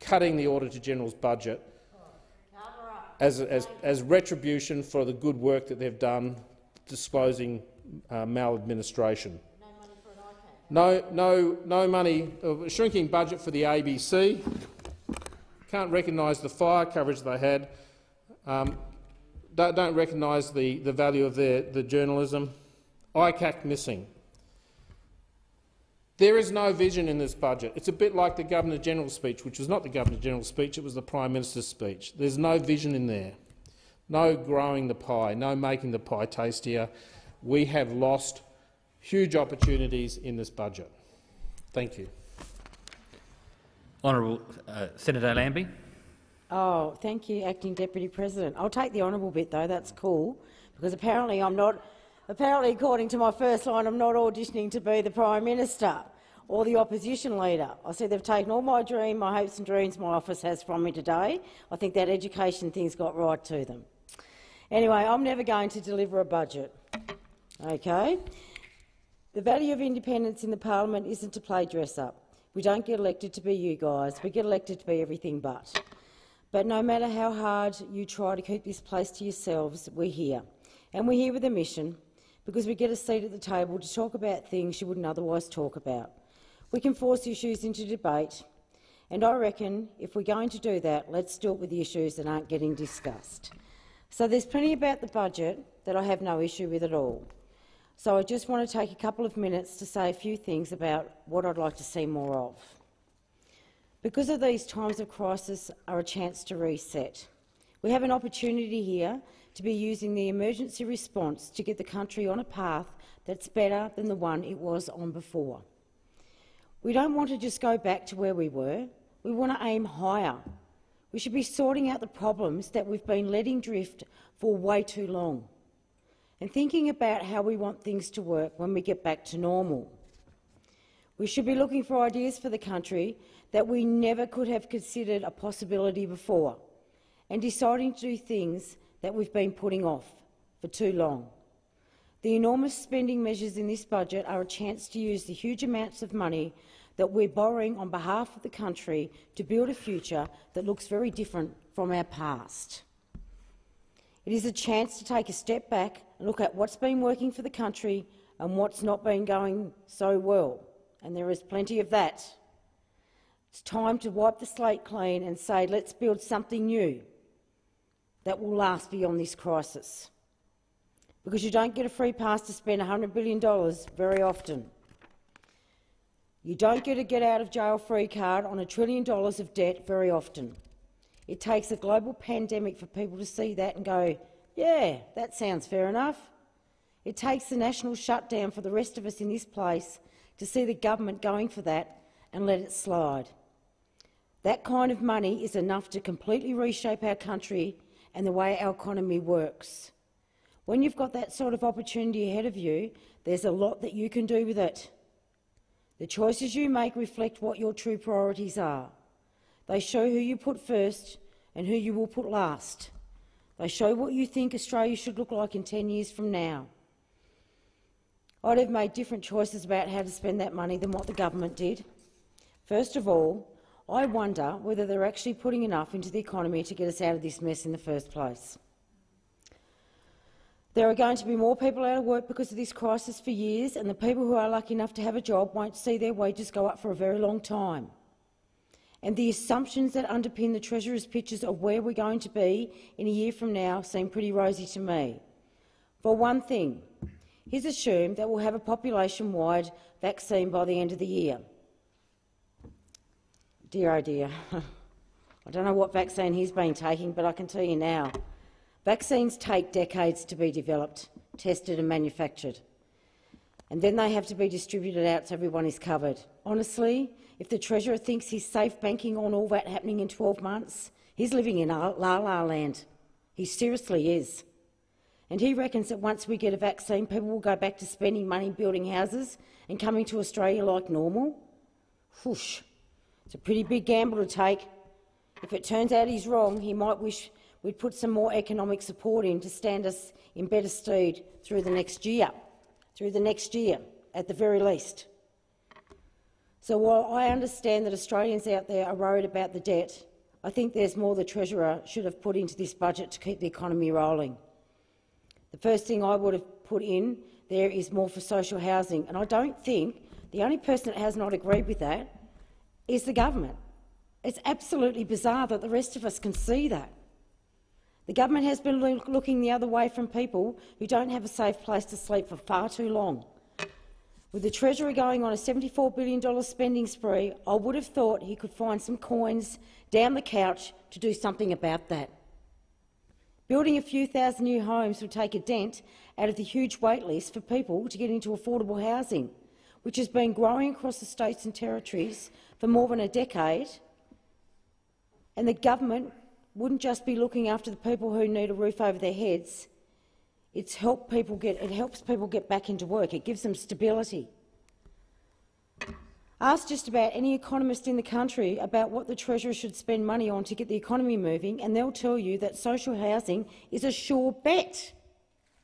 cutting the Auditor-General's budget as, as, as retribution for the good work that they've done disclosing uh, maladministration. No, no, no money, uh, shrinking budget for the ABC. Can't recognise the fire coverage they had. Um, don't, don't recognise the, the value of their the journalism. ICAC missing. There is no vision in this budget. It's a bit like the Governor-General's speech, which was not the Governor-General's speech, it was the Prime Minister's speech. There's no vision in there. No growing the pie, no making the pie tastier. We have lost huge opportunities in this budget. Thank you. Honourable uh, Senator Lambie. Oh, thank you, Acting Deputy President. I'll take the honourable bit, though. That's cool, because apparently I'm not Apparently, according to my first line, I'm not auditioning to be the Prime Minister or the opposition leader. I said they've taken all my dream, my hopes and dreams my office has from me today. I think that education thing's got right to them. Anyway, I'm never going to deliver a budget. Okay? The value of independence in the parliament isn't to play dress-up. We don't get elected to be you guys. We get elected to be everything but. But no matter how hard you try to keep this place to yourselves, we're here. And we're here with a mission, because we get a seat at the table to talk about things you wouldn't otherwise talk about. We can force issues into debate, and I reckon if we're going to do that, let's it with the issues that aren't getting discussed. So there's plenty about the budget that I have no issue with at all. So I just want to take a couple of minutes to say a few things about what I'd like to see more of. Because of these times of crisis are a chance to reset. We have an opportunity here to be using the emergency response to get the country on a path that's better than the one it was on before. We don't want to just go back to where we were. We want to aim higher. We should be sorting out the problems that we've been letting drift for way too long and thinking about how we want things to work when we get back to normal. We should be looking for ideas for the country that we never could have considered a possibility before and deciding to do things that we've been putting off for too long. The enormous spending measures in this budget are a chance to use the huge amounts of money that we're borrowing on behalf of the country to build a future that looks very different from our past. It is a chance to take a step back and look at what's been working for the country and what's not been going so well, and there is plenty of that. It's time to wipe the slate clean and say, let's build something new that will last beyond this crisis. Because you don't get a free pass to spend $100 billion very often. You don't get a get out of jail free card on a trillion dollars of debt very often. It takes a global pandemic for people to see that and go, yeah, that sounds fair enough. It takes the national shutdown for the rest of us in this place to see the government going for that and let it slide. That kind of money is enough to completely reshape our country and the way our economy works. When you've got that sort of opportunity ahead of you, there's a lot that you can do with it. The choices you make reflect what your true priorities are. They show who you put first and who you will put last. They show what you think Australia should look like in 10 years from now. I'd have made different choices about how to spend that money than what the government did. First of all, I wonder whether they're actually putting enough into the economy to get us out of this mess in the first place. There are going to be more people out of work because of this crisis for years, and the people who are lucky enough to have a job won't see their wages go up for a very long time. And the assumptions that underpin the Treasurer's pictures of where we're going to be in a year from now seem pretty rosy to me. For one thing, he's assumed that we'll have a population-wide vaccine by the end of the year. Dear oh dear, (laughs) I don't know what vaccine he's been taking, but I can tell you now, vaccines take decades to be developed, tested and manufactured, and then they have to be distributed out so everyone is covered. Honestly, if the Treasurer thinks he's safe banking on all that happening in 12 months, he's living in la-la land. He seriously is. And he reckons that once we get a vaccine, people will go back to spending money building houses and coming to Australia like normal? Whoosh. It's a pretty big gamble to take. If it turns out he's wrong, he might wish we'd put some more economic support in to stand us in better stead through the next year, through the next year, at the very least. So while I understand that Australians out there are worried about the debt, I think there's more the Treasurer should have put into this budget to keep the economy rolling. The first thing I would have put in there is more for social housing, and I don't think the only person that has not agreed with that is the government. It's absolutely bizarre that the rest of us can see that. The government has been looking the other way from people who don't have a safe place to sleep for far too long. With the Treasury going on a $74 billion spending spree, I would have thought he could find some coins down the couch to do something about that. Building a few thousand new homes will take a dent out of the huge wait list for people to get into affordable housing, which has been growing across the states and territories for more than a decade, and the government wouldn't just be looking after the people who need a roof over their heads. It's people get, it helps people get back into work. It gives them stability. Ask just about any economist in the country about what the Treasurer should spend money on to get the economy moving, and they'll tell you that social housing is a sure bet.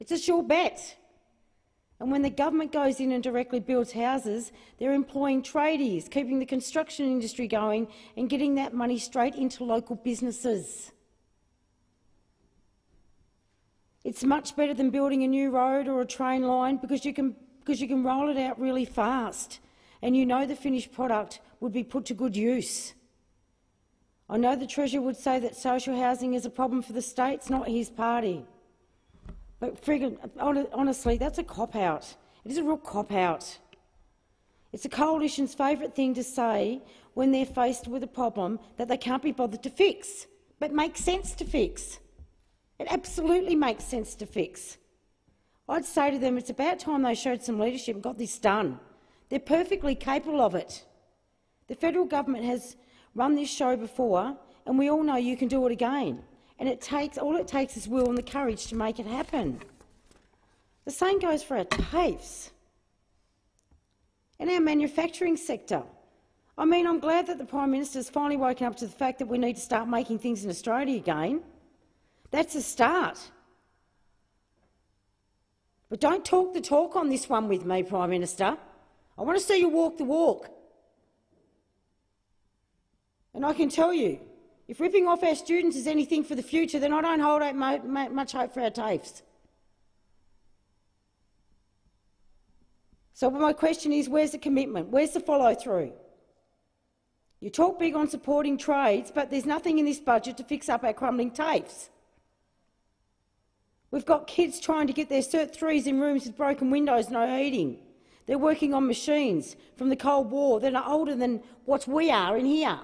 It's a sure bet. And when the government goes in and directly builds houses, they're employing tradies, keeping the construction industry going and getting that money straight into local businesses. It's much better than building a new road or a train line because you can, because you can roll it out really fast and you know the finished product would be put to good use. I know the Treasurer would say that social housing is a problem for the states, not his party. But friggin', honestly, that's a cop-out. It is a real cop-out. It's the coalition's favourite thing to say when they're faced with a problem that they can't be bothered to fix, but makes sense to fix. It absolutely makes sense to fix. I'd say to them it's about time they showed some leadership and got this done. They're perfectly capable of it. The federal government has run this show before, and we all know you can do it again and it takes all it takes is will and the courage to make it happen. The same goes for our TAFEs and our manufacturing sector. I mean, I'm glad that the Prime Minister has finally woken up to the fact that we need to start making things in Australia again. That's a start. But don't talk the talk on this one with me, Prime Minister. I want to see you walk the walk. And I can tell you, if ripping off our students is anything for the future, then I don't hold out much hope for our TAFEs. So my question is, where's the commitment? Where's the follow-through? You talk big on supporting trades, but there's nothing in this budget to fix up our crumbling TAFEs. We've got kids trying to get their Cert 3s in rooms with broken windows, no heating. They're working on machines from the Cold War that are older than what we are in here.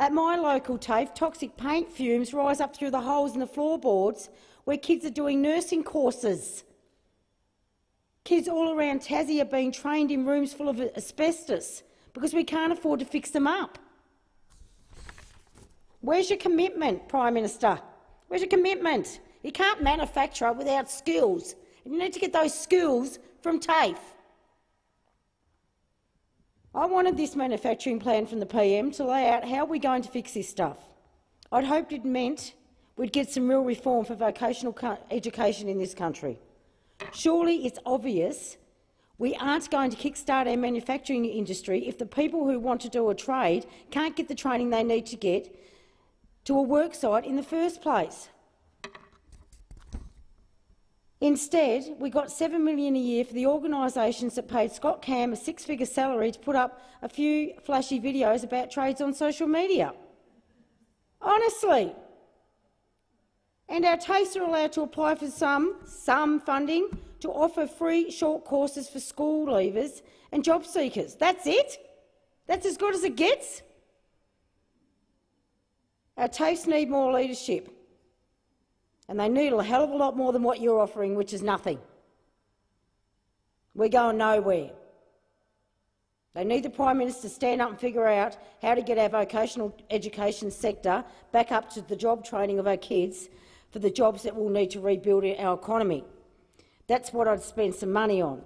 At my local TAFE, toxic paint fumes rise up through the holes in the floorboards where kids are doing nursing courses. Kids all around Tassie are being trained in rooms full of asbestos because we can't afford to fix them up. Where's your commitment, Prime Minister? Where's your commitment? You can't manufacture without skills. You need to get those skills from TAFE. I wanted this manufacturing plan from the PM to lay out how we're going to fix this stuff. I'd hoped it meant we'd get some real reform for vocational education in this country. Surely it's obvious we aren't going to kickstart our manufacturing industry if the people who want to do a trade can't get the training they need to get to a worksite in the first place. Instead, we got 7 million a year for the organisations that paid Scott Cam a six-figure salary to put up a few flashy videos about trades on social media. Honestly. And our TAFEs are allowed to apply for some, some funding to offer free short courses for school leavers and job seekers. That's it? That's as good as it gets? Our TAFEs need more leadership, and they need a hell of a lot more than what you're offering, which is nothing. We're going nowhere. They need the Prime Minister to stand up and figure out how to get our vocational education sector back up to the job training of our kids for the jobs that we'll need to rebuild our economy. That's what I'd spend some money on.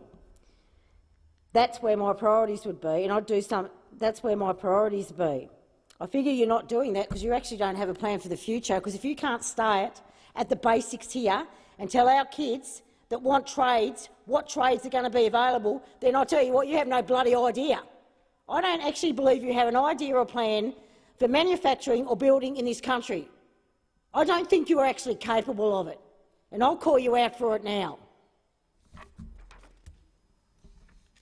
That's where my priorities would be, and I'd do some. That's where my priorities would be. I figure you're not doing that because you actually don't have a plan for the future. Because if you can't start at the basics here and tell our kids that want trades what trades are going to be available, then I'll tell you what, you have no bloody idea. I don't actually believe you have an idea or plan for manufacturing or building in this country. I don't think you are actually capable of it, and I'll call you out for it now.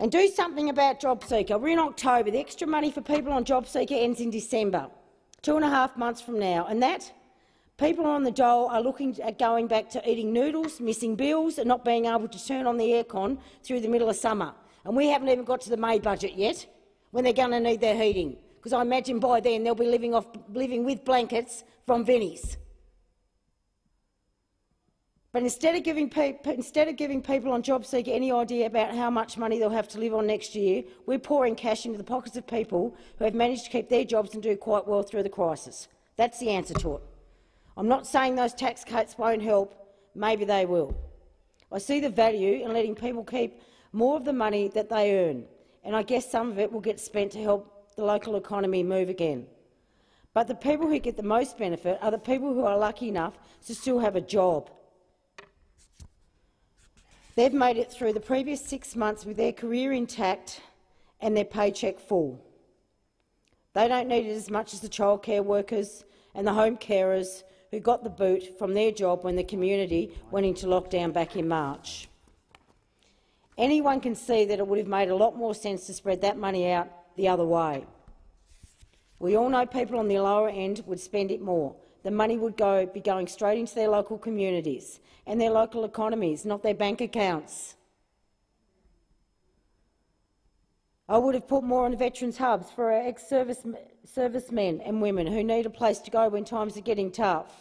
And do something about JobSeeker. We're in October. The extra money for people on JobSeeker ends in December, two and a half months from now. And that people on the dole are looking at going back to eating noodles, missing bills and not being able to turn on the aircon through the middle of summer. And we haven't even got to the May budget yet, when they're going to need their heating, because I imagine by then they'll be living, off, living with blankets from Vinnie's. But instead of, giving instead of giving people on JobSeeker any idea about how much money they'll have to live on next year, we're pouring cash into the pockets of people who have managed to keep their jobs and do quite well through the crisis. That's the answer to it. I'm not saying those tax cuts won't help. Maybe they will. I see the value in letting people keep more of the money that they earn, and I guess some of it will get spent to help the local economy move again. But the people who get the most benefit are the people who are lucky enough to still have a job. They've made it through the previous six months with their career intact and their paycheck full. They don't need it as much as the childcare workers and the home carers who got the boot from their job when the community went into lockdown back in March. Anyone can see that it would have made a lot more sense to spread that money out the other way. We all know people on the lower end would spend it more. The money would go, be going straight into their local communities and their local economies, not their bank accounts. I would have put more on veterans' hubs for our ex-servicemen and women who need a place to go when times are getting tough.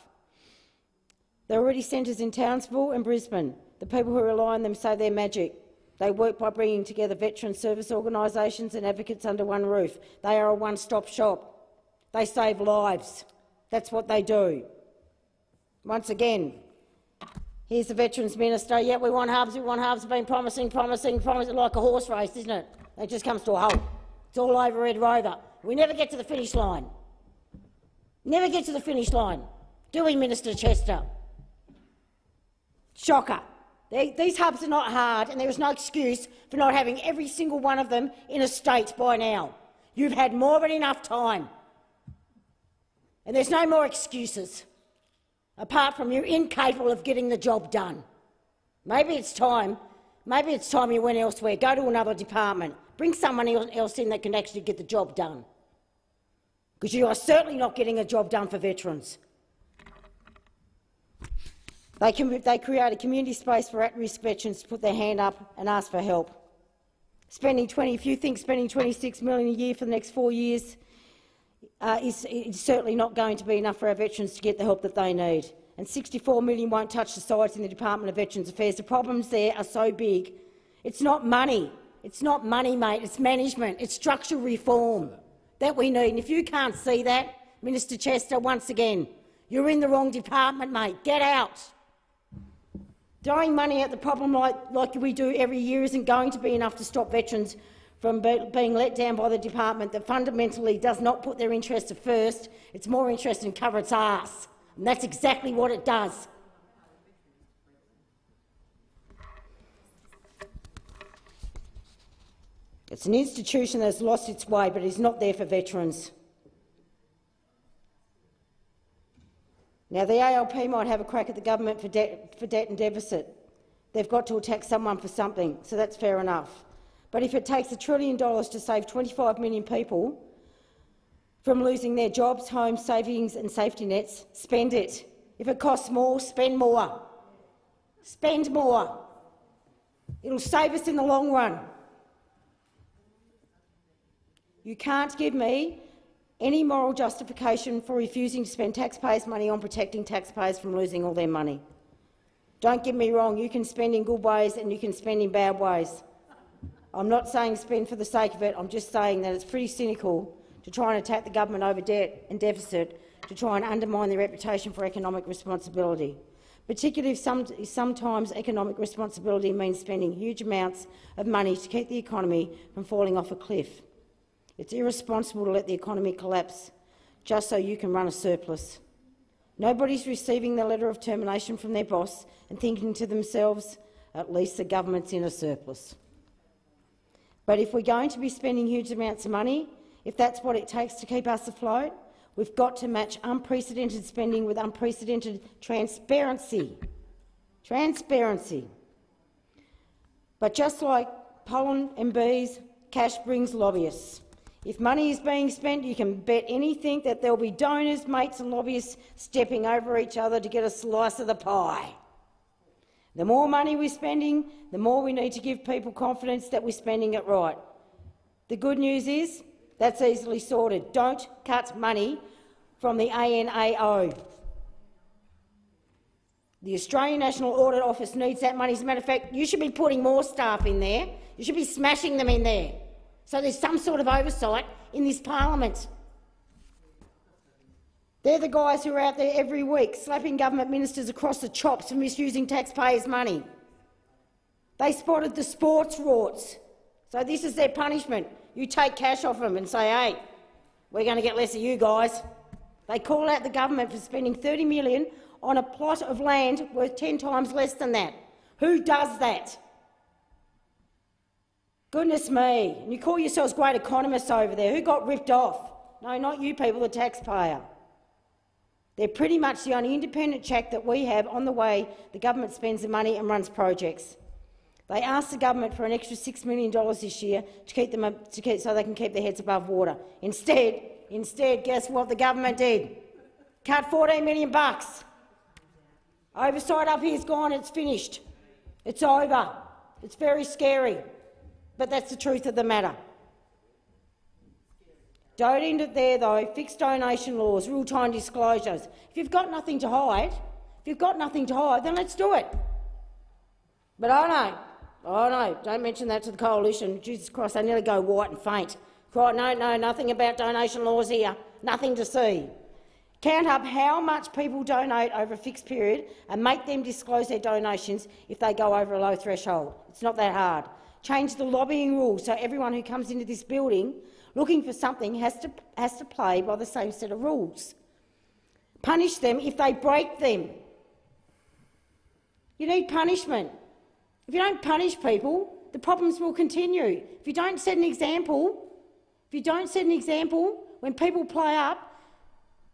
There are already centres in Townsville and Brisbane. The people who rely on them say they're magic. They work by bringing together veteran service organisations and advocates under one roof. They are a one-stop shop. They save lives. That's what they do. Once again, here's the Veterans Minister. Yeah, we want hubs, we want hubs. Been promising, promising, promising, like a horse race, isn't it? It just comes to a halt. It's all over Red Rover. We never get to the finish line. Never get to the finish line. Do we, Minister Chester? Shocker. They, these hubs are not hard, and there is no excuse for not having every single one of them in a state by now. You've had more than enough time. And there's no more excuses, apart from you're incapable of getting the job done. Maybe it's time, maybe it's time you went elsewhere. Go to another department. Bring someone else in that can actually get the job done. Because you are certainly not getting a job done for veterans. They, they create a community space for at-risk veterans to put their hand up and ask for help. Spending 20, if you think spending 26 million a year for the next four years uh, is, is certainly not going to be enough for our veterans to get the help that they need. And 64 million won't touch the sides in the Department of Veterans Affairs. The problems there are so big, It's not money. It's not money, mate. It's management. It's structural reform that we need. And if you can't see that, Minister Chester, once again, you're in the wrong department, mate. Get out. Throwing money at the problem like, like we do every year isn't going to be enough to stop veterans from be being let down by the department that fundamentally does not put their interests first. It's more interested in cover its ass. And that's exactly what it does. It's an institution that's lost its way, but is not there for veterans. Now, the ALP might have a crack at the government for debt, for debt and deficit. They've got to attack someone for something, so that's fair enough. But if it takes a trillion dollars to save 25 million people from losing their jobs, homes, savings and safety nets, spend it. If it costs more, spend more. Spend more. It'll save us in the long run. You can't give me any moral justification for refusing to spend taxpayers' money on protecting taxpayers from losing all their money. Don't get me wrong, you can spend in good ways and you can spend in bad ways. I'm not saying spend for the sake of it, I'm just saying that it's pretty cynical to try and attack the government over debt and deficit to try and undermine their reputation for economic responsibility, particularly if some, sometimes economic responsibility means spending huge amounts of money to keep the economy from falling off a cliff. It's irresponsible to let the economy collapse just so you can run a surplus. Nobody's receiving the letter of termination from their boss and thinking to themselves, at least the government's in a surplus. But if we're going to be spending huge amounts of money, if that's what it takes to keep us afloat, we've got to match unprecedented spending with unprecedented transparency. Transparency. But just like pollen and bees, cash brings lobbyists. If money is being spent, you can bet anything that there will be donors, mates and lobbyists stepping over each other to get a slice of the pie. The more money we're spending, the more we need to give people confidence that we're spending it right. The good news is that's easily sorted. Don't cut money from the ANAO. The Australian National Audit Office needs that money. As a matter of fact, you should be putting more staff in there. You should be smashing them in there. So there's some sort of oversight in this parliament. They're the guys who are out there every week slapping government ministers across the chops for misusing taxpayers' money. They spotted the sports rorts. So this is their punishment. You take cash off them and say, hey, we're going to get less of you guys. They call out the government for spending 30 million on a plot of land worth 10 times less than that. Who does that? Goodness me. And you call yourselves great economists over there. Who got ripped off? No, not you people, the taxpayer. They're pretty much the only independent check that we have on the way the government spends the money and runs projects. They asked the government for an extra $6 million this year to keep them to keep, so they can keep their heads above water. Instead, instead, guess what the government did? Cut 14 million bucks. Oversight up here's gone. It's finished. It's over. It's very scary but that's the truth of the matter. Don't end it there, though. Fixed donation laws, real-time disclosures. If you've got nothing to hide, if you've got nothing to hide, then let's do it. But I know, I know, don't mention that to the coalition. Jesus Christ, they nearly go white and faint. Right, no, no, nothing about donation laws here. Nothing to see. Count up how much people donate over a fixed period and make them disclose their donations if they go over a low threshold. It's not that hard change the lobbying rules so everyone who comes into this building looking for something has to, has to play by the same set of rules. Punish them if they break them. You need punishment. If you don't punish people, the problems will continue. If you don't set an example, if you don't set an example when people play up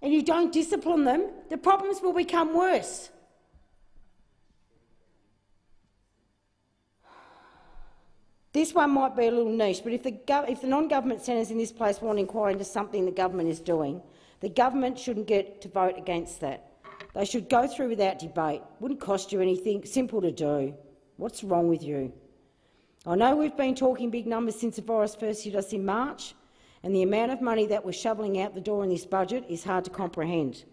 and you don't discipline them, the problems will become worse. This one might be a little niche, but if the, if the non-government senators in this place want to inquire into something the government is doing, the government shouldn't get to vote against that. They should go through without debate. Wouldn't cost you anything, simple to do. What's wrong with you? I know we've been talking big numbers since the virus first hit us in March, and the amount of money that we're shovelling out the door in this budget is hard to comprehend.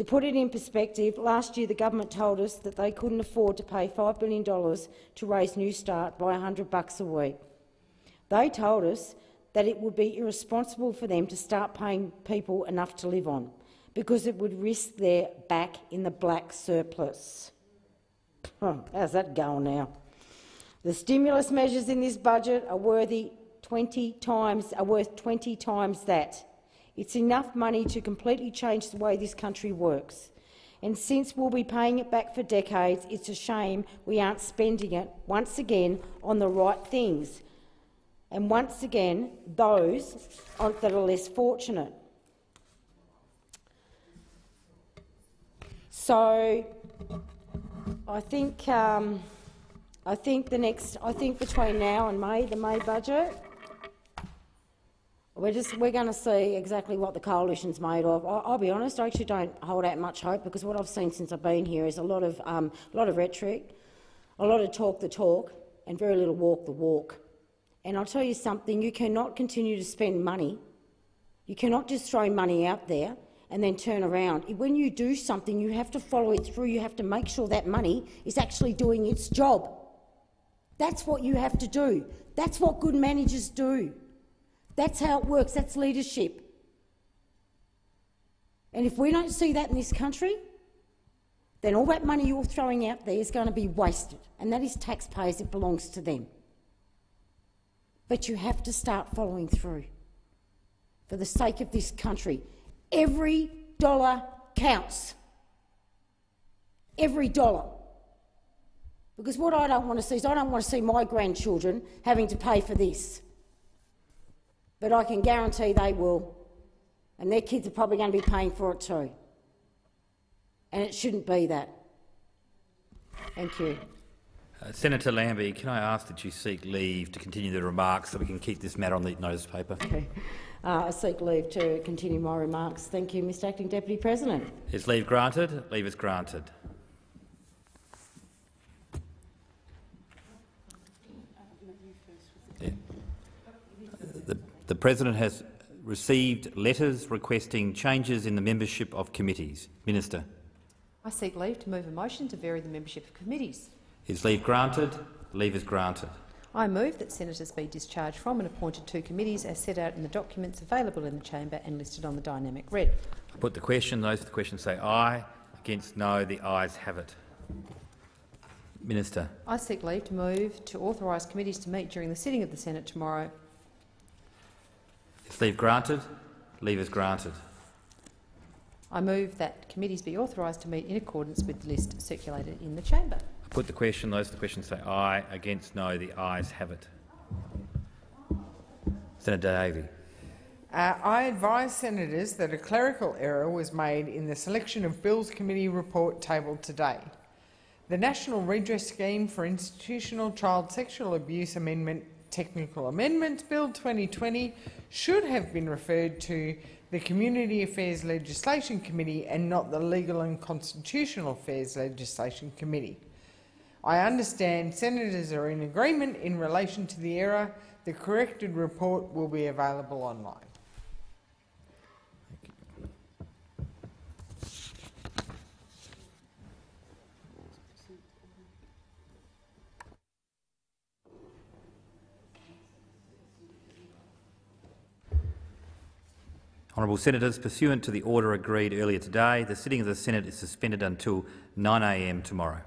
To put it in perspective, last year the government told us that they couldn't afford to pay $5 billion to raise Newstart by 100 bucks a week. They told us that it would be irresponsible for them to start paying people enough to live on because it would risk their back in the black surplus. How's that going now? The stimulus measures in this budget are worthy 20 times are worth 20 times that. It's enough money to completely change the way this country works. And since we'll be paying it back for decades, it's a shame we aren't spending it once again on the right things. And once again, those that are less fortunate. So, I think um, I think the next I think between now and May, the May budget, we're just we're going to see exactly what the coalition's made of. I, will be honest, I actually don't hold out much hope because what I've seen since I've been here is a lot of um, a lot of rhetoric, a lot of talk the talk, and very little walk the walk. And I'll tell you something: you cannot continue to spend money. You cannot just throw money out there and then turn around. When you do something, you have to follow it through. You have to make sure that money is actually doing its job. That's what you have to do. That's what good managers do. That's how it works. That's leadership. And if we don't see that in this country, then all that money you're throwing out there is going to be wasted, and that is taxpayers. It belongs to them. But you have to start following through for the sake of this country. Every dollar counts. Every dollar. Because what I don't want to see is I don't want to see my grandchildren having to pay for this but I can guarantee they will. And their kids are probably going to be paying for it too. And it shouldn't be that. Thank you. Uh, Senator Lambie, can I ask that you seek leave to continue the remarks so we can keep this matter on the notice paper? Okay. (laughs) Uh, I seek leave to continue my remarks. Thank you, Mr Acting Deputy President. Is leave granted? Leave is granted. The President has received letters requesting changes in the membership of committees. Minister. I seek leave to move a motion to vary the membership of committees. Is leave granted? Leave is granted. I move that senators be discharged from and appointed to committees as set out in the documents available in the chamber and listed on the dynamic red. I put the question. Those for the question say aye. Against no. The ayes have it. Minister. I seek leave to move to authorise committees to meet during the sitting of the Senate tomorrow is leave granted? Leave is granted. I move that committees be authorised to meet in accordance with the list circulated in the chamber. I put the question. Those for the question say aye. Against no. The ayes have it. Senator Davey. Uh, I advise senators that a clerical error was made in the selection of Bills Committee report tabled today. The National Redress Scheme for Institutional Child Sexual Abuse Amendment Technical Amendments Bill 2020 should have been referred to the Community Affairs Legislation Committee and not the Legal and Constitutional Affairs Legislation Committee. I understand senators are in agreement in relation to the error. The corrected report will be available online. Honourable Senators, pursuant to the order agreed earlier today, the sitting of the Senate is suspended until 9 a.m. tomorrow.